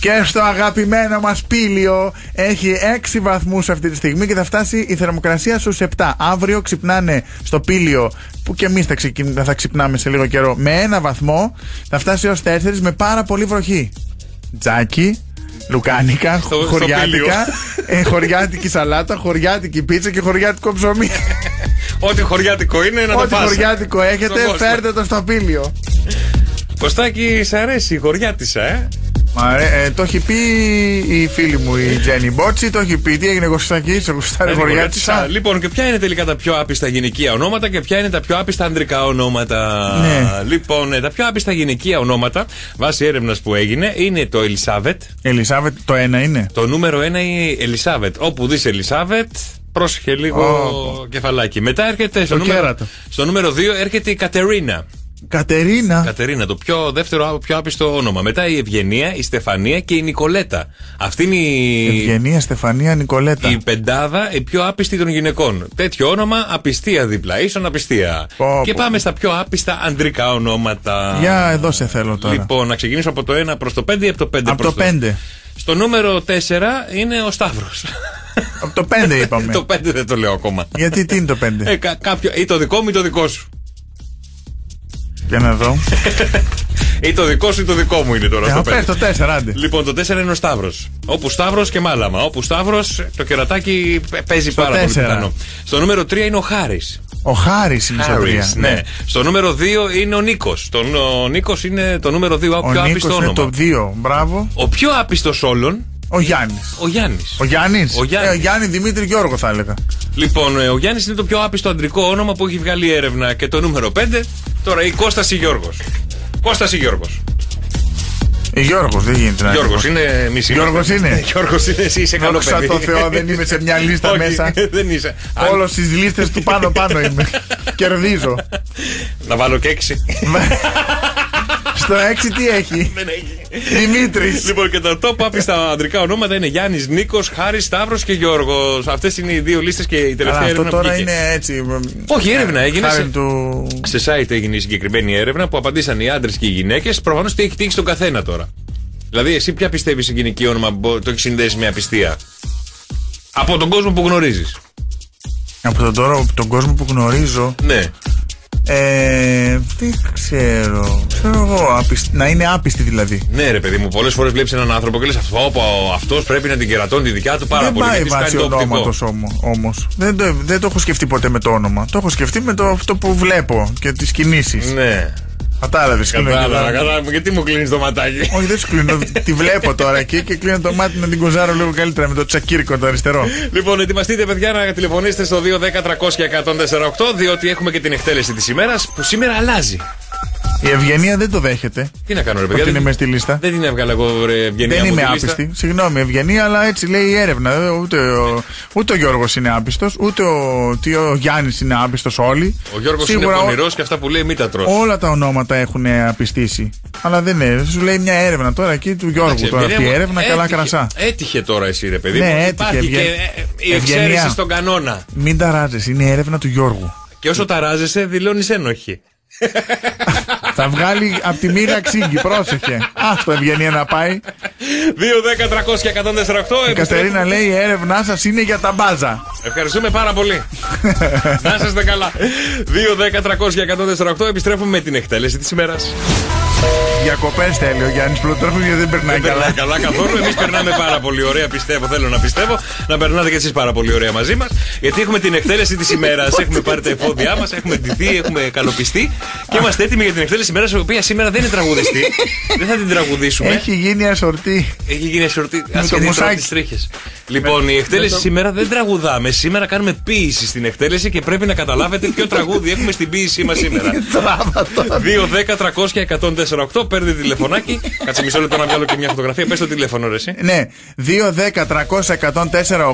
Και στο αγαπημένο μας πήλιο έχει 6 βαθμούς αυτή τη στιγμή και θα φτάσει η θερμοκρασία στους 7. Αύριο ξυπνάνε στο πήλιο που και εμείς θα, ξεκιν- θα ξυπνάμε σε λίγο καιρό με ένα βαθμό. Θα φτάσει έω 4 με πάρα πολύ βροχή. Τζάκι, λουκάνικα, Στο- στο χωριάτικα, ε, χωριάτικη σαλάτα, χωριάτικη πίτσα και χωριάτικο ψωμί. Ό,τι χωριάτικο είναι να το Ό,τι πας. χωριάτικο έχετε, Στον κόσμο. φέρτε το στο πήλιο. Κωστάκι, σ' αρέσει η χωριάτισα, ε; Μ' αρέ- ε, το έχει πει η φίλη μου η Τζένι Μπότσι, το έχει πει. Τι έγινε, Κωστάκη, σε γουστάρει Είναι χωριάτισα. χωριάτισα. Λοιπόν, και ποια είναι τελικά τα πιο άπιστα γυναικεία ονόματα και ποια είναι τα πιο άπιστα ανδρικά ονόματα; Ναι. Λοιπόν, ε, τα πιο άπιστα γυναικεία ονόματα, βάσει έρευνας που έγινε, είναι το Ελισάβετ. Ελισάβετ, το ένα είναι. Το νούμερο ένα είναι η Ελισάβετ. Όπου δεις Ελισάβετ, πρόσεχε λίγο κεφαλάκι. Μετά έρχεται στο Το νούμερο, κέρατο. στο νούμερο 2 έρχεται η Κατερίνα. Κατερίνα. Κατερίνα, το πιο δεύτερο πιο άπιστο όνομα. Μετά η Ευγενία, η Στεφανία και η Νικολέτα. Αυτή είναι η, Ευγενία, Στεφανία, Νικολέτα. η πεντάδα, η πιο άπιστη των γυναικών. Τέτοιο όνομα, απιστία δίπλα. Ίσον απιστία. Πω, και πω. πάμε στα πιο άπιστα ανδρικά ονόματα. Για εδώ σε θέλω τώρα. Λοιπόν, να ξεκινήσω από το 1 προς το 5 ή από το 5 Από προς το 5. Στο νούμερο 4 είναι ο Σταύρος. Από το 5 είπαμε. το 5 δεν το λέω ακόμα. Γιατί τι είναι το 5. Ε, κα- κάποιο, ή το δικό μου ή το δικό σου. Για να δω. Ή το δικό σου ή το δικό μου είναι τώρα. Ε, στο πες πέντε. το 4, άντε. Λοιπόν, το 4 είναι ο Σταύρος. Όπου Σταύρος και μάλαμα. Όπου Σταύρος, το κερατάκι π- παίζει Στο πάρα πολύ τέσσερα. πιθανό. Στο νούμερο 3 είναι ο Χάρης. Ο Χάρης είναι στο 3. ναι. Στο νούμερο 2 είναι ο Νίκος. Ο Νίκος είναι το νούμερο 2, Ο πιο άπιστο Νίκο είναι όνομα. το 2. Μπράβο. Ο πιο άπιστος όλων, Ο Γιάννης. ο Γιάννης. Ο Γιάννης; Ο Γιάννης. Ε, ο Γιάννη Δημήτρη Γιώργο θα έλεγα. Λοιπόν, ε, ο Γιάννης είναι το πιο άπιστο αντρικό όνομα που έχει βγάλει η έρευνα. Και το νούμερο 5, τώρα η Κώστας ή Γιώργος. Κώστας ή Γιώργος. Ε, Γιώργος δεν γίνεται να Γιώργος είναι μισή. Γιώργος είναι. Γιώργος είναι, εσύ είσαι καλό Δόξα παιδί. τω Θεώ, δεν είμαι σε μια λίστα Όχι, μέσα. δεν είσαι. Αν- Όλο στι λίστες του πάνω-πάνω είμαι. Κερδίζω. Να βάλω και έξι. Στο 6 τι έχει; Δεν έχει. Δημήτρης. Λοιπόν, και τα top άπιστα αντρικά ονόματα είναι Γιάννης, Νίκος, Χάρης, Σταύρος και Γιώργος. Αυτές είναι οι δύο λίστες και η τελευταία Αλλά αυτό έρευνα τώρα βγήκε. είναι έτσι. Όχι, η έρευνα έγινε Χάρη σε- του. Σε site έγινε η συγκεκριμένη έρευνα που απαντήσαν οι άντρες και οι γυναίκες. Προφανώς τι έχει τύχει στον καθένα τώρα. Δηλαδή, εσύ ποια πιστεύεις σε γυναική όνομα που μπο- το έχεις συνδέσει με απιστία; Από τον κόσμο που γνωρίζεις. Από τον, τώρα, από τον κόσμο που γνωρίζω. Ναι. Ε, δεν ξέρω. Ξέρω εγώ. άπιστη- να είναι άπιστη δηλαδή. Ναι, ρε παιδί μου, πολλές φορές βλέπεις έναν άνθρωπο και λες αυτός πρέπει να την κερατώνει τη δικιά του πάρα δεν πολύ. πάει γιατί σου βάσει κάνει το οπτικό. ονόματο όμως. Δεν, το, δεν το έχω σκεφτεί ποτέ με το όνομα. Το έχω σκεφτεί με το αυτό που βλέπω και τις κινήσεις. Ναι. Κατάλαβε. Κατάλαβα, κατάλαβα. Γιατί μου κλείνεις το ματάκι; Όχι, δεν σου κλείνω. τη βλέπω τώρα εκεί και κλείνω το μάτι να την κουζάρω λίγο καλύτερα με το τσακίρικο το αριστερό. Λοιπόν, ετοιμαστείτε, παιδιά, να τηλεφωνήσετε στο 210-300-1048, διότι έχουμε και την εκτέλεση της ημέρας που σήμερα αλλάζει. Η Ευγενία δεν το δέχεται. Τι να κάνω, ρε Ότι παιδιά. είναι δεν- μέσα στη λίστα. Δεν την έβγαλα εγώ, ρε Ευγενία. Δεν μου είμαι τη λίστα. άπιστη. Συγγνώμη, Ευγενία, αλλά έτσι λέει η έρευνα. Ε, Ούτε ο, ούτε ο Γιώργος είναι άπιστος, ούτε ο, τι, ο Γιάννης είναι άπιστος όλοι. Ο Γιώργος είναι Σίγουρα πονηρός και αυτά που λέει μη τα τρως. Όλα τα ονόματα έχουν απιστήσει. Αλλά δεν είναι. Σου λέει μια έρευνα τώρα εκεί του Γιώργου. Εντάξει, Τώρα αυτή η Ευγενία μου, έρευνα καλά έτυχε- κρασά. Έτυχε τώρα εσύ, ρε παιδί Ναι, μου. έτυχε, Υπάρχει Ευγεν- και ε, η Ευγενία. εξαίρεση στον κανόνα. Μην ταράζεσαι, είναι η έρευνα του Γιώργου. Και όσο ταράζεσαι, δηλώνεις ένοχη. Θα βγάλει από τη μοίρα ξύγκη, πρόσεχε. Άστο Ευγενία να πάει. 2-10-300-1048. Η Κατερίνα λέει η έρευνά σας είναι για τα μπάζα. Ευχαριστούμε πάρα πολύ. Να είστε καλά. 2-10-300-1048. Επιστρέφουμε με την εκτέλεση της ημέρας. Διακοπές θέλει ο Γιάννης Πλουτρόφου γιατί δεν περνάει Δεν περνάει καλά. καλά καθόλου. Εμείς περνάμε πάρα πολύ ωραία, πιστεύω. Θέλω να πιστεύω. Να περνάτε και εσείς πάρα πολύ ωραία μαζί μας. Γιατί έχουμε την εκτέλεση της ημέρας. έχουμε πάρει τα εφόδια μας, έχουμε ντυθεί, έχουμε καλοπιστεί και είμαστε έτοιμοι για την εκτέλεση ημέρας, η οποία σήμερα δεν είναι τραγουδιστή. δεν θα την τραγουδήσουμε. Έχει γίνει ασορτή. Έχει γίνει σορτή. το ασχετή μουσάκι. τις τρίχες. Λοιπόν, η εκτέλεση με το- σήμερα δεν τραγουδάμε. Σήμερα κάνουμε ποίηση στην εκτέλεση και πρέπει να καταλάβετε ποιο τραγούδι έχουμε στην ποίησή μας σήμερα. 2, 10, 300 και 148. Παίρνει τηλεφωνάκι. Κάτσε μισό λεπτό να βγάλω και μια φωτογραφία. Πες το τηλέφωνο, ρε. εσύ. Ναι, 2, 10, 300, 104, 8.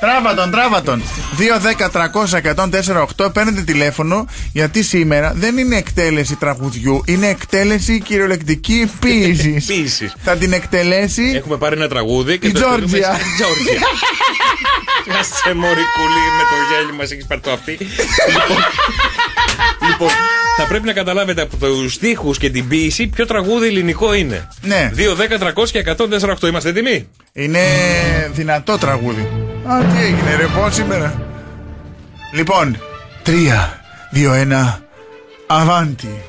Τράβα τον, τράβα τον. 2-10-300-104-8 παίρνετε τηλέφωνο γιατί σήμερα δεν είναι εκτέλεση τραγουδιού, είναι εκτέλεση κυριολεκτική ποίηση. Ποίησης. Θα την εκτελέσει Έχουμε πάρει ένα τραγούδι και η το στέλνουμε Τζόρτζια. στην Τζόρτζια. Κάσε μωρικούλη με το γέλιο μας έχεις πάρει το αυτή. Λοιπόν, λοιπόν, θα πρέπει να καταλάβετε από τους στίχους και την ποίηση ποιο τραγούδι ελληνικό είναι. Ναι. 2, 10, 300 και 104, 8. Είμαστε έτοιμοι; Είναι δυνατό τραγούδι. Α, τι έγινε ρε, πώς σήμερα; Λοιπόν, 3, 2, 1, αβάντι.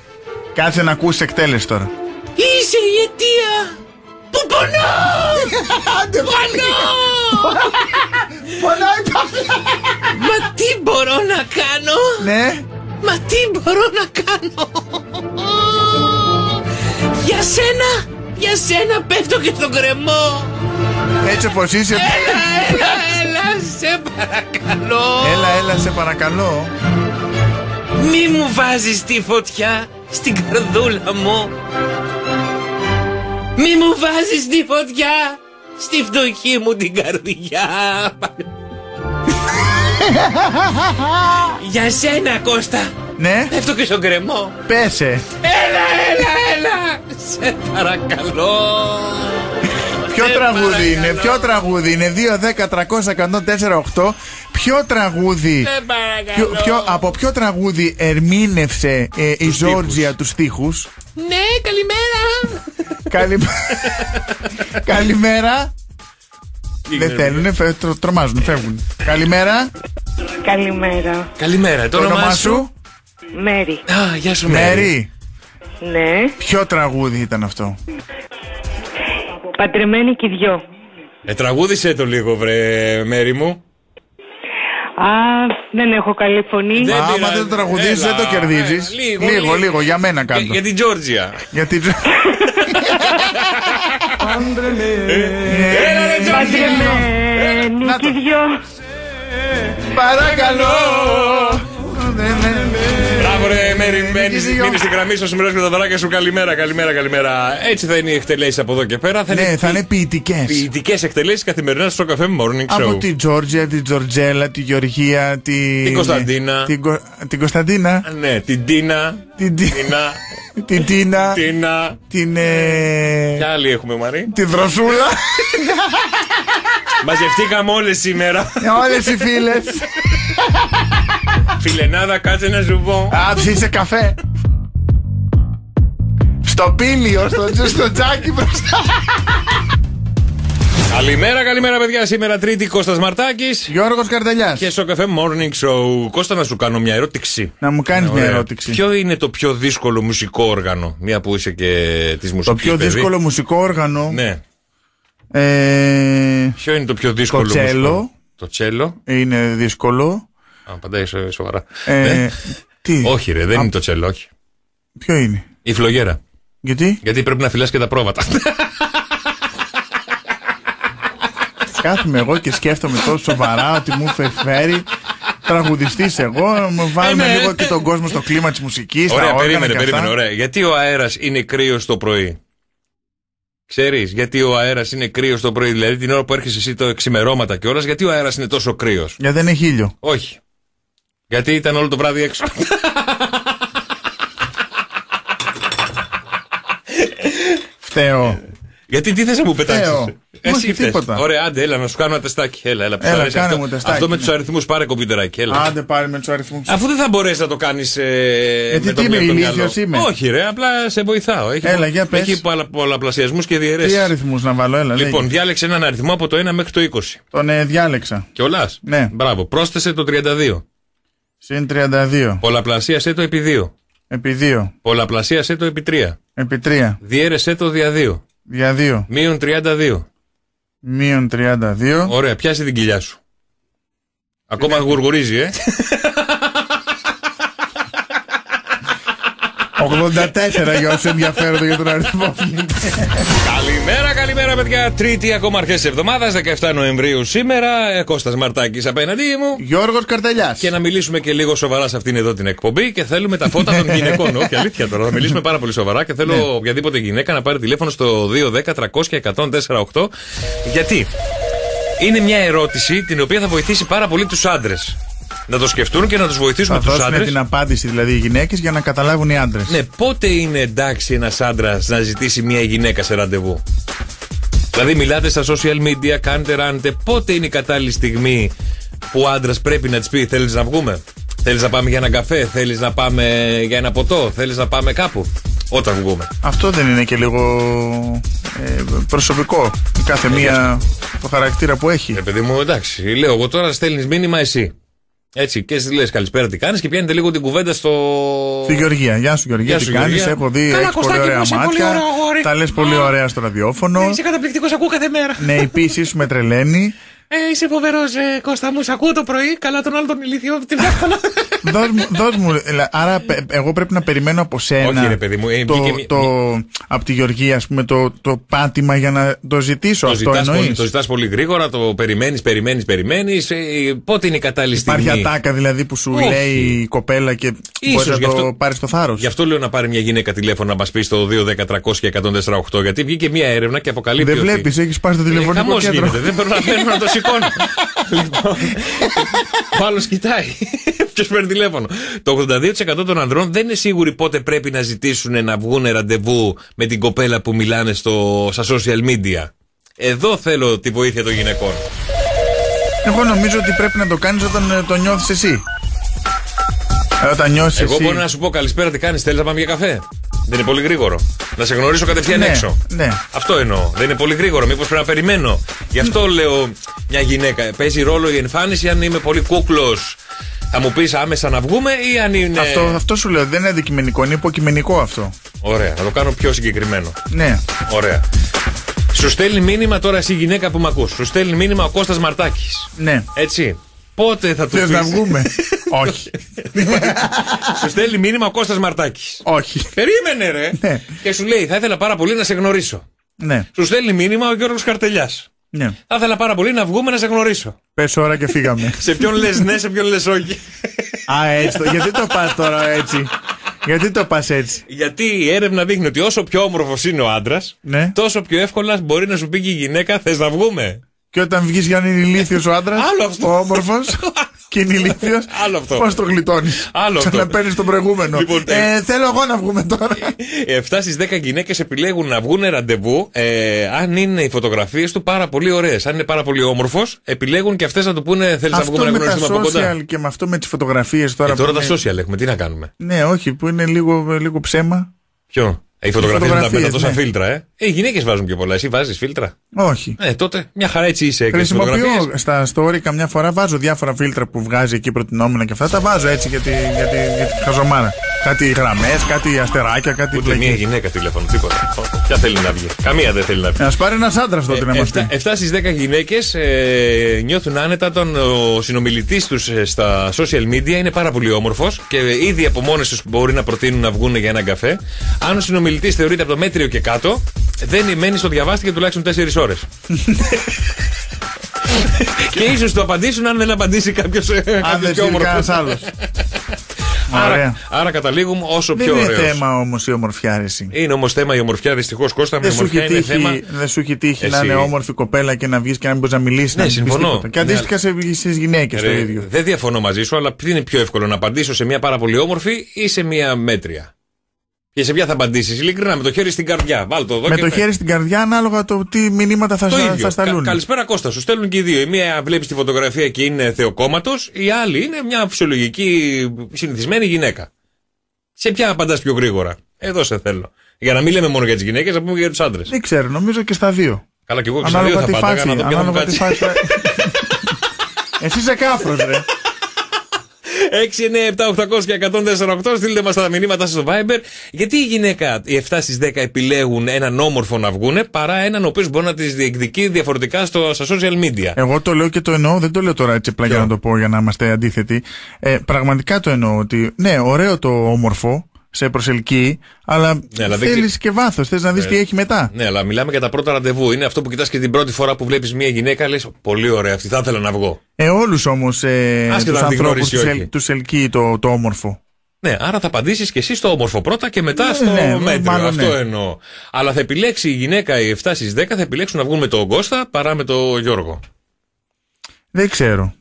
Κάτσε να ακούσει εκτέλεση τώρα. Είσαι η αιτία που πονώ! Πονώ! Πονάει Μα τι μπορώ να κάνω! Ναι. Μα τι μπορώ να κάνω! Για σένα! Για σένα πέφτω και στον κρεμό! Έτσι όπως είσαι. Έλα, έλα, έλα, σε παρακαλώ! Έλα, έλα, σε παρακαλώ. Μη μου βάζεις τη φωτιά στην καρδούλα μου Μη μου βάζεις τη φωτιά στη φτωχή μου την καρδιά Για σένα Κώστα Ναι. Πέφτω και στον κρεμό Πέσε. Έλα, έλα, έλα Σε παρακαλώ Ποιο Σε τραγούδι είναι, παρακαλώ. ποιο τραγούδι είναι; 2, 10, 300, 104, 8 Ποιο τραγούδι Σε παρακαλώ. ποιο, ποιο, Από ποιο τραγούδι ερμήνευσε ε, η Ζόρτζια τους στίχους Ναι, καλημέρα Καλημέρα Καλημέρα Δεν θέλουν, φε, τρο, τρομάζουν, φεύγουν Καλημέρα Καλημέρα. Καλημέρα, το όνομά σου; Μέρη. Α, γεια σου, Μέρη. Μέρη Ναι. Ποιο τραγούδι ήταν αυτό; Παντρεμένη και οι δυο. Ε, τραγούδισε το λίγο, βρε, Μέρη μου. Α, δεν έχω καλή φωνή. Δεν Άμα πειράζει. δεν το τραγουδίζεις Έλα, δεν το κερδίζεις έλα, λίγο, Λίγο, λίγο. λίγο, για μένα Για, κάτω για την Τζόρτζια. Γιατί Έλα, ρε, Τζόρτζια. Παντρεμένη Να και οι το. δυο. Παρακαλώ Μπράβο, ρε, Μέρη, μένεις- δυο. μείνεις στην γραμμή σου, σημερινό με τα δωράκια σου. Καλημέρα, καλημέρα, καλημέρα. Έτσι θα είναι οι εκτελέσεις από εδώ και πέρα. Θα Ναι, θα είναι ποιητικές ποιητικές εκτελέσεις καθημερινά στο καφέ Morning Από Show. την Τζόρτζια, την Τζορτζέλα, τη Γεωργία, τη... Την Κωνσταντίνα. Την, Κο- την Κωνσταντίνα. Ναι, την Τίνα. Την, Τι- Τίνα. την Τίνα. Τίνα. Την. Ε, Ποια άλλη έχουμε, Μαρή. την Δροσούλα. Μαζευτήκαμε όλες σήμερα. Όλες οι φίλες. Φιλενάδα, κάτσε να σου πω. Α, ψήσε καφέ. Στο πήλιο, στο, στο τζάκι μπροστά. Καλημέρα, καλημέρα, παιδιά. Σήμερα Τρίτη Κώστας Μαρτάκης Γιώργος Καρτελιάς. Και στο καφέ Morning Show. Κώστα, να σου κάνω μια ερώτηση. Να μου κάνεις μια Ωραία. ερώτηση. Ποιο είναι το πιο δύσκολο μουσικό όργανο, μια που είσαι και της μουσικής. Το πιο δύσκολο μουσικό όργανο. Ναι. Ε, Ποιο είναι το πιο δύσκολο το τσέλο. μουσικό; Το τσέλο. Είναι δύσκολο. Α, απαντάει σο- σοβαρά. Ε, Ναι. τι; Όχι, ρε, δεν είναι το τσέλο, όχι. Ποιο είναι; Η φλογέρα. Γιατί; Γιατί πρέπει να φυλάς και τα πρόβατα. Κάθομαι εγώ και σκέφτομαι τόσο σοβαρά ότι μου φε- φέρει τραγουδιστής εγώ. Μου βάλουμε ναι. λίγο και τον κόσμο στο κλίμα της μουσικής. Ωραία, περίμενε, περίμενε. Ωραία. Γιατί ο αέρας είναι κρύος το πρωί; Ξέρεις, γιατί ο αέρας είναι κρύος το πρωί, δηλαδή την ώρα που έρχεσαι εσύ το ξημερώματα κιόλας, γιατί ο αέρας είναι τόσο κρύος; Γιατί δεν έχει ήλιο. Όχι. Γιατί ήταν όλο το βράδυ έξω. Φταίω. Γιατί τι θες να μου πετάξεις; Φταίω. Όχι, τίποτα. Ωραία, άντε, έλα να σου κάνω ένα τεστάκι. Έλα, έλα, που σου Έλα, αρέσει κάνε αυτό, μου τεστάκι, αυτό με ναι. τους αριθμούς πάρε κομπιουτεράκι. Έλα. Άντε πάλι με τους αριθμούς. Αφού δεν θα μπορέσεις να το κάνεις. Ε, Γιατί με το τι είμαι, μία από το ηλίθιος μυαλό. είμαι. Όχι, ρε, απλά σε βοηθάω. Έχει, Έλα, για πες. έχει πολλα, πολλαπλασιασμούς και διαιρέσεις. Τι αριθμούς να βάλω, έλα. Λοιπόν, λέγε. διάλεξε έναν αριθμό από το 1 μέχρι το 20. Τον ε, διάλεξα. Κιόλας; Ναι. Μπράβο. Πρόσθεσε το 32. Συν 32. Πολλαπλασίασε το επί 2. Επί 2. Πολλαπλασίασε το επί 3. Επί 3. Διέρεσέ το δια 2. Για 2. Μείον 32. Μείον 32. Ωραία, πιάσε την κοιλιά σου. Ακόμα γουργουρίζει, ε. 84 για όσους ενδιαφέρονται για τον αριθμό. Καλημέρα, καλημέρα, παιδιά. Τρίτη ακόμα αρχές της εβδομάδας, 17 Νοεμβρίου σήμερα. Ε, Κώστας Μαρτάκης απέναντί μου. Γιώργος Καρτελιάς. Και να μιλήσουμε και λίγο σοβαρά σε αυτήν εδώ την εκπομπή. Και θέλουμε τα φώτα των γυναικών. Όχι, αλήθεια τώρα. Θα μιλήσουμε πάρα πολύ σοβαρά και θέλω Ναι. οποιαδήποτε γυναίκα να πάρει τηλέφωνο στο 210 300 και 104 Γιατί; Είναι μια ερώτηση την οποία θα βοηθήσει πάρα πολύ τους άντρες. Να το σκεφτούν και να τους βοηθήσουμε Θα τους δώσουν άντρες. την απάντηση δηλαδή οι γυναίκες για να καταλάβουν οι άντρες. Ναι, πότε είναι εντάξει ένας άντρας να ζητήσει μια γυναίκα σε ραντεβού; Δηλαδή, μιλάτε στα social media, κάνετε ράνετε. Πότε είναι η κατάλληλη στιγμή που ο άντρας πρέπει να της πει: Θέλεις να βγούμε, Θέλεις να πάμε για ένα καφέ, Θέλεις να πάμε για ένα ποτό, Θέλεις να πάμε κάπου; Όταν βγούμε. Αυτό δεν είναι και λίγο ε, προσωπικό. Η Κάθε μία το χαρακτήρα που έχει. Ε, παιδί μου, εντάξει. Λέω εγώ τώρα στέλνεις μήνυμα εσύ. Έτσι, και τη λες καλησπέρα, τι κάνεις και πιάνετε λίγο την κουβέντα στο. Στη Γεωργία. Γεια σου Γεωργία, Γεια τι σου, κάνεις; Γεωργία. Έχω δει, Καλά, έχεις πολύ Κωστάκη μου, ωραία είσαι πολύ μάτια. ωραίο αγόρι. Τα λες πολύ ωραία στο ραδιόφωνο. Είσαι καταπληκτικός, ακούω κάθε μέρα. Ναι, η πίσης σου με τρελαίνει. Ε, είσαι φοβερός, ε, Κώστα μου. Σ' ακούω το πρωί. Καλά, τον άλλο τον ηλίθιο. Τι βλέπω. δώσ' μου, δώσ' μου, ελα- άρα πε- εγώ πρέπει να περιμένω από σένα Όχι, ρε παιδί μου, ε, το, βγήκε μια- το, από τη Γεωργία ας πούμε, το, το πάτημα για να το ζητήσω. Το αυτό ζητάς, πολύ, εννοείς; το ζητάς πολύ γρήγορα, το περιμένεις, περιμένεις, περιμένεις. πότε είναι η κατάλληλη Υπάρχει στιγμή; ατάκα δηλαδή που σου Όχι. λέει η κοπέλα και Ίσως, μπορεί να γι' το αυτό- πάρεις το θάρρος. Γι' αυτό λέω να πάρει μια γυναίκα τηλέφωνο να μας πει στο 210 και 148. Γιατί βγήκε μια έρευνα και αποκαλύπτει. Δεν ότι- βλέπεις, έχεις πάρει το Ε, τηλεφωνικό χαμός κέντρο. γίνεται, δεν προλαβαίνω να το σηκώνω. λοιπόν, ο άλλος κοιτάει. Ποιος παίρνει τηλέφωνο. Το 82% των ανδρών δεν είναι σίγουροι πότε πρέπει να ζητήσουν να βγουν ραντεβού με την κοπέλα που μιλάνε στο, στα social media. Εδώ θέλω τη βοήθεια των γυναικών. Εγώ νομίζω ότι πρέπει να το κάνεις όταν ε, το νιώθεις εσύ. Ε, όταν νιώθεις Εγώ εσύ. μπορώ να σου πω καλησπέρα, τι κάνεις, θέλεις να πάμε για καφέ; Δεν είναι πολύ γρήγορο. Να σε γνωρίσω κατευθείαν Ναι, έξω. ναι. Αυτό εννοώ. Δεν είναι πολύ γρήγορο. Μήπως πρέπει να περιμένω. Γι' αυτό λέω μια γυναίκα. Παίζει ρόλο η εμφάνιση αν είμαι πολύ κούκλος. Θα μου πεις άμεσα να βγούμε ή αν είναι. Αυτό, αυτό σου λέω, δεν είναι αντικειμενικό, είναι υποκειμενικό αυτό. Ωραία, να το κάνω πιο συγκεκριμένο. Ναι. Ωραία. Σου στέλνει μήνυμα τώρα εσύ γυναίκα που με ακούς. Σου στέλνει μήνυμα ο Κώστας Μαρτάκης. Ναι. Έτσι. Πότε θα του Θες πεις... να βγούμε; Όχι. Σου στέλνει μήνυμα ο Κώστας Μαρτάκης. Όχι. Περίμενε ρε. Ναι. Και σου λέει θα ήθελα πάρα πολύ να σε γνωρίσω. Ναι. Σου στέλνει μήνυμα ο Γιώργος Καρτελιάς. ναι. Θα ήθελα πάρα πολύ να βγούμε να σε γνωρίσω. Πες ώρα και φύγαμε. σε ποιον λες ναι, σε ποιον λες όχι. Α, έτσι. Το, γιατί το πας τώρα έτσι; Γιατί το πας έτσι; Γιατί η έρευνα δείχνει ότι όσο πιο όμορφος είναι ο άντρας, Ναι. τόσο πιο εύκολα μπορεί να σου πει και η γυναίκα θες να βγούμε. Και όταν βγεις για να είναι ηλίθιος ο άντρας, Άλλο αυτό. ο όμορφος και είναι ηλίθιος, Άλλο αυτό. πώς το γλιτώνεις. Άλλο αυτό. Ξαναπαίρνεις τον προηγούμενο. Λοιπόν, ε, θέλω εγώ να βγούμε τώρα. 7 στις 10 γυναίκες επιλέγουν να βγουν ραντεβού ε, αν είναι οι φωτογραφίες του πάρα πολύ ωραίες. Αν είναι πάρα πολύ όμορφος, επιλέγουν και αυτές να του πούνε θέλεις να αυτό βγούμε να με τα γνωριστούμε από κοντά; social και με αυτό με τις φωτογραφίες τώρα. Ε, τώρα που τα είναι- social έχουμε, τι να κάνουμε; Ναι, όχι, που είναι λίγο, λίγο ψέμα. Ποιο; Ε, οι φωτογραφίες με, τα- με τα φωτογραφίες, τόσα ναι. φίλτρα, ε. ε οι γυναίκες βάζουν πιο πολλά. Εσύ βάζεις φίλτρα; Όχι. Ε, τότε μια χαρά έτσι είσαι και στι φωτογραφίες. Χρησιμοποιώ στα story καμιά φορά βάζω διάφορα φίλτρα που βγάζει εκεί προτινόμενα και αυτά. Τα βάζω έτσι για τη, για τη, για τη χαζομάρα. Κάτι γραμμές, κάτι αστεράκια, κάτι Ούτε μια γυναίκα τηλέφωνο, τίποτα. Ποια θέλει να βγει; Καμία δεν θέλει να βγει. Να πάρει ένας άντρας τότε να μα πει. 7 στις 10 γυναίκες ε, νιώθουν άνετα όταν ο συνομιλητής τους στα social media είναι πάρα πολύ όμορφος και ήδη από μόνες τους μπορεί να προτείνουν να βγουν για έναν καφέ. Αν ο συνομιλητή θεωρείται από το μέτριο και κάτω, δεν μένει στο διαβάστηκε τουλάχιστον 4 ώρες. και ίσως το απαντήσουν αν δεν απαντήσει κάποιος Αν δεν πιο στείλει όμορφος. κανένας άλλος. Άρα, Ωραία. άρα καταλήγουμε όσο Δεν πιο είναι ωραίος. θέμα όμως η ομορφιά, ρε, εσύ. Είναι όμως θέμα η ομορφιά, δυστυχώς Κώστα. Με Δεν σου, ομορφιά έχει είναι τύχει, θέμα. δεν σου έχει τύχει να Εσύ- είναι όμορφη κοπέλα και να βγεις και να μην μπορείς να μιλήσεις. Ναι, να μην πεις συμφωνώ. τίποτα. Και Ναι, αντίστοιχα στις γυναίκες το Ρε, ίδιο. Δεν διαφωνώ μαζί σου, αλλά ποιο είναι πιο εύκολο να απαντήσω σε μια πάρα πολύ όμορφη ή σε μια μέτρια. Και σε ποια θα απαντήσεις, ειλικρινά, με το χέρι στην καρδιά. Βάλ το εδώ Με και το πες. χέρι στην καρδιά, ανάλογα το τι μηνύματα θα, Το στα- ίδιο. θα σταλούν. Κα- καλησπέρα Κώστα, σου στέλνουν και οι δύο. Η μία βλέπει τη φωτογραφία και είναι θεοκόμματος, η άλλη είναι μια φυσιολογική συνηθισμένη γυναίκα. Σε ποια απαντάς πιο γρήγορα; Εδώ σε θέλω. Για να μην λέμε μόνο για τις γυναίκες, να πούμε και για τους άντρες. Δεν ξέρω, νομίζω και στα δύο. Καλά, και εγώ και στα δύο Ανάλογα θα τη απαντάγα φάση. να δω ποια θα μου Ανάλογα τη κάτσει. φάση. Εσύ είσαι κάφρος ρε. 6, 9, 7, 800 και 148. Στείλτε μας τα μηνύματα σας στο Viber. Γιατί η γυναίκα, οι 7 στις 10 επιλέγουν έναν όμορφο να βγούνε παρά έναν ο οποίος μπορεί να τις διεκδικεί διαφορετικά στο, στα social media; Εγώ το λέω και το εννοώ, δεν το λέω τώρα έτσι απλά για να το πω για να είμαστε αντίθετοι. Ε, πραγματικά το εννοώ ότι ναι, ωραίο το όμορφο, σε προσελκύει, αλλά Ναι, αλλά δεν θέλεις ξε- και βάθος. Θες να δεις Ε, τι έχει μετά. Ναι, αλλά μιλάμε για τα πρώτα ραντεβού. Είναι αυτό που κοιτάς και την πρώτη φορά που βλέπεις μια γυναίκα, λες: Πολύ ωραία, αυτή θα ήθελα να βγω. Ε, όλους όμως ε, Άσχετα τους αν την ανθρώπους γνωρίσει ή όχι. του τους ελκύει το, το όμορφο. Ναι, άρα θα απαντήσεις και εσύ στο όμορφο πρώτα και μετά Ναι, στο ναι, μέτριο. μάλλον Αυτό ναι. εννοώ. Αλλά θα επιλέξει η γυναίκα οι 7 στις 10 θα επιλέξουν να βγουν με τον Κώστα παρά με τον Γιώργο. Δεν ξέρω.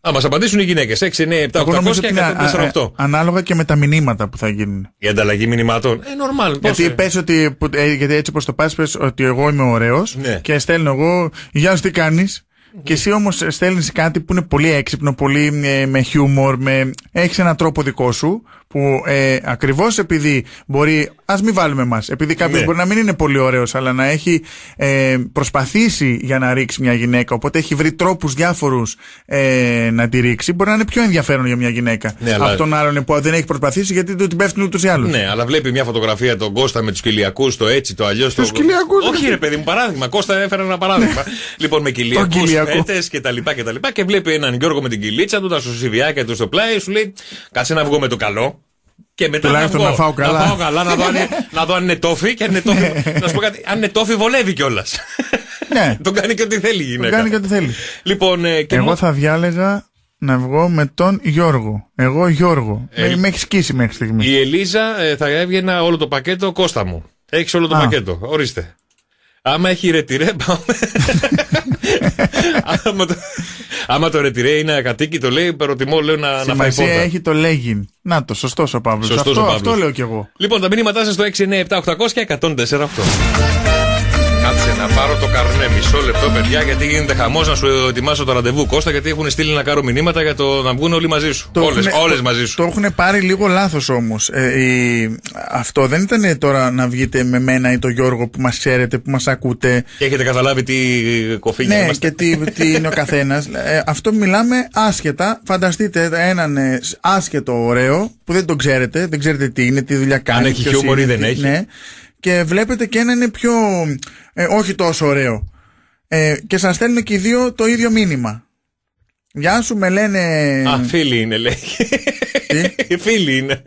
Α, μας απαντήσουν οι γυναίκες. 6, 9, 7, Εγώ 800 νομίζω και ότι είναι α- 148. α- ανάλογα και με τα μηνύματα που θα γίνουν. Η ανταλλαγή μηνυμάτων. Ε, νορμάλ. πώς, Γιατί ε. πες ότι, που- ε, γιατί έτσι όπως το πας πες ότι εγώ είμαι ωραίος Ναι. και στέλνω εγώ γεια σου τι κάνεις και εσύ όμως στέλνεις κάτι που είναι πολύ έξυπνο, πολύ ε, με χιούμορ, με... έχεις έναν τρόπο δικό σου που ε, ακριβώς επειδή μπορεί, ας μην βάλουμε εμάς, επειδή κάποιος Ναι. μπορεί να μην είναι πολύ ωραίος αλλά να έχει ε, προσπαθήσει για να ρίξει μια γυναίκα οπότε έχει βρει τρόπους διάφορους ε, να τη ρίξει μπορεί να είναι πιο ενδιαφέρον για μια γυναίκα Ναι, αλλά- από τον άλλον που δεν έχει προσπαθήσει γιατί του την πέφτουν ούτως ή άλλως. Ναι, αλλά βλέπει μια φωτογραφία τον Κώστα με τους κοιλιακούς, το έτσι, το αλλιώς. Τους κοιλιακούς, Όχι, ρε. ρε παιδί μου, παράδειγμα. Κώστα έφερα ένα παράδειγμα. λοιπόν, με κοιλιακούς κοιλιακό. φέτες και τα λοιπά και τα λοιπά. Και βλέπει έναν Γιώργο με την κυλίτσα του, τα σουσιβιάκια του στο πλάι, σου λέει Κάτσε να βγω με το καλό. Και μετά να, Τουλάχιστον βγω, να φάω καλά. Να φάω καλά, να δω αν είναι, να δω αν είναι τόφι. Και αν είναι τόφι, να σου πω κάτι, αν είναι τόφι, βολεύει κιόλας. Ναι. Τον κάνει και ό,τι θέλει η Τον γυναίκα. κάνει και ό,τι θέλει. Λοιπόν, ε, και Εγώ μου- θα διάλεγα να βγω με τον Γιώργο. Εγώ Γιώργο. Ε, με, με έχει σκίσει μέχρι στιγμής. Η Ελίζα ε, θα έβγαινε όλο το πακέτο Κώστα μου. Έχεις όλο το Α. πακέτο. Ορίστε. Άμα έχει ρετυρέ, πάμε. άμα, το, άμα το ρετυρέ είναι ακατοίκη, το λέει, προτιμώ λέω να, να φάει Σημασία πόρτα. έχει το λέγειν. Να το, σωστός ο Παύλος. Σωστός Αυτό, ο Παύλος. αυτό λέω κι εγώ. Λοιπόν, τα μηνύματά σας στο 697-800 και 148. Κάτσε να πάρω το καρνέ. Μισό λεπτό, παιδιά, γιατί γίνεται χαμός να σου ετοιμάσω το ραντεβού Κώστα, γιατί έχουν στείλει να κάνω μηνύματα για το να βγουν όλοι μαζί σου. Όλες έχουνε- όλες το- μαζί σου. Το έχουν πάρει λίγο λάθος όμως. Ε, η- αυτό δεν ήταν τώρα να βγείτε με μένα ή τον Γιώργο που μας ξέρετε, που μας ακούτε. Και έχετε καταλάβει τι κοφίνια Ναι, είμαστε. και τι, τι είναι ο καθένας. αυτό μιλάμε άσχετα. Φανταστείτε έναν ε, άσχετο ωραίο που δεν τον ξέρετε, δεν ξέρετε τι είναι, τι δουλειά κάνει. έχει ποιος χιούμορ ή είναι, δεν τι- έχει. Ναι, και βλέπετε και ένα είναι πιο. ε, όχι τόσο ωραίο. Ε, και σας στέλνουν και οι δύο το ίδιο μήνυμα. Γεια σου, με λένε. Α, φίλοι είναι, λέει. φίλοι είναι.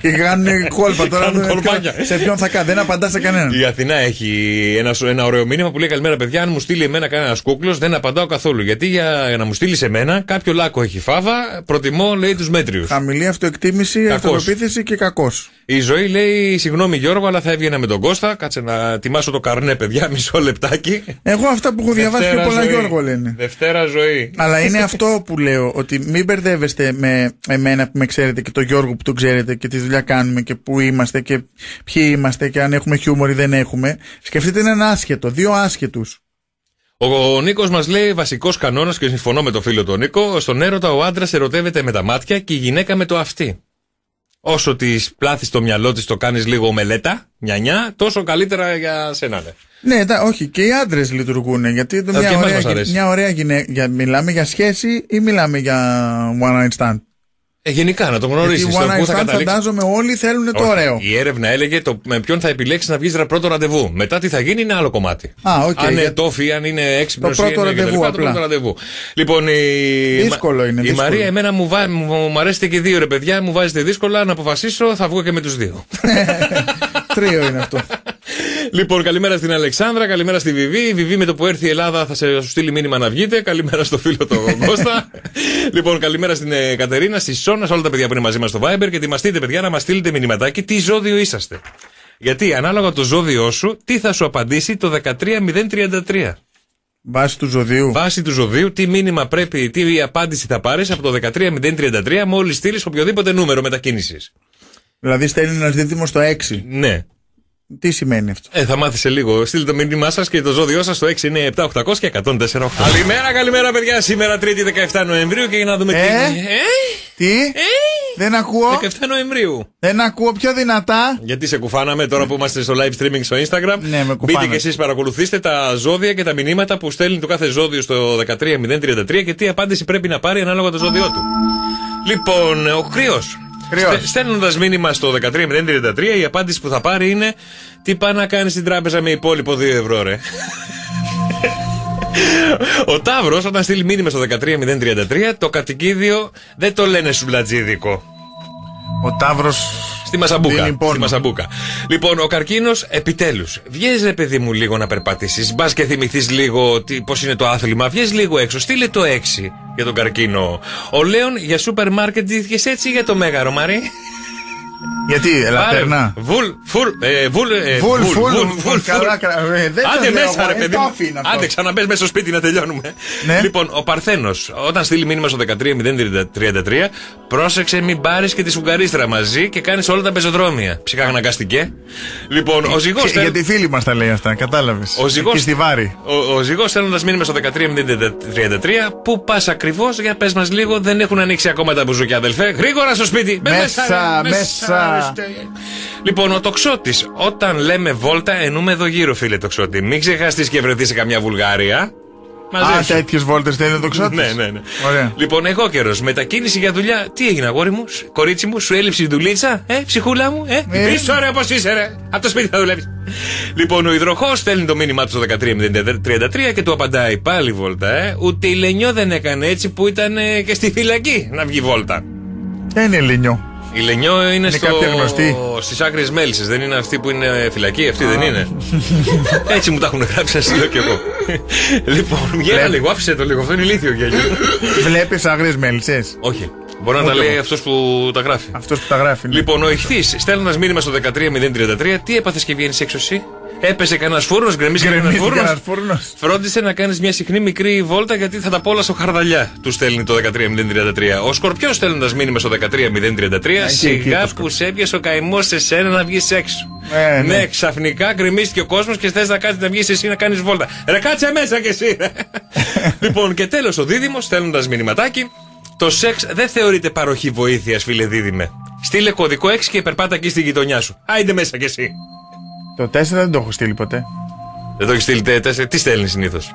Και κάνουν κόλπα τώρα. Κάνουν δεν- κολπάκια. σε ποιον θα κάνει, δεν απαντά σε κανέναν. Η Αθηνά έχει ένα, ένα ωραίο μήνυμα που λέει Καλημέρα, παιδιά. Αν μου στείλει εμένα κανένας κούκλος, δεν απαντάω καθόλου. Γιατί για, για να μου στείλεις εμένα, κάποιο λάκκο έχει φάβα. Προτιμώ, λέει, τους μέτριους. Χαμηλή αυτοεκτίμηση, Κακός. αυτοπεποίθηση και κακός. Η ζωή λέει: Συγγνώμη Γιώργο, αλλά θα έβγαινα με τον Κώστα. Κάτσε να ετοιμάσω το καρνέ, παιδιά, μισό λεπτάκι. Εγώ αυτά που έχω διαβάσει πιο Δευτέρα πολλά ζωή. Γιώργο λένε. Δευτέρα ζωή. Αλλά είναι αυτό που λέω, ότι μην μπερδεύεστε με εμένα που με ξέρετε και τον Γιώργο που τον ξέρετε και τι δουλειά κάνουμε και πού είμαστε και ποιοι είμαστε και αν έχουμε χιούμορ ή δεν έχουμε. Σκεφτείτε έναν άσχετο, δύο άσχετους. Ο Νίκος μας λέει: Βασικός κανόνας και συμφωνώ με το φίλο του Νίκο. Στον έρωτα ο άντρας ερωτεύεται με τα μάτια και η γυναίκα με το αυτή. Όσο τη πλάθεις το μυαλό της το κάνεις λίγο μελέτα, νιανιά, τόσο καλύτερα για σένα. Ναι. Ναι, τα, όχι, και οι άντρες λειτουργούν. Γιατί το Α, και μια, εμάς ωραία, μας γυ- αρέσει. μια ωραία γυναίκα. Μιλάμε για σχέση ή μιλάμε για one night stand; Ε, γενικά να το γνωρίσει. Γιατί one night stand φαντάζομαι όλοι θέλουν το ωραίο. Η έρευνα έλεγε το, με ποιον θα επιλέξεις να βγεις πρώτο ραντεβού. Μετά τι θα γίνει είναι άλλο κομμάτι. Α, οκ, αν είναι για- τόφι, αν είναι έξυπνος. Το πρώτο ραντεβού Το απλά. πρώτο ραντεβού. Λοιπόν, η, Δύσκολο είναι, η δύσκολο. Μαρία, εμένα μου, βά, μου, μου αρέσετε και οι δύο ρε παιδιά, μου βάζετε δύσκολα να αποφασίσω, θα βγω και με τους δύο. Τρίο είναι αυτό. Λοιπόν, καλημέρα στην Αλεξάνδρα, καλημέρα στη Βιβί. Η Βιβί με το που έρθει η Ελλάδα θα σε σου στείλει μήνυμα να βγείτε. Καλημέρα στο φίλο τον Κώστα. λοιπόν, καλημέρα στην ε, Κατερίνα, στη Σόνα, σε όλα τα παιδιά που είναι μαζί μας στο Viber και ετοιμαστείτε, παιδιά, να μας στείλετε μηνυματάκι τι ζώδιο είσαστε. Γιατί ανάλογα το ζώδιό σου, τι θα σου απαντήσει το 13033. Βάση του ζωδίου. Βάση του ζωδίου, τι μήνυμα πρέπει, τι απάντηση θα πάρεις από το 13033 μόλις στείλεις οποιοδήποτε νούμερο μετακίνησης. Δηλαδή στέλνει ένας δίδυμος στο 6. Ναι. Τι σημαίνει αυτό; Ε, θα μάθεις σε λίγο. Στείλτε το μήνυμά σας και το ζώδιό σας στο 697-800 και 104. Καλημέρα, καλημέρα, παιδιά. Σήμερα 3η 17 Νοεμβρίου και για να δούμε τι. Ε; Ε, Τι; Δεν ακούω. 17 Νοεμβρίου. Δεν ακούω πιο δυνατά. Γιατί σε κουφάναμε τώρα που είμαστε στο live streaming στο Instagram. Ναι, με Μπείτε κουφάνατε. και εσείς παρακολουθήστε τα ζώδια και τα μηνύματα που στέλνει το κάθε ζώδιο στο 13033 και τι απάντηση πρέπει να πάρει ανάλογα το ζώδιό του. Λοιπόν, ο κρύος. Κρυός. Στέλνοντα μήνυμα στο 13033, η απάντηση που θα πάρει είναι Τι πάει να κάνει στην τράπεζα με υπόλοιπο 2 ευρώ, ρε. Ο Ταύρος, όταν στείλει μήνυμα στο 13033, το κατοικίδιο δεν το λένε σουβλατζίδικο. Ο Ταύρος. Στη Μασαμπούκα. Δίνει πόνο. Στη Μασαμπούκα. Λοιπόν, ο καρκίνος, επιτέλους. Βγες ρε παιδί μου λίγο να περπατήσεις. Μπας και θυμηθείς λίγο πώς είναι το άθλημα. Βγες λίγο έξω. Στείλε το 6 για τον καρκίνο. Ο Λέων για σούπερ μάρκετ ζήθηκε έτσι ή για το μέγαρο, Μαρή; Γιατί, ελατέρνα. Βουλ, φουλ, ε, βουλ, ε, Βουλ, βουλ, φουλ, βουλ, βουλ, βουλ, καλά, φουλ. καλά, ε, δεν το Άντε λέω μέσα, εγώ, ρε ε, παιδί το μου. αφήνω αυτό. Άντε, ξαναμπες μέσα στο σπίτι να τελειώνουμε. Ναι. Λοιπόν, ο Παρθένος, όταν στείλει μήνυμα στο 13033, πρόσεξε μην πάρεις και τη σφουγγαρίστρα μαζί και κάνεις όλα τα πεζοδρόμια. Ψυχαγναγκαστικέ. Λοιπόν, ο ζυγός. Ξε- Γιατί φίλοι μας τα λέει αυτά, κατάλαβες. Ο ζυγός, Και στη βάρη. ο, ο ζυγός στέλνοντα μήνυμα στο 13033, πού πας ακριβώς, για πες μας λίγο, δεν έχουν ανοίξει ακόμα τα μπουζούκια, αδελφέ. Γρήγορα στο σπίτι. Μπε Μέσα, ρε, μέσα. Ορίστε. Λοιπόν, ο τοξότης, όταν λέμε βόλτα, εννοούμε εδώ γύρω, φίλε τοξότη. Μην ξεχαστείς και βρεθείς σε καμιά Βουλγαρία. Μαζί Α, σου. τέτοιες βόλτες θέλει το ξότη. Ναι, ναι, ναι. Ωραία. Λοιπόν, εγώ καιρός, μετακίνηση για δουλειά. Τι έγινε, αγόρι μου, σ- κορίτσι μου, σου έλειψε η δουλίτσα, ε, ψυχούλα μου, ε. Ε. Πίσω ρε, όπω είσαι, ρε. Από το σπίτι θα δουλεύει. Λοιπόν, ο υδροχός στέλνει το μήνυμά του στο 13033 και του απαντάει πάλι βόλτα, ε. Ούτε η Λενιό δεν έκανε έτσι που ήταν ε, και στη φυλακή να βγει βόλτα. Δεν είναι λινιό. Η Λενιό είναι, Είναι στο... κάποια γνωστή. στις άκρες μέλισσες, δεν είναι αυτή που είναι φυλακή, αυτή δεν είναι; Έτσι μου τα έχουν γράψει, σας λέω κι εγώ. λοιπόν, γέλα λίγο, άφησε το λίγο, αυτό είναι ηλίθιο γέλιο. Βλέπεις άγριες μέλισσες; Όχι. Μπορεί να Ούτε τα λέει εγώ. αυτός που τα γράφει. Αυτός που τα γράφει. ναι. Λοιπόν, ο ηχθής, στέλνοντα μήνυμα στο 13033, τι έπαθε και βγαίνει έξω εσύ; Έπεσε κανένας φούρνος, γκρεμίστηκε κανένας Γκρεμίστηκε φούρνος. ένας φούρνος. Φρόντισε να κάνεις μια συχνή μικρή βόλτα γιατί θα τα πω όλα στο χαρδαλιά. Του στέλνει το 13033. Ο Σκορπιός στέλνοντας μήνυμα στο 13033, σιγά εκεί το που σε έπιασε ο καημός σε σένα να βγεις έξω. Ε, ναι. ναι, ξαφνικά γκρεμίστηκε ο κόσμος και θες να κάτσει να βγεις εσύ να κάνεις βόλτα. Ρε κάτσε μέσα κι εσύ. ρε. λοιπόν, και τέλος ο Δίδυμος στέλνοντας μηνυματάκι. Το σεξ δεν θεωρείται παροχή βοήθειας, φίλε Δίδυμε. Στείλε κωδικό 6 και περπάτα εκεί στη γειτονιά σου. Άιντε μέσα κι εσύ. Το 4 δεν το έχω στείλει ποτέ. Δεν το έχεις στείλει 4. Τι στέλνεις συνήθως;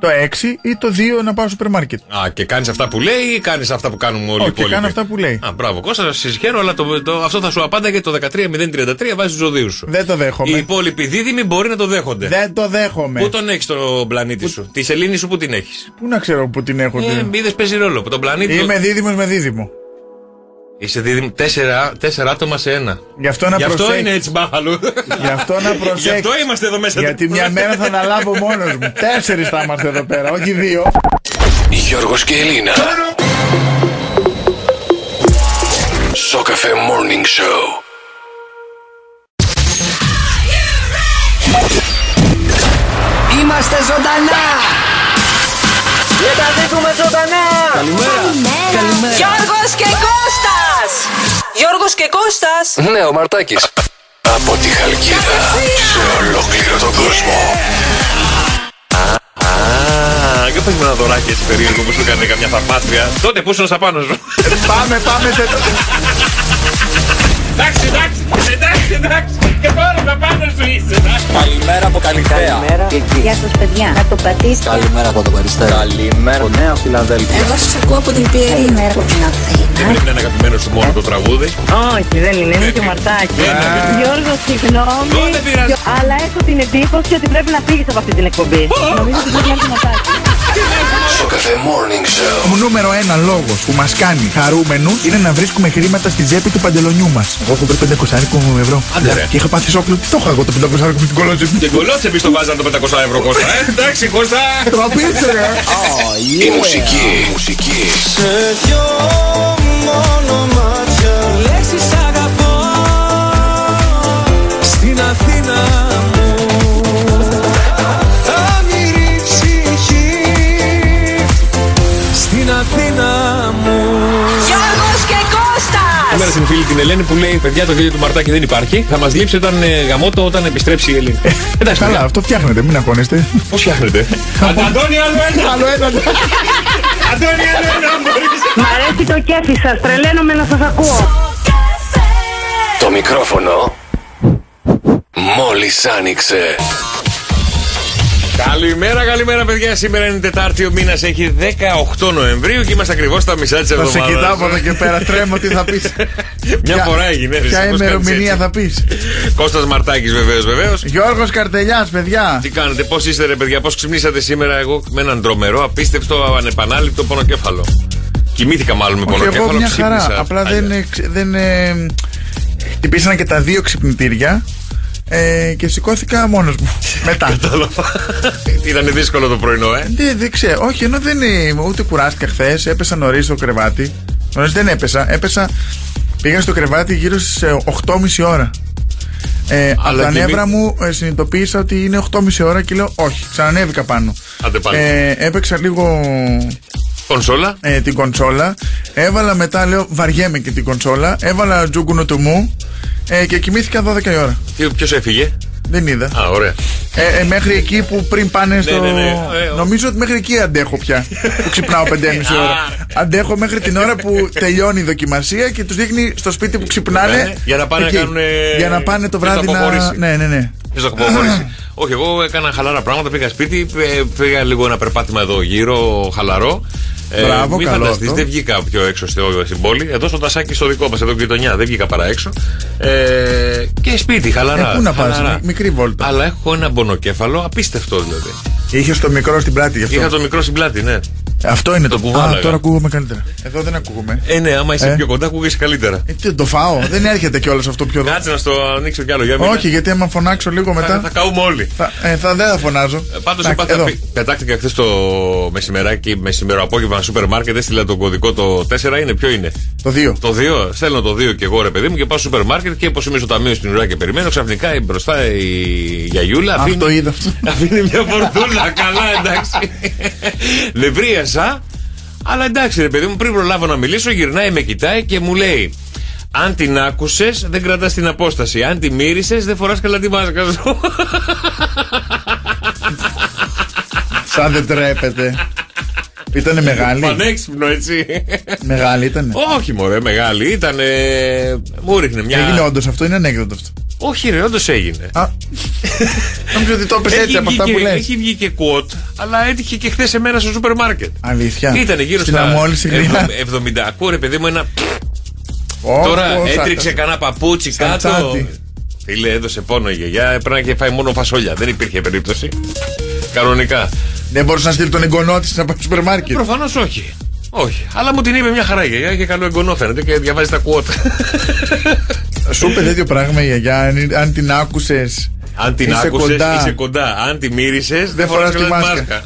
Το 6 ή το 2 να πάω στο σούπερ μάρκετ. Α, και κάνεις αυτά που λέει ή κάνεις αυτά που κάνουμε όλοι οι Όχι, και υπόλοιποι; κάνω αυτά που λέει. Α, μπράβο, Κώστα, σε συγχαίρω, αλλά το, το, αυτό θα σου απάνταγε το 13033 βάζει τους ζωδίου σου. Δεν το δέχομαι. Οι υπόλοιποι δίδυμοι μπορεί να το δέχονται. Δεν το δέχομαι. Πού τον έχεις τον πλανήτη σου, τη σελήνη σου, πού την έχεις; Πού να ξέρω που την έχω. Ε, την- είδε παίζει ρόλο. Τον πλανήτη. Είμαι δίδυμος με δίδυμο. Είσαι δίδυμο. Τέσσερα, τέσσερα άτομα σε ένα. Γι' αυτό να Γι' αυτό προσέξεις. είναι έτσι μπάχαλο. Γι' αυτό να προσέξεις. Γι' αυτό είμαστε εδώ μέσα. Γιατί μια μέρα θα αναλάβω μόνος μου. Τέσσερις θα είμαστε εδώ πέρα, όχι δύο. Γιώργος και Ελίνα. Σοκαφέ Morning Show. Είμαστε ζωντανά! Και τα δείχνουμε ζωντανά! Καλημέρα. Καλημέρα. Γιώργος και Κώστας! Γιώργος και Κώστας! Ναι, ο Μαρτάκης. Από τη Χαλκίδα σε ολόκληρο τον κόσμο. Α, και πες με ένα δωράκι έτσι περίεργο που σου έκανε καμιά θαυμάτρια. Τότε που ήσουν απάνω σου. πάμε, πάμε σε το. Εντάξει, εντάξει, εντάξει, εντάξει. Και τώρα τα πάνω σου είσαι. εντάξει. Καλημέρα από Καλυθέα. Γεια σας παιδιά. Να το πατήσετε. Καλημέρα από το Παριστέρι. Καλημέρα από Νέας Φιλαδέλφια. Εγώ σας ακούω από την Πιέρη. Καλημέρα από την Δεν Αθήνα. πρέπει να είναι αγαπημένος σου μόνο το τραγούδι. Όχι, δεν είναι, είναι και ο Μαρτάκης. Δεν είναι. Γιώργο, συγγνώμη. Ω, δεν πειράζει. Γιο- Αλλά έχω την εντύπωση ότι πρέπει να φύγεις από αυτή την εκπομπή. Νομίζω ότι πρέπει να έρθει Μαρτάκη. Σοκαφέ Morning Show. Ο νούμερο ένα λόγος που μας κάνει χαρούμενους είναι να βρίσκουμε χρήματα στη τσέπη του παντελονιού μας. Εγώ έχω βρει 500 ευρώ. Άντε, ρε. Και είχα πάθει σόκλο. Τι το έχω εγώ το 500 με την κολότσεπη; Και κολότσεπη το βάζαν το 500 ευρώ Κώστα. ε. Εντάξει Κώστα. Τραπήζε, ρε. Η μουσική, η μουσική Σε δυο μόνο μάτια Λέξεις αγαπώ Στην Αθήνα Αθήνα μου Γιώργος και Κώστας! Σήμερα στην φίλη την Ελένη που λέει: Παιδιά, το γέλιο του Μαρτάκη δεν υπάρχει. Θα μας λείψει όταν ε, γαμώτο όταν επιστρέψει η Ελένη. Εντάξει, Καλά, αυτό φτιάχνετε, μην αγχώνεστε. Πώς φτιάχνετε; Αντώνη, άλλο ένα! Άλλο ένα. Αντώνη, άλλο ένα! μπορείς. Μ' αρέσει το κέφι σας, τρελαίνομαι να σας ακούω. Το μικρόφωνο μόλις άνοιξε. Καλημέρα, καλημέρα, παιδιά. Σήμερα είναι Τετάρτη, ο μήνας έχει 18 Νοεμβρίου και είμαστε ακριβώς στα μισά της Θα εβδομάδας. σε κοιτάω από εδώ και πέρα, τρέμω τι θα πεις. Μια φορά έγινε. ρε, Ποια εσύ, πώς κάνεις ημερομηνία έτσι. θα πεις. Κώστας Μαρτάκης βεβαίως, βεβαίως. Γιώργος Καρτελιάς, παιδιά. Τι κάνετε, πώς είστε, ρε παιδιά, πώς ξυπνήσατε σήμερα; Εγώ με έναν τρομερό, απίστευτο, ανεπανάληπτο πονοκέφαλο. Κοιμήθηκα μάλλον με Όχι, πονοκέφαλο. εγώ μια χαρά. ξύπνησα. Απλά Αλλιώς. δεν. ε, ξε- δεν ε, χτυπήσαν και τα δύο ξυπνητήρια ε, και σηκώθηκα μόνος μου. Μετά. Κατάλαβα. Ήταν δύσκολο το πρωινό, ε. Δεν, δεν ξέρω. Όχι, ενώ δεν είναι, ούτε κουράστηκα χθες. Έπεσα νωρίς στο κρεβάτι. Νωρίς δεν έπεσα. Έπεσα Πήγα στο κρεβάτι γύρω στις 8.30 ώρα. Ε, από Αλλά τα και νεύρα μη- μου ε, συνειδητοποίησα ότι είναι 8.30 ώρα και λέω όχι, ξανανέβηκα πάνω. Άντε πάλι. Ε, έπαιξα λίγο Κονσόλα; ε, την κονσόλα. Έβαλα μετά, λέω, βαριέμαι και την κονσόλα. Έβαλα τζούγκουνο του μου ε, και κοιμήθηκα 12 η ώρα. Ποιος έφυγε; Δεν είδα. Α, ωραία. Ε, ε, μέχρι εκεί που πριν πάνε στο. ναι, ναι. Ε, ο- Νομίζω ότι μέχρι εκεί αντέχω πια. που ξυπνάω 5,5 ώρα. αντέχω μέχρι την ώρα που τελειώνει η δοκιμασία και τους δείχνει στο σπίτι που ξυπνάνε. Ναι, για να πάνε να εκεί. κάνουν, ε, Για να πάνε το ποιος θα βράδυ να. αποχωρήσει. Ναι, ναι, ναι. Ποιο θα αποχωρήσει. Όχι, εγώ έκανα χαλαρά πράγματα. Πήγα σπίτι, ε, πήγα λίγο ένα περπάτημα εδώ γύρω, χαλαρό. Μπράβο, μην καλό φανταστείς, αυτό. δεν βγήκα πιο έξω στο, στην πόλη. Εδώ στο τασάκι στο δικό μας, εδώ γειτονιά. Δεν βγήκα παρά έξω. Ε, και σπίτι, χαλαρά. Ε, πού να πας, χαλαρά. μι- μικρή βόλτα. Αλλά έχω ένα μπονοκέφαλο, απίστευτο δηλαδή. Είχε το μικρό στην πλάτη γι' αυτό. Είχα το μικρό στην πλάτη, ναι. Αυτό είναι το, που κουβάλαγα. Α, τώρα ακούγομαι καλύτερα. Εδώ δεν ακούγομαι. Ε, ναι, άμα είσαι Ε. πιο κοντά, ακούγεσαι καλύτερα. Ε, τι, το φάω. δεν έρχεται κιόλας αυτό πιο εδώ. Κάτσε να στο ανοίξω κι άλλο. Για μήνα. Όχι, γιατί άμα φωνάξω λίγο θα, μετά. θα καούμε όλοι. Θα, ε, θα, δεν θα φωνάζω. Πάντως Εντάξει, εδώ. πετάχτηκα χθες το μεσημεράκι, μεσημερό απόγευμα σούπερ μάρκετ, έστειλα το κωδικό το 4 είναι, ποιο είναι; Το 2. Το 2, στέλνω το 2 και εγώ ρε παιδί μου και πάω στο σούπερ μάρκετ και όπω είμαι στο ταμείο στην ουρά και περιμένω, ξαφνικά η- μπροστά η γιαγιούλα Αχ, αφήνει, το είδα αυτό. αφήνει μια φορτούλα. καλά, εντάξει. Νευρίασα, αλλά εντάξει ρε παιδί μου, πριν προλάβω να μιλήσω, γυρνάει, με κοιτάει και μου λέει. Αν την άκουσες, δεν κρατάς την απόσταση. Αν τη μύρισες, δεν φοράς καλά τη μάσκα σου. Σαν δεν τρέπεται. Ήτανε μεγάλη. Πανέξυπνο, έτσι. Μεγάλη ήτανε. Όχι, μωρέ, μεγάλη. Ήταν. Μου ρίχνε μια. Έγινε όντως αυτό, είναι ανέκδοτο αυτό. Όχι, ρε, όντως έγινε. Α, Νόμιζα ότι το έπεσε έτσι Έχει από βγει αυτά και- που λες. Έχει βγει και κουότ, αλλά έτυχε και χθες σε μέρα στο σούπερ μάρκετ. Αλήθεια. Ήταν γύρω Στην στα αμόλυση γρήγορα. 70. Ακούω ρε παιδί μου ένα. Ω, Τώρα ω, έτριξε σαν- κανένα παπούτσι σαν κάτω. τσάντι. Φίλε, έδωσε πόνο η γιαγιά. Πρέπει να είχε φάει μόνο φασόλια. Δεν υπήρχε περίπτωση. Κανονικά. Δεν μπορούσες να στείλεις τον εγγονό της να πάει στο σούπερ μάρκετ. Προφανώς όχι. Όχι. Αλλά μου την είπε μια χαρά η γιαγιά. Είχε καλό εγγονό φαίνεται και διαβάζει τα κουότ. Σου είπε τέτοιο πράγμα η γιαγιά, αν, αν την άκουσες. Αν την Είσαι άκουσες, κοντά. είσαι κοντά. Αν τη μύρισες, δεν φοράς φοράς τη τη μάσκα. μάσκα.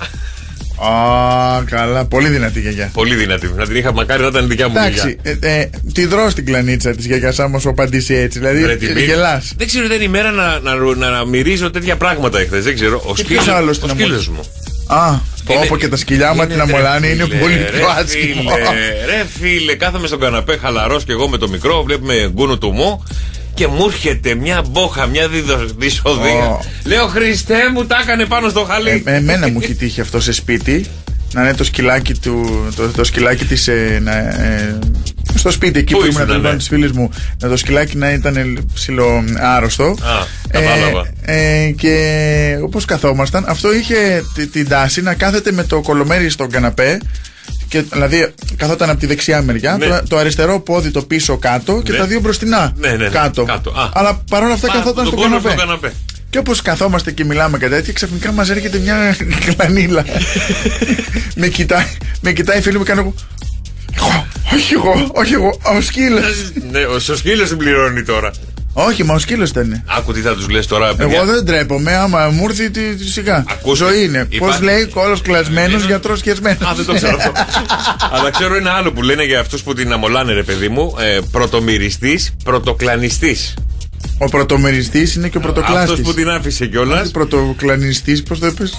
Α, καλά, πολύ δυνατή γιαγιά. Πολύ δυνατή. Να την είχα μακάρι να ήταν δικιά μου Εντάξει, γιαγιά. ε, ε, τη δρώ στην κλανίτσα της γιαγιάς, άμα σου απαντήσει έτσι. Δηλαδή, Ρε, την πήρε. γελάς. Δεν ξέρω, δεν είναι η μέρα να, να, να, να μυρίζω τέτοια πράγματα εχθές. Δεν ξέρω. Ο Και σκύλος- ποιος άλλος ο την σκύλος αμολύσει; μου. Α, Είναι- πω και τα σκυλιά μου την είναι, αμολάνε ρε, είναι φίλε, πολύ ρε, πιο άσχημο. φίλε, Ρε φίλε, κάθομαι στον καναπέ χαλαρός και εγώ με το μικρό, βλέπουμε γκούνο του μου και μου έρχεται μια μπόχα, μια διδο- δυσοδεία. Ω. Λέω Χριστέ μου, τα έκανε πάνω στο χαλί. Ε, εμένα μου έχει τύχει αυτό σε σπίτι να είναι το σκυλάκι του. Το, το σκυλάκι της. Ε, να, ε, στο σπίτι εκεί Πού που ήμουν ήσουν, τέλος ναι. πάντων της φίλης μου, να το σκυλάκι να ήταν ψηλό άρρωστο. Α, κατάλαβα. Ε, ε, και όπως καθόμασταν, αυτό είχε τη- την τάση να κάθεται με το κολομέρι στον καναπέ. Και, δηλαδή καθόταν από τη δεξιά μεριά, Ναι. το, το αριστερό πόδι το πίσω κάτω και Ναι. τα δύο μπροστινά Ναι, ναι, ναι, κάτω. κάτω. Α. Αλλά παρόλα αυτά Μα, καθόταν τον στο κόλλο καναπέ. στο καναπέ. Και όπως καθόμαστε και μιλάμε και τέτοια, ξαφνικά μας έρχεται μια κλανίλα. με, κοιτάει, με κοιτάει η φίλη μου και κάνω εγώ. Εγώ, όχι εγώ, όχι εγώ, ο σκύλος. ναι, ο σκύλος την πληρώνει τώρα. όχι, μα ο σκύλος ήταν. Άκου τι θα τους λες τώρα, παιδιά. Εγώ δεν τρέπομαι, άμα μου έρθει τη, τη σιγά. Ακούστε, Ζωή είναι. Πώς υπάρχει- λέει, κόλος κλασμένος, γιατρός χεσμένο. Α, δεν το ξέρω αυτό. Αλλά ξέρω ένα άλλο που λένε για αυτούς που την αμολάνε, ρε παιδί μου. Ε, πρωτομυριστής, πρωτοκλανιστής. Ο πρωτομεριστή είναι και ο πρωτοκλάστης. Αυτός που την άφησε κιόλας. Πρωτοκλανιστής, πώς το είπες;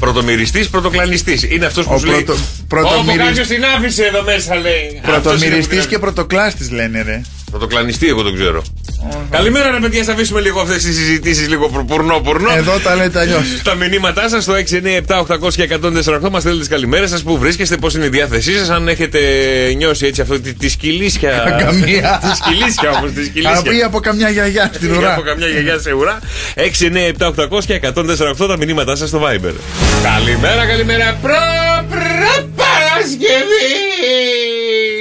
Πρωτομυριστής, πρωτοκλανιστής. Είναι αυτός που Ο σου λέει. πρωτο- Όπου πρωτομυρισ- κάποιο την άφησε εδώ μέσα, λέει. Αυτός είναι που Πρωτομυριστή την και πρωτοκλάστης λένε ρε. Πρωτοκλανιστή, εγώ τον ξέρω. Καλημέρα, ρε παιδιά, θα αφήσουμε λίγο αυτές τις συζητήσεις, λίγο πουρνό-πουρνό. Εδώ τα λέτε αλλιώς. Τα μηνύματά σας στο 697-800 και 148 μα στέλνετε τι καλημέρες σας. Πού βρίσκεστε, πώς είναι η διάθεσή σας, αν έχετε νιώσει έτσι αυτό τη, τη σκυλίσια. Καμία. τη σκυλίσια όμως, τη σκυλίσια. Από ή από καμιά γιαγιά στην Ή ουρά. Από καμιά γιαγιά σε ουρά. 697-800 και 148 τα μηνύματά σας στο Viber. Καλημέρα, καλημέρα. Προ, προ, Παρασκευή!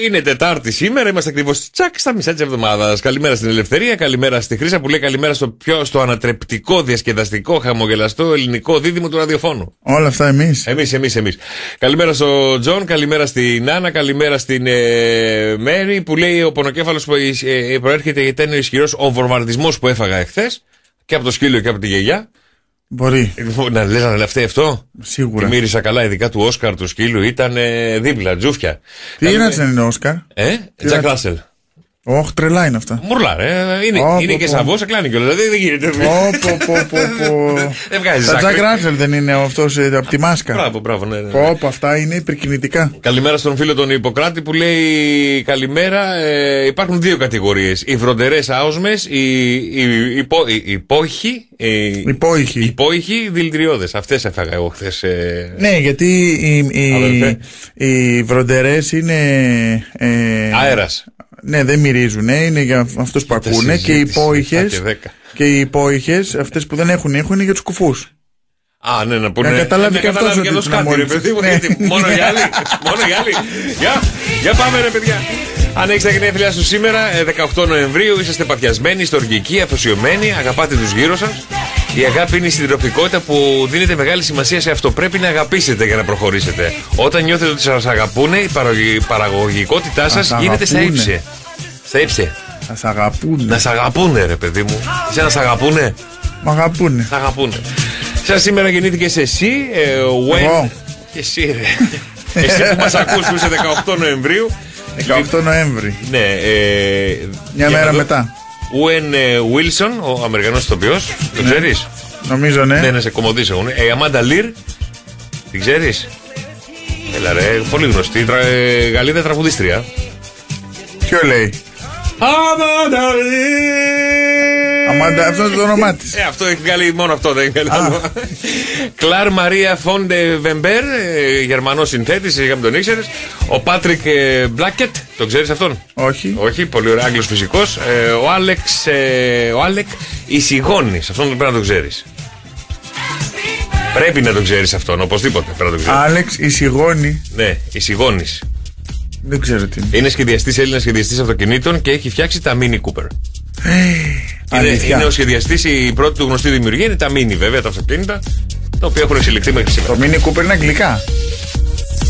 Είναι Τετάρτη σήμερα, είμαστε ακριβώς τσακ στα μισά της εβδομάδας. Καλημέρα στην Ελευθερία, καλημέρα στη Χρήσα που λέει καλημέρα στο πιο στο ανατρεπτικό, διασκεδαστικό, χαμογελαστό ελληνικό δίδυμο του ραδιοφώνου. Όλα αυτά εμείς. Εμείς, εμείς, εμείς. Καλημέρα στο Τζον, καλημέρα στην Άννα, καλημέρα στην ε, Μέρη που λέει ο πονοκέφαλος που ε, προέρχεται γιατί ήταν ισχυρός ο βομβαρδισμός που έφαγα εχθές και από το σκύλο και από τη γιαγιά. Μπορεί. Να λε να λεφτεί αυτό. Σίγουρα. Τη μύρισα καλά, ειδικά του Όσκαρ του σκύλου ήταν ε, δίπλα, τζούφια. Τι είναι να είναι ο Όσκαρ; Ε, Τι Τζακ να- Ράσελ. Όχι, τρελά είναι αυτά. Μουρλά, ρε. Είναι, Ω, είναι πω, και πω. σαβό, σε κλάνει κιόλα. Δεν, δεν γίνεται. Πω, πω, πω, πω, πω. Δεν βγάζει Τα Τζακ Ράσελ δεν είναι αυτός από τη μάσκα. Μπράβο, μπράβο, ναι, ναι. ναι. Πω, πω, αυτά είναι υπερκινητικά. Καλημέρα στον φίλο τον Ιπποκράτη που λέει Καλημέρα. Ε, υπάρχουν δύο κατηγορίες. Οι βροντερέ άοσμες, οι, οι, υπό, οι υπόχοι. Οι, Υπόηχοι. υπόηχοι δηλητηριώδες. Αυτές έφαγα εγώ χθες. Ε, Ναι, γιατί οι, οι, Αδελφέ. οι βροντερέ είναι. Ε, Αέρας. Ναι, δεν μυρίζουν, είναι για αυτούς που ακούνε. Και οι συζήτηση, υπόηχες. εφτά και δέκα. Και οι υπόηχες, αυτές που δεν έχουν ήχο, είναι για τους κουφούς. Α, ναι, να πούνε. Να καταλάβει να και αυτός καταλάβει ότι αυτός κάτι, ρε συναμώνησες. παιδί μου. Ναι. γιατί Μόνο για άλλοι. Μόνο για άλλοι. Για, για πάμε, ρε παιδιά. Αν έχεις τα γενέθλιά σου σήμερα, ε, 18 Νοεμβρίου, είσαστε παθιασμένοι, ιστορικοί, αφοσιωμένοι, αγαπάτε τους γύρω σας. Η αγάπη είναι η συντηρητικότητα που δίνετε μεγάλη σημασία σε αυτό. Πρέπει να αγαπήσετε για να προχωρήσετε. Όταν νιώθετε ότι σας αγαπούνε, η παραγωγη- παραγωγικότητά Σας σας γίνεται στα αγαπούνε. ύψη. Στα ύψη. Θα σ' αγαπούν. Να σ' αγαπούνε, ρε παιδί μου. Εσένα σ' αγαπούνε. Μ' αγαπούνε. Σ' αγαπούνε. Σαν σήμερα γεννήθηκες εσύ, ε, Wayne. Εγώ. Και εσύ, ρε. εσύ που μας ακούς που είσαι 18 Νοεμβρίου. 18 Νοέμβρη. Ναι, ε, Μια για μέρα να δω. μετά. Ουεν Βίλσον, ο Αμερικανός ηθοποιός. Το ξέρεις; Νομίζω ναι. Ναι, ναι, σε κομμωδίε έχουν. Ε, Αμάντα Λίρ. Την ξέρεις; Έλα ρε, πολύ γνωστή. Τρα, ε, Γαλλίδα τραγουδίστρια. Ποιο λέει; Αμάντα Αμάντα, αυτός είναι το όνομά της. Ε, αυτό έχει βγάλει μόνο αυτό, δεν έχει βγάλει άλλο. Κλάρ Μαρία Φόντε Βεμπέρ, Γερμανός συνθέτης, είχαμε τον ήξερες. Ο Πάτρικ ε, Μπλάκετ, τον ξέρεις αυτόν; Όχι. Όχι, πολύ ωραίο, Άγγλος φυσικός. ο Άλεξ, ε, ο Άλεκ Ισηγόνης, αυτόν πρέπει να τον ξέρεις. Πρέπει να τον ξέρεις αυτόν, οπωσδήποτε πρέπει να τον ξέρεις. Άλεξ Ισηγόνη. Ναι, Ισηγόνης. Δεν ξέρω τι είναι. Είναι σχεδιαστής, Έλληνας σχεδιαστής αυτοκινήτων και έχει φτιάξει τα Mini Cooper. Είναι, Αλήθεια. είναι ο σχεδιαστής, η πρώτη του γνωστή δημιουργία είναι τα Mini βέβαια, τα αυτοκίνητα, τα οποία έχουν εξελιχθεί μέχρι σήμερα. Το Mini Cooper είναι αγγλικά.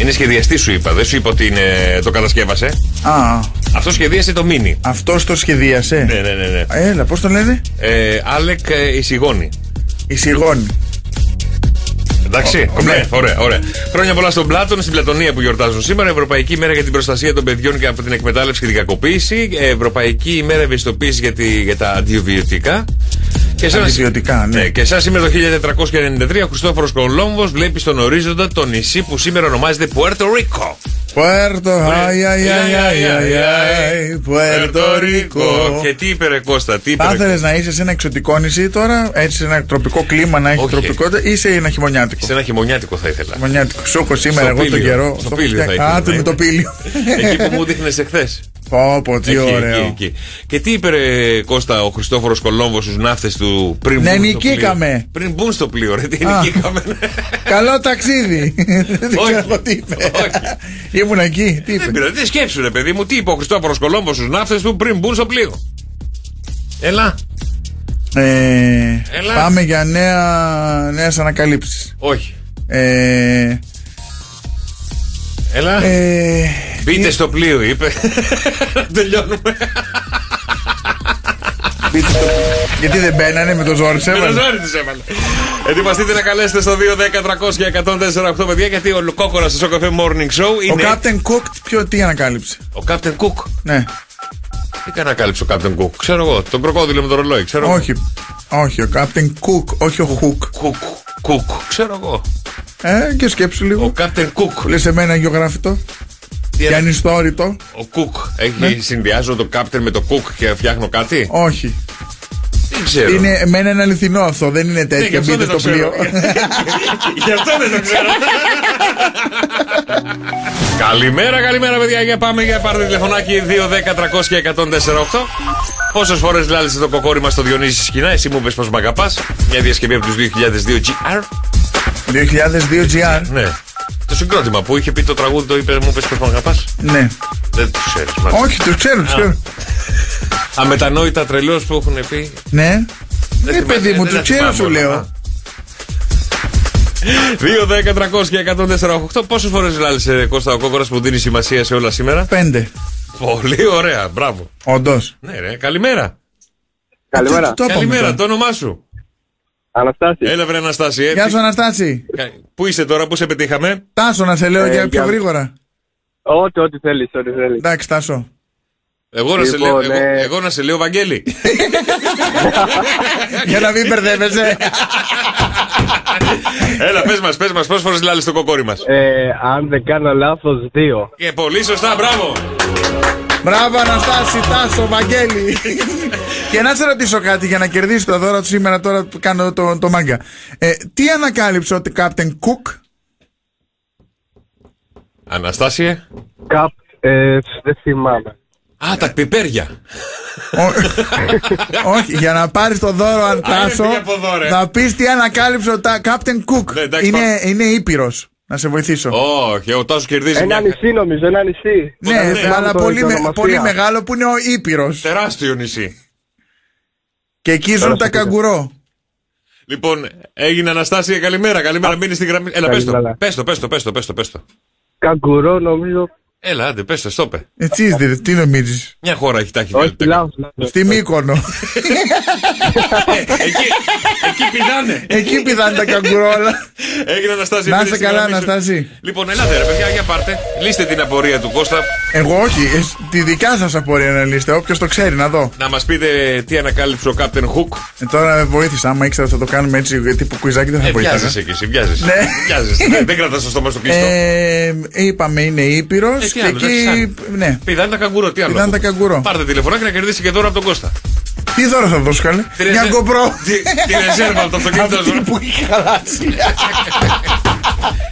Είναι σχεδιαστής, σου είπα. Δεν σου είπα ότι είναι, το κατασκεύασε. Α, Αυτό σχεδίασε το Mini. αυτός το σχεδίασε. Ναι, ναι, ναι. ναι. Έλα, πώς το λένε; Ε, Άλεκ ε, Ισηγόνη. Ισηγόνη. Εντάξει, ναι, ωραία, ωραία. Χρόνια πολλά στον Πλάτων, στην Πλατωνία που γιορτάζουν σήμερα. Ευρωπαϊκή ημέρα για την προστασία των παιδιών και από την εκμετάλλευση και την κακοποίηση. Ευρωπαϊκή ημέρα ευαισθητοποίησης για, τη, για τα αντιβιωτικά. Και σαν- Αντιβιωτικά, ναι. Και σαν σήμερα το 1493 ο Χριστόφορος Κολόμβος βλέπεις στον ορίζοντα το νησί που σήμερα ονομάζεται Πουέρτο Ρίκο. Πουέρτο, αϊ, αϊ, αϊ, αϊ, αϊ, αϊ, Πουέρτο Ρίκο. Και τι είπε ρε Κώστα, τι είπε. Θα ρε ήθελε να είσαι σε ένα εξωτικό νησί τώρα, έτσι σε ένα τροπικό κλίμα να έχεις Όχι. τροπικότητα ή σε ένα χειμωνιάτικο. Σε ένα χειμωνιάτικο θα ήθελα. Χειμωνιάτικο. Σου έχω σήμερα Στο εγώ τον πήλιο. καιρό. Στο πήλιο θα φτιάχνω. ήθελα Α, να το με είμαι. το πήλιο. Εκεί που μου δείχνες εχθές. Πω, πω, τι ωραίο. Και τι είπε ρε, Κώστα ο Χριστόφορος Κολόμβος στους ναύτες του πριν Ναι, μπουν στο νικήκαμε. πλοίο; Πριν μπουν στο πλοίο, ρε, τι Α. νικήκαμε. Καλό ταξίδι. Δεν Όχι. ξέρω τι είπε. Ήμουν εκεί. Τι Δεν είπε. πειράζει, τι σκέψου, ρε παιδί μου, τι είπε ο Χριστόφορος Κολόμβος στους ναύτες του πριν μπουν στο πλοίο; Έλα. Ε, Έλα. Πάμε για νέα, νέες ανακαλύψεις. Όχι. Ε, Έλα. ε, Μπείτε στο πλοίο, είπε. Τελειώνουμε. πείτε το- γιατί δεν μπαίνανε με το ζόρι σε Με το έβαλε. ζόρι της έβαλε. Ετοιμαστείτε να καλέσετε στο 210-300-1048 παιδιά γιατί ο Κόκορας στο Σοκαφέ Morning Show Ο είναι. Captain Cook ποιο, τι ανακάλυψε; Ο Captain Cook; Ναι. Τι κάνει να κάλυψε ο Captain Cook; Ξέρω εγώ. Τον κροκόδιλο με το ρολόι. Ξέρω εγώ. Όχι. Όχι, ο Captain Cook, όχι ο Hook. Cook. Cook. Ξέρω εγώ. Ε, και σκέψου λίγο. Ο Captain Cook. Λες εμένα γεωγράφητο. Τι Και είναι- ανιστόρητο. Ο Cook. Έχει Ναι. συνδυάζω το Captain με το Cook και φτιάχνω κάτι; Όχι. Δεν ξέρω. Είναι, εμένα είναι αληθινό αυτό, δεν είναι Ναι, γι' τέτοιο. αυτό Μπείτε δεν το στο πλοίο. ξέρω. Γι' αυτό δεν το ξέρω. καλημέρα, καλημέρα, παιδιά. Για πάμε για πάρτε τηλεφωνάκι 210-300-1048. Πόσες φορές λάλησε το κοκόρι μας στο Διονύσης σκηνά, εσύ μου πες πως μ' αγαπάς Μια διασκευή από τους 2002 GR. 2002 GR. Ναι. Το συγκρότημα που είχε πει το τραγούδι, το είπε, μου πες πως μ' αγαπάς Ναι. Δεν του ξέρεις. Όχι, του ξέρω, του ξέρω. Αμετανόητα τρελός που έχουν πει. Ναι. Δεν Ναι, θυμάμαι, παιδί μου, δεν του τα ξέρω, θυμάμαι σου όλα, λέω. α. 2, 10, 300 και 148. Πόσες φορές λάλησε Κώστα ο Κόκορα που δίνει σημασία σε όλα σήμερα; Πέντε. Πολύ ωραία, μπράβο. Όντως. Ναι, ρε, καλημέρα. Καλημέρα. Το είπαμε καλημέρα, τώρα; το όνομά σου. Αναστάσης. Έλα, βρε Αναστάση. ε. Γεια σου, Αναστάση. Κα- Πού είσαι τώρα, πού σε πετύχαμε; Τάσο, να σε λέω Ε, για πιο για- γρήγορα. Ό,τι, ό,τι θέλεις, ό,τι θέλεις. Εντάξει, Τάσο. Εγώ να, σε λέω, Λοιπόν, εγώ, ε, εγώ να σε λέω Βαγγέλη. Για να μην μπερδεύεσαι. Έλα, πες μας, πες μας, πόσες φορές λάλες το κοκόρι μας. Ε, αν δεν κάνω λάθος, δύο. Και πολύ σωστά, μπράβο. Μπράβο Αναστάση, Τάσο, Βαγγέλη. Και να σε ρωτήσω κάτι για να κερδίσει το δώρο του σήμερα τώρα που κάνω το, το μάγκα. Ε, τι ανακάλυψε ότι Captain Cook; Αναστάσιε; Καπ, ε, δεν θυμάμαι. Α, τα πιπέρια. Όχι, για να πάρεις το δώρο, αν Τάσο, έφυγε από εδώ, ρε. να πεις τι ανακάλυψε ο τα- Captain Cook. Ναι, εντάξει, είναι είναι ήπειρος. Να σε βοηθήσω. Όχι, ο Τάσος κερδίζει Ένα μια... νησί νομίζω, ένα νησί. ναι, Ναι, αλλά το- πολύ, το με- ονομασία. πολύ μεγάλο που είναι ο ήπειρος. Τεράστιο νησί. Και εκεί ζουν τα καγκουρό. Λοιπόν, έγινε Αναστάσια, καλημέρα. Καλημέρα, μείνει στην γραμμή. Έλα, πες το. Καλημέρα. Πες το, πες το, πες το, πες το, πες το. Καγκουρό νομίζω. Έλα, άντε, πες το, στόπε. Έτσι είστε, τι νομίζεις; Μια χώρα έχει τα έχει βγάλει. Όχι, λάθος. λάθος. Στη Μύκονο. Εκεί, εκεί πηδάνε. Εκεί πηδάνε τα καγκουρό όλα. Έγινε Αναστάσια. Να μείνει είσαι στην καλά, γραμμή σου. Αναστάση. Λοιπόν, ελάτε ρε παιδιά, για πάρτε. Λύστε την απορία του Κώστα. Εγώ όχι, εσ- τη δικιά σας απορία να λύσετε. Όποιος το ξέρει, να δω. Να μας πείτε τι ανακάλυψε ο Captain Hook. Ε, τώρα με βοήθησα. Άμα ήξερα ότι θα το κάνουμε έτσι τύπου κουιζάκι, δεν θα Ε, βοήθησα. βιάζεσαι κι εσύ, βιάζεσαι. Ναι. Βιάζεσαι. Δεν- Δεν κρατάς το στόμα στο κλειστό. Ε, είπαμε είναι ήπειρος Ε, τι και άλλο, εντάξει, εκεί. άλλο. Ναι, Πηδάνε τα καγκουρό, τι άλλο. πηδάνε τα καγκουρό. Πάρτε τηλεφωνάκι να κερδίσει και δώρο από τον Κώστα. Τι δώρο θα δώσω, καλέ; Τη Μια ρεζε- GoPro. Τη- Τη ρεζέρβα από το αυτοκίνητο Αυτή σου. που έχει χαλάσει.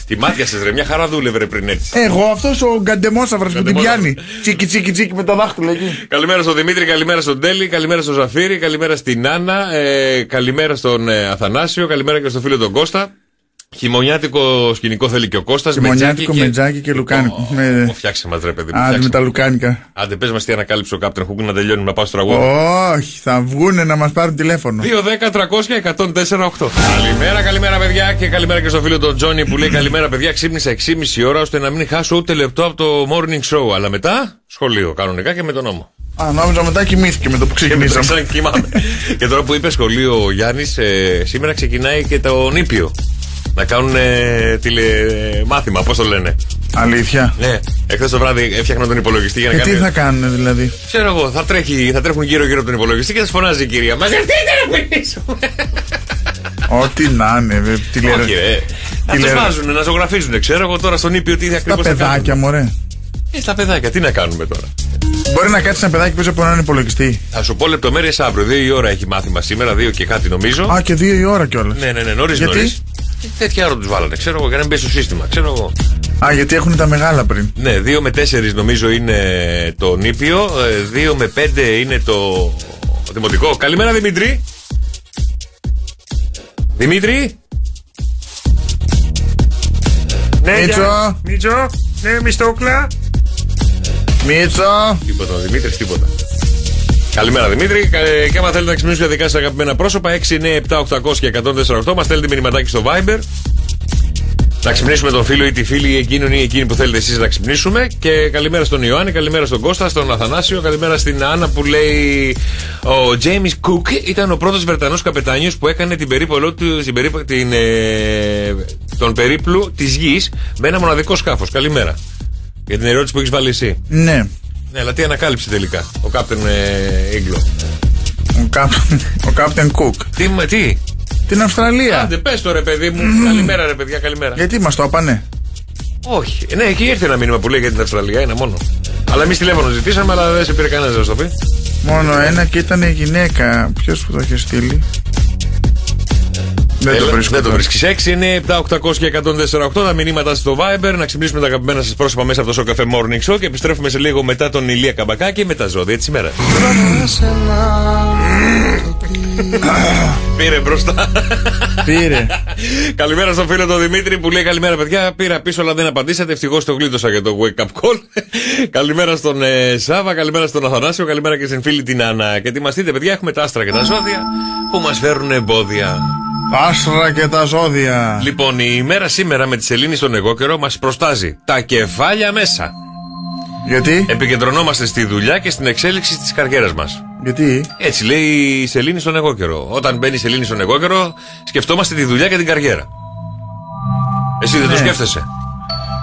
Τη μάτια σας ρε, μια χαρά δούλευε ρε πριν έτσι. Εγώ αυτός ο γκαντεμόσαυρα που την Γκαντεμόσαυρος. πιάνει. Τσίκι, τσίκι, τσίκι με το δάχτυλο εκεί. Καλημέρα στον Δημήτρη, καλημέρα στον Τέλη, καλημέρα στον Ζαφύρη, καλημέρα στην Άννα, ε, καλημέρα στον ε, Αθανάσιο, καλημέρα και στο φίλο τον Κώστα. Χειμωνιάτικο σκηνικό θέλει και ο Κώστας Χειμωνιάτικο με τζάκι και λουκάνικο. Με- Μου φτιάξε μας ρε παιδί μου. Άντε με φτιάξε τα μας. λουκάνικα. Άντε πες μας τι ανακάλυψε ο Κάπτεν Χούκ να τελειώνουμε να πάω στο τραγούδι. Όχι, θα βγούνε να μας πάρουν τηλέφωνο. 2-10-300-1048. Καλημέρα, καλημέρα παιδιά και καλημέρα και στο φίλο τον Τζόνι που λέει καλημέρα παιδιά. Ξύπνησα 6,5 ώρα ώστε να μην χάσω ούτε λεπτό από το morning show. Αλλά μετά σχολείο κανονικά και με τον νόμο. Α, νόμιζα μετά κοιμήθηκε με το που Και μετά ξεκινήσαμε. σαν κοιμάμαι. και τώρα που είπε σχολείο ο Γιάννη, σήμερα ξεκινάει και το νήπιο. Να κάνουν ε, τηλεμάθημα, πώς το λένε; Αλήθεια; Ναι, εχθές το βράδυ έφτιαχνα τον υπολογιστή για να Και τι κάνει. θα κάνουν δηλαδή; Ξέρω εγώ, θα, τρέχει, θα τρέχουν γύρω-γύρω από τον υπολογιστή και θα σφωνάζει η κυρία. Μαζευτείτε να μιλήσουμε. Ό,τι να είναι, βε, τηλεο- Όχι, ρε. Να τους τηλεο- βάζουν, να ζωγραφίζουν. Ξέρω εγώ τώρα στον ήπιο τι Τα ακριβώς θα παιδάκια, κάνουν. μωρέ. Ε, στα παιδάκια, τι να κάνουμε τώρα; Μπορεί να κάτσει ένα παιδάκι που παίζει από έναν υπολογιστή. Θα σου πω λεπτομέρειες αύριο. Δύο η ώρα έχει μάθημα σήμερα, δύο και κάτι νομίζω. Α, και δύο η ώρα κιόλας. Ναι, ναι, ναι, νωρίς Γιατί; Νωρί. Τέτοια ώρα τους βάλανε, ξέρω εγώ, για να μην μπει στο σύστημα. Ξέρω εγώ. Α, γιατί έχουν τα μεγάλα πριν. Ναι, 2 με 4 νομίζω είναι το νήπιο, 2 με 5 είναι το δημοτικό. Καλημέρα Δημήτρη. Δημήτρη. Ναι, Μίτσο. γεια. Μίτσο. Ναι, μιστόκλα. Μίτσο. Τίποτα, ο Δημήτρης, τίποτα. Καλημέρα Δημήτρη. Κα- Και άμα θέλετε να ξυπνήσετε δικά σας αγαπημένα πρόσωπα, 6, 9, 7, 800 και 148, μας στέλνετε μηνυματάκι στο Viber. Να ξυπνήσουμε τον φίλο ή τη φίλη ή εκείνον ή εκείνη που θέλετε εσείς να ξυπνήσουμε. Και καλημέρα στον Ιωάννη, καλημέρα στον Κώστα, στον Αθανάσιο, καλημέρα στην Άννα που λέει Ο Τζέιμι Κουκ ήταν ο πρώτος Βρετανός καπετάνιος που έκανε την περίπολο του, την περίπο- την, ε, τον περίπλου της γης με ένα μοναδικό σκάφος. Καλημέρα. Για την ερώτηση που έχεις βάλει εσύ. Ναι. Ναι, αλλά τι ανακάλυψε τελικά ο Κάπτεν ε, Ίγκλο. Ο, Κάπ- ο Captain Cook. Τι, μα- τι; Την Αυστραλία. Άντε, πες το ρε παιδί μου. Καλημέρα, ρε παιδιά, καλημέρα. Γιατί μας το είπανε. Όχι. Ναι, εκεί ήρθε ένα μήνυμα που λέει για την Αυστραλία, ένα μόνο. Αλλά εμείς τηλέφωνο ζητήσαμε, αλλά δεν σε πήρε κανένας να στο πει. Μόνο ένα και ήταν η γυναίκα. Ποιος που το είχε στείλει; Δεν το Έλα, βρίσκω. Δεν το τώρα. βρίσκεις. 6, 9, 7, 800 και 148 τα μηνύματα στο Viber. Να ξυπνήσουμε τα αγαπημένα σας πρόσωπα μέσα από το Σοκαφέ Morning Show και επιστρέφουμε σε λίγο μετά τον Ηλία Καμπακάκη με τα ζώδια της ημέρας. Πήρε μπροστά. Πήρε. Καλημέρα στον φίλο τον Δημήτρη που λέει καλημέρα παιδιά. Πήρα πίσω αλλά δεν απαντήσατε. Ευτυχώς το γλίτωσα για το wake up call. καλημέρα στον ε, Σάβα, καλημέρα στον Αθανάσιο, καλημέρα και στην φίλη την Άννα. Και ετοιμαστείτε παιδιά, έχουμε τα άστρα και τα ζώδια που μας φέρουν εμπόδια. Άστρα και τα ζώδια. Λοιπόν, η ημέρα σήμερα με τη σελήνη στον εγώ καιρό μας προστάζει τα κεφάλια μέσα. Γιατί; Επικεντρωνόμαστε στη δουλειά και στην εξέλιξη της καριέρας μας. Γιατί; Έτσι λέει η σελήνη στον εγώ καιρό. Όταν μπαίνει η σελήνη στον εγώ καιρό, σκεφτόμαστε τη δουλειά και την καριέρα. Εσύ δεν το Ναι. σκέφτεσαι;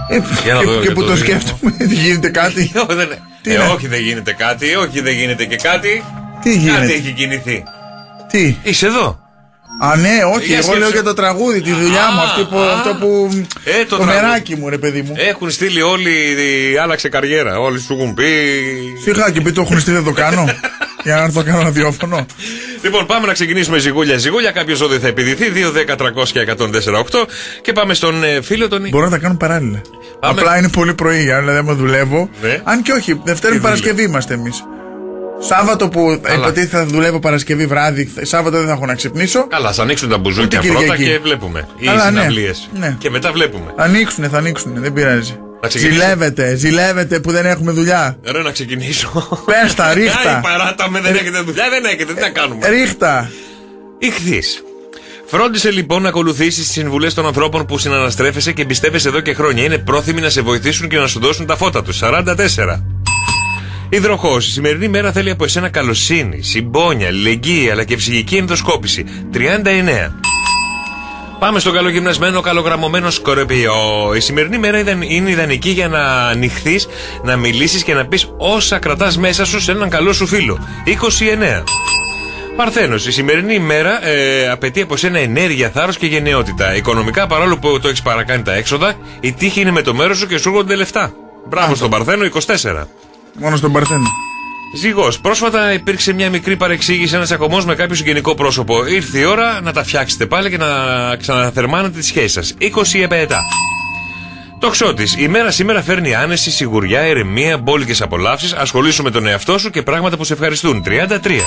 Ε, Για να και, δω και για που το το δίδυμο. σκέφτομαι, δεν γίνεται κάτι. Όχι, δεν είναι. Τι ε, είναι; όχι δεν γίνεται κάτι, όχι δεν γίνεται και κάτι. Τι γίνεται; Κάτι έχει κινηθεί. Τι; Είσαι εδώ. Α, ναι, όχι. Για εγώ σκέψου. λέω για το τραγούδι, τη δουλειά μου. Αυτή που, α. αυτό που. Ε, το το τραγούδι. μεράκι μου, ρε παιδί μου. Έχουν στείλει όλοι, η- άλλαξε καριέρα. Όλοι σου έχουν πει. Σιγά και πει το έχουν στείλει να το κάνω. για να έρθω να κάνω ραδιόφωνο. Λοιπόν, πάμε να ξεκινήσουμε ζυγούλια. Ζυγούλια, κάποιος ζώδιο θα επιδηθεί. 2, 10, 300 και 104, 8. Και πάμε στον ε, φίλο τον. Μπορώ να τα κάνω παράλληλα. Πάμε. Απλά είναι πολύ πρωί, δηλαδή άμα δουλεύω. Ναι. Αν και όχι, Δευτέρα Τι Παρασκευή είμαστε εμείς. Σάββατο που Καλά. υποτίθεται θα δουλεύω Παρασκευή βράδυ, Σάββατο δεν θα έχω να ξυπνήσω. Καλά, θα ανοίξουν τα μπουζούκια Ούτε πρώτα Κυριακή. και βλέπουμε. Ή Καλά, ναι. συναυλίες. Ναι. Και μετά βλέπουμε. Θα ανοίξουνε, θα ανοίξουνε, δεν πειράζει. Να ξεκινήσω. Ζηλεύετε, ζηλεύετε που δεν έχουμε δουλειά. Ρε να ξεκινήσω. Πες τα, ρίχτα. Άι, παράταμε, δεν έχετε δουλειά, δεν έχετε, τι να κάνουμε. Ρίχτα. Ηχθείς. Φρόντισε λοιπόν να ακολουθήσεις τις συμβουλές των ανθρώπων που συναναστρέφεσαι και εμπιστεύεσαι εδώ και χρόνια. Είναι πρόθυμοι να σε βοηθήσουν και να σου δώσουν τα φώτα τους. 44. Υδροχός, η σημερινή μέρα θέλει από εσένα καλοσύνη, συμπόνια, αλληλεγγύη αλλά και ψυχική ενδοσκόπηση. 39. Πάμε στο καλογυμνασμένο, καλογραμμωμένο σκορπιό. Η σημερινή μέρα ήταν- είναι ιδανική για να ανοιχθείς, να μιλήσεις και να πεις όσα κρατάς μέσα σου σε έναν καλό σου φίλο. 29. Παρθένος, η σημερινή ημέρα ε, απαιτεί από σένα ενέργεια, θάρρος και γενναιότητα. Οικονομικά, παρόλο που το έχεις παρακάνει τα έξοδα, η τύχη είναι με το μέρος σου και σου έρχονται λεφτά. Μπράβο στον Παρθένο, 24. Μόνο στον Παρθένο. Ζυγό, πρόσφατα υπήρξε μια μικρή παρεξήγηση, ένας ακομό με κάποιο συγγενικό πρόσωπο. Ήρθε η ώρα να τα φτιάξετε πάλι και να ξαναθερμάνετε τη σχέση σας. 20 επαετά. Το ξώτη. Η μέρα σήμερα φέρνει άνεση, σιγουριά, ερεμία, μπόλικες απολαύσεις. Ασχολήσου με τον εαυτό σου και πράγματα που σε ευχαριστούν. 33.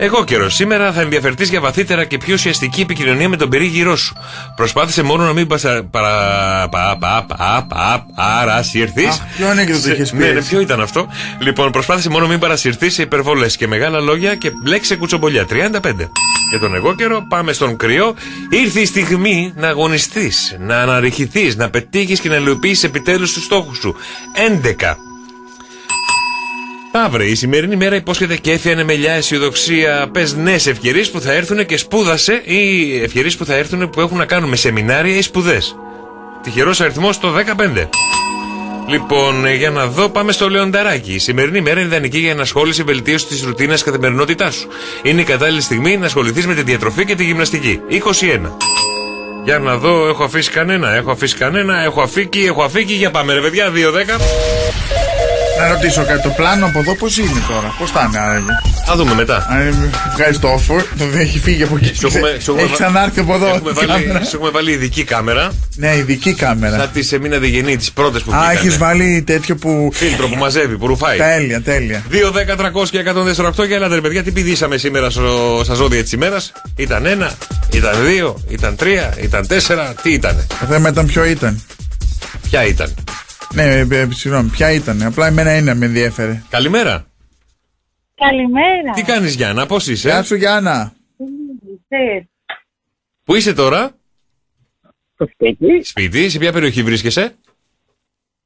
Εγώ καιρό. Σήμερα θα ενδιαφερθείς για βαθύτερα και πιο ουσιαστική επικοινωνία με τον περίγυρό σου. Προσπάθησε μόνο να μην πασα, παρα, πα, πα, πα, πα, παρασυρθείς. Αχ, ποιο ανέκδοτο είχες πει Ναι, ναι, έτσι. ποιο ήταν αυτό; Λοιπόν, προσπάθησε μόνο να μην παρασυρθείς σε υπερβολές και μεγάλα λόγια και μπλέξε κουτσομπολιά. 35. Για τον εγώ καιρό, πάμε στον κρυό. Ήρθε η στιγμή να αγωνιστείς, να αναρριχηθείς, να πετύχεις και να υλοποιήσει επιτέλους τους στόχους σου. 11. Ταύρε, η σημερινή μέρα υπόσχεται κέφια, ανεμελιά, αισιοδοξία. Πες ναι σε ευκαιρίες που θα έρθουν και σπούδασε ή ευκαιρίες που θα έρθουν που έχουν να κάνουν με σεμινάρια ή σπουδές. Τυχερός αριθμός το 15. Λοιπόν, ε, για να δω, πάμε στο Λεονταράκι. Η σημερινή μέρα είναι ιδανική για ενασχόληση βελτίωση της ρουτίνας καθημερινότητάς σου. Είναι η κατάλληλη στιγμή να ασχοληθείς με τη διατροφή και τη γυμναστική. 21. Για να δω, έχω αφήσει κανένα, έχω αφήσει κανένα, έχω αφήκει, έχω αφήκει. Για πάμε, ρε παιδιά, 2-10. Να ρωτήσω κάτι, το πλάνο από εδώ πώς είναι τώρα, πώς θα είναι άραγε. Θα δούμε μετά. Βγάζει το όφο, δεν έχει φύγει από εκεί. Σου έχουμε- σου έχουμε Έχει βα- ξανάρθει από εδώ. Έχουμε η βάλει, κάμερα. σου έχουμε βάλει ειδική κάμερα. Ναι, ειδική κάμερα. Σαν τη Εμίνα Διγενή, τις πρώτες που Α, βγήκανε. έχεις βάλει τέτοιο που. Φίλτρο που μαζεύει, που ρουφάει. Τέλεια, τέλεια. 2, 10, 300 και 148 και έλατε ρε παιδιά, τι πηδήσαμε σήμερα στο, στα ζώδια της ημέρας. Ήταν ένα, ήταν δύο, ήταν τρία, ήταν τέσσερα, τι ήτανε; Το θέμα ήταν ποιο ήταν. Ποια ήταν; Ναι, ε, ε, συγγνώμη, ποια ήταν. Απλά εμένα είναι με ενδιέφερε. Καλημέρα. Καλημέρα. Τι κάνεις Γιάννα, πώς είσαι; Γεια σου Γιάννα. Είσαι Πού είσαι τώρα; στο σπίτι. Σπίτι, σε ποια περιοχή βρίσκεσαι;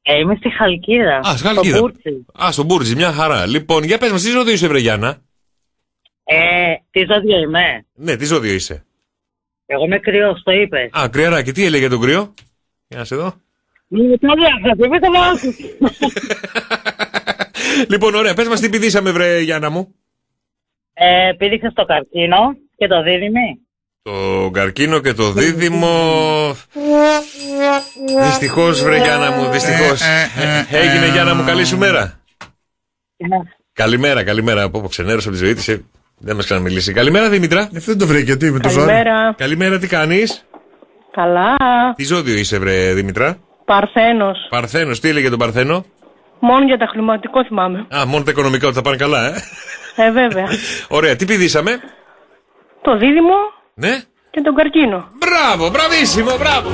Ε, είμαι στη Χαλκίδα. Α, στη Χαλκίδα. Στο Μπούρτσι. Α, στον Μπούρτζι, μια χαρά. Λοιπόν, για πες μας, τι ζώδιο είσαι, βρε Γιάννα; Ε, τι ζώδιο είμαι; Ναι, τι ζώδιο είσαι; Εγώ είμαι κρυό, το είπες. Α, κρυαράκι, τι έλεγε για τον κρυό. Για να σε δω. Είναι το διάχαση, μην το βάζεις. Λοιπόν, ωραία, πες μας τι πηδήσαμε, βρε Γιάννα μου. Ε, πήδηξα στο καρκίνο και το δίδυμη. Το καρκίνο και το δίδυμο. Δυστυχώς, βρε Γιάννα μου, δυστυχώς. Έγινε Γιάννα μου, καλή σου μέρα. Καλημέρα, καλημέρα. Από ξενέρωσα από τη ζωή της. Δεν μας ξαναμιλήσει. Καλημέρα, Δήμητρα. Αυτό δεν το βρήκε, τι με το ζόρι. Καλημέρα. Καλημέρα, τι κάνεις; Καλά. Τι ζώδιο είσαι, βρε Δήμητρα; Παρθένος. Παρθένος, τι έλεγε τον Παρθένο; Μόνο για τα χρηματικό θυμάμαι. Α, μόνο τα οικονομικά ότι θα πάνε καλά, ε. Ε, βέβαια. Ωραία, τι πηδήσαμε; το δίδυμο Ναι. και τον καρκίνο. Μπράβο, μπραβίσιμο, μπράβο.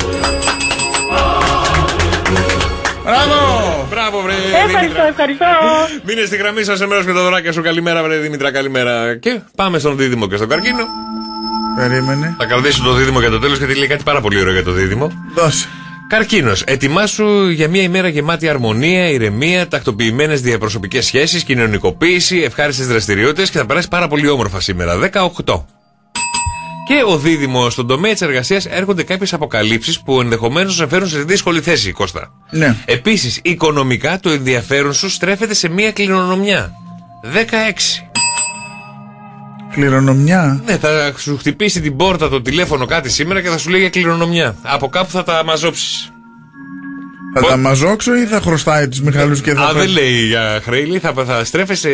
Μπράβο! Μπράβο, βρε. Ευχαριστώ, Δήμητρα. ευχαριστώ. Μείνε στη γραμμή σας, εμένα και τα δωράκια σου. Καλημέρα, βρε Δήμητρα, καλημέρα. Και πάμε στον δίδυμο και στον καρκίνο. Περίμενε. Θα κρατήσω το δίδυμο για το τέλος γιατί λέει κάτι πάρα πολύ ωραίο για το δίδυμο. Δώσε. Καρκίνος. Ετοιμάσου για μια ημέρα γεμάτη αρμονία, ηρεμία, τακτοποιημένες διαπροσωπικές σχέσεις, κοινωνικοποίηση, ευχάριστες δραστηριότητες και θα περάσει πάρα πολύ όμορφα σήμερα. 18. Και ο δίδυμος στον τομέα της εργασίας έρχονται κάποιες αποκαλύψεις που ενδεχομένως σε φέρουν σε δύσκολη θέση, Κώστα. Ναι. Επίσης, οικονομικά το ενδιαφέρον σου στρέφεται σε μία κληρονομιά. 16. Κληρονομιά. Ναι, θα σου χτυπήσει την πόρτα το τηλέφωνο κάτι σήμερα και θα σου λέει για κληρονομιά. Από κάπου θα τα μαζόψεις. Θα τα μαζόξω ή θα χρωστάει τους Μιχαλούς και θα Α, δεν παίρνει- λέει για χρέη, λέει, θα, θα στρέφεσαι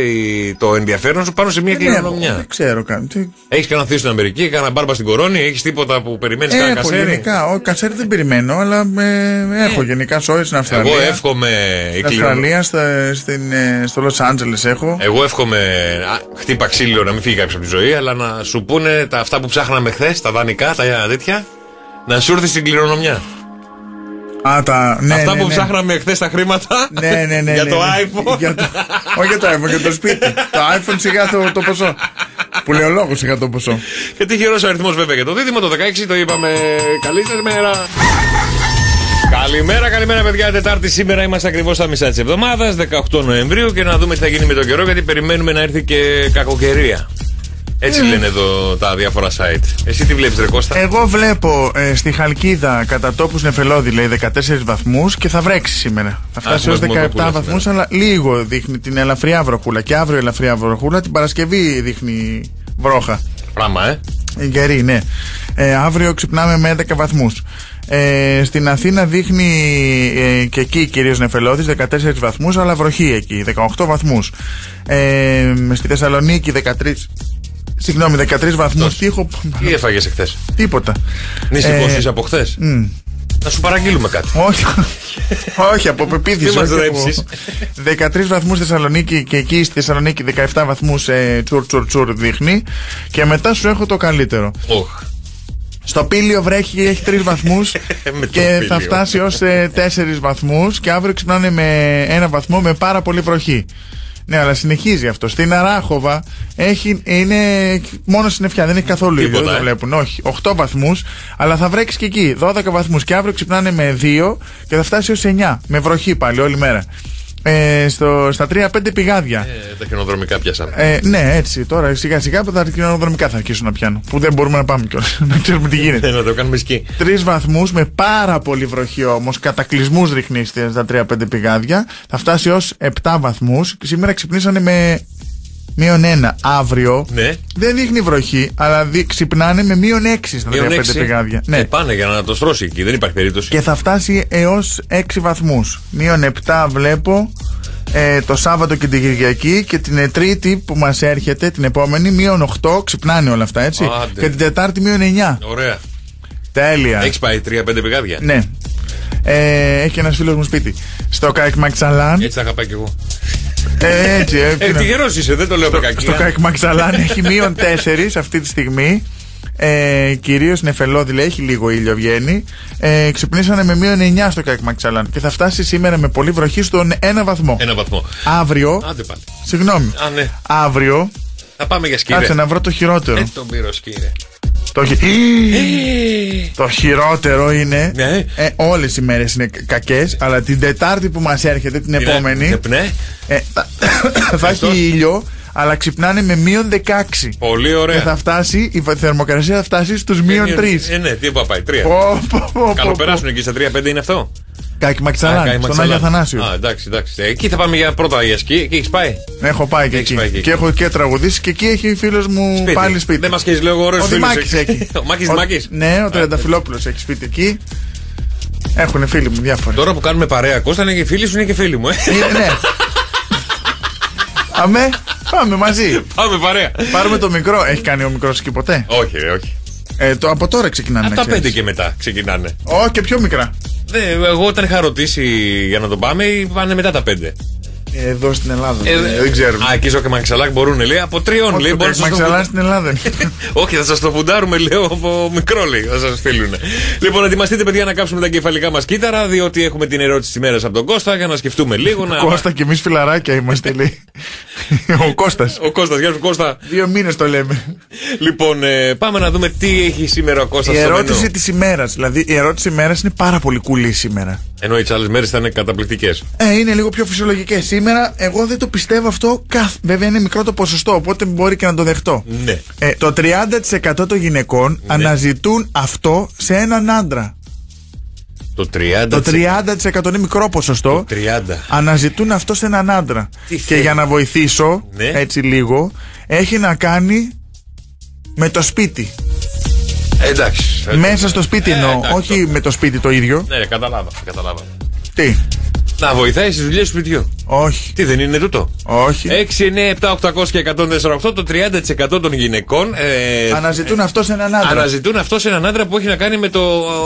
το ενδιαφέρον σου πάνω σε μια Ναι, κληρονομιά. Δεν ξέρω καν. Τι- Έχεις κανένα θείο στην Αμερική, κανένα μπάρμπα στην κορώνη, έχεις τίποτα που περιμένεις κανένα Έχω κασέρι; γενικά. Ο κασέρι δεν περιμένω, αλλά ε, έχω γενικά σόι στην Αυστραλία. Εγώ εύχομαι η Στην κληρονομιά. Αυστραλία, στα, στην, ε, στο Λος Άντζελες έχω. Εγώ εύχομαι α, χτύπα ξύλο να μην φύγει κάποιος από τη ζωή, αλλά να σου πούνε τα, αυτά που ψάχναμε χθες, τα δανεικά, τα τέτοια, να σου έρθει στην κληρονομιά. Α, τα, ναι, αυτά ναι, που ναι. ψάχναμε χθες τα χρήματα Ναι, ναι, ναι. για ναι, το ναι. iPhone. Για το, όχι για το iPhone, για το σπίτι. το iPhone σιγά το, το ποσό. Που λέει ο λόγο σιγά το ποσό. Και τυχερό αριθμός βέβαια για το δίδυμο, το 16 το είπαμε. Καλή σας μέρα. Καλημέρα, καλημέρα παιδιά. Τετάρτη σήμερα είμαστε ακριβώς στα μισά της εβδομάδας, 18 Νοεμβρίου και να δούμε τι θα γίνει με τον καιρό γιατί περιμένουμε να έρθει και κακοκαιρία. Έτσι Ε. λένε εδώ τα διάφορα site. Εσύ τι βλέπεις, Ρε Κώστα; Εγώ βλέπω ε, στη Χαλκίδα κατά τόπους νεφελώδη λέει 14 βαθμούς και θα βρέξει σήμερα. Θα φτάσει έχουμε έω 17 βροχούλα βαθμούς, σήμερα. αλλά λίγο δείχνει την ελαφριά βροχούλα. Και αύριο ελαφριά βροχούλα, την Παρασκευή δείχνει βρόχα. Πράγμα, ε. Ε, Γερή, ναι. Ε, αύριο ξυπνάμε με 11 βαθμούς. Ε, στην Αθήνα δείχνει ε, και εκεί κυρίως νεφελώδης 14 βαθμούς, αλλά βροχή εκεί, 18 βαθμούς. Ε, στη Θεσσαλονίκη 13. Συγγνώμη, 13 βαθμούς. Τι έχω. Τι έφαγες εχθές; Τίποτα. Μη Ε, σηκώσεις από χθες. μ. Να σου παραγγείλουμε κάτι. Όχι. όχι, από πεποίθηση. Μη μας όχι από- ρέψεις. 13 βαθμούς Θεσσαλονίκη και εκεί στη Θεσσαλονίκη 17 βαθμούς ε, τσουρ τσουρ τσουρ δείχνει. Και μετά σου έχω το καλύτερο. Οχ. Στο πήλιο βρέχει, έχει 3 βαθμούς Με το και πήλιο. θα φτάσει ως 4 βαθμούς. Και αύριο ξυπνάνε με ένα βαθμό με πάρα πολύ βροχή. Ναι, αλλά συνεχίζει αυτό. Στην Αράχοβα έχει, είναι μόνο συννεφιά, δεν έχει καθόλου ήλιο. Τίποτα, Δεν το ε. βλέπουν. Όχι. 8 βαθμούς, αλλά θα βρέξει και εκεί. 12 βαθμούς. Και αύριο ξυπνάνε με 2 και θα φτάσει ως 9. Με βροχή πάλι όλη μέρα. Ε, στο, στα 3-5 πηγάδια. Ε, τα χιονοδρομικά πιάσαν. Ε, ναι, έτσι. Τώρα σιγά σιγά τα κοινωνοδρομικά θα αρχίσουν να πιάνουν. Που δεν μπορούμε να πάμε κιόλας. να ξέρουμε τι γίνεται. Ε, να το κάνουμε σκι. Τρεις βαθμούς με πάρα πολύ βροχή όμως. Κατακλυσμούς ρίχνει στα 3-5 πηγάδια. Θα φτάσει ως 7 βαθμούς. Σήμερα ξυπνήσανε με μείον 1. Αύριο Ναι. δεν δείχνει βροχή, αλλά δει, ξυπνάνε με μείον 6 στα 3-5 Μείον έξι. πηγάδια. Ε, Ναι. πάνε για να το στρώσει εκεί, δεν υπάρχει περίπτωση. Και θα φτάσει έως 6 βαθμούς. Μείον 7 βλέπω ε, το Σάββατο και την Κυριακή και την ε, Τρίτη που μας έρχεται, την επόμενη, μείον 8. Ξυπνάνε όλα αυτά, έτσι. Άντε. Και την Τετάρτη μείον 9. Ωραία. Τέλεια. Έχεις πάει 3-5 πηγάδια; Ναι. Ε, έχει ένας φίλος μου σπίτι. Στο Κάικ Μαξαλάν. Έτσι θα είχα πάει κι εγώ. Ε, έτσι, ε, Ε, τυχερό είσαι, δεν το λέω με στο, κακία. στο Κάικ Μαξαλάν έχει μείον 4 αυτή τη στιγμή. Ε, Κυρίως νεφελώδη, λέει, έχει λίγο ήλιο βγαίνει. Ε, ξυπνήσανε με μείον 9 στο Κάικ Μαξαλάν και θα φτάσει σήμερα με πολύ βροχή στον 1 βαθμό. Ένα βαθμό. Αύριο. Άντε πάλι. Συγγνώμη. Α, ναι. Αύριο. Θα πάμε για σκύρε. Κάτσε να βρω το χειρότερο. Ε, τον πήρω σκύρε. Το, χει- το χειρότερο είναι. Ναι. Ε, Όλες οι μέρες είναι κακές, αλλά την Τετάρτη που μας έρχεται, την Είναι- επόμενη. Ναι. ε, θα, θα έχει ήλιο, αλλά ξυπνάνε με μείον 16. Πολύ Και ωραία. θα φτάσει, η θερμοκρασία θα φτάσει στους μείον 3. Ε, ναι, τι είπα πάει, τρία. Πω, πω, πω, Καλοπεράσουν εκεί στα 3-5 είναι αυτό; Κάκι Α, Μαξαλάν, Κάι στον Μαξαλάν. Άγιο Αθανάσιο. Α, εντάξει, εντάξει. Ε, Εκεί θα πάμε για πρώτα για σκι. Εκεί έχεις πάει; Έχω πάει και Έχεις εκεί. πάει και εκεί. Και έχω και τραγουδήσει και εκεί έχει φίλος μου Σπίτι. πάλι σπίτι. Δεν μας χαίρει λίγο ωραίο Ο Δημάκης έχεις. Ο Μάκης Ο- Δημάκης. Ναι, ο Τρενταφυλόπουλο έχει σπίτι εκεί. Έχουν φίλοι μου διάφορα. Τώρα που κάνουμε παρέα, Κώστα είναι και φίλοι σου, είναι και φίλοι μου. Ε. Ε, ναι. Αμέ, πάμε μαζί. Πάμε παρέα. Πάρουμε το μικρό. Έχει κάνει ο μικρός εκεί ποτέ; Όχι, ρε, όχι. Ε, το, από τώρα ξεκινάνε. Από να τα πέντε ξέρεις. και μετά ξεκινάνε. Ω, και πιο μικρά. Δε, εγώ όταν είχα ρωτήσει για να το πάμε, πάνε μετά τα πέντε. Ε, Εδώ στην Ελλάδα. Ε, δεν ξέρουμε. Α, εκεί στο Μαξαλάκ μπορούν, λέει, από τριών, Όχι, λέει. το μπορεί να σας το Μαξαλάν φου- στην Ελλάδα. Όχι, θα σας το φουντάρουμε, λέω, από μικρό, λέει. Θα σας στείλουν. λοιπόν, ετοιμαστείτε, παιδιά, να κάψουμε τα κεφαλικά μας κύτταρα, διότι έχουμε την ερώτηση της μέρα από τον Κώστα για να σκεφτούμε λίγο. να... Κώστα και εμείς φιλαράκια είμαστε, λέει. Ο Κώστας Ο Κώστας, γεια σου Κώστα. Δύο μήνες το λέμε. Λοιπόν, ε, πάμε να δούμε τι έχει σήμερα ο Κώστας Η στο ερώτηση μενού. της ημέρας. Δηλαδή, η ερώτηση της ημέρας είναι πάρα πολύ κουλή σήμερα. Ενώ οι άλλε μέρε ήταν καταπληκτικές. Ε, είναι λίγο πιο φυσιολογικές. Σήμερα, εγώ δεν το πιστεύω αυτό. Καθ... Βέβαια, είναι μικρό το ποσοστό, οπότε μπορεί και να το δεχτώ. Ναι. Ε, το 30% των γυναικών αναζητούν αυτό σε έναν άντρα. Το 30%. Το 30% είναι μικρό ποσοστό. 30. Αναζητούν αυτό σε έναν άντρα. Τι και θέλεις. για να βοηθήσω, Ναι. έτσι λίγο, έχει να κάνει με το σπίτι. Ε, εντάξει. Ε, Μέσα στο σπίτι ε, εννοώ, εντάξει, όχι με το σπίτι το ίδιο. Ναι, καταλάβα. καταλάβα. Τι, Να βοηθάει στις δουλειές του σπιτιού. όχι, Τι δεν είναι τούτο; όχι. 6, 9, 7, 800 και 148 το 30% των γυναικών ε, Αναζητούν αυτός σε έναν άντρα. αναζητούν αυτός σε έναν άντρα που έχει να κάνει με το.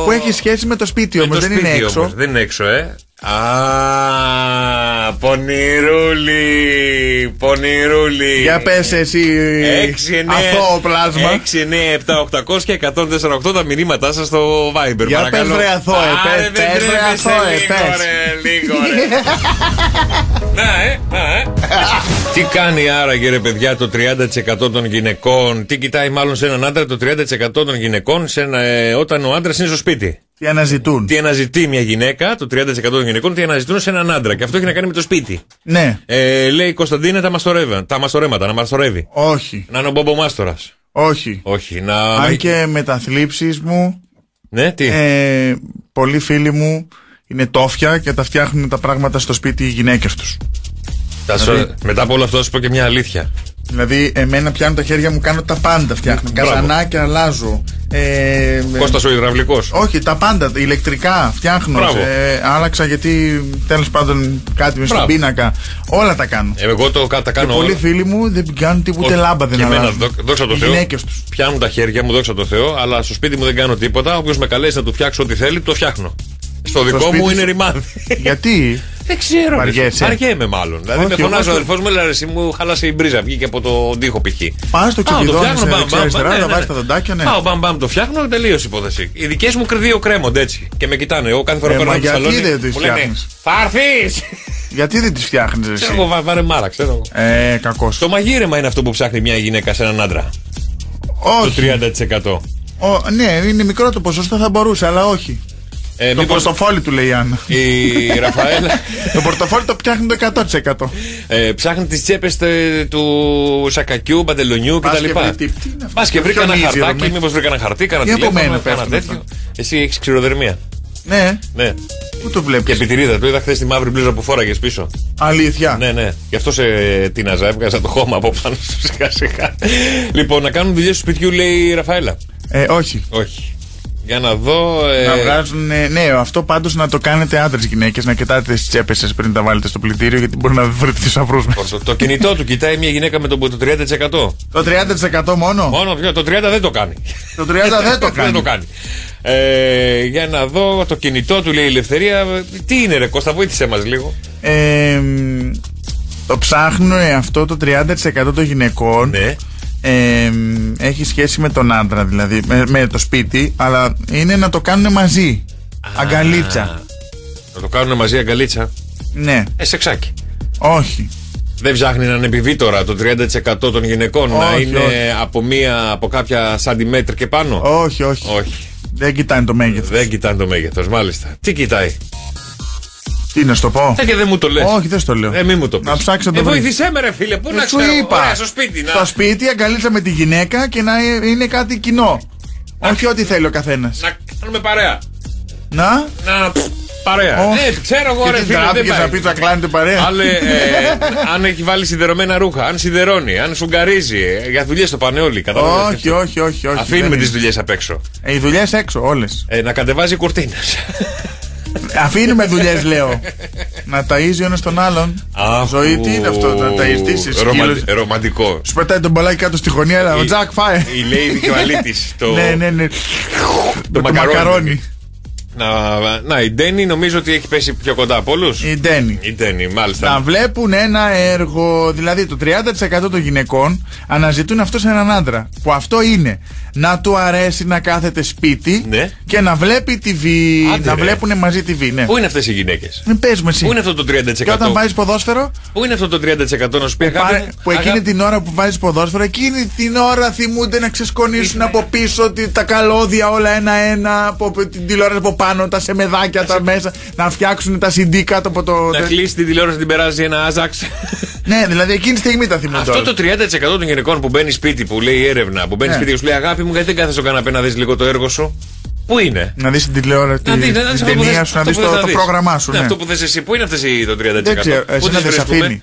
Που έχει σχέση με το σπίτι με όμω, το δεν σπίτι είναι έξω. όμως. Δεν είναι έξω, ε. Α, πονηρούλη. Πονηρούλη. Για πες εσύ 6, 9, αθώο πλάσμα. 6, 9, 7, 800 και 148 τα μηνύματά σας στο Viber. Για παρακαλώ. πες, βρε, αθώε, Α, πες, ρε, δεν πες, βρε, τρέπεσαι αθώε, λίγο, πες. ρε, λίγο, ρε. Να, ε, να, ε. Τι κάνει άραγε ρε παιδιά το 30% των γυναικών, τι κοιτάει μάλλον σε έναν άντρα το 30% των γυναικών σε ένα, ε, όταν ο άντρας είναι στο σπίτι; Τι αναζητούν; Τι αναζητεί μια γυναίκα, το 30% των γυναικών, τι αναζητούν σε έναν άντρα. Και αυτό έχει να κάνει με το σπίτι. Ναι, Ε, λέει η Κωνσταντίνα τα, μαστορεύα, τα μαστορέματα, να μαστορεύει. όχι, Να είναι ο Μπόμπο Μάστορας. όχι. Όχι, να. Αν και με τα θλίψεις μου, Ναι, τι; ε, πολλοί φίλοι μου είναι τόφια και τα φτιάχνουν τα πράγματα στο σπίτι οι γυναίκες τους. Θα σου- Μετά από όλο αυτό, θα σου πω και μια αλήθεια. Δηλαδή, εμένα πιάνουν τα χέρια μου, κάνω τα πάντα. Φτιάχνω Μπράβο. καζανάκια, αλλάζω. Ε, Κώστας ο υδραυλικός. όχι, τα πάντα. Ηλεκτρικά φτιάχνω. Μπράβο. Ε, άλλαξα γιατί τέλος πάντων κάτι με στον Μπράβο. πίνακα. Όλα τα κάνω. Εγώ το κα- τα και κάνω πολλοί όλα. φίλοι μου δεν κάνουν τίποτε Όχι. λάμπα, δεν και εμένα, αλλάζουν. δό- δόξα τω Οι Θεώ. γυναίκες τους. Πιάνουν τα χέρια μου, δόξα τω Θεώ, αλλά στο σπίτι μου δεν κάνω τίποτα. Όποιος με καλέσει να του φτιάξω ό,τι θέλει, το φτιάχνω. Στο δικό σπίτι μου σου- είναι ρημάδι. Γιατί; Δεν ξέρω. Βαριέσαι. Αργέμαι μάλλον. Δηλαδή Όχι, με φωνάζει ο εγώ αδελφό μου, λέει «Ρε, εσύ μου χάλασε η μπρίζα, βγήκε από το τοίχο π.χ. Πας στο Α, το κηδιδόνι φτιάχνω, σε μπαμ, μπαμ, δεξιά-αριστερά, ναι, τα ναι, βάζεις ναι. τα δοντάκια, ναι. Πάω μπαμ μπαμ, το φτιάχνω, τελείω η υπόθεση. Οι δικές μου κρυδίο κρέμονται έτσι. Και με κοιτάνε. Εγώ κάθε φορά Ε, που μα περνάω από το γιατί σαλόνι. δεν τις Μου λένε φτιάχνεις; Θα έρθεις! Γιατί δεν τις φτιάχνεις Ξέρω εσύ; εγώ, βα- βάρε μάρα, ξέρω εγώ. Ε, κακός. Το μαγείρεμα είναι αυτό που ψάχνει μια γυναίκα σε έναν άντρα. Όχι. Το 30%. Ο, ναι, είναι μικρό το ποσοστό, θα μπορούσε, αλλά όχι. Ε, το μήπως πορτοφόλι του λέει η Άννα. η Ραφαέλα το πορτοφόλι το πιάχνει το 100%. ε, ψάχνει τις τσέπες του σακακιού, παντελονιού Πας κτλ. και βρει- τι- τι είναι αυτό, Πας και βρήκα ποιο ένα νύχι, χαρτάκι, Ρωμή. μήπως βρήκα ένα χαρτί, κάνα Τι από τηλέφωνο, μένα κάνα πέφτουν τέτοιο. αυτά. Εσύ έχεις ξηροδερμία. Ναι, Ναι. πού το Και βλέπει. επιτηρίδα, το είδα χθες τη μαύρη μπλούζα που φόραγες πίσω. Αλήθεια; Ναι, ναι. Γι' αυτό σε τίναζα, έβγαζα το χώμα από πάνω σου σιγά σιγά. λοιπόν, να κάνουν δουλειές του σπιτιού, λέει η Ραφαέλα. Ε, όχι. Όχι. Για να δω. ε, Να βγάζουν. ε, Ναι, αυτό πάντως να το κάνετε άντρες γυναίκες, να κοιτάτε τις τσέπες σας πριν τα βάλετε στο πλυντήριο, γιατί μπορεί να βρείτε θησαυρού μέσα. το, το κινητό του κοιτάει μια γυναίκα με το, το 30%. Το 30% μόνο; Μόνο ποιο, το 30 δεν το κάνει. Το 30 δεν το δεν κάνει. το κάνει. Ε, για να δω το κινητό του λέει η Ελευθερία. Τι είναι ρε Κώστα, βοήθησέ μας λίγο. Ε, μ, το ψάχνουν ε, αυτό το 30% των γυναικών. Ναι. Ε, μ, έχει σχέση με τον άντρα, δηλαδή με, με το σπίτι, αλλά είναι να το κάνουν μαζί. Αγκαλίτσα. Να το κάνουν μαζί αγκαλίτσα. Ναι, Ε, σεξάκι. όχι. Δεν ψάχνει να είναι επιβίτορα το 30% των γυναικών να Όχι, είναι όχι. από, μία, από κάποια σαντιμέτρ και πάνω; Όχι, όχι. Όχι. Δεν κοιτάνε το μέγεθος. Δεν κοιτάνε το μέγεθος, μάλιστα. Τι κοιτάει; Τι να σου το πω; Ε, και δεν μου το λες. Όχι, δεν στο λέω. Ε, μη μου το πεις. Να ψάξει να το Ε, βρεις. βοήθησέ με, ρε φίλε, πού Ε, να σου ξέρω. είπα. Ωραία, στο σπίτι. Να, Στο σπίτι αγκαλίτσα με τη γυναίκα και να είναι κάτι κοινό. Όχι ό,τι θέλει ο καθένας. να κάνουμε παρέα. Να; Να. πφ, Παρέα. Όχι. Ε, ξέρω εγώ, Και ρε τι φίλε. Δεν τράπηκες πάει. να πει θα κλάνετε παρέα. Άλλε, ε, αν έχει βάλει σιδερωμένα ρούχα, αν σιδερώνει, αν σουγκαρίζει. ε, Για δουλειές το πάνε όλοι. καταλαβαίνετε. Όχι, όχι, όχι. όχι Αφήνουμε δεν τις είναι. δουλειές απ' έξω. Ε, οι δουλειές έξω, όλες. Ε, να κατεβάζει κουρτίνες. Αφήνουμε δουλειές, λέω. να ταΐζει ο ένας τον άλλον. Ζωή, τι είναι αυτό, να ταϊστήσει. Ρομαντικό. Σου πετάει τον μπολάκι κάτω στη γωνία, αλλά ο Η- Τζακ φάε. Η Lady και ο Αλήτη. Το, Ναι, ναι, ναι. το Το μακαρόνι. Να, να, η Ντένι νομίζω ότι έχει πέσει πιο κοντά από όλους. Η Ντένι. Η Ντένι, μάλιστα. Να βλέπουν ένα έργο, δηλαδή το 30% των γυναικών αναζητούν αυτό σε έναν άντρα. Που αυτό είναι να του αρέσει να κάθεται σπίτι Ναι. και να βλέπει TV. Άντε, να ρε. βλέπουν μαζί TV, ναι. Πού είναι αυτές οι γυναίκες; Μην παίζουμε εσύ. Πού είναι αυτό το 30%. Και όταν βάζεις ποδόσφαιρο, Πού είναι αυτό το 30% να σου πει αγάπη πάρε- μου, που εκείνη αγάπη- την ώρα που βάζεις ποδόσφαιρο, εκείνη την ώρα θυμούνται να ξεσκονίσουν από πίσω ότι τα καλώδια όλα ένα-ένα από την τηλεόραση από πάνω. Πάνω, τα σεμεδάκια τα μέσα, να φτιάξουν τα CD κάτω από το. Να κλείσει την τηλεόραση να την περάσει ένα άζαξ. Ναι, δηλαδή εκείνη τη στιγμή τα θυμούνται. Αυτό το 30% των γυναικών που μπαίνει σπίτι, που λέει η έρευνα, που μπαίνει Ναι. σπίτι και σου λέει Αγάπη μου, γιατί δεν κάθεσαι στο καναπέ να δεις λίγο το έργο σου; Πού είναι; Να δεις την τηλεόραση, Να δεις, την, να δεις την αυτό που ταινία θες- σου, να αυτό δεις που το, θες να το δεις. πρόγραμμά σου. Ναι, Ναι. Αυτό που θες εσύ, πού είναι αυτές οι το 30%. Δεν ξέρω, Πού εσύ τις να δεν σε βρίσκουμε; αφήνει.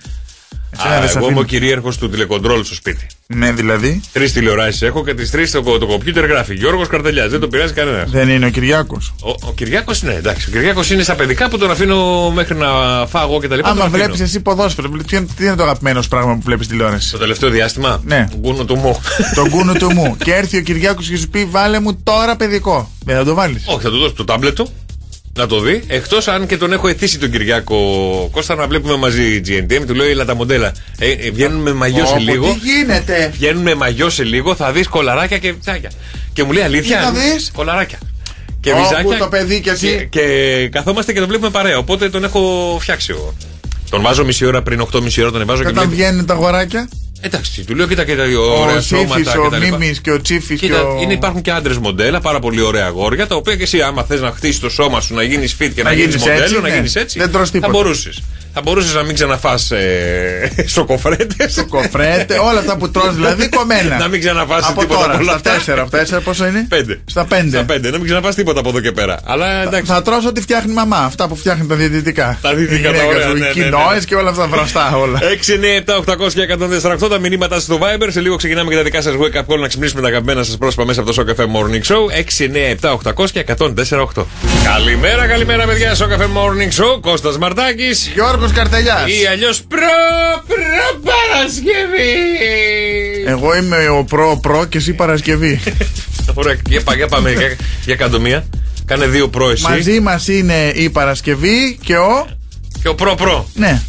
Εσύ Α, να δεν σε εγώ είμαι ο αφήνει. κυρίαρχος του τηλεκοντρόλ στο σπίτι. Ναι, δηλαδή. Τρεις τηλεοράσεις έχω και τις τρεις το, το κομπιούτερ γράφει. Γιώργος Καρτελιάς, δεν το πειράζει κανένας. Δεν είναι ο Κυριάκος. Ο, ο Κυριάκος, ναι, εντάξει. Ο Κυριάκος είναι στα παιδικά που τον αφήνω μέχρι να φάγω και τα λοιπά. Άμα τον αφήνω. βλέπεις εσύ ποδόσφαιρο, ποιο είναι- τι είναι το αγαπημένο σου πράγμα που βλέπεις τηλεόραση; Το τελευταίο διάστημα; Ναι. Γκούνο του μου. Τον κούνο του μου. Και έρθει ο Κυριάκος και σου πει βάλε μου τώρα παιδικό. Δεν θα το βάλεις. Όχι, θα του δώσω το τάμπλετ του να το δει. Εκτός αν και τον έχω εθίσει τον Κυριάκο Κώστα να βλέπουμε μαζί GNTM. Του λέω: Ελά τα μοντέλα. Ε, ε, βγαίνουν με μαγιό σε Όπο, λίγο. Τι γίνεται; Βγαίνουν με μαγιό σε λίγο, θα δεις κολαράκια και τσάκια. Και μου λέει αλήθεια. Τι θα δεις; Κολαράκια. Και Όπου βυζάκια. το παιδί κι εσύ. Και, και καθόμαστε και τον βλέπουμε παρέα. Οπότε τον έχω φτιάξει εγώ. Τον βάζω μισή ώρα πριν 8,5 ώρα τον βάζω Και και όταν βλέπει. βγαίνουν τα αγοράκια; Εντάξει, του λέω: Κοίτα και τα Ο ωραία Τσίφη, σώματα ο και τα λοιπά. Μίμης και ο Τσίφης και Κοίτα, ο. είναι, υπάρχουν και άντρες μοντέλα, πάρα πολύ ωραία αγόρια, τα οποία και εσύ, άμα θες να χτίσεις το σώμα σου, να γίνεις fit και να, Να γίνεις γίνεις μοντέλο, έτσι, να ναι. γίνεις έτσι. Δεν τρως θα τίποτα. μπορούσες. Θα μπορούσες να μην ξαναφάς ε, σοκοφρέτε. Κοφρέτε, όλα αυτά που τρως δηλαδή κομμένα. να μην ξαναφάσει Από τίποτα τώρα, από όλα στα αυτά. τέσσερα. Από τέσσερα πόσο είναι; Πέντε. Στα πέντε. Στα πέντε, να μην ξαναφάς τίποτα από εδώ και πέρα. Αλλά εντάξει. Θα τρώσω ό,τι φτιάχνει η μαμά. Αυτά που φτιάχνει τα διαιτητικά. Τα διαιτητικά, τα ωραία, ναι, ναι, ναι. Κοινόες και όλα αυτά βραστά όλα. 6, 9, 7, 800 και 148 τα μηνύματά σα στο Viber. Σε λίγο ξεκινάμε και τα δικά σας wake up call να ξυπνήσουμε τα αγαπημένα σας πρόσωπα μέσα από το Show Cafe Morning Show. 6, 9, 7, 800 και 148. Καλημέρα, καλημέρα, παιδιά. Show Cafe Morning Show. Κώστας Μαρτάκης. Γιώργος Καρτελιάς. Ή αλλιώς προ, προ Παρασκευή. Εγώ είμαι ο προ-προ και εσύ Παρασκευή. Ωραία, για, πά- για πάμε, για, για κάτω μία. Κάνε δύο προ εσύ. Μαζί μας είναι η Παρασκευή και ο. Και ο προ-προ. Ναι.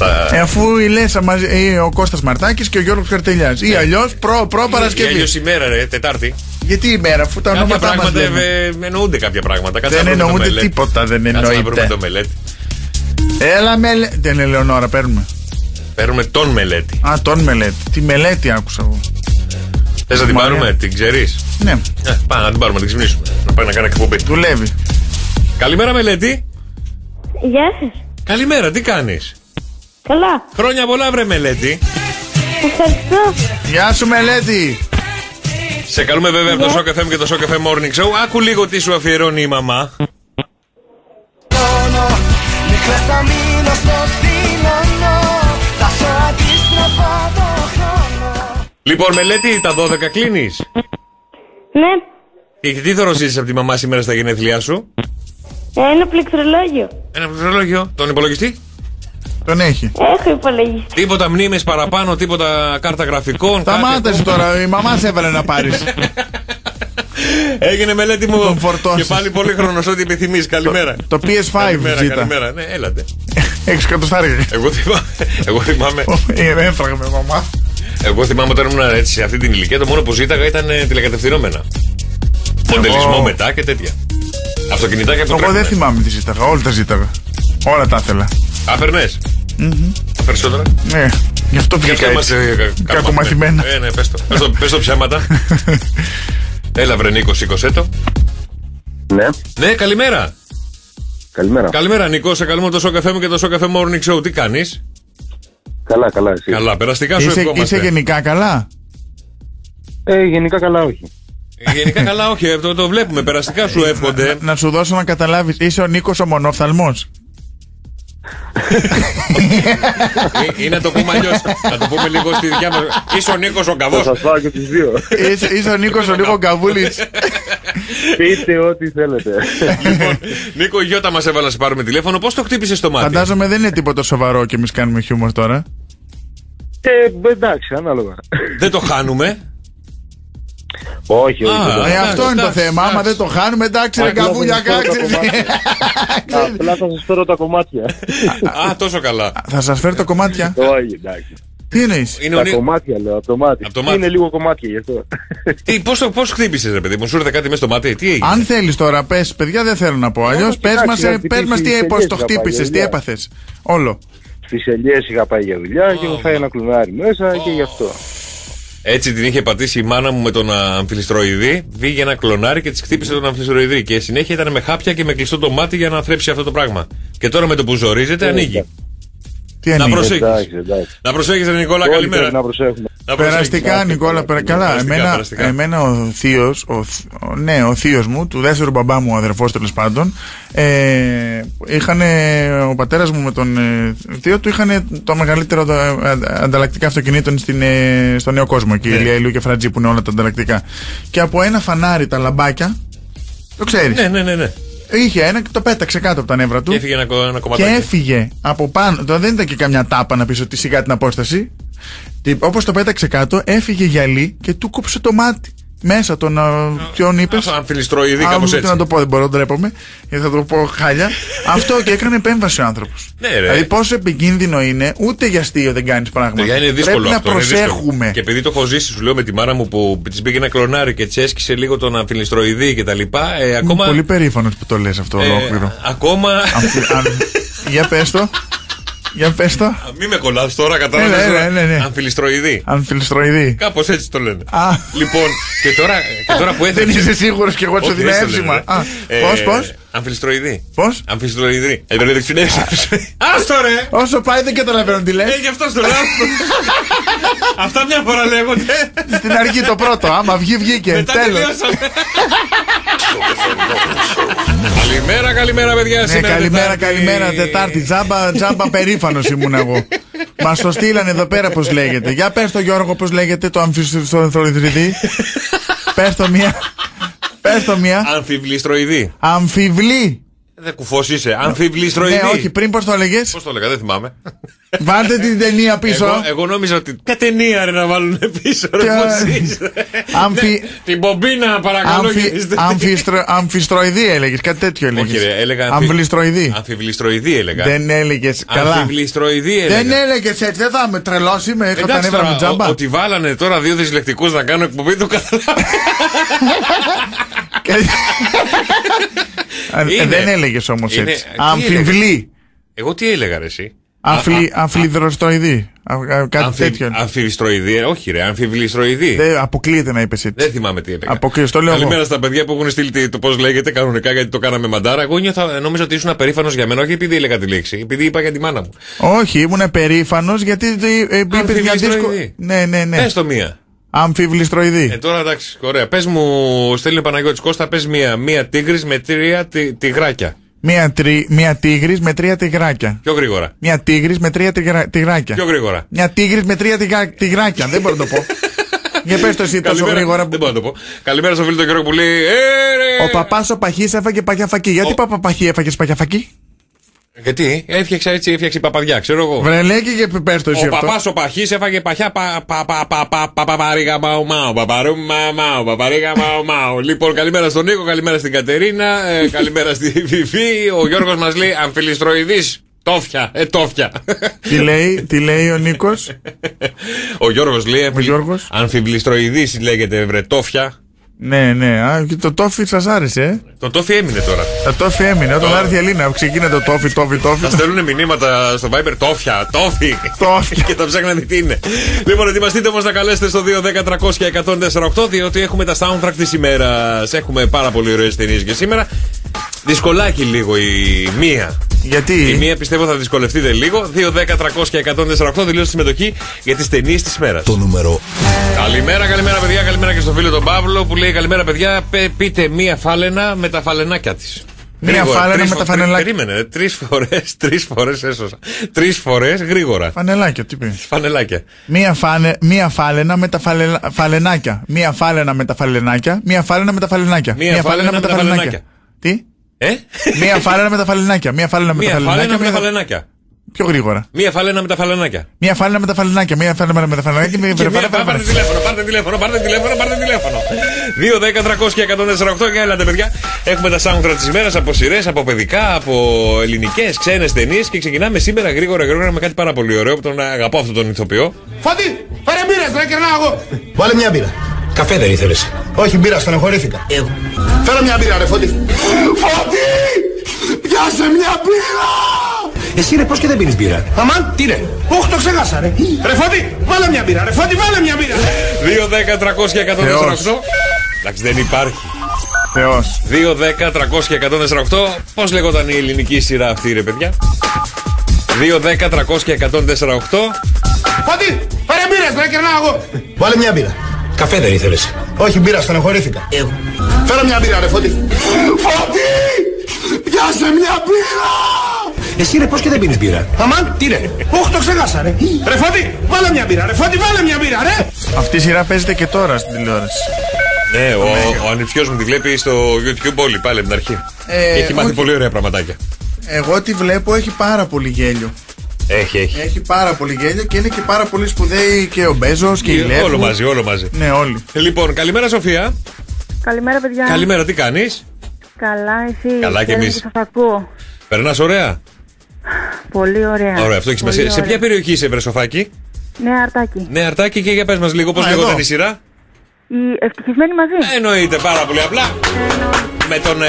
Αυτά. Ε, αφού η Λέσσα μαζί, ε, ο Κώστας Μαρτάκης και ο Γιώργος Καρτελιάς Ή αλλιώς προ-προ Ή Παρασκευή. αλλιώ ημέρα, ρε, Τετάρτη. Γιατί η μέρα, αφού τα Κάποια ονόματά μας πράγματα λέμε. ε, εννοούνται κάποια πράγματα. Κάτσε Δεν να βρούμε το εννοούνται μελέτη. τίποτα, δεν Κάτσε να βρούμε εννοείται. το μελέτη. Έλα μελέτη. Δεν είναι Ελεονόρα, παίρνουμε. Παίρνουμε τον μελέτη. Α, τον μελέτη. Τη μελέτη άκουσα εγώ. Θες να την Μαρία. πάρουμε, την ξέρεις; Ναι, Ε, πάμε να την πάρουμε, να την ξυπνήσουμε. Να πάει να κάνει εκπομπή. δουλεύει. Καλημέρα, μελέτη. Γεια σας. Καλημέρα, τι κάνεις; Καλά. Χρόνια πολλά, βρε μελέτη. Ευχαριστώ. Γεια σου μελέτη. Σε καλούμε βέβαια από το Shock FM και το Shock FM Morning Show. Άκου λίγο τι σου αφιερώνει η μαμά. Μικρές θα μείνω στο θύλωνο Θα σε αντίστροφα το χρόνο Λοιπόν, μελέτη, τα 12 κλείνεις; Ναι, Και τι θα ζήσει από τη μαμά σήμερα στα γενέθλιά σου; ένα πληκτρολόγιο. Ένα πληκτρολόγιο, τον υπολογιστή; Τον έχει. Έχω υπολογιστή. Τίποτα μνήμες παραπάνω, τίποτα κάρτα γραφικών. κάτι Σταμάτα εσύ ακόμα. τώρα, η μαμά σε έβαλε να πάρεις. Έγινε μελέτη μου. Τον φορτώσεις. Και πάλι πολύ χρόνο ό,τι επιθυμείς. Καλημέρα. Το PS5 Καλημέρα, ζήτα. καλημέρα. Ναι, έλατε. Έξι εκατοστάρια. Εγώ θυμάμαι. Εγώ θυμάμαι. Ε, Έφραγα με μαμά. Εγώ θυμάμαι όταν ήμουν έτσι σε αυτή την ηλικία, το μόνο που ζήταγα ήταν ε, τηλεκατευθυνόμενα. Μοντελισμό μετά και τέτοια. Αυτοκινητάκια που Εγώ δεν τρέχουνες. θυμάμαι τι ζήταγα. Όλα τα ζήταγα. Όλα τα ήθελα. Άπερνες. Περισσότερα. Ναι, γι' αυτό Γι' βγήκα αυτό έτσι. είμαστε ε, κα- Κακομαθημένα. Ε, ναι, πες το. Πες το, πες το ψέματα. Έλα βρε Νίκος, σήκωσέ το. Ναι, Ναι, καλημέρα. καλημέρα. Καλημέρα Νίκο, σε καλούμε το Show Cafe μου και το Show Cafe Morning Show. Τι κάνεις; Καλά, καλά, εσύ. Καλά, περαστικά σου Είσαι, ευχόμαστε. είσαι γενικά καλά; Ε, γενικά καλά, όχι. Ε, Γενικά καλά, όχι, ε, το, το βλέπουμε. Περαστικά σου εύχονται. Να σου δώσω να καταλάβεις, είσαι ο Νίκος ο μονόφθαλμος; Ή, ή να το πούμε αλλιώς. να το πούμε λίγο στη δικιά μα. Είσαι ο Νίκος ο Θα Καβό. σας πάω και τις δύο. είσαι, είσαι ο Νίκος ο Νίκος Καβούλη. Πείτε ό,τι θέλετε. λοιπόν, Νίκο, η Γιώτα μας έβαλε να σε πάρουμε τηλέφωνο. Πώς το χτύπησες στο μάτι; Φαντάζομαι δεν είναι τίποτα σοβαρό και εμείς κάνουμε χιούμορ τώρα. Ε, εντάξει, ανάλογα. Δεν το χάνουμε. Όχι, όχι. Α, δεν το- Ε, αυτό είναι το εντάξει, θέμα. Άμα εντάξει. δεν το χάνουμε, εντάξει, ρε Απλά καβούλια, θα σας φέρω τα κάτσε. Απλά θα σας φέρω τα κομμάτια. Α, τόσο καλά. Θα σας φέρω τα κομμάτια. Όχι, εντάξει. Τι εννοείς; Είναι ο Τα Νί- κομμάτια λέω, από το μάτι. Απ' το μάτι. Είναι λίγο κομμάτια γι' αυτό. Τι, πώς, το, πώς χτύπησες ρε παιδί μου, σου ήρθε κάτι μέσα στο μάτι, τι έγινε; Αν θέλεις τώρα, πες, παιδιά, δεν θέλω να πω. Αλλιώς Όχι, πες εντάξει, μας να πες μας τι χτυπήσει πώς τελείως το να πάει χτύπησες, για τι δουλειά. έπαθες. Όλο. Στις ελιές είχα πάει για δουλειά και μου φάει ένα κλουνάρι μέσα και γι' αυτό. Έτσι την είχε πατήσει η μάνα μου με τον αμφιλιστροειδή. Βγήκε ένα κλονάρι και της χτύπησε τον αμφιλιστροειδή. Και συνέχεια ήταν με χάπια και με κλειστό το μάτι για να θρέψει αυτό το πράγμα. Και τώρα με το που ζορίζεται Ε, ανοίγει. Τι Να ανοίγει. προσέχεις. Εντάξει, εντάξει. Να προσέχεις ρε Νικόλα, Όλοι καλημέρα. πρέπει να προσέχουμε. Να προσέχεις. Περαστικά, Νικόλα, περα... καλά. Περαστικά, Εμένα, περαστικά. εμένα ο θείος, ο, θ- ο- ναι, ο θείος μου, του δεύτερου μπαμπά μου, ο αδερφός τέλος πάντων, ε, είχαν, ο πατέρας μου με τον ε, θείο του είχαν το μεγαλύτερο ε, ε, ανταλλακτικά αυτοκινήτων στην, ε, στο νέο κόσμο. Και η Ναι. Ηλία Ηλίου και Φρατζή που είναι όλα τα ανταλλακτικά. Και από ένα φανάρι τα λαμπάκια, το ξέρεις; Ναι, ναι, ναι. ναι. Είχε ένα και το πέταξε κάτω από τα νεύρα του. Και έφυγε ένα, κο- ένα Και κομματάκι. έφυγε από πάνω. Τώρα δεν ήταν και καμιά τάπα να πεις ότι σιγά την απόσταση. Όπως το πέταξε κάτω, έφυγε γυαλί και του κόψε το μάτι. Μέσα τον. α, Ποιον είπες; Αμφιλιστροειδή, κάπως έτσι. να το πω, δεν μπορώ, ντρέπομαι. Γιατί θα το πω χάλια. Αυτό και έκανε επέμβαση ο άνθρωπος. Ναι, ρε. Δηλαδή, πόσο επικίνδυνο είναι, ούτε για αστείο δεν κάνεις πράγματα. Παιδιά, είναι δύσκολο Πρέπει αυτό. να είναι δύσκολο. προσέχουμε. Και επειδή το έχω ζήσει, σου λέω με τη μάνα μου που της πήγε ένα κλονάρι και της έσκησε λίγο τον αμφιλιστροειδή και τα λοιπά. Ε, Είμαι ακόμα. πολύ περήφανος που το λες αυτό ε, ολόκληρο. ακόμα. Αμφι- αν- Για πες το. Για πες το. Μη με κολλάς τώρα, κατάλαβες. Ναι, ναι, ναι, ναι. Αμφιλιστροειδή. Αμφιλιστροειδή. Κάπως έτσι το λένε. Α. Λοιπόν, και τώρα, και τώρα που έθεψε. Δεν είσαι σίγουρος και εγώ σου Όχι, δίνω έτσι το εύσημα. λένε. Α, Ε, Πώς, πώς; Αμφιλιστροειδή. Πώς; Αμφιλιστροειδή. Ε, δεν ξέρω. Άστο ρε! Όσο πάει δεν καταλαβαίνω τι λέει. Ε, γι' αυτό στο λέω. Αυτά μια φορά λέγονται. Στην αρχή το πρώτο. Άμα βγει, βγήκε. Μετά Τέλος. Τελειώσαμε. Καλημέρα, καλημέρα, παιδιά. Ναι, Σήμερα καλημέρα, Τετάρτη. καλημέρα. Τετάρτη. Τζάμπα, τζάμπα περήφανος ήμουν εγώ. Μας το στείλανε εδώ πέρα πώς λέγεται. Για πες το Γιώργο πώς λέγεται το αμφιστροειδρυδί. πες το μία. Πες το μία. Αμφιβλιστροειδή. Αμφιβλή. Δεν κουφός είσαι. Αμφιβλιστροειδή. Ναι, όχι, πριν πώς το έλεγες; Πώς το έλεγα, δεν θυμάμαι. Βάλτε την ταινία πίσω. Εγώ, εγώ νόμιζα ότι. Ποια ταινία ρε να βάλουν πίσω, ρε Ποια- πώς είσαι. Αμφι- Ναι, Την πομπίνα, παρακαλώ. Αμφι- γυρίστε. αμφιστρο- Αμφιστροειδή έλεγες, κάτι τέτοιο έλεγες. Όχι, ρε, έλεγα. αμφι- Αμβλιστροειδή. Αμφιβλιστροειδή έλεγα. Δεν έλεγες καλά. Αμφιβλιστροειδή έλεγα. Δεν έλεγες έτσι, δεν θα με τρελώσει, με είχα τα Εντάξει νεύρα τώρα, μου τζάμπα. ο- ότι βάλανε τώρα δύο δυσλεκτικούς να κάνουν εκπομπή του καταλάβει. Ε, Είναι. Δεν έλεγες όμως Είναι- έτσι. τι Αμφιβλή. Εγώ τι έλεγα ρε εσύ; Αφλι- Αφλιδροστοειδή. Α, α, Κάτι Αμφι- τέτοιο. Αμφιβλιστροειδή, ε, όχι ρε, αμφιβλιστροειδή. Δεν αποκλείεται να είπες έτσι. Δεν θυμάμαι τι έλεγα. Αποκλείεται, το λέω Καλημέρα εγώ. στα παιδιά που έχουν στείλει τι- το πώς λέγεται κανονικά γιατί το κάναμε μαντάρα. Εγώ νιώθα, νόμιζα ότι ήσουν απερήφανος για μένα, όχι επειδή έλεγα τη λέξη, επειδή είπα για τη μάνα μου. Όχι, ήμουν περήφανο γιατί ε, είπε μια δύσκολη. Αμφιβλιστροειδή. Ναι, ναι, ναι. Πες το μία. Αμφιβλιστροειδή. Ε, τώρα εντάξει, ωραία. Πες μου, στέλνει ο Παναγιώτης Κώστα, πες μία. Μία τίγρης με τρία τη, τυγράκια. Μία, τρι... μία τίγρης με τρία τυγράκια. Πιο γρήγορα. Μία τίγρης με τρία τυγρα... τυγράκια. Πιο γρήγορα. Μια τίγρης με τρία τυγρα... τυγράκια. Δεν μπορώ να το πω. Για πες το εσύ τόσο Καλημέρα. γρήγορα. Δεν μπορώ να το πω. Καλημέρα στο φίλο τον Γιώργο που λέει. Ε, ρε. Ο παπάς ο παχής έφαγε παχιά φακή. Γιατί παπα παχή έφαγε παχιά φακή. Γιατί; Έφτιαξα έτσι, έφτιαξε η παπαδιά, ξέρω εγώ. Βρε λέει και για- πες το εσύ Ο αυτό. παπάς ο παχής έφαγε παχιά πα- πα- πα- πα- πα- πα- παπαρίγα μαου μαου. Παπαρού μαου μαου. Παπαρίγα μαου μαου. Λοιπόν, καλημέρα στον Νίκο, καλημέρα στην Κατερίνα, ε, καλημέρα στη Βιφή. Ο Γιώργος μας λέει αμφιλιστροειδή. Τόφια, ε, τόφια. Τι λέει, τι λέει ο Νίκος; Ο Γιώργος λέει. Ο Γιώργος. Αμφιβλιστροειδή λέγεται βρε τόφια. Ναι, ναι. Α, και το τόφι σας άρεσε, ε. Το τόφι έμεινε τώρα. Το τόφι έμεινε. Όταν έρθει η Ελλήνα, ξεκίνησε το τόφι, τόφι, τόφι. Θα στέλνουν μηνύματα στο Viber τόφια, τόφι. Τόφια. και θα ψάχνετε τι είναι. Λοιπόν, ετοιμαστείτε όμως να καλέσετε στο 210-300-1048 διότι έχουμε τα soundtrack της ημέρας. Έχουμε πάρα πολύ ωραίες ταινίες για σήμερα. Δυσκολάκι λίγο η μία. Γιατί; Η μία πιστεύω θα δυσκολευτείτε λίγο. 210-300-1048 δηλώσει συμμετοχή για τις ταινίες της ημέρας. Το νούμερο Καλημέρα, καλημέρα παιδιά. Καλημέρα και στο φίλο τον Παύλο που λέει καλημέρα παιδιά. Πε- πείτε μία φάλαινα με τα φαλενάκια της. Μία φάλαινα με τα φανελάκια. Περίμενε, τρεις φορές, τρεις φορές έσωσα. Τρεις φορές γρήγορα. Φανελάκια, τι πεις. Φανελάκια. Μία, φάνε, μία φάλαινα με τα φαλε, φαλενάκια. Μία φάλαινα με τα φαλενάκια. Μία φάλαινα με τα φαλενάκια. Μία φάλαινα με τα φαλενάκια. Τι; Ε; Μία φάλαινα με τα φαλενάκια. Μία φάλαινα με τα Μία φάλαινα φαλενάκια. με τα μία- φαλενάκια. Πιο γρήγορα. Μία φάλαινα με τα φαλενάκια. Μία φάλαινα με τα φαλενάκια. Μία φάλαινα με τα φαλενάκια. Μία Και μία- φάλαινα Πάρτε τηλέφωνο, πάρτε τηλέφωνο, πάρτε τηλέφωνο, πάρτε τηλέφωνο. 2, 10, 300 και 148 και έλατε, παιδιά. Έχουμε τα soundtrack της ημέρας από σειρές, από παιδικά, από ελληνικές, ξένες ταινίες και ξεκινάμε σήμερα γρήγορα γρήγορα με κάτι πάρα πολύ ωραίο που τον αγαπώ αυτόν τον ηθοποιό. Φωτή, φέρε μπύρες, ρε κερνάω εγώ. Βάλε μια μπύρα. Καφέ δεν ήθελες. Όχι μπύρα, στενοχωρήθηκα. Εγώ. Φέρε μια μπύρα, ρε Φωτή. Φωτή, πιάσε μια μπύρα. Εσύ ρε, πώς και δεν πίνεις μπύρα; Αμάν, τι είναι. Όχι, το ξέχασα, ρε. Ρε Φώτη, βάλε μια μπύρα, ρε Φώτη, βάλε μια μπύρα. 2, 10, 300 και 148. Εντάξει, δεν υπάρχει. Θεός. 2, 10, 300 και 148. Πώς λέγονταν η ελληνική σειρά αυτή, ρε παιδιά; 2, 10, 300 και 148. Φώτη, πάρε μπύρες, ρε, κερνάω εγώ. Βάλε μια μπύρα. Καφέ δεν ήθελες. Όχι μπύρα, στενοχωρήθηκα. Εγώ. Φέρε μια μπύρα, ρε Φώτη. Φώτη! Πιάσε μια μπύρα! Εσύ ρε, πώς και δεν πίνεις μπύρα; Αμάν, τι είναι. Όχι, το ξέχασα, ρε. Ρε Φώτη, βάλε μια μπύρα, ρε Φώτη, βάλε μια μπύρα, ρε. Αυτή η σειρά παίζεται και τώρα στην τηλεόραση. Ναι, ο, ο ανιψιός μου τη βλέπει στο YouTube όλη πάλι από την αρχή. Ε, Και έχει μάθει όχι. πολύ ωραία πραγματάκια. Εγώ τη βλέπω έχει πάρα πολύ γέλιο. Έχει, έχει. Έχει πάρα πολύ γέλιο και είναι και πάρα πολύ σπουδαίοι και ο Μπέζος και η Λεύκο. Όλο μαζί, όλο μαζί. Ναι, όλοι. Λοιπόν, καλημέρα Σοφία. Καλημέρα, παιδιά. Καλημέρα, τι κάνεις; Καλά, εσύ. Καλά κι εμείς. Σας ακούω. Περνάς ωραία; Πολύ ωραία. Ωραία, αυτό έχει Πολύ σημασία. Σε ωραία. ποια περιοχή είσαι, Βρεσοφάκη; Ναι, αρτάκι. Ναι, αρτάκι και για πες μας λίγο πώς Α, λεγόταν εδώ. η σειρά; Οι ευτυχισμένοι μαζί. Εννοείται πάρα πολύ απλά. Με τον. Ε,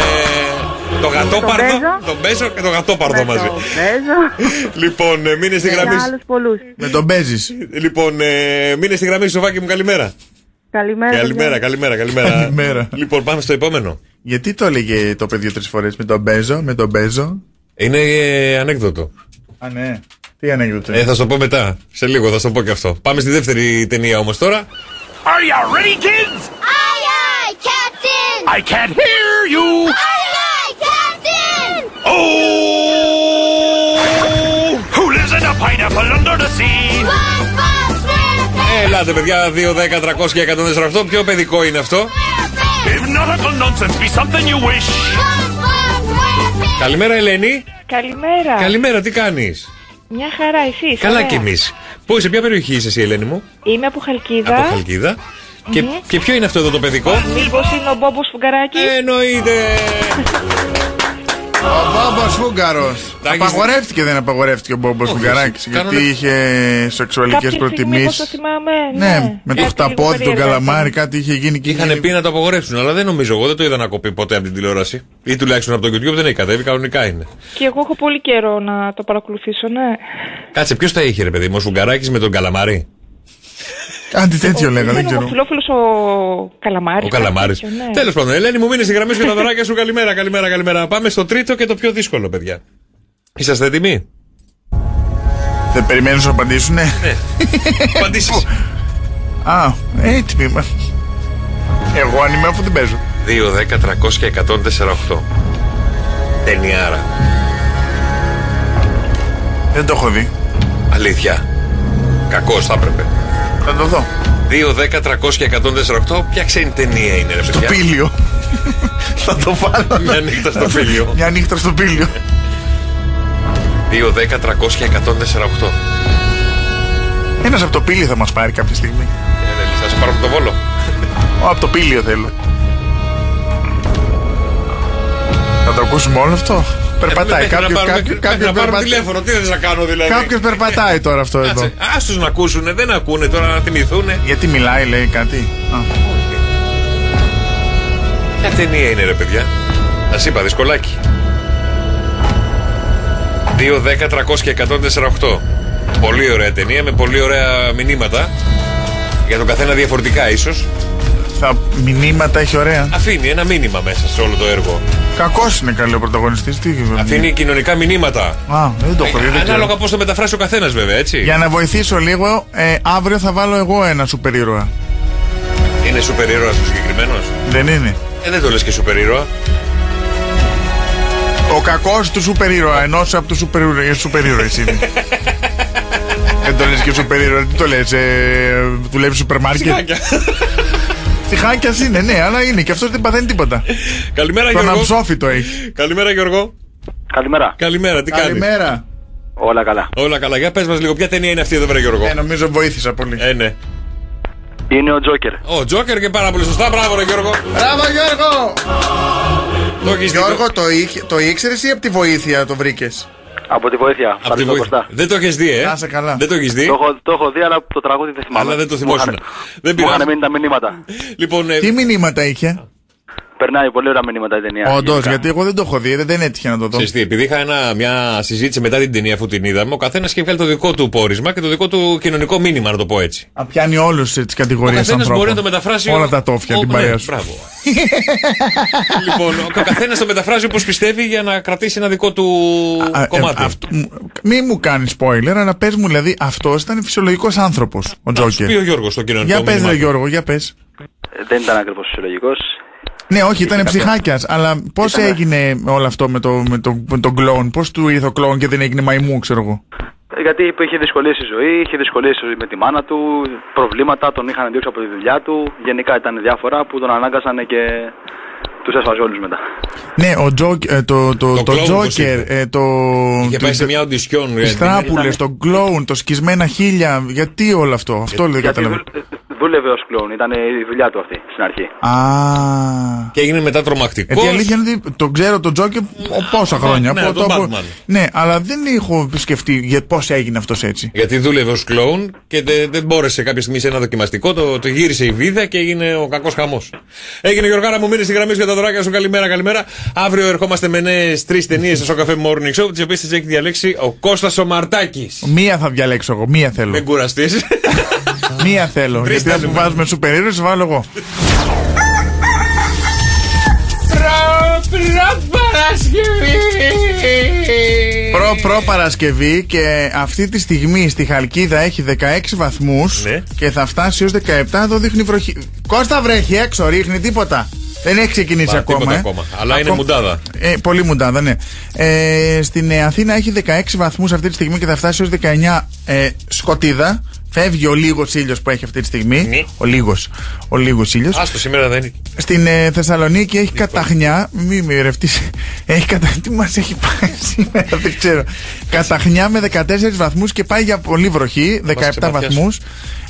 το γατόπαρδο, Μπέζο. τον Μπέζο και τον γατόπαρδο μαζί. Παίζω. Λοιπόν, ε, μείνε στη Και γραμμή. άλλους πολλούς. Με τον παίζει. Λοιπόν, ε, μείνε στη γραμμή, Σοφάκι μου, καλημέρα. Καλημέρα. Καλημέρα, παιδιά. καλημέρα, καλημέρα. Καλημέρα. Λοιπόν, πάμε στο επόμενο. Γιατί το έλεγε το παιδί τρεις φορές με τον Μπέζο, με τον Μπέζο; Είναι ε, ανέκδοτο. Α, ναι. Τι ανέκδοτο. Ε, θα σου το πω μετά. Σε λίγο θα σου το πω και αυτό. Πάμε στη δεύτερη ταινία όμω τώρα. Are you ready, kids? Aye, aye, Captain! I can't hear you. Aye, aye, Captain! Oh! Who lives in a pineapple under the sea? SpongeBob SquarePants! Ε, Ελάτε, παιδιά, 2, 10, 300 και 148. Ποιο παιδικό είναι αυτό. If nautical nonsense be something you wish. Καλημέρα, Ελένη. Καλημέρα. Καλημέρα, τι κάνεις; Μια χαρά, εσείς. Καλά ωραία. κι εμείς. Πού είσαι, ποια περιοχή είσαι εσύ, Ελένη μου; Είμαι από Χαλκίδα. Από Χαλκίδα. Και, Μμμ. και ποιο είναι αυτό εδώ το παιδικό; Μήπως είναι ο Μπόμπος Φουγκαράκης; Εννοείται. Ο Μπόμπος Φούγκαρος. Απαγορεύτηκε, δεν απαγορεύτηκε ο Μπόμπος Όχι, Φούγκαράκης. Γιατί κανονικά. είχε σεξουαλικές Κάποια στιγμή, όπως προτιμήσει. το θυμάμαι, Ναι, με το Κάτι χταπόδι, λίγο τον περίεργο καλαμάρι, ήταν. κάτι είχε γίνει και. Είχαν πει να το απογορεύσουν, αλλά δεν νομίζω εγώ. Δεν το είδα να κοπεί ποτέ από την τηλεόραση. Ή τουλάχιστον από το YouTube δεν έχει κατέβει, κανονικά είναι. Και εγώ έχω πολύ καιρό να το παρακολουθήσω, ναι. Κάτσε, ποιος τα είχε, ρε παιδί μου, ο Σουγκαράκη με τον Καλαμάρι; Κάτι τέτοιο λέγανε, δεν Είναι ξέρω. ομοφυλόφιλος ο Καλαμάρης. Ο Καλαμάρης. κάτι τέτοιο, ναι. Τέλος πάντων, Ελένη μου μείνεις στη γραμμή σου και τα δωράκια σου. Καλημέρα, καλημέρα, καλημέρα. Πάμε στο τρίτο και το πιο δύσκολο, παιδιά. Είσαστε έτοιμοι; Δεν περιμένουν να απαντήσουνε; Ναι. Απαντήσεις. Α, έτοιμοι είμαστε. Εγώ αν είμαι αφού δεν παίζω. 2, 10, 300 και 148. Ταινιάρα. Δεν το έχω δει. Αλήθεια. Κακός θα έπρεπε. Θα το δω. 2, 10, 300 και 148. Ποια ξένη ταινία είναι, ρε Στο παιδιά; πήλιο. Θα το βάλω. Μια νύχτα στο πήλιο. Μια νύχτα στο πήλιο. 2, 10, 300 και 148. Ένας από το πήλιο θα μας πάρει κάποια στιγμή. Ε, δεν θα σε πάρω από το βόλο. Ω, από το πήλιο θέλω. Θα το ακούσουμε όλο αυτό; Περπατάει. Μέχρι Ε, να Κάποιο πάρουμε- κάποιο- μέχρι κάποιος να πάρουμε περπα- τηλέφωνο, τι δεν να κάνω δηλαδή; κάποιος περπατάει τώρα αυτό εδώ. Άστο να ακούσουν, δεν ακούνε τώρα να θυμηθούν. Γιατί μιλάει, λέει κάτι; Α. Ποια ταινία είναι, ρε παιδιά; Σα είπα, δυσκολάκι. 2, 10, 300 και 148. Πολύ ωραία ταινία με πολύ ωραία μηνύματα. Για τον καθένα διαφορετικά ίσως. Θα μηνύματα έχει ωραία. Αφήνει ένα μήνυμα μέσα σε όλο το έργο. Κακός είναι καλή ο πρωταγωνιστής. Τι Αφήνει κοινωνικά μηνύματα. Α, δεν το έχω δει. δεν ξέρω. Ανάλογα πώς το μεταφράσει ο καθένας, βέβαια, έτσι. Για να βοηθήσω λίγο, ε, αύριο θα βάλω εγώ ένα σούπερ ήρωα. Είναι σούπερ ήρωας ο συγκεκριμένος; Δεν είναι. Ε, δεν το λες και σούπερ ήρωα. Ο κακός του σούπερ ήρωα. Ενός από τους σούπερ ήρωε σούπερ ήρωες είναι. Δεν το λες και σούπερ ήρωα. Τι το λες, ε, δουλεύει στο σούπερ μάρκετ. Ψυχάκια. Ψυχάκια είναι, ναι, αλλά είναι και αυτός δεν παθαίνει τίποτα. Καλημέρα, Τον Γιώργο. αψόφιτο έχει. Καλημέρα, Γιώργο. Καλημέρα. Καλημέρα, τι κάνει; Καλημέρα. Όλα καλά. Όλα καλά. Για πες μας λίγο, ποια ταινία είναι αυτή εδώ πέρα, Γιώργο; Ε, νομίζω βοήθησα πολύ. Ε, ναι. Είναι ο Τζόκερ. Ο Τζόκερ και πάρα πολύ σωστά. Μπράβο, ρε Γιώργο. Μπράβο, Γιώργο! Το έχεις δει, Γιώργο, το, είχε- το ήξερες ή από τη βοήθεια το βρήκες; Από τη βοήθεια. Απ' τη Ευχαριστώ βοήθεια. Κωστά. Δεν το έχεις δει, ε; Να είσαι καλά. Δεν το έχεις δει; Το έχω, το έχω δει, αλλά το τραγούδι δεν θυμάμαι. Αλλά δεν το Μου θυμόσουν. είχαν- Δεν Μου είχαν πειράζει. μείνει τα μηνύματα. Λοιπόν, ε, Τι μηνύματα είχε; Περνάει πολύ ωραία μηνύματα η ταινία. Όντως, γενικά. γιατί εγώ δεν το έχω δει, δεν, δεν έτυχε να το δω. Ξέρεις τι, επειδή είχα ένα, μια συζήτηση μετά την ταινία αφού την είδαμε, ο καθένας είχε βγάλει το δικό του πόρισμα και το δικό του κοινωνικό μήνυμα, να το πω έτσι. Α, πιάνει όλους τις Ο κατηγορίε καθένα ανθρώπων. μπορεί να το μεταφράσει. Όλα ο- τα τόφια, ο- την ναι, παρέα σου. Μπράβο. λοιπόν, ο καθένας το μεταφράζει όπως πιστεύει για να κρατήσει ένα δικό του Α, ε, κομμάτι. αυτό- μου- μη μου κάνεις spoiler, αλλά πες μου, δηλαδή αυτός ήταν φυσιολογικός άνθρωπος, ο Να σου πει ο Τζόκερ. Γιώργος το κοινωνικό Για πες, μήνυμα. ρε του. Γιώργο, για πες. Ε, Δεν ήταν ακριβώς φυσιολογικός. Ναι, όχι, ήταν Είχε ψυχάκιας. Αλλά πώς Ήτανε. έγινε όλο αυτό με, το, με, το, με τον κλόουν, πώς του ήρθε ο κλόουν και δεν έγινε μαϊμού, ξέρω εγώ; Ε, Γιατί είπε, είχε δυσκολίες στη ζωή, είχε δυσκολίες με τη μάνα του, προβλήματα, τον είχαν διώξει από τη δουλειά του. Γενικά ήταν διάφορα που τον ανάγκασαν και τους έσφαζε όλους μετά. Ναι, ο Τζόκ, ε, το, το, Το το, κλόουν, πώς Τζόκερ, είπε. ε, το. Είχε πάει σε μια οντισιόν. Τι τράπουλε, το κλόουν, το σκισμένα χίλια. Γιατί όλο αυτό, αυτό δεν Γιατί κατάλαβα. δούλ- δούλευε ως κλόουν, ήταν η δουλειά του αυτή στην αρχή. Α. Και έγινε μετά Ε, τρομακτικό. τη αλήθεια είναι ότι τον ξέρω τον Τζόκερ πόσα χρόνια. ναι, από τον το- από- Batman. Ναι, αλλά δεν έχω σκεφτεί για πώς έγινε αυτός έτσι. Γιατί δούλευε ως κλόουν και δεν, δεν μπόρεσε κάποια στιγμή σε ένα δοκιμαστικό, το, το γύρισε η βίδα και έγινε ο κακός χαμός. Έγινε Γιωργάρα μου, μείνει στη γραμμή σου για τα δωράκια σου. Καλημέρα, καλημέρα. Αύριο ερχόμαστε με νέες τρεις ταινίες στο καφέ Morning Show, τις οποίες τις έχει διαλέξει ο Κώστας ο Μαρτάκη. Μία θα διαλέξω εγώ, μία θέλω. Μην κουραστείς. Μία θέλω. Τρεις γιατί θέλουμε. αφού βάζουμε σούπερ ήρωες, βάλω εγώ. Προ, προ Παρασκευή και αυτή τη στιγμή στη Χαλκίδα έχει 16 βαθμούς Ναι. και θα φτάσει ως 17. Εδώ δείχνει βροχή. Κώστα βρέχει έξω, ρίχνει τίποτα. Δεν έχει ξεκινήσει Μα, ακόμα. τίποτα ε. ακόμα. Αλλά είναι μουντάδα. Ε, πολύ μουντάδα, ναι. Ε, στην ε, Αθήνα έχει 16 βαθμούς αυτή τη στιγμή και θα φτάσει ως 19 ε, σκοτίδα. Φεύγει ο λίγος ήλιος που έχει αυτή τη στιγμή. Ναι. Ο λίγος ο λίγος ήλιος. Άστο σήμερα δεν είναι. Στην ε, Θεσσαλονίκη έχει καταχνιά. Μη με ρευτείς. Έχει κατα... Τι μας έχει πάει σήμερα, δεν ξέρω. Καταχνιά με 14 βαθμούς και πάει για πολύ βροχή. 17 ξεπατιάσουν. βαθμούς.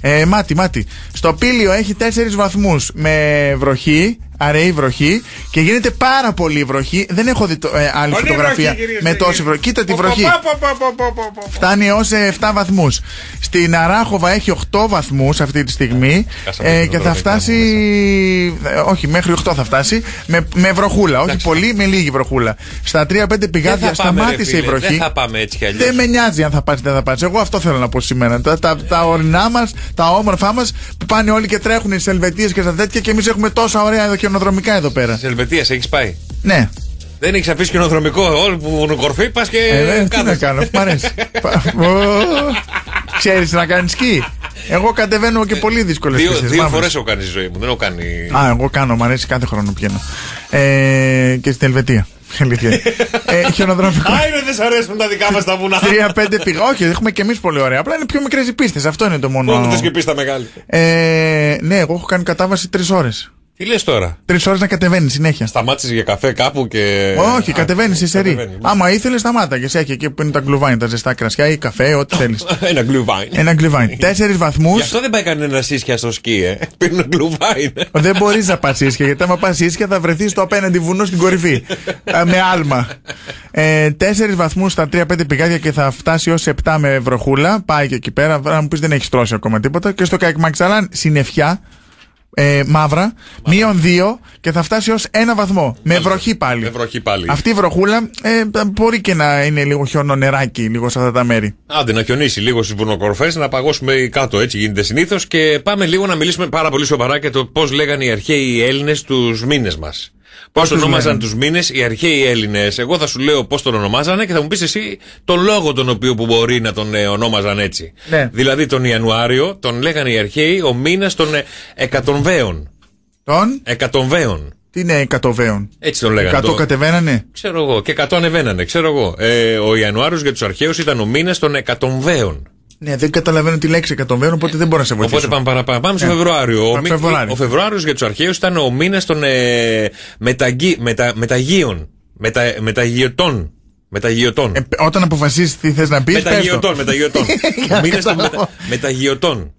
Ε, μάτι, μάτι. Στο Πήλιο έχει 4 βαθμούς με βροχή. Αραιή βροχή και γίνεται πάρα πολύ βροχή. Δεν έχω δει το- ε, άλλη Πολύ φωτογραφία βροχή, κυρίες με και τόση κύριοι. βροχή. Κοίτα τη Πο, πο, βροχή. πο, πο, πο, πο, πο, πο, πο. Φτάνει έω 7 βαθμούς. Στην Αράχοβα έχει 8 βαθμούς αυτή τη στιγμή. Χάσαμε Ε, την και θα οδρομικά φτάσει. ε, όχι, μέχρι 8 θα φτάσει. Με, με βροχούλα. Όχι Εντάξει. πολύ, με λίγη βροχούλα. Στα 3-5 Δεν πηγάδια θα πάμε, ρε σταμάτησε η φίλε, βροχή. Δεν θα πάμε έτσι κι αλλιώς. Δεν με νοιάζει αν θα πας ή δεν θα πας. Εγώ αυτό θέλω να πω σήμερα. Τα, τα, τα ορεινά μας, τα όμορφά μας που πάνε όλοι και τρέχουν στι Ελβετίε και στα τέτοια και εμείς έχουμε τόσα ωραία εδώ χιονοδρομικά εδώ πέρα. Τη Ελβετία έχεις πάει; Ναι. Δεν έχεις αφήσει κοινοδρομικό. Όλοι που είναι κορφή πας και. Ε, δεν, τι να κάθεσαι. κάνω, μ' αρέσει. Ξέρεις να κάνεις σκι. Εγώ κατεβαίνω και πολύ δύσκολες Δύο, πίστε. δύο φορές έχω κάνει στη ζωή μου. Δεν έχω κάνει. Α, εγώ κάνω, μου αρέσει κάθε χρόνο πηγαίνω. Ε, και στην Ελβετία. Αλήθεια. ε, χιονοδρομικό. Α, είναι δεν σ' αρέσουν τα δικά μας τα βουνά. Τρία-πέντε πήγα. Όχι, έχουμε και εμείς πολύ ωραία. Απλά είναι πιο μικρές οι πίστες. Αυτό είναι το μόνο. Μόνο θε και πίστα μεγάλη. Ε, ναι, εγώ έχω κάνει κατάβαση τρεις ώρες. Τι λες τώρα; Τρεις ώρες να κατεβαίνεις συνέχεια. Σταμάτησες για καφέ κάπου και. Όχι, κατεβαίνεις σε σερή. κατεβαίνει. Άμα ήθελες, σταμάτα και έχει εκεί που είναι τα γκλουβάιν, τα ζεστά κρασιά ή καφέ, ό,τι θέλεις. Ένα γκλουβάιν. Ένα γκλουβάιν. Τέσσερις βαθμούς. Γι' αυτό δεν πάει κανένα ίσια στο σκι, ε. Πίνουν γκλουβάιν. Δεν μπορείς να πας ίσια, γιατί άμα πας ίσια θα βρεθείς στο απέναντι βουνό στην κορυφή. Ε, με άλμα. Ε, Τέσσερις βαθμούς στα 3-5 πηγάδια και θα φτάσει ως 7 με βροχούλα. Πάει και εκεί πέρα. Να μου πεις δεν έχεις τρώσει ακόμα τίποτα. Και στο Κακμαξαλάν συννεφιά. Ε, μαύρα, μείον 2 και θα φτάσει ως ένα βαθμό. Με βροχή πάλι. Με βροχή πάλι. Αυτή η βροχούλα ε, μπορεί και να είναι λίγο χιόνο νεράκι, λίγο σε αυτά τα μέρη. Άντε να χιονίσει λίγο στις βουνοκορφές, να παγώσουμε κάτω έτσι γίνεται συνήθως και πάμε λίγο να μιλήσουμε πάρα πολύ σοβαρά για το πώς λέγανε οι αρχαίοι Έλληνες τους μήνες μας. Πώς τους ονόμαζαν λέγανε; τους μήνες; Οι αρχαίοι Έλληνες. Εγώ θα σου λέω πώς τον ονομάζανε και θα μου πεις εσύ τον λόγο τον οποίο που μπορεί να τον ε, ονόμαζαν έτσι. Ναι. Δηλαδή τον Ιανουάριο τον λέγανε οι αρχαίοι ο μήνας των ε, εκατομβαίων. Τον, Εκατομβαίων. τι είναι εκατοβαίων. Έτσι τον λέγανε. 100 Το- κατεβαίνανε; Ξέρω εγώ. Και 100 ανεβαίνανε. Ξέρω εγώ. Ε, ο Ιανουάριος για τους αρχαίους ήταν ο μήνας των εκατομβαίων. Ναι, δεν καταλαβαίνω τη λέξη εκατοβαίνων, οπότε δεν μπορώ να σε βοηθήσω. Οπότε πάμε παραπάνω. Πάμε στο Ε, Φεβρουάριο. Ο, το μη- Φεβρουάριο. ο Φεβρουάριος για τους αρχαίους ήταν ο μήνας των ε, μεταγει, μετα, μεταγείων. Μετα, μεταγειωτών. Μεταγειωτών. Ε, όταν αποφασίσεις τι θες να πεις. μεταγειωτών, μεταγειωτών. ο μήνας των Καταλάβω. μετα, μεταγειωτών.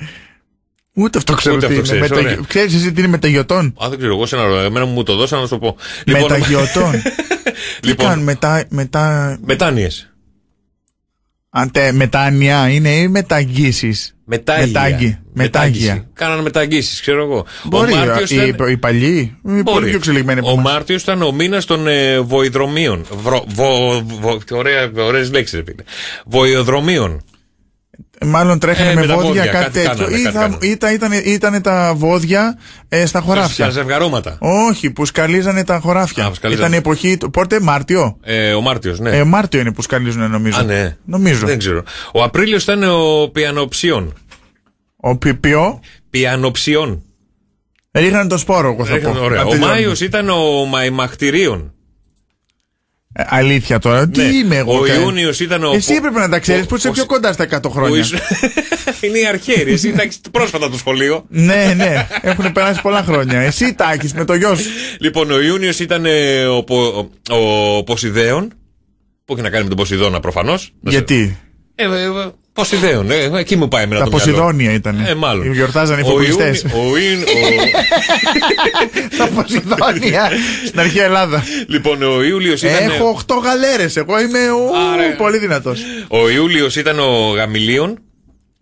Ούτε αυτό ξέρω Ούτε τι αυτό είναι. ξέρεις, ωραία. Ξέρεις εσύ τι είναι μεταγειωτών; Α, δεν ξέρω, εγώ σε ένα εμένα μου το δώσανε να σου το πω. Μεταγειωτών. Τι λοιπόν, κάνουν μετά. μετά... μετάνοιε. Αντε, μετάνοια είναι ή μεταγγίσεις. Μετάγεια. Μετάγγι. Μετάγγια. Κάνανε μεταγγίσεις, ξέρω εγώ. Μπορεί, ο Μάρτιος οι, ήταν... οι παλιοί, οι πολύ Μπορεί. πιο εξελιγμένοι από Ο εμάς. Μάρτιος ήταν ο μήνας των ε, βοηδρομίων. Βρο, βο, βο, ωραία, ωραίες λέξεις, ρε φίλε. Βοηδρομίων. Μάλλον τρέχανε Ε, με, με τα βόδια, βόδια, κάτι κάτι τέτοιο. κάνανε, Ή κάτι θα- κάνανε. ήταν, ήταν, ήταν τα βόδια ε, στα χωράφια. Στα ζευγαρώματα. Όχι, που σκαλίζανε τα χωράφια. που σκαλίζανε. Ήταν η εποχή. του- Πότε, Μάρτιο; Ε, ο Μάρτιος, ναι. Ε, Μάρτιο είναι που σκαλίζουν, νομίζω. Α, ναι. Νομίζω. Δεν ξέρω. Ο Απρίλιος ήταν ο πιανοψιών. Ο Πιπιό. Πιανοψιών. Ρίχνανε το σπόρο, εγώ θα Ρίχνανε, πω. ωραία. Να Ο τελειώνουμε. Μάιος ήταν ο μαϊμαχτηρίων. Ε, αλήθεια τώρα. Τι Ναι. είμαι εγώ. Ο κα- Ιούνιος ήταν ο- Εσύ έπρεπε να τα ξέρεις ο- που είσαι ο- πιο κοντά στα 100 Ο χρόνια. Ιησού- είναι η αρχαίοι. Εσύ ήταν πρόσφατα το σχολείο. ναι, ναι. Έχουν περάσει πολλά χρόνια. Εσύ τα έχεις με το γιο σου. Λοιπόν, ο Ιούνιος ήταν ε, ο, Πο- ο, ο Ποσειδέων. Που έχει να κάνει με τον Ποσειδώνα προφανώς. Γιατί; Ε, ε, ε, Ποσειδέων, ε, εκεί μου πάει εμένα Τα το μυαλό. Ποσειδόνια ήταν. Ε, μάλλον. Γιορτάζανε οι Ο φοπλιστές. Ιούνι- Ο, Ιουν- ο- Τα Ποσειδόνια στην αρχαία Ελλάδα. λοιπόν, ο Ιούλιος ήταν. Έχω 8 γαλέρες. Εγώ είμαι ου, Άρα. πολύ δυνατός. Ο Ιούλιος ήταν ο Γαμιλίων.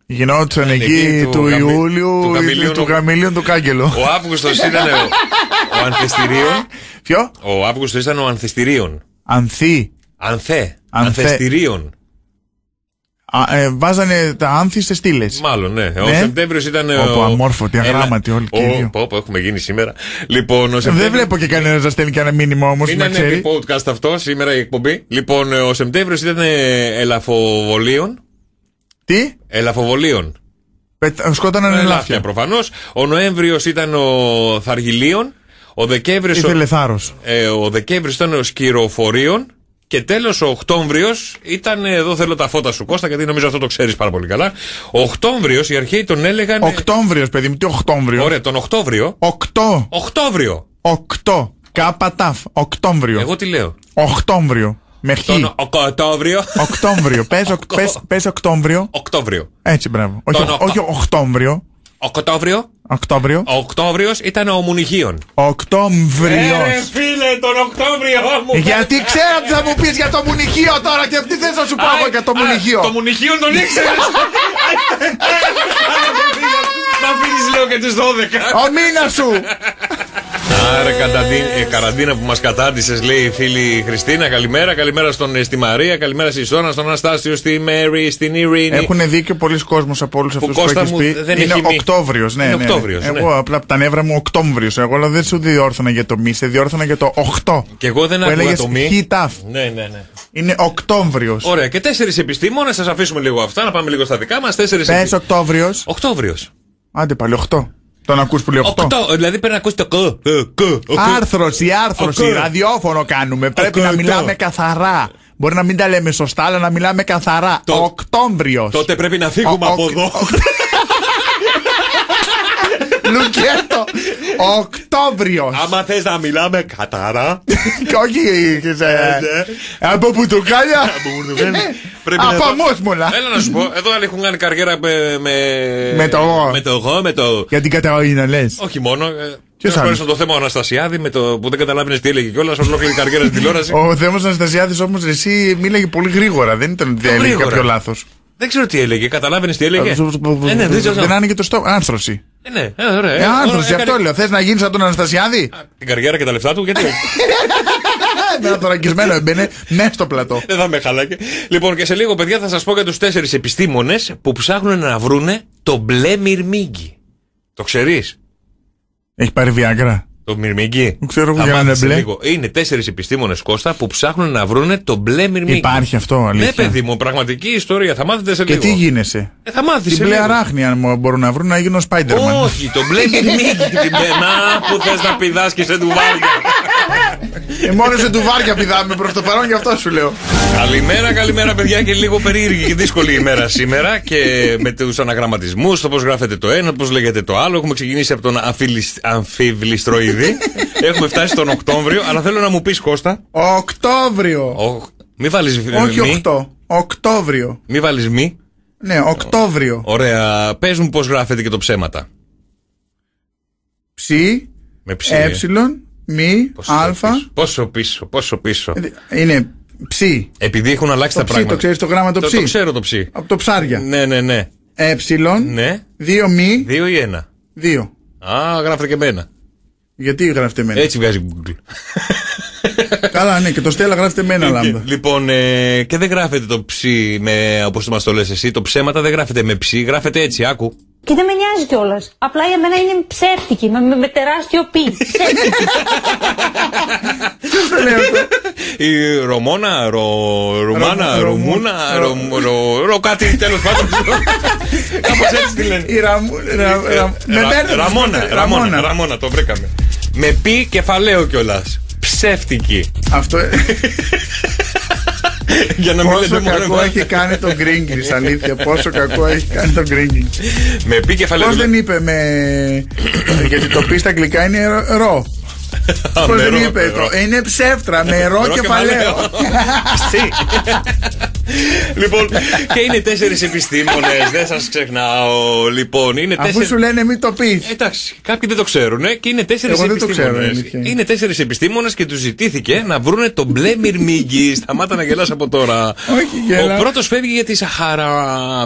Γινόντουσαν Εκεί εκεί του του Γαμι- Ιούλιου του Γαμιλίων του ο- Γαμιλίων του Κάγκελο. Ο Αύγουστος ήταν ο, ο Ανθεστηρίων. Ποιο; Ο Αύγουστος ήταν ο Ανθεστηρίων. Ανθή. Ανθέ. Ανθέ. Ανθεστηρίων. Α, ε, βάζανε τα άνθη σε στήλες. Μάλλον, ναι. Ο Ναι. Σεπτέμβριος ήταν. Όπου ο... αμόρφωτοι, Έλα. αγράμματοι όλοι και οι Ο- δύο. πω, πω, έχουμε γίνει σήμερα. Λοιπόν, ο Δεν Σεπτέμβριος... βλέπω και κανένας να στέλνει κανένα μήνυμα όμως Είναι να ξέρει. ανέβη podcast αυτό, σήμερα η εκπομπή. Λοιπόν, ε, ο Σεπτέμβριος ήταν ε, ελαφοβολίων. Τι; Ελαφοβολίων. Πετα- Σκόταναν Ελάφια ελάφια. προφανώς. Ο Νοέμβριος ήταν ο Θαργιλίων. Ο Δεκέμβριος. Ήθελε θάρρος. Ε, ο Δεκέμβριος ήταν ο Σκυροφορίων. Και τέλος ο Οκτώβριος ήταν. ε, Εδώ θέλω τα φώτα σου Κώστα, γιατί νομίζω αυτό το ξέρεις πάρα πολύ καλά. Ο Οκτώβριος, οι αρχαίοι τον έλεγαν. Οκτώβριος, παιδί μου, τι Οκτώβριο; Ωραία, τον Οκτώβριο. Οκτώ. Οκτώβριο. Οκτώ. Κάπαταφ. Οκτώβριο. Εγώ τι λέω. Οκτώβριο. Με χ. Τον Οκτώβριο. Οκτώβριο. Πες, οκ- πες, πες Οκτώβριο. Οκτώβριο. Έτσι, μπράβο. Όχι, Τον ο- οκτώ- όχι Οκτώβριο. Οκτώβριο. Οκτώβριο. Ο Οκτώβριος ήταν ο Μουνιχίων. Οκτώβριο. Ε, φίλε, τον Οκτώβριο μου. Γιατί ξέρω τι θα μου πεις για το μουνικείο τώρα και τι θες να σου πω εγώ για το μουνικείο. Το Μουνιχίων τον ήξερες; Να φύγει, λέω και τις 12. Ο μήνας σου. Άρα, καραντίνα, ε, καραντίνα που μας κατάρτισες, λέει η φίλη Χριστίνα. Καλημέρα, καλημέρα στον, ε, στη Μαρία, καλημέρα στη Σόνα, στον Αναστάσιο, στη Μέρη, στην Ειρήνη. Έχουν δίκιο πολλοί κόσμοι από όλους αυτούς που Κώστα έχεις μου πει. δεν είναι έχει μη. Οκτώβριος. Ναι, Είναι ναι. Οκτώβριος, ναι. Εγώ απλά από τα νεύρα μου Οκτώβριο. Εγώ αλλά δεν σου διόρθωνα για το μη, σε διόρθωνα για το 8. Και εγώ δεν που άκουγα έλεγες το μη. χιτάφ. Ναι, ναι, ναι. Είναι Οκτώβριο. Ωραία, και τέσσερις επιστήμονες, σας αφήσουμε λίγο αυτά, να πάμε λίγο στα δικά μας. Τέσσερις Πες Οκτώβριος. Οκτώβριος. Άντε πάλι 8. Τον ακούς που λέει 8. Οκτώ, δηλαδή πρέπει να ακούσει το κ. ε, κ, ο κ. Άρθρωση, άρθρωση, Οκτώ. ραδιόφωνο κάνουμε. Πρέπει να Οκτώ. μιλάμε καθαρά. Μπορεί να μην τα λέμε σωστά, αλλά να μιλάμε καθαρά. Το- Οκτώβριος. Τότε πρέπει να φύγουμε Ο- από ο- εδώ. Λουκέτο. Οκτώβριος. Άμα θες να μιλάμε κατάρα. Και όχι. και σε- Από πουτουκάλια. Πρέπει να Από το- μόσμουλα. Έλα να σου πω, εδώ άλλοι έχουν κάνει καριέρα με. Με, Με το εγώ. Με το εγώ, με το. Για την Καταρίνα λες. Όχι μόνο. ε, Ποιος τέλος άλλος; πάντων, το θέμα ο Αναστασιάδη με το που δεν καταλάβαινες τι έλεγε κιόλας. Ολόκληρη καριέρα στην τηλεόραση. Ο Θέμος Αναστασιάδης όμως εσύ μίλαγε πολύ γρήγορα. Δεν ήταν ότι έλεγε γρήγορα. κάποιο λάθος. Δεν ξέρω τι έλεγε. Καταλάβαινες τι έλεγε; Ε, ναι, δεν Δεν ξέρω. άνοιγε το στόμα. Άρθρωση. Ε, ναι, ε, ωραία. Ε, Ε, άρθρωση, έκανε αυτό λέω. Θες να γίνεις σαν τον Αναστασιάδη; Την καριέρα και τα λεφτά του, γιατί. Με ένα θωρακισμένο έμπαινε μέσα στο πλατό. Δεν θα με χαλάκε. Λοιπόν, και σε λίγο, παιδιά, θα σας πω για τους τέσσερις επιστήμονες που ψάχνουν να βρούνε το μπλε μυρμήγκι. Το ξέρεις, Έχει πάρει Βιάγκρα. Το μυρμήγκι. Δεν ξέρω Θα για να είναι μάθεις σε μπλε. λίγο. Είναι τέσσερις επιστήμονες Κώστα που ψάχνουν να βρούνε το μπλε μυρμήγκι. Υπάρχει αυτό, Ναι, αλήθεια. παιδί μου, πραγματική ιστορία. Θα μάθετε σε Και λίγο. τι γίνεσαι; Ε, θα μάθεις. Την μπλε αράχνη, αν μου μπορούν να βρουν, να γίνω Spider-Man. Όχι, το μπλε μυρμήγκι. την πενά που θες να πηδάς σε ντουβάρια. Ε, μόνος σε τουβάρια πηδάμε προς το παρόν, γι' αυτό σου λέω. Καλημέρα, καλημέρα, παιδιά. Και λίγο περίεργη και δύσκολη ημέρα σήμερα. Και με τους αναγραμματισμούς, το πώς γράφεται το ένα, πώς λέγεται το άλλο. Έχουμε ξεκινήσει από τον αμφιλισ- αμφιβληστροειδή. Έχουμε φτάσει στον Οκτώβριο. Αλλά θέλω να μου πεις, Κώστα. Οκτώβριο. Ο... Μη βάλεις Όχι μη. 8. Οκτώβριο. Μη βάλεις μη. Ναι, Οκτώβριο. Ωραία. Πες μου πώς γράφεται και το ψέματα. Ψι, Με ψή. ε, μη, Πόσο α. πίσω, Πόσο πίσω, πόσο πίσω. Είναι Ψι. Επειδή έχουν αλλάξει Το τα ψι, πράγματα. το ξέρεις το γράμμα το το, ψι. το ξέρω το ψι. Από το ψάρια. Ναι, ναι, ναι. Έψιλον. Ναι. Δύο μη. Δύο ή ένα. Δύο. Α, γράφετε και εμένα. Γιατί γράφετε εμένα; Έτσι βγάζει Google. Καλά, ναι, και το Στέλλα γράφετε εμένα λάμδα. Λοιπόν, ε, και δεν γράφετε το ψι με, όπως μας το λες εσύ, το ψέματα δεν γράφετε με ψι, γράφετε έτσι, άκου. Και δεν με νοιάζει κιόλας. Απλά για μένα είναι ψεύτικη, με, με, με τεράστιο πι. Ψεύτικη. Η Ρωμόνα, Ρο, Ρουμάνα, Ρο- Ρουμούνα, Ρο, Ρο, Ρο, κάτι τέλος πάντων. Κάπως έτσι τη λένε. Η Ραμού. Ρα- Ρα- με Ρα- μπέρδεψες, Ραμόνα, με- Ραμόνα, Ραμόνα, το βρήκαμε. Με πι κεφαλαίο κιόλας. Ψεύτικη. Αυτό. Για να μην Πόσο λέτε μόνο κακό εγώ. έχει κάνει τον Γκρίνγκρι, αλήθεια. Πόσο κακό έχει κάνει τον Γκρίνγκρι. Με πι κεφαλαίο. Πώς δεν είπε με. Γιατί το πει στα αγγλικά είναι ρο- ρο. Α, Πώς με δεν ρο, είπε με το; ρο. Είναι ψεύτρα με ρο Ρο κεφαλαίο. Ψι. λοιπόν, και είναι τέσσερις επιστήμονες, δεν σας ξεχνάω. Λοιπόν, είναι Αφού τέσσερι. σου λένε μην το πεις. Εντάξει, κάποιοι δεν το ξέρουν ε, και είναι τέσσερις Εγώ δεν το ξέρω, επιστήμονες. αλήθεια είναι. Είναι τέσσερις επιστήμονες και τους ζητήθηκε να βρούνε το μπλε μυρμήγκι. Σταμάτα να γελάς από τώρα. Όχι, γέλα. Ο πρώτος φεύγει για τη Σαχάρα.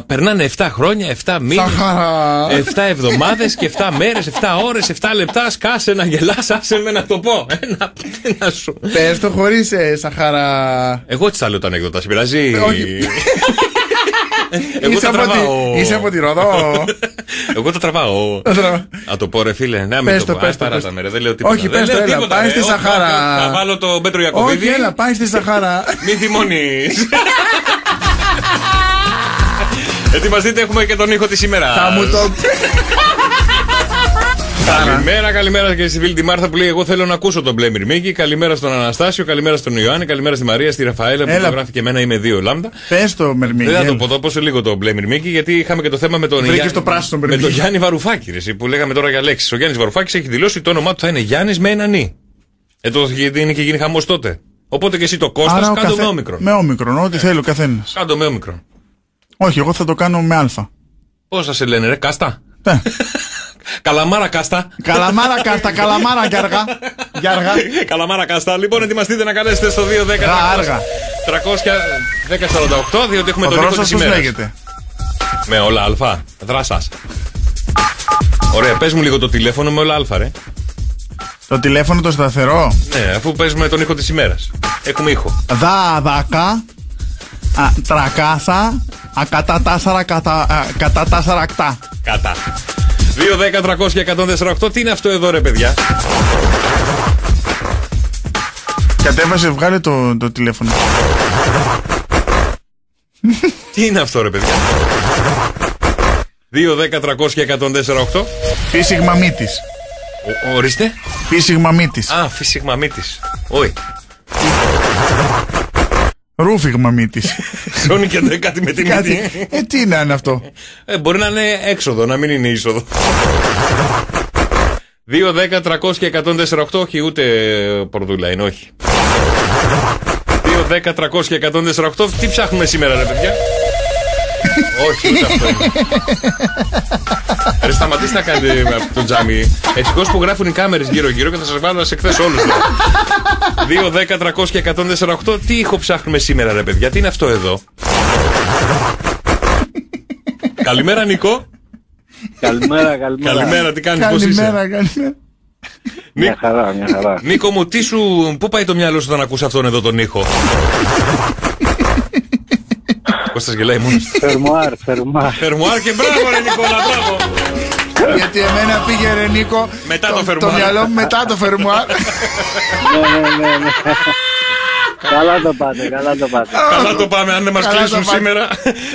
Περνάνε 7 χρόνια, 7 μήνες. Σαχάρα. 7 εβδομάδες και 7 μέρες, 7 ώρες, 7 λεπτά. Σκάσε να γελάς, άσε με να το πω. Ένα να σου. Πες το χωρίς σαχαρά. Εγώ έτσι θα λέω τα ανέκδοτα, σε πειράζει. Όχι. Εγώ Είσαι τα από τη- τραβάω. Είσαι από τη Ροδό. Εγώ τα τραβάω. Τα τραβάω. Να το πω ρε φίλε, να μην Πες το το, πω. πες Ας το, παράτα πες με, ρε, δεν λέω τίποτα. Όχι, Δεν πες το, λέω έλα, τίποτα, πάει ρε. στη Όχι, Σαχάρα. όχι, Θα βάλω το Πέτρο Ιακωβίδη. Όχι, έλα, πάει στη Σαχάρα. Μη θυμώνεις. Ετοιμαστείτε, έχουμε και τον ήχο της ημέρας. Θα μου το Καλημέρα, καλημέρα και στη φίλη τη Μάρθα που λέει: Εγώ θέλω να ακούσω τον Μπλε Μυρμήγκη. Καλημέρα στον Αναστάσιο, καλημέρα στον Ιωάννη, καλημέρα στη Μαρία, στη Ραφαέλα που Έλα. το γράφει και εμένα. Είμαι δύο λάμδα. Πες το Μερμήγκη. Δεν θα το πω το πόσο λίγο το Μπλε Μυρμήγκη, γιατί είχαμε και το θέμα με τον, Βρήκες Γιάννη- το πράσινο με Μυρμήγκη. τον Γιάννη Βαρουφάκη, ρε, εσύ, που λέγαμε τώρα για λέξεις. Ο Γιάννης Βαρουφάκης έχει δηλώσει ότι το όνομά του θα είναι Γιάννης με ένα νι. Ε, το γιατί είναι και γίνει χαμός τότε. Οπότε και εσύ το Κώστας, Άρα ο κάτω καθέ- με όμικρον. Με όμικρον, ό,τι θέλει ο καθένας. Κάτω με όμικρον. Όχι, εγώ θα το κάνω με α. Πώ θα σε λένε, ρε, Κάστα. Ναι. Καλαμάρα Κάστα. Καλαμάρα κάρτα, καλαμάρα κι αργά. Για αργά. Καλαμάρα Κάστα. Λοιπόν, ετοιμαστείτε να καλέσετε στο 210 Γα, αργά. 310 διότι έχουμε Ο τον ήχο δρόσος της πώς ημέρας. λέγεται; Με όλα Α. Δράσας. Ωραία, πες μου λίγο το τηλέφωνο με όλα Α, ρε. Το τηλέφωνο το σταθερό; Ναι, αφού παίζουμε τον ήχο της ημέρας. Έχουμε ήχο. Δα, δάκα. Α, τρακάσα. Α, κατά τέσσερα, κατά, α, κατά τέσσερα ακτά. Κατά. 2, 10, 300 και 148. Τι είναι αυτό εδώ, ρε παιδιά; Κατέβασε, βγάλε το, το τηλέφωνο. Τι είναι αυτό, ρε παιδιά; 2, 10, 300 και 148. Φύσιγμα μύτης. Ο- Ορίστε. Φύσιγμα μύτης. Α, φύσιγμα μύτης. Όχι. Ρούφιγμα μύτης. Σώνει και δεν κάτι με τη Κάτι. μύτη. Ε, τι να είναι αυτό; Ε, μπορεί να είναι έξοδο, να μην είναι είσοδο. 2, 10, 300 και 148, όχι ούτε πορδούλα είναι, όχι. 2, 10, 300 και 148, τι ψάχνουμε σήμερα, ρε παιδιά; Όχι, ούτε αυτό είναι. Ρε, σταματήστε να κάνετε με αυτό το τζάμι. Ευτυχώς που γράφουν οι κάμερες γύρω-γύρω και θα σας βάλω σε εκθέσω όλους. 2, 10, 300 και 148, τι ήχο ψάχνουμε σήμερα, ρε παιδιά, τι είναι αυτό εδώ; Καλημέρα, Νίκο. Καλημέρα, καλημέρα. Καλημέρα, τι κάνεις, πώς είσαι; Καλημέρα, καλημέρα. Μια χαρά, μια χαρά. Νίκο μου, τι σου, πού πάει το μυαλό σου όταν ακούς αυτόν εδώ τον ήχο; Κώστας γελάει μόνος. του. Φερμουάρ, φερμουάρ. Φερμουάρ και μπράβο ρε Νικόλα, μπράβο. Γιατί εμένα πήγε ρε Νίκο Μετά το το φερμουάρ. μυαλό μου μετά το φερμουάρ. Ναι, ναι, ναι, ναι. Καλά το πάτε, καλά το πάτε. Καλά το πάμε, αν δεν μας Καλά κλείσουν το πάμε. σήμερα.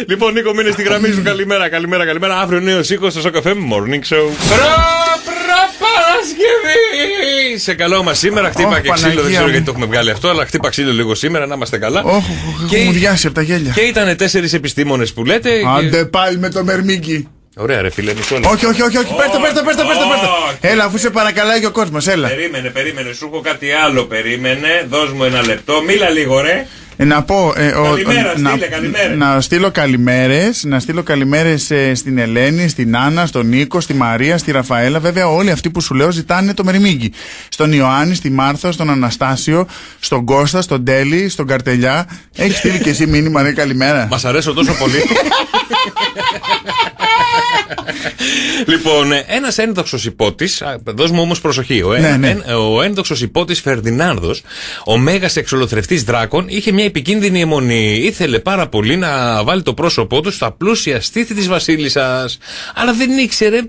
λοιπόν, Νίκο, μείνε στη γραμμή σου. Καλημέρα, καλημέρα, καλημέρα. Αύριο νέος ήχο στο Σοκαφέ Morning Show. Προ, προ, Παρασκευή! Σε καλό μας σήμερα. Χτύπα Ωχ, και ξύλο. Δεν Παναγία ξέρω μου. γιατί το έχουμε βγάλει αυτό, αλλά χτύπα ξύλο λίγο σήμερα να είμαστε καλά. Όχι, Και- έχω μου διάσει από τα γέλια. Και ήταν τέσσερις επιστήμονες που λέτε. και- Άντε πάλι με το μερμήγκι. Ωραία, ρε φίλε, μισό λεπτό. Όχι, όχι, όχι, όχι. Πες το, πες το, πες το, πες το, πες το. Όχι. Έλα, αφού σε παρακαλάει και ο κόσμος, έλα. Περίμενε, περίμενε. Σου έχω κάτι άλλο. Περίμενε. Δώσ' μου ένα λεπτό. Μίλα λίγο, ρε. Ε, να πω. ε, ο- Καλημέρα, να, στείλε, καλημέρα. να στείλω καλημέρες. Να στείλω καλημέρες στην Ελένη, στην Άννα, στον Νίκο, στη Μαρία, στη Ραφαέλα. Βέβαια, όλοι αυτοί που σου λέω ζητάνε το μερμήγκι. Στον Ιωάννη, στη Μάρθα, στον Αναστάσιο, στον Κώστα, στον Τέλη, στον Καρτελιά. Έχεις στείλει και εσύ μήνυμα, ρε καλημέρα. Μας αρέσω τόσο πολύ. λοιπόν, ένας ένδοξος υπότης, δώσ' μου όμως προσοχή. Ο, Ναι, ναι. εν- ο ένδοξος υπότης Φερδινάνδος, ο μέγας εξολοθρευτής δράκων, είχε μια επικίνδυνη αιμονή. Ήθελε πάρα πολύ να βάλει το πρόσωπό του στα πλούσια στήθη της Βασίλισσας. Αλλά δεν ήξερε.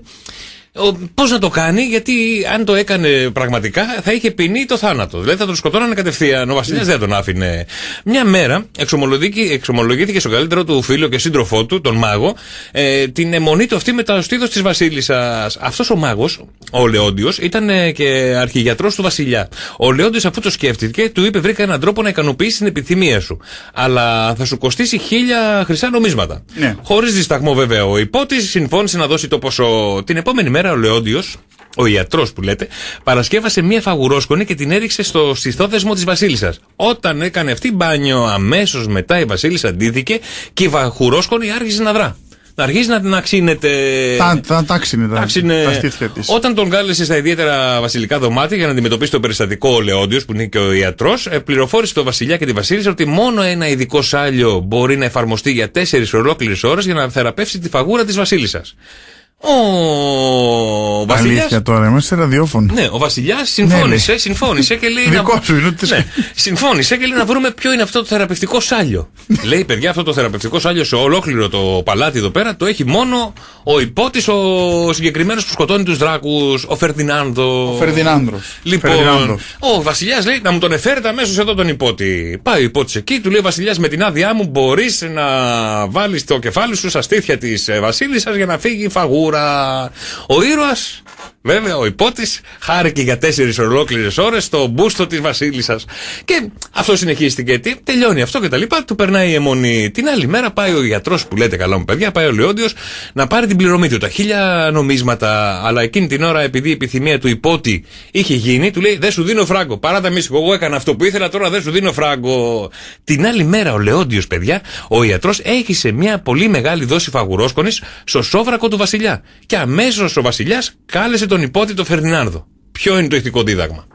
Πώς να το κάνει, γιατί αν το έκανε πραγματικά θα είχε ποινή το θάνατο. Δηλαδή θα τον σκοτώνανε κατευθείαν. Ο Βασιλιάς δεν τον άφηνε. Μια μέρα εξομολογήθηκε, εξομολογήθηκε στον καλύτερο του φίλο και σύντροφό του, τον μάγο, ε, την αιμονή του αυτή με το στήθος της Βασίλισσας. Αυτός ο μάγος, ο Λεόντιος, ήταν ε, και αρχηγιατρός του Βασιλιά. Ο Λεόντιος, αφού το σκέφτηκε, του είπε: Βρήκα έναν τρόπο να ικανοποιήσει την επιθυμία σου. Αλλά θα σου κοστίσει χίλια χρυσά νομίσματα. Ναι. Χωρίς δισταγμό, βέβαια, ο υπότης συμφώνησε να δώσει το ποσό. Την επόμενη μέρα ο Λεόντιος, ο ιατρός που λέτε, παρασκεύασε μία φαγουρόσκονη και την έριξε στο στιθόδεσμο της Βασίλισσας. Όταν έκανε αυτή μπάνιο, αμέσως μετά η Βασίλισσα αντίθηκε και η φαγουρόσκονη άρχισε να δρά. Να αρχίζει να, να ξύνεται. Τα, τα τάξινε τα, Τάξινε- τα στήθια της. Όταν τον κάλεσε στα ιδιαίτερα βασιλικά δωμάτια για να αντιμετωπίσει το περιστατικό ο Λεόντιος, που είναι και ο ιατρός, πληροφόρησε τον Βασιλιά και τη Βασίλισσα ότι μόνο ένα ειδικό σάλιο μπορεί να εφαρμοστεί για τέσσερις ολόκληρες ώρες για να θεραπεύσει τη φαγούρα της Βασίλισσας. Ο Βασιλιά. Αλήθεια τώρα, είμαστε σε ραδιόφωνο. Ναι, ο Βασιλιάς συμφώνησε, συμφώνησε και λέει. Δικό να... σου είναι, ούτε ναι, συμφώνησε και λέει να βρούμε ποιο είναι αυτό το θεραπευτικό σάλιο. λέει, παιδιά, αυτό το θεραπευτικό σάλιο σε ολόκληρο το παλάτι εδώ πέρα το έχει μόνο ο υπότης, ο συγκεκριμένος που σκοτώνει τους δράκους, ο Φερδινάνδο. Ο Φερδινάνδρος. Λοιπόν, Φερδινάνδος. ο Βασιλιάς λέει να μου τον εφέρετε αμέσως εδώ τον υπότη. Πάει ο υπότης εκεί, του λέει Βασιλιάς με την άδειά μου μπορείς να βάλεις το κεφάλι σου στα στήθια της Βασίλισσας για να φύγει η φαγούρα. Ο ήρωας, βέβαια, ο υπότης, χάρηκε για τέσσερις ολόκληρες ώρες στο μπούστο της Βασίλισσας. Και αυτό συνεχίστηκε. Τι, τελειώνει αυτό και τα λοιπά, του περνάει η αιμονή. Την άλλη μέρα πάει ο γιατρός που λέτε καλά μου παιδιά, πάει ο Λεόντιος να πάρει την πληρωμή του. Τα χίλια νομίσματα, αλλά εκείνη την ώρα επειδή η επιθυμία του υπότη είχε γίνει, του λέει Δεν σου δίνω φράγκο. Παρά τα μίση, εγώ έκανα αυτό που ήθελα, τώρα δεν σου δίνω φράγκο. Την άλλη μέρα ο Λεόντιος, παιδιά, ο ιατρό έχισε μια πολύ μεγάλη δόση φαγουρόσκονης στο σόβρακο του Βασιλιά. Και αμέσως ο Βασιλιάς κάλεσε τον υπότη τον Φερνινάνδο. Ποιο είναι το ηθικό δίδαγμα;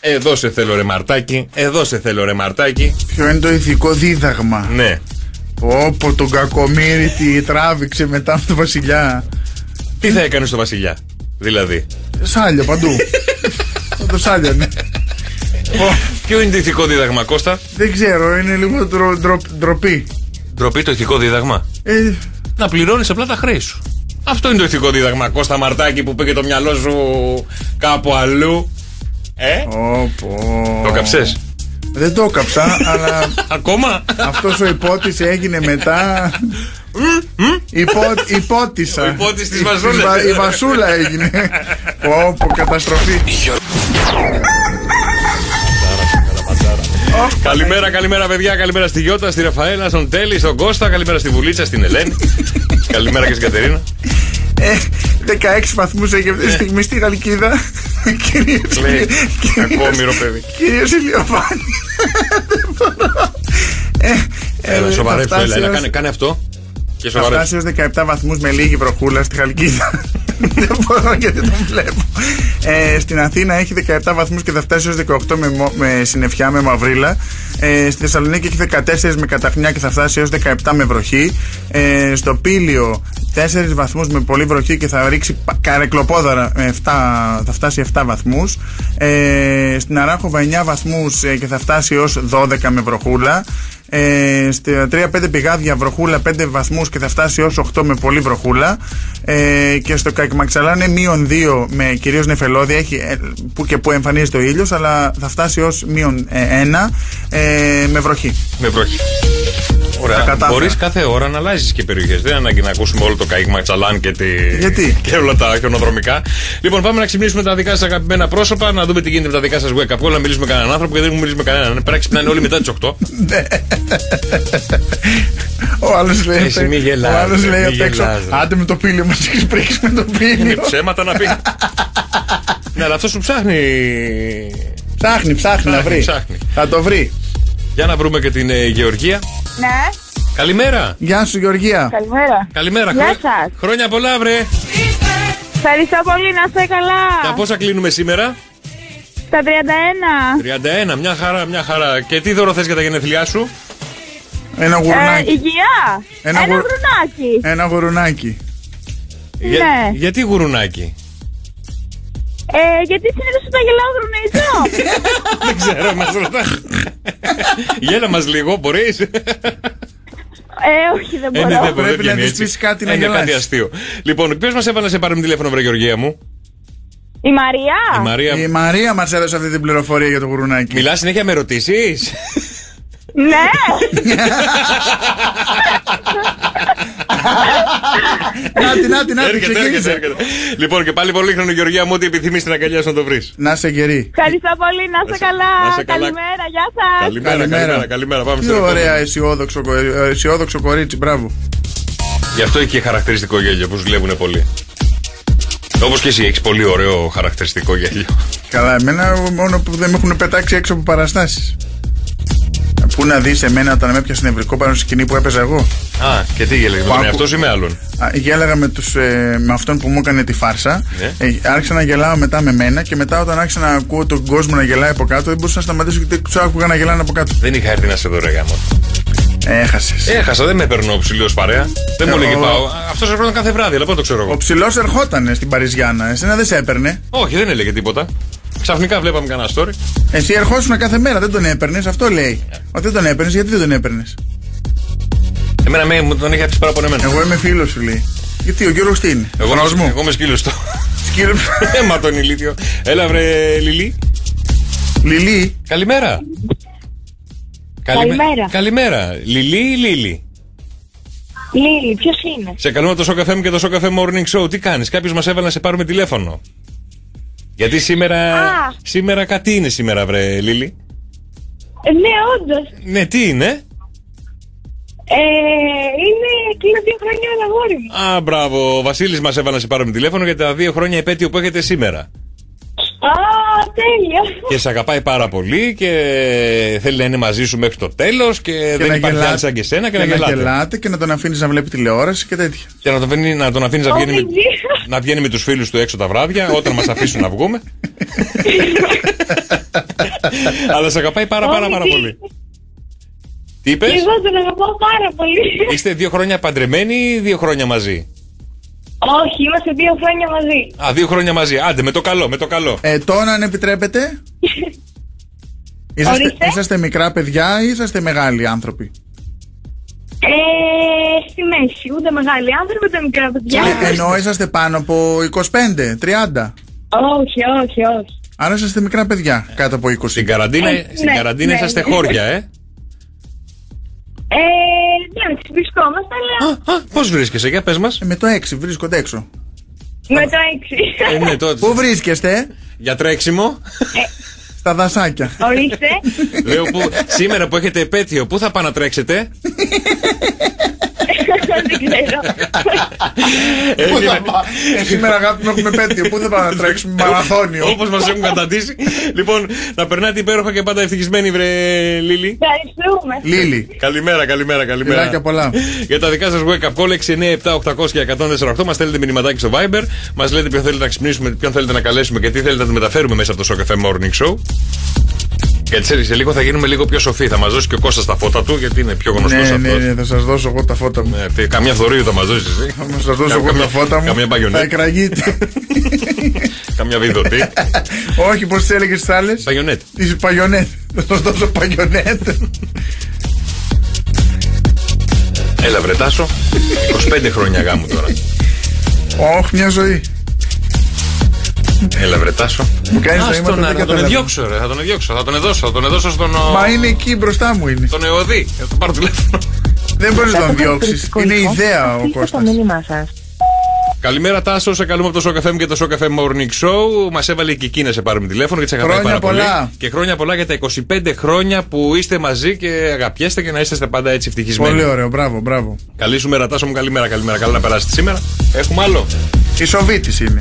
Εδώ σε θέλω ρε Μαρτάκι, εδώ σε θέλω ρε Μαρτάκι. Ποιο είναι το ηθικό δίδαγμα; Ναι. Όπω τον κακομύρι τη τράβηξε μετά από τον Βασιλιά. Τι θα έκανε στο Βασιλιά, δηλαδή; Σάλιο παντού. Θα το σάλιο, ναι. Ποιο είναι το ηθικό δίδαγμα, Κώστα; Δεν ξέρω, είναι λίγο ντρο- ντρο- ντροπή. Ντροπή το ηθικό δίδαγμα; Ε, Να πληρώνεις απλά τα χρέη σου. Αυτό είναι το ηθικό δίδαγμα, Κώστα Μαρτάκι, που πήγε το μυαλό σου κάπου αλλού. Ε, το καψέ. δεν το έκαψα, αλλά Ακόμα; αυτός ο υπότης έγινε μετά. Υπό, υπότισα. Ο υπότης της Βασούλας. Η βα- Η βασούλα έγινε. Πω, πω, καταστροφή. Καλημέρα, καλημέρα, παιδιά. Καλημέρα στη Γιώτα, στη Ραφαέλα, στον Τέλη, στον Κώστα. Καλημέρα στη Βουλίτσα, στην Ελένη. καλημέρα και στην Κατερίνα. Ε, 16 βαθμούς έχει αυτή τη στιγμή στη Γαλλικίδα. Κυρίως- Λέει, κυρίως- κακόμοιρο παιδί. Κυρίως ηλιοφάνη. Δεν μπορώ. Ε, Έλα, ε, σοβαρέψου, θα έλα, έλα, φτάσει κάνε, κάνε αυτό. Και Θα σοβαρέψου. φτάσει ως 17 βαθμούς με λίγη βροχούλα στη Χαλκίδα. Δεν μπορώ γιατί τον βλέπω. Ε, στην Αθήνα έχει 17 βαθμούς και θα φτάσει ως 18 με, μο- με συννεφιά, με μαυρίλα. Ε, στη Θεσσαλονίκη έχει 14 με καταχνιά και θα φτάσει έως 17 με βροχή. Ε, στο Πήλιο 4 βαθμούς με πολύ βροχή και θα ρίξει πα- καρεκλοπόδαρα με 7, θα φτάσει 7 βαθμούς. Ε, στην Αράχοβα 9 βαθμούς ε, και θα φτάσει ως 12 με βροχούλα. Ε, στα 3-5 πηγάδια βροχούλα 5 βαθμούς και θα φτάσει ως 8 με πολύ βροχούλα. Ε, και στο Κακμαξαλάνε μείον 2 με κυρίως νεφελώδια έχει, ε, που και που εμφανίζεται ο ήλιος αλλά θα φτάσει ως μείον 1 ε, με βροχή. Με βροχή. Τα Ωραία. κατάφερα. Μπορείς κάθε ώρα να αλλάζεις και περιοχές. Δεν είναι ανάγκη να ακούσουμε όλο το καίγμα τσαλάν και, τη... Γιατί; και όλα τα χιονοδρομικά. Λοιπόν, πάμε να ξυπνήσουμε τα δικά σας αγαπημένα πρόσωπα, να δούμε τι γίνεται με τα δικά σας wake up call, να μιλήσουμε με κανέναν άνθρωπο και δεν έχουμε μιλήσει με κανέναν. Πρέπει να ξυπνάνε όλοι μετά τις 8. Ο άλλος λέει, Εσύ μη γελάς, ο άλλος ρε, λέει μη απ' έξω γελάς, ρε. Άντε με το πύλιο μας έχεις πρίξεις με το Είναι πύλιο ψέματα να πει. ναι, αλλά αυτό σου ψάχνει. Ψάχνει, ψάχνει να Ψάχνει, βρει ψάχνει. Θα το βρει Για να βρούμε και την ε, Γεωργία. Ναι. Καλημέρα. Γεια σου, Γεωργία. Καλημέρα. Καλημέρα. Γεια Χρό- σας. Χρόνια πολλά, βρε. Ευχαριστώ πολύ, να είστε καλά. Τα πόσα κλείνουμε σήμερα; Στα 31. 31, μια χαρά, μια χαρά. Και τι δώρο θες για τα γενέθλιά σου; Ένα Ε, γουρνάκι. υγεία. Ένα Ένα, γουρ- γρουνάκι. Ένα γουρουνάκι. Για- Ναι. γιατί γουρουνάκι; Ε, γιατί συνήθω όταν γελάω γρουνίζω. Δεν ξέρω, μας ρωτάς. Γέλα μας λίγο, μπορείς; ε, όχι, δεν Ε, μπορώ. ναι, δεν μπορεί, Πρέπει δεν να βγαίνει της έτσι. πεις κάτι να Είναι Ε, γελάσει. κάτι αστείο. Λοιπόν, ποιος μας έβαλες να σε πάρουμε τηλέφωνο, βρε Γεωργία μου. Η Μαρία. Η Μαρία. Η Μαρία μας έδωσε αυτή την πληροφορία για το γουρουνάκι. Μιλάς συνέχεια με ερωτήσεις; Ναι. Νάτι, νάτι, νάτι, έρχεται, έρχεται, ξεκίνησε. έρχεται. Λοιπόν, και πάλι πολύ χρόνο, Γεωργία μου, ό,τι επιθυμείς την αγκαλιά σου να το βρεις. Να σε γερή. Ευχαριστώ πολύ, να είστε καλά. να είστε καλά. Καλημέρα, γεια σας. Καλημέρα, καλημέρα, καλημέρα. Πάμε Τι στο επόμενο. ωραία αισιόδοξο, κο- ε, αισιόδοξο κορίτσι, μπράβο. Γι' αυτό έχει και χαρακτηριστικό γέλιο που ζηλεύουν πολύ. Όπως και εσύ, έχεις πολύ ωραίο χαρακτηριστικό γέλιο. Καλά, εμένα μόνο που δεν με έχουν πετάξει έξω από παραστάσεις. Πού να δεις εμένα όταν με έπιασες νευρικό πάνω στη σκηνή που έπαιζα εγώ; Α, και τι γέλεγε, με τον Άκου. εαυτό σου ή με άλλον; Α, Γέλαγα με, τους, ε, με αυτόν που μου έκανε τη φάρσα. Ναι. Ε, άρχισα να γελάω μετά με μένα και μετά όταν άρχισα να ακούω τον κόσμο να γελάει από κάτω, δεν μπορούσα να σταματήσω γιατί του άκουγα να γελάνε από κάτω. Δεν είχα έρθει να σε δω, ρε γάμο. Έχασες. Έχασα, δεν με παίρνω ο ψηλός παρέα. Δεν μου Εγώ- έλεγε πάω. Αυτός ερχόταν κάθε βράδυ, αλλά πού το ξέρω εγώ. Ο ψηλός ερχότανε στην Παριζιάνα. Εσένα δεν σε έπαιρνε. Όχι, δεν έλεγε τίποτα. Ξαφνικά βλέπαμε κανένα story. Εσύ ερχόσουν κάθε μέρα, δεν τον έπαιρνες. Αυτό λέει. Ότι δεν τον έπαιρνες, γιατί δεν τον έπαιρνες; Εμένα με, μου τον είχε αφήσει παραπονεμένο. Εγώ είμαι φίλος σου, λέει. Γιατί ο Γιώργος τι είναι; Εγώ, Φρόνος είμαι- μου. εγώ είμαι σκύλος. Σκύλο. Έμα τον ηλίθιο. Έλα, βρε Λιλί. Λιλί. Καλημέρα. Καλημέ- Καλημέρα. Καλημέρα. Λιλί ή Λίλι. Λίλη, ποιος είναι; Σε καλούμε το Σοκαφέ μου και το Σοκαφέ Morning Show. Τι κάνεις, Κάποιος μας έβαλε να σε πάρουμε τηλέφωνο; Γιατί σήμερα. Α. Σήμερα κάτι είναι σήμερα, βρε Λίλι. Ε, ναι, όντως. Ναι, τι είναι; Ε, είναι κλείνω δύο χρόνια ένα αγόρι μου. Α, μπράβο. Ο Βασίλης μας έβαλε να σε πάρουμε τηλέφωνο για τα δύο χρόνια επέτειο που έχετε σήμερα. Α, τέλεια. Και σε αγαπάει πάρα πολύ και θέλει να είναι μαζί σου μέχρι το τέλος και, δεν να υπάρχει γελάτε. άλλη σαν και εσένα και, Και να γελάτε. γελάτε και να τον αφήνεις να βλέπει τηλεόραση και τέτοια. Και να τον, αφήνει- να τον αφήνεις να βγαίνει, με, Όχι, να βγαίνει με τους φίλους του έξω τα βράδια όταν μας αφήσουν να βγούμε. Αλλά σε αγαπάει πάρα πάρα Όχι, πάρα τι- πολύ. Τι είπες, Και εγώ τον αγαπάω πάρα πολύ. Είστε δύο χρόνια παντρεμένοι ή δύο χρόνια μαζί; Όχι, είμαστε δύο χρόνια μαζί. Α, δύο χρόνια μαζί. Άντε, με το καλό, με το καλό. Ε, τώρα αν επιτρέπετε. Είσαστε, Ορίστε. είσαστε μικρά παιδιά ή είσαστε μεγάλοι άνθρωποι; Ε, στη μέση, ούτε μεγάλοι άνθρωποι, ούτε μικρά παιδιά. Ε, Ενώ είσαστε πάνω από 25, 30. Όχι, όχι, όχι. Άρα είσαστε μικρά παιδιά κάτω από 20. Στην καραντίνα, Ε, στην ναι, καραντίνα ναι, είσαστε ναι. χώρια, ε. Ε, εντάξει, βρισκόμαστε, αλλά Πώς βρίσκεσαι, για πες μας. Ε, με το 6 βρίσκονται έξω. με το έξι. Ε, ναι, τότε. Πού βρίσκεστε, Για τρέξιμο. Στα δασάκια. Ορίστε. Λέω που, σήμερα που έχετε επέτειο, πού θα πάω να τρέξετε. Δεν ξέρω. Πού θα πά- Ε, Σήμερα αγάπη μου έχουμε πέτειο. Πού θα πάμε να τρέξουμε μαραθώνιο. Όπως μας έχουν καταντήσει. λοιπόν, να περνάτε υπέροχα και πάντα ευτυχισμένοι, βρε Λίλι. Ευχαριστούμε. Λίλι. Καλημέρα, καλημέρα, καλημέρα. Φιλάκια πολλά. Για τα δικά σας wake up call 697-800 και 148 μας στέλνετε μηνυματάκι στο Viber. Μας λέτε ποιον θέλετε να ξυπνήσουμε, ποιον θέλετε να καλέσουμε και τι θέλετε να το μεταφέρουμε μέσα από το Show Cafe Morning Show. Γιατί ξέρεις, σε λίγο θα γίνουμε λίγο πιο σοφοί. Θα μας δώσει και ο Κώστας τα φώτα του, γιατί είναι πιο γνωστός Ναι, αυτός. ναι, ναι, θα σας δώσω εγώ τα φώτα μου. Ναι, τι, καμιά φθορείου θα μας δώσεις εσύ. Θα σας δώσω εγώ Καμιά- τα φώτα μου. Καμιά Θα μπαγιονέτ. εκραγείτε. καμιά βιδωτή. Όχι, πώς τις έλεγες τις άλλες; Μπαγιονέτ. Τις παγιονέτ. Θα σας δώσω παγιονέτ. Έλα, βρετάσω. 25 χρόνια γάμου τώρα. Όχι, μια ζωή. Έλα, βρετάσω. Μου κάνει Α, νοήματα, στον- δεν Θα τον καταλαβαίνω. εδιώξω, ρε. Θα τον εδιώξω. Θα τον εδώσω. Θα τον εδώσω στον. ο- Μα είναι εκεί μπροστά μου είναι. Τον Εωδή. Θα τον πάρω τηλέφωνο. Δεν μπορείς να τον διώξεις. Είναι ιδέα ο Κώστας. μήνυμά σας. Καλημέρα, Τάσο. Σε καλούμε από το Σοκαφέ μου και το Σοκαφέ Morning Show. Μας έβαλε και εκεί να σε πάρουμε τηλέφωνο γιατί σε αγαπάει Χρόνια πάρα πολλά. πολύ. Και χρόνια πολλά για τα 25 χρόνια που είστε μαζί και αγαπιέστε και να είστε πάντα έτσι ευτυχισμένοι. Πολύ ωραίο, μπράβο, μπράβο. Καλή σου μέρα, Τάσο μου. Καλημέρα, καλημέρα. Καλά να περάσετε σήμερα. Έχουμε άλλο. Ισοβίτης είναι.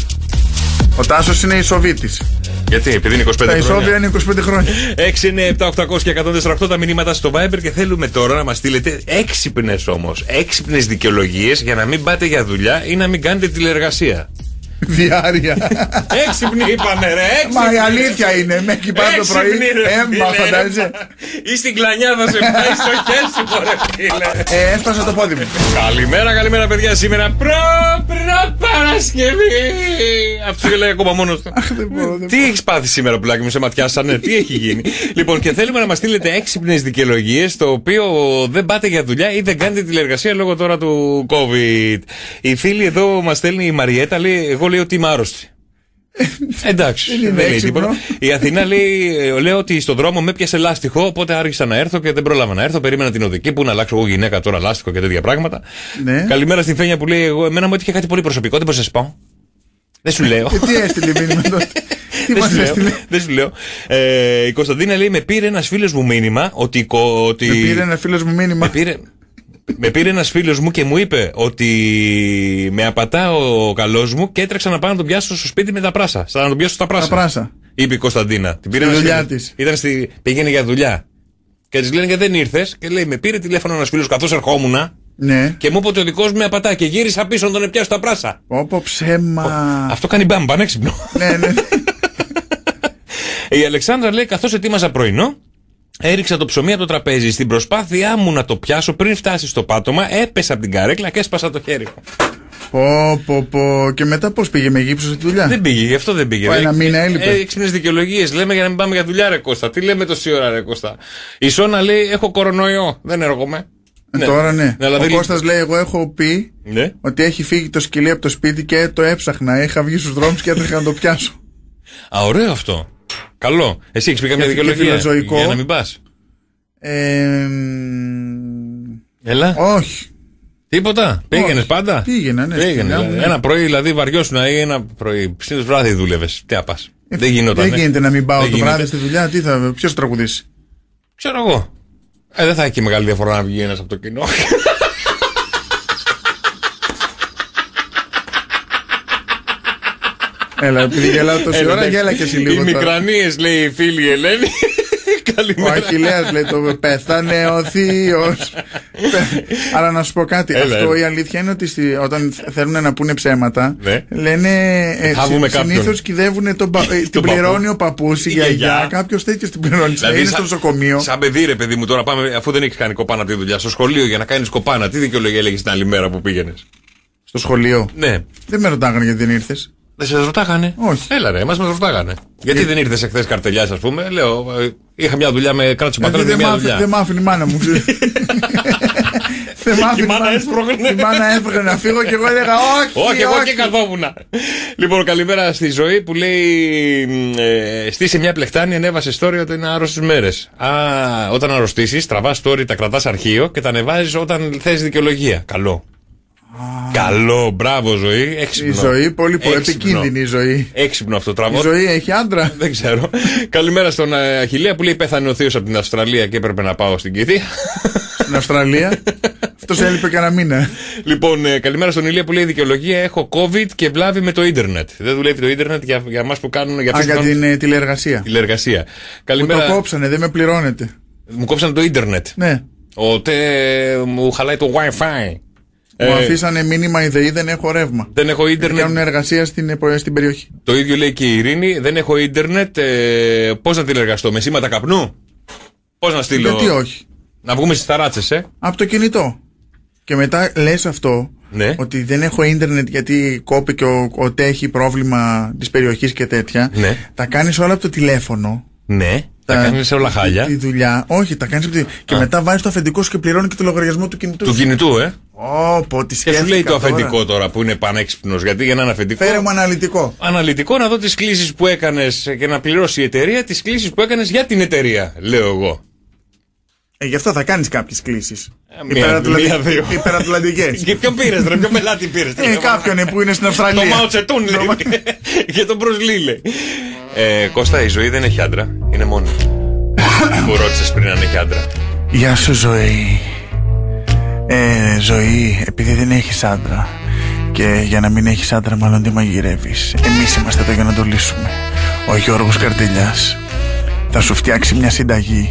Ο Τάσος είναι Ισοβίτης. Γιατί, επειδή είναι 25 Τα χρόνια. ισόβια είναι 25 χρόνια. 6, 9, 7, 800 και 148 τα μηνύματα στο Viber και θέλουμε τώρα να μας στείλετε έξυπνες όμως. Έξυπνες δικαιολογίες για να μην πάτε για δουλειά ή να μην κάνετε τηλεργασία. Διάρκεια. Έξυπνοι είπαμε, ρε. Έξυπνοι. Μα η αλήθεια είναι, με εκεί πάντα το πρωί. Έξυπνοι, ρε, Έμπα, φίλε, φαντάζεσαι. έμπα. Ή στην κλανιά θα σε πάει στο χέρι ρε φίλε. Ε, έσπασα το πόδι μου. Καλημέρα, καλημέρα, παιδιά. Σήμερα προ, προ Παρασκευή. Αυτό λέει ακόμα μόνος του. Τι έχεις πάθει σήμερα, πουλάκι μου, σε ματιάσανε, τι έχει γίνει; λοιπόν, και θέλουμε να μας στείλετε έξυπνες δικαιολογίες, το οποίο δεν πάτε για δουλειά ή δεν κάνετε τηλεργασία λόγω τώρα του COVID. Η φίλη εδώ μας στέλνει η Μαριέτα, λέει, εγώ λέω ότι είμαι άρρωστη. Εντάξει, Δεν είναι δεν λέει έξυπνο. τίποτα. Η Αθηνά λέει, ε, λέω ότι στον δρόμο με έπιασε λάστιχο, οπότε άρχισα να έρθω και δεν πρόλαβα να έρθω. Περίμενα την οδική που να αλλάξω εγώ γυναίκα τώρα λάστιχο και τέτοια πράγματα. Ναι. Καλημέρα στην Φένια που λέει, εγώ, εμένα μου έτυχε κάτι πολύ προσωπικό, δεν μπορώ να σα πω. Δεν σου λέω. Και τι έστειλε μήνυμα τότε; Τι Δεν μας σου λέω. έστειλε; Δεν σου λέω. Ε, η Κωνσταντίνα λέει: Με πήρε ένας φίλος μου μήνυμα ότι. κο- ότι... Με πήρε ένας φίλος μου μήνυμα. Με πήρε, με πήρε ένας φίλος μου και μου είπε ότι με απατά ο καλός μου και έτρεξα να πάω να τον πιάσω στο σπίτι με τα πράσα. Σαν να τον πιάσω στα πράσα. Τα πράσα. Είπε η Κωνσταντίνα. Την πήρε Στη ένας δουλειά φίλος. της. Ήταν στη, πήγαινε για δουλειά. Και της λένε και δεν ήρθες. Και λέει: Με πήρε τηλέφωνο ένας φίλος καθώς ερχόμουν Ναι. και μου είπε ότι ο δικός μου με απατά. Και γύρισα πίσω να τον πιάσω στα πράσα. Όπω ψέμα. Αυτό κάνει μπαμ, πανέξυπνο. Ναι, ναι. Η Αλεξάνδρα λέει: Καθώς ετοίμαζα πρωινό, έριξα το ψωμί από το τραπέζι. Στην προσπάθειά μου να το πιάσω πριν φτάσει στο πάτωμα, έπεσα από την καρέκλα και έσπασα το χέρι μου. Πω, πω, πω. Και μετά πώς πήγε με γύψο στη δουλειά; Δεν πήγε, γι' αυτό δεν πήγε. Ω, ένα μήνα έλειπε. Έξυπνε δικαιολογίες. Λέμε για να μην πάμε για δουλειά, ρε Κώστα. Τι λέμε τόση ώρα, ρε Κώστα. Η Σόνα λέει: Έχω κορονοϊό. Δεν έρχομαι. Ε, Τώρα ναι. δηλαδή- Ο Κώστας λέει: Εγώ έχω πει Ναι. ότι έχει φύγει το σκυλί από το σπίτι και το έψαχνα. Είχα βγει στους δρόμους και έτρεχα να το πιάσω. Α, ωραίο αυτό. Καλό. Εσύ έχεις πει καμιά Και- και δικαιολογία. φιλοζωικό. Για να μην πας. Ε, μ, Έλα. όχι. Τίποτα. Πήγαινες Όχι. πάντα; Πήγαινα, ναι, στη Πήγαινες. δουλειά μου, δηλαδή. ναι. Ένα πρωί δηλαδή βαριώσουν ή ένα πρωί. Συνήθως βράδυ δούλευες. Τι να πας. Δεν γινόταν. Δεν ναι. γίνεται να μην πάω Δεν το γίνεται. βράδυ στη δουλειά. Τι θα, ποιος θα τραγουδήσει; Ξέρω εγώ. Ε, δεν θα έχει και μεγάλη διαφορά να βγει ένας από το κοινό. Έλα, επειδή γελάω τόση Έλα, ώρα, εντάξει. γέλα και εσύ Οι λίγο. τώρα. μικρανίες λέει η φίλη Ελένη. Ο Καλημέρα. Αχιλέας λέει το πέθανε ο θείος Αλλά να σου πω κάτι Έλα, Αυτό έλα. η αλήθεια είναι ότι στη- όταν θέλουν να πούνε ψέματα Ναι. Λένε ε, Θα βγούμε συ- κάποιον. Συνήθως κυδεύουν τον, πα- ε, Την παππού. πληρώνει ο παππούς Η Η γιαγιά γιαγιά. Κάποιος τέτοιος την πληρώνει Δηλαδή, Είναι σαν- στο νοσοκομείο Σαν παιδί, ρε παιδί μου, τώρα πάμε, αφού δεν έχεις κάνει κοπάνα τη δουλειά, στο σχολείο για να κάνεις κοπάνα, τι δικαιολογία έλεγες την άλλη μέρα που πήγαινες; Στο σχολείο Ναι. Δεν με ρωτάγανε γιατί δεν ήρθες Δεν σε ρωτάγανε. Όχι. Έλα ρε, εμάς μας ρωτάγανε. Γιατί δεν ήρθες εχθές καρτελιάς, ας πούμε. Λέω, ε, είχα μια δουλειά με κράτος Δηλαδή πατέρα και δεν μια μ' άφη- δουλειά. δεν μ' άφηνε η μάνα μου Δεν μ' άφηνε Η μάνα έσπρωχνε. Η μάνα έσπρωχνε να φύγω και εγώ έλεγα όχι Όχι, εγώ και καθόμουν. λοιπόν, καλημέρα στη ζωή που λέει μ, ε, στήσε μια πλεκτάνη, ανέβασε story όταν είναι άρρωστες μέρες. Α, όταν αρρωστήσεις, τραβάς story, τα κρατάς αρχείο και τα ανεβάζεις όταν θες δικαιολογία. Καλό. Καλό, μπράβο ζωή. Έξυπνο. Η ζωή πολύ πολύ Έξυπνο. επικίνδυνη η ζωή Έξυπνο αυτό Η τραβώ. ζωή έχει άντρα Δεν ξέρω. Καλημέρα στον ε, Αχιλέα που λέει πέθανε ο Θείος από την Αυστραλία και έπρεπε να πάω στην Κηδεία. Στην Αυστραλία Αυτός έλειπε κανένα μήνα λοιπόν, ε, καλημέρα στον Ηλία που λέει δικαιολογία. Έχω COVID και βλάβει με το ίντερνετ. Δεν δουλεύει το ίντερνετ για, για εμά που κάνουν για Α, αυτούς που για κάνουν την ε, τηλεεργασία τηλεργασία. Μου Καλημέρα. το κόψανε, δεν με πληρώνετε Μου κόψανε το ίντερνετ. Ναι Ο τε μου χαλάει το WiFi. Μου Ε, αφήσανε μήνυμα η ΔΕΗ, δεν έχω ρεύμα. δεν έχω ίντερνετ. Κάνουν εργασία στην, ε, στην περιοχή. Το ίδιο λέει και η Ειρήνη. Δεν έχω ίντερνετ. Ε, Πώς να τηλεργαστώ, με σήματα καπνού; Πώς να στείλω. Γιατί όχι; Να βγούμε στις ταράτσε, ε; Από το κινητό. Και μετά λες αυτό, Ναι. ότι δεν έχω ίντερνετ γιατί κόπηκε ο, ο ΤΕ έχει πρόβλημα της περιοχής και τέτοια. Ναι. Τα κάνεις όλα από το τηλέφωνο. Ναι. Τα κάνεις όλα χάλια. Τη δουλειά. Όχι, τα κάνεις από το. Και μετά βάζεις το αφεντικό σου και πληρώνει και το λογαριασμό του κινητού. Του σου. κινητού, ε. Όπο, τη Και σου λέει σκέφτηκα το τώρα. αφεντικό τώρα που είναι πανέξυπνος. Γιατί για να είναι αφεντικό. Φέρε μου αναλυτικό. Αναλυτικό να δω τις κλήσεις που έκανες και να πληρώσει η εταιρεία, τις κλήσεις που έκανες για την εταιρεία, λέω εγώ. Ε, γι' αυτό θα κάνεις κάποιες κλήσεις. μία- μία-δύο. Υπερατλαντικές. Και ποιον πήρες, ρε, ποιο πελάτη πήρες. Ε, κάποιον ε, που είναι στην Αυστραλία. Το Μάο Τσετούν λέει. Και τον Μπρουσλί λέει. Ε, Κώστα, η ζωή δεν έχει άντρα. Είναι μόνη. Που ρώτησες πριν αν έχει άντρα. Γεια σου ζωή ε, Ζωή Επειδή δεν έχεις άντρα Και για να μην έχεις άντρα μάλλον τι μαγειρεύεις Εμείς είμαστε εδώ για να το λύσουμε ο Γιώργος Καρτελιάς θα σου φτιάξει μια συνταγή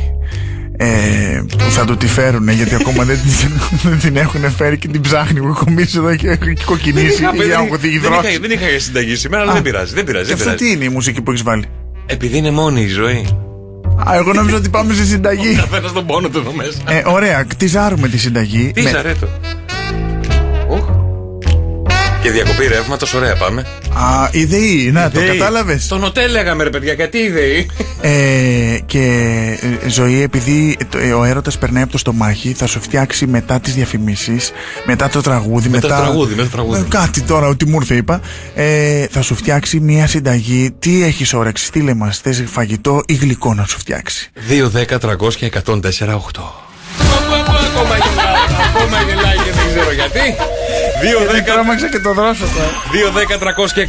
ε, που θα του τη φέρουν γιατί ακόμα δεν, την- δεν την έχουν φέρει και την ψάχνει. Εγώ έχω μίσει εδώ και έχω Δεν κοκκινήσει. είχα, για δεν, έχω τη δεν, υδρόξη. είχα, δεν είχα συνταγή σήμερα, αλλά Α. δεν πειράζει. Δεν πειράζει, Και δεν αυτό πειράζει. τι είναι η μουσική που έχεις βάλει; Επειδή είναι μόνη η ζωή. Α, εγώ νόμιζα ότι πάμε σε συνταγή. Καθένα τον πόνο του εδώ μέσα. Ε, ωραία, κτιζάρουμε τη συνταγή. Τι με- ζαρέτο. Οχ. Και διακοπή ρεύματος, ωραία πάμε. Α, η ΔΕΗ, να το ΔΕΗ. κατάλαβες. Στον οτέλ λέγαμε ρε παιδιά, γιατί η ΔΕΗ. Ε, και ε, ζωή, επειδή το- ε, ο έρωτας περνάει από το στομάχι, θα σου φτιάξει μετά τις διαφημίσεις, μετά το τραγούδι, Μετά μετά. το τραγούδι, μετά το τραγούδι. Ε, κάτι τώρα, ό,τι μου ήρθε είπα. Ε, θα σου φτιάξει μια συνταγή. Τι έχεις όρεξη, στείλε μα. Θες φαγητό ή γλυκό να σου φτιάξει. 2, 10, 300 και 104, 8. Ακόμα γελάει, ακόμα γελάει και δεν ξέρω γιατί; 2, 10, Τρόμαξα και το δρόσο τώρα. 2, 10, 300 και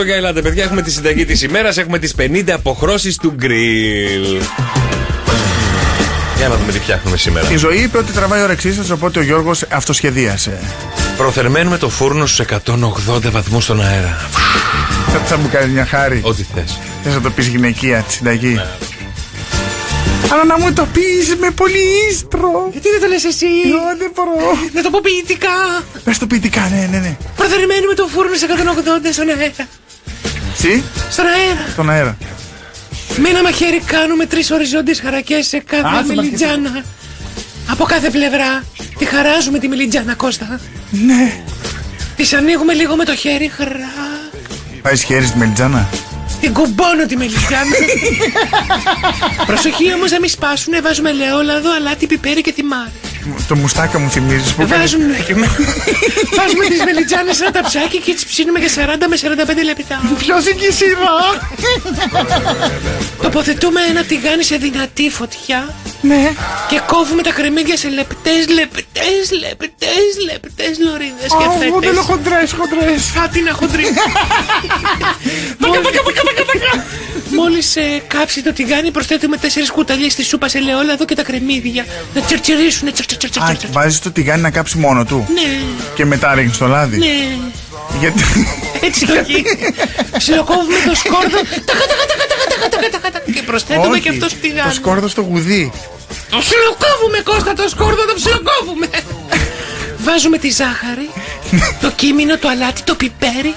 104, Για ελάτε, παιδιά, έχουμε τη συνταγή της ημέρας. Έχουμε τις 50 αποχρώσεις του γκριλ. Για να δούμε τι φτιάχνουμε σήμερα. Η ζωή είπε ότι τραβάει η όρεξή σας, οπότε ο Γιώργος αυτοσχεδίασε. Προθερμαίνουμε το φούρνο στους 180 βαθμούς στον αέρα. Θα, θα μου κάνει μια χάρη. Ό,τι θες. Θες να το πεις γυναικεία τη συνταγή; Ναι. Αλλά να μου το πεις με πολύ ίστρο. Γιατί δεν το λες εσύ; Εγώ δεν μπορώ. Να το πω ποιητικά Πες το ποιητικά, ναι, ναι, ναι. Προθερμαίνουμε το φούρνο σε 180 στον αέρα Τι; Στον αέρα Στον αέρα. Με ένα μαχαίρι κάνουμε τρεις οριζόντιες χαρακές σε κάθε Άσε, μελιτζάνα Από κάθε πλευρά Τη χαράζουμε τη μελιτζάνα Κώστα Ναι. Τις ανοίγουμε λίγο με το χέρι χρά Πάει χέρι στη μελιτζάνα; Την κουμπώνω τη μελιτζάνα Προσοχή όμως να μην σπάσουνε Βάζουμε ελαιόλαδο, αλάτι, πιπέρι και τιμάρι Το μουστάκα μου θυμίζεις που Βάζουμε, βάζουμε τις μελιτζάνες σε ένα ταψάκι και τις ψήνουμε για 40 με 45 λεπτά Ποιο είναι η σειρά. Τοποθετούμε ένα τηγάνι σε δυνατή φωτιά Ναι. και κόβουμε τα κρεμμύδια σε λεπτές, λεπτές, λεπτές, λεπτές λωρίδες και Α, εγώ φέτες. θέλω χοντρές, χοντρές. Φάτη να χοντρεί. Μόλις ε, κάψεις το τηγάνι, προσθέτουμε τέσσερις κουταλιές τη σούπα σε ελαιόλαδο και τα κρεμμύδια. Να τσερτσερίσουν. Α, βάζεις το τηγάνι να κάψει μόνο του; Ναι. Και μετά ρίχνεις το λάδι; Ναι. Γιατί; Έτσι το έχει. Ξυλοκόβουμε το σκόρδο. Και προσθέτουμε και αυτό τηγάνι. Το σκόρδο στο γουδί. Το ψιλοκόβουμε Κώστα το σκόρδο, το ψιλοκόβουμε. Βάζουμε τη ζάχαρη, ναι. το κίμινο, το αλάτι, το πιπέρι,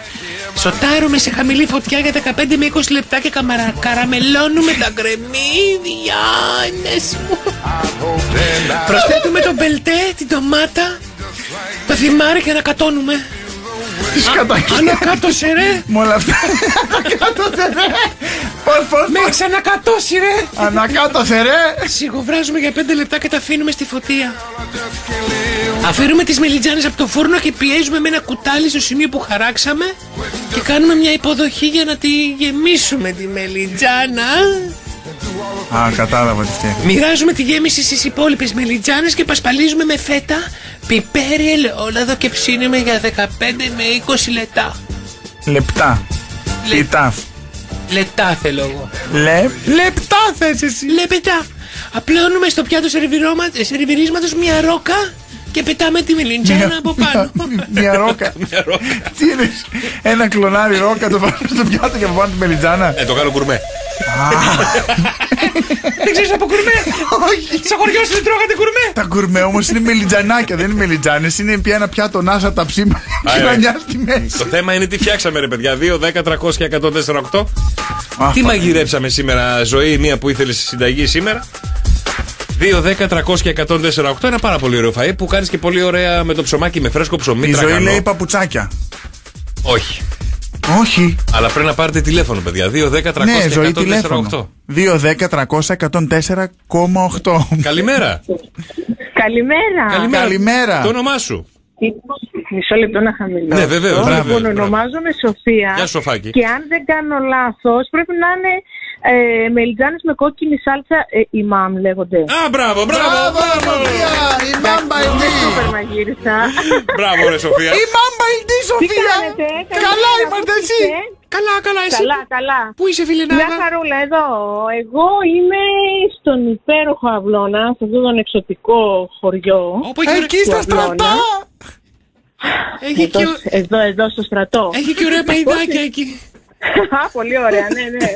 Σοτάρουμε σε χαμηλή φωτιά για 15 με 20 λεπτά και καμαρα... καραμελώνουμε τα κρεμμύδια Άνες μου. Προσθέτουμε το μπελτέ, την ντομάτα, το θυμάρι και ανακατώνουμε. Τι σκατάκι. Ανακάτωσε ρε Με όλα αυτά. Ανακάτωσε ρε. Πώς, πώς, Με πώς. έχεις ανακατώσει ρε Ανακάτωσε ρε. Σιγοβράζουμε για 5 λεπτά και τα αφήνουμε στη φωτία. Αφήνουμε τις μελιτζάνες από το φούρνο και πιέζουμε με ένα κουτάλι στο σημείο που χαράξαμε και κάνουμε μια υποδοχή για να τη γεμίσουμε τη μελιτζάνα. Α, κατάλαβα τι φταίει. Μοιράζουμε τη γέμιση στις υπόλοιπες μελιτζάνες και πασπαλίζουμε με φέτα, πιπέρι, ελαιόλαδο και ψήνουμε για 15 με 20 λεπτά. Λεπτά. Λεπτά. Λεπτά θέλω εγώ. Λε... Λεπτά θες εσύ. Λεπτά. Απλώνουμε στο πιάτο σερβιρώμα- σερβιρίσματος μια ρόκα και πετάμε τη μελιτζάνα από πάνω. Μια ρόκα. Τι είναι, ένα κλονάρι ρόκα το βάλω στο πιάτο και από πάνω τη μελιτζάνα. Ε, το κάνω κουρμέ. Δεν ξέρεις από κουρμέ. Όχι. Στα χωριό σου δεν τρώγατε κουρμέ. Τα κουρμέ όμως είναι μελιτζανάκια, δεν είναι μελιτζάνες. Είναι πια ένα πιάτο νάσα τα ψήμα και Α, να ε. νοιάζει στη μέση. Το θέμα είναι τι φτιάξαμε, ρε παιδιά. 2, 10, 300 και 148. Α, Τι πα- μαγειρέψαμε σήμερα, ζωή, μία που ήθελες στη συνταγή σήμερα. 2, 10, 300 και 148. Ένα πάρα πολύ ωραίο φαΐ που κάνεις και πολύ ωραία με το ψωμάκι με φρέσκο ψωμί. Η ζωή τραγανό. λέει παπουτσάκια. Όχι. Όχι. Αλλά πρέπει να πάρετε τηλέφωνο, παιδιά. 2, 10, 300 Ναι, και ζωή 148. τηλέφωνο. 2, 10, 300, 104,8. Καλημέρα. Καλημέρα. Καλημέρα. Το όνομά σου. Μισό λεπτό να χαμηλώ. Ναι, βεβαίως, Λοιπόν, μπράβο, μπράβο. ονομάζομαι Σοφία. Γεια σου, Σοφάκη. Και αν δεν κάνω λάθος, πρέπει να είναι ε, μελιτζάνες με κόκκινη σάλτσα ε, ημάμ λέγονται. Α, μπράβο, μπράβο, μπράβο. Η μάμπα Δεν σούπερ μαγείρισα. Μπράβο, ρε Σοφία. Η μάμπα είναι η Τι Σοφία. κάνετε, Καλά καλημέρα, είμαστε πού εσύ. είστε; Καλά, καλά, εσύ. Καλά, καλά. Πού είσαι, φίλε Μια Νάγα; χαρούλα εδώ. Εγώ είμαι στον υπέροχο Αυλώνα, σε αυτόν τον εξωτικό χωριό. Όπου έχει Εκεί στα Του Αυλώνα. στρατά. Έχει Εδώ, και, εδώ, εδώ στο στρατό. έχει και ωραία παϊδάκια εκεί. Α, πολύ ωραία, ναι, ναι.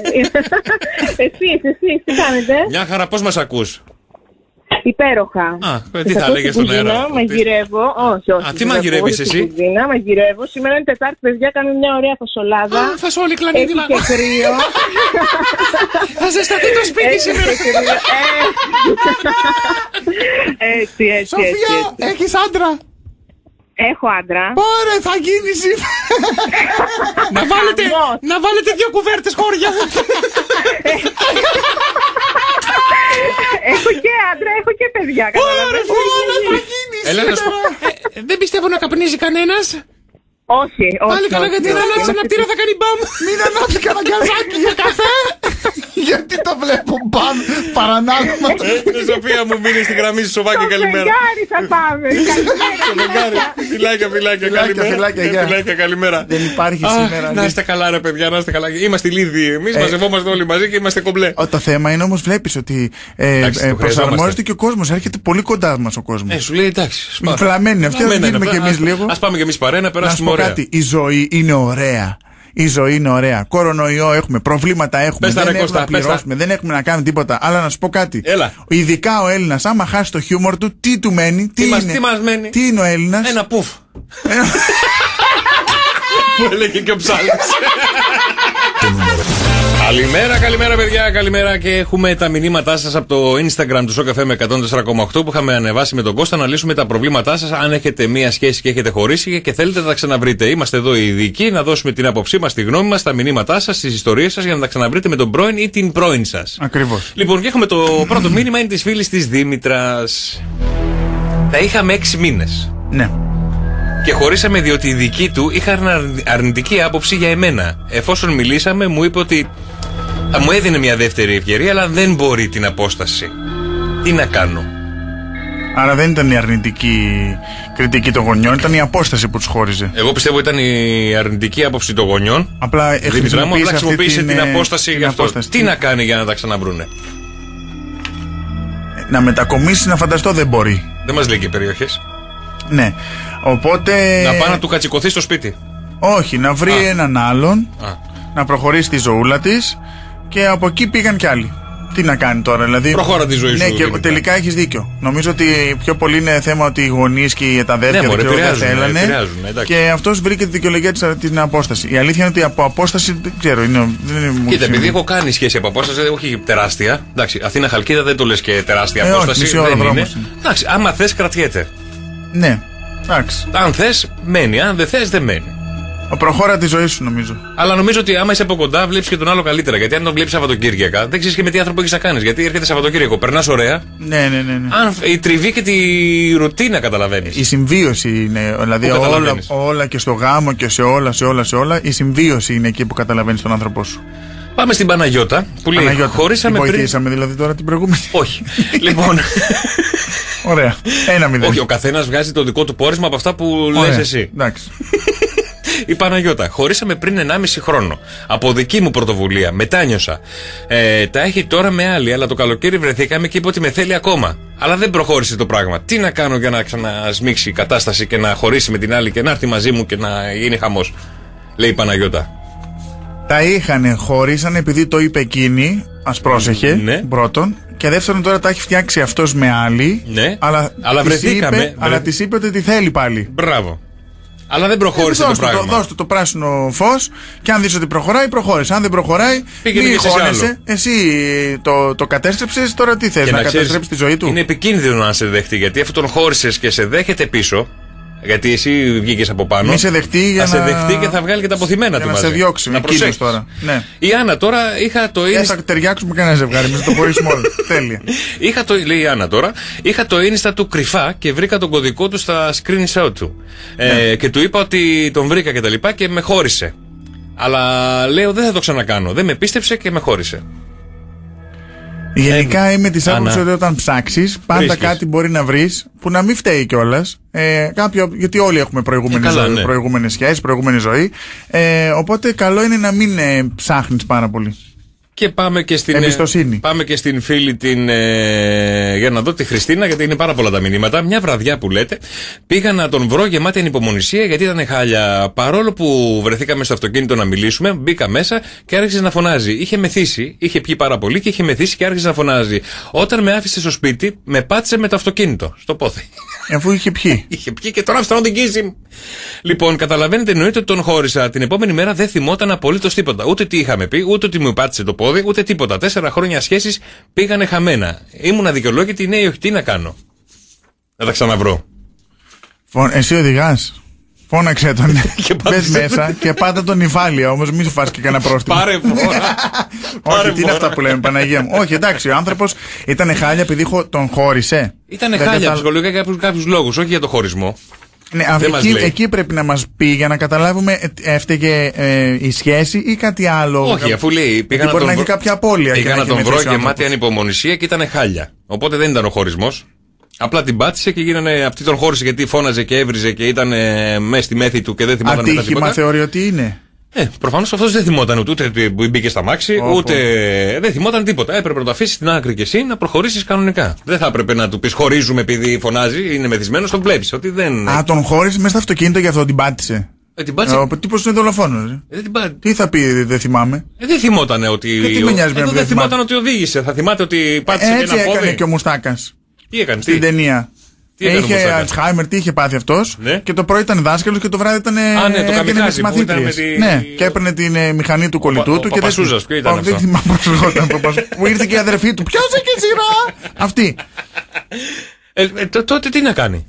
Εσείς, εσείς, τι κάνετε. Μια χαρά, πώς μας ακούς; Υπέροχα. Α, ε, τι Σας θα ακούω έλεγες στην στον αέρα; κουζίνα, Μαγειρεύω. Όχι, όχι. Α, τι δεν μαγειρεύεις ακούω, εσύ; στην κουζίνα, μαγειρεύω. Σήμερα είναι Τετάρτη, παιδιά, κάνουμε μια ωραία φασολάδα. Α, φασόλη κλανίδι, Έχει και κρύο. Θα ζεσταθεί το σπίτι Έχει σήμερα. και κρύο. Ε, Έτσι, έτσι, έτσι. Σοφία, έτσι. έχεις άντρα. Έχω άντρα. Ωραία, θα γίνει σήμερα. Να βάλετε, να βάλετε δύο κουβέρτες χώρια. Έχω και άντρα, έχω και παιδιά. καταλαβαίνεις. Έλα να σου πω. Ε, Δεν πιστεύω να καπνίζει κανένας. Όχι, όχι. Πάλι καλά όχι, γιατί να όχι. ανάψει ένα πτήρα θα κάνει μπαμ. Μην ανάψει κανένα γκαζάκι για καφέ. Γιατί το βλέπω μπαμ παρανάλωμα. Ε, Σοφία μου μείνει στη γραμμή σου, Σοβάκη, καλημέρα. Φεγγάρι θα πάμε. Καλημέρα. Φιλάκια, φιλάκια, καλημέρα. φιλάκια, Ε, γεια. Φιλάκια, καλημέρα. Δεν υπάρχει Αχ, σήμερα. Να είστε καλά, ρε παιδιά, να είστε καλά. Είμαστε λίδι. Εμείς Ε. μαζευόμαστε όλοι μαζί και είμαστε κομπλέ. Ω, Το θέμα είναι όμως, βλέπεις ότι ε, Εντάξει, ε, το προσαρμόζεται χρειαζόμαστε. και ο κόσμος. Έρχεται πολύ κοντά μας ο κόσμος. Ε, σου λέει εντάξει. Φλαμμένοι αυτοί, ας γίνουμε κι εμείς λίγο. Α πάμε κι εμείς παρέα να Να σου περάσουμε πω ωραία. Κάτι, η ζωή είναι ωραία. Η ζωή είναι ωραία. Κορονοϊό έχουμε, προβλήματα έχουμε. Πες τα, δεν ρε, έχουμε Κώστα, να πες τα. πληρώσουμε, δεν έχουμε να κάνουμε τίποτα. Αλλά να σου πω κάτι. Έλα. Ειδικά ο Έλληνας, άμα χάσει το χιούμορ του, τι του μένει, τι, Τι μας- είναι; τι μας μένει; Τι είναι ο Έλληνας; Ένα πουφ. Που έλεγε και ο ψάλτης. Καλημέρα, καλημέρα παιδιά, καλημέρα και έχουμε τα μηνύματά σας από το Instagram του Σοκαφέ με 104,8 που είχαμε ανεβάσει με τον Κώστα να λύσουμε τα προβλήματά σας. Αν έχετε μία σχέση και έχετε χωρίσει και θέλετε να τα ξαναβρείτε. Είμαστε εδώ οι ειδικοί να δώσουμε την άποψή μας, τη γνώμη μας, τα μηνύματά σας, τις ιστορίες σας για να τα ξαναβρείτε με τον πρώην ή την πρώην σας. Ακριβώς. Λοιπόν, και έχουμε το πρώτο μήνυμα είναι της φίλης της Δήμητρας. Τα είχαμε έξι μήνες. Ναι. Και χωρίσαμε διότι οι δικοί του είχαν αρνη- αρνητική άποψη για εμένα. Εφόσον μιλήσαμε, μου είπε ότι θα μου έδινε μια δεύτερη ευκαιρία, αλλά δεν μπορεί την απόσταση. Τι να κάνω; Άρα δεν ήταν η αρνητική κριτική των γονιών, ήταν η απόσταση που τους χώριζε. Εγώ πιστεύω ήταν η αρνητική άποψη των γονιών. Απλά Δήμητρα μου, χρησιμοποίησε απλά αυτή χρησιμοποίησε την, την, ε, απόσταση την γι' αυτό. απόσταση. Τι να κάνει για να τα ξαναβρούνε; Να μετακομίσει, να φανταστώ δεν μπορεί. Δεν μας λέει και περιοχές. Ναι. Οπότε. Να πάει να του κατσικωθεί στο σπίτι. Όχι, να βρει Α. έναν άλλον, Α. να προχωρήσει τη ζωούλα της και από εκεί πήγαν κι άλλοι. Τι να κάνει τώρα, δηλαδή. Προχώρα τη ζωή ναι, σου, και Δήμητρα. τελικά έχεις δίκιο. Νομίζω ότι πιο πολύ είναι θέμα ότι οι γονείς και τα αδέρφια Ναι, μωρέ, δεν ξέρω, δεν επηρεάζουν, θέλανε. επηρεάζουν, εντάξει. και αυτός βρήκε τη δικαιολογία της την απόσταση. Η αλήθεια είναι ότι από απόσταση δεν ξέρω. Είναι, δεν είναι, μου Κοίτα, επειδή συμβεί. έχω κάνει σχέση από απόσταση, όχι τεράστια. Εντάξει, Αθήνα Χαλκίδα δεν το λες και τεράστια Ε, όχι, απόσταση. μισή ώρα δεν δρόμος είναι. είναι. Εντάξει, άμα θες, κρατιέται. Ναι, εντάξει. Αν θες, μένει. Αν δεν θες, δεν μένει. Ο προχώρα τη ζωή σου νομίζω. Αλλά νομίζω ότι άμα είσαι από κοντά, βλέπεις και τον άλλο καλύτερα. Γιατί αν τον βλέπεις Σαββατοκύριακα, δεν ξέρεις και με τι άνθρωπο έχεις να κάνεις. Γιατί έρχεται Σαββατοκύριακο, περνάς ωραία. Ναι, ναι, ναι. ναι. Αν η τριβή και τη ρουτίνα καταλαβαίνεις. Η συμβίωση είναι. Δηλαδή Πού όλα, καταλαβαίνεις; όλα και στο γάμο και σε όλα, σε όλα, σε όλα. Η συμβίωση είναι εκεί που καταλαβαίνεις τον άνθρωπό σου. Πάμε στην Παναγιώτα που λέει: Παναγιώτα, Χωρίσαμε τη πριν. βοηθήσαμε δηλαδή τώρα την προηγούμενη. Όχι. λοιπόν, Ωραία. Ένα μηδέν. όχι, ο καθένας βγάζει το δικό του πόρισμα από αυτά που Ωραία. λες εσύ. Εντάξει. Η Παναγιώτα. Χωρίσαμε πριν 1,5 χρόνο. Από δική μου πρωτοβουλία. Μετάνιωσα. Ε, τα έχει τώρα με άλλη, αλλά το καλοκαίρι βρεθήκαμε και είπε ότι με θέλει ακόμα. Αλλά δεν προχώρησε το πράγμα. Τι να κάνω για να ξανασμίξει η κατάσταση και να χωρίσει με την άλλη και να έρθει μαζί μου και να γίνει χαμός. Λέει η Παναγιώτα. Τα είχαν, χωρίσαν επειδή το είπε εκείνη. Α πρόσεχε. Ναι. Πρώτον. Και δεύτερον, τώρα τα έχει φτιάξει αυτός με άλλη. Ναι. Αλλά, Αλλά της βρεθήκαμε, Είπε, βρε- Αλλά της είπε ότι τη θέλει πάλι. Μπράβο. Αλλά δεν προχώρησε Ε, το δώσ' του πράγμα. δώσ' του το πράσινο φως και αν δεις ότι προχωράει, προχώρησε. Αν δεν προχωράει, Πήγαινε μη και σε άλλο. χώνεσαι. Εσύ το, το κατέστρεψες, τώρα τι θες, Και να, ξέρεις, καταστρέψει τη ζωή του; Είναι επικίνδυνο να σε δεχτεί γιατί αφού τον χώρισες και σε δέχεται πίσω. Γιατί εσύ βγήκες από πάνω. Μη σε δεχτεί για θα να- σε δεχτεί και θα βγάλει και τα αποθυμένα για του να μαζί. σε διώξει. Να με εκείνους προσέξεις. τώρα. Ναι. Η Άννα τώρα είχα το Δεν Insta. θα ταιριάξουμε κανένα ζευγάρι, εμείς το χωρίσουμε όλο. Τέλεια. Είχα το, λέει η Άννα τώρα, είχα το Insta του κρυφά και βρήκα τον κωδικό του στα screenshot του. Ναι. Ε, και του είπα ότι τον βρήκα και τα λοιπά και με χώρισε. Αλλά λέω δεν θα το ξανακάνω. Δεν με πίστεψε και με χώρισε. Γενικά είμαι της άποψης Άννα. ότι όταν ψάξεις, πάντα Βρίσκεις. κάτι μπορεί να βρεις που να μην φταίει κιόλας. Ε, κάποιο, γιατί όλοι έχουμε προηγούμενε Ε, καλά, ναι. προηγούμενες σχέσεις, προηγούμενη ζωή. Ε, οπότε καλό είναι να μην ε, ψάχνεις πάρα πολύ. Και πάμε και στην, Εμπιστοσύνη. ε, πάμε και στην φίλη την. Ε, για να δω τη Χριστίνα, γιατί είναι πάρα πολλά τα μηνύματα. Μια βραδιά που λέτε, πήγα να τον βρω γεμάτη ανυπομονησία γιατί ήταν χάλια. Παρόλο που βρεθήκαμε στο αυτοκίνητο να μιλήσουμε, μπήκα μέσα και άρχισε να φωνάζει. Είχε μεθύσει, είχε πιει πάρα πολύ και είχε μεθύσει και άρχισε να φωνάζει. Όταν με άφησε στο σπίτι, με πάτησε με το αυτοκίνητο. Στο πόθη. Αφού είχε πιει. είχε πιει και τώρα άφησα να οδηγήσει. Λοιπόν, καταλαβαίνετε, εννοείται ότι τον χώρισα. Την επόμενη μέρα δεν θυμόταν απολύτως τίποτα. Ούτε τι είχαμε πει, ούτε ότι μου πάτησε το πόδι, ούτε τίποτα. Τέσσερα χρόνια σχέσει πήγανε χαμένα. Ήμουν αδικαιολόγητη, ναι ή όχι, τι να κάνω. Να τα ξαναβρω. Φων- Εσύ οδηγάς. Φώναξε τον. Και Μπες πάτησε. μέσα και πάτα τον υφάλια όμως, μην σου φας και κανένα πρόστιμο. Πάρε φορά. Όχι, τι είναι αυτά που λέμε, Παναγία μου. Όχι, εντάξει, ο άνθρωπος ήταν χάλια επειδή χω- τον χώρισε. Ήταν Δεν χάλια κατα- ψυχολογικά για κάποιους λόγους, όχι για το χωρισμό. Ναι, Δεν αυτή- μας εκεί, λέει. εκεί πρέπει να μας πει για να καταλάβουμε ε, έφταιγε ε, η σχέση ή κάτι άλλο. Όχι, αφού λέει. Γιατί Πήγα να μπορεί τον να έχει βρω- κάποια απώλεια. και Πήγα να έχει τον βρω μεθύσει ο γεμάτη άνθρωπος. ανυπομονησία και ήταν χάλια. Οπότε δεν ήταν ο χωρισμός. Απλά την πάτησε και γίνανε. Αυτή τον χώρισε γιατί φώναζε και έβριζε και ήταν ε, μέσα στη μέθη του και δεν θυμόταν μετά Ατύχημα τίποτα. θεωρεί ότι είναι. Ε, προφανώς αυτός δεν θυμόταν ούτε, ούτε που μπήκε στα μάξι, Όπο. ούτε. Δεν θυμόταν τίποτα. Έπρεπε να το αφήσεις στην άκρη και εσύ να προχωρήσεις κανονικά. Δεν θα έπρεπε να του πεις χωρίζουμε επειδή φωνάζει, είναι μεθυσμένος, τον βλέπεις. Ότι δεν. Α, τον χώρισε μέσα στο αυτοκίνητο και αυτό την πάτησε. Ε, την πάτησε. Ο τύπος είναι δολοφόνος. Ε, την πά- Τι θα πει, δεν θυμάμαι. Ε, δεν θυμόταν ότι. Και τι με νοιάζει Εδώ με δεν δεν θυμόταν θυμάται. ότι οδήγησε. Θα θυμάται ότι πάτησε και Έτσι ένα έκανε πόδι. και ο Μουστάκας. Τι έκανε, Στην τι; ταινία. Τι έκανε ο είχε Μουστάκας; Αλτσχάιμερ, τι είχε πάθει αυτός. Ναι. Και το πρωί ήταν δάσκαλος και το βράδυ ήταν. Α, ναι, το έβγαινε καμικάζι με που τις ήταν με μαθήτριες. τη- Ναι, και έπαιρνε την ε, μηχανή του κολλητού ο του. και δεν- Παπασούζας, ποιο ήταν Όχι, Δεν αυτό; θυμάμαι πώς λεγόταν. Παπασ- Που ήρθε και η αδερφή του. Ποιο είχε σειρά! Αυτή. Ε, ε, τ- τότε τι να κάνει;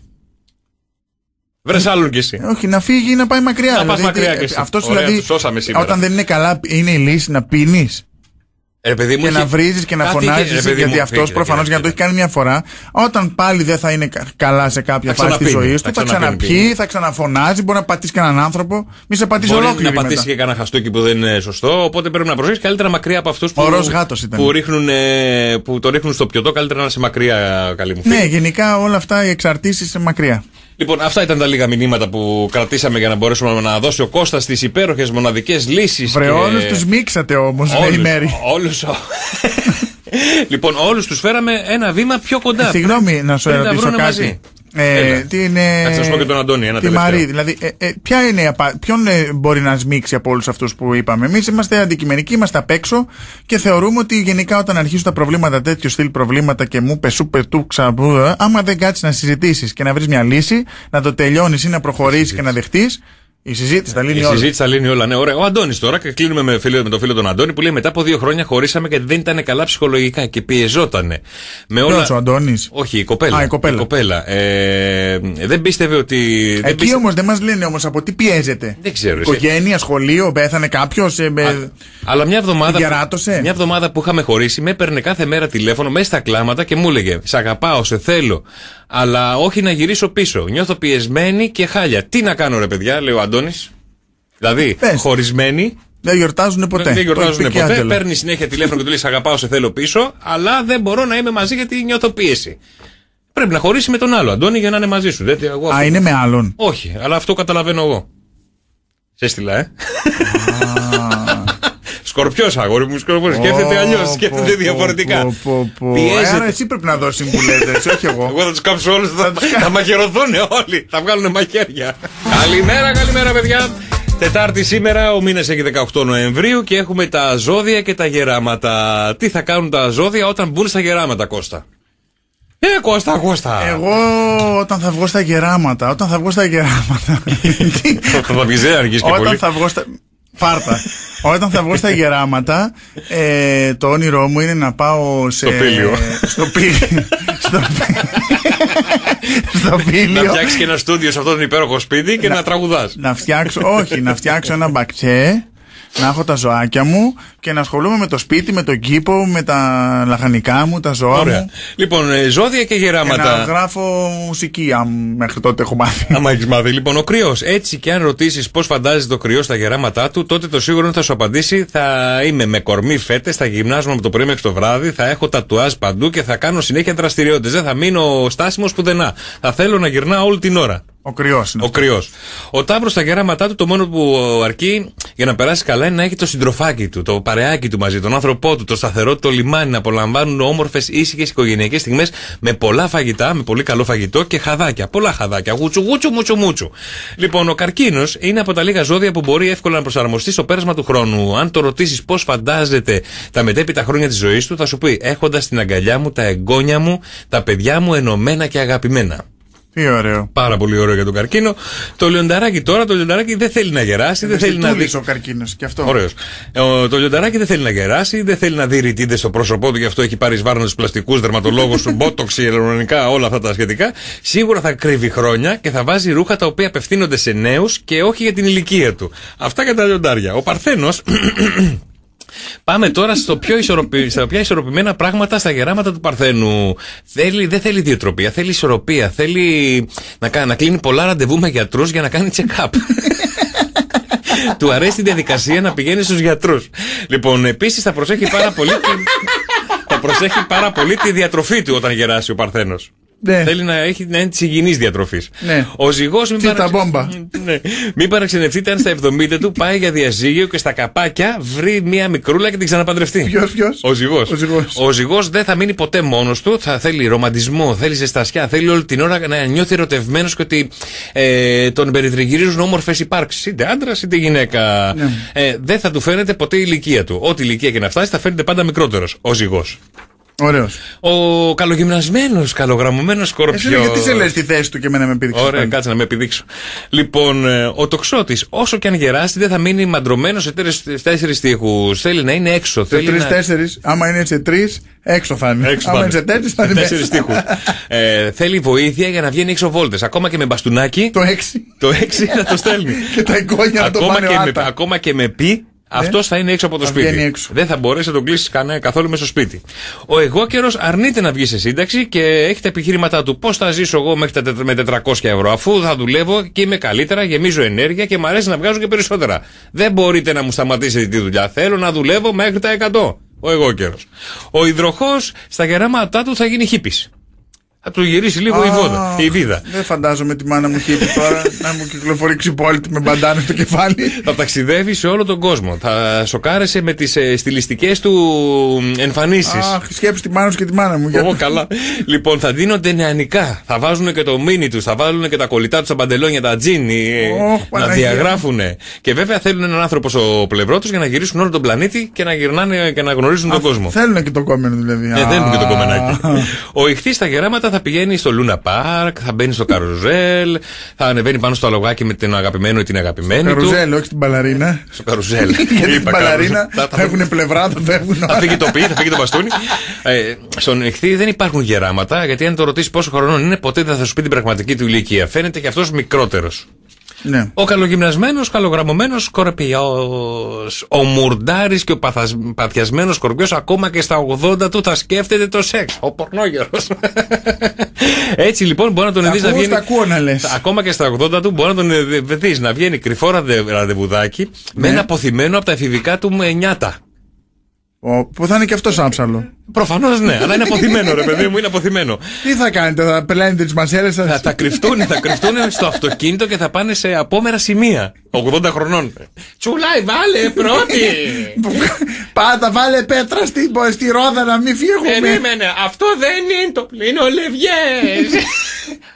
Βρε άλλον κι εσύ. Όχι, να φύγει ή να πάει μακριά. Να πας Δηλαδή, μακριά τι- κι εσύ. αυτός Ωραία, δηλαδή, τους σώσαμε σήμερα. Όταν δεν είναι καλά, είναι η λύση να πίνεις. Ε, παιδί μου, και είχε- να βρίζεις και να Κάτι είχε- φωνάζει. ρε, παιδί Γιατί μου, αυτός κοίτα, προφανώς κοίτα, για να το έχει κάνει μια φορά, όταν πάλι δεν θα είναι κα- καλά σε κάποια Θα φάση της ξαναπίνει, ζωής θα του, θα ξαναπίνει. ξαναπιεί, θα ξαναφωνάζει, μπορεί να πατήσει κανέναν άνθρωπο, μη σε πατήσει Μπορεί ολόκληρη. να πατήσει μετά. και κανένα χαστούκι που δεν είναι σωστό. Οπότε πρέπει να προσέχεις καλύτερα μακριά από αυτούς που, Ο ροζ γάτος ήταν. που, ρίχνουν, ε, που το ρίχνουν στο πιωτό. Καλύτερα να είσαι μακριά, καλή μου φίλη. Ναι, γενικά όλα αυτά οι εξαρτήσεις είναι μακριά. Λοιπόν, αυτά ήταν τα λίγα μηνύματα που κρατήσαμε για να μπορέσουμε να δώσει ο Κώστας τις υπέροχες μοναδικές λύσεις. Βρε, όλους τους μίξατε όμως, λέει η Μέρη. Όλους, λοιπόν, όλους τους φέραμε ένα βήμα πιο κοντά. Ε, Συγγνώμη να σου Πριν τα ρωτήσω βρούνε κάτι. μαζί. Ε, Έλα. τι είναι. Κάτσε να σου πω και τον Αντώνη, ένα Τη τελευταίο. Μαρή, δηλαδή, ε, ε, ποια είναι η απα... ποιον ε, μπορεί να σμίξει από όλους αυτούς που είπαμε. Εμείς είμαστε αντικειμενικοί, είμαστε απ' έξω και θεωρούμε ότι γενικά όταν αρχίσουν τα προβλήματα, τέτοιο στυλ προβλήματα και μου πεσού πετού ξαμπού, ε, άμα δεν κάτσεις να συζητήσεις και να βρεις μια λύση, να το τελειώνεις ή να προχωρήσεις και να δεχτείς, η συζήτηση θα λύνει Η όλα. συζήτηση θα λύνει όλα. Ναι, ωραία. Ο Αντώνης τώρα και κλείνουμε με, φίλο, με τον φίλο τον Αντώνη που λέει μετά από δύο χρόνια χωρίσαμε και δεν ήταν καλά ψυχολογικά και πιεζότανε. Με όλα... Ποιος, ο Αντώνης; Όχι, η κοπέλα. Α, η κοπέλα. Ε, δεν πίστευε ότι. δεν Εκεί πίστε- όμως δεν μας λένε όμως από τι πιέζεται. Δεν ξέρω. εσύ. Οικογένεια, σχολείο, πέθανε κάποιος. Αλλά μια εβδομάδα, Την γεράτωσε; μια εβδομάδα που είχαμε χωρίσει, με έπαιρνε κάθε μέρα τηλέφωνο μέσα στα κλάματα και μου έλεγε Σε αγαπάω, σε θέλω. Αλλά όχι να γυρίσω πίσω. Νιώθω πιεσμένη και χάλια. Τι να κάνω, ρε παιδιά, λέει ο Αντώνης. Δηλαδή, χωρισμένη. Δεν γιορτάζουν ποτέ. Δεν Το γιορτάζουν έχει πει και η ποτέ. Άντελα. Παίρνεις συνέχεια τηλέφωνο και του λέει Σε αγαπάω, σε θέλω πίσω. Αλλά δεν μπορώ να είμαι μαζί γιατί νιώθω πίεση. Πρέπει να χωρίσει με τον άλλο, Αντώνη, για να είναι μαζί σου. Δεν, εγώ Α, αυτό- είναι με άλλον. Όχι, αλλά αυτό καταλαβαίνω εγώ. Σε έστειλα, ε. Σκορπιός, αγόρι μου, σκορπιός. Σκέφτεται αλλιώς, σκέφτεται διαφορετικά. Πιέζεται. Άρα εσύ πρέπει να δώσεις συμβουλές, όχι εγώ. Εγώ θα τους κάψω όλους, θα, θα μαχαιρωθούν όλοι. Θα βγάλουν μαχαίρια. καλημέρα, καλημέρα, παιδιά. Τετάρτη σήμερα, ο μήνας έχει 18 Νοεμβρίου και έχουμε τα ζώδια και τα γεράματα. Τι θα κάνουν τα ζώδια όταν μπουν στα γεράματα, Κώστα; Ε, Κώστα, Κώστα. Εγώ όταν θα βγω στα γεράματα, όταν θα βγω στα γεράματα. Θα πει, δεν αργεί και Όταν πολύ. θα βγω στα. Πάρτα. Όταν θα βγω στα γεράματα, ε, το όνειρό μου είναι να πάω σε. Στο πήλιο. Στο πήλιο. στο στο Να πήλιο. φτιάξεις και ένα στούντιο σε αυτό το υπέροχο σπίτι και να, τραγουδάς. Να φτιάξω, όχι, να φτιάξω ένα μπακτσέ, να έχω τα ζωάκια μου και να ασχολούμαι με το σπίτι, με τον κήπο, με τα λαχανικά μου, τα ζώα Ωραία. μου. Λοιπόν, ε, ζώδια και Και να γεράματα. γράφω μουσική, αν μέχρι τότε έχω μάθει. Άμα έχεις μάθει. Λοιπόν, ο κρυός. Έτσι και αν ρωτήσεις πώς φαντάζεται το κρυό στα γεράματά του, τότε το σίγουρο είναι θα σου απαντήσει θα είμαι με κορμί φέτες, θα γυμνάζομαι από το πρωί μέχρι το βράδυ, θα έχω τατουάζ παντού και θα κάνω συνέχεια δραστηριότητες. Δεν θα μείνω στάσιμος πουθενά. Θα θέλω να γυρνάω όλη την ώρα. Ο κρυός είναι. Ο κρυός. Ο Ταύρος στα γεράματά του το μόνο που αρκεί για για να περάσει καλά είναι να έχει το συντροφάκι του, το παρεάκι του μαζί, τον άνθρωπό του, το σταθερό του, το λιμάνι, να απολαμβάνουν όμορφες ήσυχες οικογενειακές στιγμές με πολλά φαγητά, με πολύ καλό φαγητό και χαδάκια. Πολλά χαδάκια. Γούτσου, γούτσου, μουτσου, μουτσου. Λοιπόν, ο καρκίνος είναι από τα λίγα ζώδια που μπορεί εύκολα να προσαρμοστεί στο πέρασμα του χρόνου. Αν το ρωτήσεις πώς φαντάζεται τα μετέπειτα χρόνια της ζωής του, θα σου πει έχοντας την αγκαλιά μου τα εγγόνια μου, τα παιδιά μου ενωμένα και αγαπημένα. Τι ωραίο. Πάρα πολύ ωραίο για τον καρκίνο. Το λιονταράκι τώρα, το λιονταράκι δεν θέλει να γεράσει, δεν θέλει να δει. ο καρκίνος και αυτό. Ωραίος. Ε, ο- Το λιονταράκι δεν θέλει να γεράσει, δεν θέλει να δει ρητίδες στο πρόσωπό του, γι' αυτό έχει πάρει σβάρνους πλαστικούς, δερματολόγους, μπότοξ, ηλεκτρονικά, όλα αυτά τα σχετικά. Σίγουρα θα κρύβει χρόνια και θα βάζει ρούχα τα οποία απευθύνονται σε νέους και όχι για την ηλικία του. Αυτά για τα λιοντάρια. Ο Παρθένος. Πάμε τώρα στο πιο ισορροπη... στα πιο ισορροπημένα πράγματα στα γεράματα του Παρθένου. Θέλει, δεν θέλει διατροπία, θέλει ισορροπία. Θέλει να, κα- να κλείνει πολλά ραντεβού με γιατρούς για να κάνει check-up. του αρέσει η διαδικασία να πηγαίνει στους γιατρούς. Λοιπόν, επίσης θα προσέχει πάρα πολύ. τη- θα προσέχει πάρα πολύ τη διατροφή του όταν γεράσει ο Παρθένος. Ναι. Θέλει να έχει να είναι της υγιεινής διατροφής. Ναι. Ο ζυγός μην, Τι τα παραξε- μπόμπα. ναι. μην παραξενευτείτε αν στα 70 του πάει για διαζύγιο και στα καπάκια βρει μία μικρούλα και την ξαναπαντρευτεί. Ποιος, ποιος; Ο ζυγός. Ο ζυγός. Ο ζυγός δεν θα μείνει ποτέ μόνος του. Θα θέλει ρομαντισμό, θέλει ζεστασιά, θέλει όλη την ώρα να νιώθει ερωτευμένος και ότι ε, τον περιτριγυρίζουν όμορφες υπάρξεις. Είτε άντρας είτε γυναίκα. Ναι. Ε, δεν θα του φαίνεται ποτέ η ηλικία του. Ό,τι ηλικία και να φτάσει θα φαίνεται πάντα μικρότερος. Ο ζυγός. Ωραίος. Ο καλογυμνασμένος, καλογραμμωμένος σκορπιός. Εσύ γιατί σε λες τη θέση του και εμένα με πήδηξε. Ωραία, κάτσε να με επιδείξω. Λοιπόν, ε, ο τοξότης, όσο και αν γεράσει, δεν θα μείνει μαντρωμένος σε τέσσερις τείχου. Θέλει να είναι έξω. Σε θέλει να... τρει-τέσσερι, άμα είναι σε τρεις, έξω θα είναι. Έξω άμα θα είναι σε τέσσερις, θα είναι Τέσσερις μέσα. τείχους. ε, θέλει βοήθεια για να βγαίνει έξω βόλτες. Ακόμα και με μπαστούνάκι. Το έξι. Το έξι θα το στέλνει. Και τα εγγόνια να το ακόμα, πάνε και με, άτα. ακόμα και με πει, αυτός θα είναι έξω από το Θα σπίτι. βγαίνει έξω. Δεν θα μπορέσει να τον κλείσει κανένα καθόλου μέσα στο σπίτι. Ο εγώ καιρο αρνείται να βγει σε σύνταξη και έχει τα επιχείρηματά του. Πώς θα ζήσω εγώ μέχρι τα, τετ- με 400 ευρώ, αφού θα δουλεύω και είμαι καλύτερα, γεμίζω ενέργεια και μου αρέσει να βγάζω και περισσότερα. Δεν μπορείτε να μου σταματήσετε τη δουλειά. Θέλω να δουλεύω μέχρι τα 100. Ο εγώ καιρο. Ο υδροχός στα γεράματά του θα γίνει χύπη. Θα του γυρίσει λίγο η, βόδα, η βίδα. Δεν φαντάζομαι τη μάνα μου χείπη τώρα να μου κυκλοφορεί ξυπόλυτη με μπαντάνα στο κεφάλι. Θα ταξιδεύει σε όλο τον κόσμο. Θα σοκάρεσαι με τις ε, στιλιστικές του εμφανίσεις. Αχ, σκέψου τη μάνα σου και τη μάνα μου. για- Ω, καλά. λοιπόν, θα δίνονται νεανικά. Θα βάζουν και το μίνι τους, θα βάλουν και τα κολλητά τους στα παντελόνια, τα τζίνι. ε, Ωχ, να Παναγία. διαγράφουν. Και βέβαια θέλουν έναν άνθρωπο στο πλευρό τους για να γυρίσουν όλο τον πλανήτη και να γυρνάνε και να γνωρίζουν τον κόσμο. Θέλουν και το κόμενο δηλαδή. Ε, δεν είναι και το Α. κομμενάκι. Ο ηχθής στα γεράματα θα πηγαίνει στο Λούνα Πάρκ, θα μπαίνει στο καρουζέλ, θα ανεβαίνει πάνω στο αλογάκι με τον αγαπημένο ή την αγαπημένη του. Καρουζέλ, όχι στην μπαλαρίνα. Στο καρουζέλ. Γιατί στην Είπα μπαλαρίνα καρουζέλ. Θα- θα- φεύγουν πλευρά, θα φεύγουν θα όλα. φύγει το πι, θα φύγει το μπαστούνι. Ε, στον ηχθή δεν υπάρχουν γεράματα, γιατί αν το ρωτήσεις πόσο χρονών είναι, ποτέ δεν θα σου πει την πραγματική του ηλικία. Φαίνεται και αυτός μικρότερος. Ναι. Ο καλογυμνασμένος, καλογραμμωμένος σκορπιός. Ο μουρντάρης και ο παθασ... παθιασμένος σκορπιός, ακόμα και στα 80 του θα σκέφτεται το σεξ. Ο πορνόγερος. Έτσι λοιπόν μπορεί να τον Τα δεις να ακούω, βγαίνει. τα ακούω να λες. Ακόμα και στα 80 του μπορεί να τον δεις να βγαίνει κρυφό ραντε- ραντεβουδάκι με Ναι. ένα αποθυμένο από τα εφηβικά του με νιάτα. Ο- Που θα είναι και αυτός άψαλο. Προφανώς ναι, αλλά είναι αποθυμένο, ρε παιδί μου, είναι αποθυμένο. Τι θα κάνετε, θα πελάνετε τις μασέρες σας; Θα, θα κρυφτούν, θα κρυφτούν στο αυτοκίνητο και θα πάνε σε απόμερα σημεία. 80 χρονών. Τσουλάει, βάλε πρώτη! Πάτα, βάλε πέτρα στη, στη ρόδα να μην φύγουμε. Περίμενε, αυτό δεν είναι το πλήνο λευγές.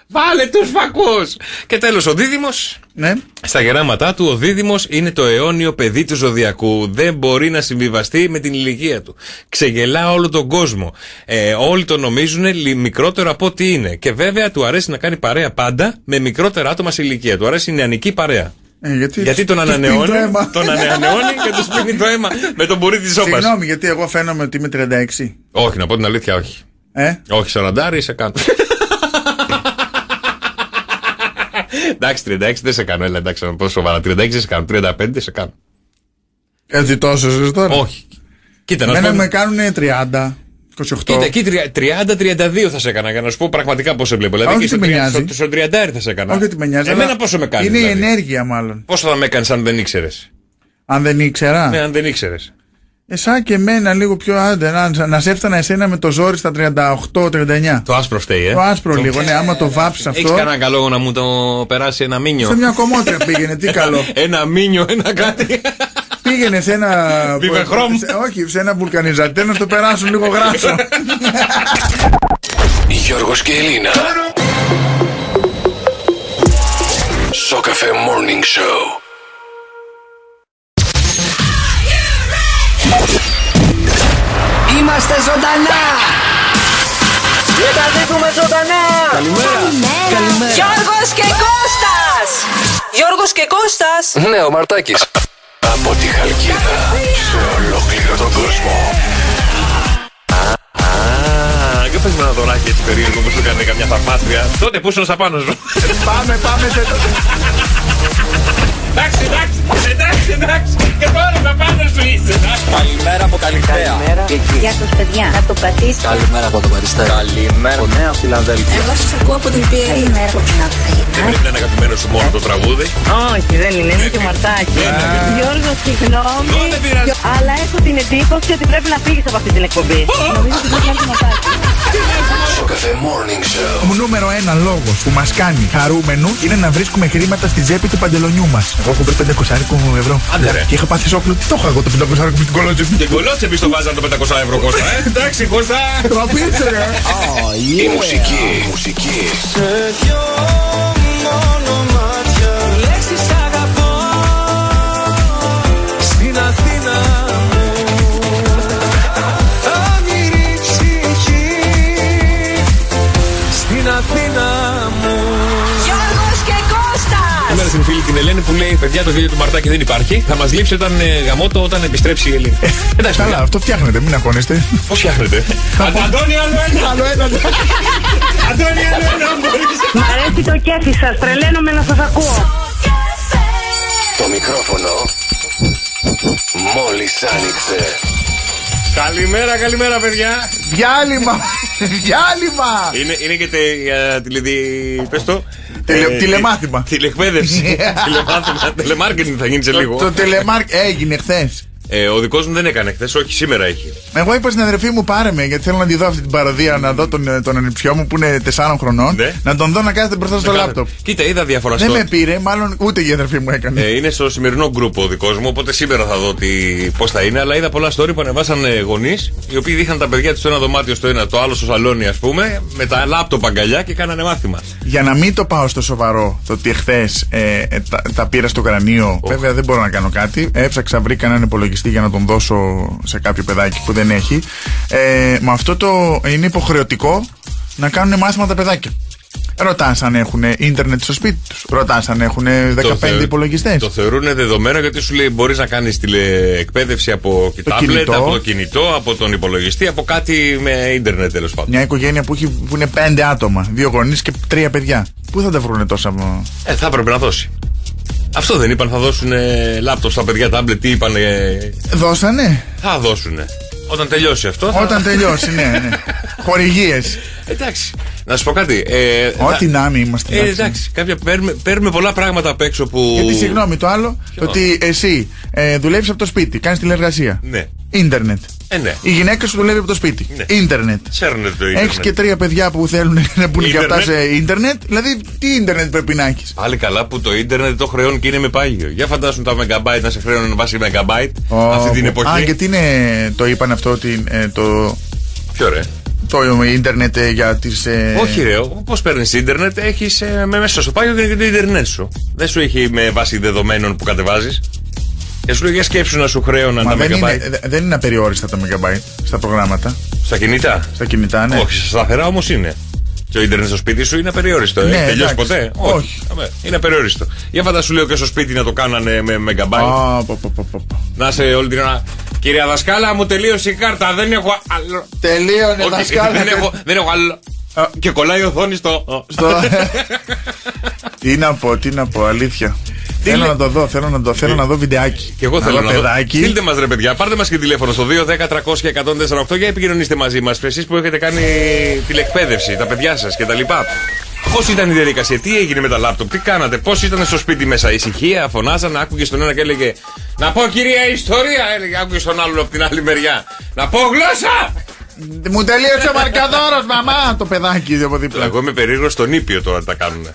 Βάλε τους φακούς! Και τέλος, ο Δίδυμος. Ναι. Στα γεράματά του, ο Δίδυμος είναι το αιώνιο παιδί του ζωδιακού. Δεν μπορεί να συμβιβαστεί με την ηλικία του. Ξεγελά όλο τον κόσμο. Ε, όλοι το νομίζουν λι- μικρότερο από ό,τι είναι. Και βέβαια του αρέσει να κάνει παρέα πάντα με μικρότερα άτομα σε ηλικία. Του αρέσει η νεανική παρέα. Ε, γιατί, Γιατί τον τους πίνει ανανεώνει, το αίμα. τον ανανεώνει και τους πίνει το αίμα με τον πουρί της σόπας. Συγγνώμη, γιατί εγώ φαίνομαι ότι είμαι 36. Όχι, να πω την αλήθεια, όχι. Ε; Όχι, σαραντάρι, σε κάνω. εντάξει, 36 δεν σε κάνω. Έλα, εντάξει, να πω σοβαρά. 36 δεν σε κάνω. 35 δεν σε κάνω. Έτσι τόσο ζεις τώρα. Όχι. Κοίτα, να σου Μένα πω. με κάνουν 30, 28. Κοίτα, εκεί 30-32 θα σε έκανα για να σου πω πραγματικά πώς σε βλέπω. Δηλαδή Όχι, και στο, τι με 30 νοιάζει. στο, στο 30 θα σε έκανα. Όχι ότι με νοιάζει. Εμένα αλλά πόσο με κάνεις. Είναι η δηλαδή; ενέργεια μάλλον. Πόσο θα με έκανες αν δεν ήξερες; Αν δεν ήξερα; Ναι, αν δεν ήξερες. Εσά και εμένα λίγο πιο άντε. Να, να σε έφτανα εσένα με το ζόρι στα 38-39. Το άσπρο φταίει, ε. Το άσπρο λίγο, ναι, άμα το βάψεις Έχεις αυτό. κανένα καλό λόγο να μου το περάσει ένα μήνιο. Σε μια κομμότρια πήγαινε, τι καλό. ένα μήνιο, ένα κάτι. Πήγαινε σε ένα. Βιβεχρόμ. σε- Όχι, σε ένα βουλκανιζατέ να το περάσουν λίγο γράσο. Γιώργος και Ελίνα. Σοκαφέ Morning Show. Είμαστε ζωντανά! Μεταδίδουμε ζωντανά! Καλημέρα. Καλημέρα. Γιώργος και Κώστας! Γιώργος και Κώστας! Ναι, ο Μαρτάκης. Από τη Χαλκίδα σε ολόκληρο τον κόσμο. Α, και πες με ένα δωράκι έτσι περίεργο που σου έκανε καμιά θαυμάστρια. Τότε που ήσουν απάνω σου. πάμε, πάμε σε. Εντάξει, εντάξει, εντάξει, εντάξει. Και τώρα τα πάνω σου είσαι. Καλημέρα από Καλυθέα. Γεια σας παιδιά, να το πατήσετε. Καλημέρα από το Παριστέρι. Καλημέρα από Νέα Φιλανδέλφια. Εγώ σας ακούω από την Πιέρη. Καλημέρα από την Αθήνα. Δεν είναι ένα αγαπημένος σου μόνο το τραγούδι. Όχι, δεν είναι, είναι και μαρτάκι. Γιώργο, συγγνώμη. Δεν πειράζει. Αλλά έχω την εντύπωση ότι πρέπει να φύγεις από αυτή την εκπομπή. Νομίζω ότι πρέπει να έρθει μαρτάκι. Σοκαφέ Morning Show. Ο νούμερο ένα λόγος που μας κάνει χαρούμενους είναι να βρίσκουμε χρήματα στη τσέπη του παντελονιού μας. Εγώ έχω βρει 500 ευρώ. Άντε ρε. Και είχα πάθει σόκλο. Τι το έχω εγώ το 500 με την κολότσεπη. Και κολότσεπη στο βάζαν το 500 ευρώ Κώστα, ε. Εντάξει, Κώστα. Τραπήζε, ρε. Η μουσική. Η μουσική. Φίλη την Ελένη που λέει: Παιδιά, το βίντεο του Μαρτάκη δεν υπάρχει. Θα μας λείψει όταν ε, γαμώτο όταν επιστρέψει η Ελένη. Εντάξει, Καλά, αυτό φτιάχνετε, μην αγχώνεστε. Πώς φτιάχνετε; Αντώνη άλλο ένα Άλλο ένα. Αντώνη άλλο ένα μπορείς Μ' αρέσει το κέφι σας, τρελαίνομαι να σας ακούω. Το μικρόφωνο μόλις άνοιξε. Καλημέρα, καλημέρα, παιδιά. Διάλειμμα! Διάλειμμα! Είναι, είναι και τε, ε, τηλεδι... πες το. Τηλε- Ε, τηλεμάθημα. Τηλεκπαίδευση. τηλεμάθημα. Τηλεμάρκετινγκ θα γίνει σε λίγο. Το τηλεμάρκ έγινε χθες. Ε, ο δικός μου δεν έκανε χθες, όχι σήμερα έχει. Εγώ είπα στην αδερφή μου πάρε με γιατί θέλω να τη δω αυτή την παροδία να δω τον, τον ανιψιό μου που είναι 4 χρονών. Ναι. Να τον δω να κάθεται μπροστά στο Να λάπτοπ. κάθεται. Κοίτα, είδα διαφορά Δεν στο. με πήρε, μάλλον ούτε η αδερφή μου έκανε. Ε, είναι στο σημερινό γκρουπ ο δικός μου, οπότε σήμερα θα δω πώς θα είναι. Αλλά είδα πολλά story που ανεβάσαν γονείς, οι οποίοι δείχναν τα παιδιά τους στο ένα δωμάτιο στο ένα, το άλλο στο σαλόνι, ας πούμε, με τα λάπτοπ αγκαλιά και κάνανε μάθημα. Για να μην το πάω στο σοβαρό το ότι εχθέ ε, ε, τα, τα πήρα στο κρανίο, βέβαια δεν μπορώ να κάνω κάτι. Έψαξα, βρήκα έναν υπολογιστή για να τον δώσω σε κάποιο παιδάκι που δεν έχει. Ε, με αυτό το είναι υποχρεωτικό να κάνουν μάθημα τα παιδάκια. Ρωτάς αν έχουν ίντερνετ στο σπίτι τους. Ρωτάς αν έχουν 15 θεω- υπολογιστές. Το θεωρούν δεδομένο γιατί σου λέει μπορείς να κάνεις τηλεεκπαίδευση από Το τάμπλετ, κινητό. από το κινητό, από τον υπολογιστή, από κάτι με ίντερνετ τέλος πάντων. Μια οικογένεια που, έχει, που είναι 5 άτομα, δύο γονείς και τρία παιδιά. Πού θα τα βρουν τόσα. Ε, θα έπρεπε να δώσει. Αυτό δεν είπαν, θα δώσουν λάπτοπ στα παιδιά, τάμπλετ, τι είπαν. Δώσανε. θα δώσουν. Όταν τελειώσει αυτό. Θα... Όταν τελειώσει, ναι, ναι. Χορηγίες. Εντάξει. Να σου πω κάτι. Ε, Ό,τι θα- να μην είμαστε. Ε, εντάξει. εντάξει, κάποια παίρνουμε, παίρνουμε πολλά πράγματα απ' έξω που. Γιατί συγγνώμη, το άλλο, το ότι εσύ ε, δουλεύεις από το σπίτι, κάνεις τηλεργασία. Ναι. Ίντερνετ. Ε, ναι. Η γυναίκα σου δουλεύει από το σπίτι. Ναι. Ίντερνετ. Ξέρουνε το ίντερνετ. Έχεις και τρία παιδιά που θέλουν να μπουν και αυτά Ίντερνετ. σε ίντερνετ. Δηλαδή, τι ίντερνετ πρέπει να έχεις; Πάλι καλά που το ίντερνετ το χρεώνει και είναι με πάγιο. Για φαντάσουν τα megabyte να σε χρεώνουν βάσει megabyte αυτή την εποχή. Α, γιατί είναι, το είπαν αυτό ότι ε, το, Ποιο ρε; το ίντερνετ ε, για τις. Όχι, ρε. Πώς παίρνεις ίντερνετ, έχεις με μέσα στο πάγιο και το ίντερνετ σου. Δεν σου έχει με βάση δεδομένων που κατεβάζεις. Και σου λέει για σκέψου να σου χρέωναν Μα τα δεν είναι, megabyte. δε- δεν είναι απεριόριστα τα megabyte στα προγράμματα. Στα κινητά; Στα κινητά, ναι. Όχι, στα σταθερά όμως είναι. Το ίντερνετ στο σπίτι σου είναι απεριόριστο. Ναι, Έχει τελειώσει εντάξει. ποτέ; Όχι. Αμέ, Είναι απεριόριστο. Για φαντάσου λέω και στο σπίτι να το κάνανε με megabyte. Α, πο, πο, πο, πο, πο. Να σε όλη την ώρα. Κυρία Δασκάλα, μου τελείωσε η κάρτα. Δεν έχω άλλο. Τελείωνε, Όχι, δασκάλα. δεν έχω, δεν έχω άλλο. Και κολλάει η οθόνη στο. Στο... τι να πω, τι να πω, αλήθεια. θέλω λέ- να το δω, θέλω να το θέλω να δω βιντεάκι. Και εγώ θέλω να δω. παιδάκι. Στείλτε μας ρε παιδιά, πάρτε μας και τηλέφωνο στο 210-300-1048 για επικοινωνήστε μαζί μας. Εσείς που έχετε κάνει τηλεκπαίδευση, τα παιδιά σας κτλ. Πώς ήταν η διαδικασία, τι έγινε με τα λάπτοπ, τι κάνατε, πώς ήταν στο σπίτι μέσα, ησυχία, φωνάζανε, άκουγε στον ένα και έλεγε Να πω κυρία ιστορία, έλεγε, άκουγε στον άλλον από την άλλη μεριά. Να πω γλώσσα! Μου τελείωσε ο μαρκαδόρος, μαμά! Το παιδάκι από δίπλα. Εγώ είμαι περίεργος στον ήπιο τώρα τι τα κάνουν.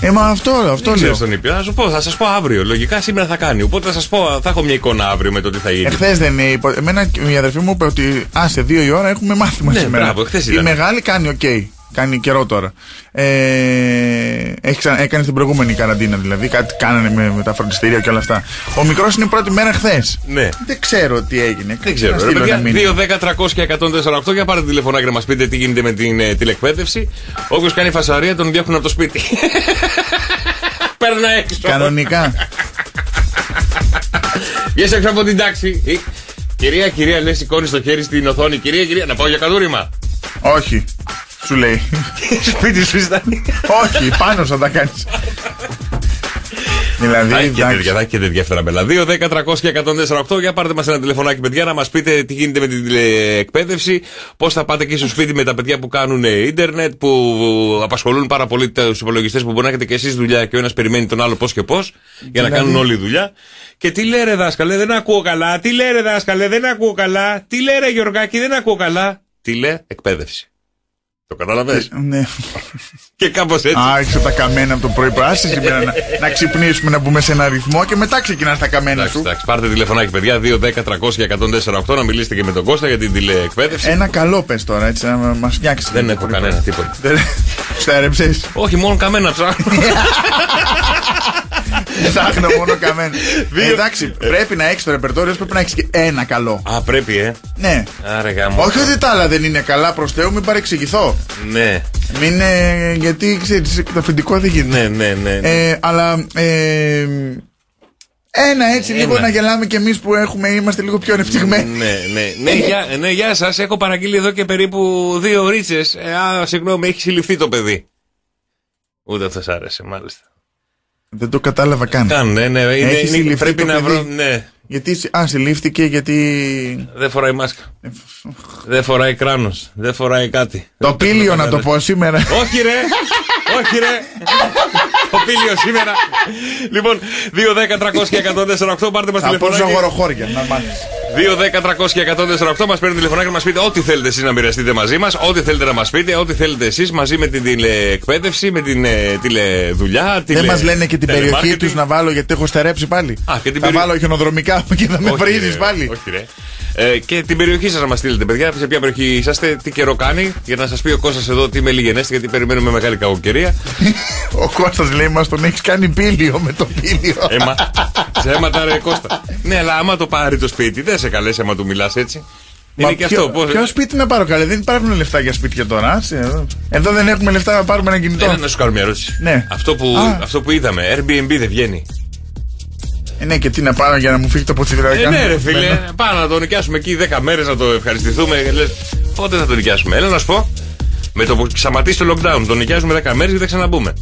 Ε, μα αυτό, αυτό Δεν ξέρω λέω. στον ήπιο. Θα σου πω, θα σας πω αύριο. Λογικά σήμερα θα κάνει. Οπότε θα σας πω, θα έχω μια εικόνα αύριο με το τι θα γίνει. Εχθές δεν είναι. υπο- Εμένα και η αδερφή μου είπε ότι α, σε δύο η ώρα έχουμε μάθημα Ναι, σήμερα. μπράβο, εχθές η ήταν. μεγάλη κάνει οκ. Κάνει καιρό τώρα. Ε, έχει ξα- έκανες την προηγούμενη καραντίνα δηλαδή. Κάτι κάνανε με, με τα φροντιστήρια και όλα αυτά. Ο μικρός είναι πρώτη μέρα χθες. Ναι. Δεν ξέρω τι έγινε. Δεν ξέρω. Να Ρε, στείλω παιδιά, ένα μήνυμα. 2, 10, 300 και 148 για πάρετε τηλεφωνάκι να μας πείτε τι γίνεται με την ε, τηλεκπαίδευση. Όποιος κάνει φασαρία τον διώχνουν από το σπίτι. Παίρνα έξω. Κανονικά. Βγες έξω από την τάξη. Ε, Κυρία, κυρία, λες, σηκώνεις το χέρι στην οθόνη. Κυρία, κυρία, να πάω για κατούριμα. Όχι. Σου λέει. Σπίτι σου ήταν. Όχι, πάνω θα τα κάνεις. δηλαδή. Θα έχει και εντάξει. τέτοια, θα έχει και τέτοια φτεραμπέλα. 2, 10, 300 και 148 για πάρτε μας ένα τηλεφωνάκι, παιδιά, να μας πείτε τι γίνεται με την εκπαίδευση, πώς θα πάτε εκεί στο σπίτι με τα παιδιά που κάνουν ε, ίντερνετ, που απασχολούν πάρα πολύ τους υπολογιστές που μπορεί να έχετε και εσείς δουλειά και ο ένας περιμένει τον άλλο πώς και πώς, για να Δηλαδή- κάνουν όλη δουλειά. Και τι λέει ρε δάσκαλε, δεν ακούω καλά. Τι λέει ρε δάσκαλε, δεν ακούω καλά. Τι λέει ρε Γιωργάκη, δεν ακούω καλά. Τι λέει εκπαίδευση. Το κατάλαβες; Ναι. Και κάπως έτσι. Άρχισε τα καμένα από το πρωί. Άσε σήμερα να, να ξυπνήσουμε, να μπούμε σε ένα ρυθμό και μετά ξεκινάς τα καμένα Εντάξει, σου. εντάξει, πάρτε τηλεφωνάκι, παιδιά. 2, 10, 300 και 148 να μιλήσετε και με τον Κώστα για την τηλεεκπαίδευση. Ένα καλό πες τώρα, έτσι, να μας φτιάξεις. Δεν έχω κανένα τίποτα. Στέρεψε. Όχι, μόνο καμένα ψάχνω. Ψάχνω μόνο καμένα. Εντάξει, πρέπει να έχεις το ρεπερτόριο, πρέπει να έχεις και ένα καλό. Α, πρέπει, ε. Ναι. Άρα γάμο. Όχι ότι τα άλλα δεν είναι καλά προς Θεού, μην παρεξηγηθώ. Ναι. Μην, ε, γιατί ξέρεις, το αφεντικό δεν γίνεται. Ναι, ναι, ναι. Ε, αλλά ε, ένα έτσι λίγο Ένα. να γελάμε κι εμείς που έχουμε, είμαστε λίγο πιο ανεπτυγμένοι. Ναι, ναι, ναι, γεια, ναι, γεια σας. Έχω παραγγείλει εδώ και περίπου δύο ρίτσες. Ε, α, συγγνώμη, έχει συλληφθεί το παιδί. Ούτε αυτός σ' άρεσε, μάλιστα. Δεν το κατάλαβα καν. Καν, ναι, ναι. Είναι, Έχεις είναι- συλληφθεί πρέπει το να παιδί; βρω. Ναι. Γιατί, α, συλλήφθηκε γιατί. Δεν φοράει μάσκα. Δεν φοράει κράνος. Δεν φοράει κάτι. Το πήλιο να το πω σήμερα. Όχι ρε! Όχι ρε! Το πήλιο σήμερα. Λοιπόν, 2, 10, 300 και 148 πάρτε μας Θα πω τηλεφωνάκι. ζωγοροχώρια, να μάθεις. 2, 10, 300 και 148 μας παίρνουν τηλεφωνάκι να μας πείτε ό,τι θέλετε εσείς να μοιραστείτε μαζί μας, ό,τι θέλετε να μας πείτε, ό,τι θέλετε εσείς μαζί με την τηλεεκπαίδευση, με την ε, τηλεδουλειά. Δεν μας λένε και την περιοχή telemarketing. τους να βάλω γιατί έχω στερέψει πάλι. Α, και την θα περι- βάλω χιονοδρομικά και θα με Όχι, βρίζεις ρε, πάλι. Όχι, ρε. Ε, και την περιοχή σας να μας στείλετε, παιδιά. Σε ποια περιοχή είσαστε, τι καιρό κάνει, για να σας πει ο Κώστας εδώ τι με λιγενέστε, γιατί περιμένουμε μεγάλη κακοκαιρία. Ο Κώστας λέει μα τον έχεις κάνει πήλιο με το πήλιο. Έμα. σε αίματα ρε Κώστα. ναι, αλλά άμα το πάρει το σπίτι, δεν σε καλέσει άμα του μιλάς έτσι. Είναι Μα και ποιο- αυτό. Πώς... Ποιο σπίτι να πάρω καλέ, δεν υπάρχουν λεφτά για σπίτια τώρα. άσε, εδώ. Εδώ δεν έχουμε λεφτά να πάρουμε ένα κινητό. Ναι, να σου κάνω μια ερώτηση. Ναι. Αυτό που, Α. αυτό που είδαμε, Airbnb δεν βγαίνει. Ε, ναι, και τι να πάρω για να μου φύγει το ποτσιδράκι. Ε, ναι, ρε φίλε, πάμε να το νοικιάσουμε εκεί 10 μέρες να το ευχαριστηθούμε. Λες, πότε θα το νοικιάσουμε, έλα να σου πω. Με το που σταματήσει το lockdown, το νοικιάζουμε 10 μέρες και θα ξαναμπούμε.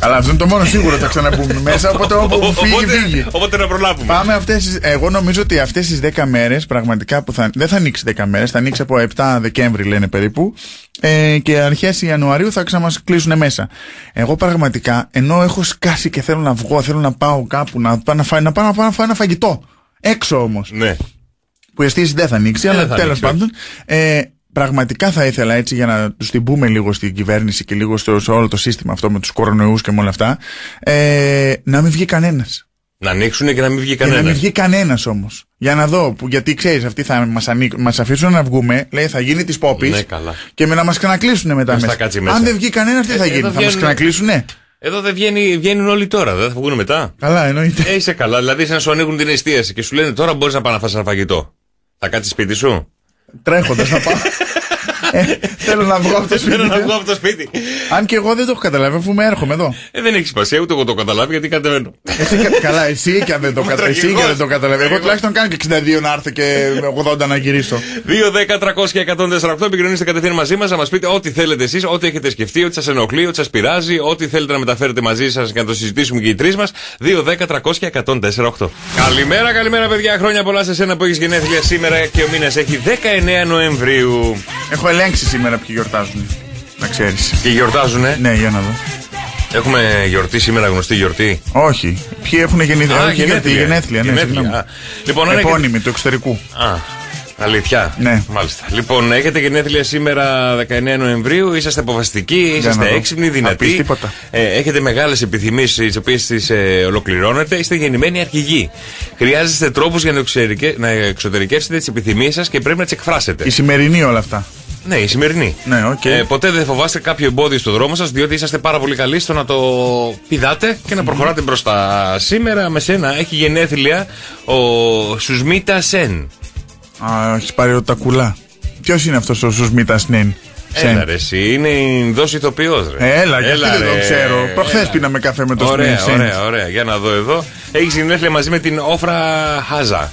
Αλλά αυτό είναι το μόνο σίγουρο θα ξαναμπούμε μέσα. Οπότε όπου φύγει, Οπότε- φύγει. Οπότε να προλάβουμε. Πάμε αυτές, τις- εγώ νομίζω ότι αυτές τις 10 μέρες πραγματικά που θα. Δεν θα ανοίξει 10 μέρες, θα ανοίξει από 7 Δεκέμβρη λένε περίπου. Ε, και αρχές Ιανουαρίου θα ξανά κλείσουν μέσα. Εγώ πραγματικά, ενώ έχω σκάσει και θέλω να βγω, θέλω να πάω κάπου να πάω να, φάω, να, πάω, να, πάω να φάω ένα φαγητό. Έξω όμως. Ναι. Που η εστίαση δεν θα ανοίξει, Ε, αλλά δεν θα τέλος ανοίξει, πάντων. Ε, πραγματικά θα ήθελα έτσι για να τους την πούμε λίγο στην κυβέρνηση και λίγο στο, σε όλο το σύστημα αυτό με τους κορονοϊούς και με όλα αυτά. Ε, να μην βγει κανένας. Να ανοίξουν και να μην βγει Και να κανένας. μην βγει κανένας όμως. Για να δω. Που, γιατί ξέρεις, αυτοί θα μας μας αφήσουν να βγούμε. Λέει θα γίνει της πόπης. Ναι, καλά. Και με να μας ξανακλείσουν μετά Ποιος θα μέσα. κάτσει μέσα. Αν δεν βγει κανένας, τι Ε, θα εδώ γίνει. Θα μας βγαίνουν- ξανακλείσουνε; Εδώ δεν βγαίνει, βγαίνουν όλοι τώρα, δεν θα βγουν μετά. Καλά, εννοείται. Ε, είσαι καλά. Δηλαδή, σαν να σου ανοίγουν την εστίαση και σου λένε τώρα μπορείς να πάει να φας ένα φαγητό. Θα κάτσεις σπίτι σου; Τρέχοντα θα πάω. Ε, θέλω να βγω από το σπίτι. Θέλω να βγω από το σπίτι. Αν και εγώ δεν το έχω καταλάβει, αφού με έρχομαι εδώ. Ε, δεν έχει σημασία, ούτε εγώ το καταλάβει γιατί κατεβαίνω. Εσύ, κα- καλά, εσύ και αν δεν το, Είμαι κατα... εσύ τραγικός. και δεν το καταλαβαίνω. Εγώ τουλάχιστον κάνω και 62 να έρθω και 80 να γυρίσω. 2, 10, 300 και 148 επικοινωνήστε κατευθείαν μαζί μας να μας πείτε ό,τι θέλετε εσείς, ό,τι έχετε σκεφτεί, ό,τι σας ενοχλεί, ό,τι σας πειράζει, ό,τι θέλετε να μεταφέρετε μαζί σας και να το συζητήσουμε και οι τρεις μας. 2, 10, 300 και 148. Καλημέρα, καλημέρα, παιδιά. Χρόνια πολλά σε σένα που έχεις γενέθλια σήμερα και ο μήνας έχει 19 Νοεμβρίου. Έχω ελέγξει σήμερα ποιοι γιορτάζουν. Να ξέρεις. Και γιορτάζουνε; Ναι, για να δω. Έχουμε γιορτή σήμερα, γνωστή γιορτή; Όχι. Ποιοι έχουν γεννηθεί; Α, όχι, γενέθλια. γενέθλια. Ναι, Γενέθλια. συγγνώμη. Α. Λοιπόν, αν έχετε- Επώνυμοι του εξωτερικού. Α. Αλήθεια. Ναι. Μάλιστα. Λοιπόν, έχετε γενέθλια σήμερα 19 Νοεμβρίου, είσαστε αποφασιστικοί, είσαστε να δω. έξυπνοι, Να πεις δυνατοί. τίποτα. Ε, έχετε μεγάλες επιθυμίες, τις οποίες τις ε, ολοκληρώνετε. Είστε γεννημένοι αρχηγοί. Χρειάζεστε τρόπους για να, εξωτερικε... να εξωτερικεύσετε τις επιθυμίες σας και πρέπει να τις εκφράσετε. Η σημερινή όλα αυτά. Ναι, η σημερινή. Ναι, οκ. Ε, ποτέ δεν φοβάστε κάποιο εμπόδιο στο δρόμο σας, διότι είσαστε πάρα πολύ καλοί στο να το πηδάτε και να προχωράτε μπροστά. Σήμερα με σένα έχει γενέθλια ο Σουσμίτα Σεν. Α, έχεις πάρει ο τακουλά. Ποιος είναι αυτός ο Σουσμίτα Νέν. Έλα ρε, εσύ είναι Ινδός ηθοποιός ρε. Έλα, γιατί δεν το ρε. ξέρω. Προχθές Έλα. πίναμε καφέ με το Ωραία, Σνέιν ωραία, ωραία. Για να δω εδώ. Έχεις γενέθλια μαζί με την Όφρα Χάζα.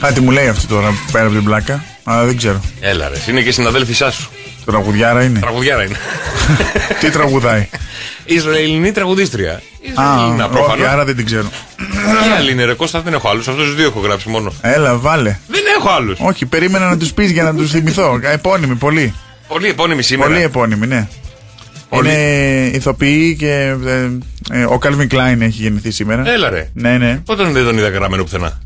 Κάτι μου λέει αυτό τώρα πέρα από την πλάκα. Αλλά δεν ξέρω. Έλα ρε, είναι και συναδέλφισά σου. Τραγουδιάρα είναι. Τραγουδιάρα είναι. Τι τραγουδάει; Ισραηλινή τραγουδίστρια. Α, Ισραηλινά όχι, προφανώς. άρα δεν την ξέρω. Και άλλη είναι ρε, Κώστα δεν έχω άλλους. Αυτούς του δύο έχω γράψει μόνο. Έλα, βάλε. Δεν έχω άλλους. Όχι, περίμενα να τους πεις για να τους θυμηθώ. Επώνυμοι, πολύ. Πολύ επώνυμη σήμερα. Πολύ επώνυμοι, ναι. Πολύ. Είναι ηθοποιοί και. ε, ε, ο Calvin Klein έχει γεννηθεί σήμερα. Έλα ρε. Ναι, ναι. Πότε δεν τον είδα γραμμένο πουθενά.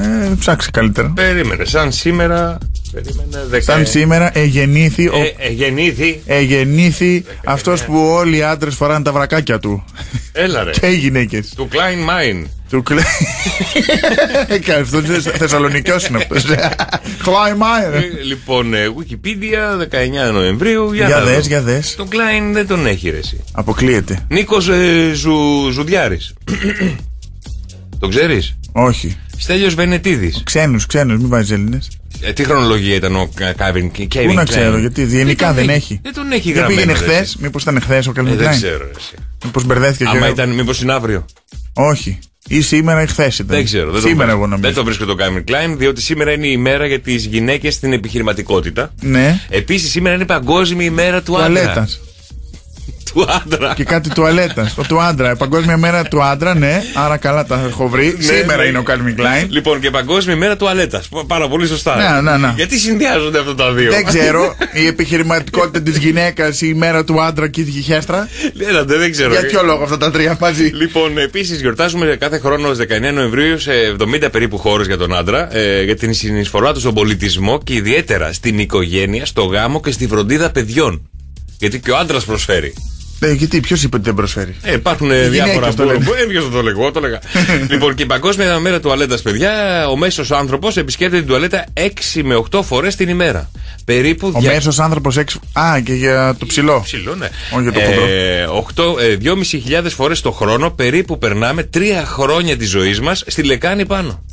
Ε, ψάξει καλύτερα. Περίμενε, σαν σήμερα. Περίμενε, δεκα... Σαν σήμερα εγεννήθη, ο, Ε, ε, γεννήθη. εγεννήθη αυτός που όλοι οι άντρες φοράνε τα βρακάκια του. Έλα ρε. και οι γυναίκες. Του Klein Mine. Του κλε... Αυτός είναι Θεσσαλονικιός είναι αυτός. Κλάι Μάιερ. Ε, Λοιπόν, ε, Wikipedia 19 Νοεμβρίου. Για, Για να δες, δω. για δες. Τον Klein δεν τον έχει ρε εσύ. Αποκλείεται. Νίκος ε, Ζου, Ζουδιάρης. τον ξέρεις; Όχι. Στέλιος Βενετίδης. Ξένους, ξένους, μην βάζεις Έλληνες. Ε, τι χρονολογία ήταν ο Κάβιν Πού να ξέρω, γιατί γενικά δεν έχει. Δεν τον έχει Δεν γραμμένο. πήγαινε ρε, χθες, εσύ. μήπως ήταν χθες ο Ε, Καλβιν δεν Klein. ξέρω. ρε, εσύ. Μήπως μπερδέθηκε Άμα και. ήταν, μήπως είναι αύριο. Όχι. Ή σήμερα ή χθες ήταν. Δεν ξέρω. Δεν σήμερα το, εγώ νομίζω. Δεν το βρίσκω τον Κάμιν Κλάιν, διότι σήμερα είναι η ημέρα για τις γυναίκες στην επιχειρηματικότητα. Ναι. Επίσης, σήμερα είναι η παγκόσμια ημέρα του άντρα. Τουαλέτα. Του άντρα. Και κάτι τουαλέτα. του άντρα. Παγκόσμια μέρα του άντρα, ναι. Άρα καλά τα έχω βρει. Ναι, Σήμερα ναι. είναι ο Calvin Klein. Λοιπόν, και παγκόσμια ημέρα τουαλέτας. Πάρα πολύ σωστά. Ναι, ναι, ναι. Γιατί συνδυάζονται αυτά τα δύο; Δεν ξέρω. Η επιχειρηματικότητα της γυναίκας, η μέρα του άντρα και η χέστρα. Έλατε, δεν ξέρω. Για ποιο λόγο αυτά τα τρία μαζί; Λοιπόν, επίσης γιορτάζουμε κάθε χρόνο στις 19 Νοεμβρίου σε 70 περίπου χώρες για τον άντρα ε, για την συνεισφορά του στον πολιτισμό και ιδιαίτερα στην οικογένεια, στο γάμο και στη φροντίδα παιδιών. Γιατί και ο άντρας προσφέρει. Ε, γιατί, ποιος είπε ότι δεν προσφέρει; Ε, υπάρχουν ε, Οι διάφορα γυναίκες το που. λένε. Ε, ποιος θα το λέγω, εγώ το λέγα. λοιπόν, και η Παγκόσμια Μέρα Τουαλέτας, παιδιά, ο μέσος άνθρωπος επισκέπτεται την τουαλέτα 6 με 8 φορές την ημέρα. Περίπου. Ο μέσος άνθρωπος έξω. Α, και για το ψηλό. Ψηλό, ναι. Όχι για το χοντρό. Ε, 8, ε, 2.500 φορές το χρόνο περίπου περνάμε 3 χρόνια της ζωής μας στη λεκάνη πάνω.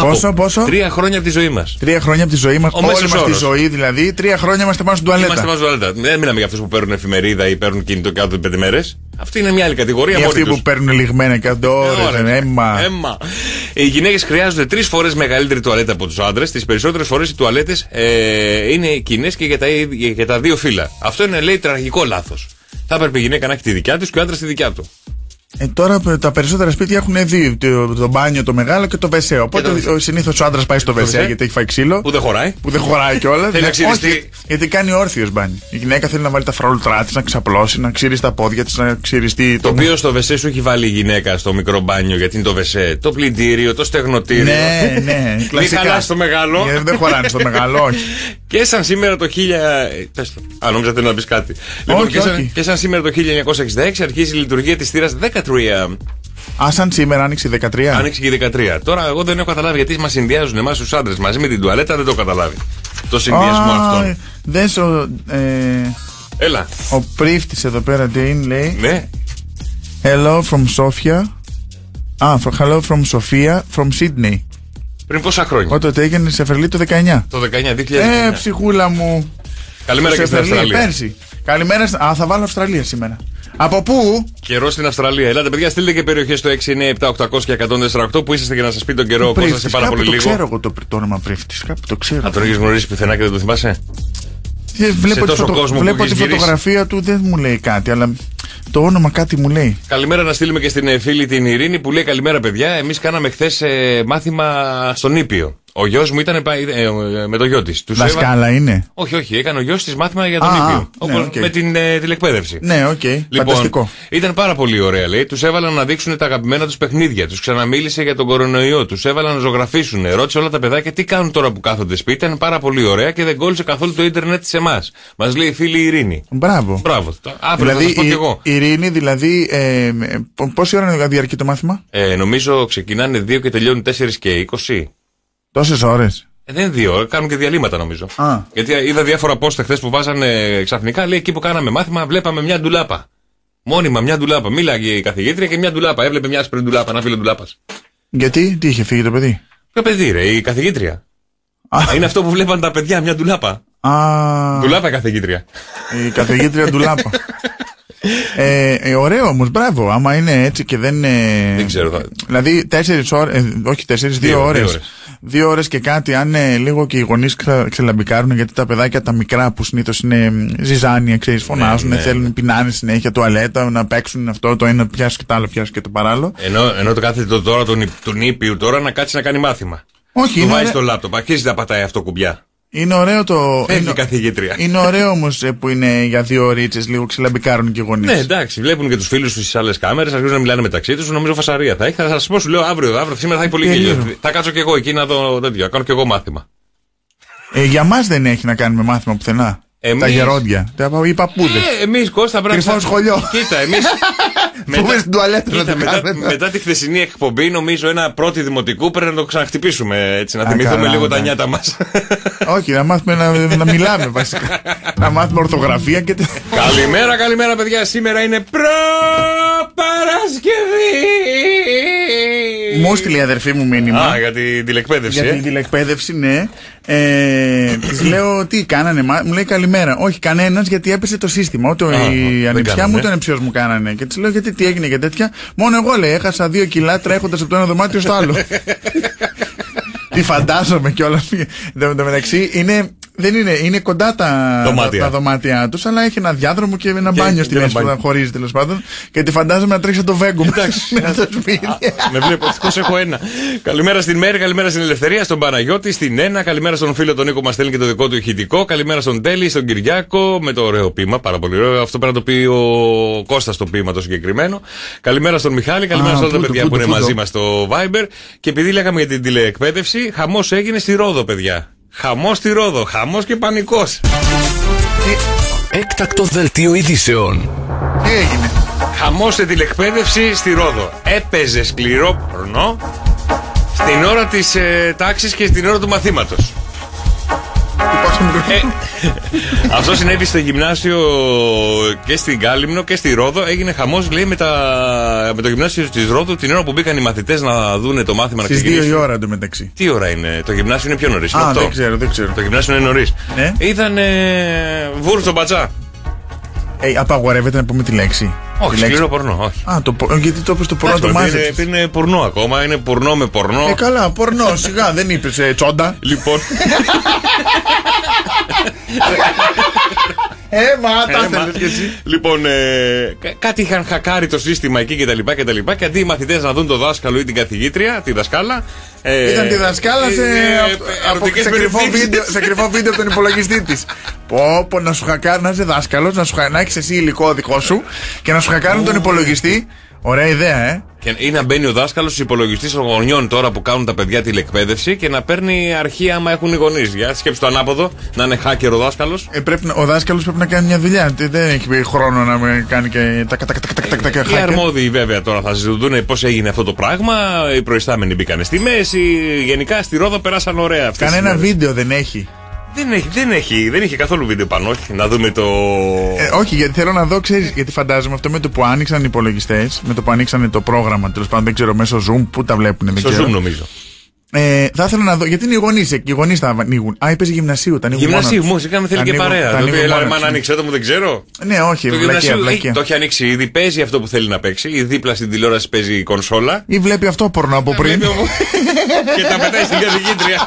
Πόσο, πόσο; Τρία χρόνια από τη ζωή μας. Τρία χρόνια από τη ζωή μας. Ο Όλη μέσος μας τη όρος. ζωή δηλαδή. Τρία χρόνια είμαστε πάνω στην τουαλέτα. Είμαστε μαζί τουαλέτα. Δεν μιλάμε για αυτούς που παίρνουν εφημερίδα ή παίρνουν κινητό κάτω από πέντε μέρες. Αυτή είναι μια άλλη κατηγορία Ή μόνη αυτοί τους. που παίρνουν λιγμένα και ώρες. Ώρες. Έμα. Έμα. Οι γυναίκες χρειάζονται τρεις φορές μεγαλύτερη τουαλέτα από τους άντρες. Τις περισσότερες φορές οι τουαλέτες ε, είναι κοινές και για τα, ίδια- για τα δύο φύλλα. Αυτό είναι, λέει, τραγικό λάθος. Θα έπρεπε η γυναίκα να έχει τη δικιά του και ο άντρας τη δικιά του. Ε, τώρα π- τα περισσότερα σπίτια έχουν δύο. Το, το μπάνιο το μεγάλο και το βεσέ. Οπότε το- συνήθως ο άντρας πάει στο βεσέ βεσέ. γιατί έχει φάει ξύλο. Που δεν χωράει. Που δεν χωράει κιόλας. Θέλει να ξυριστεί. γιατί κάνει όρθιος μπάνιο. Η γυναίκα θέλει να βάλει τα φραουλτρά της, να ξαπλώσει, να ξυρίσει τα πόδια της, να ξυριστεί Το οποίο στο βεσέ σου έχει βάλει η γυναίκα στο μικρό μπάνιο γιατί είναι το βεσέ. Το πλυντήριο, το στεγνοτήριο. Ναι, ναι, Μην κλασικά. χαλάς το μεγάλο. Ε, δεν χωράνε στο μεγάλο, όχι. Και σαν σήμερα το 1000. ε, Πες το. Α, νόμιζα θέλεις να πεις κάτι. Λοιπόν, Όχι, και, σαν, όχι. και σαν σήμερα το 1966 αρχίζει η λειτουργία της θύρας 13. Α, σαν σήμερα άνοιξε η 13. Άνοιξε και η 13. Τώρα εγώ δεν έχω καταλάβει γιατί μας συνδυάζουν εμάς τους άντρες μαζί με την τουαλέτα, δεν το έχω καταλάβει. Το συνδυασμό Α, αυτόν. Δες ο, ε, Έλα. ο πρίφτης εδώ πέρα τι είναι, λέει. Ναι. Hello from Sofia. Α, from, hello from Sofia from Sydney. Πριν πόσα χρόνια; Όταν έγινε σε Φερλί το 19. Το 19, 2019. Ε, ψυχούλα μου. Καλημέρα Στο και στην Σεφερλί, Αυστραλία. Πέρσι. Καλημέρα. στην- Α, θα βάλω Αυστραλία σήμερα. Από πού; Καιρό στην Αυστραλία. Ελάτε, παιδιά, στείλτε και περιοχές στο 697-800 και 148 που είσαστε για να σας πει τον καιρό. Κώστα σε πάρα κάπου πολύ το λίγο. ξέρω εγώ το, το όνομα πρίφτης. Κάπου το ξέρω. Να τον έχεις γνωρίσει πουθενά και δεν το θυμάσαι; Ε, βλέπω τη, τόσο φωτο- κόσμο που βλέπω έχεις τη γυρίσει. φωτογραφία του, δεν μου λέει κάτι, αλλά το όνομα κάτι μου λέει. Καλημέρα να στείλουμε και στην ε, φίλη την Ειρήνη που λέει Καλημέρα, παιδιά. Εμείς κάναμε χθες μάθημα στο νήπιο. Ο γιος μου ήταν πα- ε, ε, με το γιο της. Δασκάλα είναι; Όχι, όχι, έκανε ο γιος της μάθημα για το Α, νήπιο. ναι, Όπως οκ. με την ε, τηλεκπαίδευση. Ναι, οκ. Φανταστικό. ήταν πάρα πολύ ωραία, λέει. Τους έβαλαν να δείξουν τα αγαπημένα τους παιχνίδια. Τους ξαναμίλησε για τον κορονοϊό. Τους έβαλαν να ζωγραφίσουν. Ρώτησε όλα τα παιδάκια τι κάνουν τώρα που κάθονται σπίτι. Ήταν πάρα πολύ ωραία και δεν κόλλησε καθόλου το ίντερνετ σε εμάς. Μας λέει η φίλη Ειρήνη. Μπράβο. Μπράβο. Αύριο θα Δηλαδή, σας πω κι η, εγώ. η Ειρήνη, δηλαδή, ε, ε, π- πόση ώρα είναι διαρκεί το μάθημα, Ε, νομίζω ξεκινάνε 2 και τελειώνουν 4 και 20. Τόσες ώρες. Ε, δεν είναι δύο, κάνουν και διαλύματα νομίζω. Α. Γιατί είδα διάφορα πόστα χθε που βάζανε ξαφνικά, λέει εκεί που κάναμε μάθημα, βλέπαμε μια ντουλάπα. Μόνιμα μια ντουλάπα. Μίλαγε η καθηγήτρια και μια ντουλάπα. Έβλεπε μια άσπρη ντουλάπα, ένα φίλο ντουλάπας. Γιατί, τι είχε φύγει το παιδί; Ποιο παιδί, ρε, η καθηγήτρια. Είναι αυτό που βλέπαν τα παιδιά, μια ντουλάπα. Α, Ντουλάπα η καθηγήτρια. η καθηγήτρια ντουλάπα. Ε, ε, ωραίο όμως, μπράβο. Άμα είναι έτσι και δεν είναι. Δεν ξέρω. θα- Δηλαδή, τέσσερις ώρες, όχι τέσσερις, δύο Δύο, ώρες. Δύο ώρες. Δύο ώρε και κάτι, αν ε, λίγο και οι γονείς ξελαμπικάρουν, γιατί τα παιδάκια τα μικρά που συνήθως είναι μ, ζυζάνια, ξέρεις, φωνάζουν, ναι. θέλουν, πεινάνε συνέχεια τουαλέτα, να παίξουν αυτό, το ένα πιάσει και το άλλο πιάσει και το παράλληλο. Ενώ, ενώ το κάθεται το τώρα τον, τον ήπιου τώρα να κάτσει να κάνει μάθημα. Όχι, Του είναι βάζει ωραία- το λάπτοπ, αρχίζει να πατάει αυτό κουμπιά. Είναι ωραίο το. Φεύγει είναι, η καθηγήτρια. είναι ωραίο όμως που είναι για δύο ώρίτσε, λίγο ξελαμπικάρουν και οι γονείς. Ναι, εντάξει, βλέπουν και τους φίλους τους στις άλλες κάμερες, αρχίζουν να μιλάνε μεταξύ τους. Νομίζω φασαρία θα έχει. Θα σας πω, σου λέω αύριο, αύριο, σήμερα θα έχει πολύ Τελείω. γέλιο. Θα κάτσω κι εγώ εκεί να δω τέτοιο, να κάνω κι εγώ μάθημα. Ε, για μας δεν έχει να κάνει με μάθημα πουθενά. Εμείς- Τα γερόντια. Τα, οι παππούδες. Ε, εμείς Κώστα πρέπει Κρυφό να- σχολείο. Κοίτα, εμεί. Πούμε στην τουαλέτα να κοίτα, το μετά, κάνουμε. μετά τη χθεσινή εκπομπή, νομίζω ένα πρώτη δημοτικού πρέπει να το ξαναχτυπήσουμε έτσι, να Α, θυμηθούμε καλά, λίγο τα ναι. νιάτα μας. Όχι, να μάθουμε να, να μιλάμε βασικά. να μάθουμε ορθογραφία και. τε- καλημέρα, καλημέρα, παιδιά. Σήμερα είναι προ-Παρασκευή. Μου έστειλε η αδερφή μου μήνυμα. Α, για την τηλεκπαίδευση. Για ε. την τηλεκπαίδευση, ναι. Ε, της λέω τι κάνανε, μα- μου λέει καλημέρα. Όχι, κανένας γιατί έπεσε το σύστημα. Ούτε Α, η δεν ανιψιά κάνανε. μου ούτε ο ανιψιός μου κάνανε. Και της λέω γιατί τι έγινε και τέτοια. Μόνο εγώ λέει, έχασα δύο κιλά τρέχοντας από το ένα δωμάτιο στο άλλο. Τι φαντάζομαι κιόλας. Εν τω μεταξύ είναι, δεν είναι, είναι κοντά τα Δωμάτια. τα, τα δωμάτια τους, αλλά έχει ένα διάδρομο και ένα Και- μπάνιο και στη ένα μέση που μπάνιο. θα χωρίζει τέλος πάντων. Και τη φαντάζομαι να τρέξει το βέγκο Εντάξει. με το σπίτι. Με βλέπω, ευτυχώς έχω ένα. Καλημέρα στην Μέρη, καλημέρα στην Ελευθερία, στον Παναγιώτη, στην Ένα, καλημέρα στον φίλο τον Νίκο μα στέλνει και το δικό του ηχητικό. Καλημέρα στον Τέλη, στον Κυριάκο με το ωραίο ποίημα, πάρα πολύ ωραίο. Αυτό πρέπει να το πει ο Κώστας το ποίημα το συγκεκριμένο. Καλημέρα στον Μιχάλη, καλημέρα Α, σε όλα τα πού το, παιδιά πού που το, είναι πού το. μαζί μας στο Viber. Και επειδή λέγαμε για την τηλεεκπαίδευση, χαμός έγινε στη Ρόδο, παιδιά. Χαμός στη Ρόδο, χαμός και πανικός. Έκτακτο δελτίο ειδήσεων. Τι έγινε; Χαμός σε τηλεκπαίδευση στη Ρόδο. Έπαιζε σκληρό πορνό στην ώρα της ε, τάξης και στην ώρα του μαθήματος. Ε, αυτό συνέβη στο γυμνάσιο και στην Κάλυμνο και στη Ρόδο. Έγινε χαμός, λέει, με, τα, με το γυμνάσιο της Ρόδου την ώρα που μπήκαν οι μαθητές να δούνε το μάθημα να Στις δύο ξεκινήσει. η ώρα εντωμεταξύ. Τι ώρα είναι, το γυμνάσιο είναι πιο νωρίς. Α, δεν ξέρω, δεν ξέρω. Το γυμνάσιο είναι νωρίς. Ναι. Είδαν βούρ στον πατσά. Ε, απαγορεύεται να πούμε τη λέξη. Όχι, Τη λέξη. σκληρό πορνό, όχι. Α, το, πο- γιατί το είπε το πορνό το Εντάξει, μάζεψες. είναι, είναι πορνό ακόμα, είναι πορνό με πορνό. Ε, καλά, πορνό, σιγά, δεν είπες ε, τσόντα. Λοιπόν. Ε, μα, τα Ε, μα- θέλεις κι εσύ. Λοιπόν, ε, κα- κάτι είχαν χακάρει το σύστημα εκεί κτλ. Και, και, και αντί οι μαθητές να δουν το δάσκαλο ή την καθηγήτρια, τη δασκάλα. Ε, Ήταν τη δασκάλα σε, ε, από- από- ερωτικές σε, κρυφό περιπτώσεις. βίντεο, σε κρυφό βίντεο από τον υπολογιστή της. Πω, πω, να σου χακάρει, να είσαι δάσκαλος, να, σου χα- να έχεις εσύ υλικό δικό σου και να σου χακάρουν τον υπολογιστή. Ωραία ιδέα, ε. Και, ή να μπαίνει ο δάσκαλος στους υπολογιστή των γονιών τώρα που κάνουν τα παιδιά τηλεκπαίδευση και να παίρνει αρχή άμα έχουν οι γονείς. Για σκέψει το ανάποδο, να είναι hacker ο δάσκαλος. Ε, πρέπει, να- ο δάσκαλος πρέπει να κάνει μια δουλειά. Τι- Δεν έχει χρόνο να με κάνει και τα τα- τα- τα- τα- τα- τα- Οι hacker. αρμόδιοι βέβαια τώρα θα συζητούν πώς έγινε αυτό το πράγμα. Οι προϊστάμενοι μπήκαν στη μέση. Γενικά στη Ρόδο περάσαν ωραία αυτές τις Κανένα μέρες. βίντεο δεν έχει. Δεν έχει, δεν έχει, δεν είχε καθόλου βίντεο πάνω. Όχι, να δούμε το. Ε, όχι, γιατί θέλω να δω, ξέρεις, γιατί φαντάζομαι αυτό με το που άνοιξαν οι υπολογιστές, με το που ανοίξαν το πρόγραμμα, τέλος πάντων δεν ξέρω, μέσω Zoom, πού τα βλέπουν, δεν Στο ξέρω. Zoom νομίζω. Ε, θα ήθελα να δω, γιατί είναι οι γονείς εκεί, οι γονείς τα ανοίγουν. Α, είπες γυμνασίου, τα ανοίγουν. Γυμνασίου, μόνα μου τους. είχαμε θέλει Τα και ανοίγουν- παρέα. τα Το ανοίγουν οποίο μόνα έλα, τους. να άνοιξε το μου δεν ξέρω. Ναι, όχι, Το βλακεία, γυμνασίου βλακεία. έχει- το έχει ανοίξει ήδη, παίζει αυτό που θέλει να παίξει. Ή δίπλα στην τηλεόραση παίζει η κονσόλα. Ή βλέπει αυτό πορνό από πριν. και τα πετάει στην καθηγήτρια.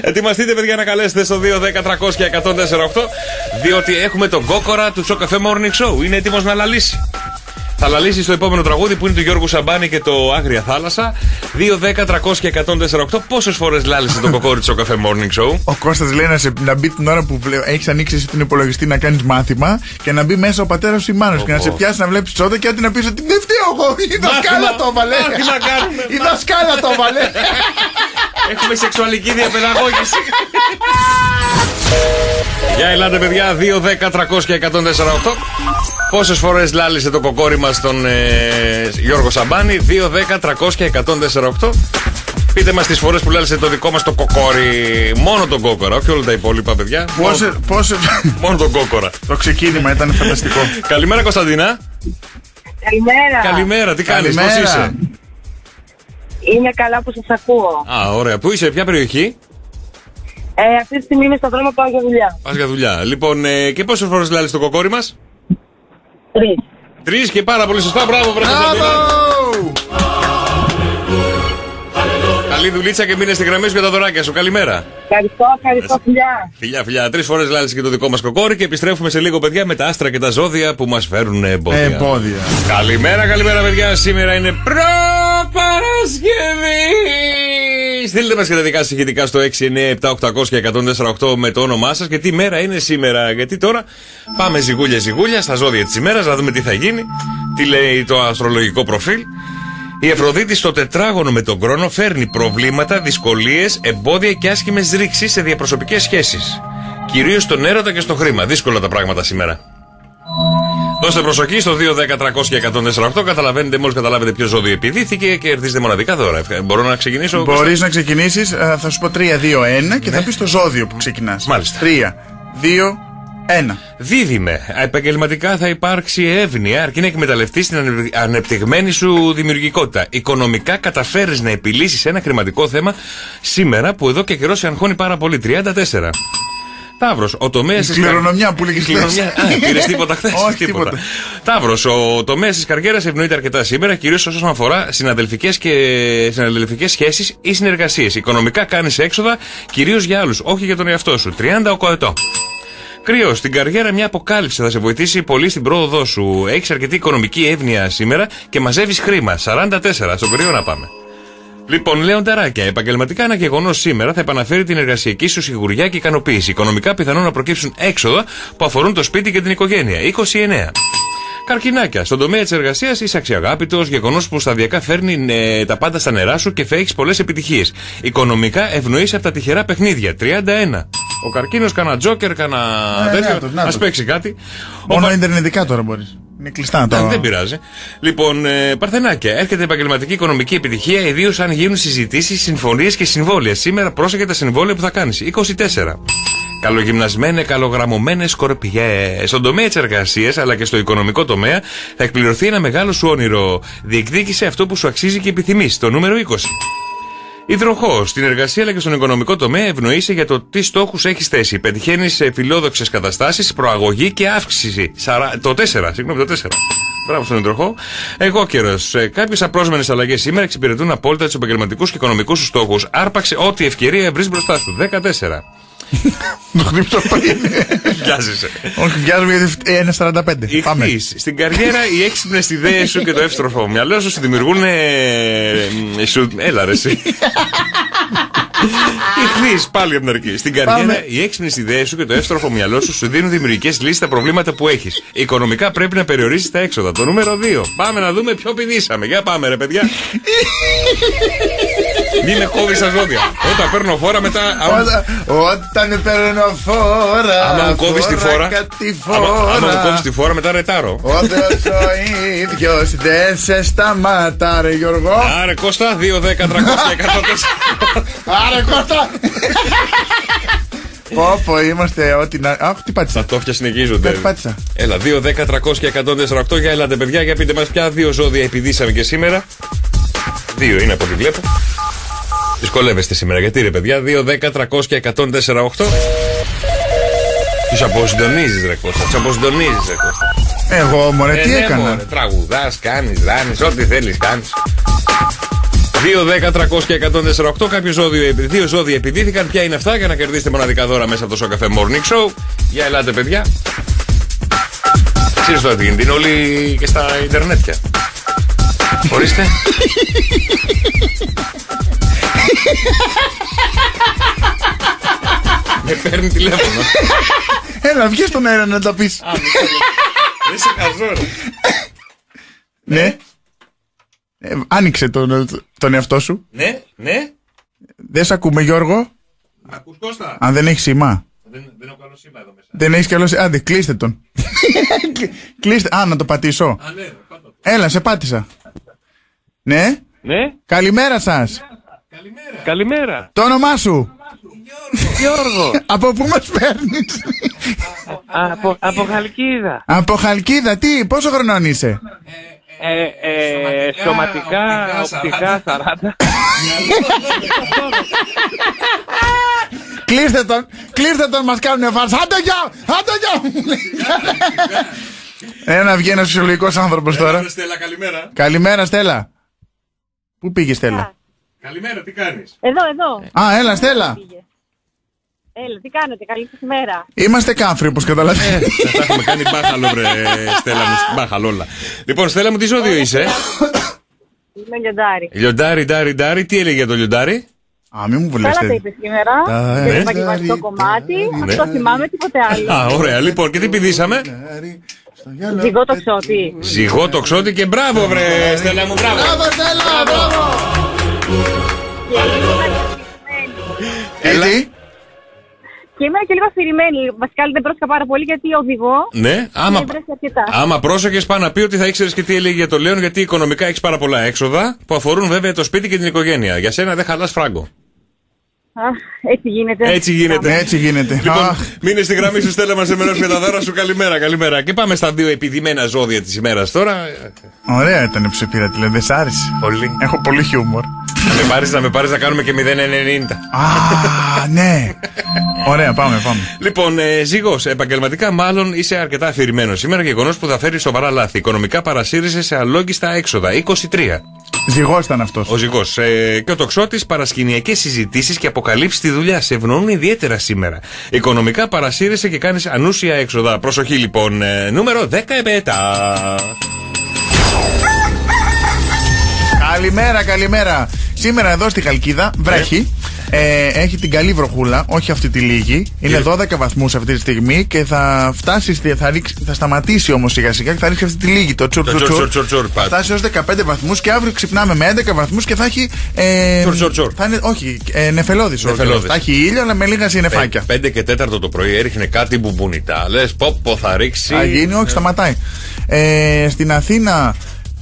Ετοιμαστείτε, παιδιά, να καλέσετε στο 210 300 και 1048 διότι έχουμε τον κόκορα του Σοκαφέ Morning Show. Είναι έτοιμος να λαλήσει. Θα λαλήσει στο επόμενο τραγούδι που είναι του Γιώργου Σαμπάνη και το Άγρια Θάλασσα. 2, 10, 300 και 148. Πόσες φορές λάλησε το κοκόρι στο καφέ Morning Show; Ο Κώστας λέει να, σε, να μπει την ώρα που έχεις ανοίξει εσύ τον υπολογιστή να κάνεις μάθημα και να μπει μέσα ο πατέρας σου ή η μάνας σου και να σε πιάσει να βλέπεις τσόντα και άντε να πεις ότι δεν φταίω εγώ. Η δασκάλα το έβαλε. Μάθημα κάνουμε. Η δασκάλα το έβαλε. Έχουμε σεξουαλική διαπαιδαγώγηση. Για ελάτε, παιδιά. 2, 10, 300 και 148. Πόσες φορές λάλησε το κοκόρι μας τον ε, Γιώργο Σαμπάνη; 2, 10, 300 και 148. Πείτε μας τις φορές που λάλησε το δικό μας το κοκόρι. Μόνο τον κόκορα, όχι όλα τα υπόλοιπα, παιδιά. Πόσες, πόσε... Μόνο τον κόκορα. το ξεκίνημα ήταν φανταστικό. Καλημέρα, Κωνσταντίνα. Καλημέρα. Καλημέρα, τι κάνεις, πώς Καλημέρα. είσαι; Είναι καλά που σας ακούω. Α, ωραία. Πού είσαι, ποια περιοχή; Ε, αυτή τη στιγμή είμαι στο δρόμο πάω για δουλειά. Πας για δουλειά. Λοιπόν, ε, και πόσες φορές λάλησε το κοκόρι μας; Τρεις. Τρεις και πάρα πολύ σωστά. Μπράβο, βρε Κωνσταντίνα. Καλή δουλίτσα και μείνε στη γραμμή σου για τα δωράκια σου. Καλημέρα. Ευχαριστώ, ευχαριστώ, φιλιά. Φιλιά, φιλιά. Τρεις φορές λάλησε και το δικό μας κοκόρι και επιστρέφουμε σε λίγο, παιδιά, με τα άστρα και τα ζώδια που μας φέρουν εμπόδια. Εμπόδια. Καλημέρα, καλημέρα, παιδιά. Σήμερα είναι προ-Παρασκευή. Στείλτε μας και τα δικά σας ηχητικά στο 697-800 και 148 με το όνομά σας και τι μέρα είναι σήμερα. Γιατί τώρα πάμε ζυγούλια ζυγούλια στα ζώδια της ημέρας να δούμε τι θα γίνει, τι λέει το αστρολογικό προφίλ. Η Αφροδίτη στο τετράγωνο με τον χρόνο φέρνει προβλήματα, δυσκολίες, εμπόδια και άσχημες ρήξεις σε διαπροσωπικές σχέσεις. Κυρίως στον έρωτα και στο χρήμα. Δύσκολα τα πράγματα σήμερα. Δώστε προσοχή στο 2, 10, 300 και 148. Καταλαβαίνετε, μόλις καταλάβετε ποιος ζώδιο επιδίθηκε και κερδίζετε μοναδικά δώρα. Ευχα- Μπορώ να ξεκινήσω. Μπορείς να ξεκινήσεις, θα σου πω 3, 2, 1 και θα πεις το ζώδιο που ξεκινάς. Ναι. Μάλιστα. 3, 2, 1. Δίδυμε. Επαγγελματικά θα υπάρξει εύνοια αρκεί να εκμεταλλευτείς την ανε- ανεπτυγμένη σου δημιουργικότητα. Οικονομικά καταφέρεις να επιλύσεις ένα χρηματικό θέμα σήμερα που εδώ και καιρός σε αγχώνει πάρα πολύ. 34. Ταύρος, ο τομέας της κληρονομιά που λέγεις Κληρονομιά. χθες. Α, πήρες τίποτα χθες; Όχι, τίποτα. Ταύρος, ο τομέας της καριέρας ευνοείται αρκετά σήμερα, κυρίως όσον αφορά συναδελφικές και συναδελφικές σχέσεις ή συνεργασίες. Οικονομικά κάνεις έξοδα κυρίως για άλλους, όχι για τον εαυτό σου. 38 ετών. Κρύο, στην καριέρα μια αποκάλυψη θα σε βοηθήσει πολύ στην πρόοδό σου. Έχεις αρκετή οικονομική εύνοια σήμερα και μαζεύεις χρήμα. 44, στον κρύο να πάμε. Λοιπόν, Λεονταράκια, επαγγελματικά ένα γεγονός σήμερα θα επαναφέρει την εργασιακή σου σιγουριά και ικανοποίηση. Οικονομικά πιθανόν να προκύψουν έξοδα που αφορούν το σπίτι και την οικογένεια. 29. Καρκινάκια. Στον τομέα της εργασίας είσαι αξιαγάπητος, γεγονός που σταδιακά φέρνει ε, τα πάντα στα νερά σου και θα έχεις πολλές επιτυχίες. Οικονομικά ευνοείσαι από τα τυχερά παιχνίδια. 31. Ο καρκίνος κάνα τζόκερ, κάνα Ε, τέτοιο. να το, να Α το. παίξει κάτι. Μόνο ιντερνετικά τώρα μπορείς. Είναι κλειστά Ναι, τώρα. δεν πειράζει. Λοιπόν, ε, Παρθενάκια, έρχεται επαγγελματική οικονομική επιτυχία, ιδίως αν γίνουν συζητήσεις, συμφωνίες και συμβόλαια. Σήμερα πρόσεχε τα συμβόλαια που θα κάνεις. 24. Καλογυμνασμένες, καλογραμμωμένες σκορπιές. Στον τομέα της εργασίας αλλά και στο οικονομικό τομέα θα εκπληρωθεί ένα μεγάλο σου όνειρο. Διεκδίκησε αυτό που σου αξίζει και επιθυμείς. Το νούμερο 20. Υδροχό. Στην εργασία αλλά και στον οικονομικό τομέα ευνοείσαι για το τι στόχους έχει θέσει. Πετυχαίνεις φιλόδοξες καταστάσεις, προαγωγή και αύξηση. Σαρα... Το 4, συγγνώμη, το 4. Μπράβο στον υδροχό. Εγώ καιρός. Κάποιες απρόσμενες αλλαγές σήμερα εξυπηρετούν απόλυτα τους επαγγελματικούς και οικονομικούς σου στόχους. Άρπαξε ό,τι ευκαιρία βρεις μπροστά σου. 14. Το χτύπησα πριν. Βιάζεσαι. Όχι, βιάζομαι γιατί 1,45. Πάμε. Ηχθείς. Στην καριέρα οι έξυπνε ιδέες σου και το εύστροφο μυαλό σου σου δημιουργούν. ε, ε, σου... Έλα, ρε, εσύ. Ηχθείς, πάλι από την αρχή. Στην καριέρα Πάμε. οι έξυπνε ιδέες σου και το εύστροφο μυαλό σου σου δίνουν δημιουργικές λύσεις στα προβλήματα που έχεις. Οικονομικά πρέπει να περιορίσεις τα έξοδα. Το νούμερο 2. Πάμε να δούμε ποιο πηδήσαμε. Για πάμε, ρε παιδιά. Μην με κόβεις στα ζώδια. Όταν παίρνω φόρα μετά. άμα- Όταν- Όταν παίρνω φόρα. Άμα μου κόβεις τη φόρα. Κάτι Άμα, άμα μου φόρα. κόβεις τη φόρα, μετά ρετάρω. Όταν ο ίδιος δεν σε σταματά ρε Γιώργο Άρε Κώστα, 2, 10, 300 και 104. Άρε Κώστα Πω πω είμαστε ό,τι να... Αχ τι πάτησα Τα τόφια συνεχίζονται. Τι πάτησα Έλα, 2, 10, 300 και 148. Για ελάτε, παιδιά, για πείτε μας ποια δύο ζώδια επιδίσαμε και σήμερα. Δύο είναι από ό,τι βλέπω. Δυσκολεύεστε σήμερα. Γιατί ρε παιδιά, 2, 10, 300 και 148. Τους αποσυντονίζει, ρε Κώστα. Τους αποσυντονίζει, ρε Κώστα. Εγώ μωρέ τι ναι, έκανα; μωρέ, Τραγουδάς, κάνεις, ράνεις, ό,τι θέλεις κάνεις 2, 10, 300 και 148 Κάποιο ζώδιο, δύο ζώδια επιδίθηκαν Ποια είναι αυτά για να κερδίσετε μοναδικά δώρα μέσα από το Σοκαφέ Morning Show Για ελάτε παιδιά Ξέρεις τώρα τι γίνεται, είναι όλοι και στα Ιντερνέτια. Ορίστε. Με παίρνει τηλέφωνο. Έλα, βγες στον αέρα να τα πεις. Δεν σε χαζό, ρε. Ναι. Ε, άνοιξε τον, τον εαυτό σου. Ναι, ναι. Δεν σε ακούμε, Γιώργο. Ακούς Κώστα; Αν δεν έχεις σήμα. Δεν, δεν έχω καλό σήμα εδώ μέσα. Δεν έχεις καλό σήμα. Άντε, κλείστε τον. κλείστε. Α, να το πατήσω. Α, ναι, πάντα το. Έλα, σε πάτησα. Ναι. Ναι. Καλημέρα σας. Καλημέρα. Το όνομά σου; Γιώργο. Από πού μας παίρνεις; από, από Χαλκίδα. Από Χαλκίδα. Τι, πόσο χρονών είσαι; Ε, ε, σωματικά, οπτικά, 40. Κλείστε τον, κλείστε τον, μας κάνουν φάρσα. Άντε γεια, άντε γεια. Ένα βγαίνει ένας φυσιολογικός άνθρωπος τώρα. Έλα, Στέλλα, καλημέρα. Καλημέρα Στέλλα. Πού πήγε Στέλλα; Καλημέρα, τι κάνεις; Εδώ, εδώ. Α, έλα Στέλλα. Έλα, τι κάνετε, καλή σας ημέρα. Είμαστε κάφροι όπως καταλαβαίνετε. Τα έχουμε κάνει μπάχαλο, βρε, Στέλλα μου, μπάχαλο όλα. Λοιπόν, Στέλλα μου, τι ζώδιο είσαι; Είμαι λιοντάρι. Λιοντάρι, ντάρι, ντάρι. Τι έλεγε για το λιοντάρι. Α, μην μου Καλά τα βουλεύετε. είπες σήμερα. Τα- Και ναι. το επαγγελματικό κομμάτι. Ναι. Αυτό θυμάμαι, τίποτε άλλο. Α, ωραία. Λοιπόν, και τι πηδήσαμε; Ζυγό το ξώτη. Ζυγό το ξώτη και μπράβο, βρε, Στέλλα μου, μπράβο. Μπράβο Στέλλα, μπράβο. Έλα. Τι, Και είμαι και λίγο αφηρημένη. Βασικά δεν πρόσεχα πάρα πολύ γιατί οδηγώ. Ναι, άμα, Και έβρεσε αρκετά. άμα πρόσεχες, πάνω να πει ότι θα ήξερες και τι έλεγε για το Λέον, γιατί οικονομικά έχεις πάρα πολλά έξοδα που αφορούν βέβαια το σπίτι και την οικογένεια. Για σένα δεν χαλάς φράγκο. Αχ, έτσι γίνεται. Έτσι γίνεται. Έτσι γίνεται. Λοιπόν, Αχ. μείνε στη γραμμή σου, Στέλλα μας, σε μερό με τα δώρα σου. Καλημέρα, καλημέρα. Και πάμε στα δύο επιδημένα ζώδια της ημέρας τώρα. Ωραία ήταν που σε πήρα τηλε, δεν σ' άρεσε; Πολύ. Έχω πολύ χιούμορ. Να με πάρεις να, με πάρεις να κάνουμε και 0,90. Α, ναι. Ωραία, πάμε, πάμε. Λοιπόν, ε, Ζήγο, επαγγελματικά μάλλον είσαι αρκετά αφηρημένος σήμερα, γεγονός που θα φέρει σοβαρά λάθη. Οικονομικά παρασύρισε σε αλόγιστα έξοδα. 23. Ζυγός ήταν αυτός. Ο ζυγός. Ε, και ο τοξότης, παρασκηνιακές συζητήσεις και αποκαλύψεις στη δουλειά. Σε ευνοούν ιδιαίτερα σήμερα. Οικονομικά παρασύρεσαι και κάνεις ανούσια έξοδα. Προσοχή λοιπόν. Ε, νούμερο 10 επέτα. Καλημέρα, καλημέρα. Σήμερα εδώ στη Χαλκίδα βρέχει. Ε, έχει την καλή βροχούλα, όχι αυτή τη λίγη. Είναι 12 βαθμούς αυτή τη στιγμή και θα φτάσει, στη- θα, ρίξει, θα σταματήσει όμως σιγά σιγά και θα ρίξει αυτή τη λίγη. Το τσουρ Το τσουρ τσουρ, τσουρ. τσουρ, τσουρ, Θα πάτε. φτάσει ως 15 βαθμούς και αύριο ξυπνάμε με 11 βαθμούς και θα έχει. Ε, Τσουρ, τσουρ, τσουρ. Θα είναι, όχι, ε, νεφελώδης ο Νεφελώδης. καιρός. Θα έχει ήλιο, αλλά με λίγα συννεφάκια. 5 και 4 το πρωί έριχνε κάτι μπουμπουνιτά. Λες, πω, πω θα ρίξει. Θα γίνει, όχι, σταματάει. Ε, στην Αθήνα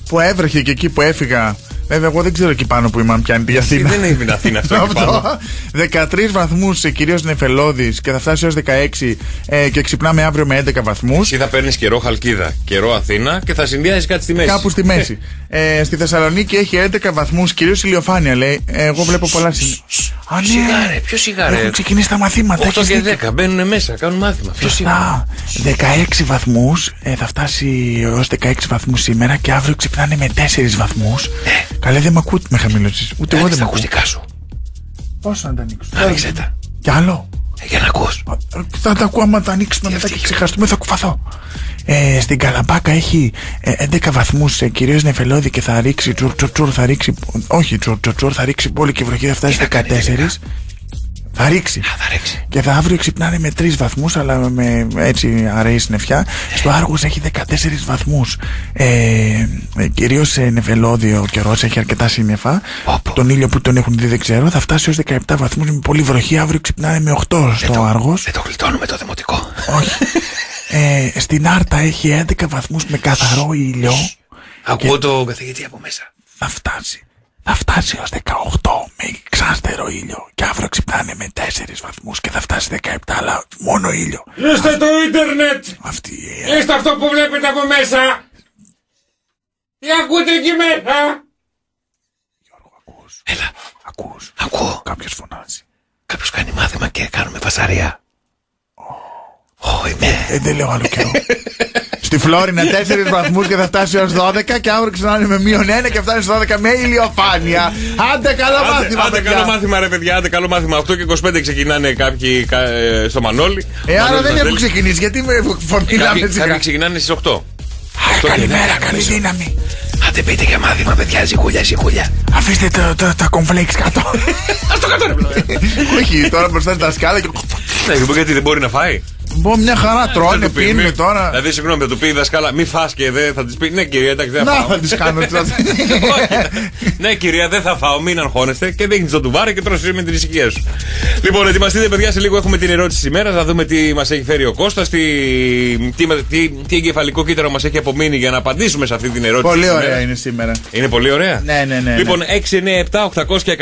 που έβρεχε και εκεί που έφυγα. Βέβαια, εγώ δεν ξέρω εκεί πάνω που είμαι, αν πιάνει τη Αθήνα. Δεν είναι η Αθήνα αυτό εκεί πάνω. 13 βαθμούς κυρίως νεφελώδης και θα φτάσει έως 16 ε, και ξυπνάμε αύριο με 11 βαθμούς. Εσύ θα παίρνεις καιρό Χαλκίδα, καιρό Αθήνα και θα συνδυάζεις κάτι στη μέση. Κάπου στη μέση. ε, στη Θεσσαλονίκη έχει 11 βαθμούς, κυρίως ηλιοφάνεια λέει. Ε, εγώ βλέπω πολλά σημεία. Α, ναι. Σιγάρε, ποιο σιγάρε. Έχουν ξεκινήσει τα μαθήματα. 8 έχεις και δίκιο. 10 μπαίνουν μέσα, κάνουν μάθημα. Ποιο σιγάρε. Α, 16 βαθμούς. Ε, θα φτάσει έως 16 βαθμούς σήμερα και αύριο ξυπνάνε με 4 βαθμούς. Καλέ, δεν με ακούτε με χαμηλώσεις. Ούτε εγώ δεν με ακούω. ακουστικά σου. Πόσο να τα ανοίξω; Άνοιξε τα. Κι άλλο. Ε, Για να ακούς. Θα τα ακούω άμα τα ανοίξουμε μετά και ξεχαστούμε, θα κουφαθώ. Ε, στην Καλαμπάκα έχει ε, 11 βαθμούς, ε, κυρίως νεφελώδη και θα ρίξει τσουρ τσουρ τσουρ, θα ρίξει. Όχι τσουρ τσουρ τσουρ, θα ρίξει πόλη και η βροχή θα φτάσει 14. Θα ρίξει. Και θα αύριο ξυπνάνε με 3 βαθμούς, αλλά με έτσι αραιή συννεφιά. Στο Άργος έχει 14 βαθμούς. Ε, ε, Κυρίως σε νεφελώδη ο καιρός, έχει αρκετά σύννεφα. Τον ήλιο που τον έχουν δει δεν ξέρω. Θα φτάσει έω 17 βαθμούς με πολύ βροχή. Αύριο ξυπνάνε με 8 στο Άργος Δεν το γλιτώνουμε το δημοτικό. Ε, στην Άρτα έχει 11 βαθμούς με καθαρό ήλιο. Ακούω το καθηγητή από μέσα. Θα φτάσει. Θα φτάσει έως 18 με ξάστερο ήλιο. Και αύριο ξυπνάνε με 4 βαθμούς και θα φτάσει 17, αλλά μόνο ήλιο. Είστε το ίντερνετ! Αυτή Είστε αυτό που βλέπετε από μέσα! Τι ακούτε εκεί μέσα! Ακούω. Κάποιος φωνάζει. Κάποιος κάνει μάθημα και κάνουμε φασαρία. Ω, είμαι. Ε, δεν λέω άλλο καιρό. Στη Φλόρινα 4 βαθμούς και θα φτάσει έω 12 και αύριο ξυπνάνε με μείον 1 και φτάσει στο 12 με ηλιοφάνεια. Άντε καλό Άντε, μάθημα, άντε, παιδιά. καλό μάθημα, ρε παιδιά. Άντε, καλό μάθημα. 8 και 25 ξεκινάνε κάποιοι κα- ε, στο Μανόλι. Ε, άρα Μανώλης δεν μας έχουν στέλνει. ξεκινήσει. Γιατί με Κάποιοι, μιλάμε κάποιοι σιγά. ξεκινάνε στις 8. αυτό και καλημέρα, καλή δύναμη. Άντε πείτε και μάθημα, παιδιά, ζυγούλια, ζυγούλια. Αφήστε το- το- τα κομφλέξ κάτω. Αυτό κάτω ρε πλόε. Όχι, τώρα μπροστά τα σκάλα και. Ναι, γιατί δεν μπορεί να φάει; Μπω μια χαρά τρώνε, Θα του πει, πίνουν μη- τώρα. Δηλαδή, συγγνώμη, θα του πει η δασκάλα, μη φας και δεν θα της πει, ναι κυρία, εντάξει, δεν θα Να φάω. θα τις κάνω τώρα. ναι, κυρία, δεν θα φάω, μην αγχώνεστε και δείχνεις το τουβάρι και τρώσει με την ησυχία σου. Λοιπόν, ετοιμαστείτε, παιδιά, σε λίγο έχουμε την ερώτηση της ημέρας. Θα δούμε τι μας έχει φέρει ο Κώστας τι, τι, τι, τι εγκεφαλικό κύτταρο μας έχει απομείνει για να απαντήσουμε σε αυτή την ερώτηση. Πολύ της ωραία ημέρας. είναι σήμερα. Είναι πολύ ωραία; Ναι, ναι, ναι. Λοιπόν, 697 800 και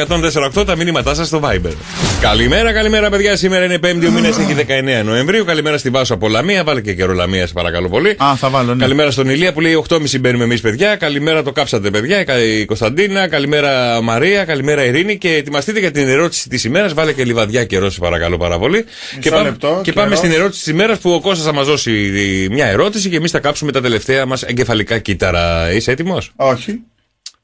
148 τα μηνύματά σας στο Viber. Καλημέρα, καλημέρα, παιδιά. Σήμερα είναι 5η, ο μήνας έχει 19 Νοεμβρίου. Καλημέρα στην Βάσο από Λαμία. Βάλε και καιρό Λαμία, σε παρακαλώ πολύ. Α, θα βάλω, ναι. Καλημέρα στον Ηλία που λέει 8.30 μπαίνουμε εμείς, παιδιά. Καλημέρα, το κάψατε, παιδιά. Η Κα- Η Κωνσταντίνα. Καλημέρα, Μαρία. Καλημέρα, Ειρήνη. Και ετοιμαστείτε για την ερώτηση της ημέρας. Βάλε και λιβαδιά καιρό, σε παρακαλώ πάρα πολύ. και πάμε, λεπτό, και πάμε καιρός. στην ερώτηση της ημέρας που ο Κώστας θα μας δώσει μια ερώτηση και εμείς θα κάψουμε τα τελευταία μας εγκεφαλικά κύτταρα. Είσαι έτοιμος; Όχι.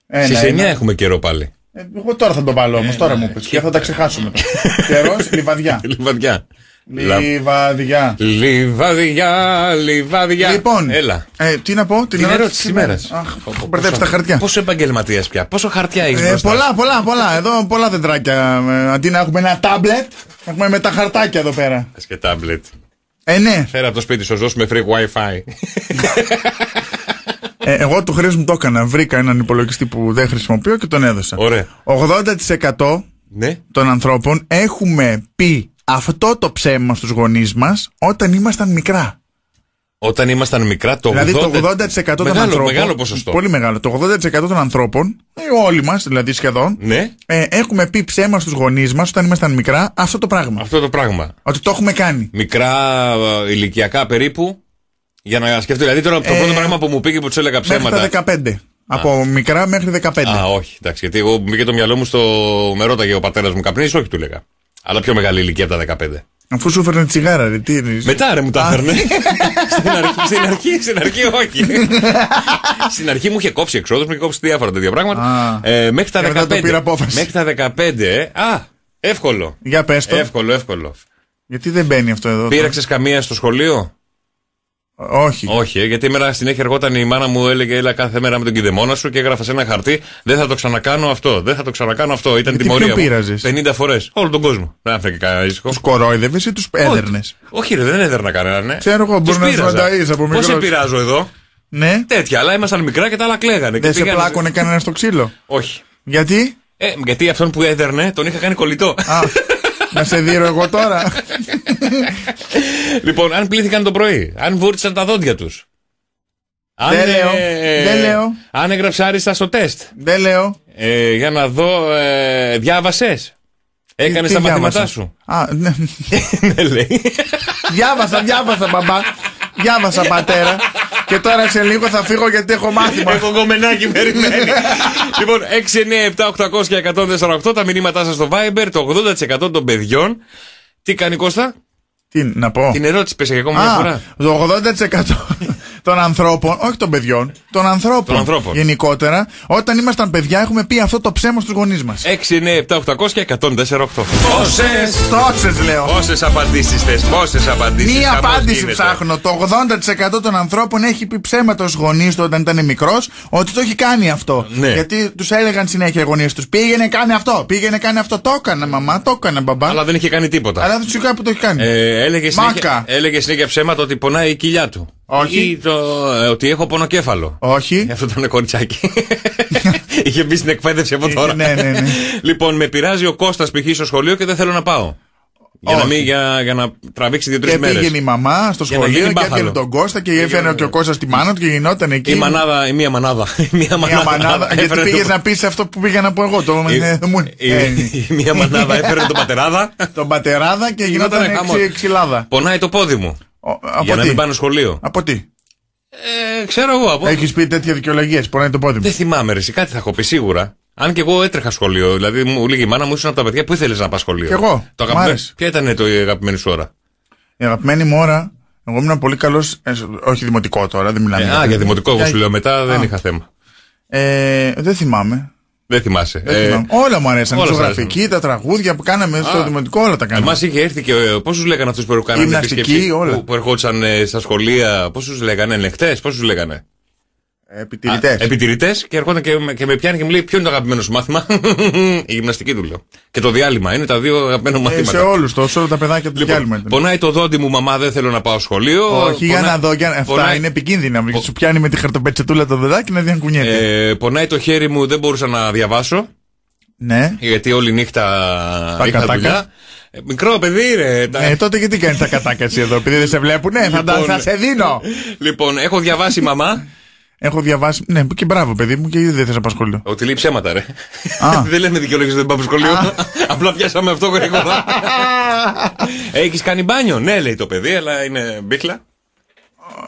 Ένα, Στις 9 ένα. έχουμε καιρό πάλι. Ε, Εγώ τώρα θα το βάλω όμως, τώρα μου πεις. Και θα τα ξεχάσουμε τώρα. Καιρός, λιβαδιά. Λιβαδιά. Λιβαδιά. Λιβαδιά, λιβαδιά. Λοιπόν, Έλα. ε, τι να πω, την, Την ερώτηση της ημέρας. Αχ, έχω μπερδέψει τα χαρτιά. Πόσο επαγγελματίας πια, πόσο χαρτιά έχεις Ε, μπροστά. πολλά, πολλά, πολλά. Εδώ πολλά δεντράκια. Ε, Αντί να έχουμε ένα τάμπλετ, έχουμε με τα χαρτάκια εδώ πέρα. Θες και τάμπλετ. Ε, ναι. Φέρα από το σπίτι σου, δώσουμε free wifi. Ε, εγώ του χρήσιμο το έκανα. Βρήκα έναν υπολογιστή που δεν χρησιμοποιώ και τον έδωσα. Ωραία. 80% Ναι. των ανθρώπων έχουμε πει αυτό το ψέμα στους γονείς μας όταν ήμασταν μικρά. Όταν ήμασταν μικρά, το 80%. δηλαδή το 80% των μεγάλο, ανθρώπων. Μεγάλο ποσοστό. Πολύ μεγάλο. Το 80% των ανθρώπων, ε, όλοι μας δηλαδή σχεδόν, Ναι, ε, έχουμε πει ψέμα στους γονείς μας όταν ήμασταν μικρά αυτό το πράγμα. αυτό το πράγμα. Ότι το έχουμε κάνει. Μικρά ε, ηλικιακά περίπου. Για να σκεφτώ. Δηλαδή τώρα το Ε, πρώτο πράγμα που μου πήγε που τους έλεγα Μέχρι ψέματα. τα 15. Από μικρά μέχρι 15. Α, όχι, εντάξει. Γιατί εγώ μπήκε το μυαλό μου στο. Με ρώταγε ο πατέρας μου καπνίζει, όχι του έλεγα. Αλλά πιο μεγάλη ηλικία από τα 15. Αφού σου έφερνε τσιγάρα, ρε, τι είναι; Μετά ρε μου τα έφερνε. στην, αρχή, στην, αρχή, στην αρχή όχι. στην αρχή μου είχε κόψει εξόδους, μου είχε κόψει διάφορα τέτοια πράγματα. Α. Ε, μέχρι τα Και μετά το 15. πήρε απόφαση. Μέχρι τα 15. ε. Α, εύκολο. Για πες το. Εύκολο, εύκολο. Γιατί δεν μπαίνει αυτό εδώ. Πήραξες καμία στο σχολείο; Όχι. Όχι, ε, γιατί μέρα συνέχεια εργόταν η μάνα μου, έλεγε Έλα κάθε μέρα με τον κηδεμόνα σου και έγραφα σε ένα χαρτί. Δεν θα το ξανακάνω αυτό, δεν θα το ξανακάνω αυτό. Ήταν Γιατί τιμωρία. ποιον μου. πείραζες; 50 φορές. Όλο τον κόσμο. Δεν άφηνε και κανένα ήσυχο. Τους κορόιδευες ή τους έδερνες; Όχι, ρε, δεν έδερνα κανέναν. Ναι. Ξέρω εγώ, Τους μπορεί να πείραζα. σου ταΐζεις από Πώς σε μικρός. πειράζω εδώ; Ναι. Τέτοια, αλλά ήμασταν μικρά και τα άλλα κλαίγανε. Δεν Και σε πήγανε- πλάκωνε κανένας στο ξύλο; Όχι. Γιατί; Ε, γιατί αυτόν που έδερνε τον είχα κάνει κολλητό. Α, να σε δείρω εγώ τώρα. λοιπόν, αν πλήθηκαν το πρωί, αν βούρτισαν τα δόντια τους. Δεν λέω. Δεν λέω. Αν έγραψε άριστα στο τεστ. Δεν λέω. Ε, για να δω, ε, διάβασες. Έκανες Τι τα μαθήματά διάβασα; σου. Α, ναι. Ναι, λέει. διάβασα, διάβασα, μπαμπά. Διάβασα, πατέρα. Και τώρα σε λίγο θα φύγω γιατί έχω μάθημα. Έχω κομμενάκι, περιμένει. λοιπόν, 6, 9, 7, 800 και 148 τα μηνύματά σας στο Viber. Το 80% των παιδιών. Τι κάνει Κώστα; Τι να πω. Την ερώτηση πέσε και ακόμα μια Α, φορά. το 80% των ανθρώπων, όχι των παιδιών, των ανθρώπων, Των ανθρώπων. γενικότερα, όταν ήμασταν παιδιά έχουμε πει αυτό το ψέμα στους γονείς μας. 6, 9, 7, 800 και 148. Πόσες! Τόσες λέω. Πόσες απαντήσεις θες, πόσες απαντήσεις. Μία απάντηση ψάχνω. Το 80% των ανθρώπων έχει πει ψέματα στου γονείς του όταν ήταν μικρός ότι το έχει κάνει αυτό. Ναι. Γιατί τους έλεγαν συνέχεια οι γονείς τους: Πήγαινε, κάνει αυτό, πήγαινε, κάνει αυτό. Το έκανα, μαμά, το έκανα, μπαμπά. Αλλά δεν είχε κάνει τίποτα. Αλλά δεν σου που το έχει κάνει. Ε, έλεγε, συνέχεια, Μάκα. έλεγε συνέχεια ψέματα ότι πονάει η κοιλιά του. Όχι. Ή το, ε, ότι έχω πονοκέφαλο. Όχι. Αυτό ήταν κοριτσάκι. Είχε μπει στην εκπαίδευση από τώρα. ναι, ναι, ναι. λοιπόν, με πειράζει ο Κώστας π.χ. στο σχολείο και δεν θέλω να πάω. Για να, Όχι. μην, για, για να τραβήξει δύο-τρεις Και μέρες. πήγαινε η μαμά στο Για να σχολείο γίνει και μπάχαλο. έβγαινε τον Κώστα και έφερε και ο Κώστας τη μάνα του και γινόταν εκεί. Η μανάδα, η μία μανάδα. Η μία Μια μανάδα. μανάδα. Γιατί έφερε πήγες το- να πεις αυτό που πήγα να πω εγώ. Το Η- ε, μου- η- ε, η μία μανάδα έφερε τον πατεράδα. Τον πατεράδα και Γινότανε γινόταν χαμός. εξι- ξυλάδα. Πονάει το πόδι μου. Ο- Από για να τι; μην πάω σχολείο. Από τι; Ε, ξέρω εγώ. Από... Έχεις πει τέτοια δικαιολογίες. Πονάει το πόδι μου. Δεν θυμάμαι, ρε, εσύ, κάτι θα έχω πει σίγουρα. Αν και εγώ έτρεχα σχολείο. Δηλαδή, μου λέγει η μάνα μου ήσουν από τα παιδιά που ήθελες να πας σχολείο. Κι εγώ. Το Μ' αγαπημένο. άρεσε. Ποια ήταν το η αγαπημένη σου ώρα. Η αγαπημένη μου ώρα. Εγώ ήμουν πολύ καλός. όχι δημοτικό τώρα, δεν μιλάμε. Ε, για α, παιδί. για δημοτικό, εγώ Για- σου λέω μετά δεν Α. είχα θέμα. Ε, δεν θυμάμαι. Δεν θυμάσαι. Δεν θυμάμαι. όλα μου αρέσαν. Η όλα σου ζωγραφική, τα τραγούδια που κάναμε στο Α. δημοτικό, όλα τα κάναμε. Εμάς είχε έρθει και. Πώς τους λέγανε αυτούς που κάνανε Γυμναστική, επίσκεψη, όλα. Που, που ερχόντουσαν ε, στα σχολεία. Πώς τους λέγανε, ελεκτέ, πώς τους λέγανε; Επιτηρητές. Επιτηρητές και ερχόταν και, με- και με πιάνει και μου λέει: Ποιο είναι το αγαπημένο σου μάθημα; Η γυμναστική του λέω. Και το διάλειμμα είναι τα δύο αγαπημένα Ε, μαθήματα. σε όλους το, σε όλα τα παιδάκια του διάλειμμα. ήταν. Πονάει το δόντι μου, μαμά, δεν θέλω να πάω σχολείο. Όχι, για Πονά- να δω. Για... Αυτά πονάει- είναι επικίνδυνα. Γιατί σου πιάνει με τη χαρτοπετσετούλα το δεδάκι να διανκουνιέται. Ε, πονάει το χέρι μου, δεν μπορούσα να διαβάσω. Ναι. Γιατί όλη νύχτα Τα είχα κατάκα. δουλειά. Ε, μικρό παιδί, ρε. τα- Ε, τότε γιατί κάνει τα κατάκατση εδώ, επειδή δεν σε βλέπουνε, θα, τα- Λοιπόν, θα σε δίνω. Λοιπόν, έχω διαβάσει μαμά. Έχω διαβάσει. Ναι, και μπράβο, παιδί μου, και ήδη δεν θες απασχολείο. Ότι λέει ψέματα, ρε. Α. δεν λέμε δικαιολογίε ότι δεν πάμε σχολείο. Απλά πιάσαμε αυτό γρήγορα. Έχεις κάνει μπάνιο; Ναι, λέει το παιδί, αλλά είναι μπίχλα.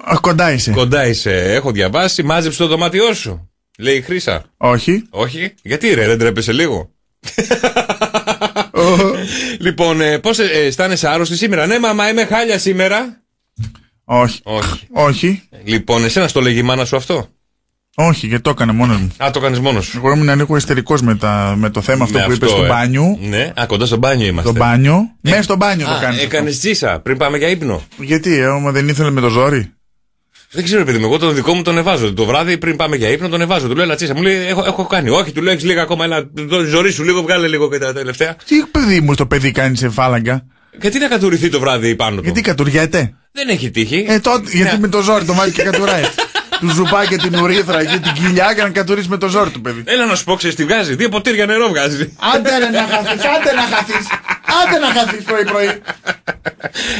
Α, Κοντά είσαι. Κοντά είσαι. Έχω διαβάσει. Μάζεψε το δωμάτιό σου. Λέει η Χρήσα. Όχι. Όχι. Γιατί ρε, δεν τρέπεσαι λίγο; λοιπόν, ε, πώς αισθάνεσαι άρρωστη σήμερα; Ναι, μαμά, είμαι χάλια σήμερα. Όχι. Όχι. Όχι. Λοιπόν, εσένα στο λέγει η μάνα σου αυτό; Όχι, γιατί το έκανα μόνος μου. Α, το κάνεις μόνος σου. Εγώ ήμουν λίγο ιστερικό με, τα- με το θέμα αυτό Με που είπες στο ε. μπάνιο. Ναι, α, κοντά στο μπάνιο είμαστε. Το μπάνιο. Μέσα στο μπάνιο το Α, κάνεις. Έκανες τζίσα πριν πάμε για ύπνο. Γιατί, ε, άμα δεν ήθελε με το ζόρι. Δεν ξέρω, παιδί μου, εγώ τον δικό μου τον εβάζω. Το βράδυ πριν πάμε για ύπνο τον εβάζω. Του λέω, Ελά, τσίσα. Μου λέει, έχω, έχω κάνει. Όχι, του λέω, έχεις λίγα ακόμα. Έλα, το ζωρί σου λίγο, βγάλε λίγο και τα τελευταία. Τι παιδί μου στο παιδί κάνεις σε φάλαγγα. Γιατί να κατουρηθεί το βράδυ πάνω του; Γιατί κατουριέται; Δεν έχει τύχει. Ε, τότε, γιατί με το ζόρι το βάζει και κατουράει. του ζουπάει και την ουρήθρα και την κοιλιά για να κατουρίσει με το ζόρι του παιδί. Έλα να σου πω, ξέρεις τι βγάζει; Δύο ποτήρια νερό βγάζει. Άντε ρε να χαθείς, άντε να χαθείς, άντε να χαθείς πρωί πρωί.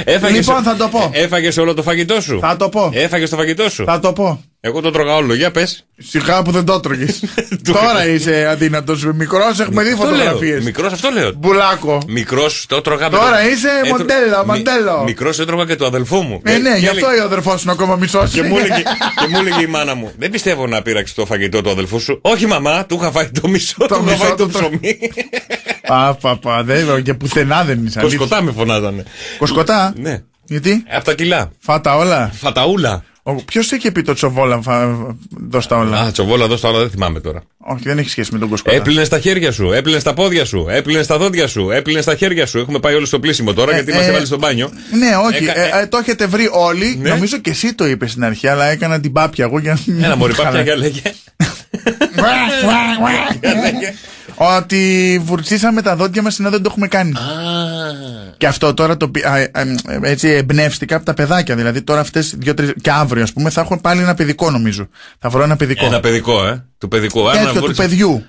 Έφαγες, Λοιπόν, θα το πω. Έφαγες όλο το φαγητό σου; Θα το πω. Έφαγες το φαγητό σου; Θα το πω. Εγώ το τρώγα όλο. Για πες. Σιγά που δεν το τρώγες. Τώρα είσαι αδύνατος. Μικρός έχουμε δει φωτογραφίες. Μικρός, αυτό λέω. Μπουλάκο. Μικρός το έτρωγα. με Τώρα το- είσαι έτρο- μοντέλο, Μι- μοντέλο. Μικρός έτρωγα και το αδελφό μου. Ε, ναι, Και γι' αυτό έλεγε- ο αδερφός σου είναι ακόμα μισός. Και μου, έλεγε, και μου έλεγε η μάνα μου: Δεν πιστεύω να πήραξε το φαγητό του αδελφού σου. Όχι, μαμά, του είχα φάει το μισό, του είχα μισό φάει το του το- ψωμί. Πα, πα, πα, δεν και πουθενά δεν είσαι. αλήθεια. Κοσκοτά με φωνάζανε. Κοσκοτά; Ναι. Γιατί; Από τα κιλά. Φάτα όλα; Φαταούλα. Ποιος είχε πει το τσοβόλα, φα... δώσ' τα όλα; Α, τσοβόλα εδώ στα όλα δεν θυμάμαι τώρα. Όχι, δεν έχει σχέση με τον Κοσκοτά. Έπλυνες στα χέρια σου, έπλυνες στα πόδια σου, έπλυνες στα δόντια σου, έπλυνες στα χέρια σου. Έχουμε πάει όλοι στο πλήσιμο τώρα Ε, γιατί μα ε, έβαλε στο μπάνιο. Ναι, όχι. Έκα- ε, ε, το έχετε βρει όλοι. Ναι. Νομίζω και εσύ το είπες στην αρχή, αλλά έκανα την πάπια εγώ για να. Ένα μωρή πάπια Καλά. για λέγε. Ότι βουρτσίσαμε τα δόντια μας ενώ δεν το έχουμε κάνει. Και αυτό τώρα το. πι- α, ε, ε, έτσι εμπνεύστηκα από τα παιδάκια. Δηλαδή τώρα αυτές δύο-τρει. και αύριο, ας πούμε, θα έχουν πάλι ένα παιδικό νομίζω. Θα βρω ένα παιδικό. Ένα παιδικό, ε. Του παιδικού. Άρα να Τέτοιο του μπορείς- παιδιού.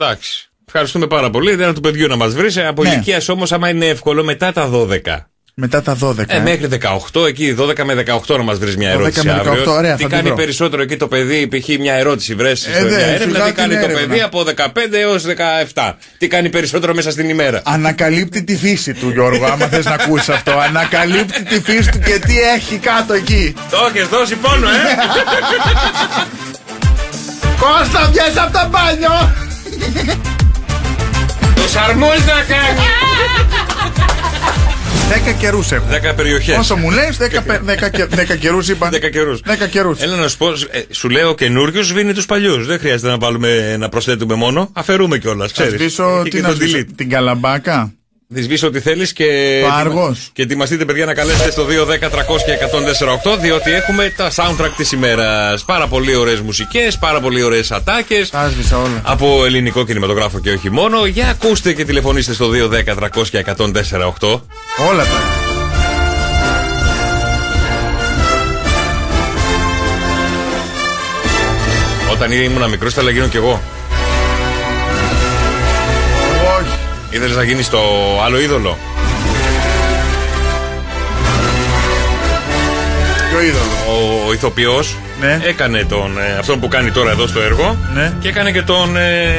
Εντάξει. Ευχαριστούμε πάρα πολύ. Ένα του παιδιού να μας βρεις. Από Ναι. ηλικίας όμως, άμα είναι εύκολο, μετά τα 12. Μετά τα 12. Ε, ε, μέχρι 18, εκεί 12 με 18 να μας βρεις μια ερώτηση. 12 με 18, αύριο. ωραία, Τι θα κάνει περισσότερο εκεί το παιδί, π.χ. μια ερώτηση βρέσει. Ε, μια έρευνα, τι κάνει έρευνα. το παιδί από 15 έως 17. Τι κάνει περισσότερο μέσα στην ημέρα; Ανακαλύπτει τη φύση του Γιώργου, άμα θες να ακούσεις αυτό. Ανακαλύπτει τη φύση του και τι έχει κάτω εκεί. Το έχεις δώσει πόνο, ε! Κώστα, βγες από το μπάνιο! Το σαρμούζακα! 10 καιρούς έχουμε. 10 περιοχές. Όσο μου λες, 10 καιρούς είπα. 10 καιρούς. 10. Έλα να σου πω, ε, σου λέω καινούριο σβήνει τους παλιούς. Δεν χρειάζεται να, βάλουμε, να προσθέτουμε μόνο. Αφαιρούμε κιόλας. Θα σβήσω την, την καλαμπάκα. Θα σβήσω ό,τι θέλεις και. Το Άργος. Και ετοιμαστείτε, παιδιά, να καλέσετε στο 210-300 και 148, διότι έχουμε τα soundtrack της ημέρας. Πάρα πολύ ωραίες μουσικές, πάρα πολύ ωραίες ατάκες. Τα σβήσα όλα. Από ελληνικό κινηματογράφο και όχι μόνο. Για ακούστε και τηλεφωνήστε στο 210-300 και 148. Όλα τα. Όταν ήμουν μικρός, ήθελα να γίνω κι εγώ. Ήθελε να γίνεις το άλλο είδωλο; Ποιο είδωλο; Ο, ο ηθοποιός Ναι. έκανε τον, ε, αυτόν που κάνει τώρα εδώ στο έργο Ναι. και έκανε και τον. ε,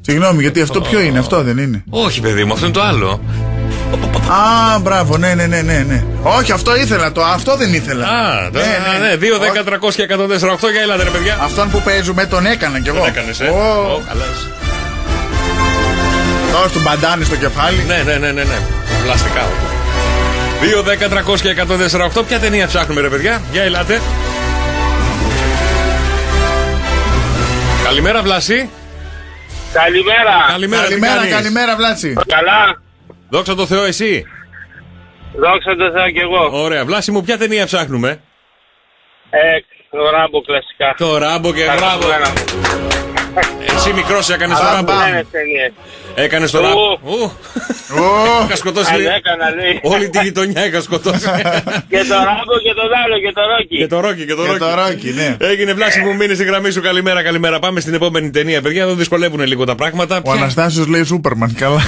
Συγγνώμη, γιατί αυτό ποιο είναι, αυτό δεν είναι. όχι, παιδί μου, αυτό είναι το άλλο. Α, μπράβο, ναι, ναι, ναι, ναι. ναι. Όχι, αυτό ήθελα, το, αυτό δεν ήθελα. Α, ναι, ναι, ναι, 2, 10, 300 και 148 για ελάτε, ρε παιδιά. Αυτόν που παίζουμε τον έκανα κι εγώ. Τον έκανες, ε. Τώρα του μπαντάνι στο κεφάλι. Ναι, ναι, ναι, ναι, ναι. Πλαστικά. 2, 10, 300 και 148. Ποια ταινία ψάχνουμε, ρε παιδιά; Για ελάτε. Καλημέρα, Βλάση. Καλημέρα. Καλημέρα, τι Καλημέρα, κάνεις; καλημέρα, Βλάτσι. Καλά. Δόξα τω Θεώ, εσύ. Δόξα τω Θεώ κι εγώ. Ωραία, Βλάση μου, ποια ταινία ψάχνουμε; Ε, το ράμπο κλασικά. Το ράμπο και μπράβο. Εσύ μικρός έκανες το ράμπο. Ναι, ταινίες. Έκανες το Ου. ράμπο. Ου. Είχα σκοτώσει. Αν λέει. έκανα, λέει. Όλη τη γειτονιά είχα σκοτώσει. Και το ράμπο και το άλλο και το ρόκι. Και το ρόκι και το Και ρόκι. το ρόκι, ναι. Έγινε βλάση μου, μείνει στη γραμμή σου. Καλημέρα, καλημέρα. Πάμε στην επόμενη ταινία, παιδιά. Εδώ δυσκολεύουν λίγο τα πράγματα. Ο Ποια- Αναστάσιος λέει Σούπερμαν. Καλά.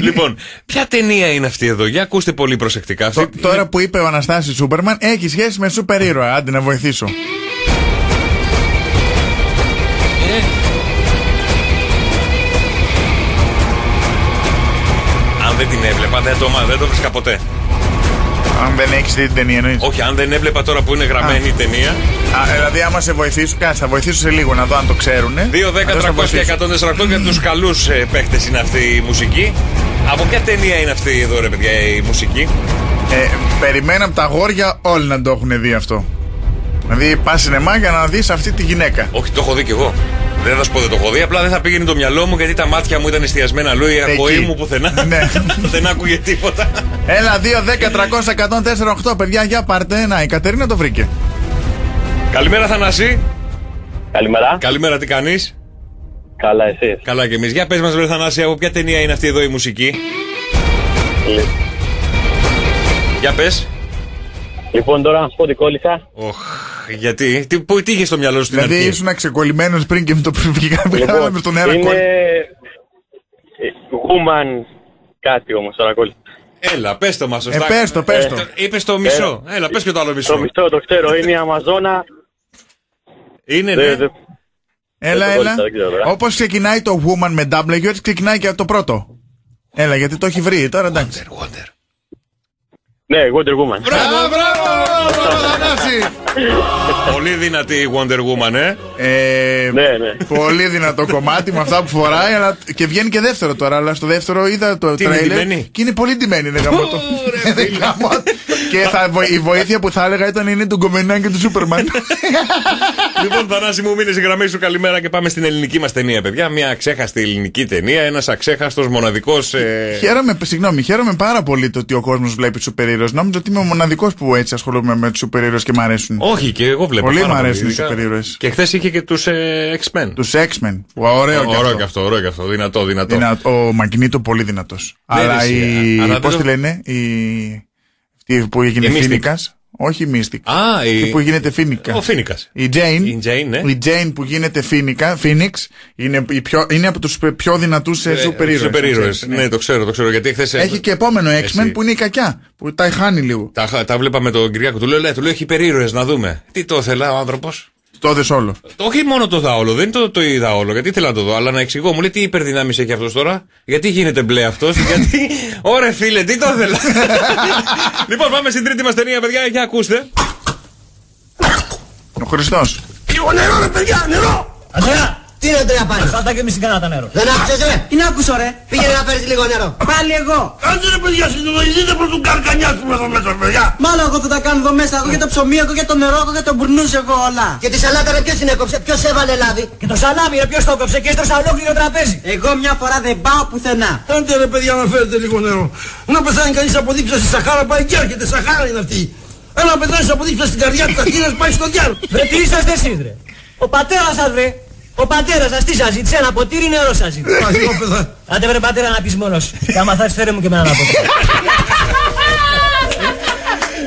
Λοιπόν, ποια ταινία είναι αυτή εδώ, για ακούστε πολύ προσεκτικά. Αυτή- Τώρα που είπε ο Αναστάσης Σούπερμαν, έχει σχέση με σούπερ ήρωα. Άντε να βοηθήσω. Δεν την έβλεπα, δεν το, μα- δεν το βρίσκα ποτέ. Αν δεν έχεις δει την ταινία, εννοείς; Όχι, αν δεν έβλεπα τώρα που είναι γραμμένη η ταινία. Α, δηλαδή, άμα σε βοηθήσω, κάτσε, θα βοηθήσω σε λίγο να δω αν το ξέρουν. 2, 10, 300 και 148 για τους καλούς παίχτε είναι αυτή η μουσική. Από ποια ταινία είναι αυτή εδώ, ρε παιδιά, η μουσική; Ε, περιμένω από τα αγόρια όλοι να το έχουν δει αυτό. Δηλαδή, πας σινεμά για να δεις αυτή τη γυναίκα. Όχι, το έχω δει κι εγώ. Δεν θα σου πω δεν το έχω δει, απλά δεν θα πήγαινε το μυαλό μου γιατί τα μάτια μου ήταν εστιασμένα αλλού. Η ακοή μου πουθενά. Ναι. δεν άκουγε τίποτα. Έλα, 2, 10, 300, 104, 8. Παιδιά, για πάρτε. Να, η Κατερίνα το βρήκε. Καλημέρα, Θανάση. Καλημέρα. Καλημέρα, τι κάνεις; Καλά, εσύ. Καλά και εμείς. Για πες μας, Βρε Θανάση, από ποια ταινία είναι αυτή εδώ η μουσική; Για πες. Λοιπόν, τώρα να σου πω ότι κόλλησα. Οχ, γιατί, τι, που, τι είχες στο μυαλό σου στην Δηλαδή, αρχή; ήσουν ξεκολλημένο πριν και με το που βγήκαμε Λοιπόν, με τον αέρα είναι... κόλλη. ε, Woman κάτι όμως τώρα κόλλησα. Έλα, πες το μας, σωστά. Ε, πες το, πες το. Είπες το μισό. Έλα, πες και το άλλο μισό. Το μισό το ξέρω, είναι η Αμαζόνα. Είναι, Δε- ναι. δε- Έλα, δεν το έλα. κόλλησα, δεν ξέρω, τώρα. Όπως ξεκινάει το Woman με W, έτσι ξεκινάει και το πρώτο. Έλα, γιατί το έχει βρει τώρα, εντάξει. Ναι, Wonder Woman. Μπράβο, μπράβο, Θανάση. Πολύ δυνατή η Wonder Woman, ε. Ε, Ναι, ναι. Πολύ δυνατό κομμάτι με αυτά που φοράει αλλά... και βγαίνει και δεύτερο τώρα. Αλλά στο δεύτερο είδα το Τι είναι, τρέιλερ ντυμένη; και είναι πολύ ντυμένη. Δεν γαμώ το. Δεν γαμώ. και θα, βο- η βοήθεια που θα έλεγα ήταν είναι του Γκομενάν και του Σούπερμαν. λοιπόν, Θανάση μου, μείνεις στη γραμμή σου. Καλημέρα και πάμε στην ελληνική μας ταινία, παιδιά. Μια αξέχαστη ελληνική ταινία. Ένας αξέχαστος μοναδικός. Ε... χαίρομαι, συγγνώμη, χαίρομαι πάρα πολύ το ότι ο κόσμος βλέπει σούπερ ήρωες. Νόμιζα ότι είμαι ο μοναδικός που έτσι ασχολούμαι με τους σούπερ ήρωες και μ' αρέσουν. Όχι, και εγώ βλέπω. Πολύ πάρα μ' αρέσουν οι ειδικά. σούπερ ήρωες. Και χθες είχε και τους ε, X-Men. Τους X-Men. Ωραίο και Ωραίο αυτό. και αυτό, ωραίο και αυτό. Δυνατό, δυνατό. Δυνα- Ο Μαγκνίτο πολύ δυνατός. Ναι, Αλλά ρε, εσύ, η. αλλά δεν Πώ το- τη λένε, η. Αυτή που έγινε Η Mystic. Φίνικα. Όχι η Mystic. Α, η- Αυτή που γίνεται Φίνικα. Ο Φίνικας. Η Jane. Η Jane, ναι. Η Jane που γίνεται Φίνικα, Φίνιξ, είναι, η πιο, είναι από τους πιο δυνατούς Ε, σούπερ ήρωες. Σούπερ ήρωες. ξέρεις, Ναι, το ξέρω, το ξέρω. Γιατί χθες. Έχει και επόμενο X-Men Εσύ. που είναι η κακιά. Που τα χάνει λίγο. Τα, τα βλέπα με τον Κυριάκο. Του λέω, λέει, του λέω, έχει υπερήρωες να δούμε. Τι το ήθελα ο άνθρωπος; Το δες όλο. Όχι μόνο το είδα όλο, δεν το, το είδα όλο, γιατί ήθελα να το δω, αλλά να εξηγώ. Μου λέει τι υπερδυνάμεις έχει αυτός τώρα, γιατί γίνεται μπλε αυτός, γιατί. Ωρε φίλε, τι το ήθελα. λοιπόν, πάμε στην τρίτη μας ταινία, παιδιά, για ακούστε. Ο Χριστός. Λίγο νερό ρε παιδιά, νερό! Αντρέα! Τι είναι Αντρέα πάλι! Φάτα και μη συγκανάτα νερό. Δεν άκουσες ρε! Τι να ακούσω ρε! Πήγαινε να φέρεις λίγο νερό. Πάλι εγώ! Άντε ρε παιδιά, συνειδητοποιηθείτε προς τον καρκανιάσουμε εδώ μέσα παιδιά! Μάλλον εγώ θα τα κάνω εδώ μέσα. Εγώ και το ψωμί, εγώ και το νερό, εγώ και το μπουρνούς εγώ όλα. Και τη σαλάτα ρε ποιος την έκοψε, ποιος έβαλε λάδι; Και το σαλάμι ρε ποιος το έκοψε και έστρωσα ολόκληρο τραπέζι. Εγώ μια φορά δεν πάω πουθενά. Άντε ρε παιδιά να φέρετε λίγο νερό. Να πεθάνει κανείς από δίψα στη Σαχάρα πάει και έρχεται, Σαχάρα είναι αυτή. Ένα πεθάνεις από δίψα στην καρδιά της Αθήνας πάει στο διάλογο. Βρε τι είσαστε εσείς ρε. Ο πατέρας σας βρε. Ο πατέρας σας τι σας ζήτησε, ένα ποτήρι νερό σας ζήτησε. Αχιό παιδά. Άντε βρε πατέρα να πεις μόνος. σου. Και άμα θες φέρε μου και εμένα να πω.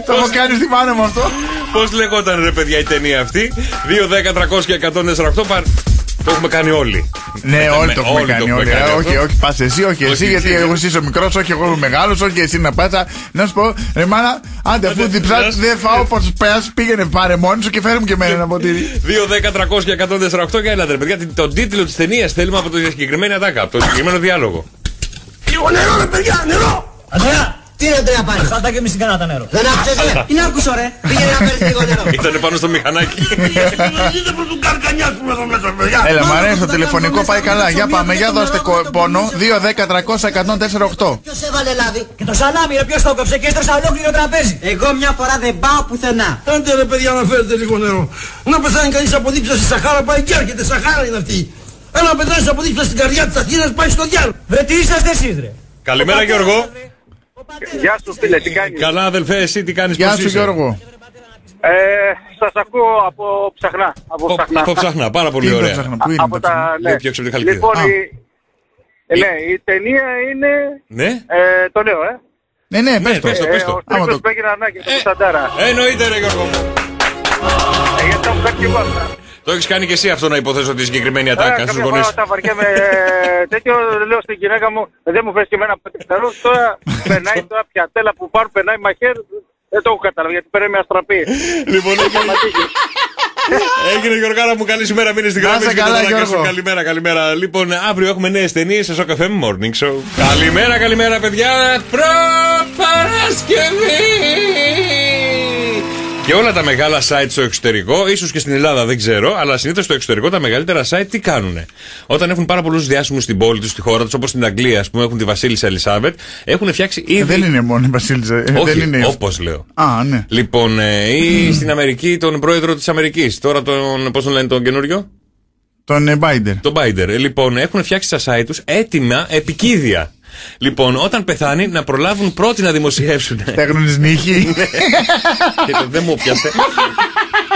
Το έχω κάνεις στη μάνα μου αυτό. Πώς λεγόταν ρε παιδιά η ταινία αυτή; 2, 10, 300 και 148 παρ... Το έχουμε κάνει όλοι. Ναι, Με- όλοι με- το έχουμε κάνει. Όλοι. Ε, αυτό. Όχι, όχι, πας εσύ, όχι εσύ, Όχι γιατί εσύ, εγώ ναι. εσύ είσαι ο μικρός, όχι εγώ είμαι μεγάλος, όχι εσύ να πας. Να σου πω, ρε μάνα, άντε αφού διψά, να σου- δεν φάω πως πας, πήγαινε πάρε μόνο σου και φέρε μου και εμένα ένα ποτήρι. 2, 10, 300 και 148 και έλατε ρε παιδιά. Τον τίτλο της ταινίας θέλουμε από τη συγκεκριμένη ατάκα, από το συγκεκριμένο διάλογο. Λίγο νερό ρε παιδιά, νερό! Αντρέα! Τι είναι Αντρέα πάλι! Φάτα και μη συγκανάτα νερό. Δεν άκουσες ρε. Τι να ακούσω ρε. Πήγαινε να φέρεις λίγο νερό. Ήταν πάνω στο μηχανάκι. Συνειδητοποιηθείτε προς τον καρκανιάσουμε εδώ μέσα παιδιά! Έλα, μου αρέσει το τηλεφωνικό, πάει καλά. Για πάμε, για δώστε κο- πόνο. 2, 10, 300, 104, 8. Ποιος έβαλε λάδι; Και το σαλάμι ρε ποιος το έκοψε και έστρωσα ολόκληρο τραπέζι. Εγώ μια φορά δεν πάω πουθενά. Άντε ρε παιδιά να φέρετε λίγο νερό. Να πεθάνει κανείς από δίψα στη Σαχάρα πάει και έρχεται, Σαχάρα είναι αυτή. Ένα πεθάνεις από δίψα στην καρδιά της Αθήνας πάει στο διάλογο. Βρε τι είσαστε εσείς ρε. Καλημέρα Γιώργο. Γεια σου φίλε, τι κάνεις; Καλά αδελφέ, εσύ τι κάνεις Γεια σου, Γιώργο. Ε, σας ακούω από ψαχνά. Από ψαχνά. Από ψαχνά, πάρα πολύ Τι είναι το ωραία. ψάχνω, πού είναι από το ψάχνω; τα, ναι. Λίγο πιο έξω από τη Χαλκίδα. Λοιπόν, Α. η, ε, ναι, η ταινία είναι... Ναι. Ε, το λέω, ε. Ναι, ναι, πες το. πες το, πες Ε, το. ο Άμα Στρίκος το- Μπέγκυνα Ανάγκη, το Κωνσταντάρα. Εννοείται, ρε Γιώργο μου. Ε, γιατί το έχω κάνει και εγώ αυτά. Το έχεις κάνει και εσύ αυτό να υποθέσω τη συγκεκριμένη Ε, ατάκα στους κάποια γονείς; φορά όταν βαριέμαι ε, τέτοιο, λέω στην γυναίκα μου, δεν μου φέρεις και εμένα πενταρό, τώρα περνάει τώρα πιατέλα που πάρουν, περνάει μαχαίρ, δεν το έχω καταλάβει γιατί παίρνει με αστραπή. Λοιπόν, έγινε. Έγινε Γιωργάρα μου, καλή ημέρα. Μείνε στην Να γραμμή είσαι σου και καλά, τον Άκη σου. Γιώργο. Καλημέρα, καλημέρα. Λοιπόν, αύριο έχουμε νέες ταινίες σε Σοκαφέ Morning Show. Καλημέρα, καλημέρα, παιδιά. Προπαρασκευή! Και όλα τα μεγάλα site στο εξωτερικό, ίσως και στην Ελλάδα δεν ξέρω, αλλά συνήθως στο εξωτερικό τα μεγαλύτερα site τι κάνουν. Όταν έχουν πάρα πολλούς διάσημους στην πόλη τους, στη χώρα τους, όπως στην Αγγλία, ας πούμε, έχουν τη Βασίλισσα Ελισάβετ, έχουν φτιάξει ήδη. Ε, Δεν είναι μόνο η Βασίλισσα. ε, Όχι, Δεν είναι. όπως λέω. Α, ναι. Λοιπόν, ε, ή στην Αμερική τον πρόεδρο της Αμερικής. Τώρα τον. Πώς τον λένε τον καινούριο; Τον ε, Biden. Τον Biden. Ε, Λοιπόν, έχουν φτιάξει στα site τους έτοιμα επικίδια. Λοιπόν, όταν πεθάνει, να προλάβουν πρώτοι να δημοσιεύσουν. Στέγνωνες νύχη. και το δεν μου πιάσε.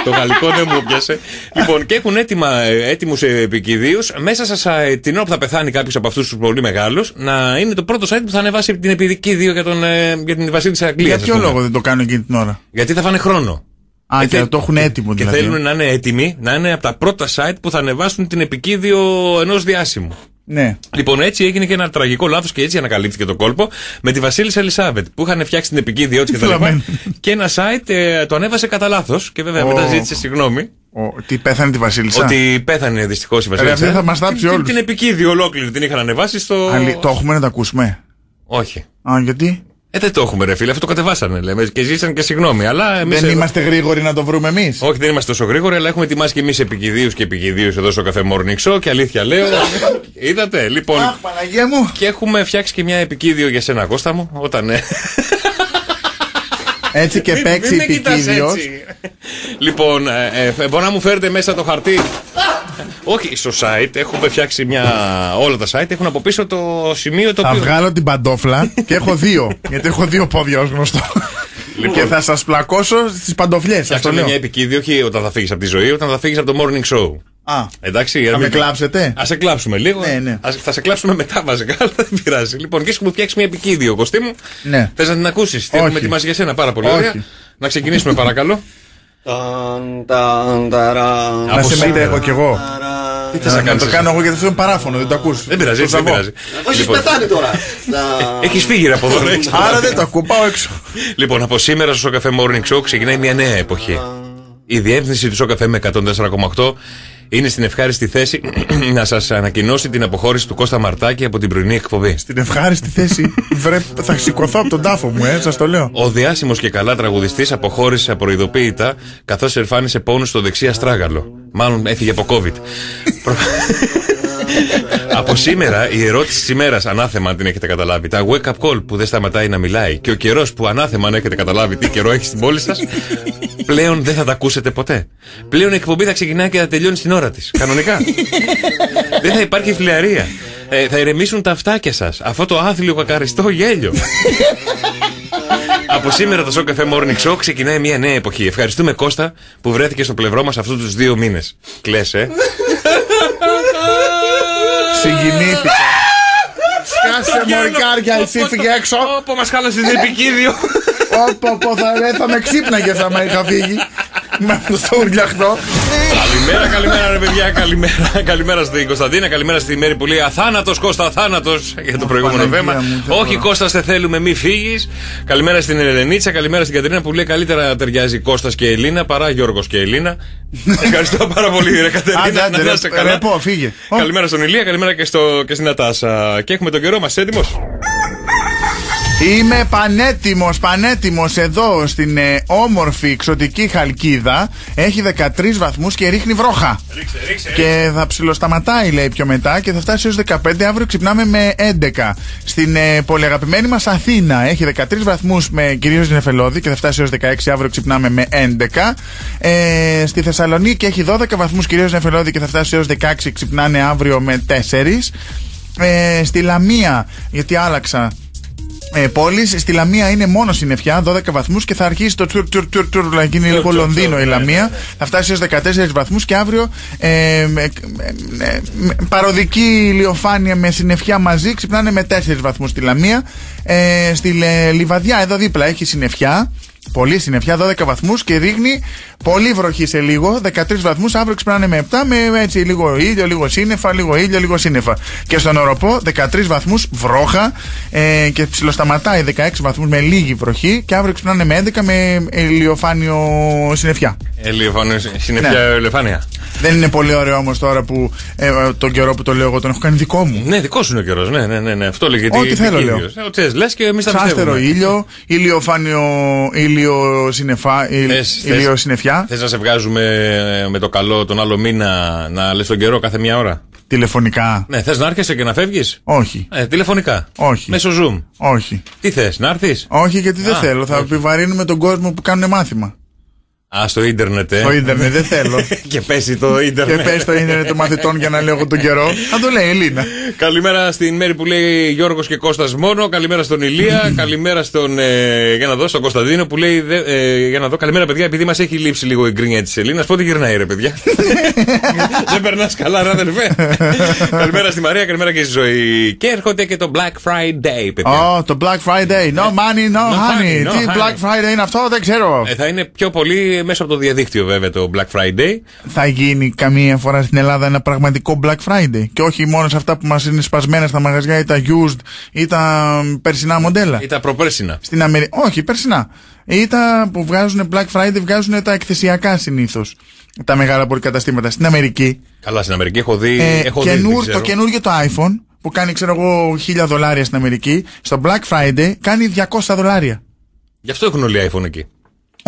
το γαλλικό δεν μου πιάσε. Λοιπόν, και έχουν έτοιμα, έτοιμους επικηδίους μέσα στα site την ώρα που θα πεθάνει κάποιος από αυτούς τους πολύ μεγάλους να είναι το πρώτο site που θα ανεβάσει την επικίδιο για, τον, ε, για την Βασίλισσα Αγγλίας. Για ποιο λόγο δεν το κάνουν εκείνη την ώρα; Γιατί θα φάνε χρόνο. Α, Ε, και θε- το έχουν έτοιμο Και δηλαδή. θέλουν να είναι έτοιμοι, να είναι από τα πρώτα site που θα ανεβάσουν την επικίδιο ενός διάσημου. Ναι. Λοιπόν, έτσι έγινε και ένα τραγικό λάθος και έτσι ανακαλύφθηκε το κόλπο με τη Βασίλισσα Ελισάβετ που είχαν φτιάξει την επικίδιό τη και τα λοιπά. Φλαμμένο. Και ένα site ε, το ανέβασε κατά λάθος και βέβαια Ω. μετά ζήτησε συγγνώμη. Ο, τι πέθανε τη Βασίλισσα. Ότι πέθανε δυστυχώς η Βασίλισσα. αυτή θα μας θάψει Την- όλους. Την επικίδιο ολόκληρη την είχαν ανεβάσει στο. Αλη- Το έχουμε να το ακούσουμε. Όχι. Α, γιατί; Ε, δεν το έχουμε, ρε φίλε. Αυτό το κατεβάσανε, λέμε. Και ζήσαν και συγγνώμη. Αλλά εμείς Δεν εδώ- είμαστε γρήγοροι να το βρούμε εμείς. Όχι, δεν είμαστε τόσο γρήγοροι, αλλά έχουμε ετοιμάσει και εμείς επικηδίους και επικηδίους εδώ στο καφέ Morning Show. Και αλήθεια λέω. Είδατε, λοιπόν. Αχ, Παναγία μου. Και έχουμε φτιάξει και μια επικίδιο για σένα, Κώστα μου. Όταν. ε, Έτσι και Μην- παίξει μην με κοιτάς επικίδιο. έτσι. Λοιπόν, ε, ε, μπορεί να μου φέρετε μέσα το χαρτί; Όχι, στο site έχουμε φτιάξει μια. Όλα τα site έχουν από πίσω το σημείο το Θα οποίο. βγάλω την παντόφλα και έχω δύο. γιατί έχω δύο πόδια ως γνωστό. Λοιπόν. και θα σας πλακώσω στις παντοφλιές. Αυτό Φτιάξαμε λέω. μια επικίδιο, όχι όταν θα φύγεις από τη ζωή, όταν θα φύγεις από το morning show. Α, Εντάξει, θα για με μην- κλάψετε; Α σε κλάψουμε λίγο. Ναι, ναι. Ας- θα σε κλάψουμε μετά βασικά, αλλά δεν πειράζει. Λοιπόν, και έχουμε φτιάξεις μια επικίδιο, Κωστή μου. Ναι. Θες να την ακούσεις. Τι Όχι. έχουμε ετοιμάσει για σένα, πάρα πολύ Όχι. ωραία. Να ξεκινήσουμε, παρακαλώ. Να Από σε σήμερα. μετέχω κι εγώ. Τι θες Να, να να κάνεις το εσύ; κάνω εγώ γιατί αυτό είναι παράφωνο, δεν το ακούς. Δεν πειράζει, Το έτσι, δεν σαβώ. πειράζει. Έχεις Λοιπόν, πεθάνει τώρα. Έχεις φύγει ρε, από εδώ, ρε, έχεις- Άρα δεν το ακούω, πάω έξω. Λοιπόν, από σήμερα στο Σοκαφέ Morning Show ξεκινάει μια νέα εποχή. Η διεύθυνση του Σοκαφέ με 104,8 είναι στην ευχάριστη θέση να σας ανακοινώσει την αποχώρηση του Κώστα Μαρτάκη από την πρωινή εκπομπή. Την ευχάριστη θέση. Βρε, θα σηκωθώ από τον τάφο μου, ε, σας το λέω. Ο διάσημος και καλά τραγουδιστής αποχώρησε απροειδοποίητα καθώς ερφάνισε πόνους στο δεξί αστράγαλο. Μάλλον έφυγε από COVID. Προ- από σήμερα η ερώτηση της ημέρας, ανάθεμα αν την έχετε καταλάβει, τα wake up call που δεν σταματάει να μιλάει και ο καιρός που ανάθεμα αν έχετε καταλάβει τι καιρό έχει στην πόλη σας, πλέον δεν θα τα ακούσετε ποτέ. Πλέον η εκπομπή θα ξεκινάει και θα τελειώνει στην ώρα της. Κανονικά. δεν θα υπάρχει φλιαρία. Ε, θα ηρεμήσουν τα αυτάκια σας. Αυτό το άθλιο κακαριστό γέλιο. Από σήμερα το Show Cafe Morning Show ξεκινάει μια νέα εποχή. Ευχαριστούμε Κώστα που βρέθηκε στο πλευρό μας αυτούς τους δύο μήνες. Κλες, ε. Συγκινήθηκα. Σκάσε μωρικάρια, εσύ φύγε έξω. Όπω μας χάλασε την επικίδιο. Όπο, πω, θα, ε, θα με ξύπναγε άμα είχα φύγει. Με αυτό το ουρλιαχτό. καλημέρα, καλημέρα, ρε παιδιά. Καλημέρα, καλημέρα στην Κωνσταντίνα. Καλημέρα στη Μέρη που λέει Αθάνατος Κώστα, αθάνατος για το προηγούμενο Παναγία θέμα. μου, δεν Όχι, Κώστα, σε θέλουμε, μη φύγεις. Καλημέρα στην Ελενίτσα, καλημέρα στην Κατερίνα που λέει καλύτερα ταιριάζει Κώστας και Ελίνα παρά Γιώργος και Ελίνα. Ευχαριστώ πάρα πολύ, ρε Κατερίνα. Άντε, άντε, να ρε, είσαι καλά. ρε, πω, φύγε. Ω. Καλημέρα στον Ηλία, καλημέρα και, στο, και στην Νατάσα. Και έχουμε τον καιρό μας έτοιμος. Είμαι πανέτοιμος, πανέτοιμος εδώ στην ε, όμορφη εξωτική Χαλκίδα. Έχει 13 βαθμούς και ρίχνει βρόχα. Ρίξε, ρίξε. Και θα ψιλοσταματάει λέει πιο μετά και θα φτάσει έως 15. Αύριο ξυπνάμε με 11. Στην ε, πολυαγαπημένη μας Αθήνα έχει 13 βαθμούς με κυρίως νεφελώδη και θα φτάσει έως 16. Αύριο ξυπνάμε με 11. Ε, στη Θεσσαλονίκη έχει 12 βαθμούς κυρίως νεφελώδη και θα φτάσει έως 16. Ξυπνάνε αύριο με 4. Ε, στη Λαμία, γιατί άλλαξα ε, πόλει. Στη Λαμία είναι μόνος συννεφιά, 12 βαθμούς και θα αρχίσει το τουρ τουρ τουρ τουρ να γίνει λίγο τσουρ, Λονδίνο τσουρ, η ναι, Λαμία. Θα φτάσει έω 14 βαθμούς και αύριο ε, με- με- με- παροδική ηλιοφάνεια με συννεφιά μαζί ξυπνάνε με 4 βαθμούς στη Λαμία. Ε, στη Λε- Λιβαδιά εδώ δίπλα έχει συννεφιά. Πολύ συννεφιά, 12 βαθμούς και ρίχνει πολύ βροχή σε λίγο. 13 βαθμούς, αύριο ξυπνάνε με 7 με έτσι λίγο ήλιο, λίγο σύννεφα, λίγο ήλιο, λίγο σύννεφα. Και στον οροπό 13 βαθμούς βρόχα ε, και ψιλοσταματάει 16 βαθμούς με λίγη βροχή και αύριο ξυπνάνε με 11 με ηλιοφάνιο συννεφιά. Ελεφάνεια. Συννεφιά Ναι. ελεφάνεια. Δεν είναι πολύ ωραίο όμως τώρα που ε, τον καιρό που το λέω εγώ τον έχω κάνει δικό μου. Ναι, δικός σου είναι ο καιρός. Ναι, ναι, ναι, ναι. Αυτό λέγεται. Ό,τι θέλω, λέω. Λες και εμείς τα Ξάστερο πιστεύουμε. ήλιο, ηλιοφάνιο, ήλιο, συννεφά, ηλ, Θες- ηλιο θες- συννεφιά. Θες να σε βγάζουμε ε, με το καλό τον άλλο μήνα να λες τον καιρό κάθε μία ώρα; Τηλεφωνικά. Ναι, θες να έρχεσαι και να φεύγεις; Όχι. Ε, τηλεφωνικά. Όχι. Μέσω Zoom. Όχι. Τι θες, να έρθεις; Όχι, γιατί δεν Α, θέλω. Θα όχι. επιβαρύνουμε τον κόσμο που κάνουν μάθημα. Α, στο ίντερνετ, ε. Στο ίντερνετ δεν θέλω. και πέσει το και ίντερνετ. πες στο ίντερνετ των μαθητών για να λέω εγώ τον καιρό. Θα το λέει η Ελίνα. Καλημέρα στην Μέρη που λέει Γιώργος και Κώστας μόνο. Καλημέρα στον Ηλία. καλημέρα στον. Ε, για να δω, στον Κωνσταντίνο που λέει. δε- ε, για να δω, καλημέρα παιδιά, επειδή μας έχει λείψει λίγο η γκρίνια της Ελίνας. Πότε γυρνάει, ρε παιδιά; Δεν περνάς καλά, ρε αδελφέ. καλημέρα στη Μαρία, καλημέρα και στη ζωή. Και έρχονται και το Black Friday, παιδιά. Ω, το Black Friday. No money, no No honey. honey, no Τι honey. Black Friday είναι αυτό, δεν ξέρω. Ε, θα είναι πιο πολύ μέσα από το διαδίκτυο, βέβαια, το Black Friday. Θα γίνει καμία φορά στην Ελλάδα ένα πραγματικό Black Friday. Και όχι μόνο σε αυτά που μας είναι σπασμένα στα μαγαζιά ή τα used ή τα περσινά μοντέλα. Ή τα προπέρσινα. Στην Αμερική. Όχι, περσινά. Ή τα που βγάζουν Black Friday, βγάζουν τα εκθεσιακά συνήθως. Τα μεγάλα πολυκαταστήματα. Στην Αμερική. Καλά, στην Αμερική έχω δει. Ε, έχω δει καινούr- δεν το ξέρω. καινούργιο το iPhone που κάνει, ξέρω εγώ, 1000 δολάρια στην Αμερική, στο Black Friday κάνει 200 δολάρια. Γι' αυτό έχουν όλοι iPhone εκεί.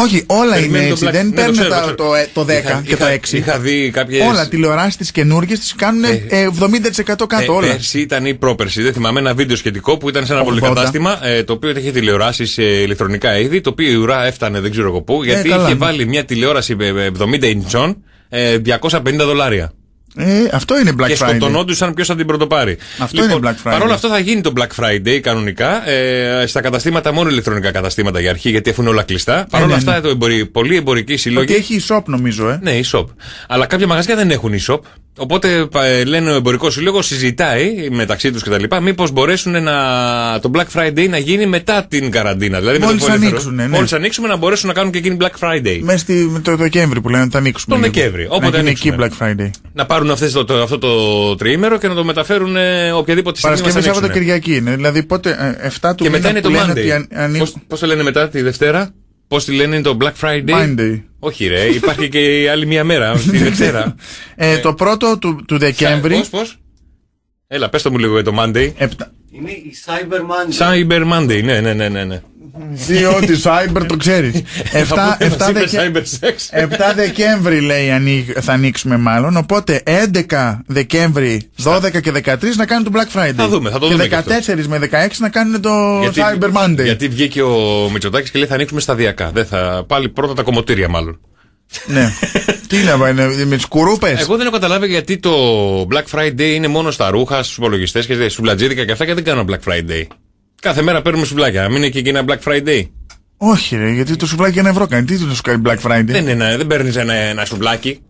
Όχι, όλα Περιμένει είναι το έτσι. Black- Δεν ναι, το παίρνουν ξέρω, τα- το το, ξέρω. ε, το 10 Είχα- και το είχα- 6. είχα δει κάποιες- Όλα τηλεοράσεις τι καινούργιες τι κάνουν ε, 70% κάτω Ε, όλα. Πέρσι ήταν ή πρόπερσι, δεν θυμάμαι, ένα βίντεο σχετικό που ήταν σε ένα 80. πολυκατάστημα ε, το οποίο είχε τηλεοράσεις σε ηλεκτρονικά είδη, το οποίο η ουρά έφτανε δεν ξέρω εγώ πού, γιατί Ε, καλά, είχε ναι. βάλει μια τηλεόραση ε, ε, 70 ιντσών ε, 250 δολάρια. Ε, αυτό είναι Black και Friday. σκοτωνόντουσαν ποιος θα την πρωτοπάρει. Αυτό είναι Black Friday. Παρ' όλα αυτά θα γίνει το Black Friday κανονικά. Ε, στα καταστήματα, μόνο ηλεκτρονικά καταστήματα για αρχή, γιατί έχουν όλα κλειστά. Παρ' όλα ναι, αυτά, ναι. εδώ εμπορι, πολλοί εμπορικοί σύλλογοι. Ότι έχει e-shop νομίζω, ε. Ναι, e-shop. Αλλά κάποια μαγαζιά δεν έχουν e-shop. Οπότε πα- ε, λένε ο εμπορικός σύλλογος συζητάει μεταξύ τους κτλ. Μήπως μπορέσουν να, το Black Friday να γίνει μετά την καραντίνα. Δηλαδή Μόλις με το που ελεύθερο- ανοίξουνε, ναι. Μόλις ανοίξουμε να μπορέσουν να κάνουν και εκείνη Black Friday. Μέσα στη, με το Δεκέμβρη που λένε ότι θα ανοίξουμε. Τον λίγο. Δεκέμβρη, Να όποτε γίνει εκεί ανοίξουμε. Black Friday. Να πάρουν αυτές το, το- αυτό το τριήμερο και να το μεταφέρουν ε, οποιαδήποτε στιγμή μας Παρασκευή, Σάββατο, ανοίξουνε. Κυριακή είναι. Δηλαδή πότε, ε, 7 του Και μετά μήνα είναι το που λένε Monday. ότι αν- ανοίγουν- Πώς, πώς το λένε μετά τη Δευτέρα, πώς τη λένε είναι το Black Friday; Monday. Όχι ρε, υπάρχει και η άλλη μία μέρα, τη Δευτέρα. Ε, το πρώτο του, του Δεκέμβρη. Πώς, πώς; Έλα, πες το μου λίγο για το Monday. Είναι η Cyber Monday. Cyber Monday, ναι, ναι, ναι, ναι. Ναι. Διότι cyber το ξέρεις. 7, Αφού μας 7, είπε Δεκα- cyber sex. 7 Δεκέμβρη λέει ανοίγ- θα ανοίξουμε μάλλον. Οπότε 11 Δεκέμβρη, 12 και 13 να κάνουν το Black Friday. Θα δούμε, θα το και δούμε και 14 με 16 να κάνουν το Cyber Monday. Γιατί βγήκε ο Μητσοτάκης και λέει θα ανοίξουμε σταδιακά. Δεν θα, πάλι πρώτα τα κομμωτήρια μάλλον. ναι. Τι να είναι με τις κουρούπες; Εγώ δεν έχω καταλάβει γιατί το Black Friday είναι μόνο στα ρούχα, στους υπολογιστές και στα σουβλατζίδικα και αυτά και δεν κάνουν Black Friday. Κάθε μέρα παίρνουμε σουβλάκια. Μην είναι και εκεί ένα Black Friday. Όχι, ρε, γιατί το σουβλάκι ένα ευρώ κάνει. Τι του κάνει Black Friday; Δεν, είναι, δεν παίρνεις ένα, ένα σουβλάκι.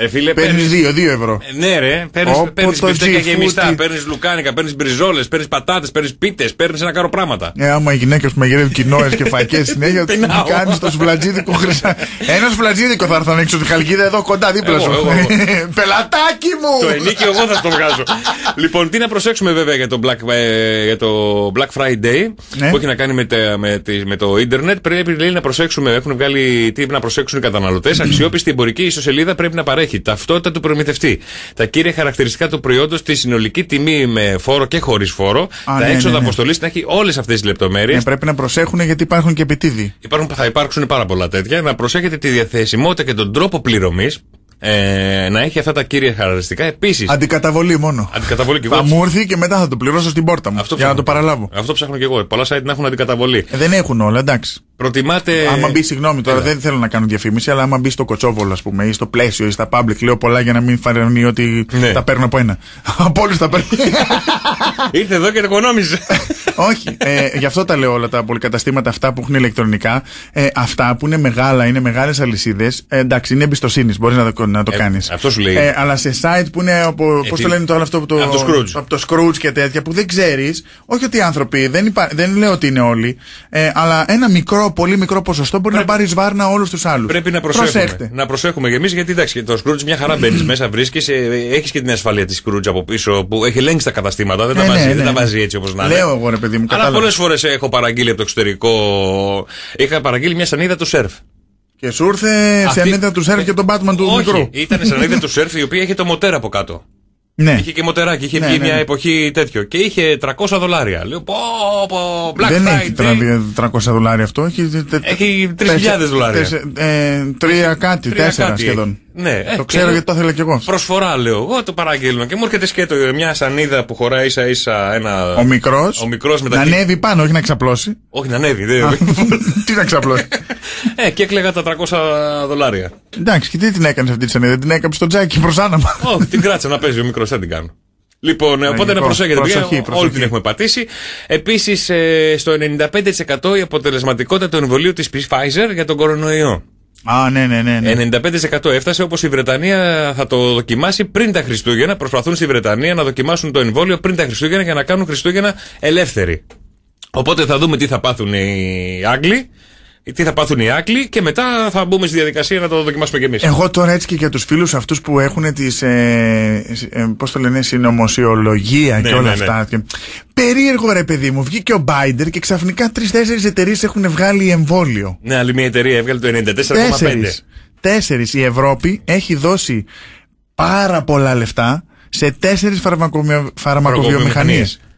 Ε, φίλε, Παίρνεις παίρνεις- δύο, δύο ευρώ. Ε, Ναι, ρε. Παίρνει Όπω παίρνεις το μπιφτέκια G-Food, γεμιστά, τι- παίρνεις λουκάνικα, παίρνεις μπριζόλες, παίρνεις πατάτες, παίρνεις πίτες, παίρνεις ένα κάρο πράγματα. Ε, άμα οι γυναίκες που μαγειρεύουν κοινόες και φακές συνέχεια, τι Πεινάω. κάνεις το σουβλατζίδικο χρυσά. Ένας σουβλατζίδικο θα έρθω να ανοίξω τη χαλκίδα εδώ κοντά δίπλα Εγώ, σου. εγώ, εγώ. Πελατάκι μου! Το ενίκιο εγώ θα στο βγάζω. λοιπόν, τι να προσέξουμε βέβαια για το Black, ε, για το Black Friday Ναι. που έχει να κάνει με, τα- με, τις- με το ίντερνετ. Πρέπει λέει, να προσέξουμε, έχουν βγάλει τι να προσέξουν οι καταναλωτές. Αξιόπιστη εμπορική ιστοσελίδα πρέπει να παρέχει ταυτότητα του προμηθευτή, τα κύρια χαρακτηριστικά του προϊόντος, τη συνολική τιμή με φόρο και χωρίς φόρο, Α, τα ναι, έξοδα ναι, ναι. αποστολής να έχει όλες αυτές τις λεπτομέρειες. Ε, πρέπει να προσέχουν γιατί υπάρχουν και επιτίδη. Υπάρχουν, θα υπάρξουν πάρα πολλά τέτοια. Να προσέχετε τη διαθεσιμότητα και τον τρόπο πληρωμής. Ε, να έχει αυτά τα κύρια χαρακτηριστικά. Επίσης. Αντικαταβολή μόνο. Αντικαταβολή και εγώ. Θα μου έρθει και μετά θα το πληρώσω στην πόρτα μου. Αυτό για να το ψάχνω. παραλάβω. Αυτό ψάχνω και εγώ. Πολλά site να έχουν αντικαταβολή. Ε, δεν έχουν όλα, εντάξει. Προτιμάτε. Άμα μπει, συγγνώμη τώρα, δεν θέλω να κάνω διαφήμιση, αλλά άμα μπει στο κοτσόβολο, ας πούμε, ή στο πλαίσιο ή στα public, λέω πολλά για να μην φανεί ότι Ναι. τα παίρνω από ένα. από όλους τα παίρνω. Ήρθε εδώ και το οικονόμησε. Όχι, ε, γι' αυτό τα λέω όλα τα πολυκαταστήματα αυτά που έχουν ηλεκτρονικά. Ε, αυτά που είναι μεγάλα, είναι μεγάλες αλυσίδες. Ε, εντάξει, είναι εμπιστοσύνης, μπορείς να το, να το Ε, κάνεις. αυτό σου λέει. Ε, αλλά σε site που είναι από. Πώς τι- το λένε τώρα αυτό που το. Από το Scrooge. Από το Scrooge και τέτοια που δεν ξέρεις. Όχι ότι οι άνθρωποι, δεν, υπά, δεν λέω ότι είναι όλοι. Ε, αλλά ένα μικρό, πολύ μικρό ποσοστό μπορεί να πάρεις βάρνα όλους τους άλλους. Πρέπει να προσέχουμε. Προσέχτε. Να προσέχουμε και εμείς γιατί εντάξει, το Scrooge μια χαρά μπαίνεις μέσα, βρίσκεις, έχεις και την ασφαλεία της Scrooge από πίσω που έχει ελέγξει τα καταστήματα. Δεν, Ναι, τα, βάζει, ναι, δεν ναι. τα βάζει έτσι όπως να είναι. Λέω εγώ ρε παιδί μου, Αλλά κατάλαβα. πολλές φορές έχω παραγγείλει από το εξωτερικό. Είχα παραγγείλει μια σανίδα του σερφ. Και σου ήρθε Αυτή- σε ανίδα του σερφ και τον Batman του μικρού. Όχι, ήταν σανίδα του σερφ η οποία είχε το μοτέρ από κάτω. Ναι. Είχε και μοτεράκι, είχε Ναι, βγει ναι, μια ναι. εποχή τέτοιο. Και είχε 300 δολάρια. Λέω πω, πω, Black δεν Friday. έχει τρα- 300 δολάρια αυτό. Έχει, τε- τε- Έχει 3.000 τέσσε- δολάρια. τέσσε- ε, τρία κάτι, Τρία τέσσερα κάτι σχεδόν. έχει. Ναι, ε, το και ξέρω λέω- γιατί το ήθελα κι εγώ. Προσφορά λέω εγώ, το παραγγέλνω. Και μου έρχεται σκέτο μια σανίδα που χωράει ίσα ίσα ένα. Ο μικρός. Ο μικρός με τα Να χι- ανέβει πάνω, όχι να ξαπλώσει. Όχι να ανέβει, δεν. Τι να ξαπλώσει. ε, και έκλεγα τα 300 δολάρια. Εντάξει, και τι την έκανες αυτή τη σανίδα, την έκαψε στο τζάκι προς άναμα. Όχι, την κράτησα να παίζει ο μικρός, δεν την κάνω. Λοιπόν, ε, οπότε να Τραγικό. προσέχετε. Προσοχή, παιδιά, προσοχή. Όλοι την έχουμε πατήσει. Επίσης, στο 95% η αποτελεσματικότητα του εμβολίου της Pfizer για τον κορονοϊό. Α, ναι, ναι, ναι. ναι. 95% έφτασε όπως η Βρετανία θα το δοκιμάσει πριν τα Χριστούγεννα. Προσπαθούν στη Βρετανία να δοκιμάσουν το εμβόλιο πριν τα Χριστούγεννα για να κάνουν Χριστούγεννα ελεύθεροι. Οπότε θα δούμε τι θα πάθουν οι Άγγλοι, τι θα πάθουν οι Άγγλοι και μετά θα μπούμε στη διαδικασία να το δοκιμάσουμε κι εμείς. Εγώ τώρα έτσι και για τους φίλους αυτούς που έχουν τις. Ε, ε, Πώς το λένε, συνωμοσιολογία Ναι, και όλα ναι, ναι. αυτά. Και- Περίεργο ρε παιδί μου, βγήκε ο Μπάιντερ και ξαφνικά τρει-τέσσερι εταιρείες έχουν βγάλει εμβόλιο. Ναι, άλλη μια εταιρεία έβγαλε το 94,5. Τέσσερις. Τέσσερις. Η Ευρώπη έχει δώσει πάρα πολλά λεφτά σε τέσσερις φαρμακοβιο...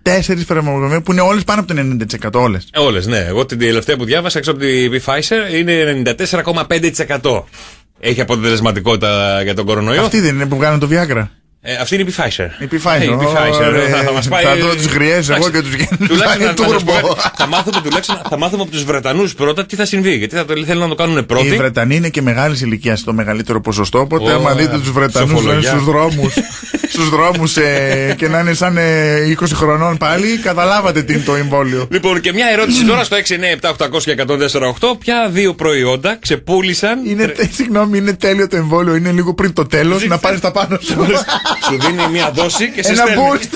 φαρμακοβιομηχανίες. Φαρμακοβιομηχανίες. Τέσσερις φαρμακοβιομηχανίες που είναι όλες πάνω από το 90% όλες. Όλες, ναι. Εγώ την τελευταία που διάβασα έξω από την Pfizer είναι 94,5%. Έχει αποτελεσματικότητα για τον κορονοϊό. Αυτή δεν είναι που βγάλουν το Viagra. Ε, αυτή είναι η Pfizer. Η Pfizer. Ε, η Pfizer. Ωραία. θα, θα μας πάει... Θα δω τις γριές εγώ Εντάξει. και τους γέννους. Τουλάχιστον Θα να, είναι να σας πω turbo. κάτι. θα, μάθουμε, τουλάχιστον, θα μάθουμε από τους Βρετανούς πρώτα τι θα συμβεί. Γιατί θα το θέλουν να το κάνουν Οι πρώτοι. Βρετανοί είναι και μεγάλης ηλικίας στο μεγαλύτερο ποσοστό. Οπότε, Ω, άμα δείτε τους Βρετανούς να είναι σοφολογιά. στους δρόμου στους δρόμους, ε, και να είναι σαν ε, 20 χρονών πάλι, καταλάβατε τι είναι το εμβόλιο. Λοιπόν, και μια ερώτηση τώρα στο 697 800 και 148. Ποια δύο προϊόντα ξεπούλησαν. Είναι, τε- συγγνώμη, είναι τέλειο το εμβόλιο. Είναι λίγο πριν το τέλος να πάρεις τα πάνω σου. Σου δίνει μια δόση και σε Ένα στέλνει. boost.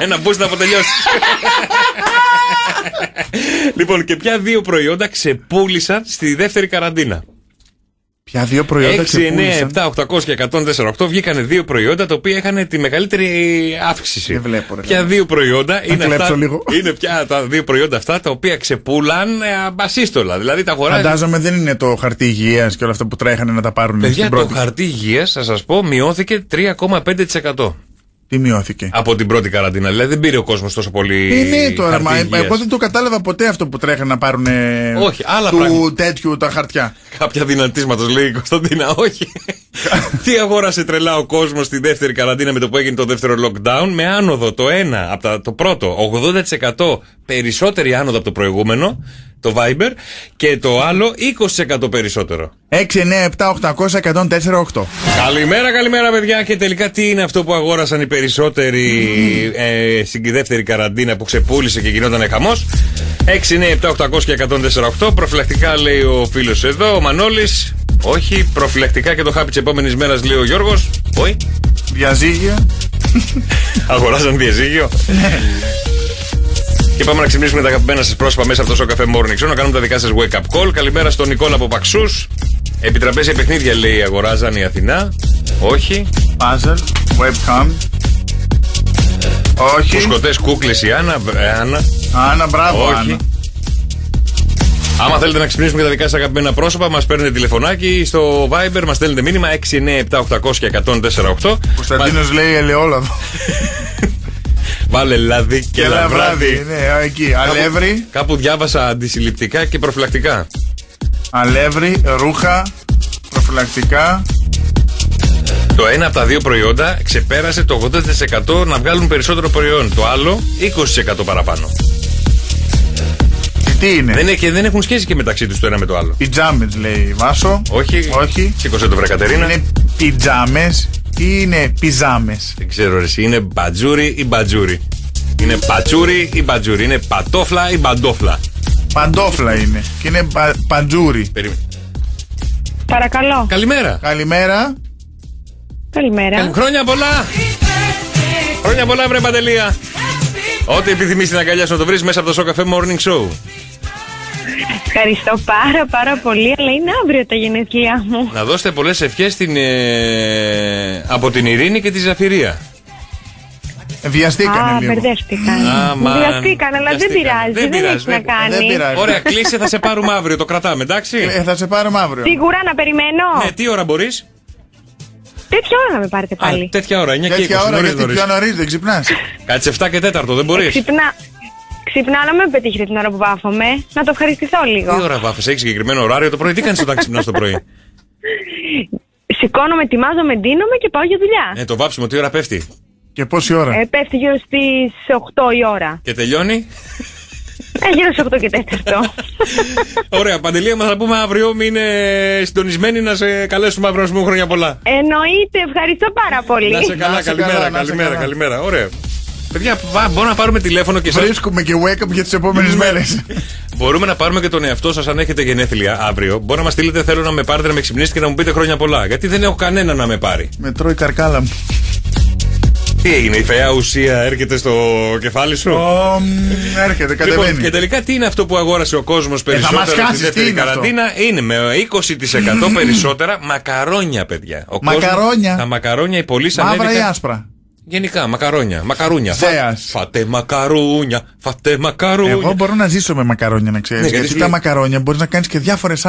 Ένα boost να αποτελειώσει. λοιπόν, και ποια δύο προϊόντα ξεπούλησαν στη δεύτερη καραντίνα. Ποια δύο προϊόντα 6, 9, ξεπούλησαν. 7, 800 και 148 βγήκανε δύο προϊόντα τα οποία είχαν τη μεγαλύτερη αύξηση. Δεν βλέπω, ρε. Ποια δύο προϊόντα είναι κλέψω αυτά, λίγο. είναι πια τα δύο προϊόντα αυτά τα οποία ξεπούλαν ε, αμπασίστολα. Δηλαδή τα αγοράζει. Φαντάζομαι δεν είναι το χαρτί υγείας και όλα αυτά που τρέχανε να τα πάρουν Παιδιά, στην το πρώτη. χαρτί υγείας, θα σας πω, μειώθηκε 3,5%. Τι μειώθηκε; Από την πρώτη καραντίνα. Δηλαδή δεν πήρε ο κόσμος τόσο πολύ. Ε, ναι, τώρα, χαρτί μα, υγείας. εγώ δεν το κατάλαβα ποτέ αυτό που τρέχανε να πάρουν Όχι, άλλα του πράγματα. τέτοιου τα χαρτιά. Κάποια δυνατίσματος λέει η Κωνσταντίνα, όχι. Τι αγόρασε τρελά ο κόσμος στη δεύτερη καραντίνα με το που έγινε το δεύτερο lockdown, με άνοδο το ένα από τα, το πρώτο, 80% περισσότερη άνοδο από το προηγούμενο, το Viber, και το άλλο 20% περισσότερο. 6, 9, 7, 800, 104, 8. Καλημέρα, καλημέρα, παιδιά. Και τελικά τι είναι αυτό που αγόρασαν οι περισσότεροι ε, στην δεύτερη καραντίνα που ξεπούλησε και γινόταν χαμός; 6, 9, 7, 800 και 148. Προφυλακτικά λέει ο φίλος εδώ, ο Μανώλης. Όχι. Προφυλακτικά και το χάπι της επόμενης μέρας λέει ο Γιώργος. Όχι. Διαζύγια. Αγοράζαν διαζύγιο. Και πάμε να ξυπνήσουμε τα αγαπημένα σας πρόσωπα μέσα από το σοκαφέ Morning Show να κάνουμε τα δικά σας wake up call. Καλημέρα στον Νικόλα από Παξούς. Επιτραπέζια παιχνίδια λέει αγοράζαν η Αθηνά. Όχι. Puzzle, webcam. Όχι. Φουσκωτές κούκλες η Άννα. ε, Άννα. Άννα, μπράβο, Όχι. Άννα. Άμα θέλετε να ξυπνήσουμε και τα δικά σας αγαπημένα πρόσωπα, μας παίρνετε τηλεφωνάκι στο Viber, μας στέλνετε μήνυμα 697 800 και 148. Κωνσταντίνος λέει ελαιόλαδο. Βάλε λάδι και, Και λαβράδι. λαβράδι. Ναι, εκεί. Αλεύρι. Κάπου διάβασα αντισυλληπτικά και προφυλακτικά. Αλεύρι, ρούχα, προφυλακτικά. Το ένα από τα δύο προϊόντα ξεπέρασε το 80% να βγάλουν περισσότερο προϊόν. Το άλλο 20% παραπάνω. Και τι είναι; Δεν, έχει- δεν έχουν σχέση και μεταξύ τους το ένα με το άλλο. Πιτζάμε λέει Βάσο. Όχι. Όχι. Σήκωσε το βρε Κατερίνα. Είναι πιτζάμε ή είναι πιζάμες; Δεν ξέρω ρε, εσύ, είναι μπατζούρι ή μπατζούρι; Είναι πατσούρι ή μπατζούρι; Είναι πατόφλα ή μπαντόφλα; Παντόφλα είναι. Και είναι πα, παντζούρι. Παρακαλώ. Καλημέρα. Καλημέρα. Καλημέρα. Καλη- Χρόνια πολλά. Χρόνια πολλά, βρε Παντελία. Ό,τι επιθυμείς την αγκαλιά σου να το βρεις μέσα από το Show Cafe Morning Show. Ευχαριστώ πάρα πάρα πολύ, αλλά είναι αύριο τα γενέθλιά μου. Να δώσετε πολλές ευχές στην, ε, από την Ειρήνη και τη Ζαφυρία. Βιαστήκανε Α, λίγο. μπερδεύτηκαν. Αμάν. Βιαστήκαν, αλλά δεν Βιαστήκανε. πειράζει. Δεν Δεν, πειράζει, έχει να δεν- κάνει. δεν πειράζει. Ωραία, κλείσε, θα σε πάρουμε αύριο. Το κρατάμε, εντάξει. Ε, θα σε πάρουμε αύριο. Σίγουρα να περιμένω. Ναι, τι ώρα μπορείς; Τέτοια ώρα να με πάρετε πάλι. Τέτοια ώρα, 9 και 20. Τέτοια ώρα νωρίς, γιατί νωρίς. πιο νωρίς δεν ξυπνάς. Κάτσε 7 και 4, δεν μπορείς. Ξυπνά. Ξυπνάω να με πετύχετε την ώρα που βάφομαι. Να το ευχαριστηθώ λίγο. Τι ώρα βάφεσαι, έχεις συγκεκριμένο ωράριο το πρωί, τι κάνεις όταν ξυπνάς το πρωί; Σηκώνομαι, ετοιμάζομαι, ντύνομαι και πάω για δουλειά. Ε, το βάψιμο τι ώρα πέφτει; Και πόση ώρα; Ε, πέφτει γύρω στις 8 η ώρα. Και τελειώνει; Ε, γύρω στις 8 και 4. Ωραία, Παντελία, μας θα πούμε αύριο. Μην είναι συντονισμένοι να σε καλέσουμε αύριο να σου πούμε χρόνια πολλά. Εννοείται, ευχαριστώ πάρα πολύ. Να σε καλά, σε καλημέρα, καλά, να σε καλημέρα, καλά. καλημέρα. Ωραία. Παιδιά, βα- μπορούμε να πάρουμε τηλέφωνο και εσάς. Βρίσκουμε και wake up για τις επόμενες Ναι. μέρες. Μπορούμε να πάρουμε και τον εαυτό σας αν έχετε γενέθλια αύριο. Μπορεί να μας στείλετε, θέλω να με πάρετε, να με ξυπνήσετε και να μου πείτε χρόνια πολλά. Γιατί δεν έχω κανένα να με πάρει. Με τρώει καρκάλα μου. Τι έγινε, η φαιά ουσία έρχεται στο κεφάλι σου; Ω, μ, Έρχεται, Λοιπόν, κατεβαίνει. και τελικά τι είναι αυτό που αγόρασε ο κόσμος μας περισσότερο στη χάσεις, τι δεύτερη είναι αυτό; καραντίνα; Είναι με 20% περισσότερα μακαρόνια, παιδιά. Ο κόσμος- Μακαρόνια. τα μακαρόνια, οι πωλήσει Μαύρα ή ανέβηκαν. άσπρα; Γενικά, μακαρόνια. Μακαρούνια. Φα- Ζέας. Φάτε μακαρούνια. Φάτε μακαρούνια. Εγώ μπορώ να ζήσω με μακαρόνια, να ξέρεις. Ναι, γιατί γιατί σου τα λέει- μακαρόνια μπορείς να κάνεις και διάφορες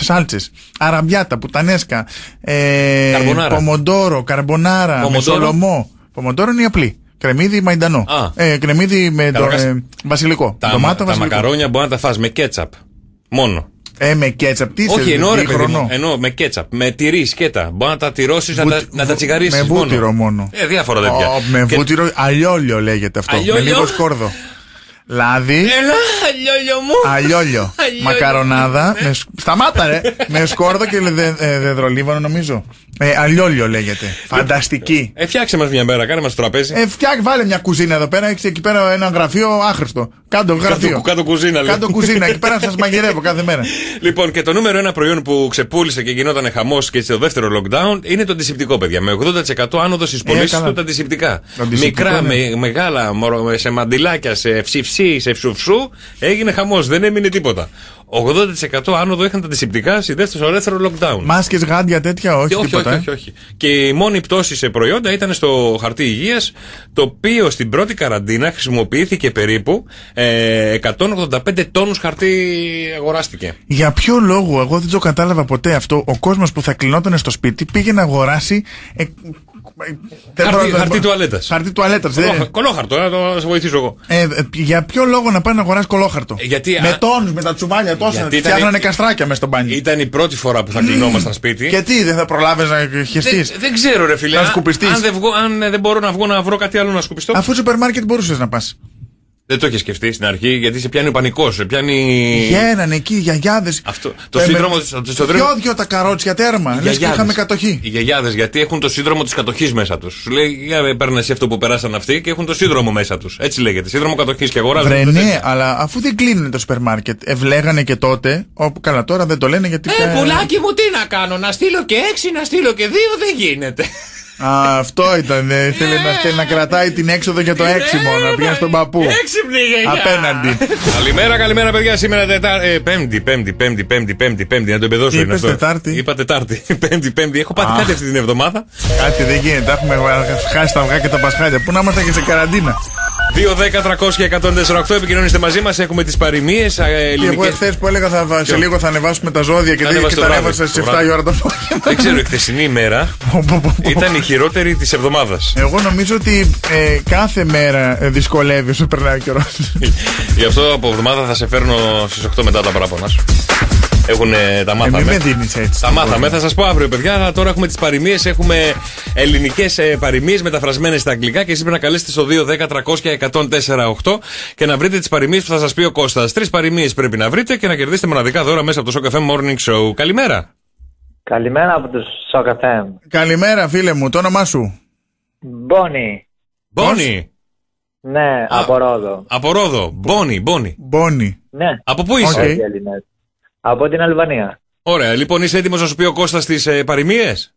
σάλτσες. Αραμπιάτα, πουτανέσκα, ε, Καρμπονάρα. πομοντόρο, καρμπονάρα, με Πομοντόρο. σολομό. Πομοντόρο είναι η απλή. Κρεμμύδι μαϊντανό. Α. Ε, κρεμμύδι με το, Καταρχάς, ε, βασιλικό. Τα, Ντομάτα τα βασιλικό. μακαρόνια μπορεί να τα φας με κέτσαπ. Μόνο. Ε, με κέτσαπ, τι είσαι, Όχι, εννοώ ρε παιδί διχρονό. μου. Εννοώ με κέτσαπ. Με τυρί, σκέτα. Μπορεί να τα τυρώσει, να, τα- Βουτ- να τα τσιγαρίσει. Με βούτυρο μόνο. Ε, διάφορα τέτοια. Ω, με Και- βούτυρο, αλλιόλιο λέγεται αυτό. Αλλιόλιο; Με λίγος σκόρδο. Λάδι, Έλα, λιόλιο μου. αλλιόλιο. Αλλιόλιο. Μακαρονάδα. με σκ- Σταμάτα, ρε. με σκόρδο και δε, ε, δεδρολίβανο, νομίζω. Ε, αλλιόλιο λέγεται. Φανταστική. Ε, φτιάξε μας μια μέρα, κάνε μας το τραπέζι. Ε, φτιάξει, βάλε μια κουζίνα εδώ πέρα. Έχεις εκεί πέρα ένα γραφείο άχρηστο. Κάντο γραφείο. Κάτω, κάτω κουζίνα, λέει. Κάντο κουζίνα. Εκεί πέρα σας μαγειρεύω κάθε μέρα. Λοιπόν, και το νούμερο ένα προϊόν που ξεπούλησε και γινόταν χαμός και στο δεύτερο lockdown είναι το αντισηπτικό, παιδιά. Με 80% άνοδο στι πωλήσει Ε, καλά. του τα αντισηπτικά. Το αντισηπτικό, Μικρά, ναι. με, μεγάλα, μορο- σε μαντιλάκια, σε ψιψί, σε ψουφσού, έγινε χαμός. Δεν έμεινε τίποτα. 80% άνοδο είχαν τα αντισηπτικά στη δεύτερο, στο δεύτερο lockdown. Μάσκες, γάντια, τέτοια, όχι, Και όχι, τίποτα. όχι, ε; όχι, όχι. Και η μόνη πτώση σε προϊόντα ήταν στο χαρτί υγείας, το οποίο στην πρώτη καραντίνα χρησιμοποιήθηκε περίπου ε, 185 τόνους χαρτί αγοράστηκε. Για ποιο λόγο, εγώ δεν το κατάλαβα ποτέ αυτό. Ο κόσμος που θα κλεινόταν στο σπίτι πήγε να αγοράσει. Ε, δεν Χαρτί, μπορώ- χαρτί τουαλέτας. Χαρτί τουαλέτας. Κολόχαρτο, να το σε βοηθήσω εγώ. Ε, ε, για ποιο λόγο να πάει να αγοράσει κολόχαρτο; γιατί, με α- τόνους, με τα τσουβάλια τόσα. Γιατί ήταν- Φτιάχνανε καστράκια μες στο μπάνιο. Ήταν η πρώτη φορά που θα κλεινόμασταν σπίτι. Και τι, δεν θα προλάβει να χεστεί. Δεν, δεν ξέρω, ρε φίλε. Να αν- σκουπιστείς; Αν, δεν, βγω, αν ε, δεν μπορώ να βγω να βρω κάτι άλλο να σκουπιστώ. Αφού σούπερ μάρκετ μπορούσες να πας. Δεν το είχε σκεφτεί στην αρχή γιατί σε πιάνει ο πανικός. Σε πιάνει. Γέρανε εκεί οι γιαγιάδες. Αυτό. Το σύνδρομο της- το- το- το- Δυο-δυο τα καρότσια τέρμα. Λες και γιαγιάδες. είχαμε κατοχή. Οι γιαγιάδες γιατί έχουν το σύνδρομο της κατοχής μέσα τους. Σου λέει, για παίρνει εσύ αυτό που περάσαν αυτοί και έχουν το σύνδρομο μέσα τους. Έτσι λέγεται. Σύνδρομο κατοχής και αγοράζουν. Βρε το ναι, τέτοιο. αλλά αφού δεν κλείνουν το σούπερ μάρκετ, ευλέγανε και τότε. Όπου καλά, τώρα δεν το λένε γιατί. Ε, πια- πουλάκι μου, τι να κάνω, να στείλω και έξι, να στείλω και δύο, δεν γίνεται. Α, αυτό ήταν. ε, Θέλει να, θέλει να κρατάει την έξοδο για το έξι μόνο. Να πηγαίνει στον παππού. Έξυπνη γενιά. Απέναντι. Καλημέρα, καλημέρα, παιδιά. Σήμερα Τετάρτη. Ε, πέμπτη, πέμπτη, πέμπτη, πέμπτη, πέμπτη, πέμπτη. Να το εμπεδώσω είναι Είπες αυτό. Τετάρτη. Είπα Τετάρτη. πέμπτη, πέμπτη. Έχω πάθει Α. κάτι αυτή την εβδομάδα. Κάτι δεν γίνεται. Έχουμε χάσει τα αυγά και τα πασχάλια. Πού να ήμασταν και σε καραντίνα. 2, 10, 300 και 148 επικοινωνήστε μαζί μας. Έχουμε τις παροιμίες Και εγώ ελληνικέ. εχθές που έλεγα θα, βα- σε Ποιο; λίγο θα ανεβάσουμε τα ζώδια και, δεν, Ανέβασε και το τα βράδυ, ανέβασα το στις 7 βράδυ. η ώρα το πρωί. Δεν ξέρω, η χθεσινή ημέρα ήταν η χειρότερη της εβδομάδας. Εγώ νομίζω ότι ε, κάθε μέρα ε, δυσκολεύει όσο περνάει ο καιρός. Γι' αυτό από εβδομάδα θα σε φέρνω στις 8 μετά τα παράπονα σου. Έχουν τα Ε, μάθαμε. μην με δίνεις έτσι. Τα μάθαμε, θα σας πω αύριο, παιδιά. Αλλά Τώρα έχουμε τις παροιμίες. Έχουμε ελληνικές παροιμίες μεταφρασμένες στα αγγλικά και εσείς πρέπει να καλέσετε στο 2-10-300-1048 και να βρείτε τις παροιμίες που θα σας πει ο Κώστας. Τρεις παροιμίες πρέπει να βρείτε και να κερδίσετε μοναδικά δώρα μέσα από το Show Cafe Morning Show. Καλημέρα. Καλημέρα από τους Shock FM. Καλημέρα, φίλε μου, το όνομά σου; Μπόνι. Μπόνι. Ναι, από Ρόδο. Από Ρόδο. Μπόνι, Μπόνι. Μπόνι. Ναι. Από πού είσαι; Όχι Έλληνες. Από την Αλβανία. Ωραία, λοιπόν είσαι έτοιμος να σου πει ο Κώστας τις ε, παροιμίες;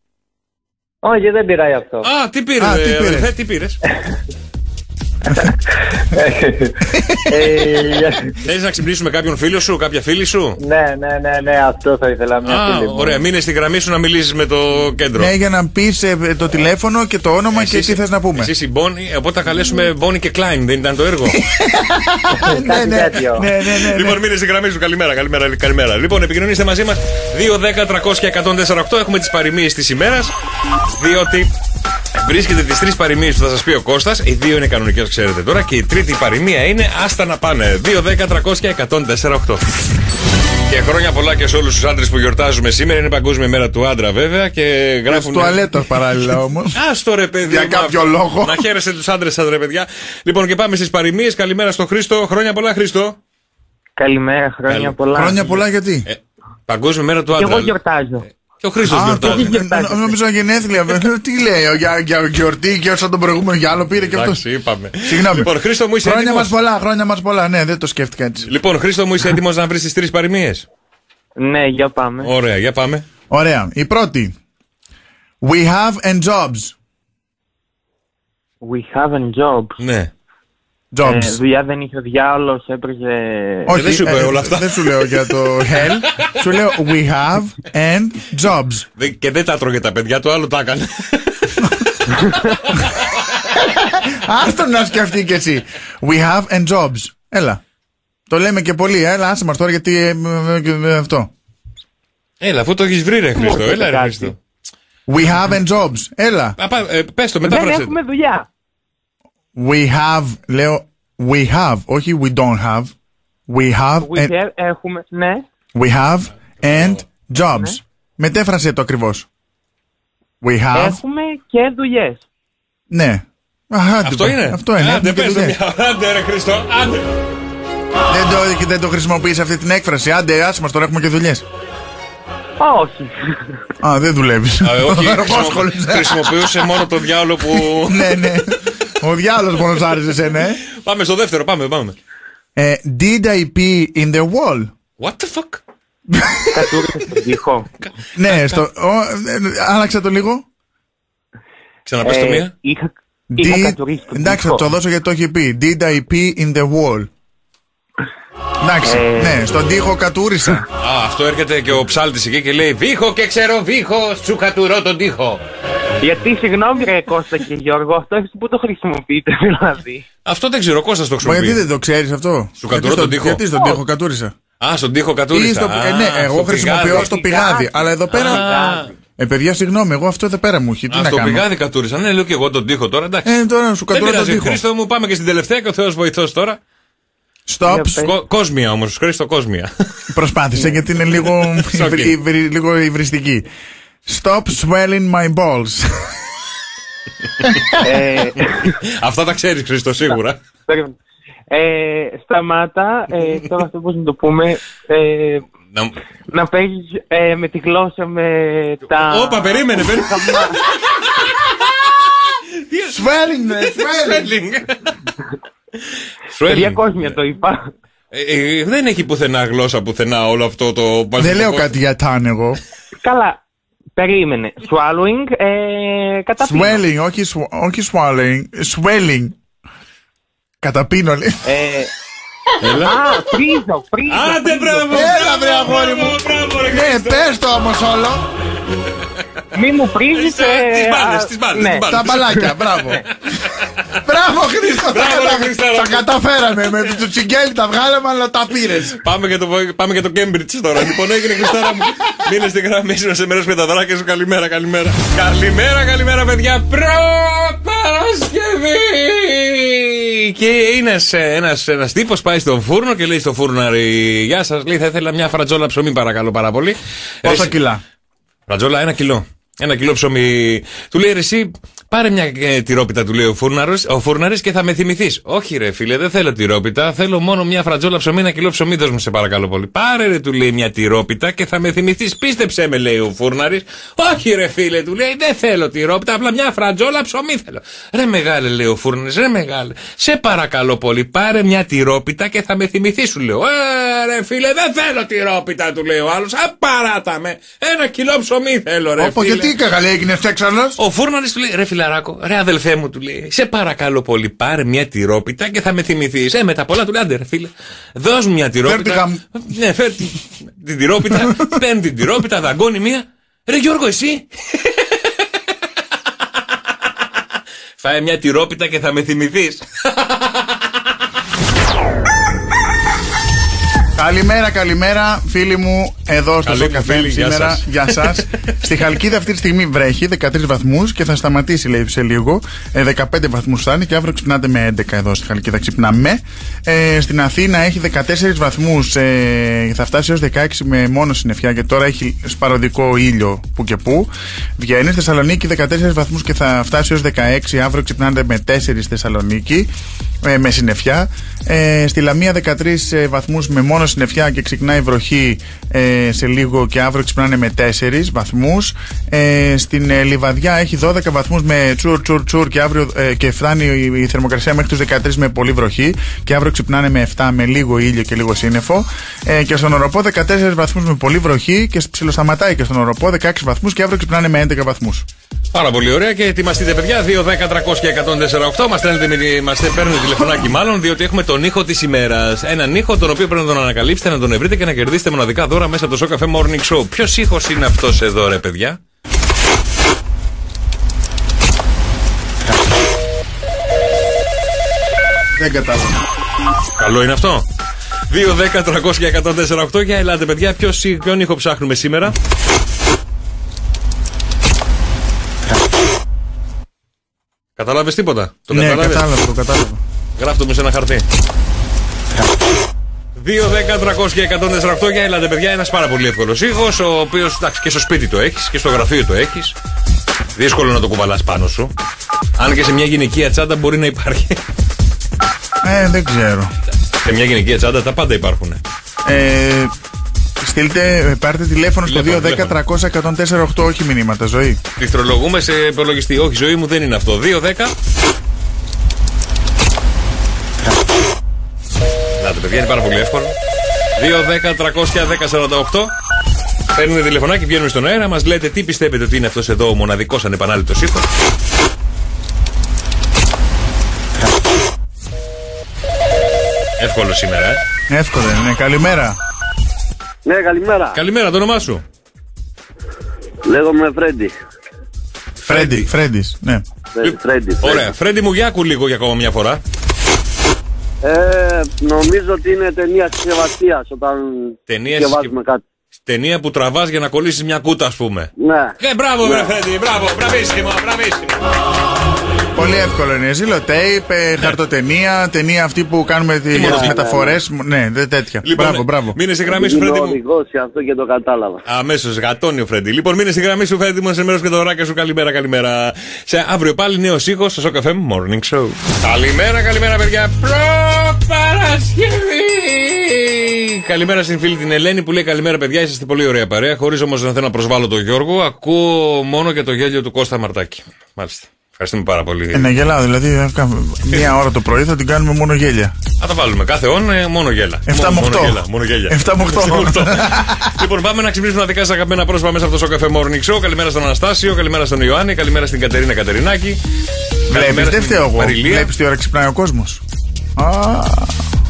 Όχι, δεν πειράει αυτό. Α, τι πήρε, Α, τι ε, πήρες; αδελφέ, τι πήρες; Ε, για- Θέλεις να ξυπνήσουμε κάποιον φίλο σου, κάποια φίλη σου; ναι, ναι, ναι, ναι, αυτό θα ήθελα μια Α, φίλη μου. ωραία, μείνε στη γραμμή σου να μιλήσεις με το κέντρο. Ναι, για να πεις το τηλέφωνο και το όνομα και Εσύ τι θες να πούμε. Εσύ η Μπόνι, οπότε θα καλέσουμε Μπόνι και Κλάιν, δεν ήταν το έργο. Κάτι τέτοιο. Ναι, ναι, ναι, ναι. Λοιπόν, μείνε στη γραμμή σου. Καλημέρα, καλημέρα, καλημέρα. Λοιπόν, επικοινωνήστε μαζί μας 2-10-300-1048. Έχουμε τις παροιμίες της ημέρας. Διότι βρίσκεται τις τρεις παροιμίες που θα σας πει ο Κώστας Οι δύο είναι κανονικέ, ξέρετε τώρα. Και η τρίτη παροιμία είναι Άστα να πάνε. 2-10-300-1048. Και χρόνια πολλά και σε όλους τους άντρες που γιορτάζουμε σήμερα. Είναι Παγκόσμια μέρα του άντρα, βέβαια. Και γράφουν. Τουαλέτα παράλληλα όμως. Άστο ρε παιδί. Για μου, κάποιο αυτό. λόγο. Να χαίρεσαι τους άντρες σας, ρε παιδιά. Λοιπόν, και πάμε στις παροιμίες. Καλημέρα στο Χρήστο. Χρόνια πολλά, Χρήστο. Καλημέρα, χρόνια Καλη- πολλά. Χρόνια πολλά γιατί; Ε, Παγκόσμια μέρα του Και άντρα. εγώ γιορτάζω. Και ο Χρήστος Α, το, γιορτάζει. νο- νόμιζα γενέθλια. Τι λέει, για, για γιορτή και σαν τον προηγούμενο για άλλο πήρε και αυτός. Εντάξει, είπαμε. Συγγνώμη. Λοιπόν, Χρήστο μου είσαι Χρόνια μας έτοιμος. πολλά, χρόνια μας πολλά. Ναι, δεν το σκέφτηκα έτσι. Λοιπόν, Χρήστο μου είσαι έτοιμος να βρεις τις τρεις παροιμίες; Ναι, για πάμε. Ωραία, για πάμε. Ωραία. Η πρώτη. We have and jobs. We have a job. Ναι. Jobs. Ε, δουλειά δεν είχε ο διάολος, έπαιζε... Όχι, δεν σου είπε ε, όλα αυτά. Δεν σου λέω για το hell. σου λέω we have and jobs. Δεν- Και δεν τα τρώγε τα παιδιά, το άλλο τα έκανε. Άστο να σκεφτεί και εσύ. We have and jobs. Έλα. Το λέμε και πολύ. Έλα, άσε μας τώρα γιατί ε, ε, ε, αυτό. Έλα, αφού το έχεις βρει, ρε Χρήστο. Έλα, ρε Χρήστο. We have and jobs. Έλα. Α, πά- ε, Πες το, Δεν μετάφρασε. έχουμε δουλειά. We have, λέω, we have, όχι we don't have. We have, We and, have, έχουμε, ναι. we have and jobs. Μετέφρασε το ακριβώς. We have, Έχουμε και δουλειές. ναι. Α, άντε, Αυτό παι. είναι. Αυτό είναι. Άντε, έχουμε και πες το δουλειές. μια. Άντε, ρε Χρήστο. Άντε. Δεν το, δεν το χρησιμοποιείς αυτή την έκφραση. Άντε, άσε μας τώρα έχουμε και δουλειές. Όχι. Α, δεν δουλεύεις. Α, όχι, Αργόσχολος. χρησιμο- χρησιμοποιούσε μόνο το διάλογο που. ναι, ναι. Ο διάλογος μόνο σ' άρεσε εσένα, ε; Πάμε στο δεύτερο, πάμε, πάμε. Ε, Did I pee in the wall? What the fuck? Κατούρισε στον τοίχο. Ναι, στο, ο, ε, άλλαξα το λίγο. Ξαναπες το Ε, μία. Είχα, είχα Did- κατουρίσει τον Εντάξει, θα τοίχο. το δώσω γιατί το έχει πει. Did I pee in the wall? Εντάξει, Ε, ναι, στον τοίχο κατούρισα. Α, αυτό έρχεται και ο ψάλτης εκεί και λέει Βήχο και ξέρω βήχο, σου κατουρώ τον τοίχο. Γιατί, συγγνώμη ρε Κώστα και Γιώργο, αυτό εσείς που το χρησιμοποιείτε δηλαδή; Αυτό δεν ξέρω, Κώστας το Μα γιατί χρησιμοποιεί. δεν το ξέρεις αυτό; Σου Γιατί κατουρώ στον- τον τοίχο. Γιατί στον τοίχο κατούρισα; Α, στον τοίχο Ή κατούρισα. στο, Α, ε, ναι, εγώ στο χρησιμοποιώ πηγάδι. στο πηγάδι. Αλλά εδώ πέρα. Α. Ε, παιδιά, συγγνώμη, εγώ αυτό εδώ πέρα μου έχει. Τι Α, να στο κάνω; πηγάδι κατούρισα. Ναι, λέω και εγώ τον τοίχο τώρα, εντάξει. Ε, τώρα σου Δεν κατουρώ τον πειράζει, τοίχο. Χρήστο μου, πάμε και στην τελευταία και ο Θεός βοηθός τώρα. Stop. Κο- Κόσμια όμως, Χρήστο, κόσμια. Προσπάθησε γιατί είναι λίγο, It's okay. υβρι- υβρι- λίγο υβριστική. Stop swelling my balls. ε, Αυτά τα ξέρεις, Χρήστο, σίγουρα. περίμενε. ε, σταμάτα, ε, τώρα αυτό πώς να το πούμε, ε, Να- να παίζεις ε, με τη γλώσσα με τα... Όπα, περίμενε, περίμενε. swelling, ναι, swelling. Παιδιά κόσμια το είπα. Ε, ε, δεν έχει πουθενά γλώσσα, πουθενά όλο αυτό το. Δεν λέω κάτι για ταν εγώ. Καλά, περίμενε. Swallowing, ε, καταπίνω. Swelling, όχι, sw- όχι swallowing, swelling. Καταπίνω, λέει. Ε, Α, πρίζω, πρίζω. Άντε, μπράβο! Έλα, βρε αγόρι μου. Ναι, πες το όμως όλο. Μη μου πρίζεις. Στις μπάλες, στις μπάλες, ναι. στις μπάλες. Τα μπαλάκια, μπράβο. Μπράβο, Χρήστο, τα, Μπράβο, κατα- ρε, Χριστάρα. τα καταφέραμε. Με το τσιγκέλι τα βγάλαμε, αλλά τα πήρες. Πάμε για το, πάμε για το Cambridge τώρα. λοιπόν, έγινε Χριστάρα μου. Μείνε στη γραμμή σου να σε μέρος με τα δράκια σου. Καλημέρα, καλημέρα. Καλημέρα, καλημέρα, παιδιά. Προπαρασκευή! Και είναι ένας ένας τύπος πάει στον φούρνο και λέει στο φούρναρι: Γεια σας, λέει, θα ήθελα μια φρατζόλα ψωμί, παρακαλώ πάρα πολύ. Πόσα Ρε, κιλά; Φρατζόλα, ένα κιλό. Ένα κιλό ψωμί. Του λέει ρε, εσύ πάρε μια ε, τυρόπιτα, του λέει ο φούρναρος ο φούρναρης και θα με θυμηθείς. Όχι, ρε φίλε, δεν θέλω τυρόπιτα. Θέλω μόνο μια φρατζόλα ψωμί, ένα κιλό ψωμί, δώσ' μου σε παρακαλώ πολύ. Πάρε ρε, του λέει μια τυρόπιτα και θα με θυμηθείς. Πίστεψε με, λέει ο φούρναρης. Όχι, ρε φίλε, του λέει δεν θέλω τυρόπιτα, απλά μια φρατζόλα ψωμί θέλω. Ρε μεγάλε, λέει ο φούρναρης, ρε μεγάλε. Σε παρακαλώ πολύ, πάρε μια τυρόπιτα και θα με θυμηθείς, σου λέω. Ε, ρε φίλε, δεν θέλω τυρόπιτα, του λέει ο άλλος. Α, παράτα με. Ένα κιλό ψωμί θέλω, ρε Όπως φίλε. Γιατί καγαλέ έγινε έξαλλο. Ο φούρναρη του λέει: Ρε φιλαράκο, ρε αδελφέ μου, του λέει: Σε παρακαλώ πολύ, πάρε μια τυρόπιτα και θα με θυμηθείς. Ε, με τα πολλά του λέει: Άντε, ρε φίλε, δώσ' μου μια τυρόπιτα. Ναι, φέρ την, την τυρόπιτα, παίρνει την τυρόπιτα, δαγκώνει μία. Ρε Γιώργο, εσύ. Φάε μια τυρόπιτα και θα με θυμηθείς. Καλημέρα, καλημέρα, φίλοι μου, εδώ στο Καλή μου Σοκαφέ φίλη, γεια σήμερα. σας. Γεια σας. Στη Χαλκίδα αυτή τη στιγμή βρέχει 13 βαθμούς και θα σταματήσει, λέει, σε λίγο. Ε, 15 βαθμούς φτάνει και αύριο ξυπνάτε με 11 εδώ στη Χαλκίδα. Ξυπνάμε. Ε, στην Αθήνα έχει 14 βαθμούς, ε, θα φτάσει έως 16 με μόνο συννεφιά και τώρα έχει σπαροδικό ήλιο που και που. Βγαίνει. Στη Θεσσαλονίκη 14 βαθμούς και θα φτάσει έως 16. Αύριο ξυπνάτε με 4 στη Θεσσαλονίκη ε, με συννεφιά. Ε, στη Λαμία 13 ε, βαθμούς με μόνο συννεφιά και ξεκινάει βροχή ε, σε λίγο και αύριο ξυπνάνε με 4 βαθμούς. Ε, στην ε, Λιβαδιά έχει 12 βαθμούς με τσουρ τσουρ τσουρ και, αύριο, ε, και φτάνει η, η θερμοκρασία μέχρι τους 13 με πολύ βροχή και αύριο ξυπνάνε με 7 με λίγο ήλιο και λίγο σύννεφο. Ε, και στον Οροπό 14 βαθμούς με πολύ βροχή και ψιλοσταματάει και στον Οροπό 16 βαθμούς και αύριο ξυπνάνε με 11 βαθμούς. Πάρα πολύ ωραία και ετοιμαστείτε, παιδιά. 2, 10, 300 και 148. Μας μας παίρνουν τηλεφωνάκι, μάλλον, διότι έχουμε τον ήχο της ημέρας. Έναν ήχο τον οποίο πρέπει να τον ανακαλύψετε, να τον ευρείτε και να κερδίσετε μοναδικά δώρα μέσα από το Show Cafe Morning Show. Ποιος ήχος είναι αυτός εδώ, ρε παιδιά; Δεν κατάλαβα. Καλό είναι αυτό; 2, 10, 300 και 148. Για ελάτε, παιδιά. Ποιος, ποιον ήχο ψάχνουμε σήμερα; Κατάλαβες τίποτα; Το ναι, κατάλαβες; κατάλαβα, το κατάλαβα. Γράφτε μου σε ένα χαρτί. 2, 10, 300 και 148 για ελάτε, παιδιά. Ένας πάρα πολύ εύκολος ήχος, ο οποίος και στο σπίτι το έχεις και στο γραφείο το έχεις. Δύσκολο να το κουβαλάς πάνω σου. Αν και σε μια γυναικεία τσάντα μπορεί να υπάρχει. Ε, δεν ξέρω. Σε μια γυναικεία τσάντα τα πάντα υπάρχουν. Ε, στείλτε, ε, πάρτε τηλέφωνο στο Τηλέφωνο, 210-300-148, όχι μηνύματα, ζωή. Πληκτρολογούμε σε υπολογιστή. Όχι, ζωή μου δεν είναι αυτό. 2, 10. Να το παιδιά, είναι πάρα πολύ εύκολο. 2, 10, 300, 10, 48. Παίρνουν τηλεφωνάκι, βγαίνουν στον αέρα, μας λέτε τι πιστεύετε ότι είναι αυτός εδώ ο μοναδικός ανεπανάληπτος ήχος. Εύκολο σήμερα, ε. Εύκολο είναι. Καλημέρα. Ναι, καλημέρα. Καλημέρα, το όνομά σου. Λέγομαι Φρέντι. Φρέντι. Φρέντι, ναι. Φρέντι. Ωραία. Φρέντι μου, για άκου λίγο για ακόμα μια φορά. Ε, νομίζω ότι είναι ταινία συσκευασίας όταν Ταινία συσκευάζουμε κάτι. Ταινία που τραβάς για να κολλήσεις μια κούτα, ας πούμε. Ναι. Ε, μπράβο, Ναι. βρε Φρέντι, μπράβο, μπραβίσιμο, μπραβίσιμο. Πολύ εύκολο είναι. Ζηλοτέιπ, ε, χαρτοτενία, ταινία αυτή που κάνουμε τι μόνο τι- μεταφορές. Ναι, δεν τέτοια. Λοιπόν, μπράβο, μπράβο. Μείνε στη γραμμή σου, Είναι Φρέντι μου. οδηγός και αυτό και το κατάλαβα. Αμέσως γατώνει ο Φρέντι. Λοιπόν, μείνε στη γραμμή σου, Φρέντι μου, να σε ενημερώσω και το δωράκι σου. Καλημέρα, καλημέρα. Σε αύριο πάλι νέος ήχος στο Σοκαφέ Morning Show. Καλημέρα, καλημέρα, παιδιά. Προπαρασκευή! Καλημέρα στην φίλη την Ελένη που λέει Καλημέρα, παιδιά. Είσαστε πολύ ωραία παρέα. Χωρίς όμως να θέλω να προσβάλλω τον Γιώργο, ακούω μόνο για το γέλιο του Κώστα Μαρτάκη. Μάλιστα. Ευχαριστούμε πάρα πολύ. Ε, να γελάω, δηλαδή θα κάνουμε μία ώρα το πρωί θα την κάνουμε μόνο γέλια. Θα τα βάλουμε κάθε όν ε, μόνο γέλα. Εφτά Μόνο- με μόνο οχτώ. γέλα, Μόνο γέλια. Εφτά με οχτώ. Εφτά με οχτώ. λοιπόν, πάμε να ξυπνήσουμε τα δικά σας αγαπημένα πρόσωπα μέσα από το Σοκαφέ Morning Show. Καλημέρα στον Αναστάσιο, καλημέρα στον Ιωάννη, καλημέρα στην Κατερίνα Κατερινάκη. Βλέπεις, Καλημέρα δεν στην φταίω εγώ. Μαριλία. Βλέπεις τι ώρα ξυπνάει ο κόσμος.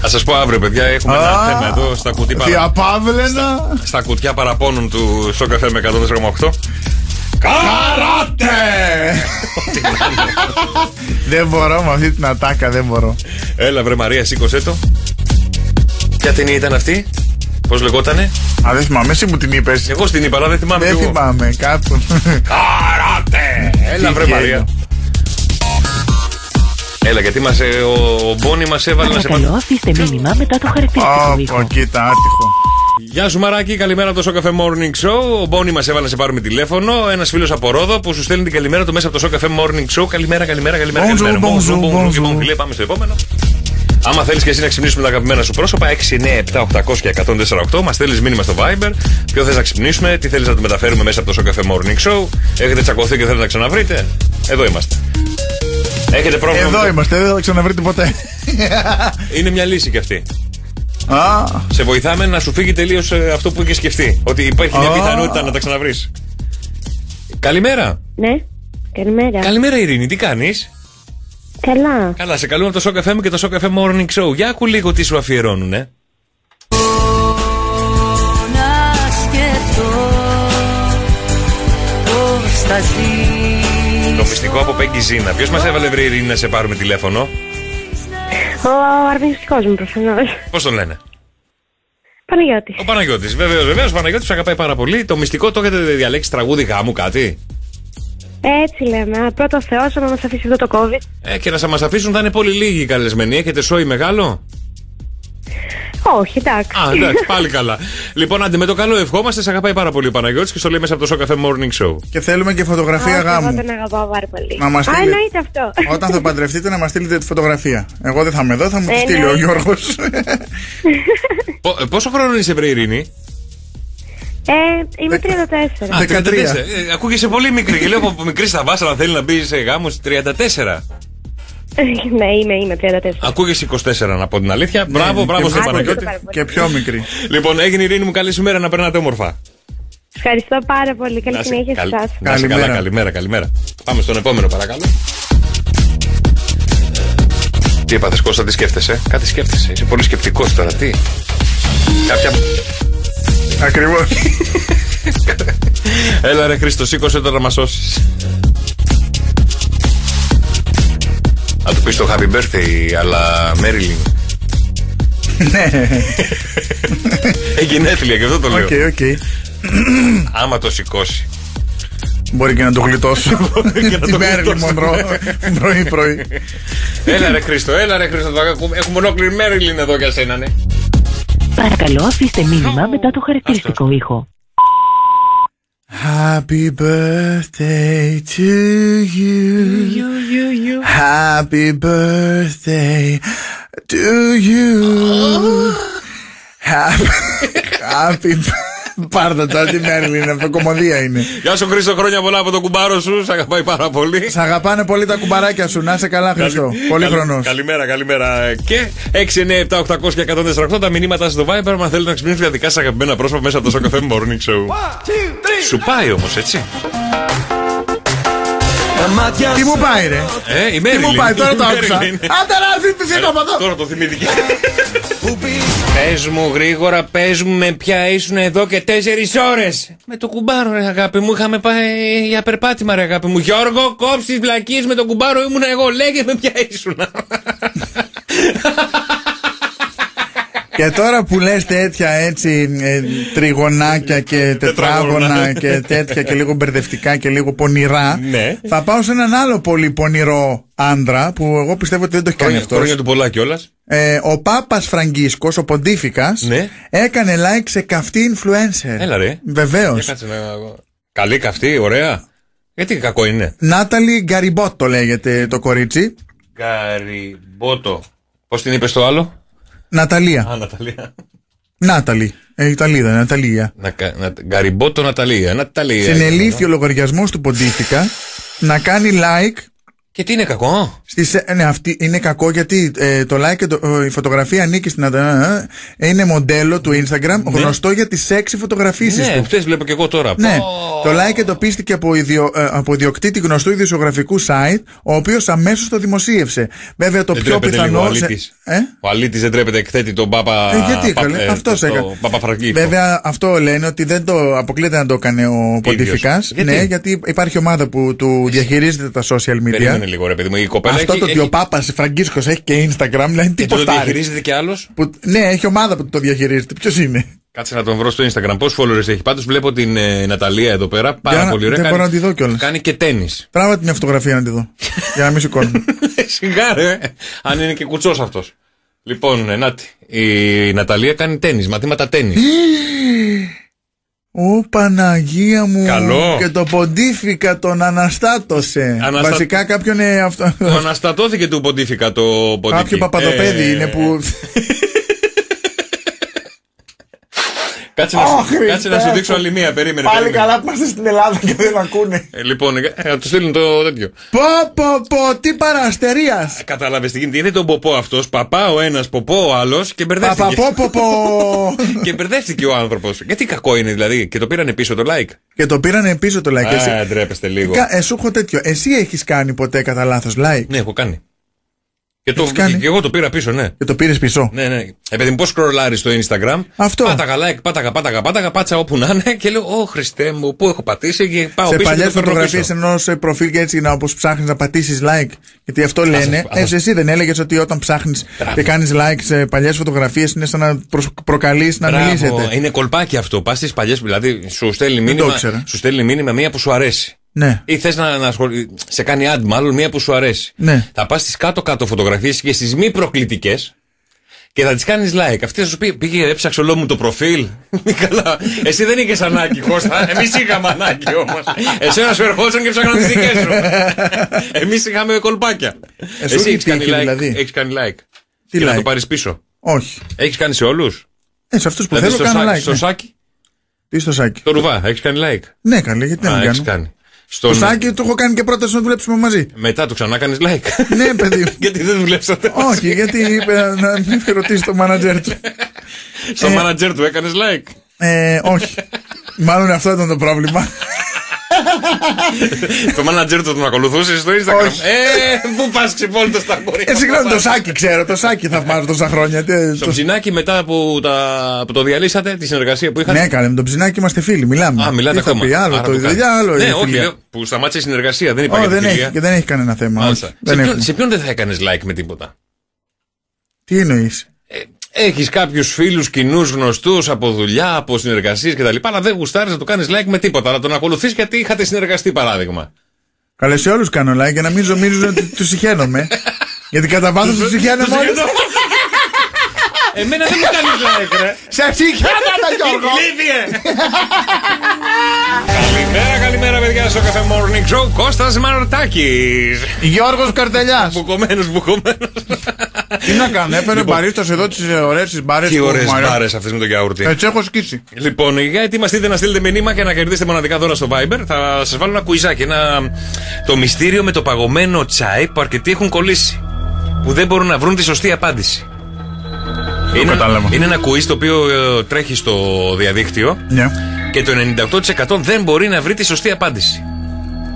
Θα σας πω αύριο, παιδιά, έχουμε ένα Α, θέμα εδώ στα κουτί παρα... Διαπαύλαινα. στα κουτιά παραπώνων του Σοκαφέ με 104,8. Καράτε! δεν μπορώ με αυτή την ατάκα, δεν μπορώ. Έλα, βρε Μαρία, σήκωσέ το. Ποια ταινία ήταν αυτή, Πώς λεγότανε; Α, δεν θυμάμαι, εσύ μου την είπες. Εγώ στην είπα, αλλά δεν θυμάμαι. Δεν κι εγώ. θυμάμαι, κάπου. Καράτε! Έλα, βρε Τι Μαρία. γέλιο. Έλα, γιατί μας, ε, ο, ο Μπόνι μας έβαλε να σε Παρακαλώ, αφήστε μήνυμα μετά το χαρακτηριστικό Όπο, ήχο. κοίτα, άτυχο. Γεια σου Μαράκη, καλημέρα από το Show Cafe Morning Show. Ο Μπόνι μας έβαλε να σε πάρουμε τηλέφωνο. Ένας φίλος από Ρόδο που σου στέλνει την καλημέρα του μέσα από το Show Cafe Morning Show. Καλημέρα, καλημέρα, καλημέρα. Bonjour, καλημέρα. bonjour, Bonjour, bonjour. bonjour. Λοιπόν, φίλε, πάμε στο επόμενο. Άμα θέλεις και εσύ να ξυπνήσουμε τα αγαπημένα σου πρόσωπα, 6, 9, 7, 800 και 148, μας στέλνεις μήνυμα στο Viber. Ποιο θες να ξυπνήσουμε, τι θέλεις να το μεταφέρουμε μέσα από το Show Cafe Morning Show. Έχετε τσακωθεί και θέλετε να ξαναβρείτε; Εδώ είμαστε. Έχετε πρόβλημα. με Εδώ το- είμαστε, δεν θα ξαναβρείτε ποτέ. Είναι μια λύση κι αυτή. Α, Σε βοηθάμε να σου φύγει τελείως αυτό που είχες σκεφτεί. Ότι υπάρχει μια Α. πιθανότητα να τα ξαναβρεις. Καλημέρα. Ναι, καλημέρα. Καλημέρα, Ειρήνη, τι κάνεις; Καλά. Καλά, σε καλούμε από το Shock FM και το Shock FM Morning Show. Για ακού λίγο τι σου αφιερώνουνε. να σκεφτώ πώς θα ζει Το μυστικό από Πέγγι Ζήνα. Ποιος μας έβαλε βρε Ειρήνη να σε πάρουμε τηλέφωνο; Ο αρνητικός μου προφανώς. Πώς τον λένε; Παναγιώτης. Ο Παναγιώτης. Βεβαίως, βεβαίως. Ο Παναγιώτης σου αγαπάει πάρα πολύ. Το μυστικό το έχετε διαλέξει τραγούδι γάμου, κάτι; Έτσι λέμε. Πρώτο Θεός να μας αφήσει αυτό το COVID. Ε, και να σα μας αφήσουν θα είναι πολύ λίγοι οι καλεσμένοι. Έχετε σόι μεγάλο; Όχι, εντάξει. Α, εντάξει, πάλι καλά. λοιπόν, άντε με το καλό ευχόμαστε. Σε αγαπάει πάρα πολύ ο Παναγιώτης και στο λέει μέσα από το Show Cafe Morning Show. και θέλουμε και φωτογραφία Όχι, Εγώ γάμου. τον αγαπάω πάρα πολύ. Να μας Α, στείλει- εννοείται αυτό. Όταν θα παντρευτείτε να μας στείλετε τη φωτογραφία. Εγώ δεν θα είμαι εδώ, θα μου τη Ε, στείλει ο ναι. Γιώργος. Πο- ε, πόσο χρόνο είσαι, βρε Ειρήνη; Ε, είμαι 34. Α, 34. Ε, ακούγεσαι πολύ μικρή. Και λέω από μικρή στα βάσανα θέλει να μπει σε γάμους 34. ναι, είμαι, είμαι 34. Ακούγεσαι 24 να πω την αλήθεια. Μπράβο, μπράβο και στον πιο- Παναγιώτη. Και πιο μικρή. Λοιπόν, έγινε Ειρήνη μου, καλή σου μέρα να περνάτε όμορφα. Ευχαριστώ πάρα πολύ. Καλή Να σε- συνέχεια σε καλ- εσάς. να σε καλά, καλημέρα, καλημέρα. Πάμε στον επόμενο, παρακαλώ. Τι έπαθε, Κώστα, τι σκέφτεσαι; Κάτι σκέφτεσαι. Είσαι πολύ σκεπτικός τώρα. Τι; Κάποια. Ακριβώς. Έλα, ρε Χρήστο, σήκωσε τώρα να μας σώσεις. Να του πεις το happy birthday, αλλά Marilyn. Ναι. Έχει γενέθλια και αυτό το λέω. Ok, ok. Άμα το σηκώσει. Μπορεί και να το γλιτώσω. Τη Μέριλιν Μονρό. Πρωί-πρωί. Έλα ρε Χρήστο, έλα ρε Χρήστο. το Έχουμε έχουμε ολόκληρη Marilyn εδώ για σένα, ναι. Παρακαλώ αφήστε μήνυμα μετά το χαρακτηριστικό ήχο. Happy birthday to you. You, you, you. Happy birthday to you. Oh. Happy, happy Πάρτε τώρα τι μέρη είναι αυτό, κομμωδία είναι. Γεια σου Χρήστο, χρόνια πολλά από το κουμπάρο σου. Σ' αγαπάει πάρα πολύ. Σ' αγαπάνε πολύ τα κουμπαράκια σου. Να είσαι καλά, Χριστό. Πολύ Καλη- χρονό. Καλημέρα, καλημέρα. Και 6, 9, 7, 800 και 148 τα μηνύματα στο Viber. Αν θέλετε να ξυπνήσετε δικά σα αγαπημένα πρόσωπα μέσα από το Show Cafe Morning Show. Σου πάει όμως, έτσι. Τι μου πάει, ρε; Ε, η Τι μου Marilyn. πάει, τώρα Η το άκουσα. Marilyn. Άντε να θυμηθεί το από εδώ. Τώρα το θυμήθηκε. Πες μου γρήγορα, πες μου με ποια ήσουν εδώ και τέσσερις ώρες. Με το κουμπάρο, ρε αγάπη μου, είχαμε πάει για περπάτημα, ρε αγάπη μου. Γιώργο, κόψεις βλακίες με το κουμπάρο, ήμουν εγώ. Λέγε με ποια ήσουν. Και τώρα που λες τέτοια έτσι ε, τριγωνάκια και τετράγωνα και τέτοια και λίγο μπερδευτικά και λίγο πονηρά Ναι. θα πάω σε έναν άλλο πολύ πονηρό άντρα που εγώ πιστεύω ότι δεν το έχει κάνει Χρόνια, αυτός χρόνια του πολλά κιόλας. ε, ο Πάπας Φραγκίσκος, ο Ποντίφικας Ναι. έκανε like σε καυτή influencer Έλα ρε. Βεβαίως Για κάτσε να- Καλή καυτή, ωραία. Γιατί κακό είναι. Νάταλι Γκαριμπότο λέγεται το κορίτσι Καριμπότο. Πώς την είπες το άλλο; Ναταλία Α, Ναταλία. Νάταλι, ε, Ιταλίδα, Ναταλία Να, κα- να, Γκαριμπότο Ναταλία. Ναταλία. Συνελήφθη ο λογαριασμός του Ποντίφικα να κάνει like Και τι είναι κακό; Στις, ε, ναι, αυτή είναι κακό γιατί ε, το like και το, ε, η φωτογραφία ανήκει στην Αντα- ε, είναι μοντέλο του Instagram γνωστό για τις sexy φωτογραφίσεις Ναι, του. χθε βλέπω και εγώ τώρα. Ναι, Πω. το like εντοπίστηκε από, ιδιο, ε, από ιδιοκτήτη γνωστού ιδιοσιογραφικού site, ο οποίος αμέσως το δημοσίευσε. Βέβαια το Δεν πιο τρέπεται λίγο ο πιθανό. σε- Αλήτης. Ε; Ο Αλήτης δεν τρέπεται, εκθέτει τον Πάπα. Ε, γιατί Πα- καλέ, ε, αυτός το- έκανε. το Παπαφραγκίσκο. Βέβαια, αυτό λένε ότι δεν το αποκλείεται να το έκανε ο Ποντιφικάς. Γιατί; Ναι, γιατί υπάρχει ομάδα που του διαχειρίζεται τα social media. Περίμενε λίγο, ρε παιδί μου. Η κοπέλα Αυτό έχει, το ότι έχει- ο Πάπας Φραγκίσκος έχει και Instagram, δηλαδή και τι το ποστάρει. διαχειρίζεται κι άλλος; Που, ναι, έχει ομάδα που το διαχειρίζεται. Ποιος είναι; Κάτσε να τον βρω στο Instagram. Πόσους followers έχει; Πάντως βλέπω την ε, Ναταλία εδώ πέρα. Πάρα Για να- πολύ ωραία. δεν Κάνει- μπορώ να τη δω κιόλας. Κάνει και τέννη. Τράβα τη μια φωτογραφία να τη δω. για να μην σηκώνω. Σιγά, ρε. Αν είναι και κουτσός αυτός. Λοιπόν, ε, νάτι. Η Ναταλία κάνει τέννη, μαθήματα τέννη. Ω Παναγία μου Καλό. Και το ποντίφικα τον αναστάτωσε Αναστα- Βασικά κάποιον ε, αυτό... Το αναστατώθηκε του ποντίφικα το ποντίκι. Κάποιο παπαδοπέδι Ε, είναι που Κάτσε, να, Ω, σου, κάτσε Χριστέ να σου μου. δείξω άλλη μία. Περίμενε. Πάλι περίμενε. καλά που είμαστε στην Ελλάδα και δεν ακούνε Ε, λοιπόν, ε, να τους στείλουν το τέτοιο. Πω πω πω τι παραστερίας Κατάλαβες τι γίνεται. Είναι τον ποπό αυτός. Παπά ο ένας, ποπό ο άλλος και μπερδεύτηκε. Παπαπώ πω πω και μπερδεύτηκε ο άνθρωπος. Γιατί κακό είναι δηλαδή. Και το πήρανε πίσω το like. Και το πήρανε πίσω το like εσύ. Α, ντρέπεστε λίγο. Κα- ε, σου έχω τέτοιο Εσύ έχεις κάνει ποτέ κατά λάθος like; Ναι, έχω κάνει. Και, το, Έχεις κάνει; και εγώ το πήρα πίσω, ναι. Και το πήρες πίσω Ναι, ναι. Επειδή μου πώς σκρολάρεις στο Instagram. Αυτό. Πάταγα like, πάταγα, πάταγα, πάταγα, πάτσα όπου να είναι και λέω, Ω Χριστέ μου, πού έχω πατήσει και πάω σε πίσω. παλιέ και το παίρνω φωτογραφίες πίσω. ενός ε, προφίλ και έτσι να όπως ψάχνεις να πατήσεις like. Γιατί αυτό λένε. ας- Ε, εσύ δεν έλεγες ότι όταν ψάχνεις και κάνεις like σε παλιές φωτογραφίες είναι σαν να προ- προκαλείς να Μπράβο, μιλήσετε. Είναι κολπάκι αυτό. Πας στις παλιές, δηλαδή σου στέλνει το μήνυμα, ήξερα. σου στέλνει μήνυμα μία που σου αρέσει. Ναι. Ή θες να, να ασχολ- σε κάνει ad, μάλλον μία που σου αρέσει. Ναι. Θα πας στις κάτω-κάτω φωτογραφίες και στις μη προκλητικές και θα τις κάνεις like. Αυτή θα σου πει: Πήγε, έψαξε όλο μου το προφίλ. Καλά. Εσύ δεν είχες ανάγκη, Κώστα. Εμείς είχαμε ανάγκη όμως. Εσένα σου ερχόντουσαν και ψάχναν τις δικές σου. Εμείς είχαμε κολπάκια. Ε, σου Εσύ έχεις έχει κάνει τύχει, like. δηλαδή. Έχεις κάνει like. Τι και να like? το πάρεις πίσω. Όχι. Έχεις κάνει σε όλους; Ε, σε αυτούς που Δηλαδή θέλω στο, κάνω σάκι, like. στο ναι. σάκι. Τι στο σάκι. Το ρουβά, έχεις κάνει like; Ναι, καλή, γιατί να Α, μην έχεις κάνω. κάνει. Το Στον... σάκι το έχω κάνει και πρόταση να δουλέψουμε μαζί. Μετά το ξανά κάνεις like. ναι, παιδί. μου. Γιατί δεν δουλέψατε. Όχι, γιατί είπε να μην ρωτήσει το μάνατζερ του. Στο Ε, manager του έκανες like; Ε, όχι. Μάλλον αυτό ήταν το πρόβλημα. Το manager του τον ακολουθούσε στο Instagram. Ε, πού πας ξυπόλυτο στα πορεία. Ε, συγγνώμη, το σάκι ξέρω, το σάκι θαυμάζω τόσα χρόνια. Τι, Στο το- ψινάκι μετά που, τα, που το διαλύσατε, τη συνεργασία που είχατε; Ναι, καλέ, με τον ψινάκι είμαστε φίλοι, μιλάμε. Α, μιλάτε Τι θα ακόμα. πει, άλλο Άρα το το κάνει. δουλειά, άλλο Ναι, η όχι, φιλία. λέω, που σταμάτησε η συνεργασία. Δεν Ω, υπάρχει δεν, φιλία. έχει, δεν έχει κανένα θέμα. Μάλιστα. όχι. Σε Δεν ποιον, έχουμε. σε ποιον δεν θα έκανες like με τίποτα; Τι εννοείς; Έχεις κάποιους φίλους κοινούς γνωστούς από δουλειά, από συνεργασίες κτλ. Αλλά δεν γουστάρεις να το κάνεις like με τίποτα. Να τον ακολουθείς γιατί είχατε συνεργαστεί, παράδειγμα. Καλέ σε όλους κάνω like για να μην νομίζουν ότι τους συχαίνομαι. Γιατί κατά βάθος τους συχαίνομαι Τους όλους. συχαίνομαι. Εμένα δεν μου κάνεις like, ρε. Σε συχαίνομαι, Γιώργο. Καλημέρα, καλημέρα, παιδιά, στο καφέ Morning Show. Κώστας Μαρτάκης. Γιώργος Καρτελιάς. Μπουκωμένος, μπουκωμένος. Τι να κάνω, έφερε μπαρίστας εδώ τις ωραίες τις μπάρες Τι ωραίες μπάρες αυτές με τον γιαούρτι. Έτσι έχω σκίσει. Λοιπόν, για ετοιμαστείτε να στείλετε μηνύμα και να κερδίσετε μοναδικά δώρα στο Viber. Θα σας βάλω ένα κουιζάκι. Ένα... Το μυστήριο με το παγωμένο τσάι που αρκετοί έχουν κολλήσει. Που δεν μπορούν να βρουν τη σωστή απάντηση. Είναι, κατάλαβα. είναι ένα quiz το οποίο ε, τρέχει στο διαδίκτυο Ναι. και το 98% δεν μπορεί να βρει τη σωστή απάντηση.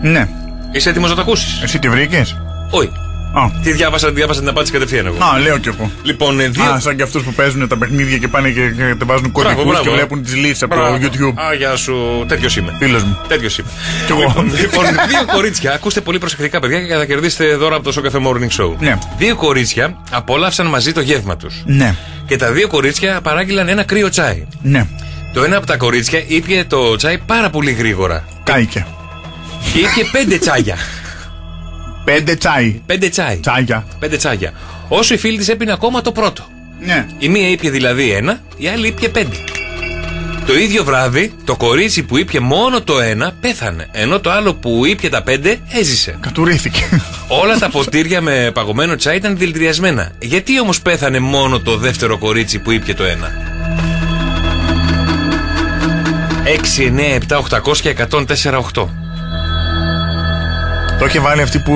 Ναι. Είσαι έτοιμος να το ακούσεις; Εσύ τη βρήκες; Όχι. Α. Τι διάβασα, διάβασα την απάντηση κατευθείαν εγώ. Α, λέω κι εγώ. Λοιπόν, ε, δύο. Α, σαν και αυτούς που παίζουν τα παιχνίδια και πάνε και κατεβάζουν Μπράβο, κωδικούς και μπράβο. βλέπουν τις λύσεις από Μπράβο. το YouTube. Α, γεια σου. Τέτοιος είμαι. Φίλος μου. Τέτοιος είμαι. Κι εγώ. Λοιπόν, λοιπόν, δύο κορίτσια, ακούστε πολύ προσεκτικά, παιδιά, και θα κερδίσετε δώρα από το Σοκαφέ Morning Show. Ναι. Δύο κορίτσια απόλαυσαν μαζί το γεύμα τους. Ναι. Και τα δύο κορίτσια παράγγειλαν ένα κρύο τσάι. Ναι. Το ένα από τα κορίτσια ήπια το τσάι πάρα πολύ γρήγορα. Κάηκε. Και ήπια πέντε τσάγια. Πέντε τσάι. Πέντε τσάι. Τσάγια. Πέντε τσάγια. Όσο η φίλη της έπινε ακόμα το πρώτο. Ναι. Η μία ήπια δηλαδή ένα, η άλλη ήπια πέντε. Το ίδιο βράδυ, το κορίτσι που ήπια μόνο το ένα πέθανε. Ενώ το άλλο που ήπια τα πέντε έζησε. Κατουρίθηκε. Όλα τα ποτήρια με παγωμένο τσάι ήταν δηλητηριασμένα. Γιατί όμως πέθανε μόνο το δεύτερο κορίτσι που ήπια το ένα; 6, 9, 7, 800 και 104, 8. Το είχε βάλει αυτή που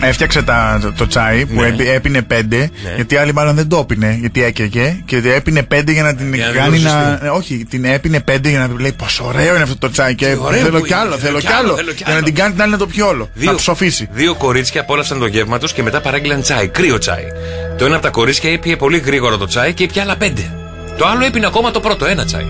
έφτιαξε τα, το, το τσάι που Ναι. έπι- έπινε πέντε. Γιατί άλλη μάλλον δεν το έπινε γιατί έκαιγε. Και έπινε πέντε για να την Για να κάνει την να. ορθιστεί. ε, Όχι, την έπινε πέντε για να του λέει πόσο ωραίο είναι αυτό το τσάι. Και ωραίο θέλω που κι είναι, άλλο, θέλω κι άλλο. θέλω κι Για να άλλο. την κάνει την άλλη να το πιει όλο. Να τους σοφίσει. δύο κορίτσια απόλαυσαν το γεύμα τους και μετά παράγγειλαν τσάι, κρύο τσάι. Το ένα από τα κορίτσια ήπια πολύ γρήγορα το τσάι και ήπια άλλα πέντε. Το άλλο έπινε ακόμα το πρώτο, ένα τσάι.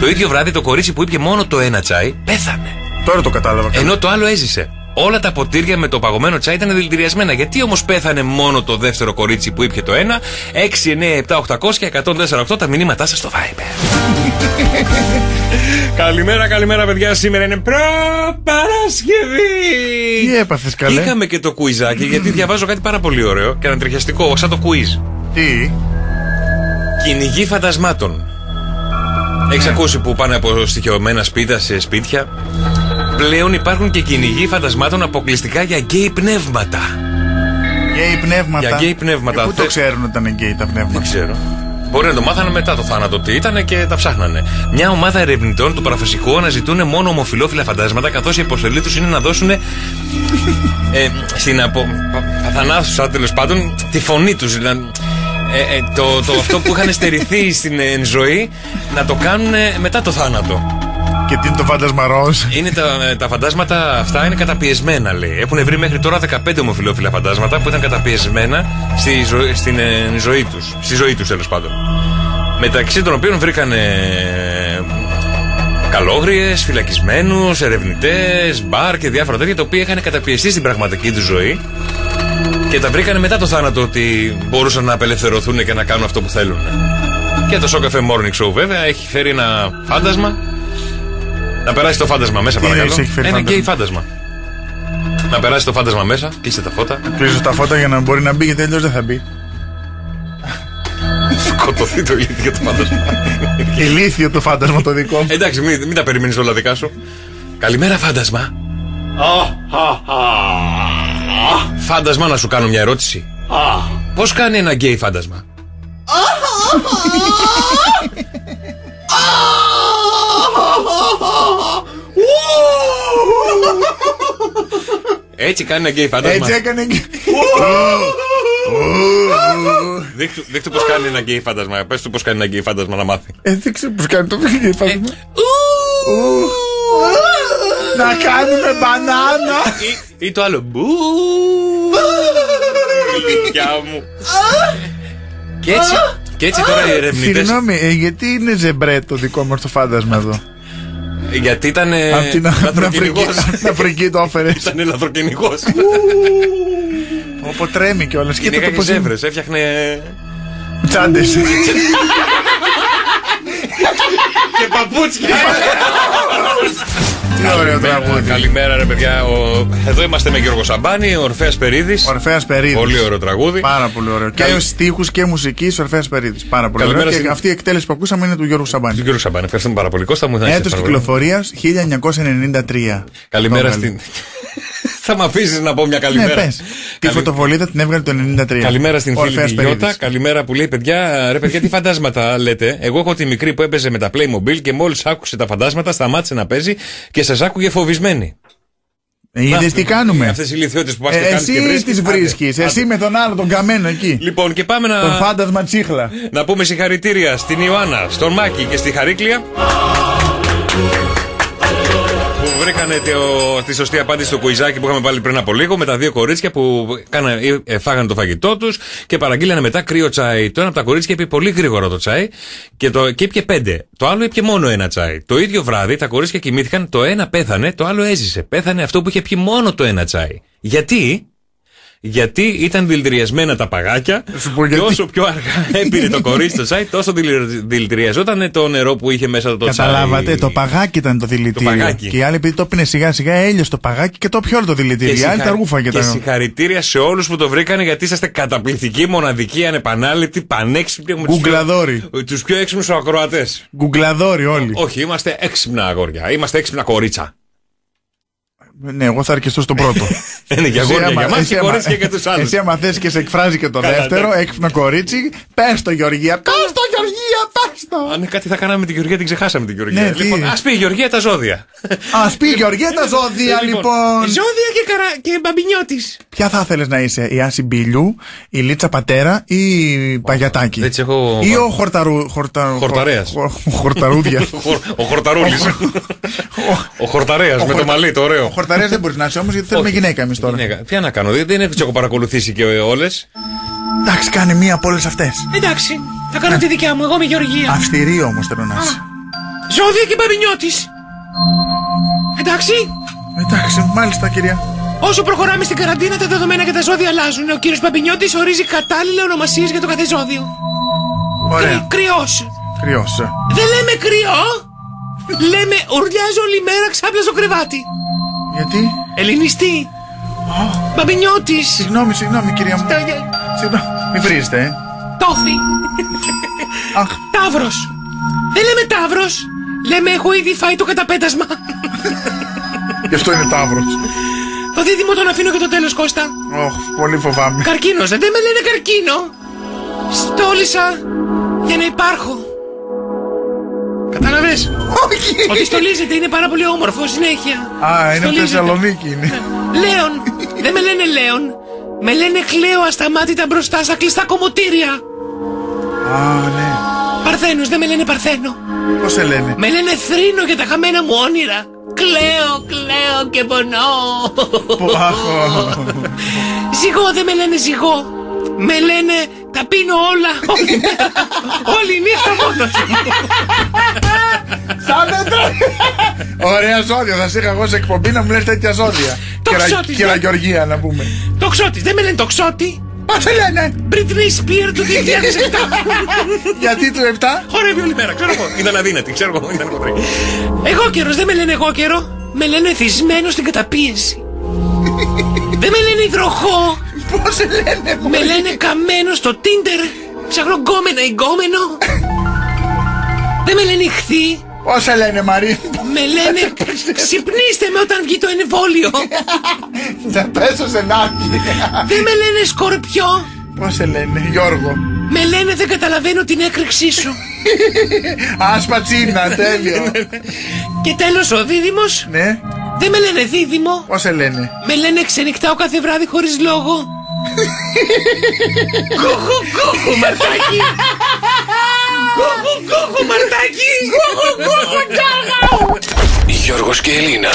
Το ίδιο βράδυ το κορίτσι που ήπια μόνο το ένα τσάι πέθανε. Τώρα το κατάλαβα. Ενώ το άλλο έζησε. Όλα τα ποτήρια με το παγωμένο τσάι ήταν δηλητηριασμένα. Γιατί όμως πέθανε μόνο το δεύτερο κορίτσι που ήπια το ένα; 6, 9, 7, 800 και 148 τα μηνύματά σας στο Viber. καλημέρα, καλημέρα, παιδιά. Σήμερα είναι προ-Παρασκευή. Τι έπαθες καλέ; Είχαμε και το κουιζάκι γιατί διαβάζω κάτι πάρα πολύ ωραίο και ανατριχιαστικό, σαν το quiz. Τι; Κυνηγή φαντασμάτων. Έχεις ακούσει που πάνε από στοιχειωμένα σπίτια σε σπίτια; Πλέον υπάρχουν και κυνηγοί φαντασμάτων αποκλειστικά για γκέι πνεύματα. Γκέι πνεύματα. Για γκέι πνεύματα. Ε, Πού το Θε- ξέρουν ότι ήταν γκέι τα πνεύματα; Δεν ξέρω. Μπορεί να το μάθανε μετά το θάνατο τι ήταν και τα ψάχνανε. Μια ομάδα ερευνητών του παραφυσικού αναζητούν μόνο ομοφυλόφιλα φαντάσματα, καθώς η αποστολή τους είναι να δώσουν. Ε, στην απο... αθανάσουσα τέλος πάντων τη φωνή τους. Δηλαδή, ε, ε, το, το αυτό που είχαν στερηθεί στην ε, ζωή να το κάνουν μετά το θάνατο. Και τι είναι το φάντασμα ροζ; Είναι τα, ε, τα φαντάσματα αυτά είναι καταπιεσμένα, λέει. Έχουν βρει μέχρι τώρα 15 ομοφυλόφιλα φαντάσματα που ήταν καταπιεσμένα στη ζω- στην ε, ζωή τους. Στη ζωή τους, τέλος πάντων. Μεταξύ των οποίων βρήκαν καλόγριες, φυλακισμένους, ερευνητές, μπαρ και διάφορα τέτοια τα οποία είχαν καταπιεστεί στην πραγματική τους ζωή και τα βρήκαν μετά το θάνατο ότι μπορούσαν να απελευθερωθούν και να κάνουν αυτό που θέλουν. Και το Σοκ FM Morning Show βέβαια έχει φέρει ένα φάντασμα. Να περάσει το φάντασμα μέσα, Τι παρακαλώ. εννοείς έχει φέρει Ένα φάντασμα; γκέι φάντασμα. Να περάσει το φάντασμα μέσα, κλείστε τα φώτα. Κλείσω τα φώτα για να μπορεί να μπει γιατί αλλιώς δεν θα μπει. Σκοτωθεί το ηλίθιο το φάντασμα. Ηλίθιο το φάντασμα το δικό μου. Εντάξει, μην, μην τα περιμένεις όλα δικά σου. Καλημέρα, φάντασμα. Φάντασμα, να σου κάνω μια ερώτηση. Πώς κάνει ένα γκέι φάντασμα; Έτσι κάνει ένα γκέι φάντασμα. Έτσι έκανε και. Δείχτου, δείχτου πώς κάνει ένα γκέι φάντασμα. Πες του πώς κάνει ένα γκέι φάντασμα να μάθει. Ε, δεν ξέρω πώς κάνει το γκέι φάντασμα. Να κάνουμε μπανάνα. Ή, ή το άλλο. Μπου. Ηλικιά μου. Και έτσι, και έτσι τώρα οι ερευνητέ. Συγγνώμη, ε, γιατί είναι ζεμπρέ το δικό μα το φάντασμα εδώ; Γιατί ήταν. Απ' την Αφρική, απ' την Αφρική το έφερε. Ήταν λαθροκυνηγός. Όπω τρέμει κιόλας. Και Κοίτα το πώς ζεύρες, έφτιαχνε. Τσάντες. και παπούτσια. Τι ωραίο τραγούδι. Καλημέρα, ρε παιδιά. Ο... Εδώ είμαστε με Γιώργο Σαμπάνη, ο Ορφέα Περίδης. Ορφαία Περίδης. Πολύ ωραίο τραγούδι. Πάρα πολύ ωραίο. Και Καλη- στίχους και μουσικής Ορφέα Περίδης. Πάρα πολύ Καλημέρα ωραίο. Και στην- αυτή η εκτέλεση που ακούσαμε είναι του Γιώργου Σαμπάνη. Του Γιώργου Σαμπάνη, ευχαριστούμε πάρα πολύ. Κώστα μου, θα είσαι Έτος πάρα πολύ. κυκλοφορίας 1993. Καλημέρα Το στην. Θα με αφήσεις να πω μια Ναι, καλημέρα. πες. Τη φωτοβολίδα την έβγαλε το 93. Καλημέρα στην φίλη Ορφέας τη Γιώτα. Περίδης. Καλημέρα που λέει: Παιδιά, ρε παιδιά, τι φαντάσματα λέτε. Εγώ έχω τη μικρή που έπαιζε με τα Playmobil και μόλις άκουσε τα φαντάσματα, σταμάτησε να παίζει και σας άκουγε φοβισμένη. Είδες τι κάνουμε. Αυτές οι ηλικιώτες που πας και Ε, κάνει και εσύ βρίσκεις. τις Άντε, βρίσκεις. άντε. Εσύ με τον άλλο, τον καμένο εκεί. Λοιπόν, και πάμε να. Τον φάντασμα τσίχλα. Να πούμε συγχαρητήρια στην Ιωάννα, στον Μάκη και στη Χαρίκλια. Που βρήκανε το, τη σωστή απάντηση στο κουιζάκι που είχαμε βάλει πριν από λίγο με τα δύο κορίτσια που κάνα, ε, φάγανε το φαγητό τους και παραγγείλανε μετά κρύο τσάι. Το ένα από τα κορίτσια είπε πολύ γρήγορα το τσάι και, το, και ήπια πέντε. Το άλλο ήπια μόνο ένα τσάι. Το ίδιο βράδυ τα κορίτσια κοιμήθηκαν, το ένα πέθανε, το άλλο έζησε. Πέθανε αυτό που είχε πιει μόνο το ένα τσάι. Γιατί; Γιατί ήταν δηλητηριασμένα τα παγάκια πω και γιατί. όσο πιο αργά έπειρε το κορίτσι το τσάι, τόσο δηλη- δηλητηριαζόταν το νερό που είχε μέσα το τσάι. Καταλάβατε, το παγάκι ήταν το δηλητήριο. παγάκι. Και οι άλλοι επειδή το πίνε σιγά σιγά έλειωσε το παγάκι και το πιο όλο το δηλητήριο. Οι άλλοι συγχα- τα ρούφα και και τα. συγχαρητήρια σε όλους που το βρήκανε γιατί είσαστε καταπληκτικοί, μοναδικοί, ανεπανάληπτοι, πανέξυπνοι. έχουμε τους πιο- Γκουγκλαδόροι. Τους πιο έξυπνους ακροατές. Γκουγκλαδόροι όλοι. Όχι, είμαστε έξυπνα αγόρια. Είμαστε έξυπνα κορίτσα. Ναι, εγώ θα αρκεστώ στο πρώτο. Είναι και Εσύ αγόρια άμα- για μα εσύ και άμα- κορίτσια για τους άλλους. Εσύ άμα θες και σε εκφράζει και το Καλά, δεύτερο, εντάξει. έξυπνο κορίτσι, πες το Γεωργία, πες το Γεωργία, πες το. Αν κάτι θα κάναμε την Γεωργία, την ξεχάσαμε την Γεωργία. Ναι, τι; λοιπόν, ας πει η Γεωργία τα ζώδια. Ας πει η Γεωργία τα ζώδια Ε, λοιπόν. Ζώδια και, καρα... και μπαμπινιώτης. Ποια θα ήθελε να είσαι, η Άση Μπιλιού, η Λίτσα Πατέρα ή η Παγιατάκη; Έτσι έχω. Ή ο Χορταρού. Χορτα... Χορταρέας. χο- χο- Χορταρούδια. Ο Χορταρούλης. Ο Χορταρέας με το μαλλί, το Ο ωραίο. Χορταρέα δεν μπορείς να είσαι όμως γιατί θέλουμε Όχι. γυναίκα εμείς τώρα. Γυναίκα. Τι να κάνω, δεν δεν έχω παρακολουθήσει και όλες. Εντάξει, κάνε μία από όλες αυτές. Εντάξει, θα κάνω τη δικιά μου. Εγώ είμαι Γεωργία. Αυστηρή όμως θέλω να είσαι. Ζώδια και μπαμπινιώτης. Εντάξει, Εντάξει, μάλιστα κυρία. όσο προχωράμε στην καραντίνα τα δεδομένα και τα ζώδια αλλάζουν. Ο κύριος Μπαμπινιώτης ορίζει κατάλληλα ονομασίες για το κάθε ζώδιο. Ωραία. Κρυός. Κρυός. Δεν λέμε κρυό. Λέμε ουρλιάζω όλη μέρα ξάπλα στο κρεβάτι. Γιατί; Ελληνιστή. Μπαμπινιώτης. Συγγνώμη, συγγνώμη κυρία μου. Τα- Συγγνώμη. Μην βρίζετε, ε. Το Τόφι. Ταύρος. Δεν λέμε Ταύρος. Λέμε έχω ήδη φάει το καταπέτασμα. Γι' αυτό είναι τάβρο. Το δίδυμο τον αφήνω για το τέλος Κώστα. Ωχ, πολύ φοβάμαι. Καρκίνος, δεν με λένε καρκίνο. Στόλισα για να υπάρχω. Κατάλαβες; Όχι. Ότι στολίζεται είναι πάρα πολύ όμορφο συνέχεια. Α, είναι από Στολίζεται. Θεσσαλονίκη είναι. Λέων. Δεν με λένε Λέων. Με λένε Κλέο ασταμάτητα μπροστά στα κλειστά κομμωτήρια. Α, ναι. Παρθένος, δεν με λένε Παρθένο. Πώς σε λένε; Με λένε Θρήνο για τα χαμένα μου όνειρα. Κλαίω, κλαίω και πονώ. Ζυγό, δεν με λένε ζυγό. Με λένε τα πίνω όλα. Όλη μέρα. Όλη νύχτα μόνος. Σαν δεν τρέχει. Ωραία ζώδια. Θα σε είχα εγώ σε εκπομπή να μου λες τέτοια ζώδια. Κερα- ξώτης, Κερα ναι. Γεωργία να πούμε. Το ξώτης, δεν με λένε το ξώτη. Πώ σε λένε. Britney Spears του 2007. Γιατί του 7. Χορεύει όλη μέρα, ξέρω εγώ. Ήταν αδύνατη, ξέρω εγώ, ήταν χοντρή. Εγώ καιρός, δεν με λένε εγώ καιρό. Με λένε θυσμένο στην καταπίεση. Δεν με λένε υδροχό. Πώς σε λένε, Με λένε καμένο στο Tinder. Ψάχνω γκόμενα ή γκόμενο. δεν με λένε ηχθή. Πώ σε λένε, Μαρή. Με λένε ξυπνήστε με όταν βγει το εμβόλιο. Θα πέσω σε νάκι. δεν με λένε σκορπιό. Πώς σε λένε, Γιώργο. Με λένε δεν καταλαβαίνω την έκρηξή σου. Ασπατσίνα, τέλειο. Και τέλος ο δίδυμος. Ναι. Δεν με λένε δίδυμο. Πώς σε λένε; Με λένε ξενυχτάω κάθε βράδυ χωρίς λόγο. Κούχου κούχου μαρτάκι. Κούχου κούχου μαρτάκι. Κούχου κούχου τσάγαου. Γιώργος και Ελίνα.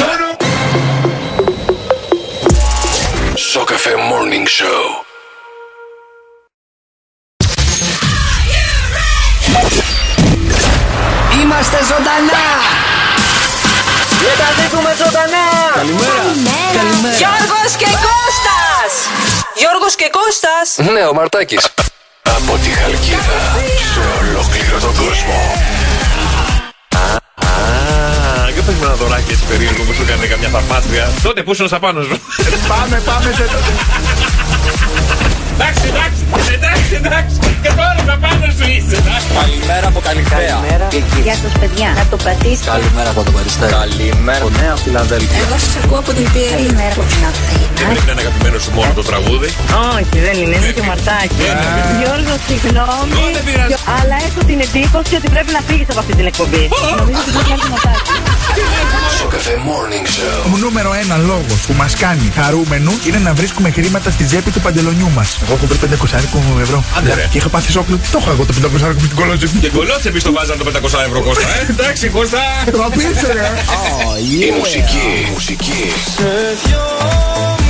Σοκαφέ Morning Show. Είμαστε ζωντανά! Μεταδίδουμε ζωντανά! Καλημέρα. Γιώργος και Κώστας. Γιώργος και Κώστας. Ναι, ο Μαρτάκης. Από τη Χαλκίδα σε ολόκληρο τον κόσμο. Α, και πες με ένα δωράκι έτσι περίεργο που σου έκανε καμιά θαυμάτρια. Τότε που ήσουν απάνω σου. Πάμε, πάμε σε Εντάξει, εντάξει, εντάξει, εντάξει. Και τώρα τα πάνω σου είσαι. εντάξει. Καλημέρα από Καλυθέα. Γεια σας παιδιά. Να το πατήσετε. Καλημέρα από το Παριστέρι. Καλημέρα από Νέα Φιλαδέλφια. Εγώ σας ακούω από την Πιέρη. Καλημέρα από την Αθήνα. Δεν πρέπει να είναι αγαπημένο σου μόνο το τραγούδι. Όχι, δεν είναι, είναι και μαρτάκι. Γιώργο, συγγνώμη. Αλλά έχω την εντύπωση ότι πρέπει να φύγεις από αυτή την εκπομπή. Νομίζω ότι πρέπει να έρθει μαρτάκι. Σοκαφέ Morning Show. Ο νούμερο ένα λόγος που μας κάνει χαρούμενους είναι να βρίσκουμε χρήματα στη τσέπη του παντελονιού μας. Εγώ έχω βρει 500 ευρώ. Άντε, ρε. Και είχα πάθει σόκλο. Τι το έχω εγώ το 500 με την κολότσεπη. Και κολότσεπη το βάζαν το 500 ευρώ Κώστα, ε. Εντάξει, Κώστα. Θα πεις, ρε. Η μουσική, η μουσική. Σε δυο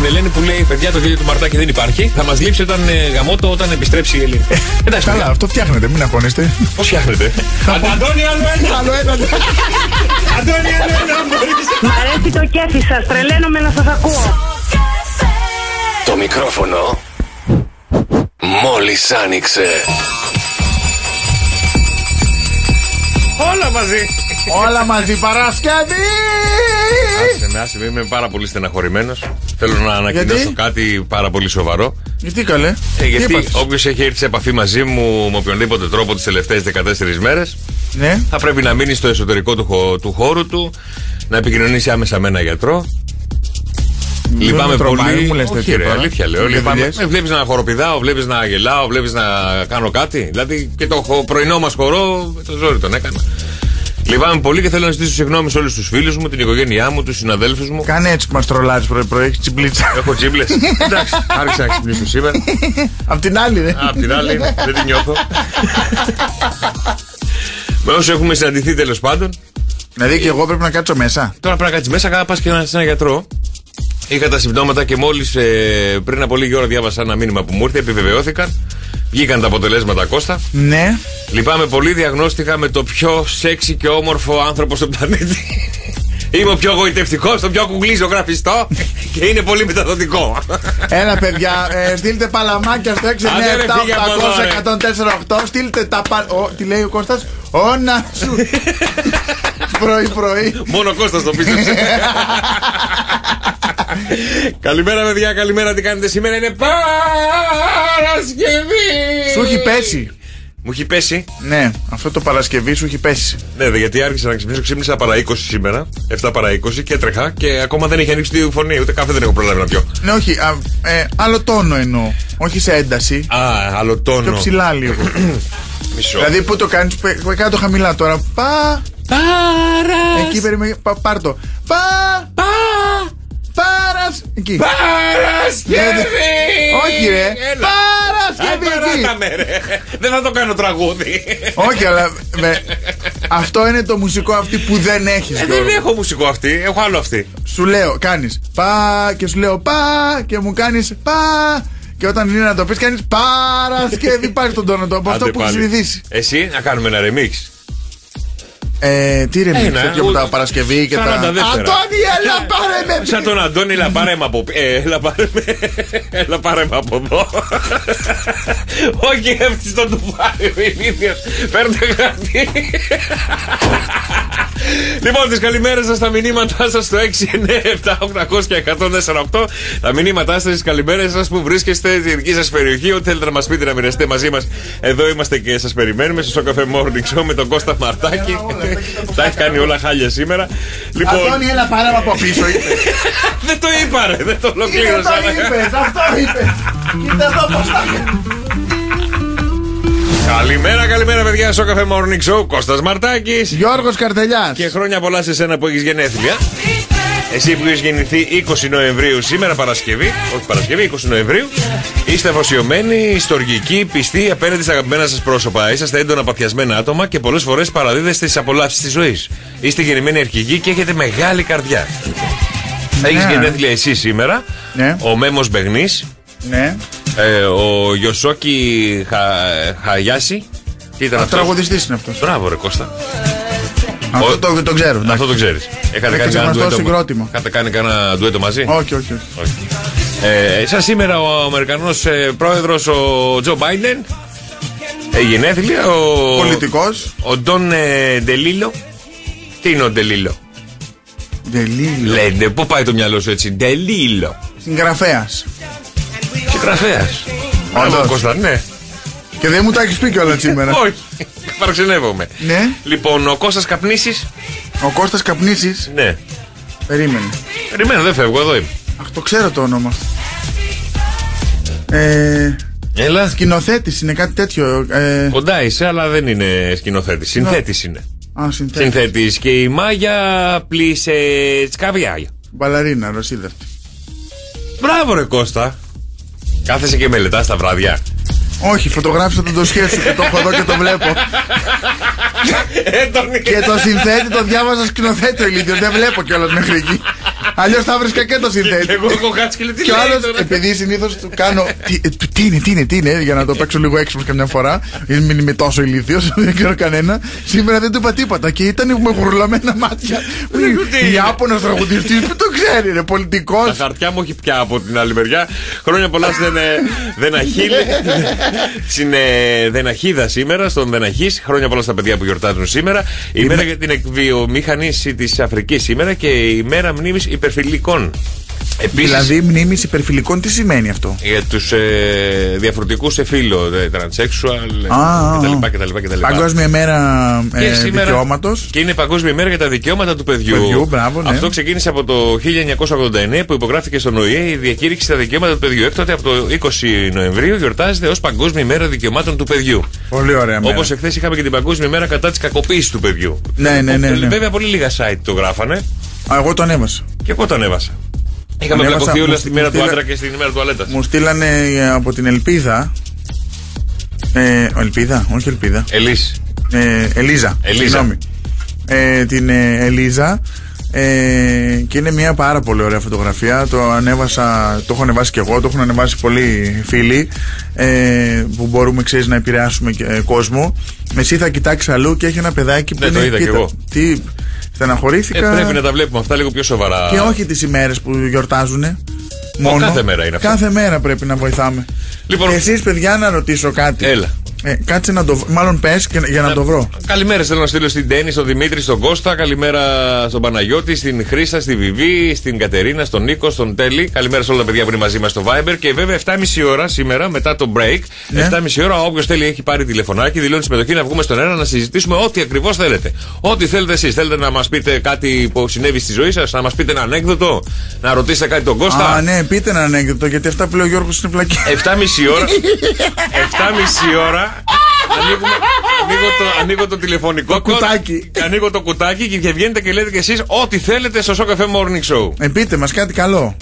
την Ελένη που λέει: Παιδιά, το γέλιο του Μαρτάκη δεν υπάρχει. Θα μας λείψει όταν ε, γαμώτο όταν επιστρέψει η Ελένη. Εντάξει, Καλά, αυτό φτιάχνετε, μην αγχώνεστε. Πώς φτιάχνετε; Αντώνη, άλλο ένα. Άλλο ένα. Αντώνη, άλλο ένα. μπορείς. Μ' αρέσει το κέφι σας, τρελαίνομαι να σας ακούω. Το μικρόφωνο μόλις άνοιξε. Όλα μαζί. Όλα μαζί Παρασκευή! Άσε με, άσε με, είμαι πάρα πολύ στεναχωρημένος. Θέλω να ανακοινώσω Γιατί; κάτι πάρα πολύ σοβαρό. Γιατί καλέ; Ε, Τι γιατί έπαθες; όποιος έχει έρθει σε επαφή μαζί μου με οποιονδήποτε τρόπο τις τελευταίες 14 μέρες, Ναι. θα πρέπει να μείνει στο εσωτερικό του, χω- του χώρου του, να επικοινωνήσει άμεσα με ένα γιατρό. Λυπάμαι με τρομάει, πολύ. μου λες Όχι, τέτοια ρε, τώρα. αλήθεια λέω. Για Λυπάμαι. δουλειές. Με βλέπεις να χοροπηδάω, βλέπεις να γελάω, βλέπεις να κάνω κάτι. Δηλαδή και το χο- πρωινό μας χορό, το ζόρι τον έκανα. Λυπάμαι πολύ και θέλω να ζητήσω συγγνώμη σε όλους τους φίλους μου, την οικογένειά μου, τους συναδέλφους μου. Κάνε έτσι που μας τρολάρεις πρωί-πρωί, έχεις τσιμπλίτσα. Έχω τσίμπλες. Εντάξει, άρχισα να ξυπνήσω σήμερα. Απ' την άλλη, δε. Απ' την άλλη, δεν την νιώθω. Με όσους έχουμε συναντηθεί τέλος πάντων. Δηλαδή και εγώ πρέπει να κάτσω μέσα. Τώρα πρέπει να κάτσεις μέσα, να πας και να σε ένα γιατρό. Είχα τα συμπτώματα και μόλις πριν από λίγη ώρα διάβασα ένα μήνυμα που μου ήρθε, επιβεβαιώθηκαν. Βγήκαν τα αποτελέσματα Κώστα. Ναι. Λυπάμαι πολύ, διαγνώστηκα με το πιο σεξι και όμορφο άνθρωπο στον πλανήτη. Είμαι ο πιο γοητευτικός, το πιο κουγλί ζωγραφιστό και είναι πολύ μεταδοτικό. Έλα, παιδιά, ε, στείλτε παλαμάκια στο 6, 9, 7, Άντε, ρε, φύγε από εδώ, ρε. 800, 104, 8. Στείλτε τα πα... Ο, τι λέει ο Κώστας; Όνα σου. Πρωί-πρωί. Μόνο Κώστας το πίστεψε. Καλημέρα, παιδιά, καλημέρα. Τι κάνετε σήμερα, είναι Παρασκευή. Σου έχει πέσει. Μου έχει πέσει. Ναι, αυτό το Παρασκευή σου έχει πέσει. Ναι, δε, γιατί άρχισα να ξυπνήσω. Ξύπνησα παρά 20 σήμερα. 7 παρά 20 και έτρεχα και ακόμα δεν έχει ανοίξει τη φωνή. Ούτε καφέ δεν έχω προλάβει να πιω. Ναι, όχι, α, ε, άλλο τόνο εννοώ. Όχι σε ένταση. Α, άλλο τόνο. Πιο ψηλά λίγο. Μισό. δηλαδή που το κάνεις, κάτω χαμηλά τώρα. Πα. Παρα. Εκεί περίμενε. Πα, πάρ το. Πα. Πα. Πάρας. Εκεί. Παρασκευή! Όχι, ρε. Έλα. Παρασκευή. Α, εκεί. παράταμε, ρε. Δεν θα το κάνω τραγούδι. Όχι, αλλά με- αυτό είναι το μουσικό αυτή που δεν έχεις. Ε, δεν έχω μουσικό αυτή, έχω άλλο αυτή. Σου λέω, κάνεις πα και σου λέω πα και μου κάνεις πα. Και όταν είναι να το πεις, κάνεις Παρασκευή. Πάρει τον τόνο του από αυτό Άντε που έχεις πάλι. συνηθίσει. Εσύ να κάνουμε ένα remix. Ε, τι ρε, Ένα, τέτοιο που ο- τα Παρασκευή και τα. 42. Αντώνη, έλα πάρε με. Σαν τον Αντώνη, έλα πάρε με από ε, έλα πάρε με, έλα πάρε με από εδώ. Όχι, έφτιαξε τον τουφάρι ο ηλίθιος. Παίρντε γραφή. Λοιπόν, τις καλημέρες σας, τα μηνύματά σας στο 697-800 και 148. Τα μηνύματά σας, τις καλημέρες σας που βρίσκεστε στη δική σας περιοχή. Ό,τι θέλετε να μας πείτε να μοιραστείτε μαζί μας. Εδώ είμαστε και σας περιμένουμε στο Cafe Morning Show με τον Κώστα Μαρτάκη. Τα έχει κάνει όλα χάλια σήμερα. Λοιπόν, Αντώνη, έλα πάρε με από πίσω, είπε. δεν το είπα, ρε, δεν το Είναι ολοκλήρωσα. το είπες, αυτό είπε. Κοίτα εδώ πώς τα Καλημέρα, καλημέρα, παιδιά, στο Cafe Morning Show. Κώστας Μαρτάκης Γιώργος Καρτελιάς. Και χρόνια πολλά σε σένα που έχεις γενέθλια. Εσύ που έχεις γεννηθεί 20 Νοεμβρίου, σήμερα Παρασκευή, όχι Παρασκευή, 20 Νοεμβρίου, είστε αφοσιωμένοι, στοργικοί, πιστοί απέναντι στα αγαπημένα σας πρόσωπα. Είσαστε έντονα παθιασμένα άτομα και πολλές φορές παραδίδεστε τι απολαύσεις της ζωής. Είστε γεννημένοι αρχηγοί και έχετε μεγάλη καρδιά. Έχεις Ναι. γενέθλια εσύ σήμερα, Ναι. ο Μέμος Μπεγνής, Ναι. ε, ο Γιωσόκι Χα, Χαγιάση. Τι ήταν Ο αυτός; τραγουδιστής είναι αυτός. Μπράβο, ρε Κώστα. Αυτό το, το ξέρω. Αυτό το ξέρεις. Έχετε Έχει κάνει κανένα γνωστό ντουέτο, συγκρότημα. Είχατε κάνει κανένα ντουέτο μαζί; Όχι, όχι, όχι. Όχι. Ε, σαν σήμερα ο Αμερικανός ε, πρόεδρος ο Τζο Μπάιντεν. Ε, γενέθλια. Ο, Πολιτικός. Ο Ντόν ε, Ντελίλο. Τι είναι ο Ντελίλο; Δελίλιο. Λένε, πού πάει το μυαλό σου έτσι; Ντελίλο. Συγγραφέας. Συγγραφέας. Όντως. Κώστα, ναι. Και δεν μου τα έχεις πει κιόλας σήμερα. Όχι. Παραξενεύομαι. Ναι. Λοιπόν, ο Κώστας Καπνίσης. Ο Κώστας Καπνίσης. Ναι. Περίμενε. Περιμένω, δεν φεύγω, εδώ είμαι. Αχ, το ξέρω το όνομα. Ε, Έλα. σκηνοθέτης είναι κάτι τέτοιο. Ε, Κοντά είσαι, αλλά δεν είναι σκηνοθέτης. Συνθέτης είναι. α, συνθέτης. Συνθέτης. Και η Μάγια πλήσε σκαβιά. Μπαλαρίνα, Ρωσίδευτη. Μπράβο, ρε Κώστα. Κάθεσαι και μελετάς τα βράδια. Όχι, φωτογράφησα το ντοσιέ σου και το έχω εδώ και το βλέπω. Ε, τον και το συνθέτη το διάβαζα σκηνοθέτη ο ηλίθιος. Δεν βλέπω κιόλας μέχρι εκεί. Αλλιώς θα βρίσκα και το συνθέτη. Εγώ έχω κάτσει και λέω τι Και ο λέει άλλος, τώρα. επειδή συνήθως του κάνω. Τι, ε, του- τι είναι, τι είναι, τι είναι, για να το παίξω λίγο έξυπνος καμιά φορά. Μην είμαι τόσο ηλίθιος, δεν ξέρω κανένα. Σήμερα δεν του είπα τίποτα και ήταν με γουρλαμένα μάτια. Ιάπωνα τραγουδιστής που το ξέρει, είναι πολιτικός. Τα χαρτιά μου έχει πια από την άλλη μεριά. Χρόνια πολλά στην ε, Δεναχίλ. Στην ε, Δεναχίδα σήμερα, στον Δεναχής. Χρόνια πολλά στα παιδιά που γιορτάζουν σήμερα. Η μέρα για την εκβιομηχανήση της Αφρικής σήμερα και η μέρα μνήμης υπερφιλικών. Επίσης, Δηλαδή, μνήμης υπερφιλικών, τι σημαίνει αυτό; για τους ε, διαφορετικούς σε φύλλο, ε, transsexual Α, κτλ. α. κτλ, κτλ. Παγκόσμια ημέρα Και ε, σήμερα- δικαιώματος. Και είναι Παγκόσμια ημέρα για τα δικαιώματα του παιδιού. Παιδιού, μπράβο, ναι. Αυτό ξεκίνησε από το 1989 που υπογράφηκε στον ΟΗΕ η διακήρυξη στα δικαιώματα του παιδιού. Έκτοτε από το 20 Νοεμβρίου γιορτάζεται ως Παγκόσμια ημέρα δικαιωμάτων του παιδιού. Πολύ ωραία μέρα. Όπως εχθές είχαμε και την Παγκόσμια ημέρα κατά της κακοποίησης του παιδιού. Ναι, ναι, ναι, ναι. Βέβαια, πολύ λίγα site το γράφανε. Α, εγώ το ανέβασα. Και εγώ το ανέβασα. Είχαμε Ανέβασα, πλακωθεί όλα μου- στη μου μέρα του στείλα- άντρα και στην ημέρα τουαλέτα. Μου στείλανε ε, από την Ελπίδα. Ε, Ελπίδα, όχι Ελπίδα. Ελή. Ε, Ελίζα. Ελίζα. Συγγνώμη. Ε, την ε, Ελίζα. Ε, και είναι μια πάρα πολύ ωραία φωτογραφία. Το ανέβασα, το έχω ανεβάσει και εγώ, το έχουν ανεβάσει πολλοί φίλοι ε, που μπορούμε ξέρεις, να επηρεάσουμε και, ε, κόσμο. Εσύ θα κοιτάξεις αλλού και έχει ένα παιδάκι που Ναι, είναι. το είδα κι κοίτα, εγώ. Τι, Στεναχωρήθηκα. Ε, πρέπει να τα βλέπουμε αυτά λίγο πιο σοβαρά. Και όχι τις ημέρες που γιορτάζουν. κάθε μέρα είναι αυτό. Κάθε μέρα πρέπει να βοηθάμε. Λοιπόν, Εσείς, παιδιά, να ρωτήσω κάτι. Έλα. Ε, κάτσε να το βρω. Μάλλον πες για να το βρω. Καλημέρα θέλω να στείλω στην Τέννη, στον Δημήτρη, στον Κώστα. Καλημέρα στον Παναγιώτη, στην Χρήσα, στη Βιβί, στην Κατερίνα, στον Νίκο, στον Τέλη. Καλημέρα σε όλα τα παιδιά που είναι μαζί μας στο Viber. Και βέβαια 7.30 ώρα σήμερα μετά το break. Ναι. 7.30 ώρα όποιος θέλει έχει πάρει τηλεφωνάκι, δηλώνει συμμετοχή να βγούμε στον αέρα να συζητήσουμε ό,τι ακριβώς θέλετε. Ό,τι θέλετε εσείς. Θέλετε να μας πείτε κάτι που συνέβη στη ζωή σας, να μας πείτε ένα ανέκδοτο, να ρωτήσετε κάτι τον Κώστα. Α, ναι, πείτε ένα ανέκδοτο γιατί αυτά που λέει ο Γιώργος είναι βλακή. 7.30 ώρα. 7.30 ώρα. Ανοίγουμε, ανοίγω, το, ανοίγω το τηλεφωνικό Το κουτάκι. Και ανοίγω το κουτάκι και- και βγαίνετε και λέτε κι εσείς ό,τι θέλετε στο Σοκαφέ Morning Show. Ε, πείτε μας κάτι καλό.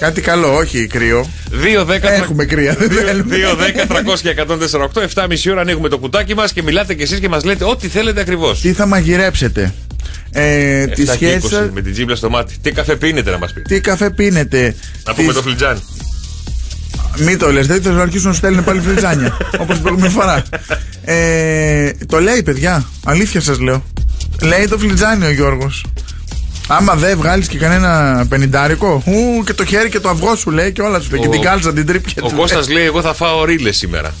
Κάτι καλό, όχι κρύο. 2-10 Έχουμε κρύα, δεν θέλουμε. 2-10 300 και 148, 7.30 ώρα ανοίγουμε το κουτάκι μας και μιλάτε κι εσείς και μας λέτε ό,τι θέλετε ακριβώς. Τι θα μαγειρέψετε; Ε, τη σχέση σας- με την τζίμπλα στο μάτι. Τι καφέ πίνετε να μας πείτε; Τι καφέ πίνετε; Να πούμε τις- το φλιτζάν. Μην το λες, δεν θέλω να αρχίσουν να σου στέλνουν πάλι φλιτζάνια. Όπως την προηγούμενη φορά. Ε, το λέει, παιδιά. Αλήθεια σας λέω. Λέει το φλιτζάνι ο Γιώργος. Άμα δεν βγάλεις και κανένα πενιντάρικο, ου, και το χέρι και το αυγό σου λέει και όλα σου λέει. Και Ο- την κάλτσα την τρίπια Ο του. Κώστας λέει: Εγώ θα φάω ρίλες σήμερα.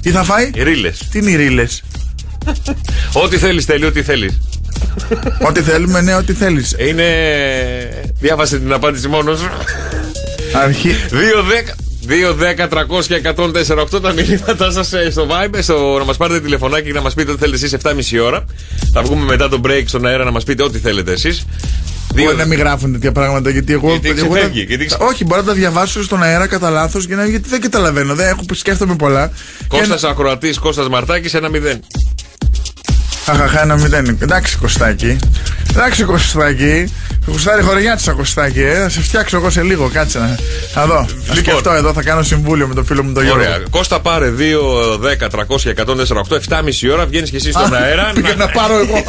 Τι θα φάει, Ρίλες. τι είναι οι ρίλες; Ό,τι θέλεις, θέλει, ό,τι θέλεις. ό,τι θέλουμε, ναι, ό,τι θέλεις. Είναι. Διάβασε την απάντηση μόνος σου. Αρχή. 2-10. 2-10, 300 και 148 τα μηνύματά σας στο Viber, στο, να μας πάρετε τηλεφωνάκι και να μας πείτε ό,τι θέλετε εσείς 7.30 ώρα. Θα βγούμε μετά το break στον αέρα να μας πείτε ό,τι θέλετε εσείς. Μπορεί να μην γράφουν τέτοια πράγματα γιατί εγώ. Γιατί εγώ τα- ξεφεύγει, γιατί ξε- Όχι, μπορώ να τα διαβάσω στον αέρα κατά λάθος γιατί δεν καταλαβαίνω. Δεν έχω, σκέφτομαι πολλά. Κώστας Ακροατής, Κώστας Μαρτάκης, ένα 0. Αχαχά, ένα μηδέν. Εντάξει, Κωστάκι. Εντάξει, Κωστάκι. Κουστάρι χωριά της Κωστάκι, ε. Θα σε φτιάξω εγώ σε λίγο. Κάτσε να, να δω. Θα σκεφτώ εδώ, θα κάνω συμβούλιο με τον φίλο μου τον Γιώργο. Ωραία. Κώστα πάρε 2, 10, 300 και 148, 7,5 ώρα βγαίνεις και εσύ στον Α, αέρα. πήγα να πάρω εγώ.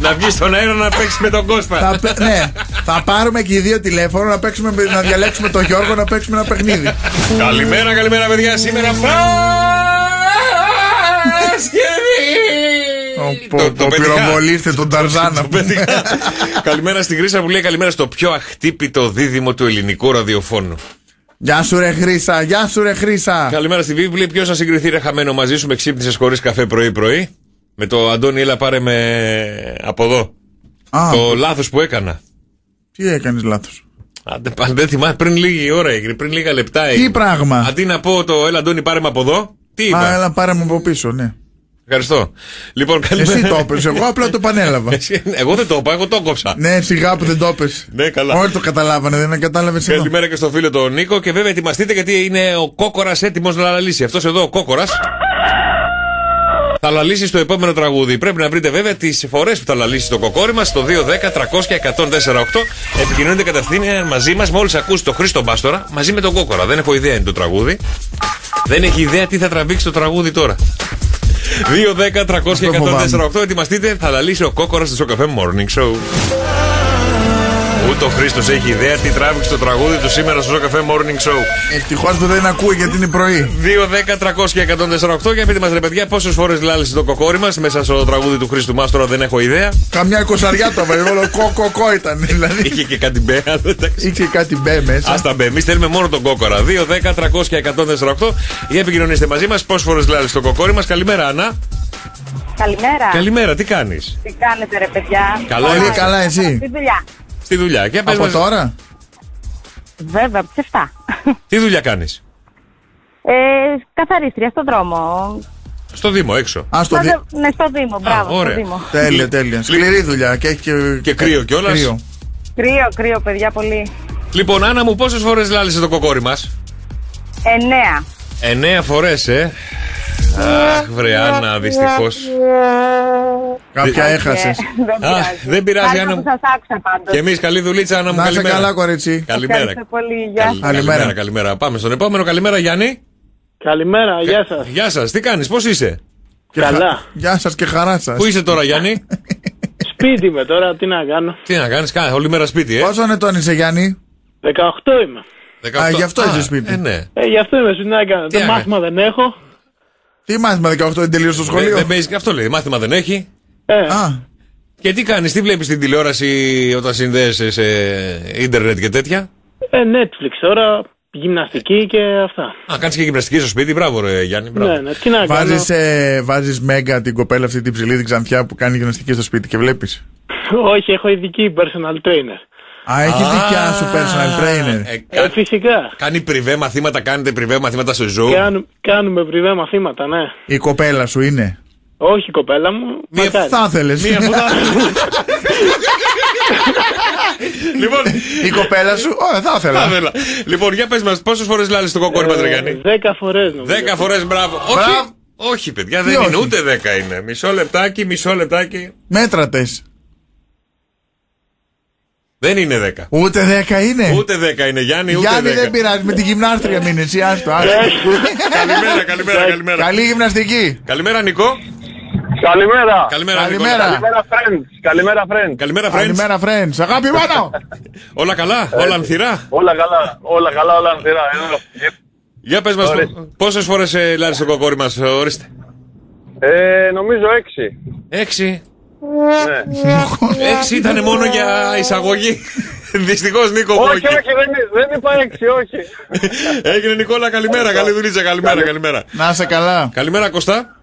να βγεις στον αέρα να παίξεις με τον Κώστα. θα, πε- ναι, θα πάρουμε και οι δύο τηλέφωνο να, παίξουμε, να διαλέξουμε τον Γιώργο να παίξουμε ένα παιχνίδι. Καλημέρα, καλημέρα, παιδιά. Σήμερα Παρασκευή! Το, το, παιδικά. πυροβολήστε τον Ταρζάνα. Καλημέρα στην Χρήσα που λέει καλημέρα στο πιο αχτύπητο δίδυμο του ελληνικού ραδιοφώνου. Γεια σου ρε Χρήσα, γεια σου ρε Χρήσα. Καλημέρα στη Βίβλη. Ποιος θα συγκριθεί ρε χαμένο μαζί σου με ξύπνησες χωρίς καφέ πρωί-πρωί; Με το Αντώνη, έλα πάρε με από εδώ. Α. Το λάθος που έκανα. Τι έκανες λάθος; Αν δεν- αν δεν θυμάσαι, πριν λίγη ώρα έγινε, πριν λίγα λεπτά έγινε. Τι πράγμα; Αντί να πω το έλα Αντώνη πάρε με από εδώ, τι είπα; Α, έλα πάρε μου από πίσω, ναι. Ευχαριστώ. Λοιπόν, καλημέρα. Εσύ το έπαιρνε, εγώ απλά το επανέλαβα. Εσύ- εγώ δεν το είπα, εγώ το κόψα. ναι, σιγά που δεν το έπες. Ναι, καλά. Όλοι το καταλάβανε, δεν κατάλαβε εσύ. Καλημέρα και στο φίλο τον Νίκο και βέβαια ετοιμαστείτε γιατί είναι ο κόκορας έτοιμος να λαλήσει. Αυτός εδώ ο κόκορας θα λαλήσει στο επόμενο τραγούδι. Πρέπει να βρείτε βέβαια τις φορές που θα λαλήσει το κοκόρι μας στο 210 300 1048. Επικοινωνείτε κατευθείαν μαζί μας μόλις ακούσει το Χρήστο Μπάστορα μαζί με τον κόκορα. Δεν έχω ιδέα είναι το τραγούδι. Δεν έχει ιδέα τι θα τραβήξει το τραγούδι τώρα. 210 300 και Αυτό 148. Ετοιμαστείτε, θα λαλήσει ο κόκορας στο καφέ Morning Show. Ούτε ο Χρήστος έχει ιδέα τι τράβηξε το τραγούδι του σήμερα στο καφέ Morning Show. Ευτυχώς που δεν ακούει γιατί είναι πρωί. 2, 10, 300 και 148 για πείτε μας ρε παιδιά πόσες φορές λάλησε το κοκόρι μας μέσα στο τραγούδι του Χρήστου Μάστορα δεν έχω ιδέα. Καμιά εικοσαριά το έβαλε, όλο κοκοκό ήταν. Δηλαδή. Είχε και κάτι μπέ. Είχε κάτι μπέ μέσα. Α τα μπέ. Εμείς θέλουμε μόνο τον κόκορα. 2, 10, 300 και 148 για επικοινωνήστε μαζί μας πόσες φορές λάλησε το κοκόρι μας. Καλημέρα, Άννα. Καλημέρα. Καλημέρα, τι κάνεις; Τι κάνετε ρε παιδιά; Καλά, Πολύ είμαστε. καλά, εσύ; Στη δουλειά. Στη δουλειά. Και πες Από μας, τώρα; Βέβαια, από τις 7. Τι δουλειά κάνεις; Ε, καθαρίστρια στον δρόμο. Στο Δήμο, έξω. Α το δει. Μαζε- Ναι, στο Δήμο, μπράβο, ωραία. στο Δήμο. Τέλεια, τέλεια. Σκληρή δουλειά και έχει και, Και κρύο κιόλας. κρύο. Κρύο, κρύο, παιδιά, πολύ. Λοιπόν, Άννα μου, πόσες φορές λάλησε το κοκόρι μας; Εννέα. Εννέα φορές, ε. Αχ, βρε Άννα, δυστυχώς. Κάποια Ε, έχασες. Δεν Αχ, πειράζει. δεν πειράζει, Χάρηκα Άννα που μου. σας άκουσα πάντως. Και εμείς καλή δουλίτσα, Άννα μου, Να είσαι καλημέρα. καλά, κορίτσι. Καλημέρα. Ευχαριστώ πολύ, γεια Καλ- σας. Καλημέρα, καλημέρα. Πάμε στον επόμενο. Καλημέρα, Γιάννη. Καλημέρα, γεια σας. Γεια σας, τι κάνεις, πώς είσαι; Και Καλά. χα- Γεια σας και χαρά σας. Πού είσαι τώρα, Γιάννη; Σπίτι με τώρα, τι να κάνω. τι να κάνεις, όλη μέρα σπίτι, ε; Πόσο ετών είσαι, Γιάννη; 18 είμαι. 18. Α, γι' αυτό είσαι σπίτι. Ε, ναι. Ε, γι' αυτό είμαι σπίτι να κάνω. Τι Το άκα- μάθημα δεν έχω. Τι μάθημα 18 δεν τελείωσε το Δεν σχολείο; δεν παίζει και αυτό λέει. Μάθημα δεν έχει. Ε, Α, Και τι κάνεις, τι βλέπεις στην τηλεόραση όταν συνδέεσαι σε ίντερνετ και τέτοια; Ε, Netflix τώρα, γυμναστική και αυτά. Α, κάνεις και γυμναστική στο σπίτι, μπράβο, ρε Γιάννη. Μπράβο. Ναι, ναι, τι να κάνω. Βάζεις, ε, βάζεις μέγα την κοπέλα αυτή την ψηλή την ξανθιά που κάνει γυμναστική στο σπίτι και βλέπεις; Όχι, έχω ειδική personal trainer. Α, έχεις δικιά σου personal trainer. Ε, φυσικά. Κάνει πριβέ μαθήματα, κάνετε πριβέ μαθήματα στο Zoom. Κάνου- κάνουμε πριβέ μαθήματα, ναι. Η κοπέλα σου είναι; Όχι η κοπέλα μου. Μία μακάρι. θα ήθελες. Μία που θα λοιπόν, Η κοπέλα σου, Ω, θα ήθελα. θα ήθελα. Λοιπόν, για πες μας, πόσες φορές λάλες το κοκόρι μα, Ε, Τρεγάνη. Δέκα φορές νομίζω. Δέκα φορές, μπράβο. Όχι, Μπράβο. όχι, παιδιά, Τι δεν είναι όχι; ούτε δέκα είναι. Μισό λεπτάκι, μισό λεπτάκι. Μέτρατες. Δεν είναι δέκα. Ούτε δέκα είναι; Ούτε δέκα είναι, Γιάννη, ούτε Γιάννη δέκα. δεν πειράζει, με τη γυμνάστρια μείνε εσύ, άστο. άστο. Καλημέρα, καλημέρα, καλημέρα. Καλή γυμναστική. Καλημέρα, Νικό. Καλημέρα. Καλημέρα, Νικό. Καλημέρα. Καλημέρα, friends. Καλημέρα, friends. Καλημέρα, friends. Καλημέρα, friends. Αγάπη πάνω. Όλα καλά, όλα ανθυρά. Όλα καλά, όλα καλά, όλα ανθυρά. Εδώ. Για πες μας, Ορίστε. πόσες φορές λάλε το κοκόρι μας, ορίστε. Ε, νομίζω έξι. Έξι. Ναι. Έξι ήταν μόνο για εισαγωγή. Δυστυχώς, Νίκο. μου, όχι, εκεί. όχι, δεν, δεν είπα έξι, όχι. Έγινε Νικόλα, καλημέρα. Καλή δουλίτσα, καλημέρα, καλημέρα. Να είσαι καλά. Καλημέρα, Κωστά.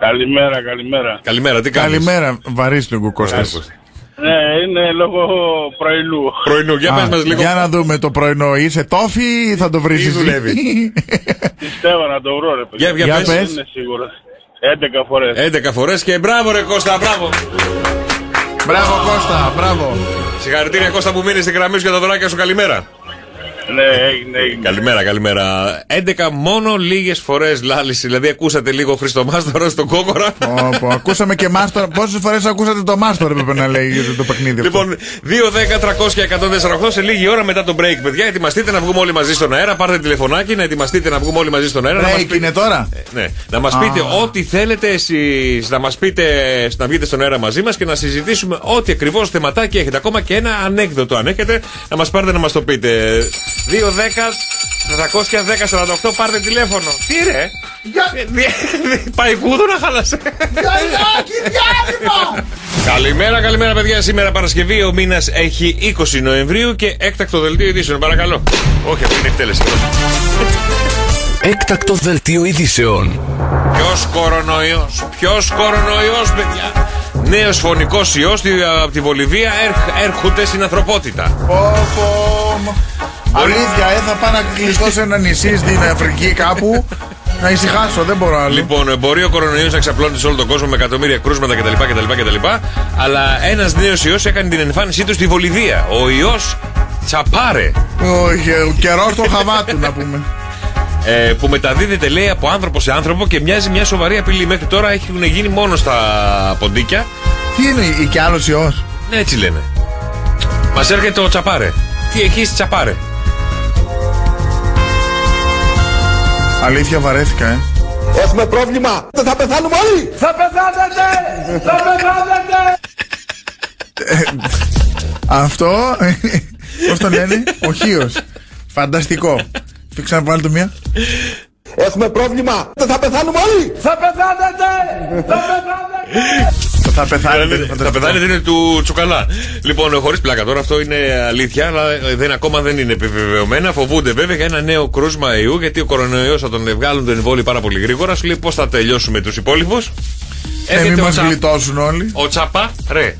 Καλημέρα, καλημέρα. Καλημέρα, τι κάνεις; Καλημέρα. Βαρύς λίγο Κώστας. Ναι, είναι λόγω πρωινού. Πρωινού, για πες Α, μας λίγο. Για να δούμε το πρωινό. Είσαι τόφι ή θα το βρεις Ή δουλεύεις; Πιστεύω να το βρω, ρε παιδιά. Για, για, Για πες. πες. Δεν είναι σίγουρο. 11 φορές. 11 φορές και μπράβο ρε Κώστα, μπράβο. Μπράβο Κώστα, μπράβο. Συγχαρητήρια Κώστα που μείνεις στην γραμμή σου για τα δωράκια σου, καλημέρα. Ναι, έγινε, έγινε. Καλημέρα, καλημέρα. 11 μόνο λίγες φορές λάληση. Δηλαδή, ακούσατε λίγο Χριστομάστορο στον κόκορα. Πω, πω, Ακούσαμε και μάστορα. Πόσες φορές ακούσατε το μάστορα έπρεπε να λέει για το παιχνίδι. αυτό; Λοιπόν, 2, 10, 300 και 148 σε λίγη ώρα μετά το break, παιδιά. Ετοιμαστείτε να βγούμε όλοι μαζί στον αέρα. Πάρτε τηλεφωνάκι να ετοιμαστείτε να βγούμε όλοι μαζί στον αέρα. να μας Break είναι τώρα; Ναι, να μας πείτε ό,τι θέλετε εσείς, να μας πείτε, να βγείτε στον αέρα μαζί μας και να συζητήσουμε ό,τι ακριβώς θεματάκι έχετε. Ακόμα και ένα ανέκδοτο αν έχετε, να μας πάρετε να μας το πείτε. 2, 10, 410, 48, πάρτε τηλέφωνο. Τι ρε! Ε, δι- Πάει κούδο να χάλασε. Καλημέρα, καλημέρα παιδιά. Σήμερα Παρασκευή, ο μήνας έχει 20 Νοεμβρίου και έκτακτο δελτίο ειδήσεων. Παρακαλώ. Όχι, αυτή είναι εκτέλεση. Έκτακτο δελτίο ειδήσεων. Ποιος κορονοϊός, ποιος κορονοϊός, παιδιά. Νέος φωνικός ιός από τη Βολιβία έρχ- έρχονται στην ανθρωπότητα. Πω, πω. Αλήθεια, ε, θα πάω να κλειστώ σε ένα νησί στην Αφρική κάπου. Να ησυχάσω, δεν μπορώ άλλο. Λοιπόν, μπορεί ο κορονοϊό να εξαπλώνεται σε όλο τον κόσμο με εκατομμύρια κρούσματα κτλ. κτλ, κτλ αλλά ένας νέος ιός έκανε την εμφάνισή του στη Βολιβία. Ο ιός Τσαπάρε. Όχι, ο καιρός του χαβάτου να πούμε. Ε, που μεταδίδεται λέει από άνθρωπο σε άνθρωπο και μοιάζει μια σοβαρή απειλή. Μέχρι τώρα έχουν γίνει μόνο στα ποντίκια. Τι είναι, ή κι άλλος ιός; Ναι, έτσι λένε. Μας έρχεται ο Τσαπάρε. Τι έχει Τσαπάρε. Αλήθεια βαρέθηκα, ε. Έχουμε πρόβλημα. Θα πεθάνουμε όλοι. Θα πεθάνετε. Θα πεθάνετε. Αυτό. Πώς το λένε, ο Χίος. Φανταστικό. Τι ξαναπάλει το μία. Έχουμε πρόβλημα. Θα πεθάνουμε όλοι. Θα πεθάνετε. Θα πεθάνετε. Θα πεθάνετε. Θα πεθάνετε είναι του τσουκαλά. Λοιπόν, χωρίς πλάκα τώρα, αυτό είναι αλήθεια, αλλά ε, δεν, ακόμα δεν είναι επιβεβαιωμένα. Φοβούνται βέβαια για ένα νέο κρούσμα ιού, γιατί ο κορονοϊός θα τον βγάλουν το εμβόλιο πάρα πολύ γρήγορα. Σου λέει πώς θα τελειώσουμε τους υπόλοιπους; Ε, μην μας γλιτώσουν όλοι. Ο Τσαπά, ρε.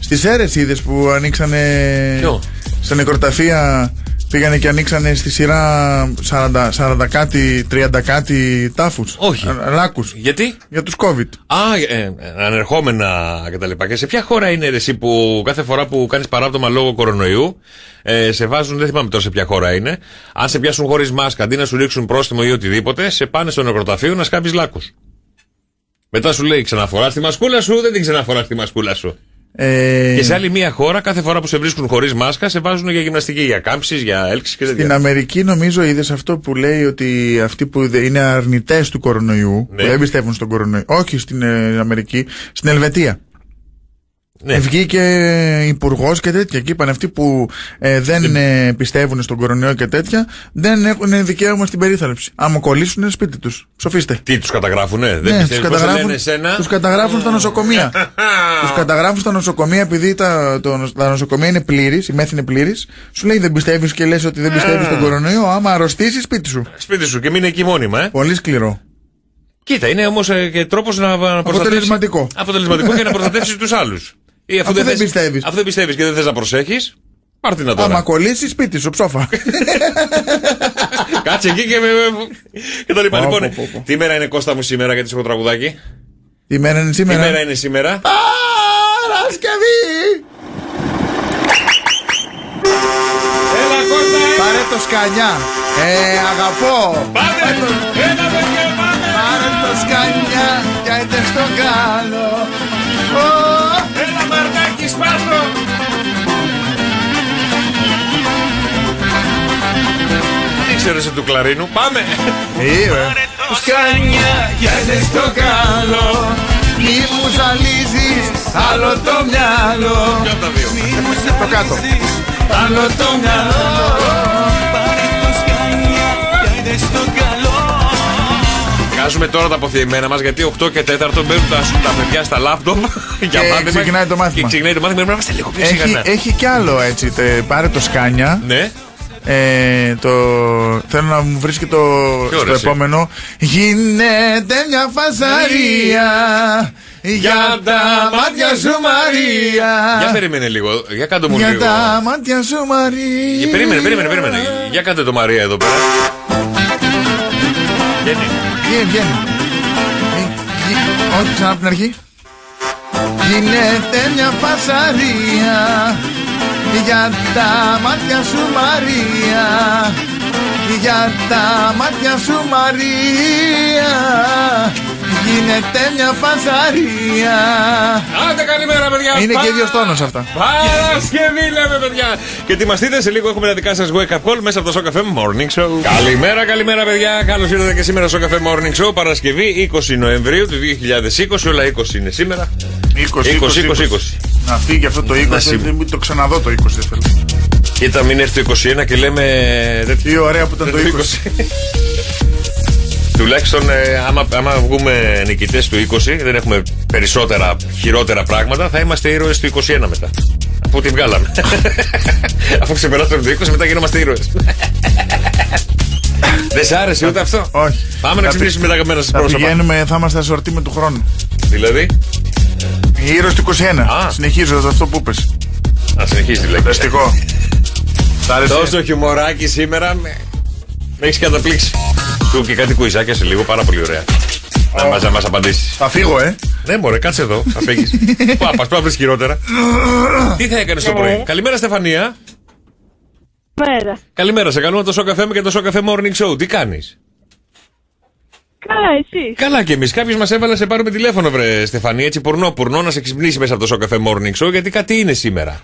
Στις αίρες είδες που ανοίξανε. Ποιο; Στα νεκροταφεία πήγανε και ανοίξανε στη σειρά 40, 40 κάτι, 30 κάτι τάφους. Όχι. Λάκους. Γιατί; Για τους COVID. Α, ε, ε, ανερχόμενα κτλ. Και σε ποια χώρα είναι ρε, εσύ που κάθε φορά που κάνεις παράπτωμα λόγω κορονοϊού, ε, σε βάζουν, δεν θυμάμαι τώρα σε ποια χώρα είναι, αν σε πιάσουν χωρίς μάσκα, αντί να σου ρίξουν πρόστιμο ή οτιδήποτε, σε πάνε στο νεκροταφείο να σκάμπει λάκους. Μετά σου λέει ξαναφορά τη μασκούλα σου, δεν την ξαναφοράς τη μασκούλα σου. Ε, Και σε άλλη μία χώρα, κάθε φορά που σε βρίσκουν χωρίς μάσκα, σε βάζουν για γυμναστική, για κάμψεις, για έλξη και Στην τέτοια. Αμερική νομίζω είδες αυτό που λέει ότι αυτοί που δε- είναι αρνητές του κορονοϊού, Ναι. που δεν πιστεύουν στον κορονοϊό, όχι στην ε, Αμερική, στην Ελβετία. Ναι. Βγήκε υπουργός και τέτοια. Και είπαν αυτοί που ε, δεν ε, πιστεύουν στον κορονοϊό και τέτοια δεν έχουν δικαίωμα στην περίθαλψη. Άμα κολλήσουν σπίτι τους. Ψοφίστε. Τι τους καταγράφουνε, δεν Ναι, τους πιστεύεις πώς σε καταγράφουν, λένε εσένα; τους καταγράφουν στα νοσοκομεία. τους καταγράφουν στα νοσοκομεία επειδή τα, το, τα νοσοκομεία είναι πλήρης, η μέθη είναι πλήρης. Σου λέει δεν πιστεύεις και λες ότι δεν πιστεύεις στον κορονοϊό. Άμα αρρωστήσεις, σπίτι σου. Σπίτι σου και μείνε εκεί μόνιμα, ε. Πολύ σκληρό. Κοίτα, είναι όμως και τρόπος να, να προστατεύσει. Αποτελεσματικό. Αποτελεσματικό και να προστατεύσεις τους άλλους. Ή αφού, Αφού δεν θες- πιστεύεις. Αφού δεν πιστεύεις και δεν θες να προσέχεις, πάρ την τώρα. Άμα κολλήσεις, σπίτι σου, ψόφα. Κάτσε εκεί και, με, και τα λοιπά. Πω, λοιπόν, πω, πω, πω. τι μέρα είναι Κώστα μου σήμερα γιατί έχω τραγουδάκι; Τι μέρα είναι Τι σήμερα. μέρα είναι σήμερα; Παρασκευή! Έλα Κώστα, Πάρε το σκανιά. Ε, αγαπώ. Πάμε! Έλα παιδιά, πάμε! Πάρε το σκανιά και άιντε στο καλό. Ω, Έλα Μαρνάκι, σπάσω! Τι ξέρεις του κλαρίνου, πάμε! Ήρωε. Το σκανιά και άιντε στο καλό. Μη μου ζαλίζεις άλλο το μυαλό. Ποιο από τα δύο; Το κάτω. Άλλο το μυαλό. Βγάζουμε τώρα τα αποθυεμένα μας γιατί 8 και 4 μπαίνουν τα, τα παιδιά στα λάπτοπ για Και μάθημα. ξεκινάει το μάθημα. Και ξεκινάει το μάθημα. Πρέπει να είμαστε λίγο πιο Έχει, σιγανά. έχει κι άλλο έτσι. τε- πάρε το σκάνια. Ναι. Ε, το... Θέλω να μου βρει και το Ποιο στο ρε, εσύ; επόμενο. Γίνεται μια φασαρία για τα μάτια σου Για Μαρία. περίμενε λίγο. Για κάντε μου Για λίγο. τα μάτια σου Μαρία. Για, περίμενε, περίμενε, περίμενε. Για κάντε το Μαρία εδώ πέρα. Βγαίνει. Βγαίνει, βγαίνει. Ε, γι- Όχι, ξανά από την αρχή. Γίνεται μια φασαρία για τα μάτια σου Μαρία για τα μάτια σου Μαρία γίνεται μια φασαρία Άντε καλημέρα, παιδιά. Είναι Πα- και ίδιος τόνος αυτά Παρασκευή λέμε, παιδιά. Και ετοιμαστείτε, σε λίγο έχουμε τα δικά σας wake up call μέσα από το Show Cafe Morning Show. Καλημέρα, καλημέρα, παιδιά. Καλώς ήρθατε και σήμερα στο Cafe Morning Show. Παρασκευή 20 Νοεμβρίου του 2020. Όλα 20 είναι σήμερα. 20, 20, 20. Να φύγει αυτό το 20 Να συμ- δεν μην το ξαναδώ το 20 δεν θέλω Κοίτα, μην έρθει το 21 και λέμε. τέτοιο. Τι ωραία που ήταν το 20 Τουλάχιστον ε, άμα, άμα βγούμε νικητές του 20, δεν έχουμε περισσότερα χειρότερα πράγματα, θα είμαστε ήρωες του 21 μετά. Αφού τη βγάλαμε. Αφού ξεπεράσαμε το 20, μετά γινόμαστε ήρωες. δεν σ' άρεσε ούτε αυτό; Όχι Πάμε να ξυπνήσουμε τα καμένα σας Θα πρόσωπα. πηγαίνουμε, θα είμαστε ασορτή με του χρόνου Δηλαδή, Οι ήρωες του 21 Α. Συνεχίζω αυτό που είπες να συνεχίσει τη λέξη. Δραστικό Σ' άρεσε Τόσο χιουμοράκι σήμερα με, με έχεις καταπλήξει. Του και κάτι κουιζάκια σε λίγο, πάρα πολύ ωραία. Να μας, να μας απαντήσεις. Θα φύγω ε Δεν μπορεί, κάτσε εδώ, θα φύγεις. Πά, πας πρέπει να βρεις χειρότερα. Τι θα έκανες το πρωί; Καλημέρα Στεφανία. Μέρα. Καλημέρα, σε καλούμε το Σοκαφέ με και το Σοκαφέ Morning Show. Τι κάνεις; Καλά, εσύ; Καλά κι εμείς. Κάποιος μας έβαλε να σε πάρουμε τηλέφωνο, βρε Στεφανία. Έτσι, πουρνό, πουρνό να σε ξυπνήσει μέσα από το Σοκαφέ Morning Show, γιατί κάτι είναι σήμερα.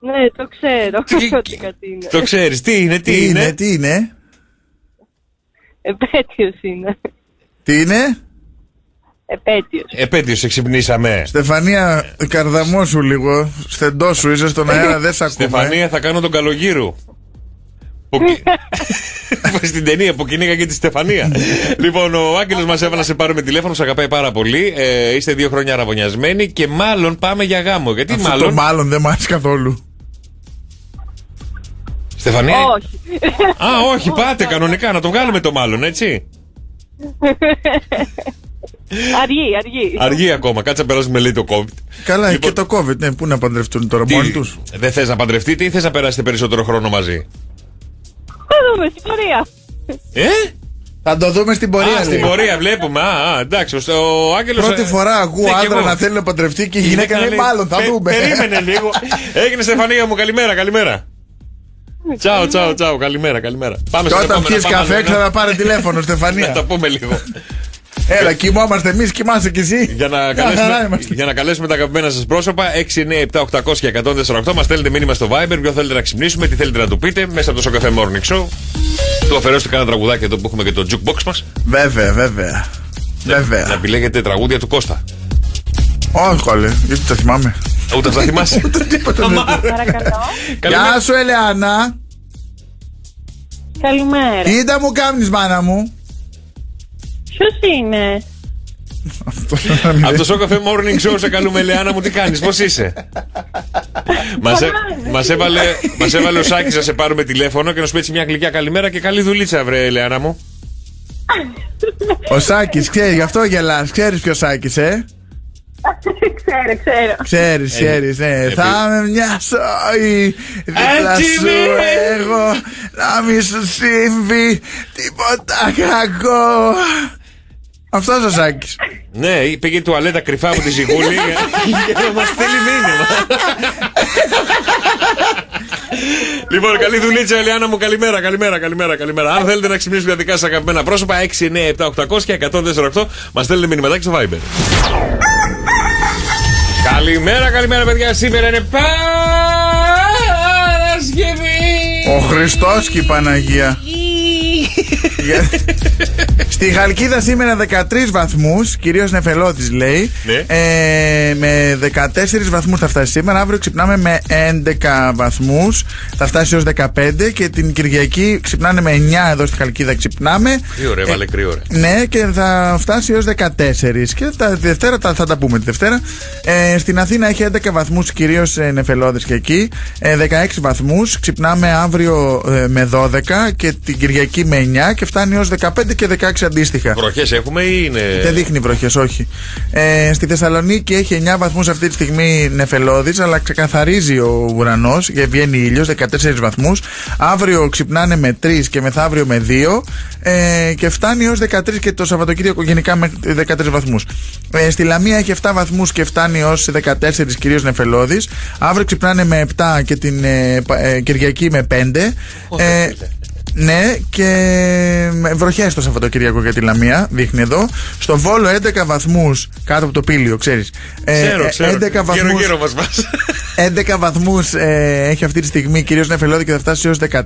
Ναι, το ξέρω. Τι- Ότι κάτι είναι. Το ξέρεις, τι είναι, τι, Τι είναι. είναι, τι είναι; Επέτειος είναι. Τι είναι; Επέτειος. Επέτειος, σε ξυπνήσαμε. Στεφανία, καρδαμό σου λίγο. Στεντό σου, είσαι στον αέρα, δεν σε ακούμε. Στεφανία, θα κάνω τον καλογύρου. Που... Στην ταινία που κυνήγα και τη Στεφανία. λοιπόν, ο Άγγελος μας έβαλε να σε πάρουμε τηλέφωνο, σε αγαπάει πάρα πολύ. Ε, είστε δύο χρόνια αραβωνιασμένοι και μάλλον πάμε για γάμο. Γιατί Αυτό μάλλον. το μάλλον δεν μ' άρεσε καθόλου. Στεφανία; Όχι. Α, όχι, πάτε κανονικά, να το βγάλουμε το μάλλον, έτσι. Αργεί, αργεί. Αργεί ακόμα, κάτσε να περάσουμε λίγο το COVID. Καλά, Λοιπόν, και το COVID, ναι, πού να παντρευτούν τώρα, Τι, μόνοι τους; Δεν θες να παντρευτείτε ή θες να περάσετε περισσότερο χρόνο μαζί; Θα δούμε στην πορεία. Ε; Θα το δούμε στην πορεία. Α, στην λέει. πορεία βλέπουμε. Α, α, εντάξει, ο, ο Άγγελος... Πρώτη ε, φορά ναι, ακούω κι άντρα εγώ. να θέλει να παντρευτεί και η γυναίκα λέει λέει, μάλλον, θα «Πε- δούμε. Περίμενε λίγο. Έγινε Στεφανία μου, καλημέρα, καλημέρα. Τσάου, τσάου, τσάου, καλημέρα, καλημέρα. Πάμε Και στο όταν επόμενο, πιει πάμε καφέ, άλλο ένα. ξαναπάρε τηλέφωνο, Να Στεφανία. τα πούμε λίγο. Έλα, κοιμόμαστε εμείς, κοιμάσαι κι εσύ. Για να, χαρά καλέσουμε, είμαστε. για να καλέσουμε τα αγαπημένα σας πρόσωπα 6, 9, 7, 800 και 148 μας στέλνετε μήνυμα στο Viber. Ποιο θέλετε να ξυπνήσουμε, τι θέλετε να του πείτε μέσα από το Σοκαφέ Morning Show. Του αφαιρέσετε κανένα τραγουδάκι εδώ που έχουμε και το jukebox μας. Βέβαια, βέβαια. Να Βέβαια. επιλέγετε τραγούδια του Κώστα. Όχι, καλέ, γιατί τα θυμάμαι. Ούτε αυτά θυμάσαι. Ούτε τίποτα δεν Παρακαλώ. Γεια σου, Ελεάνα. Καλημέρα. Τι τα μου κάνεις μάνα μου. Ποιος είναι; Από το Σοκαφέ Morning Show σε καλούμε, Λεάνα μου, τι κάνεις, πώς είσαι; Μας μας έβαλε, μας έβαλε ο Σάκης να σε πάρουμε τηλέφωνο και να σου πει έτσι μια γλυκιά καλημέρα και καλή δουλίτσα, βρε, Λεάνα μου. Ο Σάκης, ξέρει, γι' αυτό γελάς. Ξέρεις ποιος Σάκης, ε; ξέρω, ξέρω. Ξέρεις, ξέρεις, ναι. επί- Θα με μια σόη δίπλα Έτσι σου είναι. εγώ να μη σου συμβεί τίποτα κακό. Αυτός ο Σάκης. Ναι, πήγε τουαλέτα κρυφά από τη ζυγούλη για για να μας στείλει μήνυμα. λοιπόν, καλή δουλίτσα, Ελιάνα μου. Καλημέρα, καλημέρα, καλημέρα, καλημέρα. Αν θέλετε να ξυπνήσουμε δικά σας αγαπημένα πρόσωπα, 6, 9, 7, 800 και 148 μας στέλνετε μηνυματάκι στο Viber. Καλημέρα, καλημέρα, παιδιά. Σήμερα είναι Παρασκευή. Ο Χριστός και η Παναγία. Για- Στη Χαλκίδα σήμερα 13 βαθμούς, κυρίως νεφελώδης λέει. Ναι. Ε, με 14 βαθμούς θα φτάσει σήμερα. Αύριο ξυπνάμε με 11 βαθμούς. Θα φτάσει έως 15 και την Κυριακή ξυπνάνε με 9 εδώ στη Χαλκίδα ξυπνάμε. Κρύο ρε, βάλε κρύο ρε. Ναι, και θα φτάσει έως 14. Και τα τη Δευτέρα τα, θα τα πούμε τη Δευτέρα. Ε, στην Αθήνα έχει 11 βαθμούς, κυρίως ε, νεφελώδες και εκεί. Ε, 16 βαθμούς. Ξυπνάμε αύριο ε, με 12 και την Κυριακή με 9 και φτάνει έως 15 και 16 αντίστοιχα. Βροχές έχουμε ή είναι. Δεν δείχνει βροχές, όχι. Ε, στη Θεσσαλονίκη έχει 9 βαθμούς αυτή τη στιγμή νεφελώδης, αλλά ξεκαθαρίζει ο ουρανός και βγαίνει ήλιος, 14 βαθμούς. Αύριο ξυπνάνε με 3 και μεθαύριο με 2 ε, και φτάνει έως 13 και το Σαββατοκύριακο γενικά με 13 βαθμούς. Ε, στη Λαμία έχει 7 βαθμούς και φτάνει έως 14 κυρίως νεφελώδης. Αύριο ξυπνάνε με 7 και την ε, πα- ε, Κυριακή με 5. Ε, ναι, και βροχές το Σαββατοκύριακο για τη Λαμία, δείχνει εδώ. Στο Βόλο 11 βαθμούς κάτω από το πύλιο, ξέρεις. Ξέρω, ξέρω. 11 βαθμούς. Γύρω γύρω μας πας. 11 βαθμούς ε, έχει αυτή τη στιγμή, κυρίως νεφελώδη και θα φτάσει έως 14.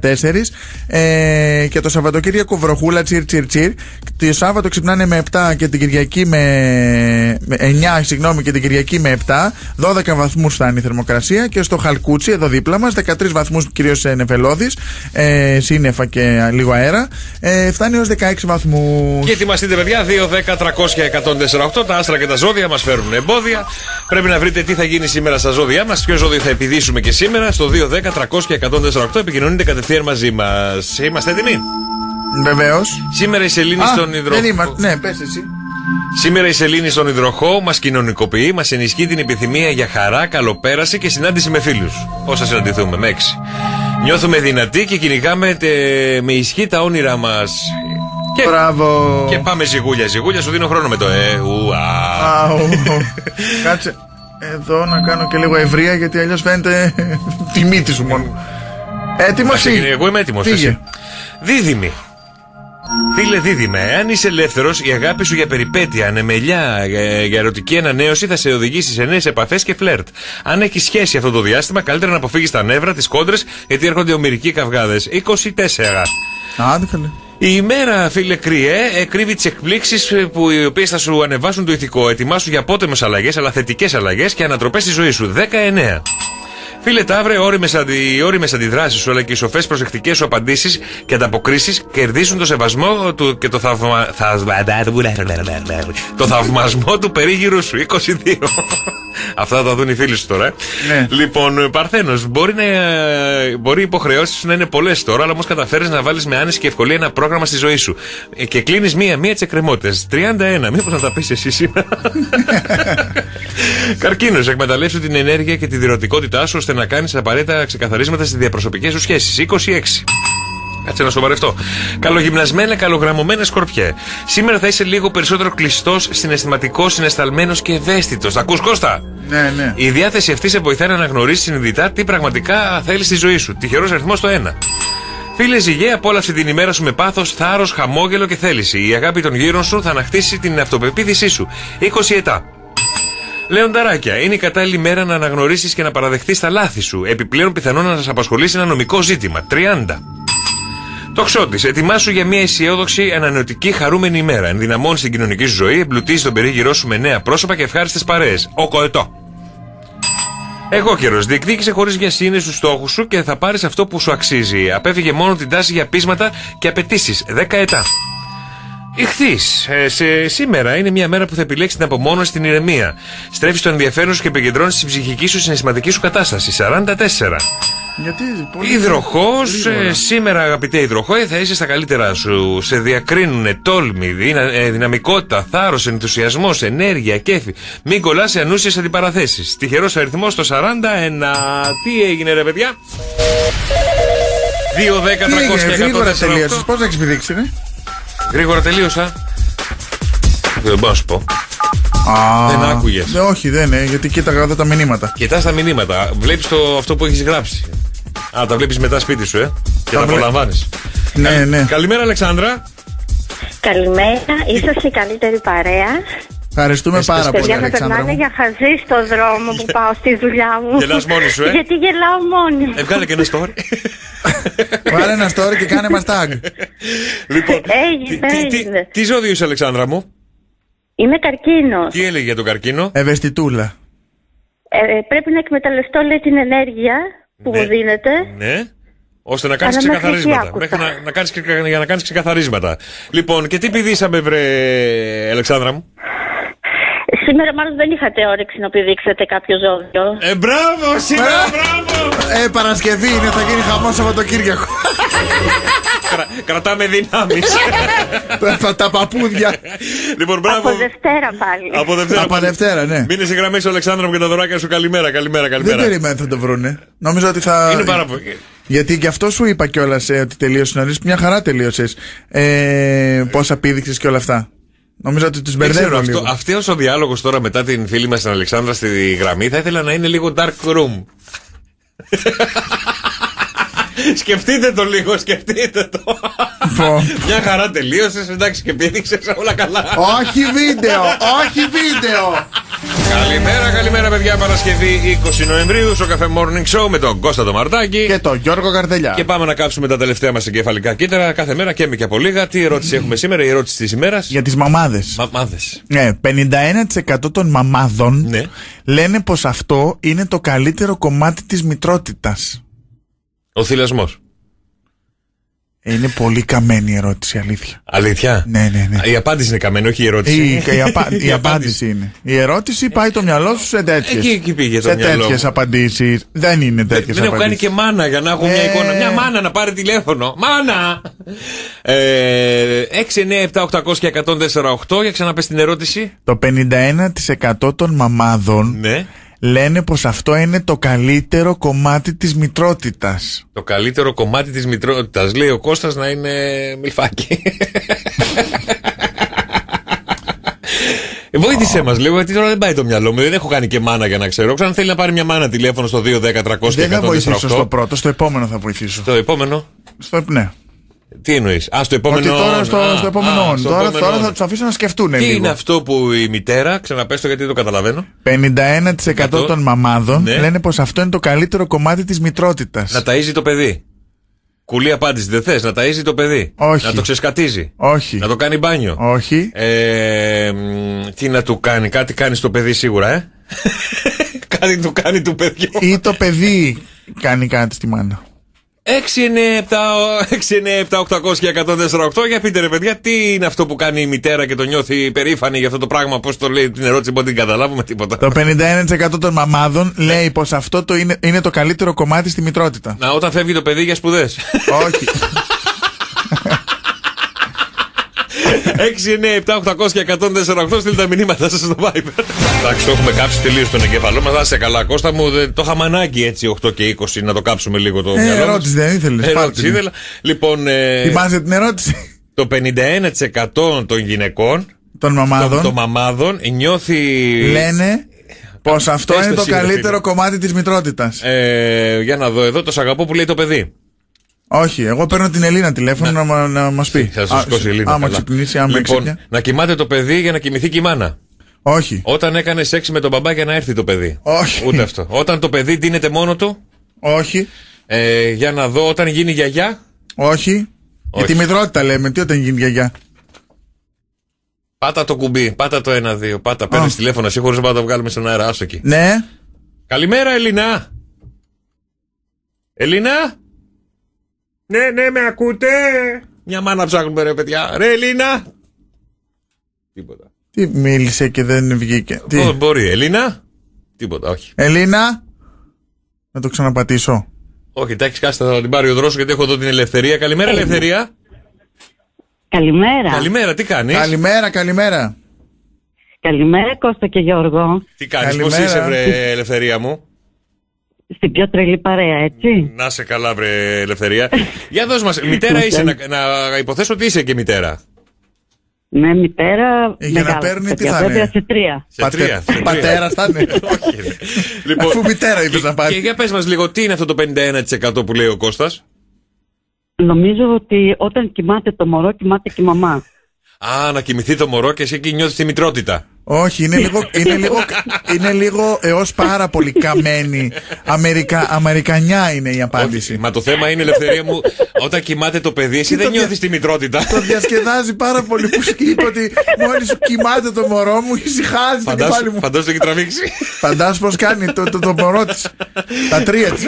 Ε, και το Σαββατοκύριακο βροχούλα, τσιρ, τσιρ, τσιρ. Το Σάββατο ξυπνάνε με 7 και την Κυριακή με. με 9, συγγνώμη, και την Κυριακή με 7. 12 βαθμούς φτάνει η θερμοκρασία. Και στο Χαλκούτσι, εδώ δίπλα μας, 13 βαθμούς κυρίως νεφελώδης, ε, σύννεφα και λίγο αέρα. Ε, φτάνει έω 16 βαθμού. Και ετοιμαστείτε, παιδιά, 2, 10, 300 και 148. Τα άστρα και τα ζώδια μας φέρουν εμπόδια. Πρέπει να βρείτε τι θα γίνει σήμερα στα ζώδια μας, ποιο ζώδιο θα επιδίσουμε και σήμερα. Στο 2, 10, 300 και 148 επικοινωνείτε κατευθείαν μαζί μας. Είμαστε έτοιμοι; Βεβαίως. Σήμερα η Σελήνη στον Δεν υδροχό. είμαστε. Ναι, πες εσύ. Σήμερα η Σελήνη στον υδροχό μας κοινωνικοποιεί, μας ενισχύει την επιθυμία για χαρά, καλοπέραση και συνάντηση με φίλους. Όσα συναντηθούμε, με έξι. Νιώθουμε δυνατοί και κυνηγάμε τε- με ισχύ τα όνειρά μας. Και, Μπράβο. και πάμε ζυγούλια. Ζυγούλια σου δίνω χρόνο με το ε, ου, α. Αου. Κάτσε εδώ να κάνω και λίγο ευρεία γιατί αλλιώς φαίνεται τη μύτη σου μόνο. Έτοιμος Να ξεκινήσω. Εγώ είμαι έτοιμος. Φύγε. Δίδυμη. Φίλε Δίδυμε, αν είσαι ελεύθερος, η αγάπη σου για περιπέτεια, ανεμελιά, ε, για ερωτική ανανέωση θα σε οδηγήσει σε νέες επαφές και φλερτ. Αν έχει σχέση αυτό το διάστημα, καλύτερα να αποφύγεις τα νεύρα, τις κόντρες, γιατί έρχονται ομοιρικοί καυγάδες. 24. Άντε καλέ. Η ημέρα, φίλε Κρυέ, ε, κρύβει τις εκπλήξεις που οι οποίες θα σου ανεβάσουν το ηθικό. Ετοιμάσου για απότομε αλλαγές, αλλά θετικές αλλαγές και ανατροπές στη ζωή σου. 19. Φίλε Ταύρε, οι όριμες αντιδράσεις σου αλλά και οι σοφές προσεκτικές σου απαντήσεις και ανταποκρίσεις κερδίζουν το σεβασμό του και το, θαυμα... το θαυμασμό του περίγυρου σου. 22. Αυτά θα τα δουν οι φίλοι σου τώρα. ε. Ναι. Λοιπόν, Παρθένος, μπορεί, να, μπορεί οι υποχρεώσεις σου να είναι πολλές τώρα, αλλά όμως καταφέρεις να βάλεις με άνεση και ευκολία ένα πρόγραμμα στη ζωή σου. Ε, Και κλείνεις μία-μία τι εκκρεμότητε. 31. Μήπως να τα πεις εσύ σήμερα. Καρκίνος, εκμεταλλεύσου την ενέργεια και τη διερωτικότητά σου ώστε να κάνεις απαραίτητα ξεκαθαρίσματα στις διαπροσωπικές σου σχέσεις. 26. Κάτσε να σοβαρευτώ. Καλογυμνασμένα, καλογραμμωμένα σκορπιέ. Σήμερα θα είσαι λίγο περισσότερο κλειστός, συναισθηματικός, συναισθαλμένο και ευαίσθητος. Τα ακούς, Κώστα; Ναι, ναι. Η διάθεση αυτή σε βοηθάει να αναγνωρίσεις συνειδητά τι πραγματικά θέλεις στη ζωή σου. Τυχερός αριθμός το 1. Φίλε Ζυγέ, απόλαυσε την ημέρα σου με πάθος, θάρρος, χαμόγελο και θέληση. Η αγάπη των γύρων σου θα ανακτήσει την αυτοπεποίθησή σου. 20 ετά. Λεονταράκια, είναι η κατάλληλη μέρα να αναγνωρίσεις και να παραδεχτείς τα λάθη σου. Επιπλέον, πιθανόν να σας απασχολήσει ένα νομικό ζήτημα. 30. Τοξότη, ετοιμάσου για μια αισιόδοξη, ανανεωτική, χαρούμενη ημέρα. Ενδυναμώνει την κοινωνική σου ζωή, εμπλουτίζει τον περίγυρό σου με νέα πρόσωπα και ευχάριστες παρέες. Ο Κοετό. Εγώ καιρός. Διεκδίκησε χωρίς βιασύνη στους στόχους σου και θα πάρεις αυτό που σου αξίζει. Απέφυγε μόνο την τάση για πείσματα και απαιτήσεις. 10 ετά. Ηχθείς. Ε, σε, σήμερα είναι μια μέρα που θα επιλέξεις την απομόνωση στην ηρεμία. Στρέφεις το ενδιαφέρον σου και επικεντρώνεις στην ψυχική σου συναισθηματική σου κατάσταση. 44. Γιατί πολύ. Υδροχός, γρήγορα. σήμερα αγαπητέ υδροχό, θα είσαι στα καλύτερά σου. Σε διακρίνουν τόλμη, δυνα, ε, δυναμικότητα, θάρρος, ενθουσιασμός, ενέργεια, κέφι. Μην κολλάς σε ανούσιες αντιπαραθέσεις. Τυχερός αριθμός το 41. Τι έγινε, ρε παιδιά; 2, 10, 300 Τι έγινε, και 100. γρήγορα τελείωσες. Πώς να έχεις πηδήξει, ναι. Γρήγορα τελείωσα. Δεν μπορώ να σου πω. Α, Δεν άκουγες. ναι, όχι, δεν είναι, γιατί κοίταγα εδώ τα μηνύματα. Κοιτάς τα μηνύματα. Βλέπεις αυτό που έχεις γράψει. Α, τα βλέπεις μετά σπίτι σου, ε. Και τα βλέ- απολαμβάνεις. Ναι, ναι. Καλημέρα, Αλεξάνδρα. Καλημέρα, είσαστε η καλύτερη παρέα. Ευχαριστούμε Έσπες, πάρα πολύ, Παιδιά με Αλεξάνδρα. περνάνε μου. για χαζή στο δρόμο που πάω στη δουλειά μου. Γελάς μόνη σου, ε; Γιατί γελάω μόνη μου. Ε, βγάλε και ένα story. Βάλε ένα story και κάνε μας tag. λοιπόν, Έγινε, τι, τι, έγινε. τι ζώδιο είσαι, Αλεξάνδρα μου; Είμαι καρκίνος. Τι έλεγε για τον καρκίνο; Ευαισθητούλα. Ε, πρέπει να εκμεταλλευτώ λέει, την ενέργεια που Ναι. μου δίνεται. Ναι. Ώστε να κάνεις Αλλά μέχρι ξεκαθαρίσματα. εκεί Μέχρι άκουσα. να, να κάνεις, ξεκα- για να κάνεις ξεκαθαρίσματα. Λοιπόν, και τι πηδήσαμε, βρε, Αλεξάνδρα μου; Σήμερα μάλλον δεν είχατε όρεξη να πηδήξετε κάποιο ζώδιο. Ε, μπράβο, σήμερα, μπράβο. Ε, Παρασκευή είναι, θα γίνει χαμός Σαββατοκύριακο. Κρα, κρατάμε δυνάμεις. τα, τα, τα παππούδια. λοιπόν, μπράβο. Από Δευτέρα πάλι. Από Δευτέρα. Από πάλι. Δευτέρα, ναι. Μείνε σε γραμμή, Αλεξάνδρα μου και τα δωράκια σου. Καλημέρα, καλημέρα, Δεν καλημέρα. περιμένω θα το βρούνε. Νόμιζα ότι θα. Είναι πάρα πολύ. Γιατί και αυτό σου είπα κιόλας ε, ότι τελείωσες νωρίς. Μια χαρά τελείωσες. Ε, Πόσα πήδηξες και όλα αυτά. Νόμιζα ότι τους Δεν ξέρω, μπερδεύω αυτό, λίγο. αυτός ο διάλογος τώρα μετά την φίλη μας την Αλεξάνδρα στη γραμμή θα ήθελα να είναι λίγο dark room. σκεφτείτε το λίγο, σκεφτείτε το. Πω. Μια χαρά τελείωσες, εντάξει και πήδηξες όλα καλά. όχι βίντεο, όχι βίντεο. Καλημέρα, καλημέρα, παιδιά. Παρασκευή 20 Νοεμβρίου στο καφέ Morning Show με τον Κώστα το Μαρτάκη. Και τον Γιώργο Καρτελιά. Και πάμε να κάψουμε τα τελευταία μας εγκεφαλικά κύτταρα κάθε μέρα και με και από λίγα. Τι ερώτηση έχουμε σήμερα, η ερώτηση της ημέρας; Για τις μαμάδες. Μαμάδε. Ναι, 51% των μαμάδων Ναι. λένε πως αυτό είναι το καλύτερο κομμάτι της μητρότητας. Ο θυλασμός. Είναι πολύ καμένη η ερώτηση, αλήθεια. Αλήθεια; Ναι, ναι, ναι. Η απάντηση είναι καμένη, όχι η ερώτηση. Η, η, απα- η απάντηση είναι. Η ερώτηση πάει το μυαλό σου σε τέτοιε. Εκεί- εκεί πήγε το σε μυαλό τέτοιες μου. απαντήσεις. Δεν είναι τέτοιες Δεν έχω κάνει και μάνα για να έχω μια Ε. εικόνα. Μια μάνα να πάρει τηλέφωνο. Μάνα! Ε, 6, 9, 7, 800 και 148. Για ξαναπες την ερώτηση. Το 51% των μαμάδων Ναι. Λένε πως αυτό είναι το καλύτερο κομμάτι της μητρότητας. Το καλύτερο κομμάτι της μητρότητας λέει ο Κώστας να είναι μιλφάκι. Ε, Βοήθησέ μας λίγο, γιατί τώρα δεν πάει το μυαλό μου. Δεν έχω κάνει και μάνα για να ξέρω. Ξέρω αν θέλει να πάρει μια μάνα τηλέφωνο στο 210 300 και Δεν θα βοηθήσω στο 148. πρώτο, στο επόμενο θα βοηθήσω. Το επόμενο; Στο, ναι. Τι εννοείς; Α, στο επόμενο. Ότι τώρα στο, Α, στο επόμενο α, on. στο Τώρα, επόμενο τώρα on. θα τους αφήσω να σκεφτούν Τι λίγο. είναι αυτό που η μητέρα, ξαναπες το γιατί δεν το καταλαβαίνω. 51% των μαμάδων Ναι. λένε πως αυτό είναι το καλύτερο κομμάτι της μητρότητας. Να ταΐζει το παιδί. Κουλή απάντηση. Δεν θες; Να ταΐζει το παιδί. Όχι. Να το ξεσκατίζει. Όχι. Να το κάνει μπάνιο. Όχι. Ε, μ, τι να του κάνει, κάτι κάνει στο παιδί σίγουρα, ε. κάτι του κάνει του παιδιού. Ή το παιδί κάνει κάτι στη μάνα. 6, 9, 7, 800 και 148. Για πείτε ρε παιδιά, τι είναι αυτό που κάνει η μητέρα και το νιώθει περήφανη για αυτό το πράγμα; Πώς το λέει την ερώτηση, μπορεί να την καταλάβουμε τίποτα. Το 51% των μαμάδων λέει πως αυτό το είναι, είναι το καλύτερο κομμάτι στη μητρότητα. Να, όταν φεύγει το παιδί για σπουδές. Όχι. 6, 9, 7, 800 και 148. Στείλτε τα μηνύματα σας στο Viber. Εντάξει, το έχουμε κάψει τελείως τον εγκέφαλό μας. Άσε καλά, Κώστα μου. Δεν, το είχαμε ανάγκη έτσι 8 και 20 να το κάψουμε λίγο το Ε, μυαλό μας. ερώτηση δεν ήθελες, Ερώτηση πάρτε την. ήθελα. Λοιπόν, ε, Θυμάσαι την ερώτηση; το 51% των γυναικών, των μαμάδων. των, των μαμάδων, νιώθει. Λένε πως αυτό Πες το είναι το εσύ, ρε καλύτερο φίλε. κομμάτι της μητρότητας. Ε, για να δω εδώ το σ' αγαπώ που λέει το παιδί. Όχι, εγώ παίρνω την Ελίνα τηλέφωνο να, μα- να μας πει. Θα σου Α, σηκώσει η Ελίνα. Άμα καλά. ξυπνήσει, άμα λοιπόν, έξυπνια. να κοιμάται το παιδί για να κοιμηθεί και η μάνα. Όχι. Όταν έκανε σεξ με τον μπαμπά για να έρθει το παιδί. Όχι. Ούτε αυτό. Όταν το παιδί ντύνεται μόνο του. Όχι. Ε, για να δω, όταν γίνει γιαγιά. Όχι. Για τη μητρότητα λέμε, τι όταν γίνει γιαγιά. Πάτα το κουμπί, πάτα το ένα-δύο. Πάτα, παίρνεις τηλέφωνο εσύ χωρίς να το βγάλουμε στον αέρα. Άστο εκεί. Ναι. Καλημέρα, Ελίνα. Ελίνα. Ναι, ναι, με ακούτε. Μια μάνα ψάχνουμε, ρε παιδιά. Ρε, Ελίνα. Τίποτα. Τι μίλησε και δεν βγήκε. Τι; Ω, Μπορεί, Ελίνα. Τίποτα, όχι. Ελίνα. Να το ξαναπατήσω. Όχι, εντάξει, κάστα θα την πάρει ο δρόσος γιατί έχω εδώ την ελευθερία. Καλημέρα, ελευθερία. Καλημέρα. Καλημέρα, τι κάνεις; Καλημέρα, καλημέρα. Καλημέρα Κώστα και Γιώργο. Τι κάνεις, πώς Καλημέρα. είσαι, βρε, ελευθερία μου; Στην πιο τρελή παρέα, έτσι. Να σε καλά, βρε, ελευθερία. Για δώσ' μας, μητέρα είσαι, να, να υποθέσω ότι είσαι και μητέρα. Ναι, μητέρα. Ε, για να μεγάλα παίρνει, τι παιδιά, θα είναι; Βέβαια σε τρία. Σε τρία. σε τρία. Πατέρα θα είναι; Λοιπόν, Αφού μητέρα είπες να Και πάρει. για πες μας λίγο, τι είναι αυτό το 51% που λέει ο Κώστας; Νομίζω ότι όταν κοιμάται το μωρό, κοιμάται και η μαμά. Α, να κοιμηθεί το μωρό και εσύ εκεί νιώθεις τη μητρότητα. Όχι, είναι λίγο, είναι λίγο, είναι λίγο έως πάρα πολύ καμένη. Αμερικα, αμερικανιά είναι η απάντηση. Μα το θέμα είναι, ελευθερία μου, όταν κοιμάται το παιδί, εσύ Και δεν το δια- νιώθεις τη μητρότητα. Το διασκεδάζει πάρα πολύ που σου είπε ότι μόλις σου κοιμάται το μωρό μου, ησυχάζει το κεφάλι Φαντάσου, μου. φαντάσου το έχει τραβήξει. Φαντάσου πώς κάνει το, το, το μωρό της. Τα τρία της.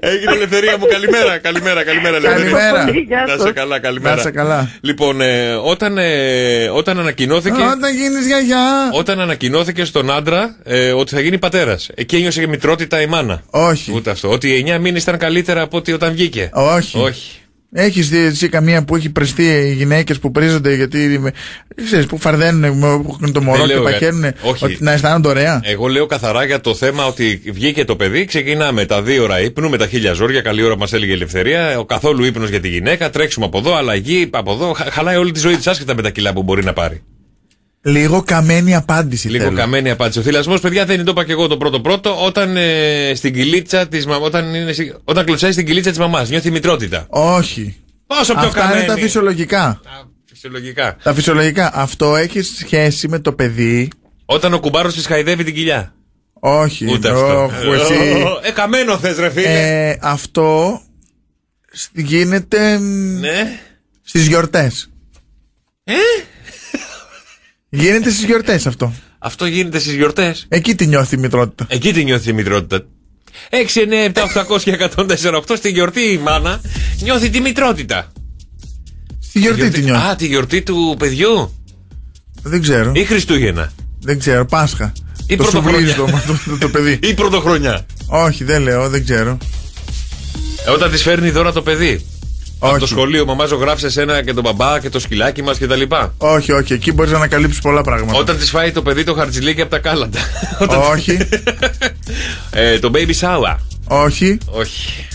Έγινε ελευθερία μου, καλημέρα, καλημέρα, καλημέρα. ελευθερία. Καλημέρα. Να σε καλά, καλημέρα. Να σε καλά. Λοιπόν, ε, όταν, ε, όταν ανακοινώθηκε. Όταν γίνει γιαγιά. Όταν ανακοινώθηκες στον άντρα ε, ότι θα γίνει πατέρας. Εκεί ένιωσε και μητρότητα η μάνα. Όχι. Ούτε αυτό. Ότι οι 9 μήνες ήταν καλύτερα από ότι όταν βγήκε. Όχι. Όχι. Έχεις δει εσύ καμία που έχει πρεστεί οι γυναίκες που πρίζονται γιατί. ξέρεις, που φαρδένουν που έχουν το μωρό Δεν και λέω για- παχαίνουν. όχι. Ότι να αισθάνονται ωραία. Εγώ λέω καθαρά για το θέμα ότι βγήκε το παιδί, ξεκινάμε τα δύο ώρα ύπνου με τα χίλια ζόρια. Καλή ώρα μας έλεγε η ελευθερία. Ο καθόλου ύπνος για τη γυναίκα. Τρέξουμε από εδώ, αλλαγή από εδώ. Χα- Χαλάει όλη τη ζωή της άσχετα με τα κιλά που μπορεί να πάρει. Λίγο καμένη απάντηση. Λίγο θέλω. καμένη απάντηση. Ο θυλασμός, παιδιά, δεν είναι το είπα και εγώ το πρώτο-πρώτο. Όταν ε, στην κυλίτσα της μαμά. Όταν, είναι, στη- όταν κλωτσάει στην κυλίτσα της μαμάς, νιώθει μητρότητα. Όχι. Πόσο πιο Αυτά καμένη. είναι τα φυσιολογικά. Φυσιολογικά. Τα φυσιολογικά. Αυτό έχει σχέση με το παιδί. Όταν ο κουμπάρος της χαϊδεύει την κοιλιά. Όχι. Ούτε αυτό. όχου, εσύ. Ε, καμένο θες, ρε φίλε. Ε, αυτό σ- γίνεται Ναι. στις γιορτές. Ε; Γίνεται στις γιορτές αυτό. Αυτό γίνεται στις γιορτές. Εκεί τη νιώθει η μητρότητα. Εκεί τη νιώθει η μητρότητα. 6, 9, 7, 800 και 148 στη γιορτή η μάνα νιώθει τη μητρότητα. Στη γιορτή τη νιώθει. Α, τη γιορτή του παιδιού. Δεν ξέρω. Ή Χριστούγεννα. Δεν ξέρω. Πάσχα. Ή το πρωτοχρονιά. σουβλίζει το, το, το παιδί. Ή πρωτοχρονιά. Όχι, δεν λέω, δεν ξέρω. Ε, όταν της φέρνει δώρα το παιδί. Από Όχι. το σχολείο, μαμάς ζωγράφησε εσένα και τον μπαμπά και το σκυλάκι μας κτλ. Όχι, όχι. Εκεί μπορείς να ανακαλύψεις πολλά πράγματα. Όταν της φάει το παιδί το χαρτζιλίκι από τα κάλαντα. Όχι. ε, το baby shower. Όχι. Όχι.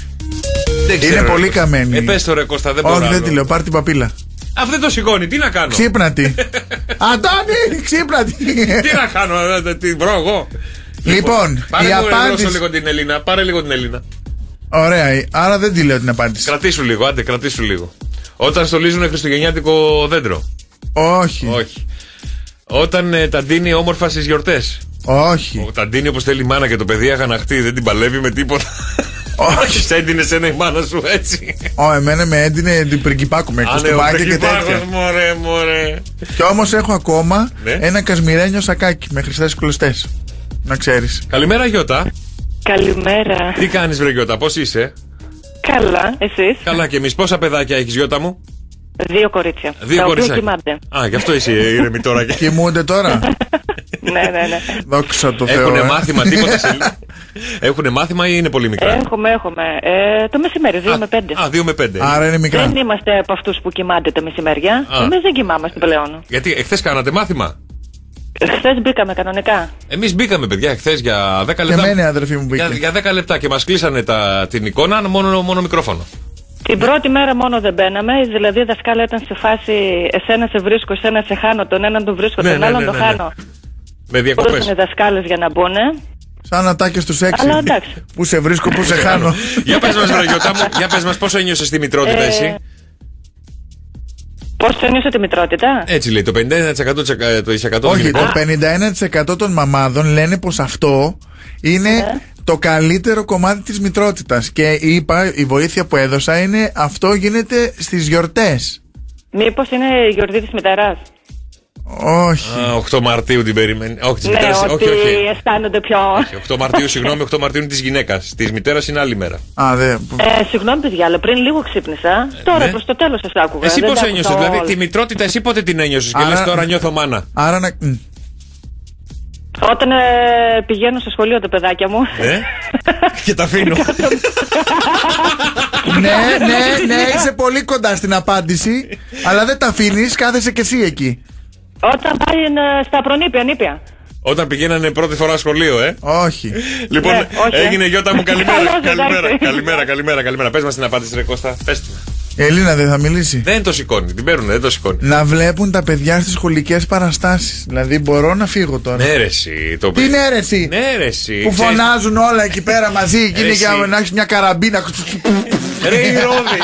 Δεν Είναι ξέρω, πολύ ρε, Κώστα. καμένη. Ε, πες το ρε Κώστα, δεν μπορώ. Όχι, δεν άλλο. τη λέω. Πάρ την παπίλα. Αυτό δεν το σηκώνει, τι να κάνω; Ξύπνατη. Αντώνη, ξύπνατη. τι να κάνω, ε, την βρω εγώ; Λοιπόν, Πάρε η μου, ρε, απάντηση. δώσω λίγο την Ελίνα. Πάρε λίγο την Ελίνα. Ωραία, άρα δεν τη λέω την απάντηση. Κρατήσου λίγο, άντε, κρατήσου λίγο. Όταν στολίζουν χριστουγεννιάτικο δέντρο. Όχι. Όχι. Όταν ε, τα ντύνει όμορφα στις γιορτές. Όχι. Τα ντύνει όπως θέλει η μάνα και το παιδί αγαναχτεί, δεν την παλεύει με τίποτα. Όχι. Σε έντυνε ένα η μάνα σου έτσι. Ω, εμένα με έντυνε την πριγκιπάκου με Α, ναι, ο κουστούμάκια και πριγκιπάκος, τέτοια. Μωρέ, μωρέ. Και όμως έχω ακόμα Ναι. ένα κασμιρένιο σακάκι με χρυσές κλωστέ. Να ξέρεις. Καλημέρα, Γιώτα. Καλημέρα. Τι κάνεις, Βρε Γιώτα, πώς είσαι; Καλά, εσείς; Καλά και εμείς. Πόσα παιδάκια έχεις, Γιώτα μου; Δύο κορίτσια. Δύο τα οποία κοριτσάκια. κοιμάται. Α, γι' αυτό είσαι ήρεμη τώρα. Κοιμούνται τώρα; ναι, ναι, ναι. Δόξα τω Θεώ. Έχουν ε. μάθημα τίποτα σε Έχουν μάθημα ή είναι πολύ μικρά; Έχουμε, έχουμε. Ε, το μεσημέρι, 2 με 5. Α, 2 με 5. Άρα είναι μικρά. Δεν είμαστε από αυτούς που κοιμάται τα μεσημέρια. Α. Εμείς δεν κοιμάμαστε πλέον. Γιατί εχθές κάνατε μάθημα; Χθες μπήκαμε κανονικά. Εμείς μπήκαμε, παιδιά, εχθέ για 10 λεπτά. Και εμένα η αδερφή μου μπήκε. Για, για 10 λεπτά και μας κλείσανε τα, την εικόνα μόνο, μόνο μικρόφωνο. Την πρώτη μέρα μόνο δεν μπαίναμε, δηλαδή η δασκάλα ήταν σε φάση εσένα σε βρίσκω, εσένα σε χάνω, τον έναν τον βρίσκω, Ναι, τον ναι, άλλον ναι, τον ναι, ναι. χάνω. Με διακοπές. Μπορούσαν οι δασκάλες για να μπουν. Σαν ατάκες τους έξι. Αλλά εντάξει. Που σε βρίσκω, που σε χάνω. για πες μας, Γιώτα μου, για πες μας πόσο ένιωσες τη μητρότητα Ε, εσύ; Πώς ένιωσε τη μητρότητα; Έτσι λέει, το 51% το 100% των Όχι, γυναικών. το 51% των μαμάδων λένε πως αυτό είναι Ναι. το καλύτερο κομμάτι της μητρότητας. Και είπα, η βοήθεια που έδωσα είναι αυτό γίνεται στις γιορτές. Μήπως είναι η γιορτή της μητέρας; Όχι. Α, 8 Μαρτίου την περιμένει. Όχι, της Ναι, μητέρα. ότι Όχι, όχι. αισθάνονται πιο. 8 Μαρτίου, συγγνώμη, 8 Μαρτίου είναι της γυναίκας. Της μητέρας είναι άλλη μέρα. Α, δε. Ε, συγγνώμη, παιδιά, αλλά πριν λίγο ξύπνησα. Τώρα ναι. προς το τέλος σας άκουγα. Εσύ Δεν πώς τα ένιωσες, άκουσα δηλαδή όλα. τη μητρότητα, εσύ πότε την ένιωσες και Άρα- λες τώρα νιώθω μάνα. Άρα να. μ. Όταν ε, πηγαίνω στο σχολείο, τα παιδάκια μου. Ε; και τα αφήνω. ναι, ναι, ναι, είσαι πολύ κοντά στην απάντηση. αλλά δεν τα αφήνεις, κάθεσαι και εσύ εκεί. Όταν πάει ε, στα προνήπια, νήπια. Όταν πηγαίνανε πρώτη φορά σχολείο, ε. Όχι. Λοιπόν, Ναι, όχι, ε. έγινε Γιώτα μου, καλημέρα. Καλώς, καλημέρα, εντάξει. καλημέρα, καλημέρα, καλημέρα. Πες μας την απάντηση, Ρε Κώστα. Πες την. Η Ελίνα δεν θα μιλήσει. Δεν το σηκώνει, την παίρνουν, δεν το σηκώνει. Να βλέπουν τα παιδιά στις σχολικές παραστάσεις. Δηλαδή, μπορώ να φύγω τώρα. Ναι, ρε, εσύ, το Τι είναι αίρεση Ναι, ρε, εσύ. που ξέρεις- φωνάζουν όλα εκεί πέρα μαζί και είναι Εσύ. για να έχεις μια καραμπίνα. Ρε η Ρόδη,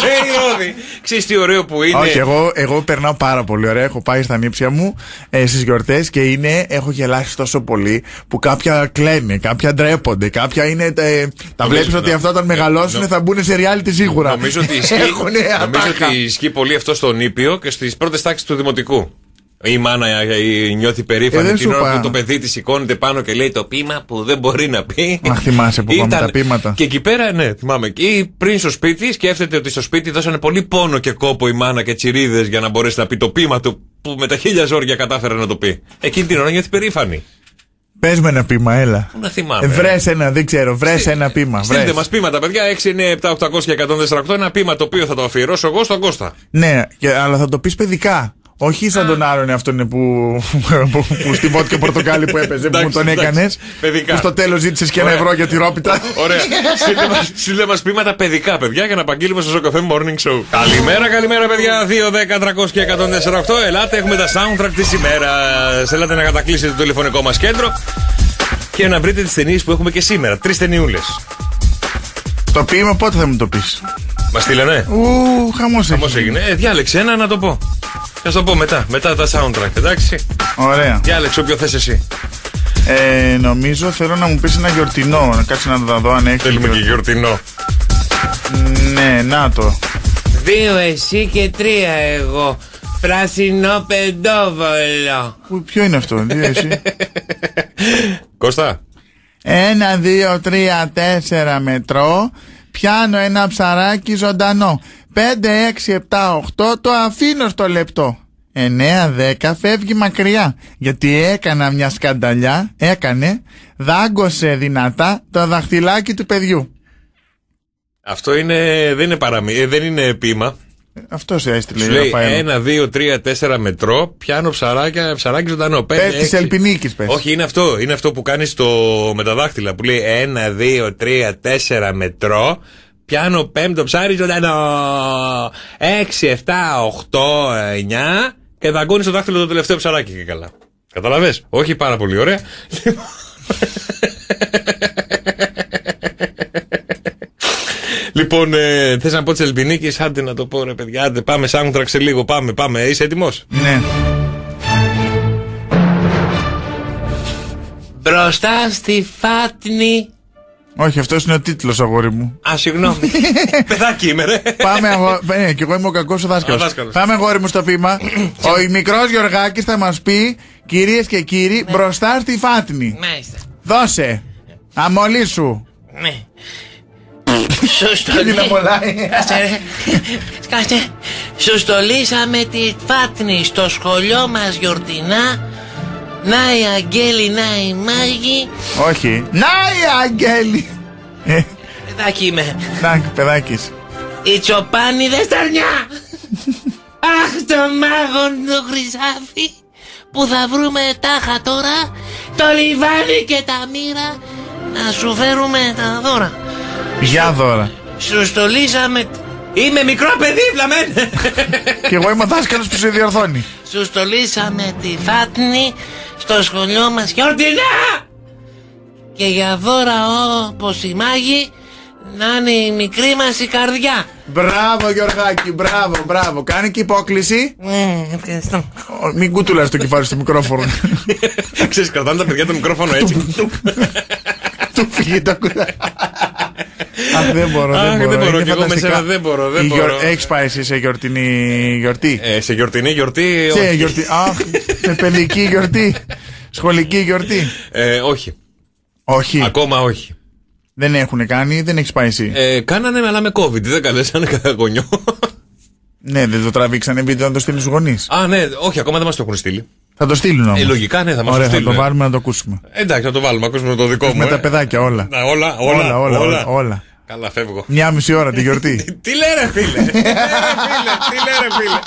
ρε η Ρόδη. Ξέρεις τι ωραίο που είναι; Όχι, εγώ, εγώ περνάω πάρα πολύ ωραία. Έχω πάει στα νύψια μου ε, στις γιορτές και είναι, έχω γελάσει τόσο πολύ που κάποια κλαίνε, κάποια ντρέπονται, κάποια είναι. ε, τα Νομίζω, βλέπεις ότι νο- αυτά όταν μεγαλώσουν νο- θα μπουν σε reality σίγουρα. Νομίζω ότι ισχύει, Έχουνε νομίζω ατάκα. ότι ισχύει πολύ αυτό στον Ήπιο και στις πρώτες τάξεις του Δημοτικού. Η μάνα ε, ε, νιώθει Ε, περήφανη δεν την σου ώρα είπα. που το παιδί της σηκώνεται πάνω και λέει το πείμα που δεν μπορεί να πει. Αχ, θυμάσαι που είπαμε Ήταν- τα πείματα. Και εκεί πέρα, ναι, θυμάμαι. Και πριν στο σπίτι, σκέφτεται ότι στο σπίτι δώσανε πολύ πόνο και κόπο η μάνα και τσιρίδες για να μπορέσει να πει το πείμα του που με τα χίλια ζόρια κατάφερε να το πει. Εκείνη την ώρα νιώθει περήφανη. Πες με ένα πείμα, έλα. Πού να θυμάμαι. Βρες ένα, δεν ξέρω, βρες ένα πείμα. Στείλτε βρες. μας πείματα, παιδιά. 6, 9, 7, 800 και 148. Ένα πείμα το οποίο θα το αφιερώσω εγώ στον Κώστα. Ναι, και, αλλά θα το πεις παιδικά. Όχι σαν τον άλλον αυτό είναι που, που, που στη βότια πορτοκάλι που έπαιζε που μου τον Εντάξει, έκανες. εντάξει, παιδικά. Που στο τέλος ζήτησες και ένα Ωραία. ευρώ για τη ρόπιτα. Ωραία. Στείλτε μας- Στείλτε μας πείματα παιδικά, παιδιά, για να απαγγείλουμε στο Σοκαφέ Morning Show. Καλημέρα, καλημέρα, παιδιά. 2, 10, 300 και 148. Ελάτε, έχουμε τα soundtrack της ημέρας. Ελάτε να κατακλείσετε το τηλεφωνικό μας κέντρο και να βρείτε τις ταινίες που έχουμε και σήμερα. Τρεις ταινιούλες. Το ποίημα πότε θα μου το πεις; Μας στείλανε; Ου, χαμός Πώ έγινε. Ε, διάλεξε ένα να το πω. Θα σου το πω μετά, μετά τα soundtrack, εντάξει. Ωραία. Διάλεξε όποιο θες εσύ. Ε, νομίζω θέλω να μου πεις ένα γιορτινό. Να κάτσει να το δω αν έχει. Θέλουμε και γιορτινό. Ναι, να το. Δύο εσύ και τρία εγώ. Πράσινο πεντόβολο. Πού- Ποιο είναι αυτό, δύο εσύ; Κώστα. Ένα, δύο, τρία, τέσσερα μετρό. Πιάνω ένα ψαράκι ζωντανό. Πέντε, έξι, επτά, οχτώ. Το αφήνω στο λεπτό. Εννέα, δέκα, φεύγει μακριά. Γιατί έκανα μια σκανταλιά. Έκανε. Δάγκωσε δυνατά το δαχτυλάκι του παιδιού. Αυτό είναι, δεν είναι παραμύθι, ε, δεν είναι ποίημα. Αυτό σε έστειλε Σου η λέει Ραφαέλ. ένα, δύο, τρία, τέσσερα μετρό, πιάνω ψαράκια, ψαράκι ζωντανό. Πέντε, Πες της έξι. Ελπινίκης, πες. Όχι, είναι αυτό. Είναι αυτό που κάνεις με τα δάχτυλα. Που λέει ένα, δύο, τρία, τέσσερα μετρό. Πιάνω πέμπτο ψάρι ζωντανό. Έξι, εφτά, οχτώ, εννιά. Και δαγκώνεις στο δάχτυλο το τελευταίο ψαράκι και καλά. Καταλαβέ. Όχι πάρα πολύ ωραία. Λοιπόν, ε, θες να πω της Ελπινίκη, άντε να το πω ρε παιδιά, άντε πάμε soundtrack σε λίγο, πάμε, πάμε. Είσαι έτοιμος; Ναι. Μπροστά στη φάτνη. Όχι, αυτός είναι ο τίτλος, αγόρι μου. Α, συγγνώμη. Παιδάκι είμαι, ρε. Πάμε, αγώ... ναι, και εγώ είμαι ο κακός ο Ο δάσκαλο. δάσκαλος. Πάμε, αγόρι μου, στο πείμα. ο μικρός Γιωργάκη θα μας πει, κυρίες και κύριοι, μπροστά στη φάτνη. Μάλιστα. Δώσε. Αμολύ σου. Ναι. Σου Τι να μολάει. Κάτσε ρε. Κάτσε. Σου στολίσαμε τη φάτνη στο σχολείο μας γιορτινά. Να η Αγγέλη, να η Μάγη. Όχι. Να η Αγγέλη. Ε, Παιδάκι είμαι. Να, παιδάκι. Η τσοπάνιδες στερνιά. Αχ, το μάγον το χρυσάφι που θα βρούμε τάχα τώρα το λιβάνι και τα μοίρα να σου φέρουμε τα δώρα. Για δώρα. Σου στολίσαμε... Είμαι μικρό παιδί, βλαμέν! και εγώ είμαι ο δάσκαλος που σε διορθώνει. Σου στολίσαμε τη φάτνη στο σχολείο μας γιορτινά! Και για δώρα όπως η μάγη να είναι η μικρή μας η καρδιά. Μπράβο, Γιωργάκη, μπράβο, μπράβο. Κάνει και υπόκληση. Ναι, ευχαριστώ. Ο, Μην κουτουλάς το κεφάλι στο μικρόφωνο. Ξέρεις, κρατάνε τα παιδιά το μικρόφωνο έτσι. Του φύγει το κουδάκι. Αχ, δεν μπορώ, Αχ, δεν μπορώ. δεν μπορώ, Είναι κι εγώ με φανταστικά. σένα δεν μπορώ, δεν Η γιορ- μπορώ. Έχεις πάει εσύ σε γιορτινή γιορτή; Ε, σε γιορτινή γιορτή. Σε όχι. γιορτή. Αχ, σε παιδική γιορτή. Σχολική γιορτή. Ε, όχι. Όχι. Ακόμα όχι. Δεν έχουν κάνει, δεν έχεις πάει εσύ; Ε, κάνανε αλλά με COVID, δεν καλέσανε κανένα γονιό. Ναι, δεν το τραβήξανε βίντεο να το στείλει στου γονείς. Α, ναι, όχι, ακόμα δεν μας το έχουν στείλει. Θα το στείλουν όμως. Ε, λογικά, ναι, θα μας το Ωραία, θα στείλουν. το βάλουμε να το ακούσουμε. Εντάξει, θα το βάλουμε, ακούσουμε το δικό μου. Με ε. τα παιδάκια όλα. Να, όλα, όλα, όλα, όλα, όλα, όλα. Καλά, φεύγω. Μια μισή ώρα τη γιορτή. Τι λέει ρε φίλε. Τι λέει ρε φίλε.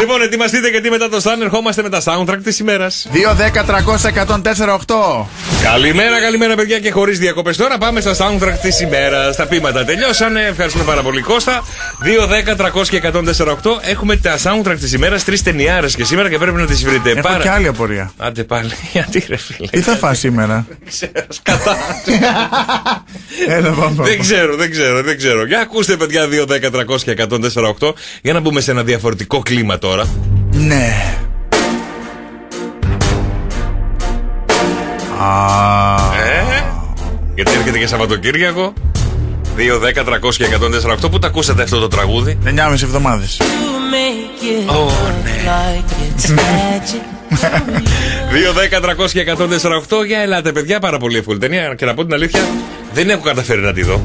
Λοιπόν, ετοιμαστείτε γιατί μετά το Sun ερχόμαστε με τα soundtrack της ημέρας. 2-10-300-104-8. Καλημέρα, καλημέρα παιδιά και χωρίς διακοπές. Τώρα πάμε στα soundtrack της ημέρας. Τα πείματα τελειώσανε. Ευχαριστούμε πάρα πολύ Κώστα. 2, 10, 300 και 148. Έχουμε τα soundtrack της ημέρας. Τρεις ταινιάρες και σήμερα και πρέπει να τις βρείτε. Έχω και άλλη απορία. Άντε πάλι. Γιατί ρε φίλε. Τι θα φας σήμερα; Κατά. Έλα, πάμε. δεν ξέρω, δεν ξέρω, δεν ξέρω. Για ακούστε, παιδιά, 2, 10, 300 και 148. Για να μπούμε σε ένα διαφορετικό κλίμα τώρα. Ναι. Α, Ε, γιατί έρχεται και Σαββατοκύριακο. 2, 10, 300 και 148. Πού τα ακούσατε αυτό το τραγούδι; 9,5 εβδομάδες. Ω, ναι. 2, 10, 300 και 148. Για ελάτε, παιδιά, πάρα πολύ εύκολη ταινία. Και να πω την αλήθεια, δεν έχω καταφέρει να τη δω.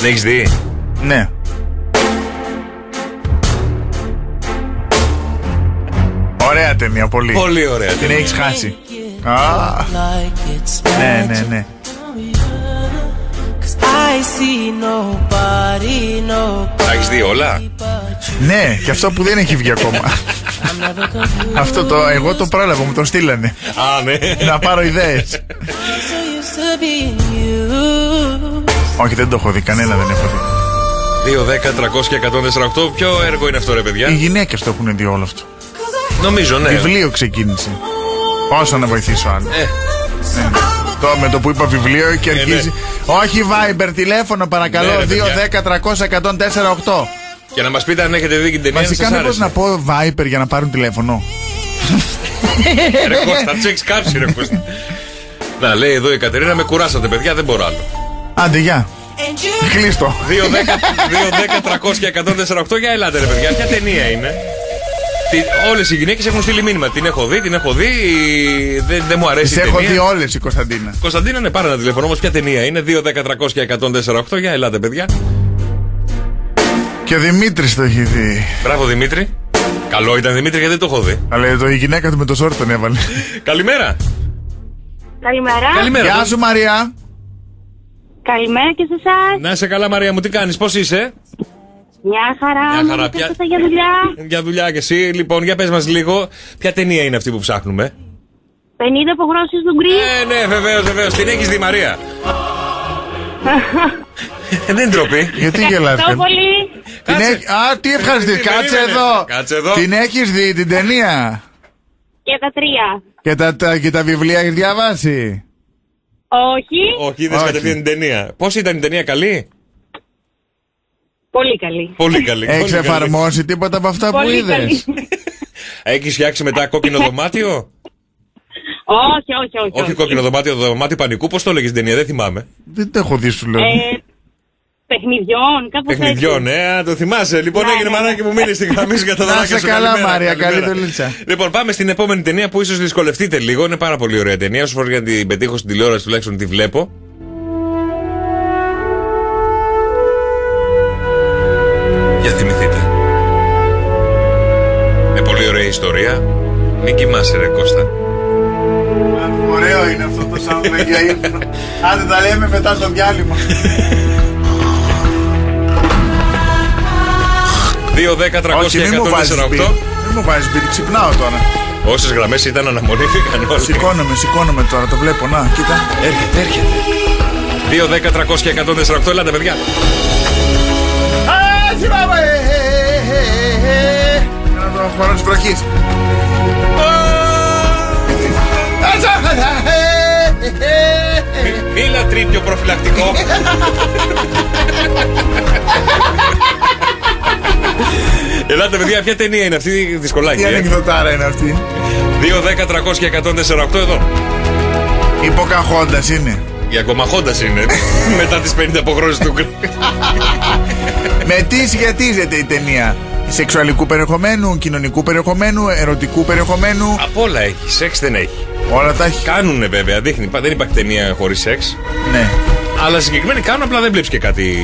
Δεν έχεις δει; Ναι. Ωραία ταινία, πολύ. Πολύ ωραία Την ταινία. έχεις χάσει. Α, ναι, ναι, ναι. Τα έχεις δει όλα; Ναι, και αυτό που δεν έχει βγει ακόμα. αυτό το, εγώ το πρόλαβα, μου το στείλανε. Α, ναι. να πάρω ιδέες. Όχι, δεν το έχω δει, κανένα δεν έχω δει. 2, 10, 300 και 148. Ποιο έργο είναι αυτό, ρε παιδιά; Οι γυναίκες το έχουν δει όλο αυτό. Νομίζω, ναι. Βιβλίο ξεκίνησε. Πόσο να βοηθήσω άλλο. Ε, Ναι. Το με το που είπα βιβλίο και αρχίζει. Όχι Viber, τηλέφωνο παρακαλώ. Ναι, ρε, 2, παιδιά. 10, 300, 104, 8. Και να μας πείτε αν έχετε δει την ταινία. Βασικά αν σας μήπως άρεσε. να πω Viber για να πάρουν τηλέφωνο; Ρε Κώστα, του έχεις κάψει, ρε Κώστα. Να λέει εδώ η Κατερίνα, με κουράσατε, παιδιά, δεν μπορώ άλλο. Άντε, γεια. Κλείστο. 2, 10, 300 και 148. Για ελάτε, ρε παιδιά, ποια ταινία είναι; Όλες οι γυναίκες έχουν στείλει μήνυμα. Την έχω δει, την έχω δει. Δεν, δεν μου αρέσει Τις η έχω ταινία. δει όλες η Κωνσταντίνα. Κωνσταντίνα, ναι, πάρε ένα τηλέφωνο όμως. Ποια ταινία είναι. 2, 10, 300 και 148. Για ελάτε, παιδιά. Και ο Δημήτρης το έχει δει. Μπράβο, Δημήτρη. Καλό ήταν, Δημήτρη, γιατί δεν το έχω δει. Αλλά το, η γυναίκα του με το σόρ τον έβαλε. Καλημέρα. Καλημέρα. Καλημέρα. Γεια σου, Μαρία. Καλημέρα και σε εσάς. Να είσαι καλά, Μαρία μου, τι κάνεις, πώς είσαι; Μια χαρά. Μια χαρά, Μια πια- χαρά. για δουλειά. Για δουλειά και εσύ, λοιπόν, για πες μας λίγο, ποια ταινία είναι αυτή που ψάχνουμε; 50 απογρώσει του γκρι. Ε, ναι, βεβαίως, βεβαίως. Την έχεις δει, Μαρία. Ε, δεν είναι ντροπή. Γιατί Ευχαριστώ γελάτε. πολύ. Την Κάτσε. έχει- Α, τι ευχαριστή. Ε, Κάτσε περίμενε. εδώ. Κάτσε εδώ. Την έχεις δει την ταινία; Και τα τρία. Και τα, τα, και τα βιβλία έχεις διαβάσει; Όχι. Όχι, είδε Όχι. κατευθείαν την ταινία. Πώς ήταν η ταινία, καλή; Πολύ καλή. Πολύ καλή. Έχεις εφαρμόσει τίποτα από αυτά που Πολύ είδες; καλή. Έχει φτιάξει μετά κόκκινο δωμάτιο; όχι, όχι, όχι. Όχι κόκκινο δωμάτιο, δωμάτιο πανικού. Πώς το έλεγες την ταινία, δεν θυμάμαι. Δεν το έχω δει, σου λέω. Ε, παιχνιδιών, κάπως Παιχνιδιών, ε, α, το θυμάσαι. Λοιπόν, Ναι, έγινε ναι, ναι. μαράκι μου, μείνει στην γραμμή για τα Να δωμάτια είσαι σου. καλά, Καλημέρα, Μάρια. Καλή καλημέρα. δουλίτσα. Λοιπόν, πάμε στην επόμενη ταινία που ίσως δυσκολευτείτε λίγο. Είναι πάρα πολύ ωραία ταινία. Όσο φορά για να την πετύχω στην τηλεόραση, τουλάχιστον τη βλέπω. Ιστορία. Μην κοιμάσαι, ρε Κώστα. Ωραίο είναι αυτό το soundtrack για ύπνο. Άντε τα λέμε μετά το διάλειμμα. 2, 10, 300 Όχι, και μην μου βάζεις 148. beat. Μην μου βάζεις beat, ξυπνάω τώρα. Όσες γραμμές ήταν αναμονήθηκαν όλοι. Σηκώνομαι, σηκώνομαι τώρα, το βλέπω, να, κοίτα. Έρχεται, έρχεται. 2, 10, 300 και 148. Ελάτε, παιδιά. Α, θυμάμαι! Ένα το χώρο της βροχής. Μη λατρεί πιο προφυλακτικό. Ελάτε, παιδιά, ποια ταινία είναι αυτή, δυσκολάκι. Τι ε; ανεκδοτάρα είναι αυτή. 2, 10, 300 και 148 εδώ. Ή Ποκαχόντα είναι. Η ακόμα Χόντα είναι. Μετά τις 50 αποχρώσεις του Γκρι. Με τι σχετίζεται η ταινία; Σεξουαλικού περιεχομένου, κοινωνικού περιεχομένου, ερωτικού περιεχομένου. Από όλα έχει. Σεξ δεν έχει. Όλα τα έχει. Κάνουνε βέβαια, δείχνει. Δεν υπάρχει ταινία χωρίς σεξ. Ναι. Αλλά συγκεκριμένοι κάνουν, απλά δεν βλέπεις και κάτι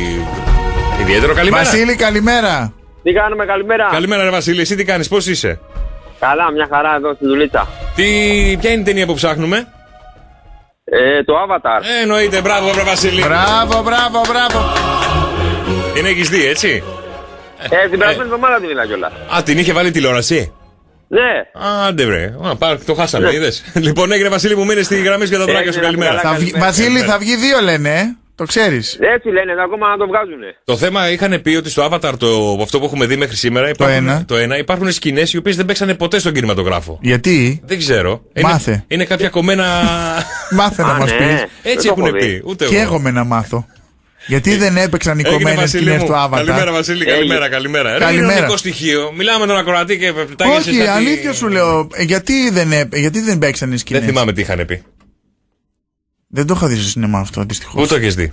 ιδιαίτερο. Καλημέρα. Βασίλη, καλημέρα. Τι κάνουμε, καλημέρα. Καλημέρα, ρε Βασίλη. Εσύ τι κάνεις, πώς είσαι; Καλά, μια χαρά εδώ στη δουλίτσα. Τι, ποια είναι η ταινία που ψάχνουμε; Ε, το Avatar. Ε, εννοείται, μπράβο, βρε Βασίλη. Μπράβο, μπράβο, μπράβο. Την έχεις δει, έτσι; Ε, την περασμένη εβδομάδα την είδα κιόλας. Α, την είχε βάλει τηλεόραση; Ναι. Άντε βρε. Α, πάρ, το χάσαμε, είδες. λοιπόν, έγινε Βασίλη μου, μείνε στη γραμμή για τα δράκια σου. Έγινε, Καλημέρα. καλά, Θα βγει- καλημέρα. Βασίλη, θα βγει δύο λένε, ε. Το ξέρεις. Έτσι λένε, ακόμα να το βγάζουνε. Το θέμα είχαν πει ότι στο Avatar, το, αυτό που έχουμε δει μέχρι σήμερα, υπάρχουν, ένα. το ένα, υπάρχουν σκηνές οι οποίες δεν παίξανε ποτέ στον κινηματογράφο. Γιατί; Δεν ξέρω. Μάθε. Είναι, είναι κάποια κομμένα. Μάθε να Α, μας ναι. πεις. Έτσι Δεν το έχουν έχω δει. πει. Ούτε Και εγώ. εγώ με να μάθω. Γιατί δεν έπαιξαν οι Έγινε, κομμένες Βασίλη σκηνέ μου. του Avatar; Καλημέρα, Βασίλη. Καλημέρα, καλημέρα. Ρε, Καλημέρα. Είναι ηρωνικό στοιχείο. Μιλάμε με τον ακροατή και πετάγεσαι Όχι, σαν τη- αλήθεια σου λέω. Ε, Γιατί δεν, έ- γιατί δεν παίξαν οι σκηνές; Δεν θυμάμαι τι είχαν πει. Δεν το είχα δει στο σινεμά αυτό, δυστυχώ. Πού το έχεις δει.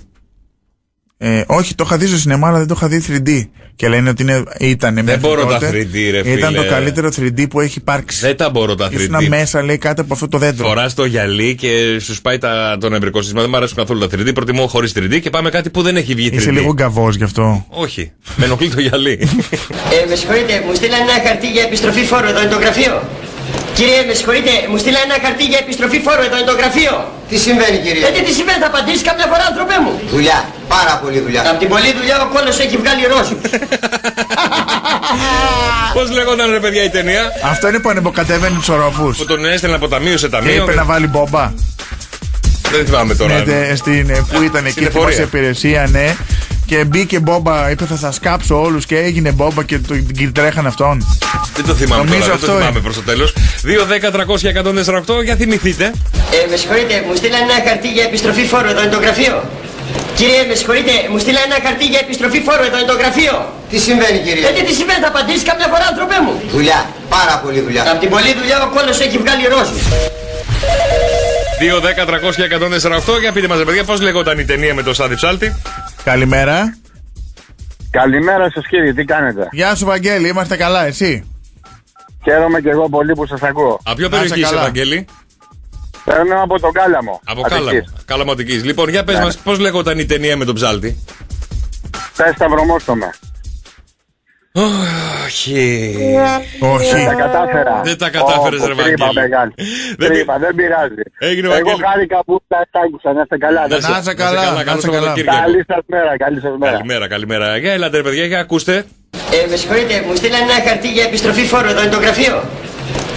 Ε, όχι, το είχα δει στο σινεμά, αλλά δεν το είχα δει 3D. Και λένε ότι είναι, ήταν μέχρι μπορώ τα τότε, 3D, ρε Ήταν φίλε. το καλύτερο 3D που έχει υπάρξει. Δεν τα μπορώ τα 3D. Ήσουν μέσα, λέει, κάτω από αυτό το δέντρο. Φορά το γυαλί και σου σπάει τα, το νευρικό σύστημα. Δεν μου αρέσουν καθόλου τα 3D. Προτιμώ χωρίς 3D και πάμε κάτι που δεν έχει βγει 3D. Είσαι λίγο γκαβός γι' αυτό. Όχι. Με ενοχλεί το γυαλί. Ε, με συγχωρείτε, μου στείλανε ένα χαρτί για επιστροφή φόρου, εδώ είναι το γραφείο; Κύριε, με συγχωρείτε, μου στείλανε ένα χαρτί για επιστροφή φόρου, εδώ είναι το γραφείο. Τι συμβαίνει κύριε; Ε, τι, τι συμβαίνει, θα απαντήσει κάποια φορά, άνθρωπέ μου. Δουλειά. Πάρα πολύ δουλειά. Από την πολλή δουλειά ο κόλος έχει βγάλει ρόζους. Πώς λέγονταν ρε παιδιά η ταινία; Αυτό είναι που ανεβοκατέβαινε τους οροφού. Που τον έστελνε από ταμείο σε Και ταμείο. είπε να βάλει μπόμπα. Δεν θυμάμαι τώρα. Ναι, τε- στην, ε, που ήταν εκεί Στην στη εφορία. δημόσια υπηρεσία, ναι. Και μπήκε μπόμπα, είπε θα σας κάψω όλους και έγινε μπόμπα και το, την τρέχαν αυτόν. Δεν το θυμάμαι Νομίζω τώρα, δεν το αυτό θυμάμαι είναι. προς το τέλος. 2, 10, 300, 148, για θυμηθείτε. Ε, με συγχωρείτε, μου στείλανε ένα χαρτί για επιστροφή φόρου, εδώ είναι το γραφείο. Κύριε, με συγχωρείτε, μου στείλανε ένα χαρτί για επιστροφή φόρου, εδώ είναι το γραφείο. Τι συμβαίνει κύριε; Ε, τι, τι συμβαίνει, θα απαντήσει κάποια φορά, άνθρωπέ μου. Δουλειά. Πάρα πολύ δουλειά. Από την πολλή δουλειά ο κόλος έχει βγάλει ρόζους. 2, 10, 300, 148, για πείτε μας, παιδιά, πώς λεγόταν η ταινία με το Σάδι Ψάλτη; Καλημέρα. Καλημέρα σας κύριε, τι κάνετε; Γεια σου, Βαγγέλη, είμαστε καλά, εσύ; Χαίρομαι και εγώ πολύ που σας ακούω. Από ποιο Να είσαι περιοχή είσαι, καλά. Βαγγέλη; Παίρνω από τον Κάλαμο. Από Αττικής. Κάλαμο. Κάλαμο Αττικής. Λοιπόν, για πες Ναι. μας, πώς λεγόταν η ταινία με τον Ψάλτη; Πες σταυρομόστομα. Όχι. Όχι. Δεν τα κατάφερα. Δεν τα κατάφερες, Ω, ρε, κρίμα, Βαγγέλη. μεγάλη. Δεν Κρίμα, δεν πειράζει. Έγινε, Εγώ Βαγγέλη. χάρηκα που τα τα άκουσα. Να είστε καλά. Να Να είσαι καλά, να καλό είσαι καλά. Σαββατοκύριακο. Καλή σας μέρα, καλή σας μέρα. Καλημέρα, καλημέρα. Για ελάτε, ρε παιδιά, για ακούστε. Ε, με συγχωρείτε, μου στείλανε ένα χαρτί για επιστροφή φόρου, εδώ είναι το γραφείο.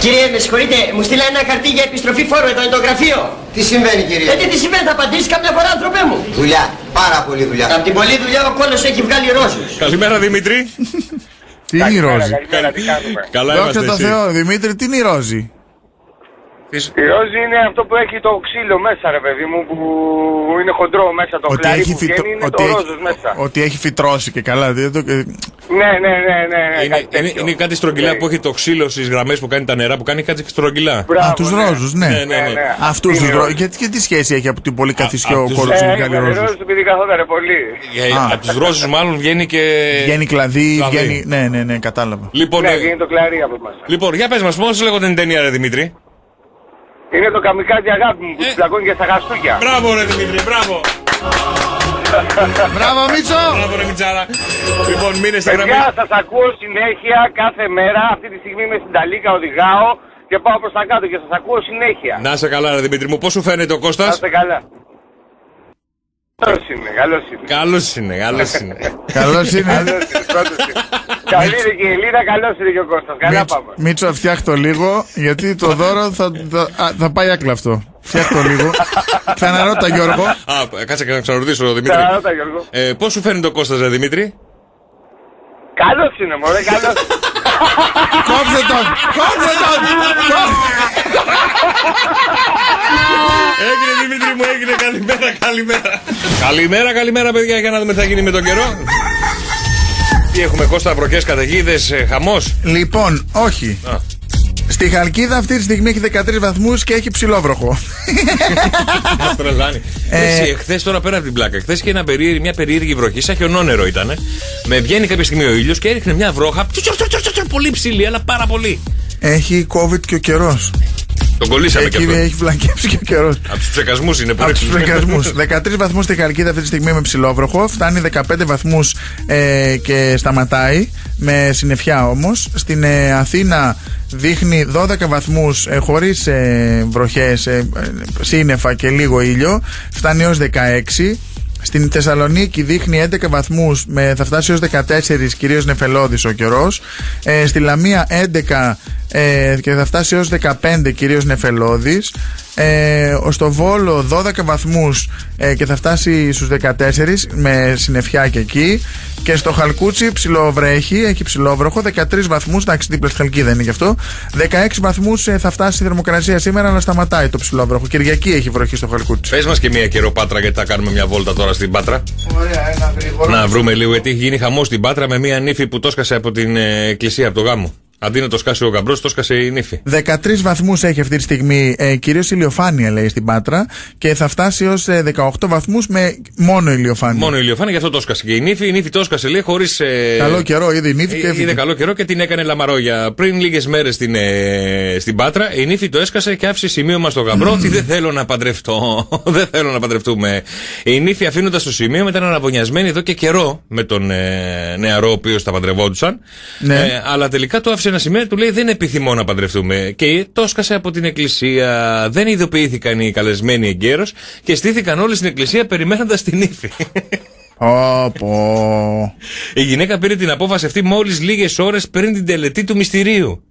Κύριε, με συγχωρείτε, μου στείλανε ένα χαρτί για επιστροφή φόρου, εδώ είναι το γραφείο. Τι συμβαίνει κύριε; Ε, τι, τι συμβαίνει, θα απαντήσει κάποια φορά, άνθρωπέ μου. Δουλειά. Πάρα πολύ δουλειά. Από την πολλή δουλειά ο κόλος έχει βγάλει ρόζους. Καλημέρα, Δημήτρη. Τι είναι η Ρόζη; Καλημέρα, τι κάνουμε; Καλά Δόξα είμαστε τω εσύ. Θεώ, Δημήτρη, τι είναι η Ρόζη; Η ρόζη είναι αυτό που έχει το ξύλο μέσα, ρε παιδί μου, που είναι χοντρό μέσα. Το Ότι κλαρί έχει, που φυτρο- βγαίνει είναι ότι, το έχει, ρόζος μέσα. ότι έχει φυτρώσει και καλά. Δεν το- ε, Ναι, ναι, ναι, ναι. ναι, Είναι, κάτι είναι, τέτοιο. είναι κάτι στρογγυλά Ναι. που έχει το ξύλο στις γραμμές που κάνει τα νερά που κάνει κάτι στρογγυλά. Μπράβο, Α, τους ναι. Ρόζους, ναι. Ναι, ναι, ναι. Αυτούς Είναι τους η Ρόζους. Ρόζη. Γιατί και τι σχέση έχει από την πολύ καθισιό απ' ο τους- κόλλο Ε, του είναι Μιχάλη πολύ Ρόζους. ρόζος επειδή καθόταν πολύ. Από τους ρόζους μάλλον βγαίνει και. Βγαίνει κλαδί, Κλαδί. βγαίνει. Ναι, ναι, ναι, κατάλαβα. Λοιπόν, Ναι, ε, βγαίνει το κλαρί από μέσα. λοιπόν, για πες μας, πώς λέγονται την ταινία, ρε Δημήτρη; Είναι το καμικάζι αγάπη μου που Ε. την πλακώνει για στα γαστούκια. Μπράβο, ρε Δημήτρη, μπράβο. Μπράβο, Μίτσο! Μπράβο, ρε Μιτσάρα. Λοιπόν, μείνε στα γραμμή. Παιδιά, σας ακούω συνέχεια κάθε μέρα. Αυτή τη στιγμή είμαι στην Ταλίκα, οδηγάω και πάω προς τα κάτω και σας ακούω συνέχεια. Να σε καλά, ρε Δημήτρη μου, πώς σου φαίνεται ο Να Κώστας είστε καλά. Καλώς είναι, καλώς είναι. Καλός είναι, καλός είναι. Καλός είναι. Καλώς είναι, πρώτος είναι. Καλή είναι και η Ελίνα, καλώς είναι και ο Κώστας. Καλά Μίτσο- πάμε. Μίτσο, φτιάχτω λίγο, γιατί το δώρο θα, θα, α, θα πάει άκλαυτο. Φτιάχτω λίγο. Ξαναρώτα, Γιώργο. Α, κάτσε και να ξαναρωτήσω, Δημήτρη. Ξαναρώτα Γιώργο. Ε, πώς σου φαίνεται ο Κώστας, ρε Δημήτρη; Καλώς είναι μωρέ, καλώς. Κόψε τον! Κόψε τον! Έγινε Δημήτρη μου, έγινε. Καλημέρα, καλημέρα. καλημέρα, καλημέρα, παιδιά, για να δούμε τι θα γίνει με τον καιρό. Τι έχουμε, Κώστα, βροχές, καταιγίδες, χαμός; Λοιπόν, όχι. Α. Στη Χαλκίδα αυτή τη στιγμή έχει 13 βαθμούς και έχει ψηλόβροχο. Μας τρελάνει. Ε, Εσύ, εχθές τώρα πέρα από την πλάκα, εχθές είχε ένα περίεργη, μια περίεργη βροχή, σαν χιονόνερο ήταν. Με βγαίνει κάποια στιγμή ο ήλιος και έριχνε μια βρόχα. τσουρ, τσουρ, τσουρ, τσουρ, Πολύ ψηλή, αλλά πάρα πολύ. έχει COVID και ο καιρός. Τον κολλήσαμε κι Εκεί αυτό. έχει βλακέψει και ο καιρός. Από τους ψεκασμούς είναι Από τους πλεκασμού. 13 βαθμούς στη Χαλκίδα αυτή τη στιγμή με ψηλόβροχο. Φτάνει 15 βαθμούς ε, και σταματάει. Με συννεφιά όμως. Στην ε, Αθήνα δείχνει 12 βαθμούς ε, χωρίς ε, βροχές, ε, ε, σύννεφα και λίγο ήλιο. Φτάνει έως 16. Στην Θεσσαλονίκη δείχνει 11 βαθμούς με, θα φτάσει έως 14 κυρίως νεφελώδης ο καιρός. Ε, Στη Λαμία 11 ε, και θα φτάσει έως 15 κυρίως νεφελώδης ε, στο Βόλο 12 βαθμούς ε, και θα φτάσει στους 14 με συννεφιά και εκεί. Και στο Χαλκούτσι ψιλοβρέχει, έχει ψιλόβροχο 13 βαθμούς, εντάξει δίπλα στη Χαλκίδα είναι γι' αυτό. 16 βαθμούς ε, θα φτάσει η θερμοκρασία σήμερα αλλά σταματάει το ψιλόβροχο. Κυριακή έχει βροχή στο Χαλκούτσι. Πες μας και μια καιρό Πάτρα, γιατί θα κάνουμε μια βόλτα τώρα στην Πάτρα. Ωραία, ένα γρήγορο. Να βρούμε λίγο, γιατί έχει γίνει χαμός στην Πάτρα με μια νύφη που το σκάσε από την ε, εκκλησία, από το γάμο. Αντί να το σκάσει ο γαμπρός, το σκάσε η νύφη. 13 βαθμούς έχει αυτή τη στιγμή, ε, κυρίως ηλιοφάνεια λέει στην Πάτρα, και θα φτάσει ως 18 βαθμούς με μόνο ηλιοφάνεια. Μόνο ηλιοφάνεια, γι' αυτό το σκάσε και η νύφη. Η νύφη το σκάσε, λέει, χωρίς. Ε, Καλό καιρό, είδε η νύφη και έφυγε. Είδε καλό καιρό και την έκανε λαμαρόγια. Πριν λίγες μέρες στην, ε, στην Πάτρα, η νύφη το έσκασε και άφησε σημείωμα στο γαμπρό ότι δεν θέλω να παντρευτώ. δεν θέλω να παντρευτούμε. Η νύφη αφήνοντας το σημείο ήταν αναβωνιασμένη εδώ και καιρό με τον ε, νεαρό ο οποίος τα παντρευόντουσαν. Ναι. Ε, αλλά τελικά του άφησε ένα σημείο του λέει δεν επιθυμώ να παντρευτούμε. Και το έσκασε από την εκκλησία. Δεν ειδοποιήθηκαν οι καλεσμένοι εγκαίρως και στήθηκαν όλοι στην εκκλησία περιμένοντας την ύφη. Πω. Η γυναίκα πήρε την απόφαση αυτή μόλις λίγες ώρες πριν την τελετή του μυστηρίου.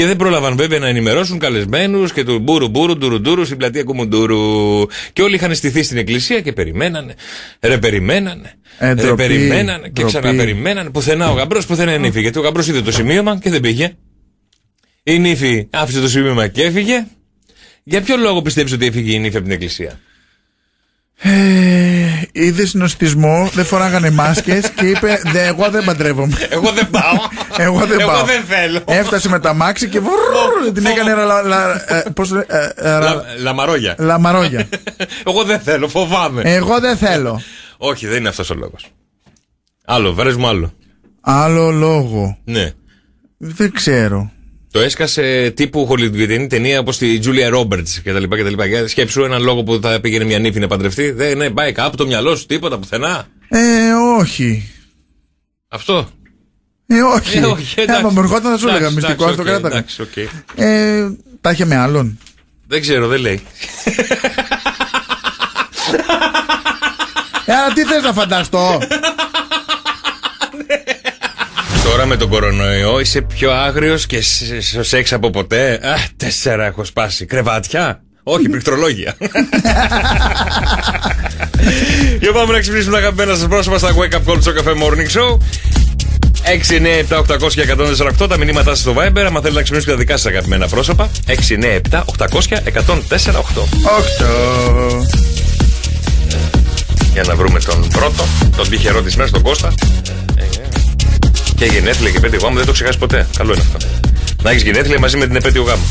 Και δεν πρόλαβαν βέβαια να ενημερώσουν καλεσμένους και του μπούρου μπούρου ντουρου ντουρου στην πλατεία Κουμουντούρου. Και όλοι είχαν στηθεί στην εκκλησία και περιμένανε. Ρε περιμένανε. Ε, ρε ντροπή, περιμένανε και ντροπή. ξαναπεριμένανε. Πουθενά ο γαμπρός, πουθενά η νύφη. Γιατί ο γαμπρός είδε το σημείωμα και δεν πήγε. Η νύφη άφησε το σημείωμα και έφυγε. Για ποιο λόγο πιστεύεις ότι έφυγε η νύφη από την εκκλησία; Ε, είδε συνοστισμό, δεν φοράγανε μάσκες και είπε «Δε, Εγώ δεν παντρεύομαι. Εγώ δεν πάω. Εγώ δεν Εγώ πάω. δεν θέλω. Έφτασε με τα μάξι και βρρρρ, την έκανε λα, λα, ε, πώς λέ- ε, ε, ρα- Λα- Λαμαρόγια. λαμαρόγια. Εγώ δεν θέλω, φοβάμαι. Εγώ δεν θέλω. Όχι, δεν είναι αυτός ο λόγος. Άλλο, βρες μου άλλο. Άλλο λόγο. Ναι. Δεν ξέρω. Το έσκασε τύπου χολιγουντιανή ταινία όπως τη Τζούλια Ρόμπερτς κτλ. κτλ. Για Σκέψου έναν λόγο που θα πήγαινε μια νύφη να παντρευτεί. Δεν ναι, πάει κάπου το μυαλό σου, τίποτα πουθενά. Ε, όχι. Αυτό. Ε, όχι. Ε, όχι, εντάξει. Άμα μου ερχόταν θα σου έλεγα Εντάξει, μυστικό, ας το εντάξει, κράταγα. εντάξει, οκ. Ε, τα είχε με άλλον. Δεν ξέρω, δεν λέει. Ε, αλλά τι θες να φανταστώ; Τώρα με τον κορονοϊό είσαι πιο άγριος και σ- στο σεξ από ποτέ. Α, τέσσερα έχω σπάσει. Κρεβάτια; Όχι, πληκτρολόγια. Για πάμε να ξυπνήσουμε τα αγαπημένα σας πρόσωπα στα Wake Up Call στο Cafe Morning Show. 6, 9, 7, 800 και 148 τα μηνύματά σας στο Viber. Αν θέλετε να ξυπνήσετε τα δικά σας αγαπημένα πρόσωπα. 6, 9, 7, 800 και 148. Οκτώ. Για να βρούμε τον πρώτο, τον τυχερό τη μέρα, τον Κώστα. Ε, ε. Και γενέθλια και επέτειο γάμου δεν το ξεχάσει ποτέ. Καλό είναι αυτό. Να έχεις γενέθλια μαζί με την επέτειο γάμου.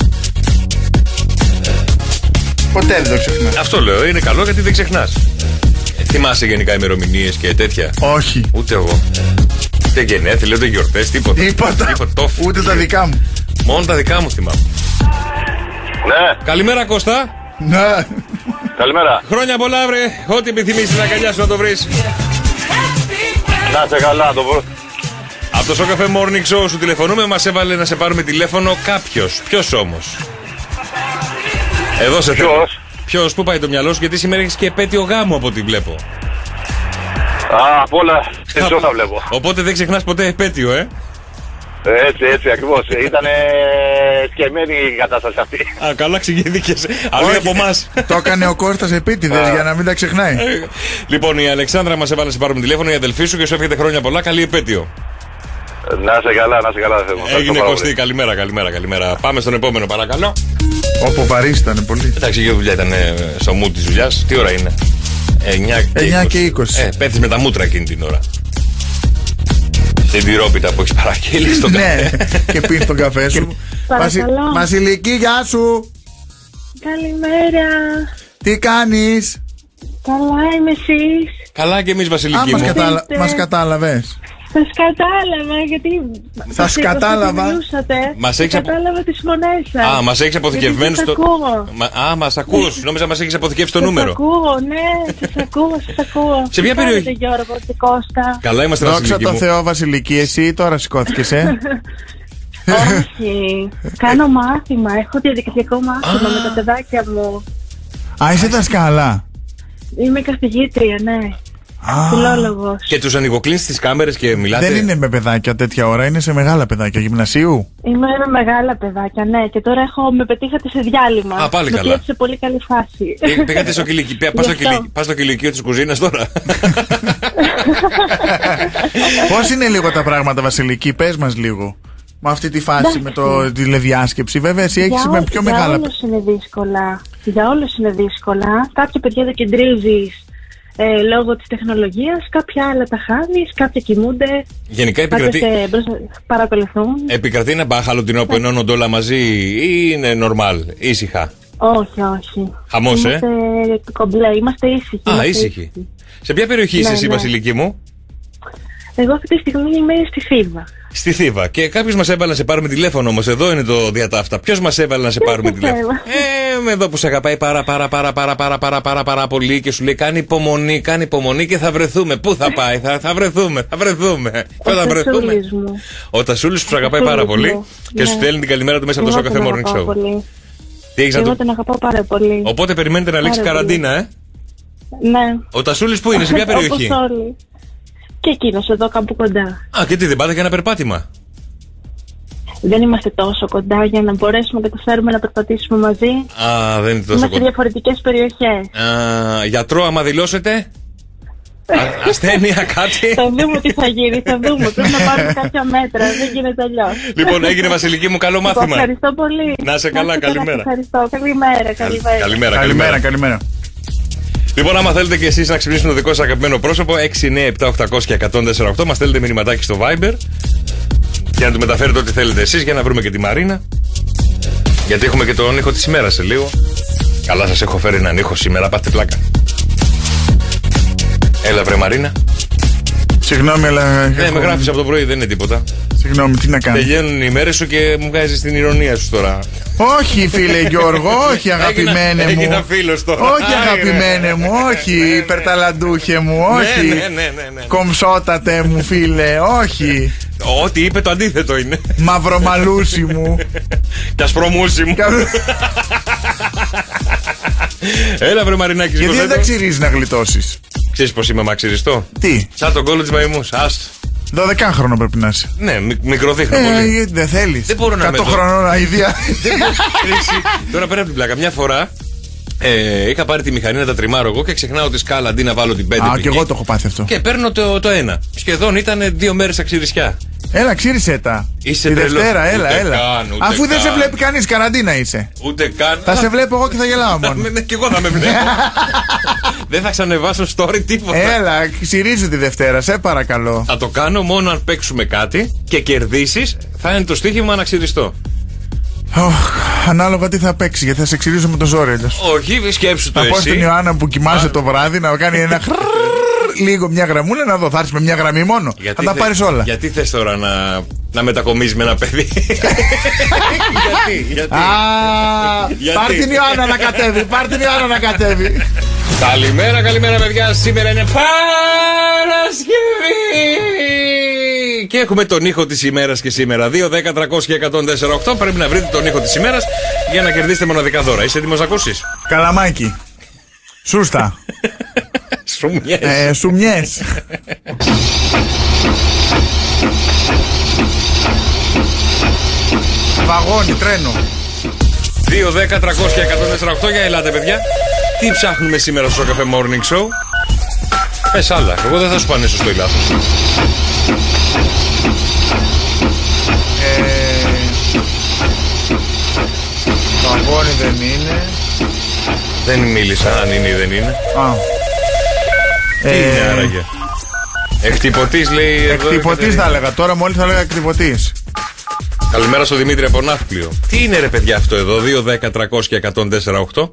Ποτέ δεν το ξεχνάς. Αυτό λέω, είναι καλό γιατί δεν ξεχνάς. Θυμάσαι γενικά ημερομηνίες και τέτοια; Όχι. Ούτε εγώ. Ούτε γενέθλια, ούτε γιορτές, τίποτα. Τίποτα. το Ούτε τα δικά μου. Μόνο τα δικά μου θυμάμαι. Ναι, Καλημέρα Κώστα. Ναι. καλημέρα. Χρόνια πολλά, βρε. Ό,τι επιθυμείς στην αγκαλιά σου να το βρεις. Να σε καλά, το βρω. Από το Σοκαφέ Morning Show σου τηλεφωνούμε, μας έβαλε να σε πάρουμε τηλέφωνο κάποιος. Ποιος όμως; Εδώ σε θέλω. Ποιος; Ποιος, πού πάει το μυαλό σου, γιατί σήμερα έχεις και επέτειο γάμου από ό,τι βλέπω. Α, απ' όλα, έτσι όλα βλέπω. Οπότε δεν ξεχνάς ποτέ επέτειο, ε. Έτσι, έτσι ακριβώς. Ήταν σκεμμένη η κατάσταση αυτή. Α, καλά εξηγήθηκε. Αλλού Όχι. από εμάς. Το έκανε ο Κώστας επίτηδες για να μην τα ξεχνάει. λοιπόν, η Αλεξάνδρα μας έβαλε να σε πάρουμε τηλέφωνο, η αδελφή σου και σου εύχεται χρόνια πολλά. Καλή επέτειο. Να σε καλά, να σε καλά, θέλω. Έγινε κοστή. Καλημέρα, καλημέρα, καλημέρα. Πάμε στον επόμενο, παρακαλώ. Όπου βαρύς ήταν πολύ. Εντάξει, και η δουλειά ήταν ε, στο μου της δουλειάς. Τι ώρα είναι, 9 και 9 20. και 20. Ε, πέφτεις με τα μούτρα εκείνη την ώρα. Στη Την τυρόπιτα που έχεις παραγγείλει στον Ναι, και πίνεις τον καφέ σου. Παρακαλώ. Βασι- Βασιλική, γεια σου. Καλημέρα. Τι κάνεις; Καλά είμαι εσείς. Καλά και εμείς, Α, Βασιλική μας, μου. κατάλα... Σας κατάλαβα, γιατί. Σας κατάλαβα. Μας έχεις κατάλαβα τις φωνές σας. Α, μας έχεις αποθηκευμένο στο. Α, μας ακούω, Νόμιζα μας έχεις αποθηκεύσει το νούμερο. Σα ακούω, ναι, σας ακούω, σας ακούω. Σε ποια περιοχή; Καλά είμαστε να Δόξα τω Θεώ, Βασιλική, εσύ τώρα σηκώθηκες, ε; Όχι. Κάνω μάθημα. Έχω διαδικτυακό μάθημα με τα παιδάκια μου. Α, είσαι δασκάλα. Είμαι καθηγήτρια, ναι. Φιλόλογος. Και τους ανοιγοκλίνεις τι κάμερες και μιλάτε; Δεν είναι με παιδάκια τέτοια ώρα, είναι σε μεγάλα παιδάκια γυμνασίου. Είμαι με μεγάλα παιδάκια, ναι. Και τώρα έχω, με πετύχατε σε διάλειμμα. Α, πάλι με καλά. πήγατε σε πολύ καλή φάση. Ε, Πήγατε στο κηλικείο. Πας στο, Γι' αυτό. κηλικ- πας στο κηλικείο της κουζίνας τώρα. Πώς είναι λίγο τα πράγματα, Βασιλική, πες μας λίγο. Με αυτή τη φάση Εντάξει. με το τηλεδιάσκεψη. Βέβαια, εσύ έχεις Για με ό- πιο Για μεγάλα. όλους είναι δύσκολα. Για όλους είναι δύσκολα. Κάποια παιδιά τα κεντρίζεις ε, λόγω της τεχνολογίας, κάποια άλλα τα χάνεις, κάποια κοιμούνται, Γενικά κάποια επικρατεί, σε μπροστά- παρακολουθούν. επικρατεί ένα μπάχαλο την ώρα που ενώνονται όλα μαζί ή είναι normal, ήσυχα; Όχι, όχι. Χαμός, ε; Είμαστε κομπλέ, είμαστε ήσυχοι. Α, είμαστε ήσυχη. Σε ποια περιοχή είσαι Ναι, εσύ, ναι. Βασιλική μου; Εγώ αυτή τη στιγμή είμαι στη Θήβα. Στη Θήβα. Και κάποιος μας έβαλε να σε πάρουμε τηλέφωνο όμως. Εδώ είναι το διατάφτα. Ποιος μας έβαλε να σε πάρουμε σε τηλέφωνο; Ε, με εδώ που σε αγαπάει πάρα πάρα πάρα πάρα πάρα πάρα πάρα πάρα πολύ και σου λέει κάνει υπομονή, κάνει υπομονή και θα βρεθούμε. Πού θα πάει, θα, θα βρεθούμε, θα βρεθούμε. Πού θα βρεθούμε; Τασούλης μου. Ο Τασούλης που σε αγαπάει πάρα Τασούλης πολύ μου. και σου Ναι. στέλνει την καλημέρα του μέσα από το Εγώ Σοκαφέ τον Morning αγαπάω Show. πολύ. Τι έχεις να Εγώ του. τον αγαπάω πάρα πολύ. Οπότε περιμένετε να λήξει Πάρα καραντίνα, ε; Ναι. Ο Τασούλης που είναι, σε ποια περιοχή; Όπως όλοι. Και εκείνος εδώ κάπου κοντά. Α, και τι, δεν πάτε για ένα περπάτημα; Δεν είμαστε τόσο κοντά για να μπορέσουμε να καταφέρουμε να περπατήσουμε μαζί. Α, δεν είναι τόσο Είμαστε σε κοντά. διαφορετικές περιοχές. Α, γιατρό, άμα δηλώσετε. Α- ασθένεια, κάτι. Θα δούμε τι θα γίνει, θα δούμε. Πρέπει να πάρουμε κάποια μέτρα. Δεν γίνεται αλλιώς. Λοιπόν, έγινε Βασιλική μου, καλό μάθημα. Ευχαριστώ πολύ. Να είσαι καλά, είστε καλημέρα. Ευχαριστώ. Καλημέρα, καλημέρα. Καλημέρα, Καλημέρα, καλημέρα. Λοιπόν, άμα θέλετε και εσείς να ξυπνήσουν το δικό σας αγαπημένο πρόσωπο, 697 800 και 148, μας στέλνετε μηνυματάκι στο Viber για να του μεταφέρετε ό,τι θέλετε εσείς για να βρούμε και τη Μαρίνα. Γιατί έχουμε και τον ήχο της ημέρας σε λίγο. Καλά, σας έχω φέρει έναν ήχο σήμερα, πάτε πλάκα. Έλα, βρε Μαρίνα. Συγγνώμη, αλλά. Ναι, έχω- με γράφεις από το πρωί, δεν είναι τίποτα. Συγγνώμη, τι να κάνω; Τελειώνουν οι μέρες σου και μου βγάζεις την ηρωνία σου τώρα. Όχι, φίλε Γιώργο, όχι αγαπημένε μου. έγινα φίλος τώρα. Όχι, Άι, αγαπημένε ρε. μου, όχι, υπερταλαντούχε μου, όχι. Ναι, ναι, ναι, ναι, ναι. Κομψότατε μου, φίλε, όχι. Ό,τι είπε το αντίθετο είναι. Μαυρομαλούσι μου. Κι ασπρομούσι μου. Έλα, βρε Μαρινάκης. Γιατί δεν τα Κωνσταντίνο. ξυρίζεις να γλιτώσεις; Ξέρεις πως είμαι μαξιριστό; Τι, Σαν τον κόλλο της μαϊμούς. Άστο. 12χρονο πρέπει να είσαι. Ναι, μι- μικροδείχνω Ε, πολύ. γιατί δεν θέλεις. Δεν μπορώ να 100 με δω. χρονών αηδία. Δεν μπορώ. Εσύ, Τώρα πέρα από την πλάκα. Μια φορά ε, είχα πάρει τη μηχανή να τα τριμάρω εγώ και ξεχνάω τη σκάλα αντί να βάλω την 5 Α, και εγώ το έχω πάθει αυτό. Και παίρνω το, το ένα. Σχεδόν ήταν δύο μέρες αξιρισιά. Έλα, ξύρισε τα. Είσαι Τη τρελός. Δευτέρα, έλα, Ούτε έλα. καν, ούτε Αφού δεν σε καν. βλέπει κανείς, καραντίνα είσαι. Ούτε καν. Θα σε βλέπω εγώ και θα γελάω μόνο. Ναι, και εγώ θα με βλέπω. Δεν θα ξανεβάσω story τίποτα. Έλα, ξυρίζει τη Δευτέρα, σε παρακαλώ. Θα το κάνω μόνο αν παίξουμε κάτι και κερδίσεις. Θα είναι το στοίχημα να ξυριστώ. Οχ, ανάλογα τι θα παίξει, γιατί θα σε ξυρίζω με το ζόρι εντός. Όχι, σκέψου το Θα πω εσύ. στην Ιωάννα που κοιμάσαι το βράδυ να κάνει ένα χρρρρρ, λίγο μια γραμμούλα να δω. Θα έρθει με μια γραμμή μόνο. θα τα θε- πάρει όλα. Γιατί θε τώρα να, να μετακομίζει με ένα παιδί. γιατί, γιατί. Α, Γιατί; πάρ την Ιωάννα να κατέβει, πάρ την Ιωάννα να κατέβει. Καλημέρα, καλημέρα παιδιά. Σήμερα είναι Παρασκευή! Και έχουμε τον ήχο της ημέρας και σήμερα. 2, 10, 300 και 104, 8. Πρέπει να βρείτε τον ήχο της ημέρας για να κερδίσετε μοναδικά δώρα. Είσαι έτοιμος να ακούσεις; Καλαμάκι. Σούστα. Σουμιές. Ε, σουμιές. Βαγόνι, τρένο. 2, 10, 300 και 148 για ελάτε, παιδιά. Τι ψάχνουμε σήμερα στο καφέ Morning Show; Πες άλλα. Εγώ δεν θα σου πάνε σωστό ή λάθος. Ε, Βαγόνι δεν είναι. Δεν μίλησα αν είναι ή δεν είναι. Α. Τι Ε, είναι άραγε; Εκτυπωτής λέει. εδώ η Εκτυπωτής Κατερίνα. θα έλεγα. Τώρα μόλις θα έλεγα εκτυπωτής. Καλημέρα στο Δημήτρη από Ναύπλιο. Τι είναι ρε παιδιά αυτό εδώ, 2, 10, 300 και 104, 8.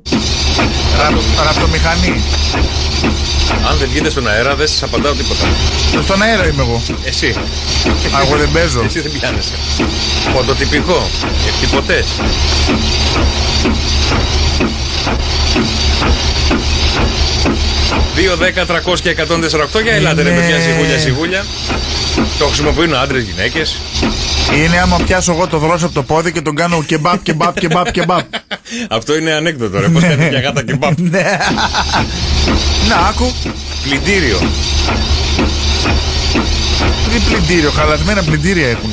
Ραπτομηχανή. Αν δεν βγείτε στον αέρα, δεν σας απαντάω τίποτα. Στον αέρα είμαι εγώ. Εσύ. Α, εγώ δεν παίζω. Εσύ δεν πιάνεσαι. Φωτοτυπικό. Εκτυπωτέ. Δύο, 10, 300 και 148 για ελάτε ρε Είναι- παιδιά σιγούλια σιγούλια. Το χρησιμοποιούν άντρες, γυναίκες. Είναι άμα πιάσω εγώ το δρόσο από το πόδι και τον κάνω κεμπάπ, κεμπάπ, κεμπάπ, κεμπάπ. Αυτό είναι ανέκδοτο ρε. Πώ κάνει μια γάτα και μπαπ. Ναι. Να, άκου. Πλυντήριο. Τι πλυντήριο, χαλασμένα πλυντήρια έχουν.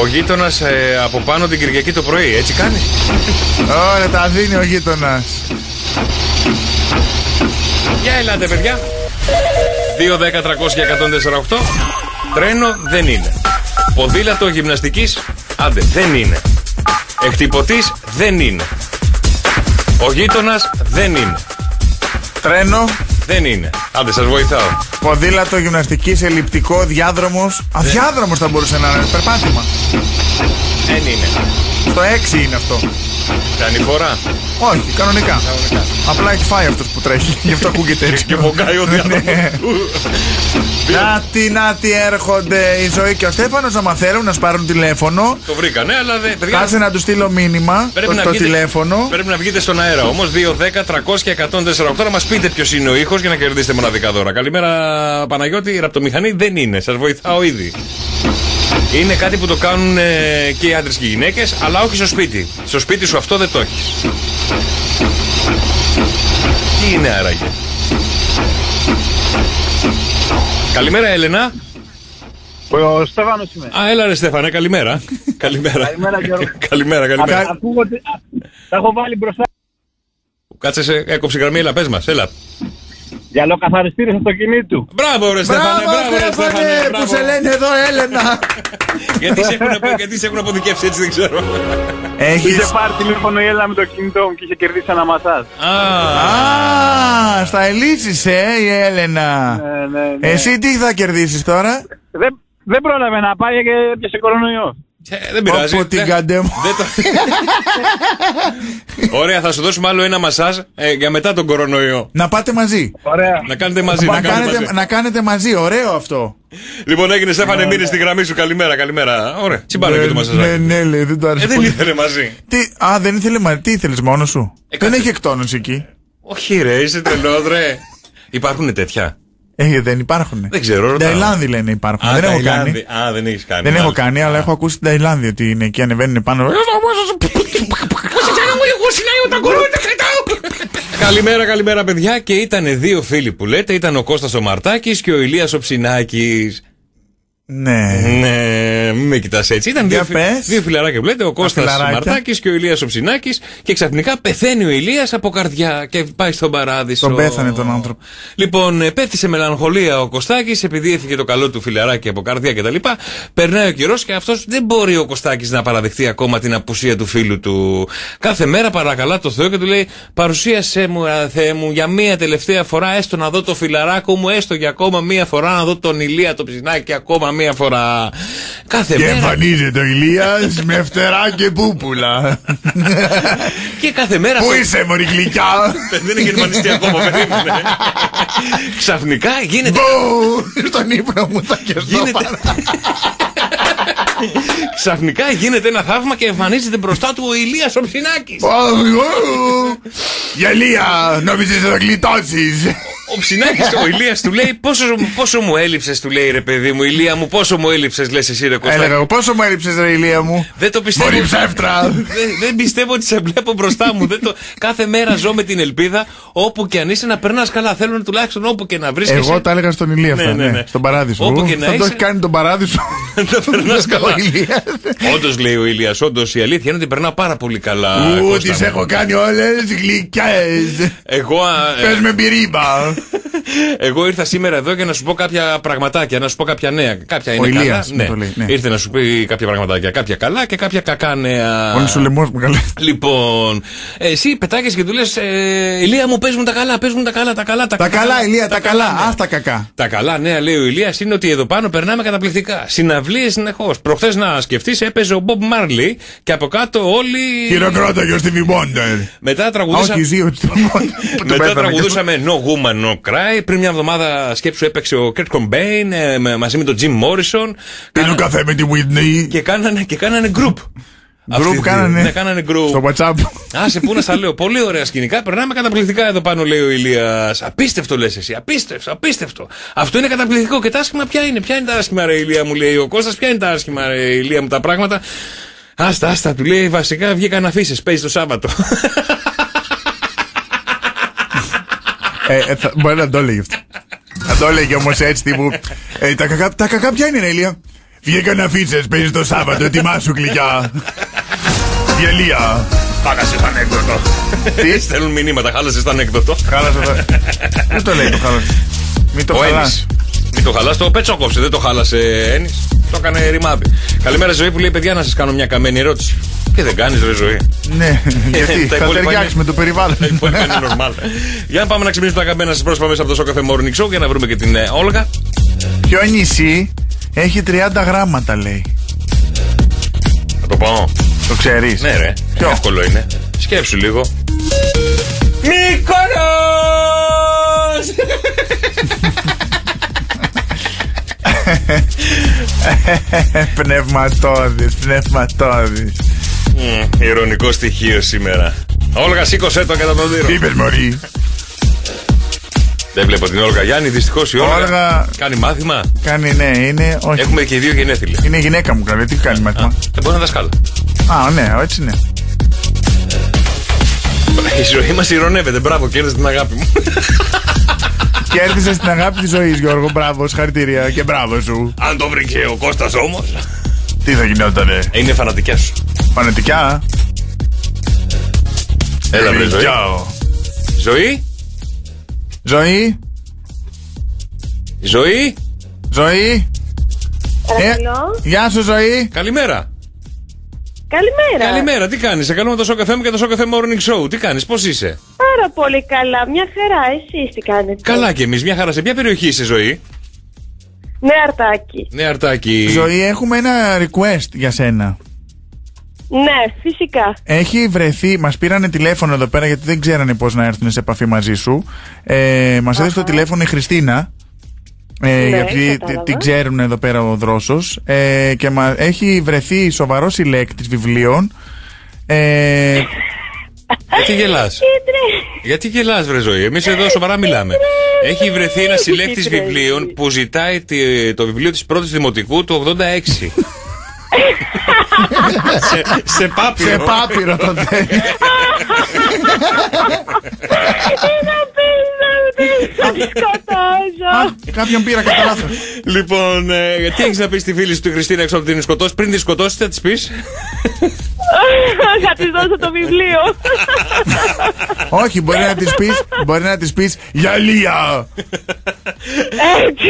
Ο γείτονας από πάνω την Κυριακή το πρωί, έτσι κάνει; Ωραία, τα δίνει ο γείτονας. Για ελάτε, παιδιά. 2, 10, 300 και 148. Τρένο δεν είναι. Ποδήλατο γυμναστικής, άντε, δεν είναι. Εκτυπωτής δεν είναι. Ο γείτονας δεν είναι. Τρένο. Δεν είναι. Άντε, σας βοηθάω. Ποδήλατο, γυμναστικής, ελλειπτικό, διάδρομος. Αδιάδρομος θα μπορούσε να είναι. Περπάτημα. Δεν είναι. Στο 6 είναι αυτό. Κάνει φορά. Όχι, κανονικά. Απλά έχει φάει αυτός που τρέχει. Γι' αυτό ακούγεται έτσι. Και βοκάει ο διάδρομο. Νάτι, νάτι έρχονται η ζωή και ο Στέφανος άμα θέλουν να σπάρουν τηλέφωνο. Το βρήκανε, αλλά δεν. παιδιά, Κάτσε να του στείλω μήνυμα Πρέπει το, να το βγείτε- τηλέφωνο. Πρέπει να βγείτε στον αέρα όμως. 2, 10, 300 και 148 να μας πείτε ποιος είναι ο ήχος για να κερδίσετε μοναδικά δώρα. Καλημέρα, Παναγιώτη. Η ραπτομηχανή δεν είναι. Σας βοηθάω ήδη. Είναι κάτι που το κάνουν ε, και οι άντρες και οι γυναίκες, αλλά όχι στο σπίτι. Στο σπίτι σου αυτό δεν το έχεις. Τι είναι άραγε; Καλημέρα, Έλενα. Ο Στέφανος είμαι. Α, έλα ρε Στέφανε, καλημέρα. καλημέρα. Καλημέρα, Γιώργο. καλημέρα, καλημέρα. Ακούγονται. α, Τα έχω βάλει μπροστά. Κάτσε σε έκοψη γραμμή, έλα, πες μας, έλα. Γυαλοκαθαριστήρε αυτοκινήτου. Μπράβο, ρε Στέφανε, μπράβο, ρε Στέφανε. που μπράβο. σε λένε εδώ Έλενα. γιατί, σε έχουν, γιατί σε έχουν αποδικεύσει έτσι, δεν ξέρω. Έχεις... Είχε πάρει τηλέφωνο η Έλληνα με το κινητό μου και είχε κερδίσει ένα μασάζ. Α, στα ελίσεις, ε, η Έλενα. Ναι, ναι, ναι. Εσύ τι θα κερδίσεις τώρα; Δεν, δεν πρόλαβε να πάει και έπιασε κορονοϊό. Ε, δεν πειράζει. Όπω την Δεν- καντέμο. δεν το- Ωραία, θα σου δώσουμε άλλο ένα μασάζ ε, για μετά τον κορονοϊό. Να πάτε μαζί. Ωραία. Να κάνετε μαζί. Να να κάνετε κάνετε, μαζί. να κάνετε μαζί, ωραίο αυτό. Λοιπόν, έγινε Στέφανε, μείνε στη γραμμή σου. Καλημέρα, καλημέρα. Ωραία, τσιμπάνε και το Ναι, μασαζάκι. ναι, ναι, δεν το άρεσε Ε, δεν πολύ. ήθελε μαζί. Τι, α, δεν ήθελε μαζί. Τι ήθελες μόνος σου; δεν κάτσε. έχει εκτόνωση εκεί. Όχι, ρε, είσαι τρελός, ρε. Υπάρχουν τέτοια; Ε, δεν υπάρχουν. Δεν ξέρω, ρωτάω. Ταϊλάνδη λένε υπάρχουν. Α, δεν έχω Ταϊλάνδη. κάνει. Α, δεν έχεις κάνει. Δεν έχω μάλιστα. κάνει, αλλά έχω ακούσει την Ταϊλάνδη ότι είναι εκεί, ανεβαίνουν πάνω. Καλημέρα, καλημέρα, παιδιά. Και ήταν δύο φίλοι που λέτε. Ήταν ο Κώστας ο Μαρτάκης και ο Ηλίας ο Ψινάκης. Ναι. Ναι, μην με κοιτάς έτσι. Ήταν Για δύο, φι- πες. δύο φιλαράκια που λέτε, ο Κώστας φιλαράκια. Μαρτάκης και ο Ηλίας ο Ψινάκης και ξαφνικά πεθαίνει ο Ηλίας από καρδιά και πάει στον παράδεισο. Τον πέθανε τον άνθρωπο. Λοιπόν, ε, πέφτει σε μελαγχολία ο Κωστάκης επειδή έφυγε το καλό του φιλαράκι από καρδιά κτλ. Περνάει ο καιρός και αυτός δεν μπορεί ο Κωστάκης να παραδεχτεί ακόμα την απουσία του φίλου του. Κάθε μέρα παρακαλά το Θεό και του λέει: Παρουσίασέ μου, α, Θεέ μου, για μία τελευταία φορά, έστω να δω το φιλαράκο μου, έστω για ακόμα μία φορά να δω τον Ηλία το ψινάκι ακόμα μία φορά. Κάθε Και μέρα. εμφανίζεται ο Ηλίας με φτερά και πούπουλα. Και κάθε μέρα. Πού αυτό- είσαι, Μωρή γλυκιά; Δεν έχει εμφανιστεί ακόμα, περίμενε. Ξαφνικά γίνεται. Μπου! Στον ύπνο μου θα και στο Γίνεται- Ξαφνικά γίνεται ένα θαύμα και εμφανίζεται μπροστά του ο Ηλίας ο Ψινάκης. Γελία, νόμιζες να γλιτώσεις. Ο Ψινάκης, ο Ηλίας του λέει πόσο, πόσο μου έλειψες του λέει ρε παιδί μου Ηλία μου πόσο μου έλειψες λες εσύ ρε Κωστάκη Έλεγα, πόσο μου έλειψες ρε Ηλία μου. Δεν το πιστεύω. Μωρή ψεύτρα. δεν, δεν πιστεύω ότι σε βλέπω μπροστά μου. Δεν το... Κάθε μέρα ζω με την ελπίδα όπου και αν είσαι να περνάς καλά. Θέλω τουλάχιστον όπου και να βρίσκεσαι. Εγώ τα έλεγα στον Ηλία αυτά, Ναι, ναι, ναι, ναι. στον παράδεισο. Όπου Ου, και να θα το είσαι. έχει κάνει τον παράδεισο. να περνάς καλά. Ο Ηλίας. Όντως λέει ο Ηλίας, όντως η αλήθεια είναι ότι περνά πάρα πολύ καλά. Ου, Κώστα τις μου. έχω κάνει όλες γλυκές. Εγώ. α, ε, Πες με πυρίμπα. Εγώ ήρθα σήμερα εδώ για να σου πω κάποια πραγματάκια, να σου πω κάποια νέα. Κάποια είναι καλά. Ηλίας μου το λέει, ναι. Ήρθε να σου πει κάποια πραγματάκια. Κάποια καλά και κάποια κακά νέα. Όλοι σου λαιμό μου καλέ. Λοιπόν, εσύ πετάγεσαι και του λες: ε, Ηλία μου, παίζουν τα καλά, παίζουν τα καλά, τα καλά. Τα, Τα καλά, Ηλία, τα καλά. ναι. Α τα κακά. Τα καλά νέα, λέει ο Ηλίας, είναι ότι εδώ πάνω περνάμε καταπληκτικά. Συναυλίες συνεχώς. Προχθέ να σκεφτείς, έπαιζε ο Μπομπ Μάρλι και από κάτω όλοι. Χειροκρότα για στη Wonder. Μετά τραγουδήσαμε. Όχι, ζει ο Stevie Wonder. που του Μετά πέθανε. τραγουδούσαμε No Woman No Cry. Πριν μια εβδομάδα σκέψου έπαιξε ο Kurt Cobain ε, με- μαζί με τον Jim Morrison. Πίνω καφέ με τη Whitney. Και κάνανε, και κάνανε group. Αυτοί οι δύο. κάνανε. Ναι, κάνανε group. Στο WhatsApp. Άσε πού να στα λέω. Πολύ ωραία σκηνικά. Περνάμε καταπληκτικά εδώ πάνω, λέει ο Ηλίας. Απίστευτο λες εσύ. Απίστευτο, απίστευτο. Αυτό είναι καταπληκτικό. Και τα άσχημα ποια είναι. Ποια είναι τα άσχημα, ρε Ηλία μου, λέει ο Κώστας Ποια είναι τα άσχημα, ρε Ηλία μου, τα πράγματα. Άστα, άστα, του λέει βασικά βγήκαν αφήσεις. Παίζει το Σάββατο. Ε, ε, θα- Μπορεί να το έλεγε αυτό. Θα το έλεγε όμως έτσι τύπου. ε, τα, κακά, τα κακά ποια είναι, ρε Ηλία; Βγήκαν αφήσει, παίζεις το Σάββατο, ετοιμάσου γλυκιά. Γελία. Χάλασε το ανέκδοτο. Τι; Στέλνουν μηνύματα, χάλασες το ανέκδοτο. Χάλασε το. Δεν το λέει το χάλασε. Μην το Ο χαλάς. Ένης. Μην το χαλάς, το πετσόκοψε, δεν το χάλασε Ένης. Το έκανε ρημάδι. Καλημέρα, ζωή που λέει: Παιδιά, να σας κάνω μια καμένη ερώτηση. Και δεν κάνεις, ρε ζωή. Ναι, γιατί; Τα θα υπόλοιπα ταιριάξεις είναι- με το περιβάλλον. Τα υπόλοιπα είναι normal. Για να πάμε να ξυπνήσουμε τα καμπένα σας πρόσωπα μέσα από το Σοκαφέ Morning Show για να βρούμε και την ε, Όλγα. Ποιο νησί έχει 30 γράμματα, λέει. Θα το πω. Το ξέρεις. Ναι, ρε. Ποιο; Εύκολο είναι. Σκέψου λίγο. Μύκονος! πνευματώδης, πνευματώδης. Μμμ, Ηρωνικό στοιχείο σήμερα. Όλγα, σήκωσέ το κατά τον Τι είπες μωρή. Δεν βλέπω την Όλγα Γιάννη, δυστυχώς η Όλγα. Όλγα- Κάνει μάθημα. Κάνει ναι, είναι. Όχι. Έχουμε και οι δύο γενέθλια. Είναι γυναίκα μου καλά, τι κάνει μάθημα; Δεν μπορεί να δασκάλα. Α, ναι, έτσι ναι. Η ζωή μας ηρωνεύεται. Μπράβο, κέρδισε την αγάπη μου. Κέρδισε την αγάπη της ζωής, Γιώργο. Μπράβο, συγχαρητήρια και μπράβο σου. Αν το βρήκε ο Κώστας όμως. Τι θα γινότανε; Είναι φανατικιά σου. Φανατικά. Έλα, βρε ζωή. Γεια. Ζωή; Ζωή; Ζωή; Ζωή; Παρακαλώ. Γεια σου, ζωή. Καλημέρα. Καλημέρα. Καλημέρα, τι κάνεις; Σε καλούμε το Σοκαφέ μου και το Σοκαφέ Morning Show. Τι κάνεις, πώς είσαι; Πάρα πολύ καλά. Μια χαρά. Εσείς τι κάνετε. Καλά και εμείς, μια χαρά. Σε ποια περιοχή είσαι, ζωή; Ναι, αρτάκι. Ναι, αρτάκι. Ζωή, έχουμε ένα request για σένα. Ναι, φυσικά. Έχει βρεθεί, μας πήρανε τηλέφωνο εδώ πέρα γιατί δεν ξέρανε πώς να έρθουν σε επαφή μαζί σου. Ε, μας έδωσε το τηλέφωνο η Χριστίνα. Ε, Ναι, γιατί κατάλαβα. την ξέρουν εδώ πέρα ο δρόσος ε, και μα, έχει βρεθεί σοβαρός συλλέκτης βιβλίων ε, Γιατί γελάς; Γιατί γελάς, βρε ζωή; Εμείς εδώ σοβαρά μιλάμε. Έχει βρεθεί ένα συλλέκτης τρέλει. βιβλίων που ζητάει τη- το βιβλίο της πρώτης δημοτικού του 86. σε, σε πάπυρο. σε πάπυρο το θέλει. Είναι απίστευτο. Θα τη σκοτώσω. Κάποιον πήρα κατά λάθος. Λοιπόν, ε, τι έχεις να πεις στη φίλη σου τη Χριστίνα έξω από την σκοτώσει. Πριν τη σκοτώσεις, θα της πεις; Θα της δώσω το βιβλίο. Όχι, μπορεί να της πεις, μπορεί να της πεις Γυαλία! Έτσι.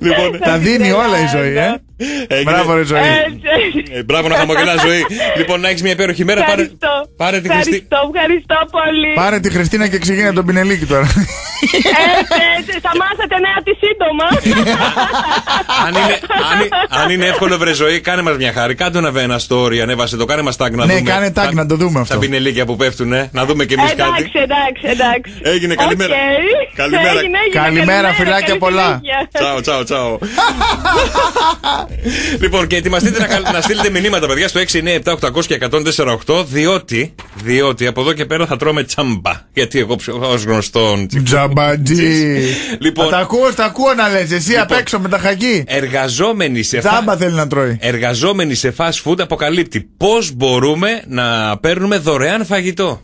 λοιπόν, Τα δίνει όλα η Ζωή, ε. Μπράβο, ρε Ζωή. Έτσι. Ε, μπράβο να χαμογελάς Ζωή. λοιπόν, να έχεις μια υπέροχη μέρα. Πάρε, Ευχαριστώ. πάρε τη Χριστίνα. Ευχαριστώ, ευχαριστώ πολύ. Πάρε τη Χριστίνα και ξεκίνα τον πινελίκι τώρα. Έτσι, έτσι. Θα μάθετε νέα τη σύντομα. αν, είναι, αν, είναι- αν είναι εύκολο, βρε Ζωή, κάνε μας μια χάρη. Κάντε ένα, ένα story, ανέβασε το. Κάνε μας tag να Ναι, δούμε. κάνε tag να το δούμε αυτό. Τα πινελίκια που πέφτουν, ε. να δούμε κι εμείς κάτι. Εντάξει, εντάξει, εντάξει. Έγινε, καλημέρα. Οκ. Καλημέρα. Έγινε, έγινε, Καλημέρα, φιλάκια καλή πολλά. συνέχεια. Τσάω, τσάω, τσάω. λοιπόν, και ετοιμαστείτε να, καλ- να στείλετε μηνύματα, παιδιά, στο 697-800 και 148, διότι, διότι από εδώ και πέρα θα τρώμε τσάμπα. Γιατί εγώ ως γνωστόν. Τζαμπατζή. Λοιπόν. Τα ακούω, τα ακούω να λες Εσύ απ' έξω με τα χακί. Εργαζόμενοι σε, Τζάμπα θέλει να τρώει. εργαζόμενοι σε fast food αποκαλύπτει πώς μπορούμε να παίρνουμε δωρεάν φαγητό.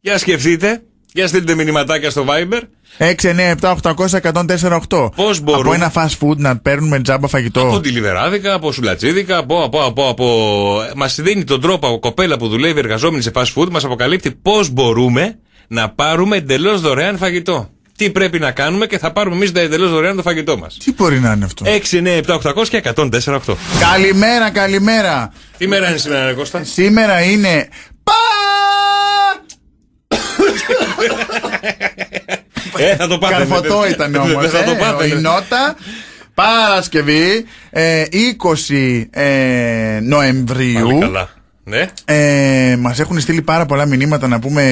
Για σκεφτείτε, για στείλτε μηνυματάκια στο Viber. 697-800-1048. Πώς μπορούμε- Από ένα fast food να παίρνουμε τζάμπα φαγητό. Από τηλιβεράδικα, από σουλατσίδικα, από. από, από, από... Μας δίνει τον τρόπο από κοπέλα που δουλεύει εργαζόμενη σε fast food, μας αποκαλύπτει πώς μπορούμε να πάρουμε εντελώς δωρεάν φαγητό. Τι πρέπει να κάνουμε και θα πάρουμε εμείς εντελώς δωρεάν το φαγητό μας. Τι μπορεί να είναι αυτό; 6, 9, 7, 800 και 104, 8. Καλημέρα, καλημέρα. Τι μέρα είναι σήμερα, ρε Κώστα; Σήμερα είναι. Ε, θα το πάθαινε. Καρφωτό ήταν όμω. Δεν θα το πάθαινε. Η νότα. Παρασκευή ε, 20 ε, Νοεμβρίου. Πάλι καλά. Ναι. Ε, μας έχουν στείλει πάρα πολλά μηνύματα να πούμε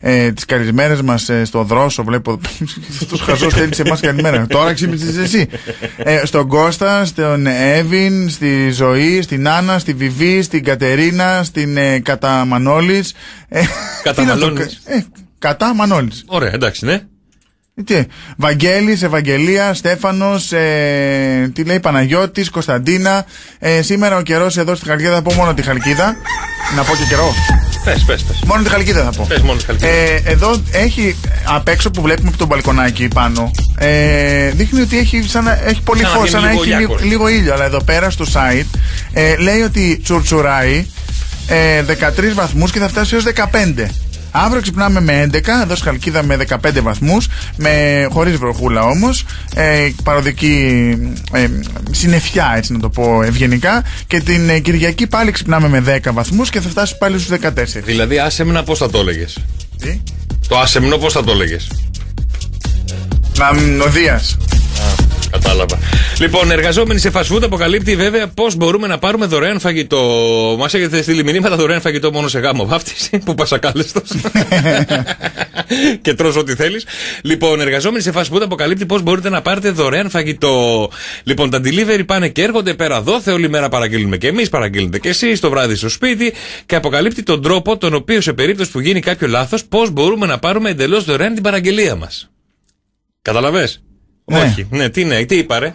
ε, τις καλημέρε μας ε, στο δρόσο. Βλέπω. Αυτό χαζό θέλεις σε εμάς καλημέρα. Τώρα ξύπνησες εσύ. Ε, στον Κώστα, στον Εύην, στη Ζωή, στην Άννα, στη Βιβί, στην Κατερίνα, στην ε, Κατά Μανώλη. Ε, Κατά τι να το- Μανώλης. Ε, κατά Μανώλης. Ωραία, εντάξει, ναι. Τι, Βαγγέλης, Ευαγγελία, Στέφανος, ε, τι λέει Παναγιώτης, Κωνσταντίνα. Ε, σήμερα ο καιρός εδώ στη Χαλκίδα θα πω μόνο τη Χαλκίδα. Να πω και καιρό. Πες, πες, πες. Μόνο τη Χαλκίδα θα πω. Πες μόνο τη Χαλκίδα. Ε, εδώ έχει απ' έξω που βλέπουμε από το μπαλκονάκι πάνω. Ε, δείχνει ότι έχει, σαν, να- έχει πολύ Σαν να φως, σαν να βγαίνει έχει λίγο λίγο, Ιάκωβος. λίγο ήλιο. Αλλά εδώ πέρα στο site ε, λέει ότι τσουρτσουράει ε, 13 βαθμούς και θα φτάσει έως 15. Αύριο ξυπνάμε με 11, εδώ στη Χαλκίδα με 15 βαθμούς, με, χωρίς βροχούλα όμως, ε, παροδική ε, συννεφιά έτσι να το πω ευγενικά και την ε, Κυριακή πάλι ξυπνάμε με 10 βαθμούς και θα φτάσει πάλι στους 14. Δηλαδή, άσεμνα πώς θα το έλεγες. Τι; Το άσεμνο πώς θα το έλεγες. Μαμνοδίας. Κατάλαβα. Λοιπόν, εργαζόμενοι σε fast food αποκαλύπτει βέβαια πώς μπορούμε να πάρουμε δωρεάν φαγητό. Μας έχετε στείλει μηνύματα δωρεάν φαγητό μόνο σε γάμο βάφτιση που πας ακάλεστος. και τρως ό,τι θέλεις. Λοιπόν, εργαζόμενοι σε fast food αποκαλύπτει πώς μπορείτε να πάρετε δωρεάν φαγητό. Λοιπόν, τα delivery πάνε και έρχονται πέρα εδώ. Όλη μέρα παραγγείλουμε και εμείς, παραγγείλετε και εσείς το βράδυ στο σπίτι. Και αποκαλύπτει τον τρόπο τον οποίο σε περίπτωση που γίνει κάποιο λάθος, πώς μπορούμε να πάρουμε εντελώς δωρεάν την παραγγελία μας. Καταλαβέ. Ναι. Όχι. Ναι, τι ναι, τι είπα, ρε;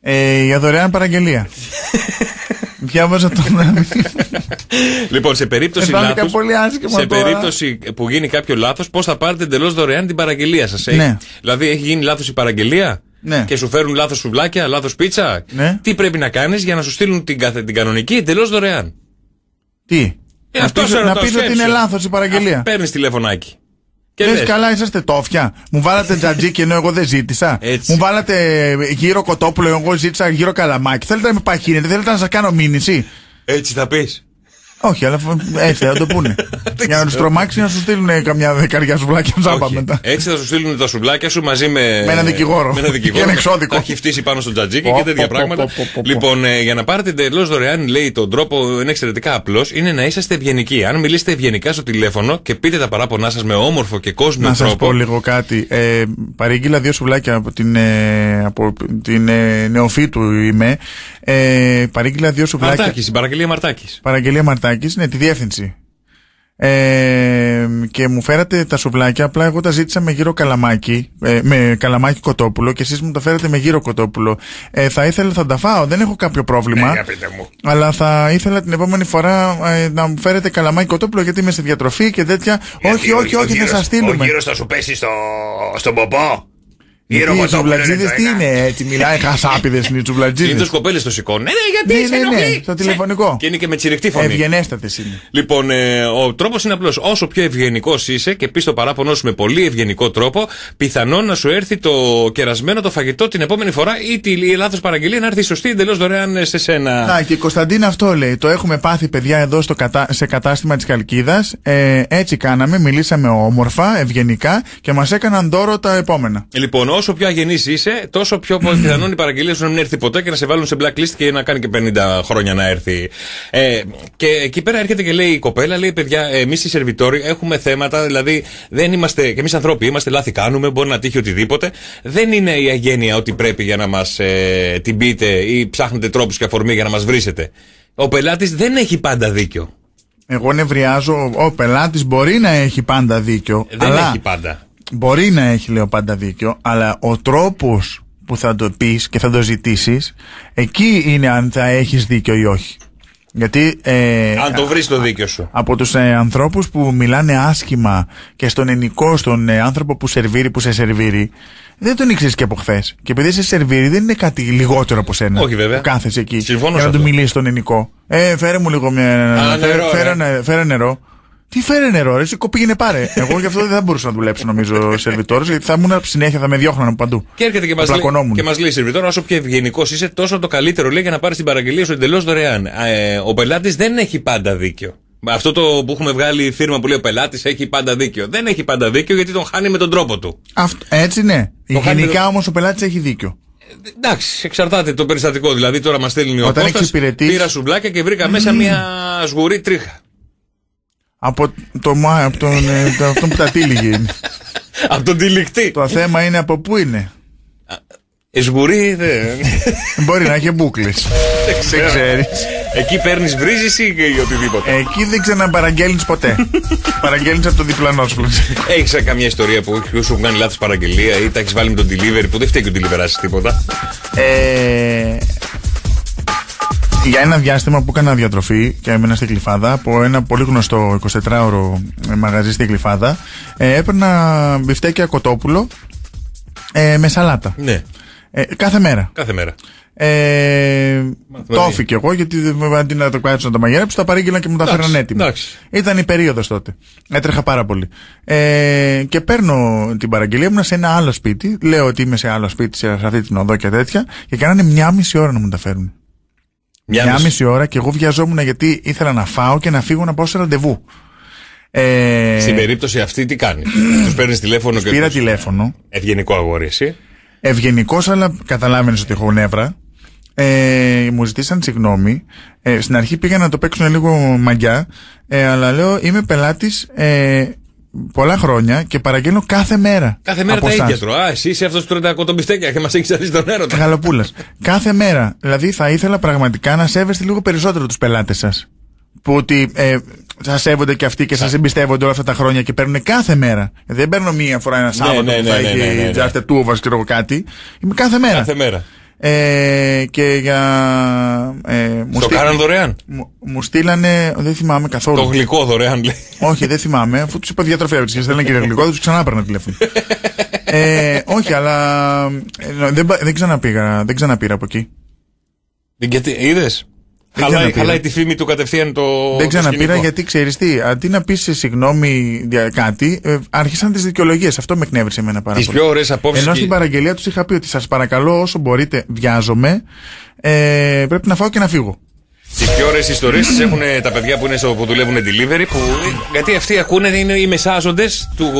Ε, για δωρεάν παραγγελία. Διάβαζα τον. Λοιπόν, σε περίπτωση Αισθάνθηκα λάθους, πολύ άσχημα σε τώρα. περίπτωση που γίνει κάποιο λάθος, πώς θα πάρετε εντελώς δωρεάν την παραγγελία σας. Ναι. Δηλαδή, έχει γίνει λάθος η παραγγελία Ναι. και σου φέρουν λάθος σουβλάκια, λάθος πίτσα; Ναι. Τι πρέπει να κάνεις για να σου στείλουν την, καθε- την κανονική εντελώς δωρεάν; Τι; Ε, να αυτό πεις, σε να ρωτάω, πεις ότι σκέψου. είναι λάθος η παραγγελία. Παίρνεις τηλεφωνάκι. Και Λες λες, καλά, είσαστε τόφια. Μου βάλατε τζατζίκι ενώ εγώ δεν ζήτησα. Έτσι. Μου βάλατε γύρω κοτόπουλο ενώ εγώ ζήτησα γύρω καλαμάκι. Θέλετε να με παχύνετε, θέλετε να σας κάνω μήνυση. Έτσι θα πεις. Όχι, αλλά φ- έτσι θα το πούνε. Για να τους τρομάξει να σου στείλουν καμιά δεκαριά σουβλάκια τζάμπα μετά. Έτσι θα σου στείλουν τα σουβλάκια σου μαζί με. Με έναν δικηγόρο. Με ένα δικηγόρο. Και ένα εξώδικο. Τα έχει φτύσει πάνω στο τζατζίκι Πω, και τέτοια πω, πω, πράγματα. πω, πω, πω. Λοιπόν, ε, για να πάρετε εντελώς δωρεάν, λέει τον τρόπο, είναι εξαιρετικά απλός, είναι να είσαστε ευγενικοί. Αν μιλήσετε ευγενικά στο τηλέφωνο και πείτε τα παράπονά σας με όμορφο και κόσμιο Να σας τρόπο. πω λίγο κάτι. Ε, παρήγγειλα δύο σουβλάκια από την, ε, από την ε, νεοφύτου είμαι. Ε, παρήγγειλα δύο σουβλάκια. Μαρτάκη, η παραγγελία Μαρτάκης. Παραγγελία Μαρτάκης, ναι, τη διεύθυνση. Ε, και μου φέρατε τα σουβλάκια, απλά εγώ τα ζήτησα με γύρο καλαμάκι, ε, με καλαμάκι κοτόπουλο και εσείς μου τα φέρατε με γύρο κοτόπουλο. Ε, θα ήθελα, θα τα φάω, δεν έχω κάποιο πρόβλημα. Ναι, πείτε μου. Αλλά θα ήθελα την επόμενη φορά ε, να μου φέρετε καλαμάκι κοτόπουλο γιατί είμαι σε διατροφή και τέτοια. όχι, όχι, όχι, θα σας στείλουμε. Ο γύρος θα σου πέσει στο, στον ποπό. Γύρο Γιατί οι κοτόπουλο είναι τσουβλατζίδες το τι ένα. είναι, έτσι μιλάει χασάπιδες είναι οι τσουβλατζίδες. Συνήθως κοπέλες το σηκώνουν. Ναι, ναι, γιατί Ναι, σε ναι, ναι, ενοχλεί. στο τηλεφωνικό. Και είναι και με τσιριχτή φωνή. Ευγενέστατες είναι. Λοιπόν, ε, ο τρόπος είναι απλός. Όσο πιο ευγενικός είσαι και πεις το παράπονο σου με πολύ ευγενικό τρόπο, πιθανόν να σου έρθει το κερασμένο το φαγητό την επόμενη φορά ή τη λάθος παραγγελία να έρθει σωστή εντελώς δωρεάν ε, σε σένα. Να, και η Κωνσταντίνα αυτό λέει. Το έχουμε πάθει, παιδιά, εδώ στο κατα... σε κατάστημα της Καλκίδας. Ε, έτσι κάναμε, μιλήσαμε όμορφα, ευγενικά και μας έκαναν δώρο τα επόμενα. Λοιπόν, όσο πιο αγενής είσαι, τόσο πιο πιθανόν η παραγγελία σου να μην έρθει ποτέ και να σε βάλουν σε blacklist και να κάνει και 50 χρόνια να έρθει. Ε, και εκεί πέρα έρχεται και λέει η κοπέλα, λέει παιδιά, εμείς οι σερβιτόροι έχουμε θέματα, δηλαδή δεν είμαστε, και εμείς ανθρώποι είμαστε, λάθη κάνουμε, μπορεί να τύχει οτιδήποτε. Δεν είναι η αγένεια ότι πρέπει για να μας ε, την πείτε ή ψάχνετε τρόπους και αφορμή για να μας βρίσετε. Ο πελάτης δεν έχει πάντα δίκιο. Εγώ νευριάζω. Ο πελάτης μπορεί να έχει πάντα δίκιο. Δεν αλλά έχει πάντα. Μπορεί να έχει, λέω, πάντα δίκιο. Αλλά ο τρόπος που θα το πεις και θα το ζητήσεις, εκεί είναι αν θα έχεις δίκιο ή όχι. Γιατί. Ε, Αν το βρεις το δίκιο σου. από τους ε, ανθρώπους που μιλάνε άσχημα και στον ενικό, στον ε, άνθρωπο που σερβίρει, που σε σερβίρει, δεν τον ήξερες και από χθες. Και επειδή σε σερβίρει, δεν είναι κάτι λιγότερο από σένα. Όχι, βέβαια. Που κάθεσαι εκεί. Συμφωνώ για σε να του αυτό. μιλήσεις στον ενικό. Ε, φέρε μου λίγο μια. Α, φέρε, νερό, φέρε, ρε. νε- φέρε νερό. Τι φέρε νερό, ρε, εσύ πήγαινε πάρε. Εγώ γι' αυτό δεν θα μπορούσα να δουλέψω νομίζω σερβιτόρος, γιατί θα ήμουν συνέχεια, θα με διώχναν από παντού. Και έρχεται και Θα μας λέει, πλακωνόμουν. και μας λέει σερβιτόρα, όσο πιο ευγενικός είσαι, τόσο το καλύτερο λέει για να πάρεις την παραγγελία σου εντελώς δωρεάν. Ε, ο πελάτης δεν έχει πάντα δίκιο. Με Αυτό το που έχουμε βγάλει η φίρμα που λέει ο πελάτης έχει πάντα δίκιο. Δεν έχει πάντα δίκιο γιατί τον χάνει με τον τρόπο του. Αυτό, έτσι ναι. Το χάνει Γενικά το- όμως ο πελάτης έχει δίκιο. Εντάξει, εξαρτάται το περιστατικό. Δηλαδή τώρα μας στέλνει ο Όταν Κώστας, εξυπηρετείς- πήρα σουβλάκια και βρήκα μέσα μια σγουρή τρίχα. Από το μα, από τον, ε, το- αυτόν που τα τύλιγε είναι. από τον τυλικτή. Το θέμα είναι από πού είναι. Η σγουρή δεν. Μπορεί να έχει μπουκλες. δεν ξέρεις. Εκεί παίρνεις βρίζηση ή οτιδήποτε. Εκεί δεν ξαναπαραγγέλνεις ποτέ. Παραγγέλνεις από το διπλανό σου. Έχεις καμιά ιστορία που σου έχουν κάνει λάθος παραγγελία ή τα έχεις βάλει με τον delivery που δεν φταίει και ο delivery τίποτα; Ε, για ένα διάστημα που έκανα διατροφή και έμενα στην Κλειφάδα από ένα πολύ γνωστό 24ωρο μαγαζί στην Κλειφάδα ε, έπαιρνα μπιφτέκια κοτόπουλο ε, με σαλάτα. Ναι. Ε, κάθε μέρα. Κάθε μέρα. Ε, το όφηκε εγώ γιατί δεν- αντί να το κάτσω να το μαγειρέψω, τα παρήγγειλαν και μου τα Εντάξει, φέραν έτοιμα. εντάξει. Ήταν η περίοδος τότε. Έτρεχα πάρα πολύ. Ε, και παίρνω την παραγγελία μου σε ένα άλλο σπίτι. Λέω ότι είμαι σε άλλο σπίτι, σε αυτή την οδό και τέτοια. Και κάνανε μια μισή ώρα να μου τα φέρουν. Μια Μια, μισή- μισή ώρα και εγώ βιαζόμουν γιατί ήθελα να φάω και να φύγω να πάω σε ραντεβού. Ε, Στην περίπτωση αυτή τι κάνει; Τους παίρνεις τηλέφωνο και. πήρα τους- τηλέφωνο. Ευγενικό αγόρι, εσύ. Ευγενικός, αλλά καταλάβαινες ότι έχω νεύρα. Ε, μου ζητήσαν συγγνώμη. Ε, στην αρχή πήγα να το παίξουν λίγο μαγιά. Ε, αλλά λέω είμαι πελάτης ε, πολλά χρόνια και παραγγέλνω κάθε μέρα. Κάθε μέρα από τα εσάς. ίδια τρώω. Α, εσύ είσαι αυτός που τρώει τα κοτομπιστέκια και μας έχεις αρέσει τον έρωτα. Γαλοπούλας. κάθε μέρα. Δηλαδή θα ήθελα πραγματικά να σέβεστε λίγο περισσότερο τους πελάτες σας. Που ότι ε, σα σέβονται και αυτοί και σας εμπιστεύονται όλα αυτά τα χρόνια και παίρνουν κάθε μέρα. Δεν παίρνω μία φορά ένα Σάββατο ναι, που ναι, θα ναι, ναι, ναι, έχει ναι. τζάστε τούβα και εγώ κάτι. Είμαι κάθε μέρα. Κάθε μέρα. Ε, και για. Ε, μου, Το στείλ- κάναν δωρεάν. μου, μου στείλανε. Δεν θυμάμαι καθόλου. Το γλυκό δωρεάν λέει. Όχι, δεν θυμάμαι. Αφού τους είπα διατροφή, και στέλνανε κύριε Γλυκό, τους ξανά έπαιρνα τηλέφωνο. ε, όχι, αλλά. ε, δεν, πα- δεν, ξαναπήγα, δεν ξαναπήρα από εκεί. Γιατί είδες; Δεν Χαλάει, ξαναπήρα. χαλάει τη φήμη του κατευθείαν το. δεν το ξαναπήρα σκηνικό. γιατί ξέρεις τι, αντί να πεις συγγνώμη για κάτι, ε, άρχισαν τις δικαιολογίες. Αυτό με εκνεύρισε εμένα πάρα Τις πολύ. πιο ωραίες απόψεις Ενώ και- στην παραγγελία τους είχα πει ότι σας παρακαλώ όσο μπορείτε, βιάζομαι, ε, πρέπει να φάω και να φύγω. Τι πιο ωραίες ιστορίες τις έχουν τα παιδιά που, είναι στο, που δουλεύουν delivery. Που, γιατί αυτοί ακούνε είναι οι μεσάζοντες του,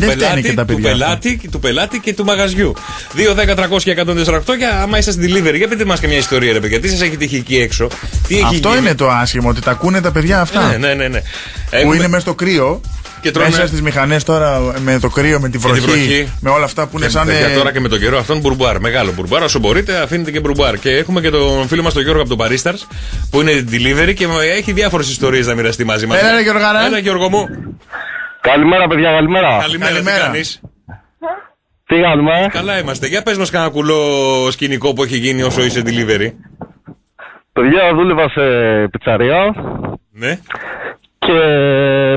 Δεν φταίνε πελάτη, και τα του, παιδιά πελάτη, του πελάτη και του μαγαζιού. 2, 10, 300 και 148 και άμα είστε στην delivery, για πείτε μας και μια ιστορία, ρε παιδιά. Τι σας έχει τύχει εκεί έξω; Τι έχει Αυτό γίνει; είναι το άσχημο, ότι τα ακούνε τα παιδιά αυτά. Ναι, ναι, ναι. ναι. Που Έχουμε- είναι μέσα στο κρύο. Και τρώνε- Μέσα στις μηχανές τώρα με το κρύο, με τη με βροχή, την βροχή. με όλα αυτά που είναι Και σαν. παιδιά, ε, τώρα και με τον καιρό αυτόν μπουρμπάρ. Μεγάλο μπουρμπάρ. Όσο μπορείτε, αφήνετε και μπουρμπάρ. Και έχουμε και τον φίλο μας τον Γιώργο από τον Παρίσταρ που είναι delivery και έχει διάφορες ιστορίες να μοιραστεί μαζί μας. Έλα, ρε, Γιώργαρα. Έλα, Γιώργο μου. Καλημέρα, παιδιά, καλημέρα. Καλημέρα, τι Καλημέρα. κάνεις; Τι κάνουμε, Καλά είμαστε. Για πες μας κανένα κουλό σκηνικό που έχει γίνει όσο είσαι delivery. Παιδιά, δούλευα σε πιτσαρία Ναι. Και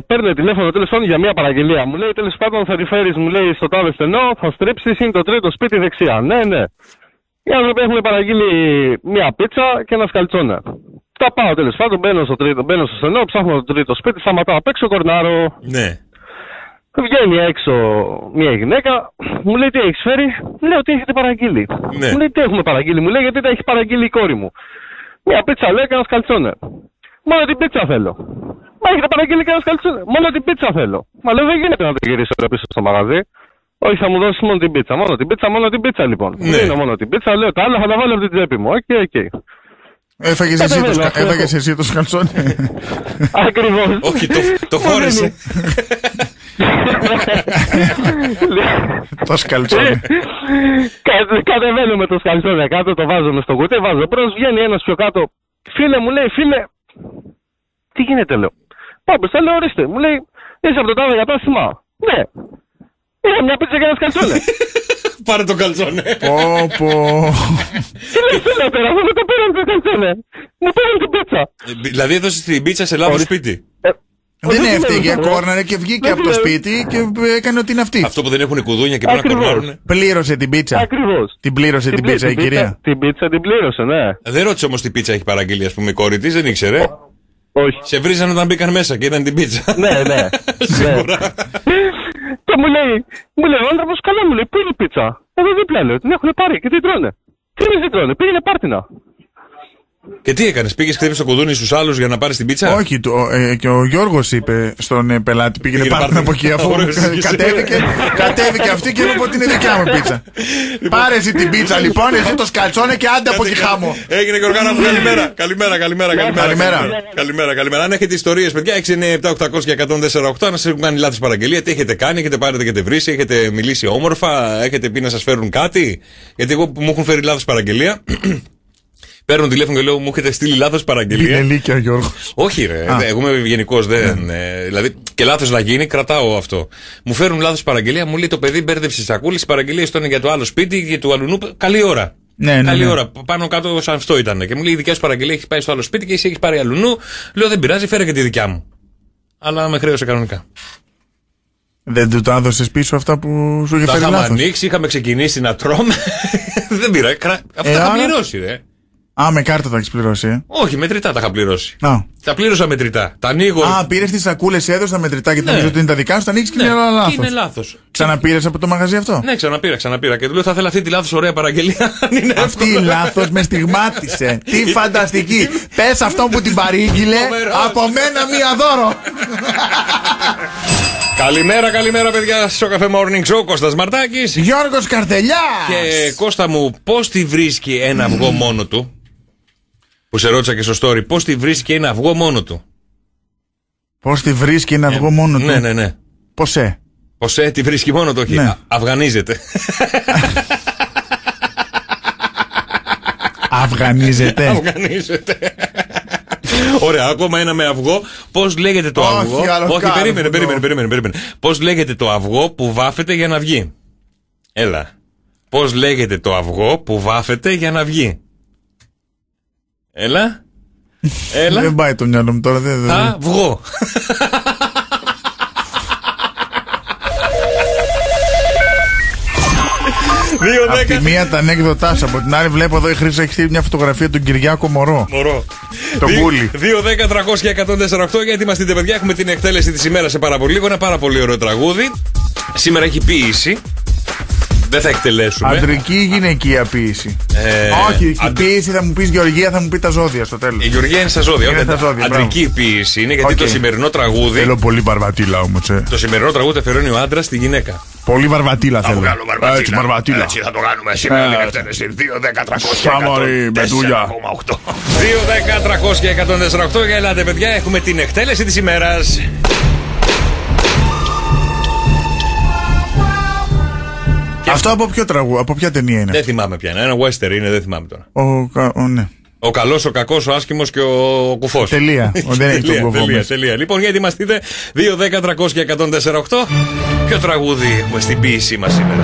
παίρνει τηλέφωνο τέλος πάντων για μια παραγγελία. Μου λέει τέλος πάντων θα τη φέρεις, μου λέει στο τάδε στενό, θα στρίψεις, είναι το τρίτο σπίτι δεξιά. Ναι, ναι. Οι άνθρωποι έχουν παραγγείλει μια πίτσα και ένα σκαλτσόνα. Τα πάω τέλος πάντων, μπαίνω στο, τρίτο, μπαίνω στο στενό, ψάχνω το τρίτο σπίτι, σταματάω απ' έξω, κορνάρω. Ναι. Βγαίνει έξω μια γυναίκα, μου λέει τι έχεις φέρει, λέω τι έχετε παραγγείλει; Ναι. Μου λέει τι έχουμε παραγγείλει, μου λέει γιατί τα έχει παραγγείλει η κόρη μου; Μια πίτσα λέει και ένα σκαλτσόνε. Μόνο την πίτσα θέλω. Μα έχετε παραγγείλει και ένας σκαλτσόνε. Μόνο την πίτσα θέλω. Μα λέω δεν γίνεται να το γυρίσω τώρα πίσω στο μαγαζί. Όχι, θα μου δώσει μόνο την πίτσα. Μόνο την πίτσα, μόνο την πίτσα λοιπόν. Ναι. Δίνω μόνο την πίτσα, λέω τα άλλα θα τα βάλω από την τσέπη μου. Ok, ok. Έφαγες εσύ, το, Καταλαβαίνω, σκα... αυτό έφαγες έχω. εσύ το καλτσόνι. Ακριβώς. Όχι, το, το φόρεσε. το καλτσόνι. Κα- Κατεβαίνω με το καλτσόνε κάτω, το βάζω μες στο κουτί, βάζω μπρος, βγαίνει ένας πιο κάτω. Φίλε μου λέει, φίλε, τι γίνεται λέω. Πάω μπροστά, λέω ορίστε. Μου λέει, είσαι από το τάδε κατάστημα. Ναι. Είχα μια πίτσα και ένας σκαλτσόνε. Πάρε το καλτσόνε. Πω, πω. Τι λέει, τι λέω τώρα, αφού με το πήραν το σκαλτσόνε. Μου πήραν την πίτσα. Ε, Δηλαδή έδωσε την πίτσα σε λάθος σπίτι. Δεν Όχι, έφταιγε, δεν λέω, κόρναρε και βγήκε Δεν από το λέω. σπίτι και έκανε ότι είναι αυτή. Αυτό που δεν έχουν κουδούνια και πρέπει να Ακριβώς. κορνάρουν. Πλήρωσε την πίτσα. Ακριβώς. Την πλήρωσε την πίτσα η κυρία. Την πίτσα την πλήρωσε, ναι. Δεν ρώτησε όμως τι πίτσα έχει παραγγείλει, ας πούμε, η κόρη της, δεν ήξερε. Όχι. Σε βρίζαν όταν μπήκαν μέσα και ήταν την πίτσα. Ναι, ναι. Σίγουρα. Και μου λέει, μου λέει ο άνθρωπος, καλά μου λέει, πού είναι η πίτσα. Εδώ δίπλα λέω, την έχουν πάρει και την τρώνε. Τι είναι δεν τρώνε, πήγαινε πάρτινα. Και τι έκανες, πήγες χτύπησε το κουδούνι στους άλλους για να πάρεις την πίτσα; Όχι, το, ε, και ο Γιώργος είπε στον ε, πελάτη: Πήγαινε Πήγαινε πάρτε πάρτε. από εκεί. Αφού Ωραίος είσαι. κατέβηκε, κατέβηκε αυτή και είπε ότι είναι δικιά μου πίτσα. Λοιπόν. Πάρε εσύ την πίτσα λοιπόν, εσύ το σκαλτσόνε και άντε από εκεί χάμω. Έγινε Γιωργάνα μου, καλημέρα. Καλημέρα, καλημέρα, καλημέρα. Καλημέρα. Καλημέρα, καλημέρα. Αν έχετε ιστορίες, παιδιά, 6, 9, 7, 800 και 104, 8, να σας έχουν κάνει λάθος παραγγελία, τι έχετε κάνει, έχετε πάρει, έχετε βρει, έχετε μιλήσει όμορφα, έχετε πει να σας φέρουν κάτι. Γιατί εγώ που μου έχουν φέρει λάθος παραγγελία. Παίρνω τηλέφωνο και λέω μου έχετε στείλει λάθος Είναι παραγγελία. λύκεια ο Γιώργος. Όχι, ρε. Α. δε- Εγώ είμαι ευγενικός. Δεν. ε, δηλαδή, και λάθος να γίνει, κρατάω αυτό. Μου φέρουν λάθος παραγγελία, μου λέει το παιδί μπέρδεψε τι σακούλε. Οι παραγγελίε ήταν για το άλλο σπίτι και του αλουνού. Καλή ώρα. Ναι, ναι, Καλή ναι. ώρα. Πάνω κάτω σαν αυτό ήταν. Και μου λέει η δικιά σου παραγγελία έχει πάει στο άλλο σπίτι και εσύ έχεις πάρει αλουνού. Λέω δεν πειράζει, φέρε και τη δικιά μου. Αλλά με χρέωσε κανονικά. Δεν του τα έδωσες πίσω αυτά που σου είχε Τα φέρει είχαμε λάθος; ανοίξει, είχαμε ξεκινήσει να τρώμε. δεν πειράζει. κρα- Αυτά Ε, τα είχα άρα- πληρώσει, ρε. Α, με κάρτα θα έχεις πληρώσει. Ε. Όχι, μετρητά τα είχα πληρώσει. Α. Τα πλήρωσα μετρητά. Τα ανοίγω. Α, πήρες τις σακούλες, έδωσε τα μετρητά και Ναι. νομίζω ότι είναι τα δικά σου, τα ανοίξει και Ναι, είναι όλα και λάθος. είναι λάθος. Ξαναπήρες από το μαγαζί αυτό; Ναι, ξαναπήρα, ξαναπήρα. Και του λέω θα ήθελα αυτή τη λάθος ωραία παραγγελία. αν είναι Αυτή η εύκολο. λάθος με στιγμάτισε. Τι φανταστική. Πες αυτό που την παρήγγειλε. Φοβερός. Από μένα μία δώρο. Καλημέρα, καλημέρα, παιδιά. Στο καφέ Morning Show, Κώστας Μαρτάκης Γιώργος Καρτελιάς. Και Κώστα μου, πώς τη βρίσκει ένα αυγό μόνο του; Που σε ρώτησα και στο story, πώς τη βρίσκει ένα αυγό μόνο του; Πώς τη βρίσκει ένα αυγό μόνο του; Ναι, ναι, ναι. Πώ ε. Πώ ε, τη βρίσκει μόνο του, όχι. Ναι. Α- Αφγανίζεται. Αφγανίζεται. Αφγανίζεται. Ωραία, ακόμα ένα με αυγό. Πώς λέγεται το Όχι, αυγό; άλλο Όχι, κάνω περίμενε, αυτό. περίμενε, περίμενε, περίμενε. Πώς λέγεται το αυγό που βάφεται για να βγει; Έλα. Πώς λέγεται το αυγό που βάφεται για να βγει; Έλα. Έλα. Δεν πάει το μυαλό μου τώρα. Δεν, δεν- Αυγό. Δύο Απ' τη δέκα. μία τα ανέκδοτά σου, από την άλλη βλέπω εδώ η Χρύσα έχει στείλει μια φωτογραφία του Κυριάκο Μωρό. Μωρό. Το πουλί. 2, 10, 300 και 148 γιατί είμαστε παιδιά. Έχουμε την εκτέλεση της ημέρας σε πάρα πολύ λίγο. Ένα πάρα πολύ ωραίο τραγούδι. Σήμερα έχει ποίηση. Δεν θα εκτελέσουμε. Αντρική ή γυναικεία ποίηση. Ε, Όχι, η αντε- ποίηση θα μου πεις Γεωργία, θα μου πει τα ζώδια στο τέλος. Η Γεωργία είναι στα ζώδια. Είναι όχι, στα ζώδια, Αντρική ποίηση είναι γιατί Οκ. το σημερινό τραγούδι. Θέλω πολύ βαρβατήλα όμως. Ε. Το σημερινό τραγούδι αφιερώνει ο άντρας στη γυναίκα. Πολύ βαρβατήλα θέλω. βγάλω βαρβατήλα. Έτσι, βαρβατήλα. Έτσι θα το κάνουμε σήμερα την Ε, εκτέλεση. 2, 10, 300 και Πάμε, ρε, 104,8. μπετούλια. 2, 10, 300 και 148. Για ελάτε, παιδιά, έχουμε την εκτέλεση της ημέρας. Αυτό από ποιο τραγούδι, από ποια ταινία είναι. Δεν θυμάμαι πια. είναι. Ένα western είναι, δεν θυμάμαι τώρα. Ο, κα- ο, ναι. Ο καλός, ο κακός, ο άσχημος και ο κουφός. Τελεία. Ο, δεν έχει τον τελεία, κουφό τελεία, μέσα. τελεία. Λοιπόν, για ετοιμαστείτε. 2, 10, 300 και 148. Ποιο τραγούδι έχουμε στην ποίησή μας σήμερα;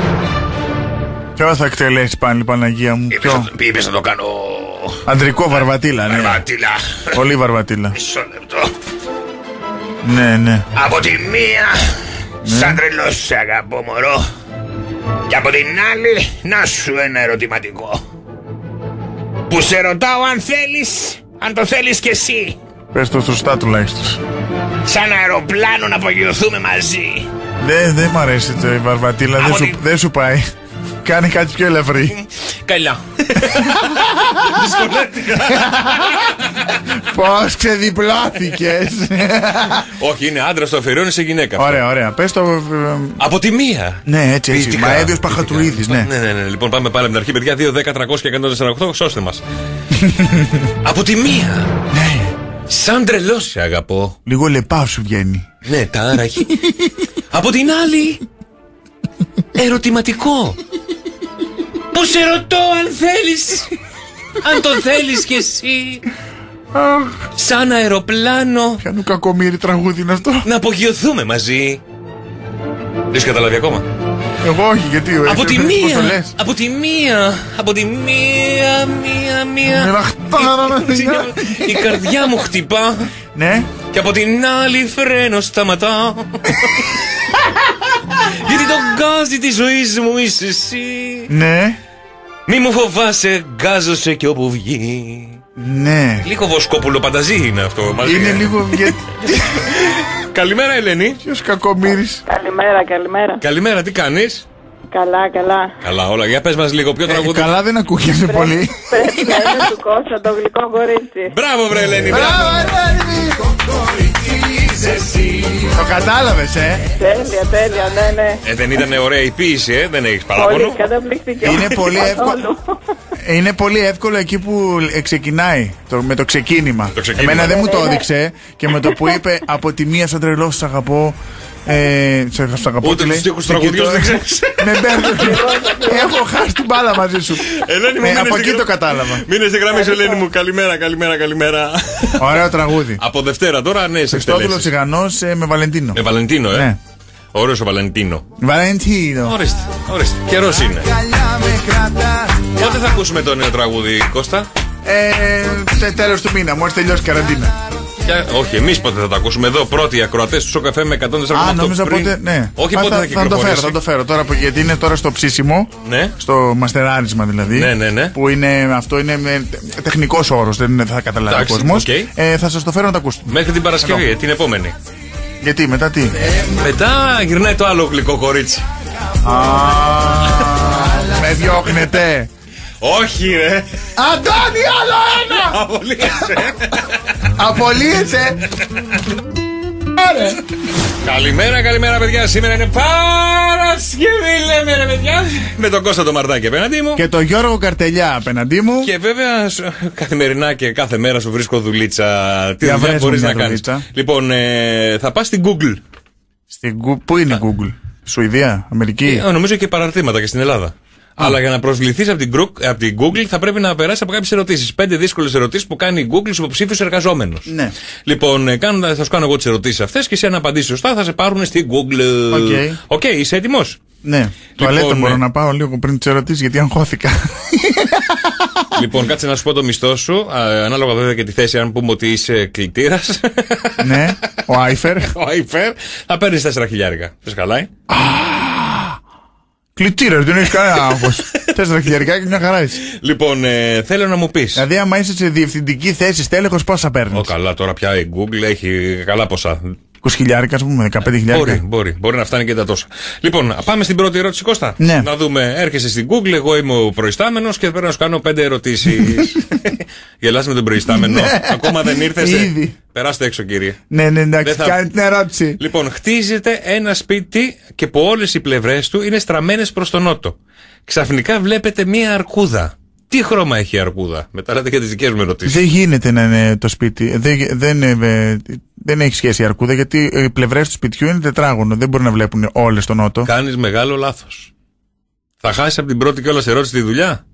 Ποιο θα εκτελέσει πάλι, Παναγία μου. Ποιο; Είπες να το κάνω. Αντρικό βαρβατήλα, ναι. Βαρβατήλα. Πολύ βαρβατήλα. Μισό λεπτό. Ναι, ναι. Από τη μία, σαν τρελός σε αγαπώ μωρό. Και από την άλλη, να σου ένα ερωτηματικό. Που σε ρωτάω αν θέλεις, αν το θέλεις κι εσύ. Πες το σωστά τουλάχιστον. Σαν αεροπλάνο να απογειωθούμε μαζί. Δεν δεν μ' αρέσει το η βαρβατήλα, δεν Από σου, την- δεν σου πάει. Κάνει κάτι πιο ελαφρύ. Καλά. Δυσκολεύτηκα. Πώς ξεδιπλώθηκες. Όχι, είναι άντρας, το αφιερώνει σε γυναίκα. αυτό. ωραία, ωραία. Πες το. ε, Από τη μία. Ναι, έτσι, έτσι. Ποιητικά. Μαέδιο Παχατουίδη, ναι. Ναι, ναι, ναι. Λοιπόν, πάμε πάλι από την αρχή, παιδιά. 2, 10, 300 και 148. Σώστε μας. Από τη μία. Ναι. Σαν τρελό σε αγαπώ. Λίγο λεπά σου βγαίνει. Ναι, τάραχη. Από την άλλη. Ερωτηματικό. Που σε ρωτώ αν θέλεις. Αν το θέλεις κι εσύ. Σαν αεροπλάνο. Πιανού κακομύρι τραγούδι είναι αυτό. Να απογειωθούμε μαζί. Δεν έχει καταλάβει ακόμα; Εγώ όχι, γιατί. ε, Από τη πώς το μία λες; Από τη μία. Από τη μία Μία μία. Μοιραχτάρα, Η καρδιά μου χτυπά. Ναι. Και από την άλλη φρένο σταματά. Γιατί το γκάζι της ζωής μου είσαι εσύ. Ναι. Μη μου φοβάσαι, γκάζωσε και όπου βγει. Ναι. Λίγο βοσκόπουλο πανταζή είναι αυτό μαζί. Είναι ε. λίγο. γιατί- Καλημέρα, Ελένη. Ποιος κακομοίρη. Καλημέρα, καλημέρα. Καλημέρα, τι κάνεις; Καλά, καλά. Καλά, όλα. Για πες μας λίγο, ποιο τραγούδι. Ε, Καλά δεν ακούγεται πολύ. Πρέπει να είναι του Κώστα το γλυκό κορίτσι. Μπράβο, βρε Ελένη. Μπράβο, Το κατάλαβες, ε; Τέλεια, τέλεια, ναι, ναι. Ε, δεν ήταν ωραία η ποίηση, ε, δεν έχεις Πολύ παράπονο. καταπληκτική. Είναι πολύ εύκολο. Καθόλου. Είναι πολύ εύκολο εκεί που ε, ξεκινάει το, με το ξεκίνημα. Το ξεκίνημα. Εμένα δεν μου το Ναι, ναι. έδειξε και με το που είπε από τη μία σαν τρελό σ' αγαπώ. Ε, σε, σ' αγαπώ Ούτε τι λέει, τους στίχους σε τραγουδιούς κοιτώ. δεν ξέρεις. Με μπέρδευε. Έχω χάσει την μπάλα μαζί σου. Ελένη μου, Ε, μείνε από στην εκεί γρα- το κατάλαβα. Μείνε στη γραμμή σου, Ελένη μου. Καλημέρα, καλημέρα, καλημέρα. Ωραίο τραγούδι. Από Δευτέρα τώρα, ναι, σε Χριστόδουλος εκτελέσεις. Τσιγανό με Βαλεντίνο. Με Βαλεντίνο, ε; Ναι. Ωραίος ο Βαλεντίνο. Βαλεντίνο. Ορίστε, ορίστε. Καιρός είναι. Πότε θα ακούσουμε το νέο τραγούδι, Κώστα; Ε, Τέλος του μήνα, μόλις τελειώσει η καραντίνα. Ποια- όχι, εμείς πότε θα τα ακούσουμε εδώ. Πρώτοι οι ακροατές του Σοκ FM 104,8 Α, νόμιζα πριν. πότε. Ναι. Όχι Α, πότε θα, θα, θα το φέρω, κυκλοφορήσει. θα το φέρω τώρα, που- γιατί είναι τώρα στο ψήσιμο. Ναι. Στο μαστεράρισμα δηλαδή. Ναι, ναι, ναι. Που είναι, αυτό είναι τεχνικός όρος, δεν είναι- θα καταλάβει ο Εντάξει, κόσμος. οκ. Ε, θα σας το φέρω να το ακούσετε. Μέχρι την Παρασκευή, ε, την επόμενη. Γιατί, μετά τι; Μετά γυρνάει το άλλο γλυκό κορίτσι. Α, με διώχνετε. Όχι, ρε. Αντώνη, άλλο ένα! Απολύεσαι. Απολύεσαι! Άρε. Καλημέρα, καλημέρα, παιδιά. Σήμερα είναι Παρασκευή, λέμε, ρε παιδιά. Με τον Κώστα το Μαρτάκι απέναντί μου. Και το Γιώργο Καρτελιά απέναντί μου. Και βέβαια σ- καθημερινά και κάθε μέρα σου βρίσκω δουλίτσα. Τι Για δουλειά βρες μου μπορείς μια να κάνεις. δουλίτσα. Λοιπόν, ε, θα πας στην Google. Στην Γκου- Πού είναι η Google, Σουηδία, Αμερική; Ε, νομίζω και παραρτήματα και στην Ελλάδα. Αλλά για να προσληφθείς από, την Gro- από την Google θα πρέπει να περάσεις από κάποιες ερωτήσεις. Πέντε δύσκολες ερωτήσεις που κάνει η Google στους υποψήφιους εργαζόμενους. Ναι. Λοιπόν, ε, κάνοντα- θα σου κάνω εγώ τις ερωτήσεις αυτές και εσύ αν απαντήσεις σωστά θα σε πάρουν στην Google. OK. OK, είσαι έτοιμος; Ναι. Τουαλέτα μπορώ ναι. να πάω λίγο πριν τις ερωτήσεις γιατί αγχώθηκα. λοιπόν, κάτσε να σου πω το μισθό σου. Α, ανάλογα βέβαια και τη θέση, αν πούμε ότι είσαι κλητήρας. ναι, ο Άιφερ. Ο Άιφερ, θα παίρνεις 4 χιλιάρικα. Δεν χαλάει. Κλητήρα, δεν έχεις κανένα άγχος. Τέσσερα χιλιαρικά και μια χαρά είσαι. Λοιπόν, ε, θέλω να μου πεις. Δηλαδή, άμα είσαι σε διευθυντική θέση, στέλεχος, πόσα παίρνεις; Ω, καλά, τώρα πια η Google έχει καλά ποσά. 20 χιλιάρικα, ας πούμε, 15 Μπορεί, χιλιάρικα. μπορεί, μπορεί να φτάνει και τα τόσα. Λοιπόν, πάμε στην πρώτη ερώτηση, Κώστα. Ναι. Να δούμε, έρχεσαι στην Google, εγώ είμαι ο προϊστάμενος και πρέπει να σου κάνω πέντε ερωτήσεις. Γελάς με τον προϊστάμενο. Ναι. Ακόμα δεν ήρθες. Ήδη. Περάστε έξω, κύριε. Ναι, ναι, εντάξει, Δεν θα- κάνει την ερώτηση. Λοιπόν, χτίζεται ένα σπίτι και που όλες οι πλευρές του είναι στραμμένες προς τον νότο. Ξαφνικά βλέπετε μία αρκούδα. Τι χρώμα έχει η αρκούδα; Μετά λέτε και τις δικές μου ερωτήσεις. Δεν γίνεται να είναι το σπίτι. Δεν, δεν, ε, δεν έχει σχέση η αρκούδα γιατί οι πλευρές του σπιτιού είναι τετράγωνο. Δεν μπορεί να βλέπουν όλες τον νότο. Κάνεις μεγάλο λάθος. Θα χάσεις από την πρώτη κιόλας ερώτηση τη δουλειά.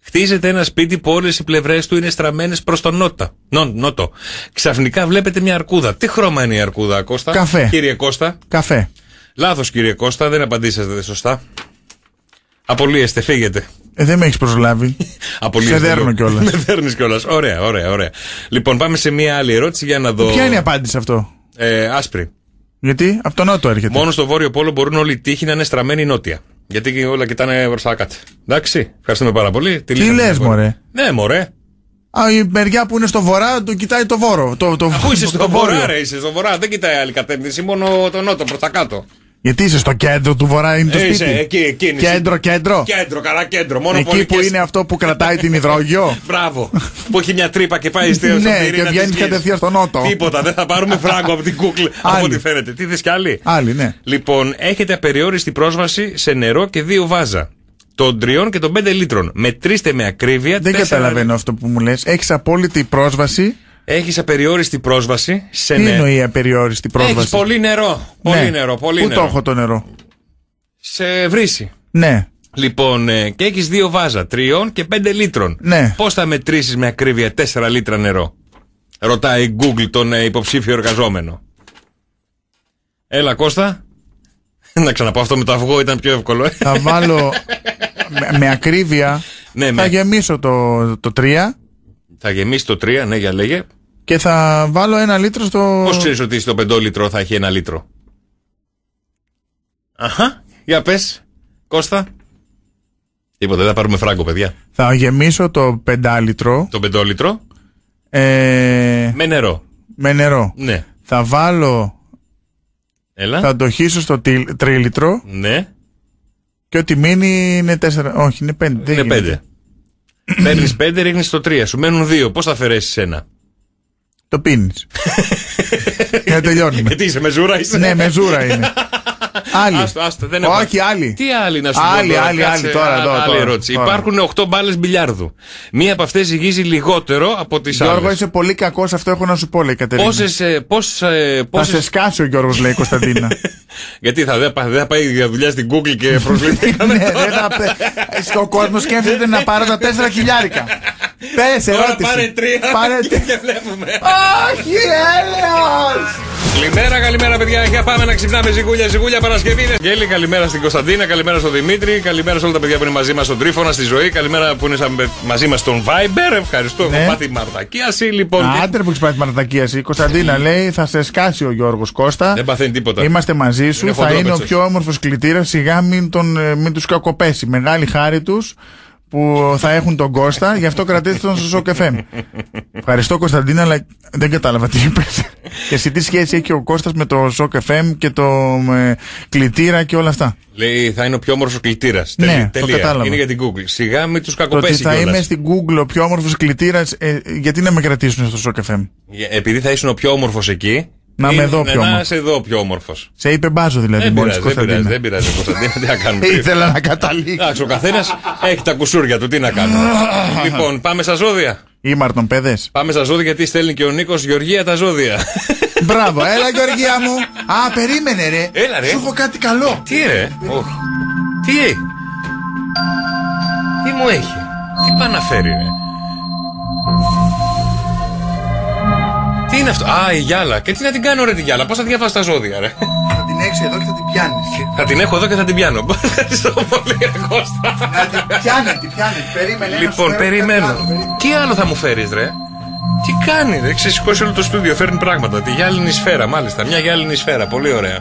Χτίζεται ένα σπίτι που όλες οι πλευρές του είναι στραμμένες προς τον νότα. Νο, νότο. Ξαφνικά βλέπετε μια αρκούδα. Τι χρώμα είναι η αρκούδα, Κώστα; Καφέ. Κύριε Κώστα; Καφέ. Λάθος, κύριε Κώστα, δεν απαντήσατε σωστά. Απολύεστε, φύγετε. Ε, δεν με έχεις προσλάβει. Απολύεστε. Σε δέρνω λίγο. κιόλας. Με δέρνεις κιόλας. Ωραία, ωραία, ωραία. Λοιπόν, πάμε σε μια άλλη ερώτηση για να δω. Ποια είναι η απάντηση σε αυτό; Ε, άσπρη. Γιατί; Από τον νότο έρχεται. Μόνο στο βόρειο πόλο μπορούν όλοι οι τείχοι να είναι στραμμένοι νότια. Γιατί και όλα κοιτάνε προ τα κάτω. Εντάξει, ευχαριστούμε πάρα πολύ. Τι λύσαμε λες, την μωρέ; Ναι, μωρέ. Α, η μεριά που είναι στο βορρά το κοιτάει το βόρο. Το, το, Αφού είσαι το στο βόρειο. βορρά, ρε, είσαι στο βορρά. Δεν κοιτάει άλλη κατεύθυνση, μόνο το νότο προς τα κάτω. Γιατί είσαι στο κέντρο του βορρά, είναι το Ε, σπίτι. είσαι εκεί, εκείνη. Κέντρο, κέντρο. Κέντρο, καλά κέντρο. Μόνο Εκεί πολικές- που είναι αυτό που κρατάει την υδρόγειο. Μπράβο. που έχει μια τρύπα και πάει στη Ναι, και βγαίνεις κατευθείαν στο νότο. Τίποτα, δεν θα πάρουμε φράγκο από την Google. από Άλλη. ό,τι φαίνεται. Τι θες κι άλλη; Άλλη, ναι. Λοιπόν, έχετε απεριόριστη πρόσβαση σε νερό και δύο βάζα. Των τριών και των πέντε λίτρων. Μετρήστε με ακρίβεια. Δεν τέσσερα- καταλαβαίνω αυτό που μου λες. Έχεις απόλυτη πρόσβαση. Έχεις απεριόριστη πρόσβαση σε Τι νερό. εννοεί απεριόριστη πρόσβαση; Έχει πολύ νερό. Πολύ Ναι. νερό, πολύ Πού νερό. το έχω το νερό; Σε βρύση. Ναι. Λοιπόν, ε, και έχεις δύο βάζα, τριών και πέντε λίτρων. Ναι. Πώς θα μετρήσεις με ακρίβεια τέσσερα λίτρα νερό, ρωτάει η Google τον ε, υποψήφιο εργαζόμενο. Έλα, Κώστα. Να ξαναπώ αυτό με το αυγό ήταν πιο εύκολο. ε. Θα βάλω με, με ακρίβεια. Ναι, θα με- γεμίσω το, το 3 Θα γεμίσει το 3, ναι, για λέγε. Και θα βάλω ένα λίτρο στο. Πώς ξέρεις ότι στο πεντόλιτρο θα έχει ένα λίτρο; Αχα, για πες, Κώστα. Τίποτα, δεν θα πάρουμε φράγκο, παιδιά. Θα γεμίσω το πεντάλιτρο Το πεντόλιτρο ε, με νερό. με νερό. Ναι. Θα βάλω. Έλα. Θα το χύσω στο τι- τρίλιτρο Ναι, και ό,τι μείνει είναι τέσσερα. Όχι, είναι πέντε. Δεν είναι γίνεται. πέντε. Παίρνεις πέντε, ρίχνεις το τρία. Σου μένουν δύο. Πώς θα αφαιρέσεις ένα; Το πίνεις. Για να τελειώνουμε. Γιατί είσαι μεζούρα, είσαι; ναι, μεζούρα είναι. Άλλη. Άστο, άστο, δεν έχω- Όχι, άλλη. Τι άλλη να σου Άλλη, πω. τώρα, άλλη, κάτσε, άλλη, τώρα, α- εδώ, άλλη τώρα, ερώτηση. τώρα. Υπάρχουν 8 μπάλες μπιλιάρδου. Μία από αυτές ζυγίζει λιγότερο από τις Γιώργο, άλλες. είσαι πολύ κακός, αυτό έχω να σου πω, λέει η Κατερίνα. Πόσες. Πώς, ε, Θα πόσες... σε σκάσει ο Γιώργος, λέει η Κωνσταντίνα. Γιατί θα, δεν, θα- δεν θα πάει για δουλειά στην Google και προσληφθήκαμε. ναι, δεν θα. Ο κόσμο σκέφτεται να πάρω τα τέσσερα χιλιάρικα. Πες, Τώρα ερώτηση. πάρε τρία Πάρε και βλέπουμε. Όχι, έλεος! Καλημέρα, καλημέρα, παιδιά. Για πάμε να ξυπνάμε ζυγούλια, ζυγούλια Παρασκευή. Γέλη, καλημέρα στην Κωνσταντίνα, καλημέρα στον Δημήτρη, καλημέρα σε όλα τα παιδιά που είναι μαζί μας στον Τρίφωνα, στη ζωή, καλημέρα που είναι σαν- μαζί μας στον Viber. Ευχαριστώ, Ναι. έχω πάθει μαρτακίαση. Λοιπόν, και- Άντε που έχεις πάει τη μαρτακίαση. Η Κωνσταντίνα λέει θα σε σκάσει ο Γιώργος Κώστα. δεν παθαίνει τίποτα. Είμαστε μαζί σου. Είναι θα είναι ο χοντρόπετσος. πιο όμορφος κλητήρας. Σιγά μην, τον, ε, μην τους κακοπέσει. Μεγάλη χάρη τους που θα έχουν τον Κώστα. Γι' αυτό κρατήστε τον στο Σοκ FM. Ευχαριστώ Κωνσταντίνα, αλλά δεν κατάλαβα τι είπες. και εσύ τι σχέση έχει ο Κώστας με το Σοκ FM και το ε, κλητήρα και όλα αυτά; Λέει θα είναι ο πιο όμορφος κλητήρας. Ναι, το κατάλαβα. Είναι για την Google. Σιγά μην τους Το ότι κακοπέσει θα κιόλας. είμαι στην Google ο πιο όμορφος κλητήρας, γιατί να με κρατήσουν στο Σοκ FM. Για- Επειδή θα ήσουν ο πιο όμορφος εκεί. Να είναι- με δω πιο Να όμορφος. είσαι εδώ πιο όμορφος. Σε είπε μπάζο δηλαδή Δεν μόλις πειράζει, δεν πειράζει, Κωνσταντίνα. δεν πειράζει, Κωνσταντίνα. Τι να κάνουμε. Ήθελα να καταλήξω. Εντάξει, ο καθένας έχει τα κουσούρια του. Τι να κάνουμε. λοιπόν, πάμε στα ζώδια. Ήμαρτον, παιδες. Πάμε στα ζώδια γιατί στέλνει και ο Νίκος Γεωργία τα ζώδια. Μπράβο, έλα Γεωργία μου. Α, περίμενε ρε. Έλα, ρε. Σου έχω κάτι καλό. Τι ρε, όχι. Τι, τι μου έχει, τι πάει να φέρει ρε; Τι είναι αυτό, Α, η γυάλα. Και τι να την κάνω ρε τη γυάλα, πώς θα διαβάσει τα ζώδια ρε; Θα την έχεις εδώ και θα την πιάνεις. Θα την έχω εδώ και θα την πιάνω. Ευχαριστώ πολύ, ρε Κώστα. Να την πιάνει, την πιάνει. Περίμενε. να σου Λοιπόν, φέρω περιμένω. κάτι άλλο, περίμενε. Τι άλλο θα μου φέρεις, ρε; Τι κάνει, ρε; Ξεσηκώσει όλο το στούντιο, φέρνει πράγματα. Τη γυάλινη σφαίρα, μάλιστα. Μια γυάλινη σφαίρα, πολύ ωραία.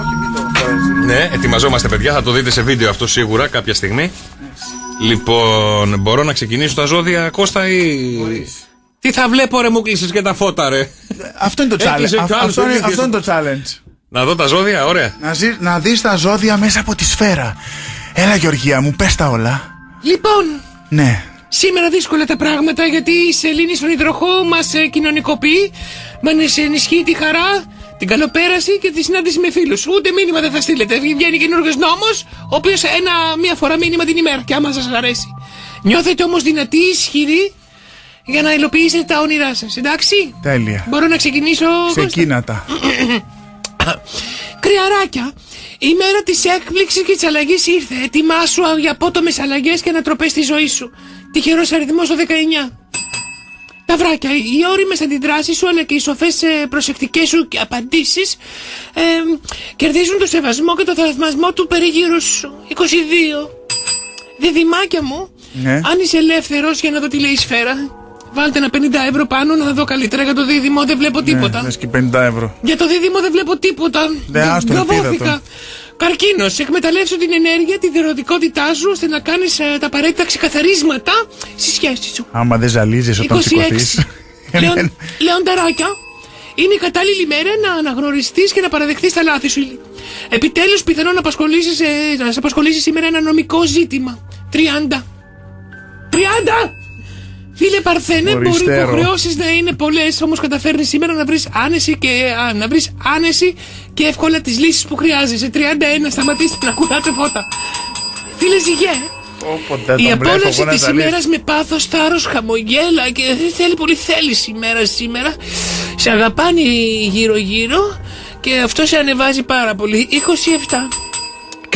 Όχι, μην το χωρέσεις. Ναι, ετοιμαζόμαστε, παιδιά. Θα το δείτε σε βίντεο αυτό σίγουρα κάποια στιγμή. Λοιπόν, μπορώ να ξεκινήσω τα ζώδια, Κώστα, ή. Τι θα βλέπω, ρε, μου κλείσει και τα φώτα, ρε. Αυτό είναι το Έκλεισε challenge. κι άλλος Αυτό το είναι- ίδιο. Αυτό είναι το challenge. Να δω τα ζώδια, ωραία. Να, ζει, να δεις τα ζώδια μέσα από τη σφαίρα. Έλα Γεωργία μου, πες τα όλα. Λοιπόν, Ναι. σήμερα δύσκολα τα πράγματα γιατί η σελήνη στον υδροχό μας ε, κοινωνικοποιεί, μας ενισχύει τη χαρά, την καλοπέραση και τη συνάντηση με φίλους. Ούτε μήνυμα δεν θα στείλετε. Βγαίνει καινούριο νόμος, ο οποίος μία φορά μήνυμα την ημέρα και άμα σας αρέσει. Νιώθετε όμως δυνατοί, ισχυροί για να υλοποιήσετε τα όνειρά σας, εντάξει; Τέλεια. Μπορώ να ξεκινήσω. Κώστα; Ξεκίνα τα. Κρυαράκια, η μέρα της έκπληξης και της αλλαγής ήρθε. Ετοιμάσου για απότομες αλλαγές και ανατροπές στη ζωή σου. Τυχερός αριθμός το 19. Ταυράκια, οι όριμες αντιδράσεις σου αλλά και οι σοφές προσεκτικές σου απαντήσεις ε, κερδίζουν το σεβασμό και το θαυμασμό του περίγυρου σου. 22. Διδυμάκια μου, Ναι. αν είσαι ελεύθερος για να δω τι λέει η σφαίρα, βάλτε ένα 50 ευρώ πάνω να δω καλύτερα για το δίδυμο, δεν βλέπω τίποτα. Ναι, λες και 50 ευρώ. Για το δίδυμο δεν βλέπω τίποτα. Ναι, άστο, ελπίδα Δοβώθηκα. το. Καρκίνος, εκμεταλλεύσου την ενέργεια, τη διερωτικότητά σου ώστε να κάνεις τα απαραίτητα ξεκαθαρίσματα στη σχέση σου. Άμα δεν ζαλίζεις όταν 26. σηκωθείς. Λέον, Λεονταράκια, είναι η κατάλληλη μέρα να αναγνωριστείς και να παραδεχτείς τα λάθη σου. Επιτέλους, πιθανόν να, απασχολήσεις, ε, να σε απασχολήσει σήμερα ένα νομικό ζήτημα. 30. 30! Φίλε Παρθένε, μπορεί οι Οριστέρο. υποχρεώσει να είναι πολλές, όμως καταφέρνεις σήμερα να βρεις άνεση και, α, να βρεις άνεση και εύκολα τις λύσεις που χρειάζεσαι. 31, σταματήστε να κουνάτε φώτα. Φίλε Ζυγέ, Όποτε η τον βλέπω απόλαυση εγώ να τη ζαλίζει. ημέρας με πάθος, θάρρος, χαμογέλα και δεν θέλει πολύ θέληση η μέρα σήμερα. Σε αγαπάνε γύρω-γύρω και αυτό σε ανεβάζει πάρα πολύ. 27.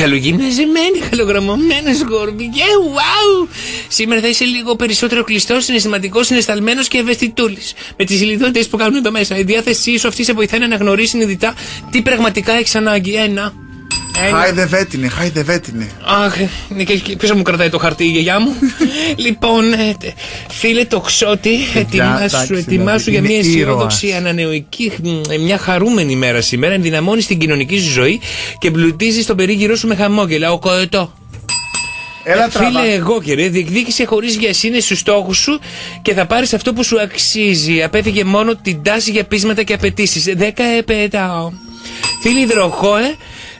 Καλογυμναζεμένη, καλογραμμωμένα σκορπιέ, wow! Σήμερα θα είσαι λίγο περισσότερο κλειστός, συναισθηματικός, συναισθαλμένος και ευαισθητούλης. Με τις λιτότητες που κάνουν εδώ μέσα. Η διάθεσή σου αυτή σε βοηθάει να αναγνωρίσεις συνειδητά τι πραγματικά έχεις ανάγκη. Ένα. Έλα. Χάιδευέτηνε, χάιδευέτηνε. Αχ, ναι, και- και ποιος θα μου κρατάει το χαρτί η γιαγιά μου. λοιπόν, ε, τε- φίλε το ξότι, ετοιμάσου, εντάξει, ετοιμάσου δηλαδή, για μια είναι αισιόδοξη ανανεωική, μ, ε, μια χαρούμενη μέρα σήμερα. Ενδυναμώνει την κοινωνική σου ζωή και εμπλουτίζει τον περίγυρό σου με χαμόγελα. Ο κοετό. Έλα, Ε, τραβά. Φίλε, εγώ κύριε, διεκδίκησε χωρίς βιασύνη στους στόχους σου και θα πάρεις αυτό που σου αξίζει. Απέφυγε μόνο την τάση για πείσματα και απαιτήσεις. Δέκα επέταω. Φίλοι υδροχό, ε.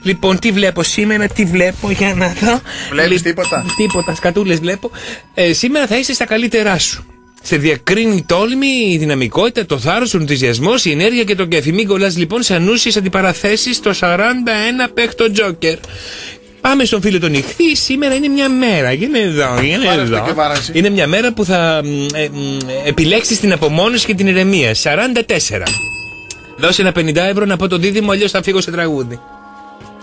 Λοιπόν, τι βλέπω σήμερα, τι βλέπω για να δω. Βλέπεις τίποτα; Τίποτα, σκατούλες βλέπω. Ε, σήμερα θα είσαι στα καλύτερά σου. Σε διακρίνει η τόλμη, η δυναμικότητα, το θάρρος, ο ενθουσιασμός, η ενέργεια και το κέφι. Μην κολλάς λοιπόν σε ανούσιες αντιπαραθέσεις στο 41 παίχτο Τζόκερ. Πάμε στον φίλο τον Ιχθύ. Σήμερα είναι μια μέρα. Γίνε εδώ, γίνε Πάρε αυτό εδώ. και βάρασε. Είναι μια μέρα που θα μ, ε, μ, επιλέξεις την απομόνωση και την ηρεμία. 44. Δώσε ένα 50 ευρώ να πω το δίδυμο, αλλιώς θα φύγω σε τραγούδι.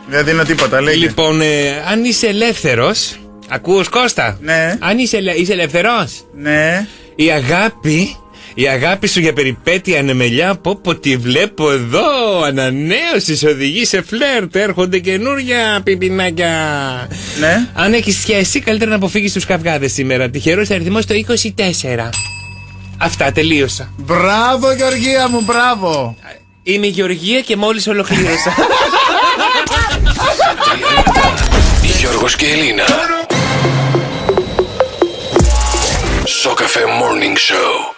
Δεν δίνω τίποτα, λέγε. Λοιπόν, ε, αν είσαι ελεύθερος. Ακούς Κώστα. Ναι. Αν είσαι, ελε- είσαι ελευθερό. Ναι. Η αγάπη. Η αγάπη σου για περιπέτεια ανεμελιά, πω πω τη βλέπω εδώ. Ανανέωσης οδηγεί σε φλερτ. Έρχονται καινούρια πιπινάκια. Ναι. Αν έχεις σχέση, καλύτερα να αποφύγεις τους καυγάδες σήμερα. Τυχερός αριθμός το 24. Αυτά, τελείωσα. Μπράβο, Γεωργία μου, μπράβο. Είμαι η Γεωργία και μόλις ολοκλήρωσα. Γιώργος και Ελίνα. Σοκαφέ Morning Show.